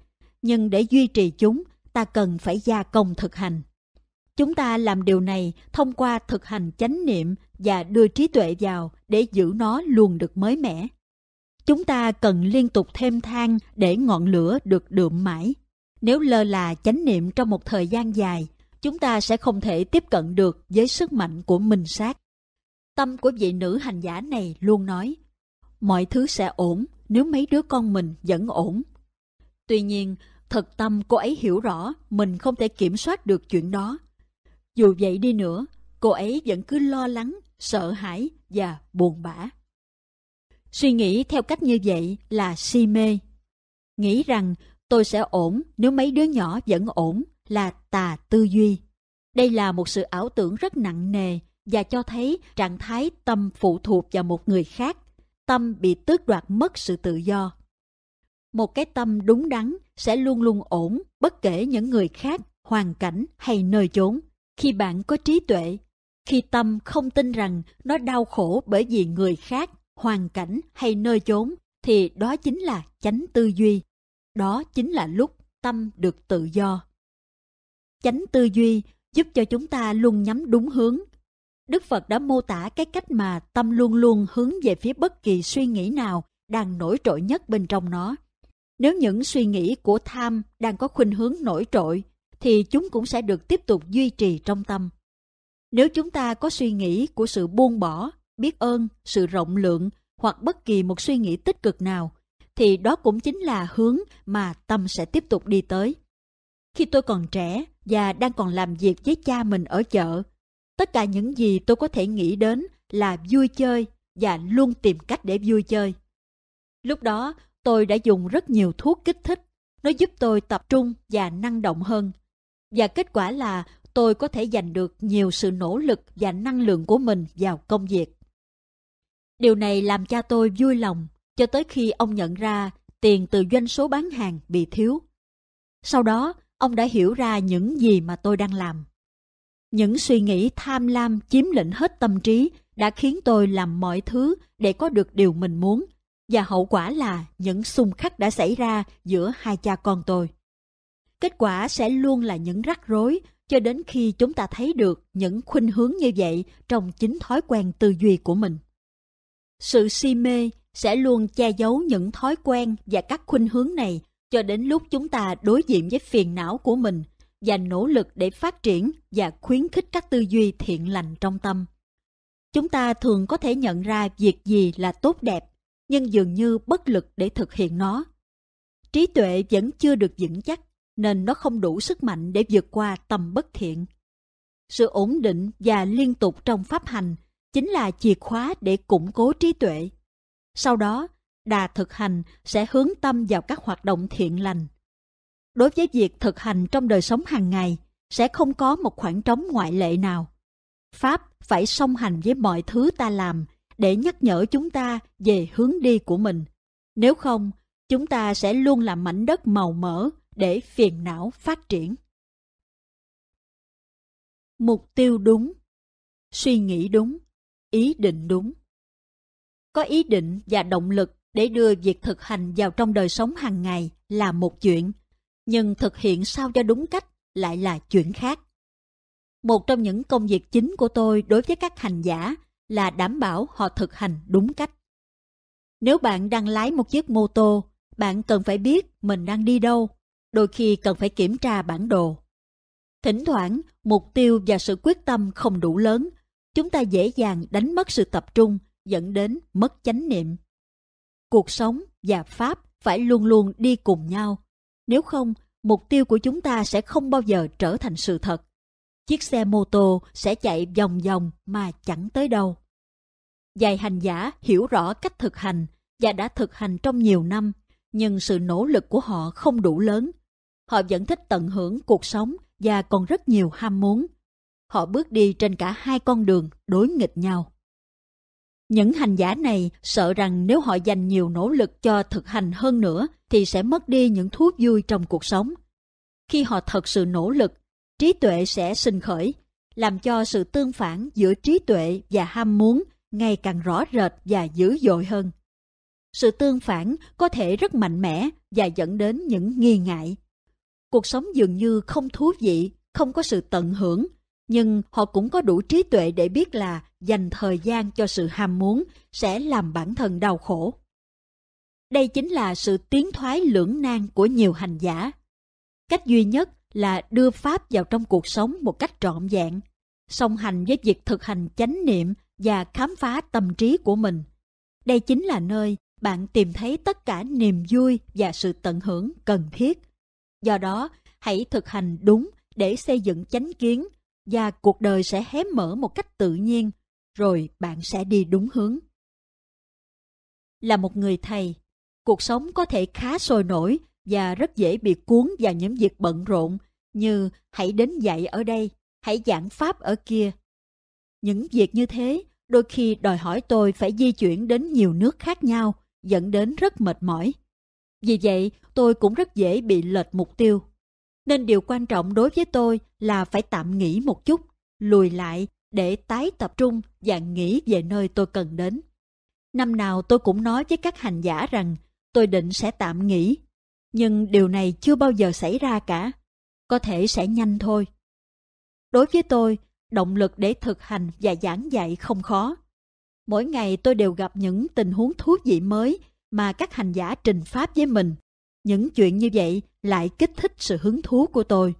nhưng để duy trì chúng, ta cần phải gia công thực hành. Chúng ta làm điều này thông qua thực hành chánh niệm và đưa trí tuệ vào để giữ nó luôn được mới mẻ. Chúng ta cần liên tục thêm than để ngọn lửa được đượm mãi. Nếu lơ là chánh niệm trong một thời gian dài, chúng ta sẽ không thể tiếp cận được với sức mạnh của mình sát. Tâm của vị nữ hành giả này luôn nói, mọi thứ sẽ ổn nếu mấy đứa con mình vẫn ổn. Tuy nhiên, thật tâm cô ấy hiểu rõ mình không thể kiểm soát được chuyện đó. Dù vậy đi nữa, cô ấy vẫn cứ lo lắng, sợ hãi và buồn bã. Suy nghĩ theo cách như vậy là si mê. Nghĩ rằng tôi sẽ ổn nếu mấy đứa nhỏ vẫn ổn là tà tư duy. Đây là một sự ảo tưởng rất nặng nề và cho thấy trạng thái tâm phụ thuộc vào một người khác, tâm bị tước đoạt mất sự tự do. Một cái tâm đúng đắn sẽ luôn luôn ổn bất kể những người khác, hoàn cảnh hay nơi chốn. Khi bạn có trí tuệ, khi tâm không tin rằng nó đau khổ bởi vì người khác, hoàn cảnh hay nơi chốn, thì đó chính là chánh tư duy. Đó chính là lúc tâm được tự do. Chánh tư duy giúp cho chúng ta luôn nhắm đúng hướng. Đức Phật đã mô tả cái cách mà tâm luôn luôn hướng về phía bất kỳ suy nghĩ nào đang nổi trội nhất bên trong nó. Nếu những suy nghĩ của tham đang có khuynh hướng nổi trội, thì chúng cũng sẽ được tiếp tục duy trì trong tâm. Nếu chúng ta có suy nghĩ của sự buông bỏ, biết ơn, sự rộng lượng hoặc bất kỳ một suy nghĩ tích cực nào, thì đó cũng chính là hướng mà tâm sẽ tiếp tục đi tới. Khi tôi còn trẻ và đang còn làm việc với cha mình ở chợ, tất cả những gì tôi có thể nghĩ đến là vui chơi và luôn tìm cách để vui chơi. Lúc đó, tôi đã dùng rất nhiều thuốc kích thích. Nó giúp tôi tập trung và năng động hơn. Và kết quả là tôi có thể dành được nhiều sự nỗ lực và năng lượng của mình vào công việc. Điều này làm cha tôi vui lòng cho tới khi ông nhận ra tiền từ doanh số bán hàng bị thiếu. Sau đó, ông đã hiểu ra những gì mà tôi đang làm. Những suy nghĩ tham lam chiếm lĩnh hết tâm trí đã khiến tôi làm mọi thứ để có được điều mình muốn, và hậu quả là những xung khắc đã xảy ra giữa hai cha con tôi. Kết quả sẽ luôn là những rắc rối cho đến khi chúng ta thấy được những khuynh hướng như vậy trong chính thói quen tư duy của mình. Sự si mê sẽ luôn che giấu những thói quen và các khuynh hướng này cho đến lúc chúng ta đối diện với phiền não của mình và nỗ lực để phát triển và khuyến khích các tư duy thiện lành trong tâm. Chúng ta thường có thể nhận ra việc gì là tốt đẹp, nhưng dường như bất lực để thực hiện nó. Trí tuệ vẫn chưa được vững chắc, nên nó không đủ sức mạnh để vượt qua tâm bất thiện. Sự ổn định và liên tục trong pháp hành chính là chìa khóa để củng cố trí tuệ. Sau đó, đà thực hành sẽ hướng tâm vào các hoạt động thiện lành. Đối với việc thực hành trong đời sống hàng ngày, sẽ không có một khoảng trống ngoại lệ nào. Pháp phải song hành với mọi thứ ta làm để nhắc nhở chúng ta về hướng đi của mình. Nếu không, chúng ta sẽ luôn làm mảnh đất màu mỡ để phiền não phát triển. Mục tiêu đúng Suy nghĩ đúng Ý định đúng Có ý định và động lực để đưa việc thực hành vào trong đời sống hàng ngày là một chuyện, nhưng thực hiện sao cho đúng cách lại là chuyện khác. Một trong những công việc chính của tôi đối với các hành giả là đảm bảo họ thực hành đúng cách. Nếu bạn đang lái một chiếc mô tô, bạn cần phải biết mình đang đi đâu, đôi khi cần phải kiểm tra bản đồ. Thỉnh thoảng, mục tiêu và sự quyết tâm không đủ lớn, chúng ta dễ dàng đánh mất sự tập trung, dẫn đến mất chánh niệm. Cuộc sống và Pháp phải luôn luôn đi cùng nhau. Nếu không, mục tiêu của chúng ta sẽ không bao giờ trở thành sự thật. Chiếc xe mô tô sẽ chạy vòng vòng mà chẳng tới đâu. Dài hành giả hiểu rõ cách thực hành và đã thực hành trong nhiều năm, nhưng sự nỗ lực của họ không đủ lớn. Họ vẫn thích tận hưởng cuộc sống và còn rất nhiều ham muốn. Họ bước đi trên cả hai con đường đối nghịch nhau. Những hành giả này sợ rằng nếu họ dành nhiều nỗ lực cho thực hành hơn nữa thì sẽ mất đi những thú vui trong cuộc sống. Khi họ thật sự nỗ lực, trí tuệ sẽ sinh khởi, làm cho sự tương phản giữa trí tuệ và ham muốn ngày càng rõ rệt và dữ dội hơn. Sự tương phản có thể rất mạnh mẽ và dẫn đến những nghi ngại. Cuộc sống dường như không thú vị, không có sự tận hưởng, nhưng họ cũng có đủ trí tuệ để biết là dành thời gian cho sự ham muốn sẽ làm bản thân đau khổ. Đây chính là sự tiến thoái lưỡng nan của nhiều hành giả. Cách duy nhất là đưa Pháp vào trong cuộc sống một cách trọn vẹn, song hành với việc thực hành chánh niệm và khám phá tâm trí của mình. Đây chính là nơi bạn tìm thấy tất cả niềm vui và sự tận hưởng cần thiết. Do đó, hãy thực hành đúng để xây dựng chánh kiến và cuộc đời sẽ hé mở một cách tự nhiên, rồi bạn sẽ đi đúng hướng. Là một người thầy, cuộc sống có thể khá sôi nổi và rất dễ bị cuốn vào những việc bận rộn như hãy đến dạy ở đây, hãy giảng pháp ở kia. Những việc như thế đôi khi đòi hỏi tôi phải di chuyển đến nhiều nước khác nhau, dẫn đến rất mệt mỏi. Vì vậy, tôi cũng rất dễ bị lệch mục tiêu. Nên điều quan trọng đối với tôi là phải tạm nghỉ một chút, lùi lại để tái tập trung và nghĩ về nơi tôi cần đến. Năm nào tôi cũng nói với các hành giả rằng tôi định sẽ tạm nghỉ, nhưng điều này chưa bao giờ xảy ra cả. Có thể sẽ nhanh thôi. Đối với tôi, động lực để thực hành và giảng dạy không khó. Mỗi ngày tôi đều gặp những tình huống thú vị mới mà các hành giả trình pháp với mình. Những chuyện như vậy lại kích thích sự hứng thú của tôi.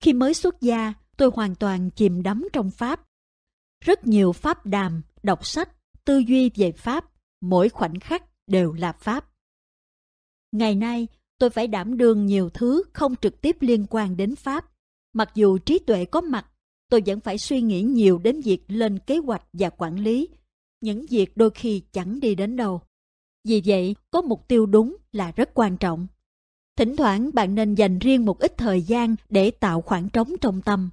Khi mới xuất gia, tôi hoàn toàn chìm đắm trong Pháp. Rất nhiều Pháp đàm, đọc sách, tư duy về Pháp, mỗi khoảnh khắc đều là Pháp. Ngày nay, tôi phải đảm đương nhiều thứ không trực tiếp liên quan đến Pháp. Mặc dù trí tuệ có mặt, tôi vẫn phải suy nghĩ nhiều đến việc lên kế hoạch và quản lý. Những việc đôi khi chẳng đi đến đâu. Vì vậy, có mục tiêu đúng là rất quan trọng. Thỉnh thoảng bạn nên dành riêng một ít thời gian để tạo khoảng trống trong tâm.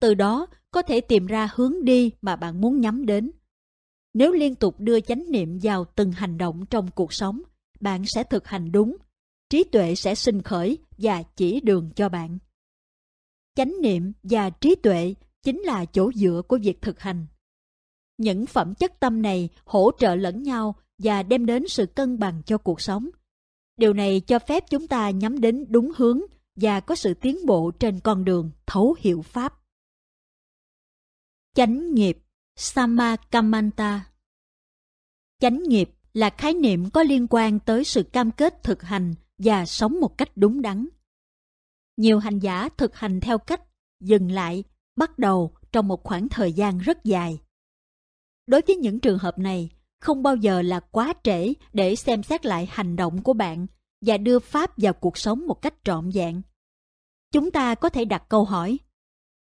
Từ đó có thể tìm ra hướng đi mà bạn muốn nhắm đến. Nếu liên tục đưa chánh niệm vào từng hành động trong cuộc sống, bạn sẽ thực hành đúng, trí tuệ sẽ sinh khởi và chỉ đường cho bạn. Chánh niệm và trí tuệ chính là chỗ dựa của việc thực hành. Những phẩm chất tâm này hỗ trợ lẫn nhau và đem đến sự cân bằng cho cuộc sống. Điều này cho phép chúng ta nhắm đến đúng hướng và có sự tiến bộ trên con đường thấu hiểu Pháp. Chánh nghiệp Samakamanta Chánh nghiệp là khái niệm có liên quan tới sự cam kết thực hành và sống một cách đúng đắn. Nhiều hành giả thực hành theo cách dừng lại, bắt đầu trong một khoảng thời gian rất dài. Đối với những trường hợp này, không bao giờ là quá trễ để xem xét lại hành động của bạn và đưa Pháp vào cuộc sống một cách trọn vẹn. Chúng ta có thể đặt câu hỏi,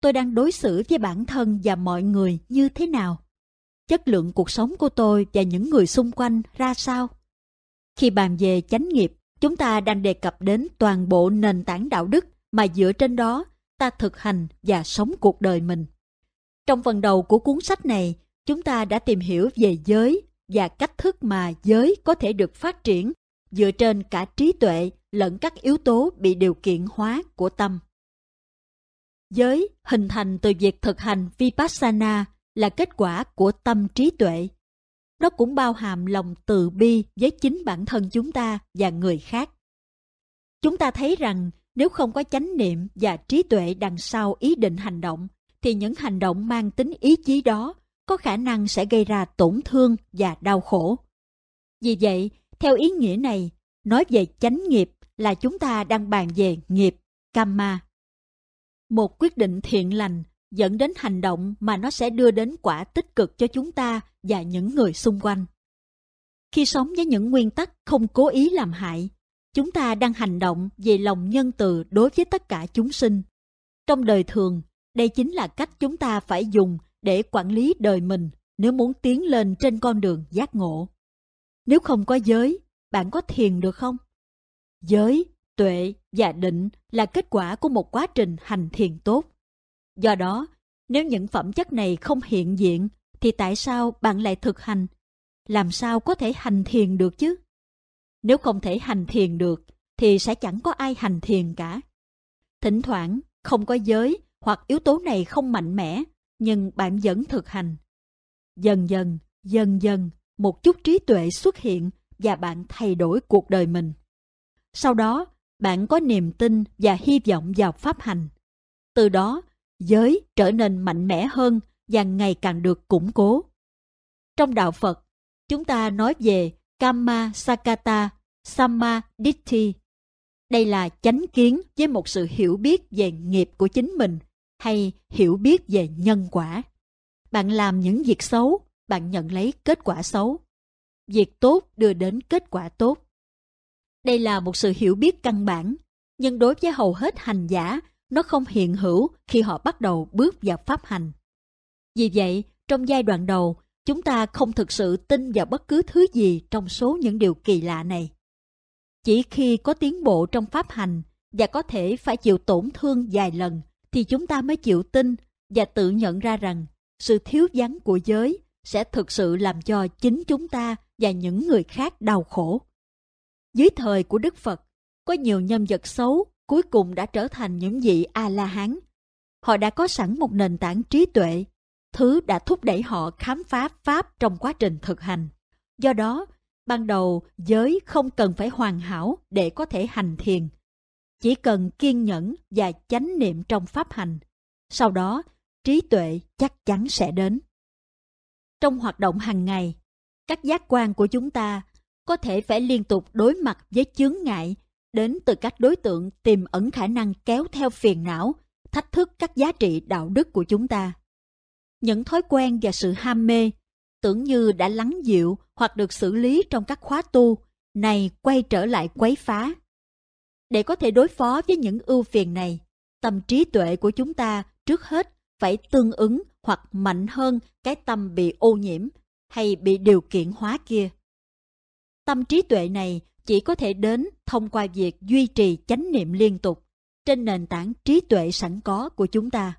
tôi đang đối xử với bản thân và mọi người như thế nào? Chất lượng cuộc sống của tôi và những người xung quanh ra sao? Khi bàn về chánh nghiệp, chúng ta đang đề cập đến toàn bộ nền tảng đạo đức mà dựa trên đó ta thực hành và sống cuộc đời mình. Trong phần đầu của cuốn sách này, chúng ta đã tìm hiểu về giới và cách thức mà giới có thể được phát triển dựa trên cả trí tuệ lẫn các yếu tố bị điều kiện hóa của tâm. Giới hình thành từ việc thực hành Vipassana là kết quả của tâm trí tuệ. Nó cũng bao hàm lòng từ bi với chính bản thân chúng ta và người khác. Chúng ta thấy rằng nếu không có chánh niệm và trí tuệ đằng sau ý định hành động, thì những hành động mang tính ý chí đó có khả năng sẽ gây ra tổn thương và đau khổ. Vì vậy, theo ý nghĩa này, nói về chánh nghiệp là chúng ta đang bàn về nghiệp, karma. Một quyết định thiện lành dẫn đến hành động mà nó sẽ đưa đến quả tích cực cho chúng ta và những người xung quanh. Khi sống với những nguyên tắc không cố ý làm hại, chúng ta đang hành động về lòng nhân từ đối với tất cả chúng sinh. Trong đời thường, đây chính là cách chúng ta phải dùng để quản lý đời mình nếu muốn tiến lên trên con đường giác ngộ. Nếu không có giới, bạn có thiền được không? Giới, tuệ và định là kết quả của một quá trình hành thiền tốt. Do đó, nếu những phẩm chất này không hiện diện, thì tại sao bạn lại thực hành? Làm sao có thể hành thiền được chứ? Nếu không thể hành thiền được, thì sẽ chẳng có ai hành thiền cả. Thỉnh thoảng, không có giới hoặc yếu tố này không mạnh mẽ, nhưng bạn vẫn thực hành. Dần dần, dần dần, một chút trí tuệ xuất hiện và bạn thay đổi cuộc đời mình. Sau đó, bạn có niềm tin và hy vọng vào pháp hành. Từ đó, giới trở nên mạnh mẽ hơn và ngày càng được củng cố. Trong đạo Phật, chúng ta nói về Kama Sakata Samma Ditti. Đây là chánh kiến với một sự hiểu biết về nghiệp của chính mình hay hiểu biết về nhân quả. Bạn làm những việc xấu, bạn nhận lấy kết quả xấu. Việc tốt đưa đến kết quả tốt. Đây là một sự hiểu biết căn bản, nhưng đối với hầu hết hành giả, nó không hiện hữu khi họ bắt đầu bước vào pháp hành. Vì vậy, trong giai đoạn đầu, chúng ta không thực sự tin vào bất cứ thứ gì trong số những điều kỳ lạ này. Chỉ khi có tiến bộ trong pháp hành và có thể phải chịu tổn thương vài lần thì chúng ta mới chịu tin và tự nhận ra rằng sự thiếu vắng của giới sẽ thực sự làm cho chính chúng ta và những người khác đau khổ. Dưới thời của Đức Phật, có nhiều nhân vật xấu cuối cùng đã trở thành những vị A-la-hán. Họ đã có sẵn một nền tảng trí tuệ, thứ đã thúc đẩy họ khám phá Pháp trong quá trình thực hành. Do đó, ban đầu giới không cần phải hoàn hảo để có thể hành thiền. Chỉ cần kiên nhẫn và chánh niệm trong pháp hành. Sau đó, trí tuệ chắc chắn sẽ đến. Trong hoạt động hàng ngày, các giác quan của chúng ta có thể phải liên tục đối mặt với chướng ngại đến từ các đối tượng tiềm ẩn khả năng kéo theo phiền não, thách thức các giá trị đạo đức của chúng ta. Những thói quen và sự ham mê tưởng như đã lắng dịu hoặc được xử lý trong các khóa tu, này quay trở lại quấy phá. Để có thể đối phó với những ưu phiền này, tâm trí tuệ của chúng ta trước hết phải tương ứng hoặc mạnh hơn cái tâm bị ô nhiễm hay bị điều kiện hóa kia. Tâm trí tuệ này chỉ có thể đến thông qua việc duy trì chánh niệm liên tục trên nền tảng trí tuệ sẵn có của chúng ta.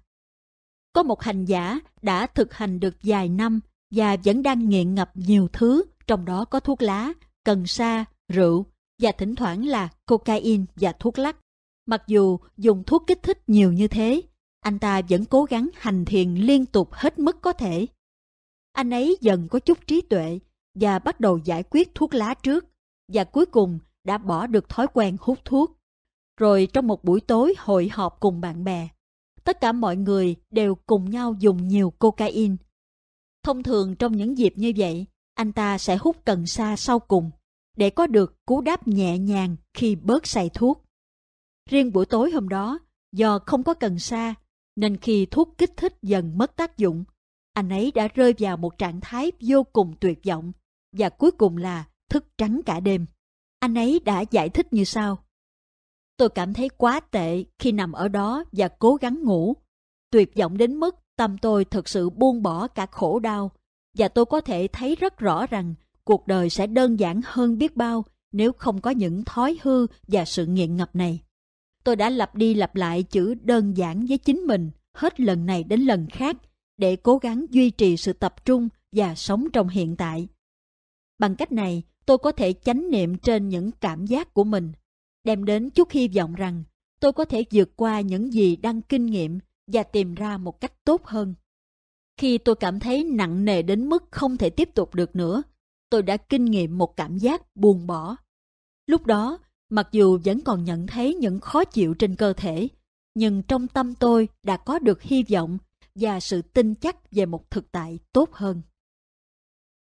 Có một hành giả đã thực hành được vài năm và vẫn đang nghiện ngập nhiều thứ, trong đó có thuốc lá, cần sa, rượu và thỉnh thoảng là cocaine và thuốc lắc. Mặc dù dùng thuốc kích thích nhiều như thế, anh ta vẫn cố gắng hành thiền liên tục hết mức có thể. anh ấy dần có chút trí tuệ và bắt đầu giải quyết thuốc lá trước và cuối cùng đã bỏ được thói quen hút thuốc. Rồi trong một buổi tối hội họp cùng bạn bè, tất cả mọi người đều cùng nhau dùng nhiều cocaine. Thông thường trong những dịp như vậy, anh ta sẽ hút cần sa sau cùng để có được cú đáp nhẹ nhàng khi bớt say thuốc. Riêng buổi tối hôm đó, do không có cần sa, nên khi thuốc kích thích dần mất tác dụng, anh ấy đã rơi vào một trạng thái vô cùng tuyệt vọng và cuối cùng là thức trắng cả đêm. Anh ấy đã giải thích như sau. Tôi cảm thấy quá tệ khi nằm ở đó và cố gắng ngủ. Tuyệt vọng đến mức tâm tôi thực sự buông bỏ cả khổ đau và tôi có thể thấy rất rõ rằng cuộc đời sẽ đơn giản hơn biết bao nếu không có những thói hư và sự nghiện ngập này. Tôi đã lặp đi lặp lại chữ đơn giản với chính mình hết lần này đến lần khác để cố gắng duy trì sự tập trung và sống trong hiện tại. Bằng cách này, tôi có thể chánh niệm trên những cảm giác của mình, đem đến chút hy vọng rằng tôi có thể vượt qua những gì đang kinh nghiệm và tìm ra một cách tốt hơn. Khi tôi cảm thấy nặng nề đến mức không thể tiếp tục được nữa, tôi đã kinh nghiệm một cảm giác buồn bỏ. Lúc đó, mặc dù vẫn còn nhận thấy những khó chịu trên cơ thể, nhưng trong tâm tôi đã có được hy vọng và sự tin chắc về một thực tại tốt hơn.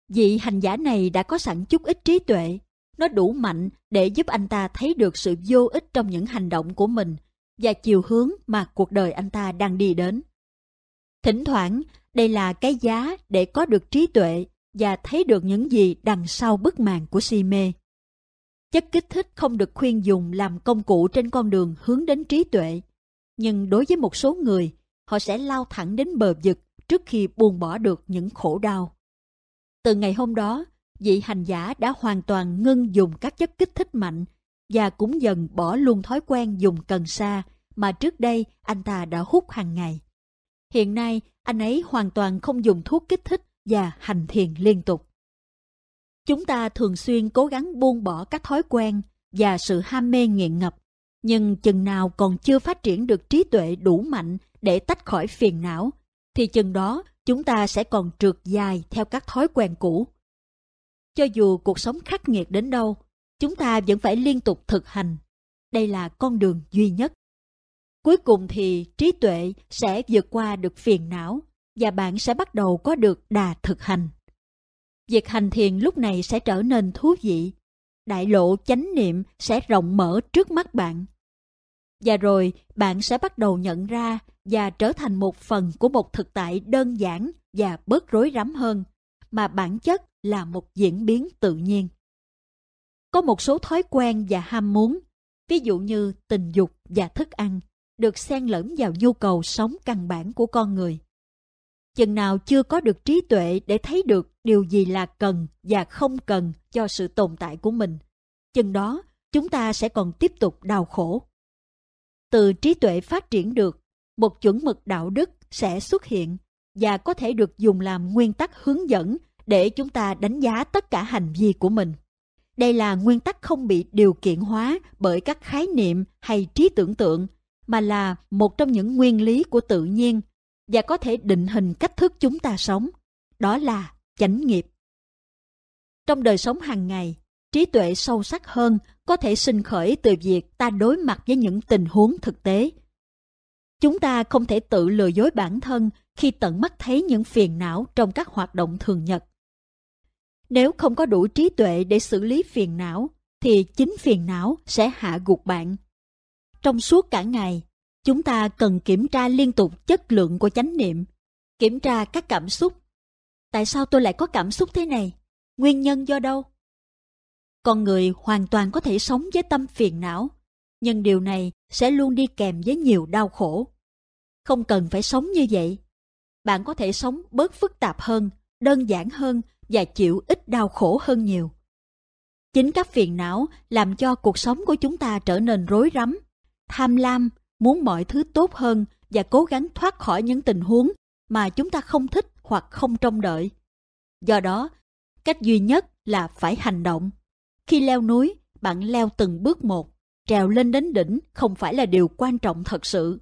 Vị hành giả này đã có sẵn chút ít trí tuệ, nó đủ mạnh để giúp anh ta thấy được sự vô ích trong những hành động của mình và chiều hướng mà cuộc đời anh ta đang đi đến. Thỉnh thoảng, đây là cái giá để có được trí tuệ và thấy được những gì đằng sau bức màn của si mê. Chất kích thích không được khuyên dùng làm công cụ trên con đường hướng đến trí tuệ. Nhưng đối với một số người, họ sẽ lao thẳng đến bờ vực trước khi buông bỏ được những khổ đau. Từ ngày hôm đó, vị hành giả đã hoàn toàn ngưng dùng các chất kích thích mạnh và cũng dần bỏ luôn thói quen dùng cần sa mà trước đây anh ta đã hút hàng ngày. Hiện nay, anh ấy hoàn toàn không dùng thuốc kích thích và hành thiền liên tục. Chúng ta thường xuyên cố gắng buông bỏ các thói quen và sự ham mê nghiện ngập, nhưng chừng nào còn chưa phát triển được trí tuệ đủ mạnh để tách khỏi phiền não, thì chừng đó chúng ta sẽ còn trượt dài theo các thói quen cũ. Cho dù cuộc sống khắc nghiệt đến đâu, chúng ta vẫn phải liên tục thực hành. Đây là con đường duy nhất. Cuối cùng thì trí tuệ sẽ vượt qua được phiền não và bạn sẽ bắt đầu có được đà thực hành. Việc hành thiền lúc này sẽ trở nên thú vị. Đại lộ chánh niệm sẽ rộng mở trước mắt bạn. Và rồi bạn sẽ bắt đầu nhận ra và trở thành một phần của một thực tại đơn giản và bớt rối rắm hơn, mà bản chất là một diễn biến tự nhiên. Có một số thói quen và ham muốn, ví dụ như tình dục và thức ăn, được xen lẫn vào nhu cầu sống căn bản của con người. Chừng nào chưa có được trí tuệ để thấy được điều gì là cần và không cần cho sự tồn tại của mình, chừng đó chúng ta sẽ còn tiếp tục đau khổ. Từ trí tuệ phát triển được, một chuẩn mực đạo đức sẽ xuất hiện và có thể được dùng làm nguyên tắc hướng dẫn để chúng ta đánh giá tất cả hành vi của mình. Đây là nguyên tắc không bị điều kiện hóa bởi các khái niệm hay trí tưởng tượng, mà là một trong những nguyên lý của tự nhiên và có thể định hình cách thức chúng ta sống. Đó là chánh nghiệp. Trong đời sống hàng ngày, trí tuệ sâu sắc hơn có thể sinh khởi từ việc ta đối mặt với những tình huống thực tế. Chúng ta không thể tự lừa dối bản thân khi tận mắt thấy những phiền não trong các hoạt động thường nhật. Nếu không có đủ trí tuệ để xử lý phiền não, thì chính phiền não sẽ hạ gục bạn. Trong suốt cả ngày, chúng ta cần kiểm tra liên tục chất lượng của chánh niệm, kiểm tra các cảm xúc. Tại sao tôi lại có cảm xúc thế này? Nguyên nhân do đâu? Con người hoàn toàn có thể sống với tâm phiền não, nhưng điều này sẽ luôn đi kèm với nhiều đau khổ. Không cần phải sống như vậy. Bạn có thể sống bớt phức tạp hơn, đơn giản hơn và chịu ít đau khổ hơn nhiều. Chính các phiền não làm cho cuộc sống của chúng ta trở nên rối rắm, tham lam, muốn mọi thứ tốt hơn và cố gắng thoát khỏi những tình huống mà chúng ta không thích hoặc không trông đợi. Do đó, cách duy nhất là phải hành động. Khi leo núi, bạn leo từng bước một. Trèo lên đến đỉnh không phải là điều quan trọng thật sự.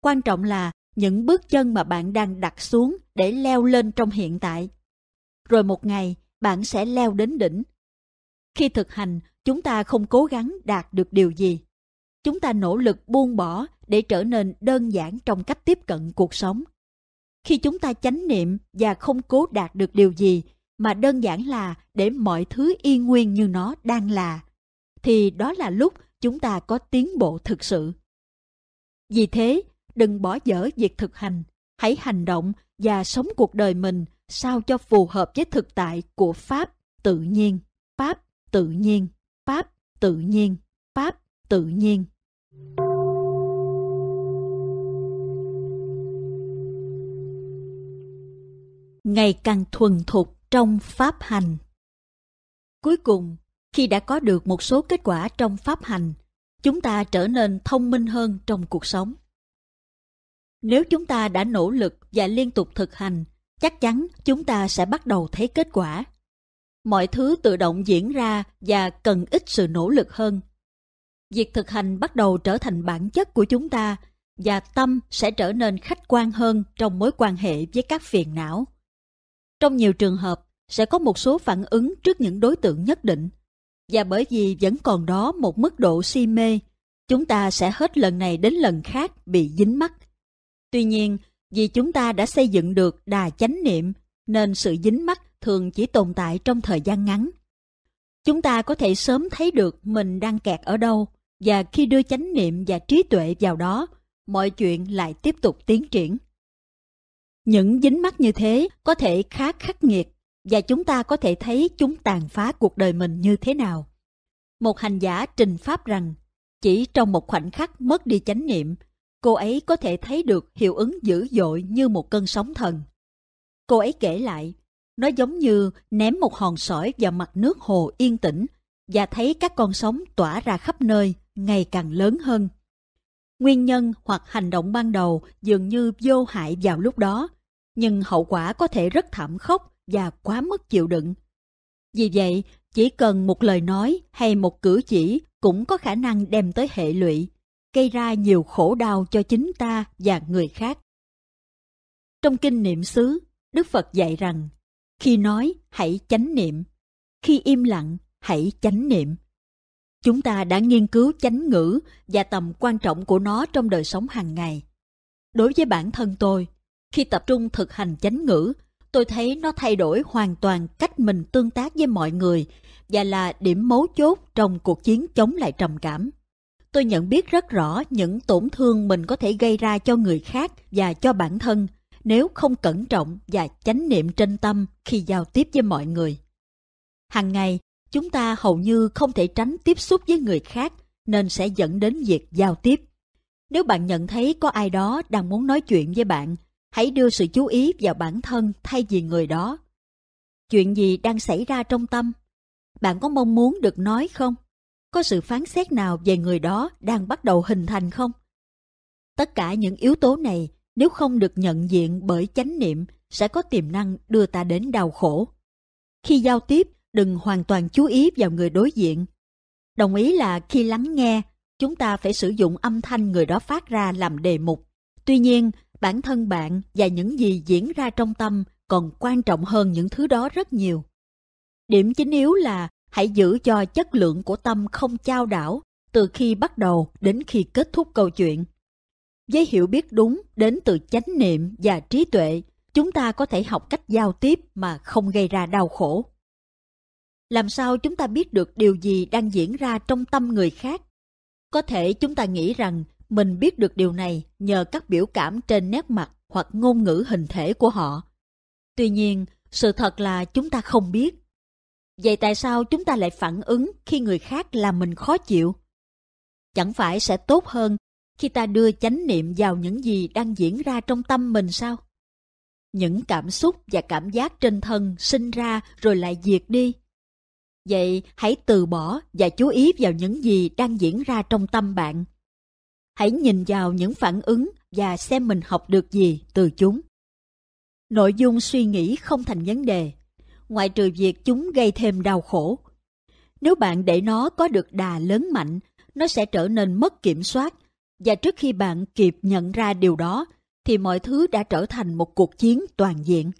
Quan trọng là những bước chân mà bạn đang đặt xuống để leo lên trong hiện tại. rồi một ngày bạn sẽ leo đến đỉnh. Khi thực hành, chúng ta không cố gắng đạt được điều gì. Chúng ta nỗ lực buông bỏ để trở nên đơn giản trong cách tiếp cận cuộc sống. Khi chúng ta chánh niệm và không cố đạt được điều gì, mà đơn giản là để mọi thứ yên nguyên như nó đang là, thì đó là lúc chúng ta có tiến bộ thực sự. Vì thế, đừng bỏ dở việc thực hành, hãy hành động và sống cuộc đời mình sao cho phù hợp với thực tại của Pháp tự nhiên, Pháp tự nhiên, Pháp tự nhiên, Pháp tự nhiên. Ngày càng thuần thục trong Pháp hành Cuối cùng, khi đã có được một số kết quả trong Pháp hành, chúng ta trở nên thông minh hơn trong cuộc sống. Nếu chúng ta đã nỗ lực và liên tục thực hành, chắc chắn chúng ta sẽ bắt đầu thấy kết quả. Mọi thứ tự động diễn ra và cần ít sự nỗ lực hơn. Việc thực hành bắt đầu trở thành bản chất của chúng ta và tâm sẽ trở nên khách quan hơn trong mối quan hệ với các phiền não. Trong nhiều trường hợp, sẽ có một số phản ứng trước những đối tượng nhất định. Và bởi vì vẫn còn đó một mức độ si mê, chúng ta sẽ hết lần này đến lần khác bị dính mắc Tuy nhiên, vì chúng ta đã xây dựng được đà chánh niệm, nên sự dính mắc thường chỉ tồn tại trong thời gian ngắn. Chúng ta có thể sớm thấy được mình đang kẹt ở đâu, và khi đưa chánh niệm và trí tuệ vào đó, mọi chuyện lại tiếp tục tiến triển. Những dính mắc như thế có thể khá khắc nghiệt, và chúng ta có thể thấy chúng tàn phá cuộc đời mình như thế nào. Một hành giả trình pháp rằng, chỉ trong một khoảnh khắc mất đi chánh niệm cô ấy có thể thấy được hiệu ứng dữ dội như một cơn sóng thần. Cô ấy kể lại, nó giống như ném một hòn sỏi vào mặt nước hồ yên tĩnh và thấy các con sóng tỏa ra khắp nơi, ngày càng lớn hơn. Nguyên nhân hoặc hành động ban đầu dường như vô hại vào lúc đó, nhưng hậu quả có thể rất thảm khốc và quá mức chịu đựng. Vì vậy, chỉ cần một lời nói hay một cử chỉ cũng có khả năng đem tới hệ lụy gây ra nhiều khổ đau cho chính ta và người khác. Trong kinh niệm xứ, Đức Phật dạy rằng, khi nói hãy chánh niệm, khi im lặng hãy chánh niệm. Chúng ta đã nghiên cứu chánh ngữ và tầm quan trọng của nó trong đời sống hàng ngày. Đối với bản thân tôi, khi tập trung thực hành chánh ngữ, tôi thấy nó thay đổi hoàn toàn cách mình tương tác với mọi người và là điểm mấu chốt trong cuộc chiến chống lại trầm cảm tôi nhận biết rất rõ những tổn thương mình có thể gây ra cho người khác và cho bản thân nếu không cẩn trọng và chánh niệm trên tâm khi giao tiếp với mọi người. Hàng ngày, chúng ta hầu như không thể tránh tiếp xúc với người khác nên sẽ dẫn đến việc giao tiếp. Nếu bạn nhận thấy có ai đó đang muốn nói chuyện với bạn, hãy đưa sự chú ý vào bản thân thay vì người đó. Chuyện gì đang xảy ra trong tâm? Bạn có mong muốn được nói không? Có sự phán xét nào về người đó đang bắt đầu hình thành không? Tất cả những yếu tố này nếu không được nhận diện bởi chánh niệm sẽ có tiềm năng đưa ta đến đau khổ. Khi giao tiếp, đừng hoàn toàn chú ý vào người đối diện. Đồng ý là khi lắng nghe, chúng ta phải sử dụng âm thanh người đó phát ra làm đề mục. Tuy nhiên, bản thân bạn và những gì diễn ra trong tâm còn quan trọng hơn những thứ đó rất nhiều. Điểm chính yếu là Hãy giữ cho chất lượng của tâm không trao đảo từ khi bắt đầu đến khi kết thúc câu chuyện. Với hiểu biết đúng đến từ chánh niệm và trí tuệ, chúng ta có thể học cách giao tiếp mà không gây ra đau khổ. Làm sao chúng ta biết được điều gì đang diễn ra trong tâm người khác? Có thể chúng ta nghĩ rằng mình biết được điều này nhờ các biểu cảm trên nét mặt hoặc ngôn ngữ hình thể của họ. Tuy nhiên, sự thật là chúng ta không biết. Vậy tại sao chúng ta lại phản ứng khi người khác làm mình khó chịu? Chẳng phải sẽ tốt hơn khi ta đưa chánh niệm vào những gì đang diễn ra trong tâm mình sao? Những cảm xúc và cảm giác trên thân sinh ra rồi lại diệt đi. Vậy hãy từ bỏ và chú ý vào những gì đang diễn ra trong tâm bạn. Hãy nhìn vào những phản ứng và xem mình học được gì từ chúng. Nội dung suy nghĩ không thành vấn đề ngoại trừ việc chúng gây thêm đau khổ. Nếu bạn để nó có được đà lớn mạnh, nó sẽ trở nên mất kiểm soát, và trước khi bạn kịp nhận ra điều đó, thì mọi thứ đã trở thành một cuộc chiến toàn diện.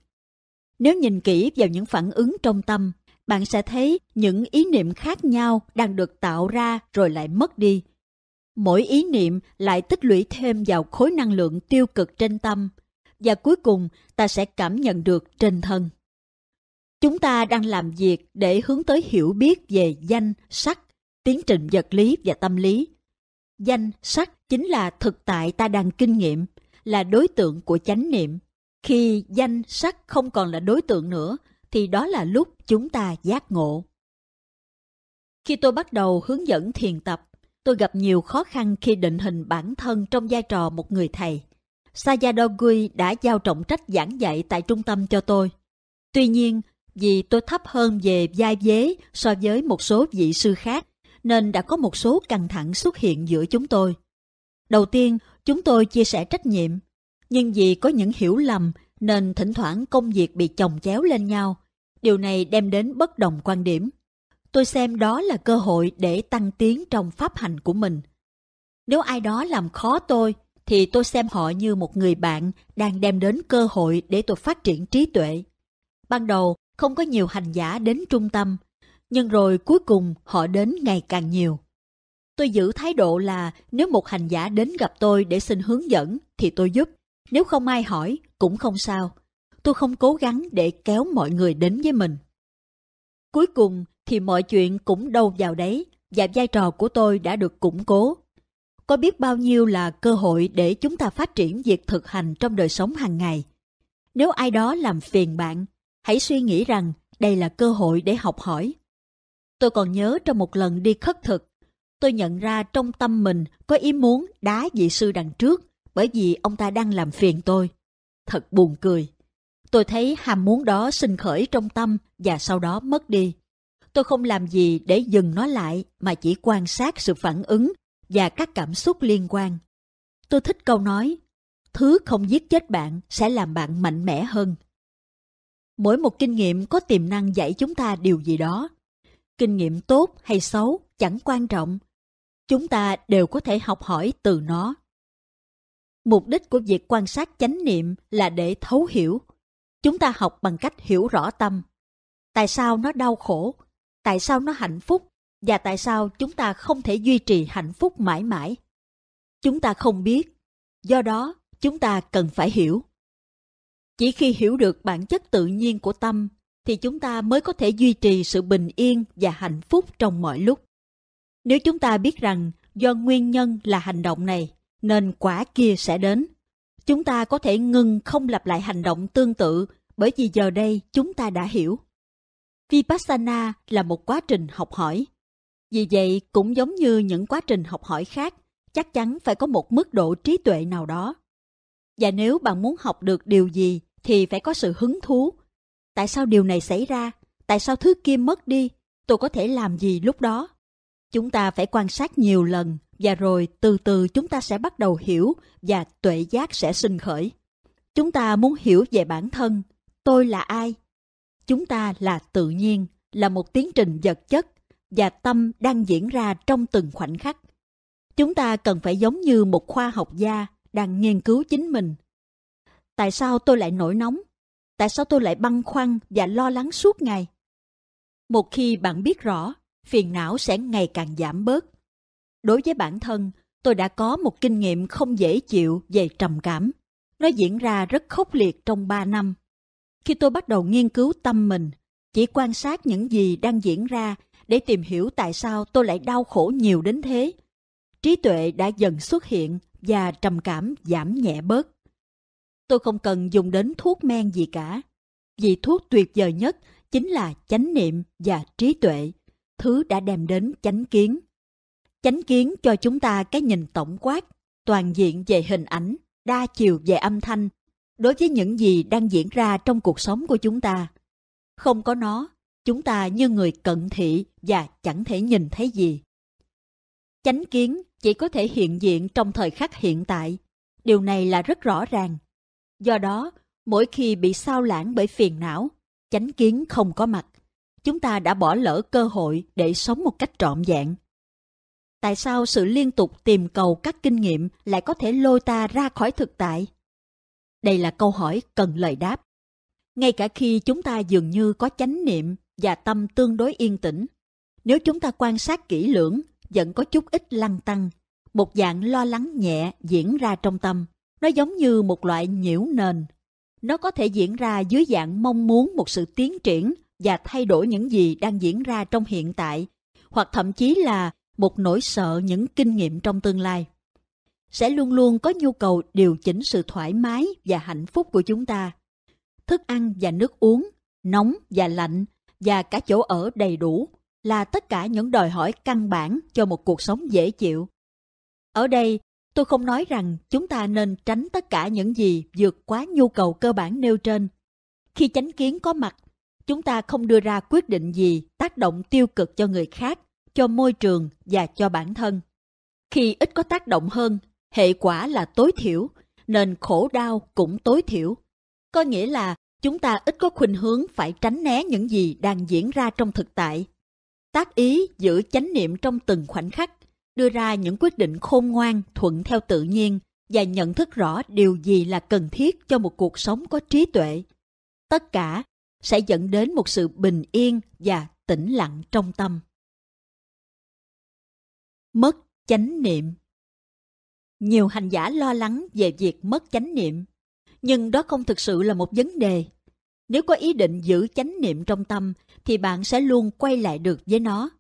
Nếu nhìn kỹ vào những phản ứng trong tâm, bạn sẽ thấy những ý niệm khác nhau đang được tạo ra rồi lại mất đi. Mỗi ý niệm lại tích lũy thêm vào khối năng lượng tiêu cực trên tâm, và cuối cùng ta sẽ cảm nhận được trên thân. Chúng ta đang làm việc để hướng tới hiểu biết về danh, sắc, tiến trình vật lý và tâm lý. Danh, sắc chính là thực tại ta đang kinh nghiệm, là đối tượng của chánh niệm. Khi danh, sắc không còn là đối tượng nữa, thì đó là lúc chúng ta giác ngộ. Khi tôi bắt đầu hướng dẫn thiền tập, tôi gặp nhiều khó khăn khi định hình bản thân trong vai trò một người thầy. Sayadogui đã giao trọng trách giảng dạy tại trung tâm cho tôi. Tuy nhiên, vì tôi thấp hơn về vai vế so với một số vị sư khác, nên đã có một số căng thẳng xuất hiện giữa chúng tôi. Đầu tiên, chúng tôi chia sẻ trách nhiệm, nhưng vì có những hiểu lầm nên thỉnh thoảng công việc bị chồng chéo lên nhau. Điều này đem đến bất đồng quan điểm. Tôi xem đó là cơ hội để tăng tiến trong pháp hành của mình. Nếu ai đó làm khó tôi, thì tôi xem họ như một người bạn đang đem đến cơ hội để tôi phát triển trí tuệ. Ban đầu, không có nhiều hành giả đến trung tâm, nhưng rồi cuối cùng họ đến ngày càng nhiều. Tôi giữ thái độ là nếu một hành giả đến gặp tôi để xin hướng dẫn thì tôi giúp, nếu không ai hỏi cũng không sao. Tôi không cố gắng để kéo mọi người đến với mình. Cuối cùng thì mọi chuyện cũng đâu vào đấy và vai trò của tôi đã được củng cố. Có biết bao nhiêu là cơ hội để chúng ta phát triển việc thực hành trong đời sống hàng ngày. Nếu ai đó làm phiền bạn, hãy suy nghĩ rằng đây là cơ hội để học hỏi. Tôi còn nhớ trong một lần đi khất thực, tôi nhận ra trong tâm mình có ý muốn đá vị sư đằng trước bởi vì ông ta đang làm phiền tôi. Thật buồn cười. Tôi thấy ham muốn đó sinh khởi trong tâm và sau đó mất đi. Tôi không làm gì để dừng nó lại mà chỉ quan sát sự phản ứng và các cảm xúc liên quan. Tôi thích câu nói, thứ không giết chết bạn sẽ làm bạn mạnh mẽ hơn. Mỗi một kinh nghiệm có tiềm năng dạy chúng ta điều gì đó. Kinh nghiệm tốt hay xấu chẳng quan trọng. Chúng ta đều có thể học hỏi từ nó. Mục đích của việc quan sát chánh niệm là để thấu hiểu. Chúng ta học bằng cách hiểu rõ tâm. Tại sao nó đau khổ? Tại sao nó hạnh phúc? Và tại sao chúng ta không thể duy trì hạnh phúc mãi mãi? Chúng ta không biết. Do đó, chúng ta cần phải hiểu. Chỉ khi hiểu được bản chất tự nhiên của tâm thì chúng ta mới có thể duy trì sự bình yên và hạnh phúc trong mọi lúc. Nếu chúng ta biết rằng do nguyên nhân là hành động này nên quả kia sẽ đến, chúng ta có thể ngừng không lặp lại hành động tương tự bởi vì giờ đây chúng ta đã hiểu. Vipassana là một quá trình học hỏi. Vì vậy, cũng giống như những quá trình học hỏi khác, chắc chắn phải có một mức độ trí tuệ nào đó. Và nếu bạn muốn học được điều gì thì phải có sự hứng thú. Tại sao điều này xảy ra? Tại sao thứ kia mất đi? Tôi có thể làm gì lúc đó? Chúng ta phải quan sát nhiều lần và rồi từ từ chúng ta sẽ bắt đầu hiểu và tuệ giác sẽ sinh khởi. Chúng ta muốn hiểu về bản thân, tôi là ai? Chúng ta là tự nhiên, là một tiến trình vật chất và tâm đang diễn ra trong từng khoảnh khắc. Chúng ta cần phải giống như một khoa học gia đang nghiên cứu chính mình Tại sao tôi lại nổi nóng? Tại sao tôi lại băn khoăn và lo lắng suốt ngày? Một khi bạn biết rõ, phiền não sẽ ngày càng giảm bớt. Đối với bản thân, tôi đã có một kinh nghiệm không dễ chịu về trầm cảm. Nó diễn ra rất khốc liệt trong 3 năm. Khi tôi bắt đầu nghiên cứu tâm mình, chỉ quan sát những gì đang diễn ra để tìm hiểu tại sao tôi lại đau khổ nhiều đến thế. Trí tuệ đã dần xuất hiện và trầm cảm giảm nhẹ bớt. Tôi không cần dùng đến thuốc men gì cả. Vì thuốc tuyệt vời nhất chính là chánh niệm và trí tuệ, thứ đã đem đến chánh kiến. Chánh kiến cho chúng ta cái nhìn tổng quát, toàn diện về hình ảnh, đa chiều về âm thanh, đối với những gì đang diễn ra trong cuộc sống của chúng ta. Không có nó, chúng ta như người cận thị và chẳng thể nhìn thấy gì. Chánh kiến chỉ có thể hiện diện trong thời khắc hiện tại. Điều này là rất rõ ràng. Do đó, mỗi khi bị sao lãng bởi phiền não, chánh kiến không có mặt, chúng ta đã bỏ lỡ cơ hội để sống một cách trọn vẹn. Tại sao sự liên tục tìm cầu các kinh nghiệm lại có thể lôi ta ra khỏi thực tại? Đây là câu hỏi cần lời đáp. ngay cả khi chúng ta dường như có chánh niệm và tâm tương đối yên tĩnh. Nếu chúng ta quan sát kỹ lưỡng, vẫn có chút ít lăng tăng, một dạng lo lắng nhẹ diễn ra trong tâm. Nó giống như một loại nhiễu nền. Nó có thể diễn ra dưới dạng mong muốn một sự tiến triển và thay đổi những gì đang diễn ra trong hiện tại, hoặc thậm chí là một nỗi sợ những kinh nghiệm trong tương lai. Sẽ luôn luôn có nhu cầu điều chỉnh sự thoải mái và hạnh phúc của chúng ta. Thức ăn và nước uống, nóng và lạnh và cả chỗ ở đầy đủ là tất cả những đòi hỏi căn bản cho một cuộc sống dễ chịu. Ở đây, tôi không nói rằng chúng ta nên tránh tất cả những gì vượt quá nhu cầu cơ bản nêu trên. Khi chánh kiến có mặt, chúng ta không đưa ra quyết định gì tác động tiêu cực cho người khác, cho môi trường và cho bản thân. Khi ít có tác động hơn, hệ quả là tối thiểu, nên khổ đau cũng tối thiểu. Có nghĩa là chúng ta ít có khuynh hướng phải tránh né những gì đang diễn ra trong thực tại. Tác ý giữ chánh niệm trong từng khoảnh khắc, đưa ra những quyết định khôn ngoan thuận theo tự nhiên và nhận thức rõ điều gì là cần thiết cho một cuộc sống có trí tuệ. Tất cả sẽ dẫn đến một sự bình yên và tĩnh lặng trong tâm. Mất chánh niệm nhiều hành giả lo lắng về việc mất chánh niệm, nhưng đó không thực sự là một vấn đề. Nếu có ý định giữ chánh niệm trong tâm, thì bạn sẽ luôn quay lại được với nó.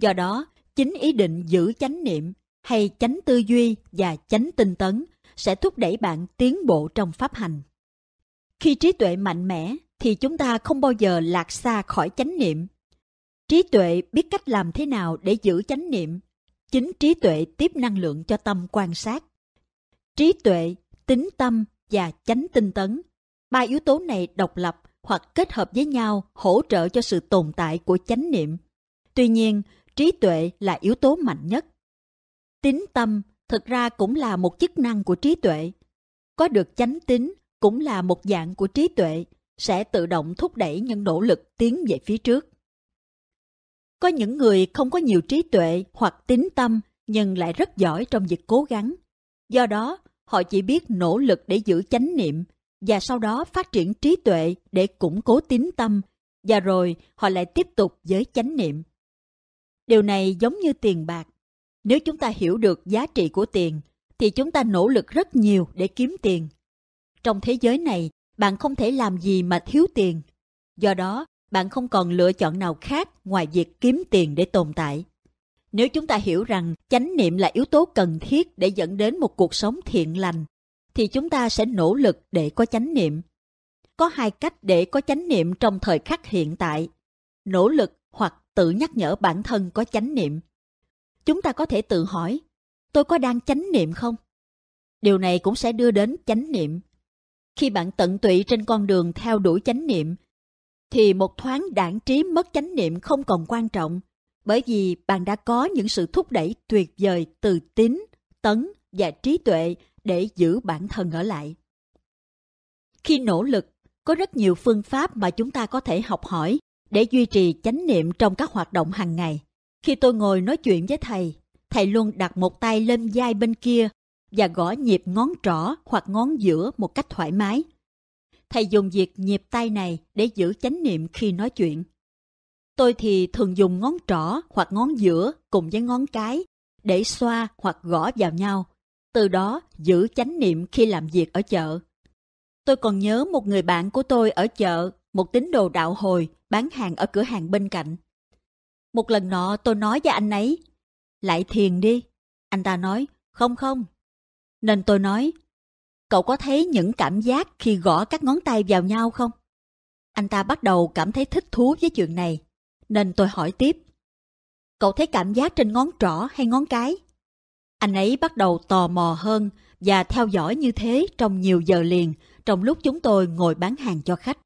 Do đó, chính ý định giữ chánh niệm hay chánh tư duy và chánh tinh tấn sẽ thúc đẩy bạn tiến bộ trong pháp hành. Khi trí tuệ mạnh mẽ, thì chúng ta không bao giờ lạc xa khỏi chánh niệm. Trí tuệ biết cách làm thế nào để giữ chánh niệm. Chính trí tuệ tiếp năng lượng cho tâm quan sát. Trí tuệ, tính tâm và chánh tinh tấn. Ba yếu tố này độc lập hoặc kết hợp với nhau hỗ trợ cho sự tồn tại của chánh niệm. Tuy nhiên, trí tuệ là yếu tố mạnh nhất. Tính tâm thực ra cũng là một chức năng của trí tuệ. Có được chánh tính cũng là một dạng của trí tuệ sẽ tự động thúc đẩy những nỗ lực tiến về phía trước. Có những người không có nhiều trí tuệ hoặc tín tâm nhưng lại rất giỏi trong việc cố gắng. Do đó, họ chỉ biết nỗ lực để giữ chánh niệm và sau đó phát triển trí tuệ để củng cố tín tâm và rồi họ lại tiếp tục với chánh niệm. Điều này giống như tiền bạc. Nếu chúng ta hiểu được giá trị của tiền thì chúng ta nỗ lực rất nhiều để kiếm tiền. Trong thế giới này, bạn không thể làm gì mà thiếu tiền. Do đó, bạn không còn lựa chọn nào khác ngoài việc kiếm tiền để tồn tại. Nếu chúng ta hiểu rằng chánh niệm là yếu tố cần thiết để dẫn đến một cuộc sống thiện lành, thì chúng ta sẽ nỗ lực để có chánh niệm. Có hai cách để có chánh niệm trong thời khắc hiện tại. Nỗ lực hoặc tự nhắc nhở bản thân có chánh niệm. Chúng ta có thể tự hỏi, tôi có đang chánh niệm không? Điều này cũng sẽ đưa đến chánh niệm khi bạn tận tụy trên con đường theo đuổi chánh niệm, thì một thoáng đảng trí mất chánh niệm không còn quan trọng, bởi vì bạn đã có những sự thúc đẩy tuyệt vời từ tín, tấn và trí tuệ để giữ bản thân ở lại. Khi nỗ lực, có rất nhiều phương pháp mà chúng ta có thể học hỏi để duy trì chánh niệm trong các hoạt động hàng ngày. Khi tôi ngồi nói chuyện với thầy, thầy luôn đặt một tay lên vai bên kia và gõ nhịp ngón trỏ hoặc ngón giữa một cách thoải mái. Thầy dùng việc nhịp tay này để giữ chánh niệm khi nói chuyện. Tôi thì thường dùng ngón trỏ hoặc ngón giữa cùng với ngón cái để xoa hoặc gõ vào nhau, từ đó giữ chánh niệm khi làm việc ở chợ. Tôi còn nhớ một người bạn của tôi ở chợ, một tín đồ đạo hồi, bán hàng ở cửa hàng bên cạnh. Một lần nọ tôi nói với anh ấy, lại thiền đi. Anh ta nói, không không, nên tôi nói, cậu có thấy những cảm giác khi gõ các ngón tay vào nhau không? Anh ta bắt đầu cảm thấy thích thú với chuyện này, nên tôi hỏi tiếp. Cậu thấy cảm giác trên ngón trỏ hay ngón cái? Anh ấy bắt đầu tò mò hơn và theo dõi như thế trong nhiều giờ liền trong lúc chúng tôi ngồi bán hàng cho khách.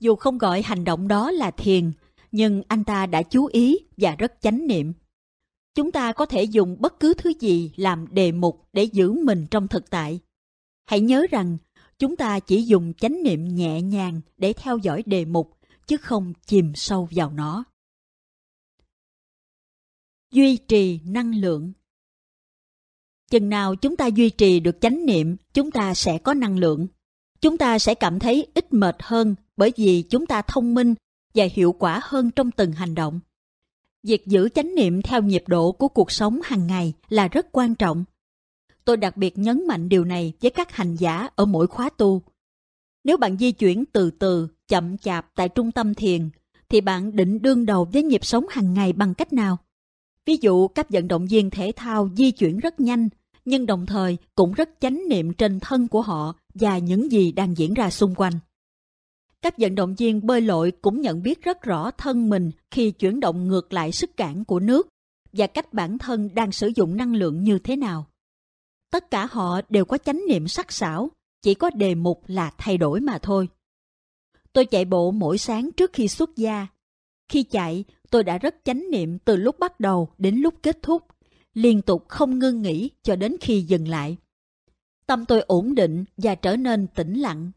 Dù không gọi hành động đó là thiền, nhưng anh ta đã chú ý và rất chánh niệm. Chúng ta có thể dùng bất cứ thứ gì làm đề mục để giữ mình trong thực tại. Hãy nhớ rằng, chúng ta chỉ dùng chánh niệm nhẹ nhàng để theo dõi đề mục, chứ không chìm sâu vào nó. Duy trì năng lượng Chừng nào chúng ta duy trì được chánh niệm, chúng ta sẽ có năng lượng. chúng ta sẽ cảm thấy ít mệt hơn bởi vì chúng ta thông minh và hiệu quả hơn trong từng hành động. Việc giữ chánh niệm theo nhịp độ của cuộc sống hàng ngày là rất quan trọng. Tôi đặc biệt nhấn mạnh điều này với các hành giả ở mỗi khóa tu. Nếu bạn di chuyển từ từ, chậm chạp tại trung tâm thiền, thì bạn định đương đầu với nhịp sống hàng ngày bằng cách nào? Ví dụ các vận động viên thể thao di chuyển rất nhanh, nhưng đồng thời cũng rất chánh niệm trên thân của họ và những gì đang diễn ra xung quanh. Các vận động viên bơi lội cũng nhận biết rất rõ thân mình khi chuyển động ngược lại sức cản của nước và cách bản thân đang sử dụng năng lượng như thế nào. Tất cả họ đều có chánh niệm sắc sảo, chỉ có đề mục là thay đổi mà thôi. Tôi chạy bộ mỗi sáng trước khi xuất gia. Khi chạy, tôi đã rất chánh niệm từ lúc bắt đầu đến lúc kết thúc, liên tục không ngưng nghỉ cho đến khi dừng lại. Tâm tôi ổn định và trở nên tĩnh lặng.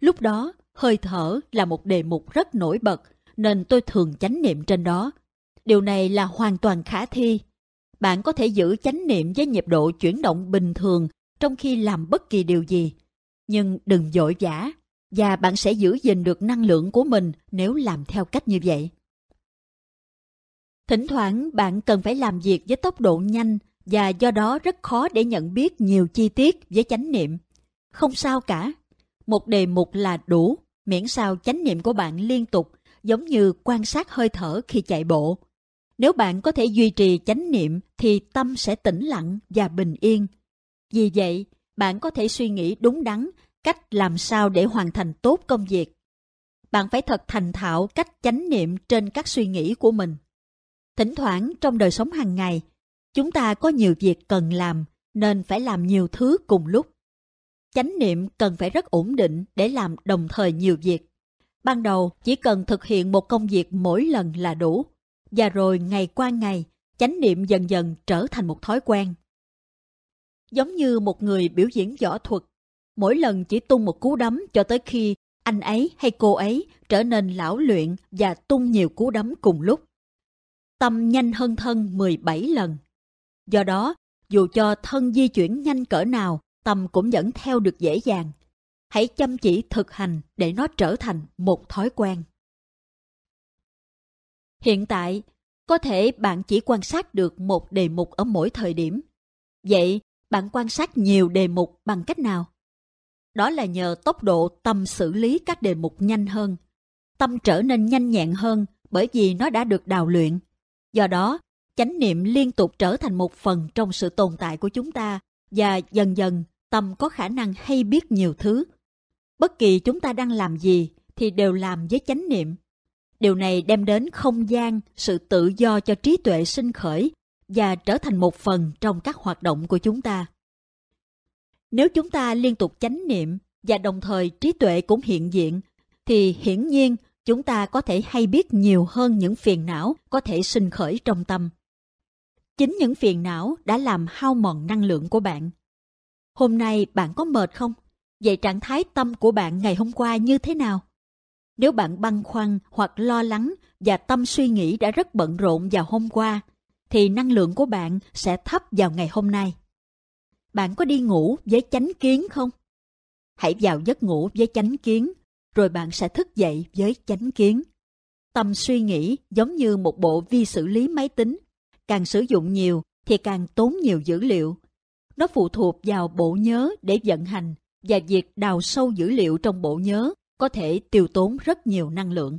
Lúc đó, hơi thở là một đề mục rất nổi bật, nên tôi thường chánh niệm trên đó. Điều này là hoàn toàn khả thi. Bạn có thể giữ chánh niệm với nhịp độ chuyển động bình thường trong khi làm bất kỳ điều gì. Nhưng đừng dội vã, và bạn sẽ giữ gìn được năng lượng của mình nếu làm theo cách như vậy. Thỉnh thoảng bạn cần phải làm việc với tốc độ nhanh và do đó rất khó để nhận biết nhiều chi tiết với chánh niệm. Không sao cả. Một đề mục là đủ, miễn sao chánh niệm của bạn liên tục, giống như quan sát hơi thở khi chạy bộ. Nếu bạn có thể duy trì chánh niệm thì tâm sẽ tĩnh lặng và bình yên. Vì vậy, bạn có thể suy nghĩ đúng đắn cách làm sao để hoàn thành tốt công việc. Bạn phải thật thành thạo cách chánh niệm trên các suy nghĩ của mình. Thỉnh thoảng trong đời sống hàng ngày, chúng ta có nhiều việc cần làm nên phải làm nhiều thứ cùng lúc. Chánh niệm cần phải rất ổn định để làm đồng thời nhiều việc. Ban đầu chỉ cần thực hiện một công việc mỗi lần là đủ, và rồi ngày qua ngày, chánh niệm dần dần trở thành một thói quen. Giống như một người biểu diễn võ thuật, mỗi lần chỉ tung một cú đấm cho tới khi anh ấy hay cô ấy trở nên lão luyện và tung nhiều cú đấm cùng lúc. Tâm nhanh hơn thân 17 lần. Do đó, dù cho thân di chuyển nhanh cỡ nào, tâm cũng vẫn theo được dễ dàng. Hãy chăm chỉ thực hành để nó trở thành một thói quen. Hiện tại, có thể bạn chỉ quan sát được một đề mục ở mỗi thời điểm. Vậy, bạn quan sát nhiều đề mục bằng cách nào? Đó là nhờ tốc độ tâm xử lý các đề mục nhanh hơn. Tâm trở nên nhanh nhẹn hơn bởi vì nó đã được đào luyện. Do đó, chánh niệm liên tục trở thành một phần trong sự tồn tại của chúng ta và dần dần tâm có khả năng hay biết nhiều thứ. Bất kỳ chúng ta đang làm gì thì đều làm với chánh niệm. Điều này đem đến không gian, sự tự do cho trí tuệ sinh khởi và trở thành một phần trong các hoạt động của chúng ta. Nếu chúng ta liên tục chánh niệm và đồng thời trí tuệ cũng hiện diện, thì hiển nhiên chúng ta có thể hay biết nhiều hơn những phiền não có thể sinh khởi trong tâm. Chính những phiền não đã làm hao mòn năng lượng của bạn. Hôm nay bạn có mệt không? Vậy trạng thái tâm của bạn ngày hôm qua như thế nào? Nếu bạn băn khoăn hoặc lo lắng và tâm suy nghĩ đã rất bận rộn vào hôm qua, thì năng lượng của bạn sẽ thấp vào ngày hôm nay. Bạn có đi ngủ với chánh kiến không? Hãy vào giấc ngủ với chánh kiến, rồi bạn sẽ thức dậy với chánh kiến. Tâm suy nghĩ giống như một bộ vi xử lý máy tính. Càng sử dụng nhiều thì càng tốn nhiều dữ liệu. Nó phụ thuộc vào bộ nhớ để vận hành và việc đào sâu dữ liệu trong bộ nhớ có thể tiêu tốn rất nhiều năng lượng.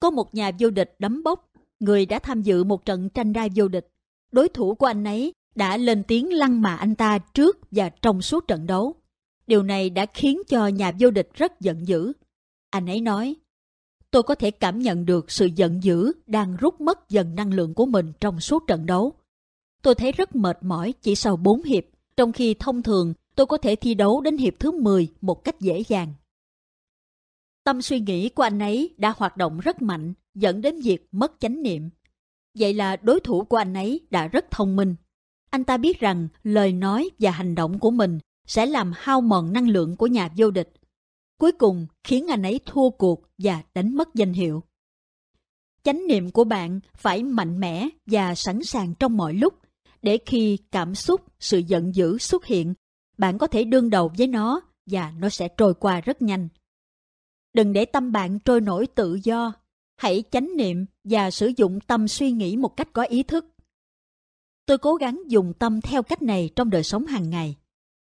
Có một nhà vô địch đấm bốc, người đã tham dự một trận tranh đai vô địch. Đối thủ của anh ấy đã lên tiếng lăng mạ anh ta trước và trong suốt trận đấu. Điều này đã khiến cho nhà vô địch rất giận dữ. Anh ấy nói, tôi có thể cảm nhận được sự giận dữ đang rút mất dần năng lượng của mình trong suốt trận đấu. Tôi thấy rất mệt mỏi chỉ sau 4 hiệp, trong khi thông thường tôi có thể thi đấu đến hiệp thứ 10 một cách dễ dàng. Tâm suy nghĩ của anh ấy đã hoạt động rất mạnh, dẫn đến việc mất chánh niệm. Vậy là đối thủ của anh ấy đã rất thông minh. Anh ta biết rằng lời nói và hành động của mình sẽ làm hao mòn năng lượng của nhà vô địch. Cuối cùng khiến anh ấy thua cuộc và đánh mất danh hiệu. Chánh niệm của bạn phải mạnh mẽ và sẵn sàng trong mọi lúc để khi cảm xúc, sự giận dữ xuất hiện, bạn có thể đương đầu với nó và nó sẽ trôi qua rất nhanh. Đừng để tâm bạn trôi nổi tự do. Hãy chánh niệm và sử dụng tâm suy nghĩ một cách có ý thức. Tôi cố gắng dùng tâm theo cách này trong đời sống hàng ngày.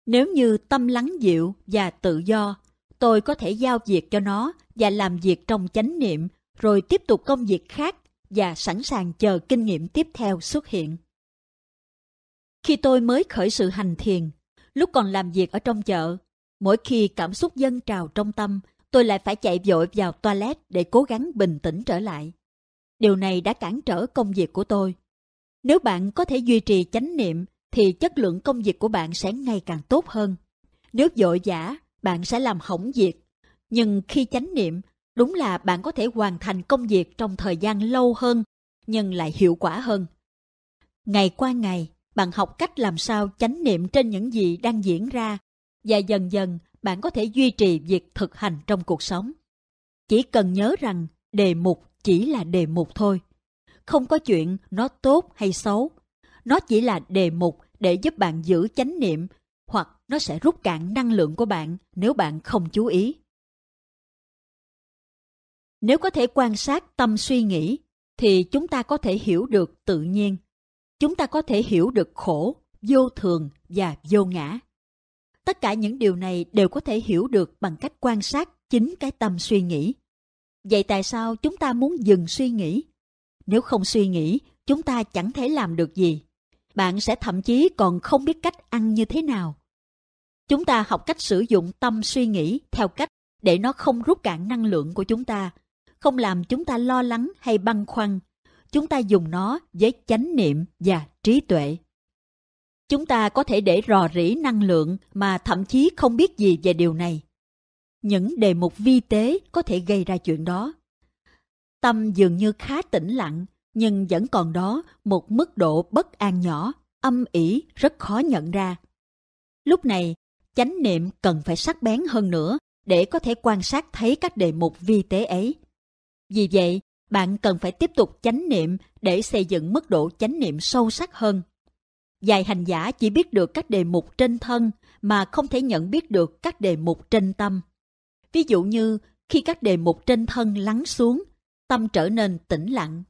Nếu như tâm lắng dịu và tự do, tôi có thể giao việc cho nó và làm việc trong chánh niệm, rồi tiếp tục công việc khác và sẵn sàng chờ kinh nghiệm tiếp theo xuất hiện. Khi tôi mới khởi sự hành thiền, lúc còn làm việc ở trong chợ, mỗi khi cảm xúc dâng trào trong tâm, tôi lại phải chạy vội vào toilet để cố gắng bình tĩnh trở lại. Điều này đã cản trở công việc của tôi. Nếu bạn có thể duy trì chánh niệm, thì chất lượng công việc của bạn sẽ ngày càng tốt hơn. Nếu vội vã, bạn sẽ làm hỏng việc. Nhưng khi chánh niệm, đúng là bạn có thể hoàn thành công việc trong thời gian lâu hơn, nhưng lại hiệu quả hơn. Ngày qua ngày, bạn học cách làm sao chánh niệm trên những gì đang diễn ra, và dần dần bạn có thể duy trì việc thực hành trong cuộc sống. Chỉ cần nhớ rằng đề mục chỉ là đề mục thôi. Không có chuyện nó tốt hay xấu. Nó chỉ là đề mục để giúp bạn giữ chánh niệm, hoặc nó sẽ rút cạn năng lượng của bạn nếu bạn không chú ý. Nếu có thể quan sát tâm suy nghĩ, thì chúng ta có thể hiểu được tự nhiên. Chúng ta có thể hiểu được khổ, vô thường và vô ngã. Tất cả những điều này đều có thể hiểu được bằng cách quan sát chính cái tâm suy nghĩ. Vậy tại sao chúng ta muốn dừng suy nghĩ? Nếu không suy nghĩ, chúng ta chẳng thể làm được gì. Bạn sẽ thậm chí còn không biết cách ăn như thế nào. Chúng ta học cách sử dụng tâm suy nghĩ theo cách để nó không rút cạn năng lượng của chúng ta, không làm chúng ta lo lắng hay băn khoăn. Chúng ta dùng nó với chánh niệm và trí tuệ. Chúng ta có thể để rò rỉ năng lượng mà thậm chí không biết gì về điều này. Những đề mục vi tế có thể gây ra chuyện đó. Tâm dường như khá tĩnh lặng, nhưng vẫn còn đó một mức độ bất an nhỏ, âm ỉ rất khó nhận ra. Lúc này, chánh niệm cần phải sắc bén hơn nữa để có thể quan sát thấy các đề mục vi tế ấy. Vì vậy, bạn cần phải tiếp tục chánh niệm để xây dựng mức độ chánh niệm sâu sắc hơn. Dài hành giả chỉ biết được các đề mục trên thân mà không thể nhận biết được các đề mục trên tâm. Ví dụ như khi các đề mục trên thân lắng xuống, tâm trở nên tĩnh lặng.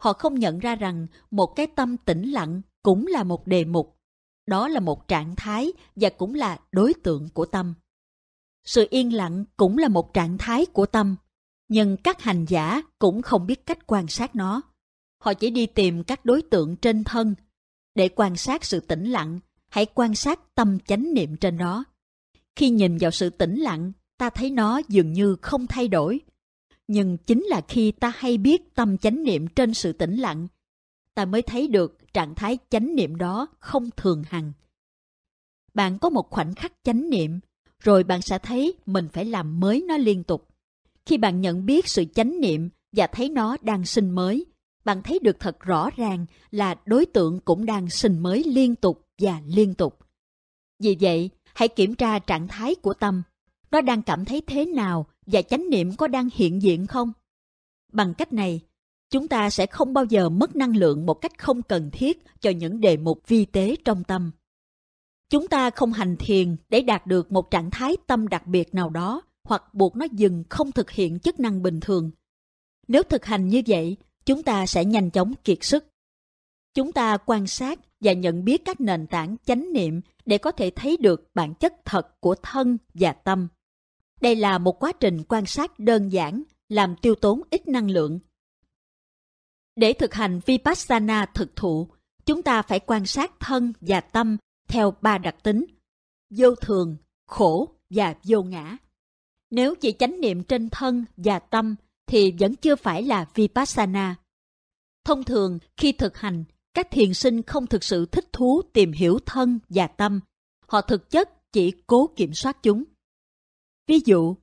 Họ không nhận ra rằng một cái tâm tĩnh lặng cũng là một đề mục. Đó là một trạng thái và cũng là đối tượng của tâm. Sự yên lặng cũng là một trạng thái của tâm, nhưng các hành giả cũng không biết cách quan sát nó. Họ chỉ đi tìm các đối tượng trên thân để quan sát sự tĩnh lặng, hãy quan sát tâm chánh niệm trên nó. Khi nhìn vào sự tĩnh lặng, ta thấy nó dường như không thay đổi. Nhưng chính là khi ta hay biết tâm chánh niệm trên sự tĩnh lặng, ta mới thấy được trạng thái chánh niệm đó không thường hằng. Bạn có một khoảnh khắc chánh niệm, rồi bạn sẽ thấy mình phải làm mới nó liên tục. Khi bạn nhận biết sự chánh niệm và thấy nó đang sinh mới, bạn thấy được thật rõ ràng là đối tượng cũng đang sinh mới liên tục và liên tục. Vì vậy, hãy kiểm tra trạng thái của tâm. Nó đang cảm thấy thế nào và chánh niệm có đang hiện diện không? Bằng cách này, chúng ta sẽ không bao giờ mất năng lượng một cách không cần thiết cho những đề mục vi tế trong tâm. Chúng ta không hành thiền để đạt được một trạng thái tâm đặc biệt nào đó hoặc buộc nó dừng không thực hiện chức năng bình thường. Nếu thực hành như vậy, chúng ta sẽ nhanh chóng kiệt sức. Chúng ta quan sát và nhận biết các nền tảng chánh niệm để có thể thấy được bản chất thật của thân và tâm. Đây là một quá trình quan sát đơn giản, làm tiêu tốn ít năng lượng. Để thực hành Vipassana thực thụ, chúng ta phải quan sát thân và tâm theo ba đặc tính, vô thường, khổ và vô ngã. Nếu chỉ chánh niệm trên thân và tâm thì vẫn chưa phải là Vipassana. Thông thường, khi thực hành, các thiền sinh không thực sự thích thú tìm hiểu thân và tâm. Họ thực chất chỉ cố kiểm soát chúng. Ví dụ,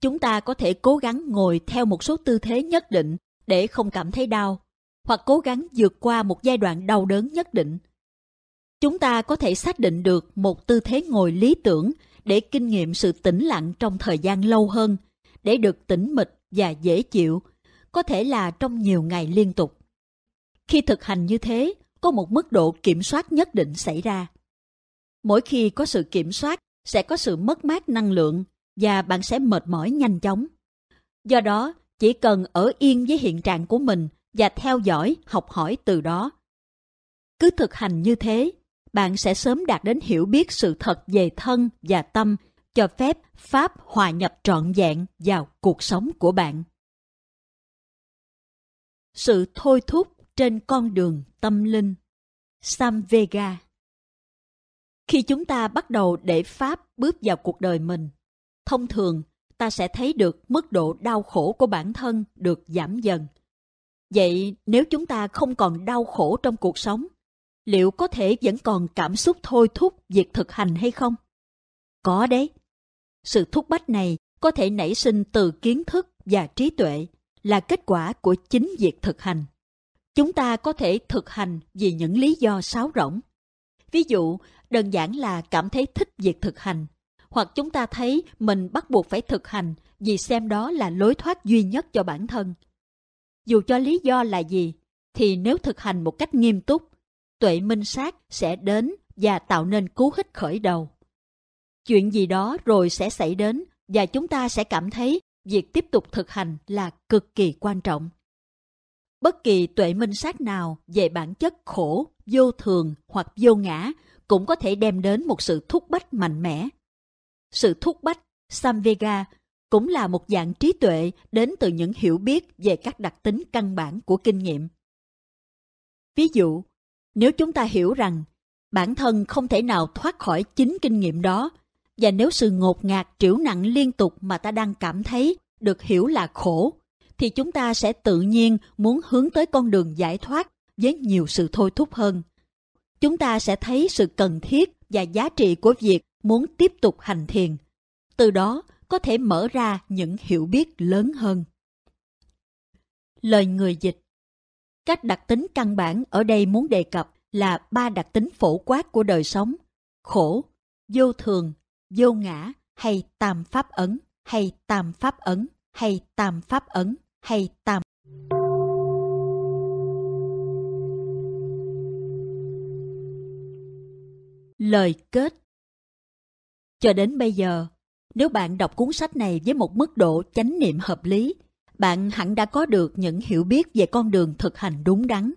chúng ta có thể cố gắng ngồi theo một số tư thế nhất định để không cảm thấy đau, hoặc cố gắng vượt qua một giai đoạn đau đớn nhất định. Chúng ta có thể xác định được một tư thế ngồi lý tưởng để kinh nghiệm sự tĩnh lặng trong thời gian lâu hơn, để được tĩnh mịch và dễ chịu, có thể là trong nhiều ngày liên tục. Khi thực hành như thế, có một mức độ kiểm soát nhất định xảy ra. Mỗi khi có sự kiểm soát, sẽ có sự mất mát năng lượng và bạn sẽ mệt mỏi nhanh chóng. Do đó, chỉ cần ở yên với hiện trạng của mình và theo dõi, học hỏi từ đó. Cứ thực hành như thế, bạn sẽ sớm đạt đến hiểu biết sự thật về thân và tâm, cho phép Pháp hòa nhập trọn vẹn vào cuộc sống của bạn. Sự thôi thúc trên con đường tâm linh Samvega Khi chúng ta bắt đầu để Pháp bước vào cuộc đời mình, thông thường ta sẽ thấy được mức độ đau khổ của bản thân được giảm dần. Vậy nếu chúng ta không còn đau khổ trong cuộc sống, liệu có thể vẫn còn cảm xúc thôi thúc việc thực hành hay không? Có đấy. Sự thúc bách này có thể nảy sinh từ kiến thức và trí tuệ, là kết quả của chính việc thực hành. Chúng ta có thể thực hành vì những lý do sáo rỗng. Ví dụ, đơn giản là cảm thấy thích việc thực hành, hoặc chúng ta thấy mình bắt buộc phải thực hành vì xem đó là lối thoát duy nhất cho bản thân. Dù cho lý do là gì, thì nếu thực hành một cách nghiêm túc, tuệ minh sát sẽ đến và tạo nên cú hích khởi đầu. Chuyện gì đó rồi sẽ xảy đến và chúng ta sẽ cảm thấy việc tiếp tục thực hành là cực kỳ quan trọng. Bất kỳ tuệ minh sát nào về bản chất khổ, vô thường hoặc vô ngã cũng có thể đem đến một sự thúc bách mạnh mẽ. Sự thúc bách, Samvega, cũng là một dạng trí tuệ đến từ những hiểu biết về các đặc tính căn bản của kinh nghiệm. Ví dụ, nếu chúng ta hiểu rằng bản thân không thể nào thoát khỏi chính kinh nghiệm đó, và nếu sự ngột ngạt triểu nặng liên tục mà ta đang cảm thấy được hiểu là khổ, thì chúng ta sẽ tự nhiên muốn hướng tới con đường giải thoát với nhiều sự thôi thúc hơn. Chúng ta sẽ thấy sự cần thiết và giá trị của việc muốn tiếp tục hành thiền. Từ đó có thể mở ra những hiểu biết lớn hơn. Lời người dịch các đặc tính căn bản ở đây muốn đề cập là ba đặc tính phổ quát của đời sống, khổ, vô thường, vô ngã hay tam pháp ấn hay tam pháp ấn hay tam pháp ấn hay tam Lời kết. Cho đến bây giờ, nếu bạn đọc cuốn sách này với một mức độ chánh niệm hợp lý, bạn hẳn đã có được những hiểu biết về con đường thực hành đúng đắn.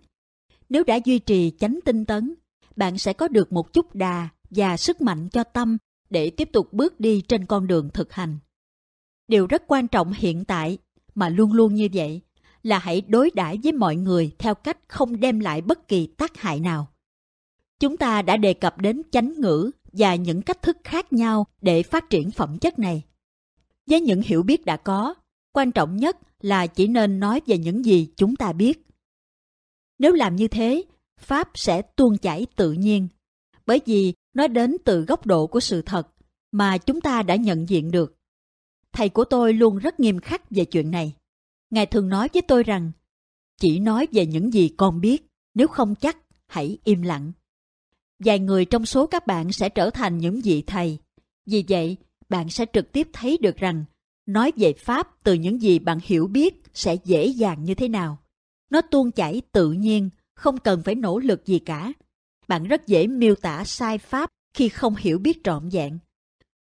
Nếu đã duy trì chánh tinh tấn, bạn sẽ có được một chút đà và sức mạnh cho tâm để tiếp tục bước đi trên con đường thực hành. Điều rất quan trọng hiện tại mà luôn luôn như vậy là hãy đối đãi với mọi người theo cách không đem lại bất kỳ tác hại nào. Chúng ta đã đề cập đến chánh ngữ và những cách thức khác nhau để phát triển phẩm chất này. Với những hiểu biết đã có, quan trọng nhất là chỉ nên nói về những gì chúng ta biết. Nếu làm như thế, Pháp sẽ tuôn chảy tự nhiên, bởi vì nó đến từ góc độ của sự thật mà chúng ta đã nhận diện được. Thầy của tôi luôn rất nghiêm khắc về chuyện này. Ngài thường nói với tôi rằng, chỉ nói về những gì con biết, nếu không chắc, hãy im lặng. Vài người trong số các bạn sẽ trở thành những vị thầy. Vì vậy, bạn sẽ trực tiếp thấy được rằng nói về Pháp từ những gì bạn hiểu biết sẽ dễ dàng như thế nào. Nó tuôn chảy tự nhiên, không cần phải nỗ lực gì cả. Bạn rất dễ miêu tả sai Pháp khi không hiểu biết trọn vẹn.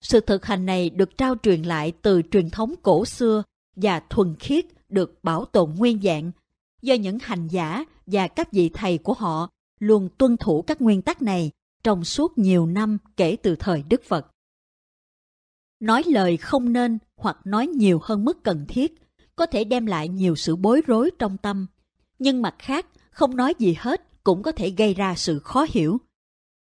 Sự thực hành này được trao truyền lại từ truyền thống cổ xưa và thuần khiết được bảo tồn nguyên dạng do những hành giả và các vị thầy của họ luôn tuân thủ các nguyên tắc này trong suốt nhiều năm kể từ thời Đức Phật. Nói lời không nên hoặc nói nhiều hơn mức cần thiết có thể đem lại nhiều sự bối rối trong tâm, nhưng mặt khác không nói gì hết cũng có thể gây ra sự khó hiểu.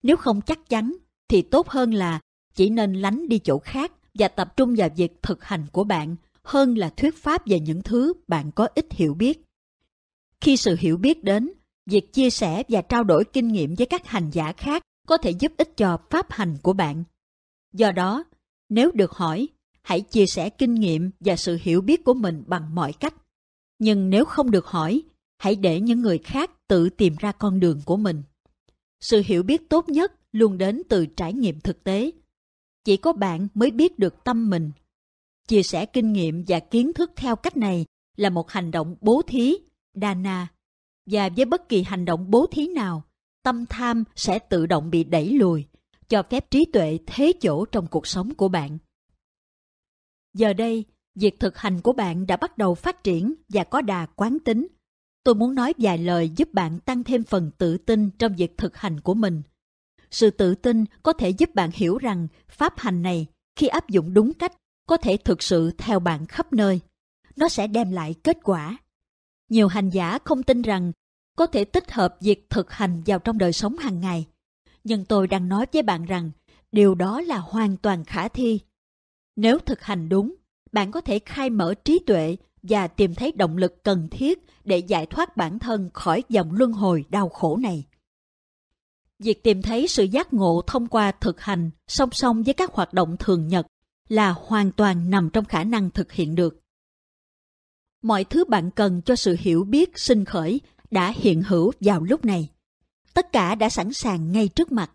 Nếu không chắc chắn thì tốt hơn là chỉ nên lánh đi chỗ khác và tập trung vào việc thực hành của bạn hơn là thuyết pháp về những thứ bạn có ít hiểu biết. Khi sự hiểu biết đến, việc chia sẻ và trao đổi kinh nghiệm với các hành giả khác có thể giúp ích cho pháp hành của bạn. Do đó, nếu được hỏi, hãy chia sẻ kinh nghiệm và sự hiểu biết của mình bằng mọi cách. Nhưng nếu không được hỏi, hãy để những người khác tự tìm ra con đường của mình. Sự hiểu biết tốt nhất luôn đến từ trải nghiệm thực tế. Chỉ có bạn mới biết được tâm mình. Chia sẻ kinh nghiệm và kiến thức theo cách này là một hành động bố thí, dana. Và với bất kỳ hành động bố thí nào, tâm tham sẽ tự động bị đẩy lùi. cho phép trí tuệ thế chỗ trong cuộc sống của bạn. Giờ đây, việc thực hành của bạn đã bắt đầu phát triển và có đà quán tính. Tôi muốn nói vài lời giúp bạn tăng thêm phần tự tin trong việc thực hành của mình. Sự tự tin có thể giúp bạn hiểu rằng pháp hành này, khi áp dụng đúng cách, có thể thực sự theo bạn khắp nơi. Nó sẽ đem lại kết quả. Nhiều hành giả không tin rằng có thể tích hợp việc thực hành vào trong đời sống hàng ngày. Nhưng tôi đang nói với bạn rằng điều đó là hoàn toàn khả thi. Nếu thực hành đúng, bạn có thể khai mở trí tuệ và tìm thấy động lực cần thiết để giải thoát bản thân khỏi dòng luân hồi đau khổ này. Việc tìm thấy sự giác ngộ thông qua thực hành song song với các hoạt động thường nhật là hoàn toàn nằm trong khả năng thực hiện được. Mọi thứ bạn cần cho sự hiểu biết sinh khởi đã hiện hữu vào lúc này. Tất cả đã sẵn sàng ngay trước mặt.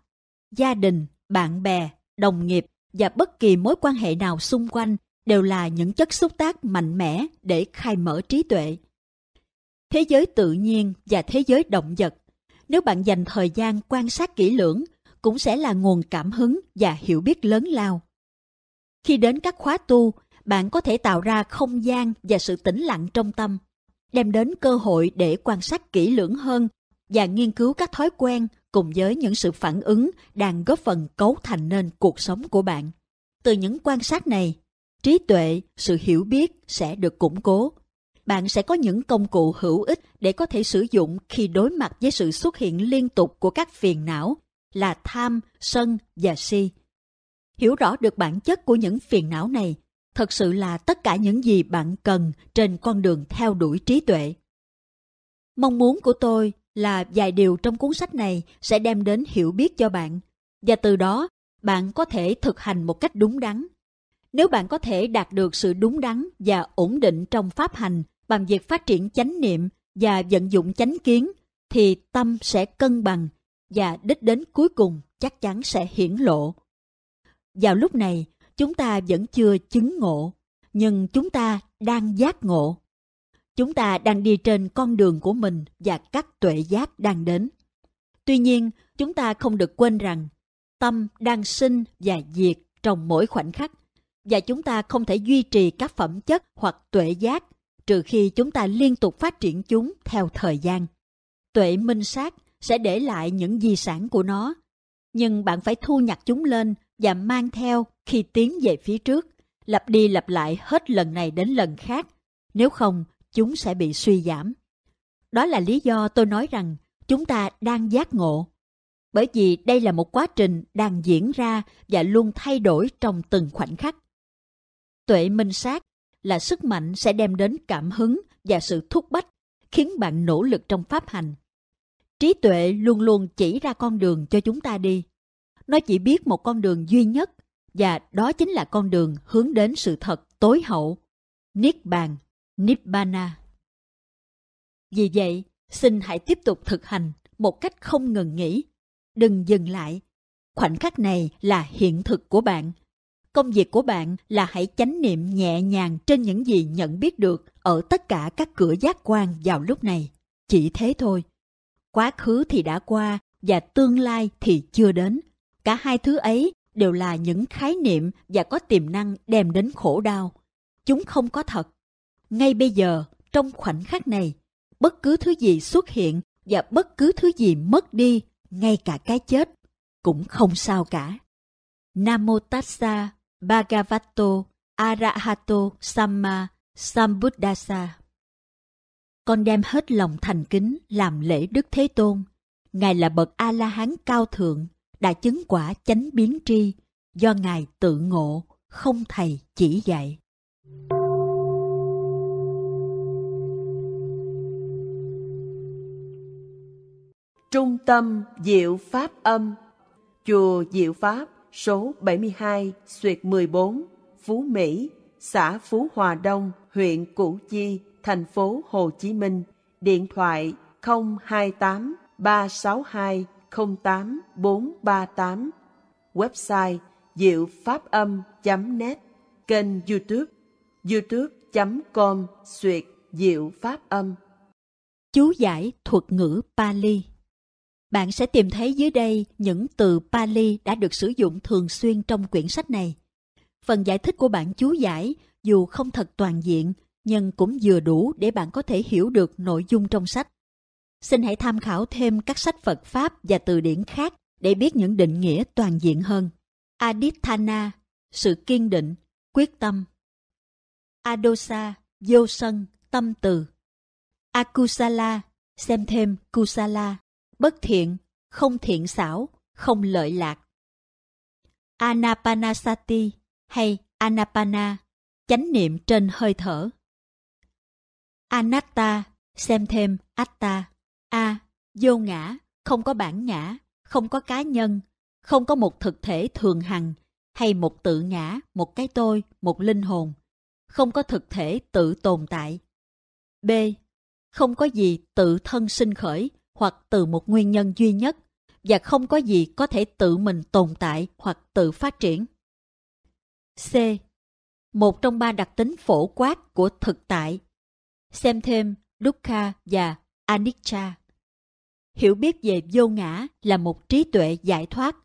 Gia đình, bạn bè, đồng nghiệp và bất kỳ mối quan hệ nào xung quanh đều là những chất xúc tác mạnh mẽ để khai mở trí tuệ. Thế giới tự nhiên và thế giới động vật, nếu bạn dành thời gian quan sát kỹ lưỡng, cũng sẽ là nguồn cảm hứng và hiểu biết lớn lao. Khi đến các khóa tu, bạn có thể tạo ra không gian và sự tĩnh lặng trong tâm, đem đến cơ hội để quan sát kỹ lưỡng hơn và nghiên cứu các thói quen cùng với những sự phản ứng đang góp phần cấu thành nên cuộc sống của bạn. Từ những quan sát này, trí tuệ, sự hiểu biết sẽ được củng cố. Bạn sẽ có những công cụ hữu ích để có thể sử dụng khi đối mặt với sự xuất hiện liên tục của các phiền não là tham, sân và si. Hiểu rõ được bản chất của những phiền não này thật sự là tất cả những gì bạn cần trên con đường theo đuổi trí tuệ. Mong muốn của tôi là vài điều trong cuốn sách này sẽ đem đến hiểu biết cho bạn và từ đó bạn có thể thực hành một cách đúng đắn. Nếu bạn có thể đạt được sự đúng đắn và ổn định trong pháp hành bằng việc phát triển chánh niệm và vận dụng chánh kiến, thì tâm sẽ cân bằng và đích đến cuối cùng chắc chắn sẽ hiển lộ. Vào lúc này, chúng ta vẫn chưa chứng ngộ, nhưng chúng ta đang giác ngộ. Chúng ta đang đi trên con đường của mình và các tuệ giác đang đến. Tuy nhiên, chúng ta không được quên rằng tâm đang sinh và diệt trong mỗi khoảnh khắc và chúng ta không thể duy trì các phẩm chất hoặc tuệ giác trừ khi chúng ta liên tục phát triển chúng theo thời gian. Tuệ minh sát sẽ để lại những di sản của nó, nhưng bạn phải thu nhặt chúng lên và mang theo khi tiến về phía trước, lặp đi lặp lại hết lần này đến lần khác, nếu không chúng sẽ bị suy giảm. Đó là lý do tôi nói rằng chúng ta đang giác ngộ bởi vì đây là một quá trình đang diễn ra và luôn thay đổi trong từng khoảnh khắc. Tuệ minh sát là sức mạnh sẽ đem đến cảm hứng và sự thúc bách, khiến bạn nỗ lực trong pháp hành. Trí tuệ luôn luôn chỉ ra con đường cho chúng ta đi. Nó chỉ biết một con đường duy nhất và đó chính là con đường hướng đến sự thật tối hậu, Niết Bàn, Nibbana. Vì vậy, xin hãy tiếp tục thực hành một cách không ngừng nghỉ đừng dừng lại. Khoảnh khắc này là hiện thực của bạn. Công việc của bạn là hãy chánh niệm nhẹ nhàng trên những gì nhận biết được ở tất cả các cửa giác quan vào lúc này. Chỉ thế thôi. Quá khứ thì đã qua và tương lai thì chưa đến. Cả hai thứ ấy đều là những khái niệm và có tiềm năng đem đến khổ đau. Chúng không có thật. Ngay bây giờ, trong khoảnh khắc này, bất cứ thứ gì xuất hiện và bất cứ thứ gì mất đi ngay cả cái chết cũng không sao cả. Namo Tassa Bhagavato Arahato Samma Sambuddhasa Con đem hết lòng thành kính làm lễ Đức Thế Tôn. Ngài là bậc A-la-hán cao thượng, đã chứng quả chánh biến tri, do Ngài tự ngộ, không thầy chỉ dạy. Trung tâm Diệu Pháp Âm, Chùa Diệu Pháp, số 72 Xuyệt 14 Phú Mỹ, xã Phú Hòa Đông, huyện Củ Chi, thành phố Hồ Chí Minh. Điện thoại 028 362 08438 website diệu pháp âm.net kênh youtube youtube.com xuyệt diệu pháp âm. Chú giải thuật ngữ Pali. Bạn sẽ tìm thấy dưới đây những từ Pali đã được sử dụng thường xuyên trong quyển sách này. Phần giải thích của bản chú giải dù không thật toàn diện nhưng cũng vừa đủ để bạn có thể hiểu được nội dung trong sách. Xin hãy tham khảo thêm các sách Phật Pháp và từ điển khác để biết những định nghĩa toàn diện hơn. Adithana, sự kiên định, quyết tâm. Adosa, vô sân, tâm từ. Akusala, xem thêm Kusala, bất thiện, không thiện xảo, không lợi lạc. Anapanasati hay Anapana, chánh niệm trên hơi thở. Anatta, xem thêm Atta. A. vô ngã, không có bản ngã, không có cá nhân, không có một thực thể thường hằng, hay một tự ngã, một cái tôi, một linh hồn. Không có thực thể tự tồn tại. B. Không có gì tự thân sinh khởi hoặc từ một nguyên nhân duy nhất và không có gì có thể tự mình tồn tại hoặc tự phát triển. C. Một trong ba đặc tính phổ quát của thực tại. Xem thêm Dukkha và Anicca. Hiểu biết về vô ngã là một trí tuệ giải thoát,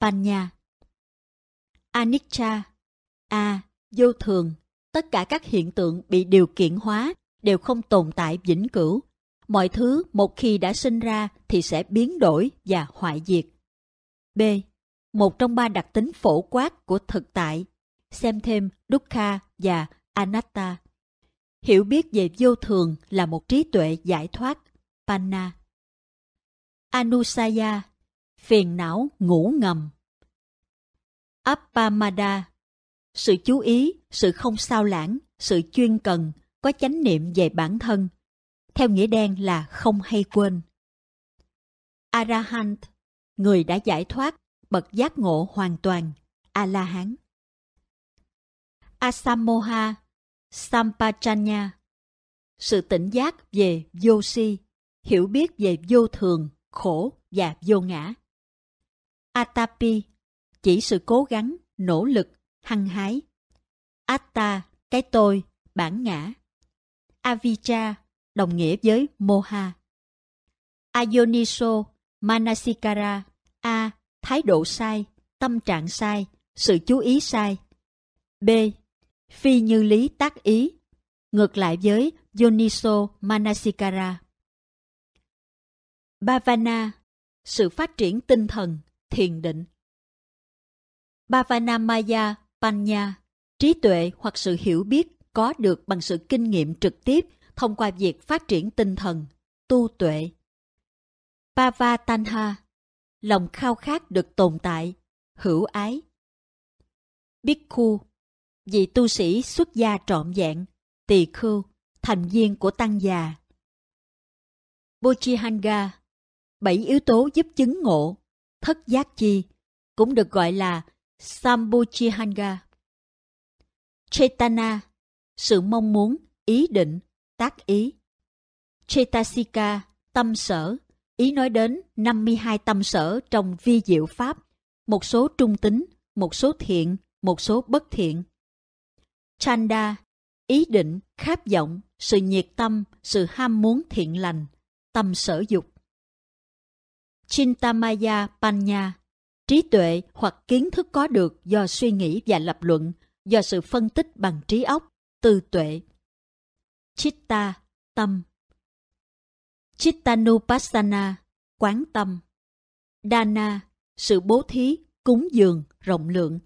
Panya. Anicca A. Vô thường. Tất cả các hiện tượng bị điều kiện hóa đều không tồn tại vĩnh cửu. Mọi thứ một khi đã sinh ra thì sẽ biến đổi và hoại diệt. B. Một trong ba đặc tính phổ quát của thực tại. Xem thêm Dukkha và Anatta. Hiểu biết về vô thường là một trí tuệ giải thoát, Panna. Anusaya, phiền não ngủ ngầm. Appamada, sự chú ý, sự không sao lãng, sự chuyên cần, có chánh niệm về bản thân. Theo nghĩa đen là không hay quên. Arahant, người đã giải thoát, bậc giác ngộ hoàn toàn, A-la-hán. Asamoha, Sampachanya, sự tỉnh giác về vô si, hiểu biết về vô thường, khổ và vô ngã. Atapi, chỉ sự cố gắng, nỗ lực, hăng hái. Atta, cái tôi, bản ngã. Avijja, đồng nghĩa với Moha. Ayoniso, Manasikara, A, thái độ sai, tâm trạng sai, sự chú ý sai. B. Phi như lý tác ý, ngược lại với Yoniso Manasikara. Bhavana, sự phát triển tinh thần, thiền định. Bhavanamaya Panya, trí tuệ hoặc sự hiểu biết có được bằng sự kinh nghiệm trực tiếp thông qua việc phát triển tinh thần, tu tuệ. Pavatanha, lòng khao khát được tồn tại, hữu ái. Bhikkhu, vị tu sĩ xuất gia trọn vẹn, tỳ khưu, thành viên của tăng già. Bochihanga, bảy yếu tố giúp chứng ngộ, thất giác chi, cũng được gọi là Sambuchihanga. Chetana, sự mong muốn, ý định, tác ý. Chetasika, tâm sở, ý nói đến 52 tâm sở trong vi diệu pháp, một số trung tính, một số thiện, một số bất thiện. Chanda, ý định, khát vọng, sự nhiệt tâm, sự ham muốn thiện lành, tâm sở dục. Chintamaya Panya, trí tuệ hoặc kiến thức có được do suy nghĩ và lập luận, do sự phân tích bằng trí óc, tư tuệ. Chitta, tâm. Chittanupassana, quán tâm. Dana, sự bố thí, cúng dường, rộng lượng.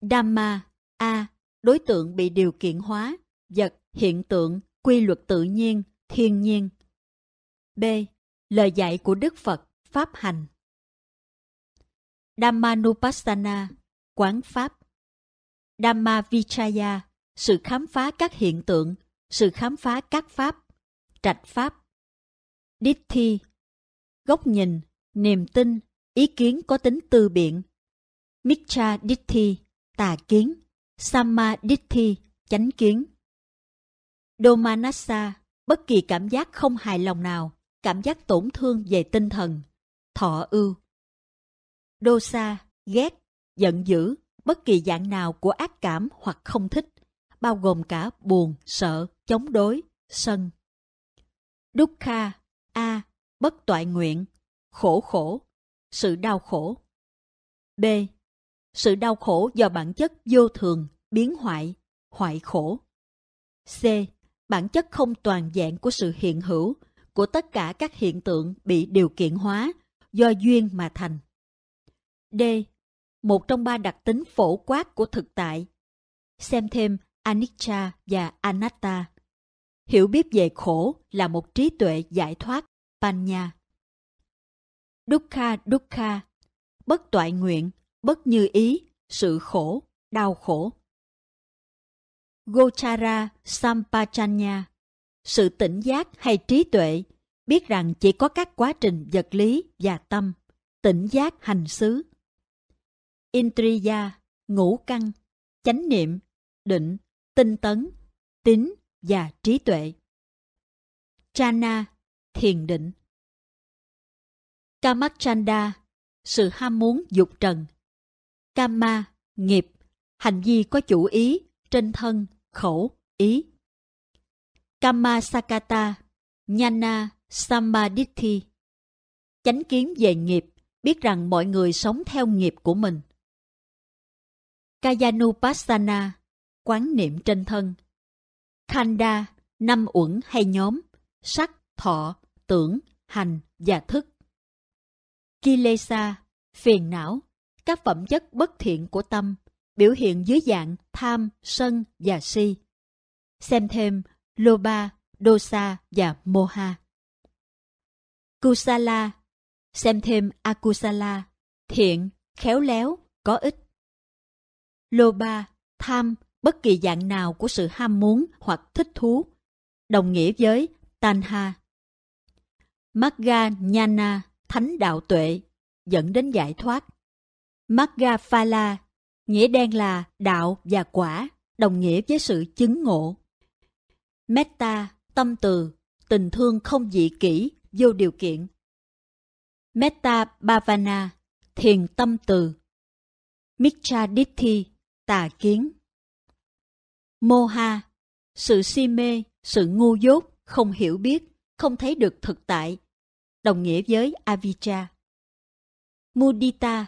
Dhamma, A, đối tượng bị điều kiện hóa, vật, hiện tượng, quy luật tự nhiên, thiên nhiên. B. Lời dạy của Đức Phật, Pháp hành. Dhammanupassana, quán Pháp. Dhamma Vichaya, sự khám phá các hiện tượng, sự khám phá các Pháp, trạch Pháp. Ditti, góc nhìn, niềm tin, ý kiến có tính tư biện. Micha Ditti, tà kiến. sama Ditti, chánh kiến. domanasa bất kỳ cảm giác không hài lòng nào, cảm giác tổn thương về tinh thần, thọ ưu. Dosa, ghét, giận dữ, bất kỳ dạng nào của ác cảm hoặc không thích, bao gồm cả buồn, sợ, chống đối, sân. Đúc kha, A, bất toại nguyện, khổ khổ, sự đau khổ. B. Sự đau khổ do bản chất vô thường, biến hoại, hoại khổ. C. Bản chất không toàn vẹn của sự hiện hữu, của tất cả các hiện tượng bị điều kiện hóa, do duyên mà thành. D. Một trong ba đặc tính phổ quát của thực tại. Xem thêm Anicca và Anatta. Hiểu biết về khổ là một trí tuệ giải thoát, Panya. Dukkha Dukkha, bất toại nguyện, bất như ý, sự khổ, đau khổ. Gochara Sampachanya, sự tỉnh giác hay trí tuệ, biết rằng chỉ có các quá trình vật lý và tâm, tỉnh giác hành xứ. Intriya, ngũ căn, chánh niệm, định, tinh tấn, tín và trí tuệ. Chana, thiền định. Kamachanda, sự ham muốn dục trần. Kama, nghiệp, hành vi có chủ ý, trên thân, khẩu, ý. Kama Sakata, Nhana, Samadhi. Chánh kiến về nghiệp, biết rằng mọi người sống theo nghiệp của mình. Kayanupassana, quán niệm trên thân. Khanda, năm uẩn hay nhóm, sắc, thọ, tưởng, hành và thức. Kilesa, phiền não, các phẩm chất bất thiện của tâm, biểu hiện dưới dạng tham, sân và si. Xem thêm Loba, Dosa và Moha. Kusala, xem thêm Akusala, thiện, khéo léo, có ích. Loba, tham, bất kỳ dạng nào của sự ham muốn hoặc thích thú, đồng nghĩa với Tanha. Magga Nhana, thánh đạo tuệ, dẫn đến giải thoát. Magga Phala, nghĩa đen là đạo và quả, đồng nghĩa với sự chứng ngộ. Metta, tâm từ, tình thương không dị kỷ, vô điều kiện. Metta Bhavana, thiền tâm từ. Michadithi, tà kiến. Moha, sự si mê, sự ngu dốt, không hiểu biết, không thấy được thực tại, đồng nghĩa với Avijja. Mudita,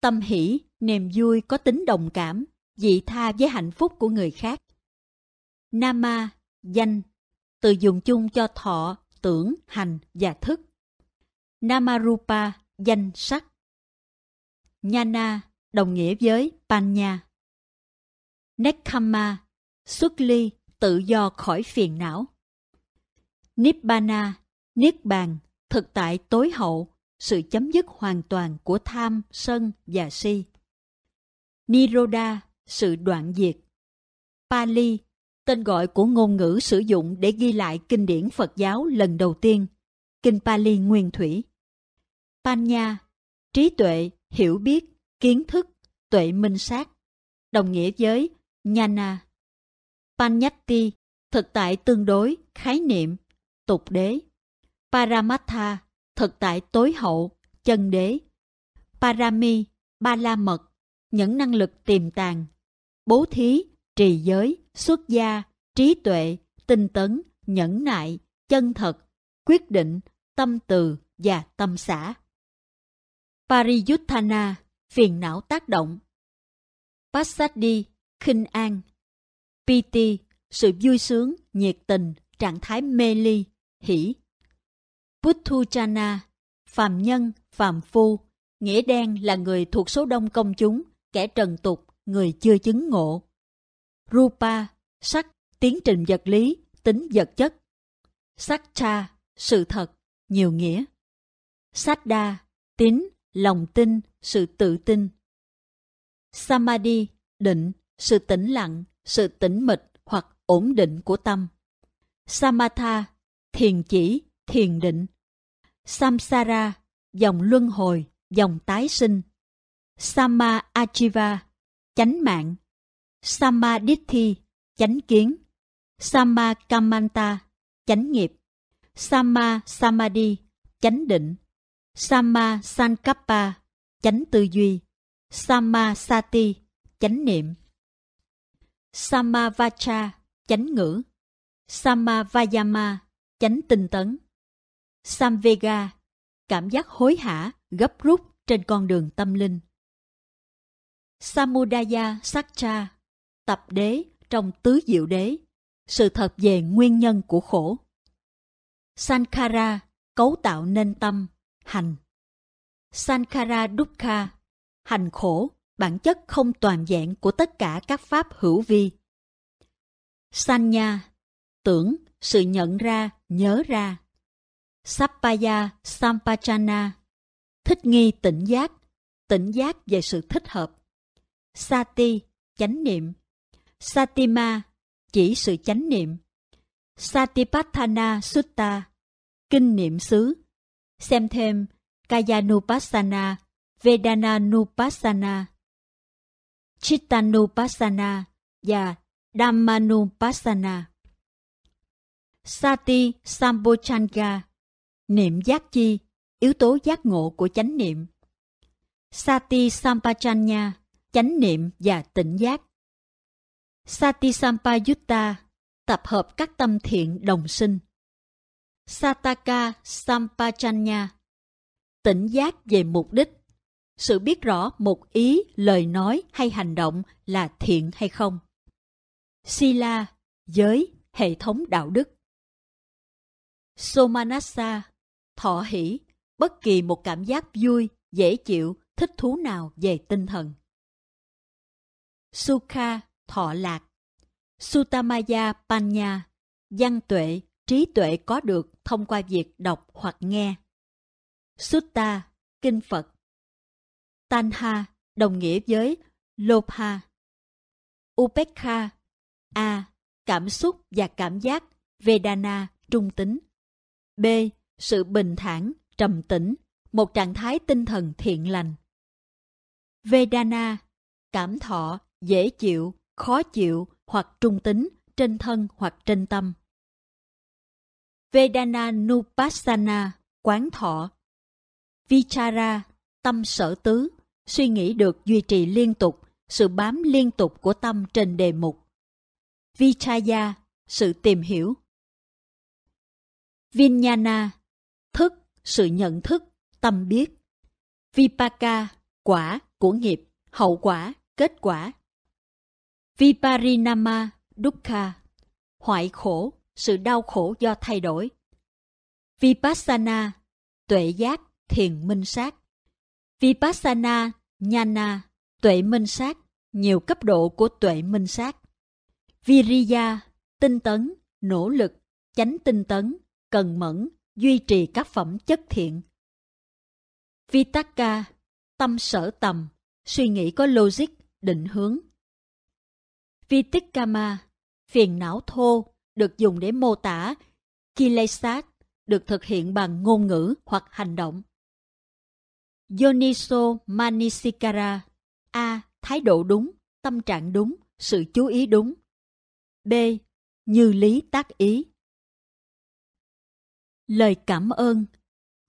tâm hỷ, niềm vui có tính đồng cảm, dị tha với hạnh phúc của người khác. Nama, danh, từ dùng chung cho thọ, tưởng, hành và thức. Namarupa, danh sắc. Nhana, đồng nghĩa với Panya. Nekkhamma, xuất ly, tự do khỏi phiền não. Nibbana, niết bàn, thực tại tối hậu, sự chấm dứt hoàn toàn của tham, sân và si. Niroda, sự đoạn diệt. Pali, tên gọi của ngôn ngữ sử dụng để ghi lại kinh điển Phật giáo lần đầu tiên, Kinh Pali Nguyên Thủy. Panya, trí tuệ, hiểu biết, kiến thức, tuệ minh sát, đồng nghĩa với Nhana. Panyati, thực tại tương đối, khái niệm, tục đế. Paramatha, thực tại tối hậu, chân đế. Parami, ba la mật, những năng lực tiềm tàng. Bố thí, trì giới, xuất gia, trí tuệ, tinh tấn, nhẫn nại, chân thật, quyết định, tâm từ và tâm xã. Pariyuthana, phiền não tác động. Passaddhi, khinh an. Piti, sự vui sướng, nhiệt tình, trạng thái mê ly, hỷ. Puthujana, phàm nhân, phàm phu, nghĩa đen là người thuộc số đông công chúng, kẻ trần tục, người chưa chứng ngộ. Rupa, sắc, tiến trình vật lý, tính vật chất. Sakcha, sự thật, nhiều nghĩa. Saddha, tín, lòng tin, sự tự tin. Samadhi, định, sự tĩnh lặng, sự tĩnh mịch hoặc ổn định của tâm. Samatha, thiền chỉ, thiền định. Samsara, dòng luân hồi, dòng tái sinh. Sama Achiva, chánh mạng. Samadhi, chánh kiến. Sama Kamanta, chánh nghiệp. Sama Samadhi, chánh định. Sama Sankappa, chánh tư duy. Sama Sati, chánh niệm. Samavacha, chánh ngữ. Samavayama, chánh tinh tấn. Samvega, cảm giác hối hả, gấp rút trên con đường tâm linh. Samudaya Sakcha, tập đế trong tứ diệu đế, sự thật về nguyên nhân của khổ. Sankhara, cấu tạo nên tâm, hành. Sankhara Dukkha, hành khổ, bản chất không toàn vẹn của tất cả các pháp hữu vi. Sanya, tưởng, sự nhận ra, nhớ ra. Sappaya Sampachana, thích nghi tỉnh giác, tỉnh giác về sự thích hợp. Sati, chánh niệm. Satima, chỉ sự chánh niệm. Satipatthana Sutta, kinh niệm xứ. Xem thêm Kayanupassana, Vedananupassana, Chittanupassana và Dhammanupassana. Sati Sambochanga, niệm giác chi, yếu tố giác ngộ của chánh niệm. Sati Sampachanya, chánh niệm và tỉnh giác. Sati Sampayutta, tập hợp các tâm thiện đồng sinh. Sataka Sampachanya, tỉnh giác về mục đích. Sự biết rõ một ý, lời nói hay hành động là thiện hay không. Sila, giới, hệ thống đạo đức. Somanasa, thọ hỷ, bất kỳ một cảm giác vui, dễ chịu, thích thú nào về tinh thần. Sukha, thọ lạc. Sutamaya Panya, văn tuệ, trí tuệ có được thông qua việc đọc hoặc nghe. Sutta, kinh Phật. Tanha, đồng nghĩa với Lopha. Upekha, A, cảm xúc và cảm giác, Vedana, trung tính. B. Sự bình thản, trầm tĩnh, một trạng thái tinh thần thiện lành. Vedana, cảm thọ, dễ chịu, khó chịu hoặc trung tính trên thân hoặc trên tâm. Vedana Nupassana, quán thọ. Vichara, tâm sở tứ, suy nghĩ được duy trì liên tục, sự bám liên tục của tâm trên đề mục. Vichaya, sự tìm hiểu. Vinyana, thức, sự nhận thức, tâm biết. Vipaka, quả của nghiệp, hậu quả, kết quả. Viparinama, dukkha, hoại khổ, sự đau khổ do thay đổi. Vipassana, tuệ giác, thiền minh sát. Vipassana, Jnana, tuệ minh sát, nhiều cấp độ của tuệ minh sát. Viriya, tinh tấn, nỗ lực, chánh tinh tấn, cần mẫn, duy trì các phẩm chất thiện. Vitaka, tâm sở tầm, suy nghĩ có logic, định hướng. Vitikama, phiền não thô, được dùng để mô tả. Kilesat, được thực hiện bằng ngôn ngữ hoặc hành động. Yoniso Manisikara A. Thái độ đúng, tâm trạng đúng, sự chú ý đúng. B. Như lý tác ý. Lời cảm ơn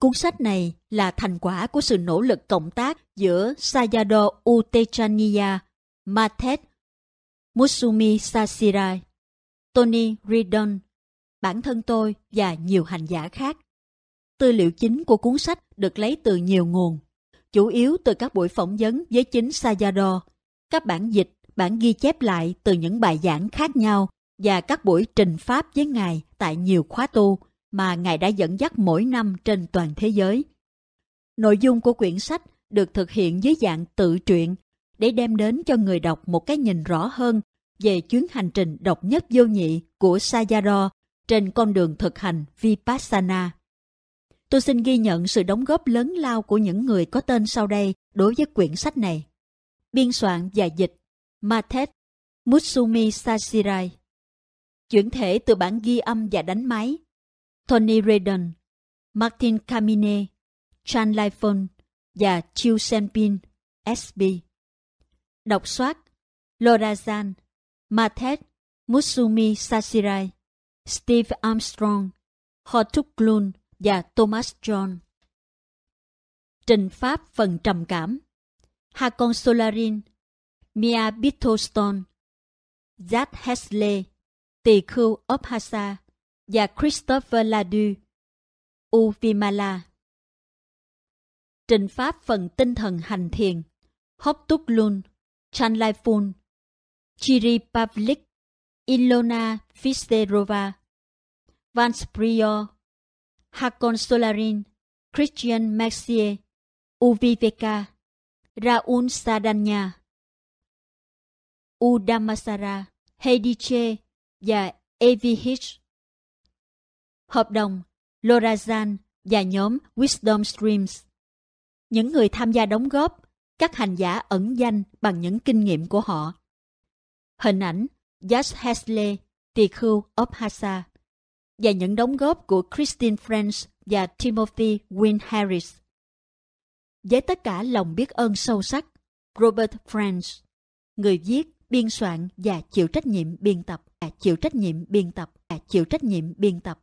Cuốn sách này là thành quả của sự nỗ lực cộng tác giữa Sayado Utechaniya, Mathet, Musumi Sasirai, Tony Ridon, bản thân tôi và nhiều hành giả khác. Tư liệu chính của cuốn sách được lấy từ nhiều nguồn, chủ yếu từ các buổi phỏng vấn với chính Sayadaw, các bản dịch, bản ghi chép lại từ những bài giảng khác nhau và các buổi trình pháp với Ngài tại nhiều khóa tu mà Ngài đã dẫn dắt mỗi năm trên toàn thế giới. Nội dung của quyển sách được thực hiện dưới dạng tự truyện để đem đến cho người đọc một cái nhìn rõ hơn về chuyến hành trình độc nhất vô nhị của Sayadaw trên con đường thực hành Vipassana. Tôi xin ghi nhận sự đóng góp lớn lao của những người có tên sau đây đối với quyển sách này. Biên soạn và dịch Matet Mutsumi Sasirai Chuyển thể từ bản ghi âm và đánh máy Tony Redden, Martin Camine, Chan Lifon và Chiu Senpin, SB. Đọc soát Lorazan, Matet Musumi Sasirai, Steve Armstrong, Hotuklun và Thomas John. Trình Pháp phần trầm cảm Hakon Solarin, Mia Bittlestone, Jack Hesley, Tỳ khưu Obhasa, và Christopher Ladu, Uvimala. trình pháp phần tinh thần hành thiền, Hốc Túc Lun, Chan Lai Phun, Chiri Pavlik, Ilona Fisterova, Vance Prior, Hakon Solarin, Christian Maxier, Uviveka, Raul Sadanya, Udamasara, Heidiche và Evihich. Hợp đồng Lorazan và nhóm Wisdom Streams. Những người tham gia đóng góp, các hành giả ẩn danh bằng những kinh nghiệm của họ. Hình ảnh Josh Hesley, tỳ khưu Obhasa và những đóng góp của Christine French và Timothy Wynne Harris. Với tất cả lòng biết ơn sâu sắc, Robert French, người viết, biên soạn và chịu trách nhiệm biên tập, chịu trách nhiệm biên tập, chịu trách nhiệm biên tập.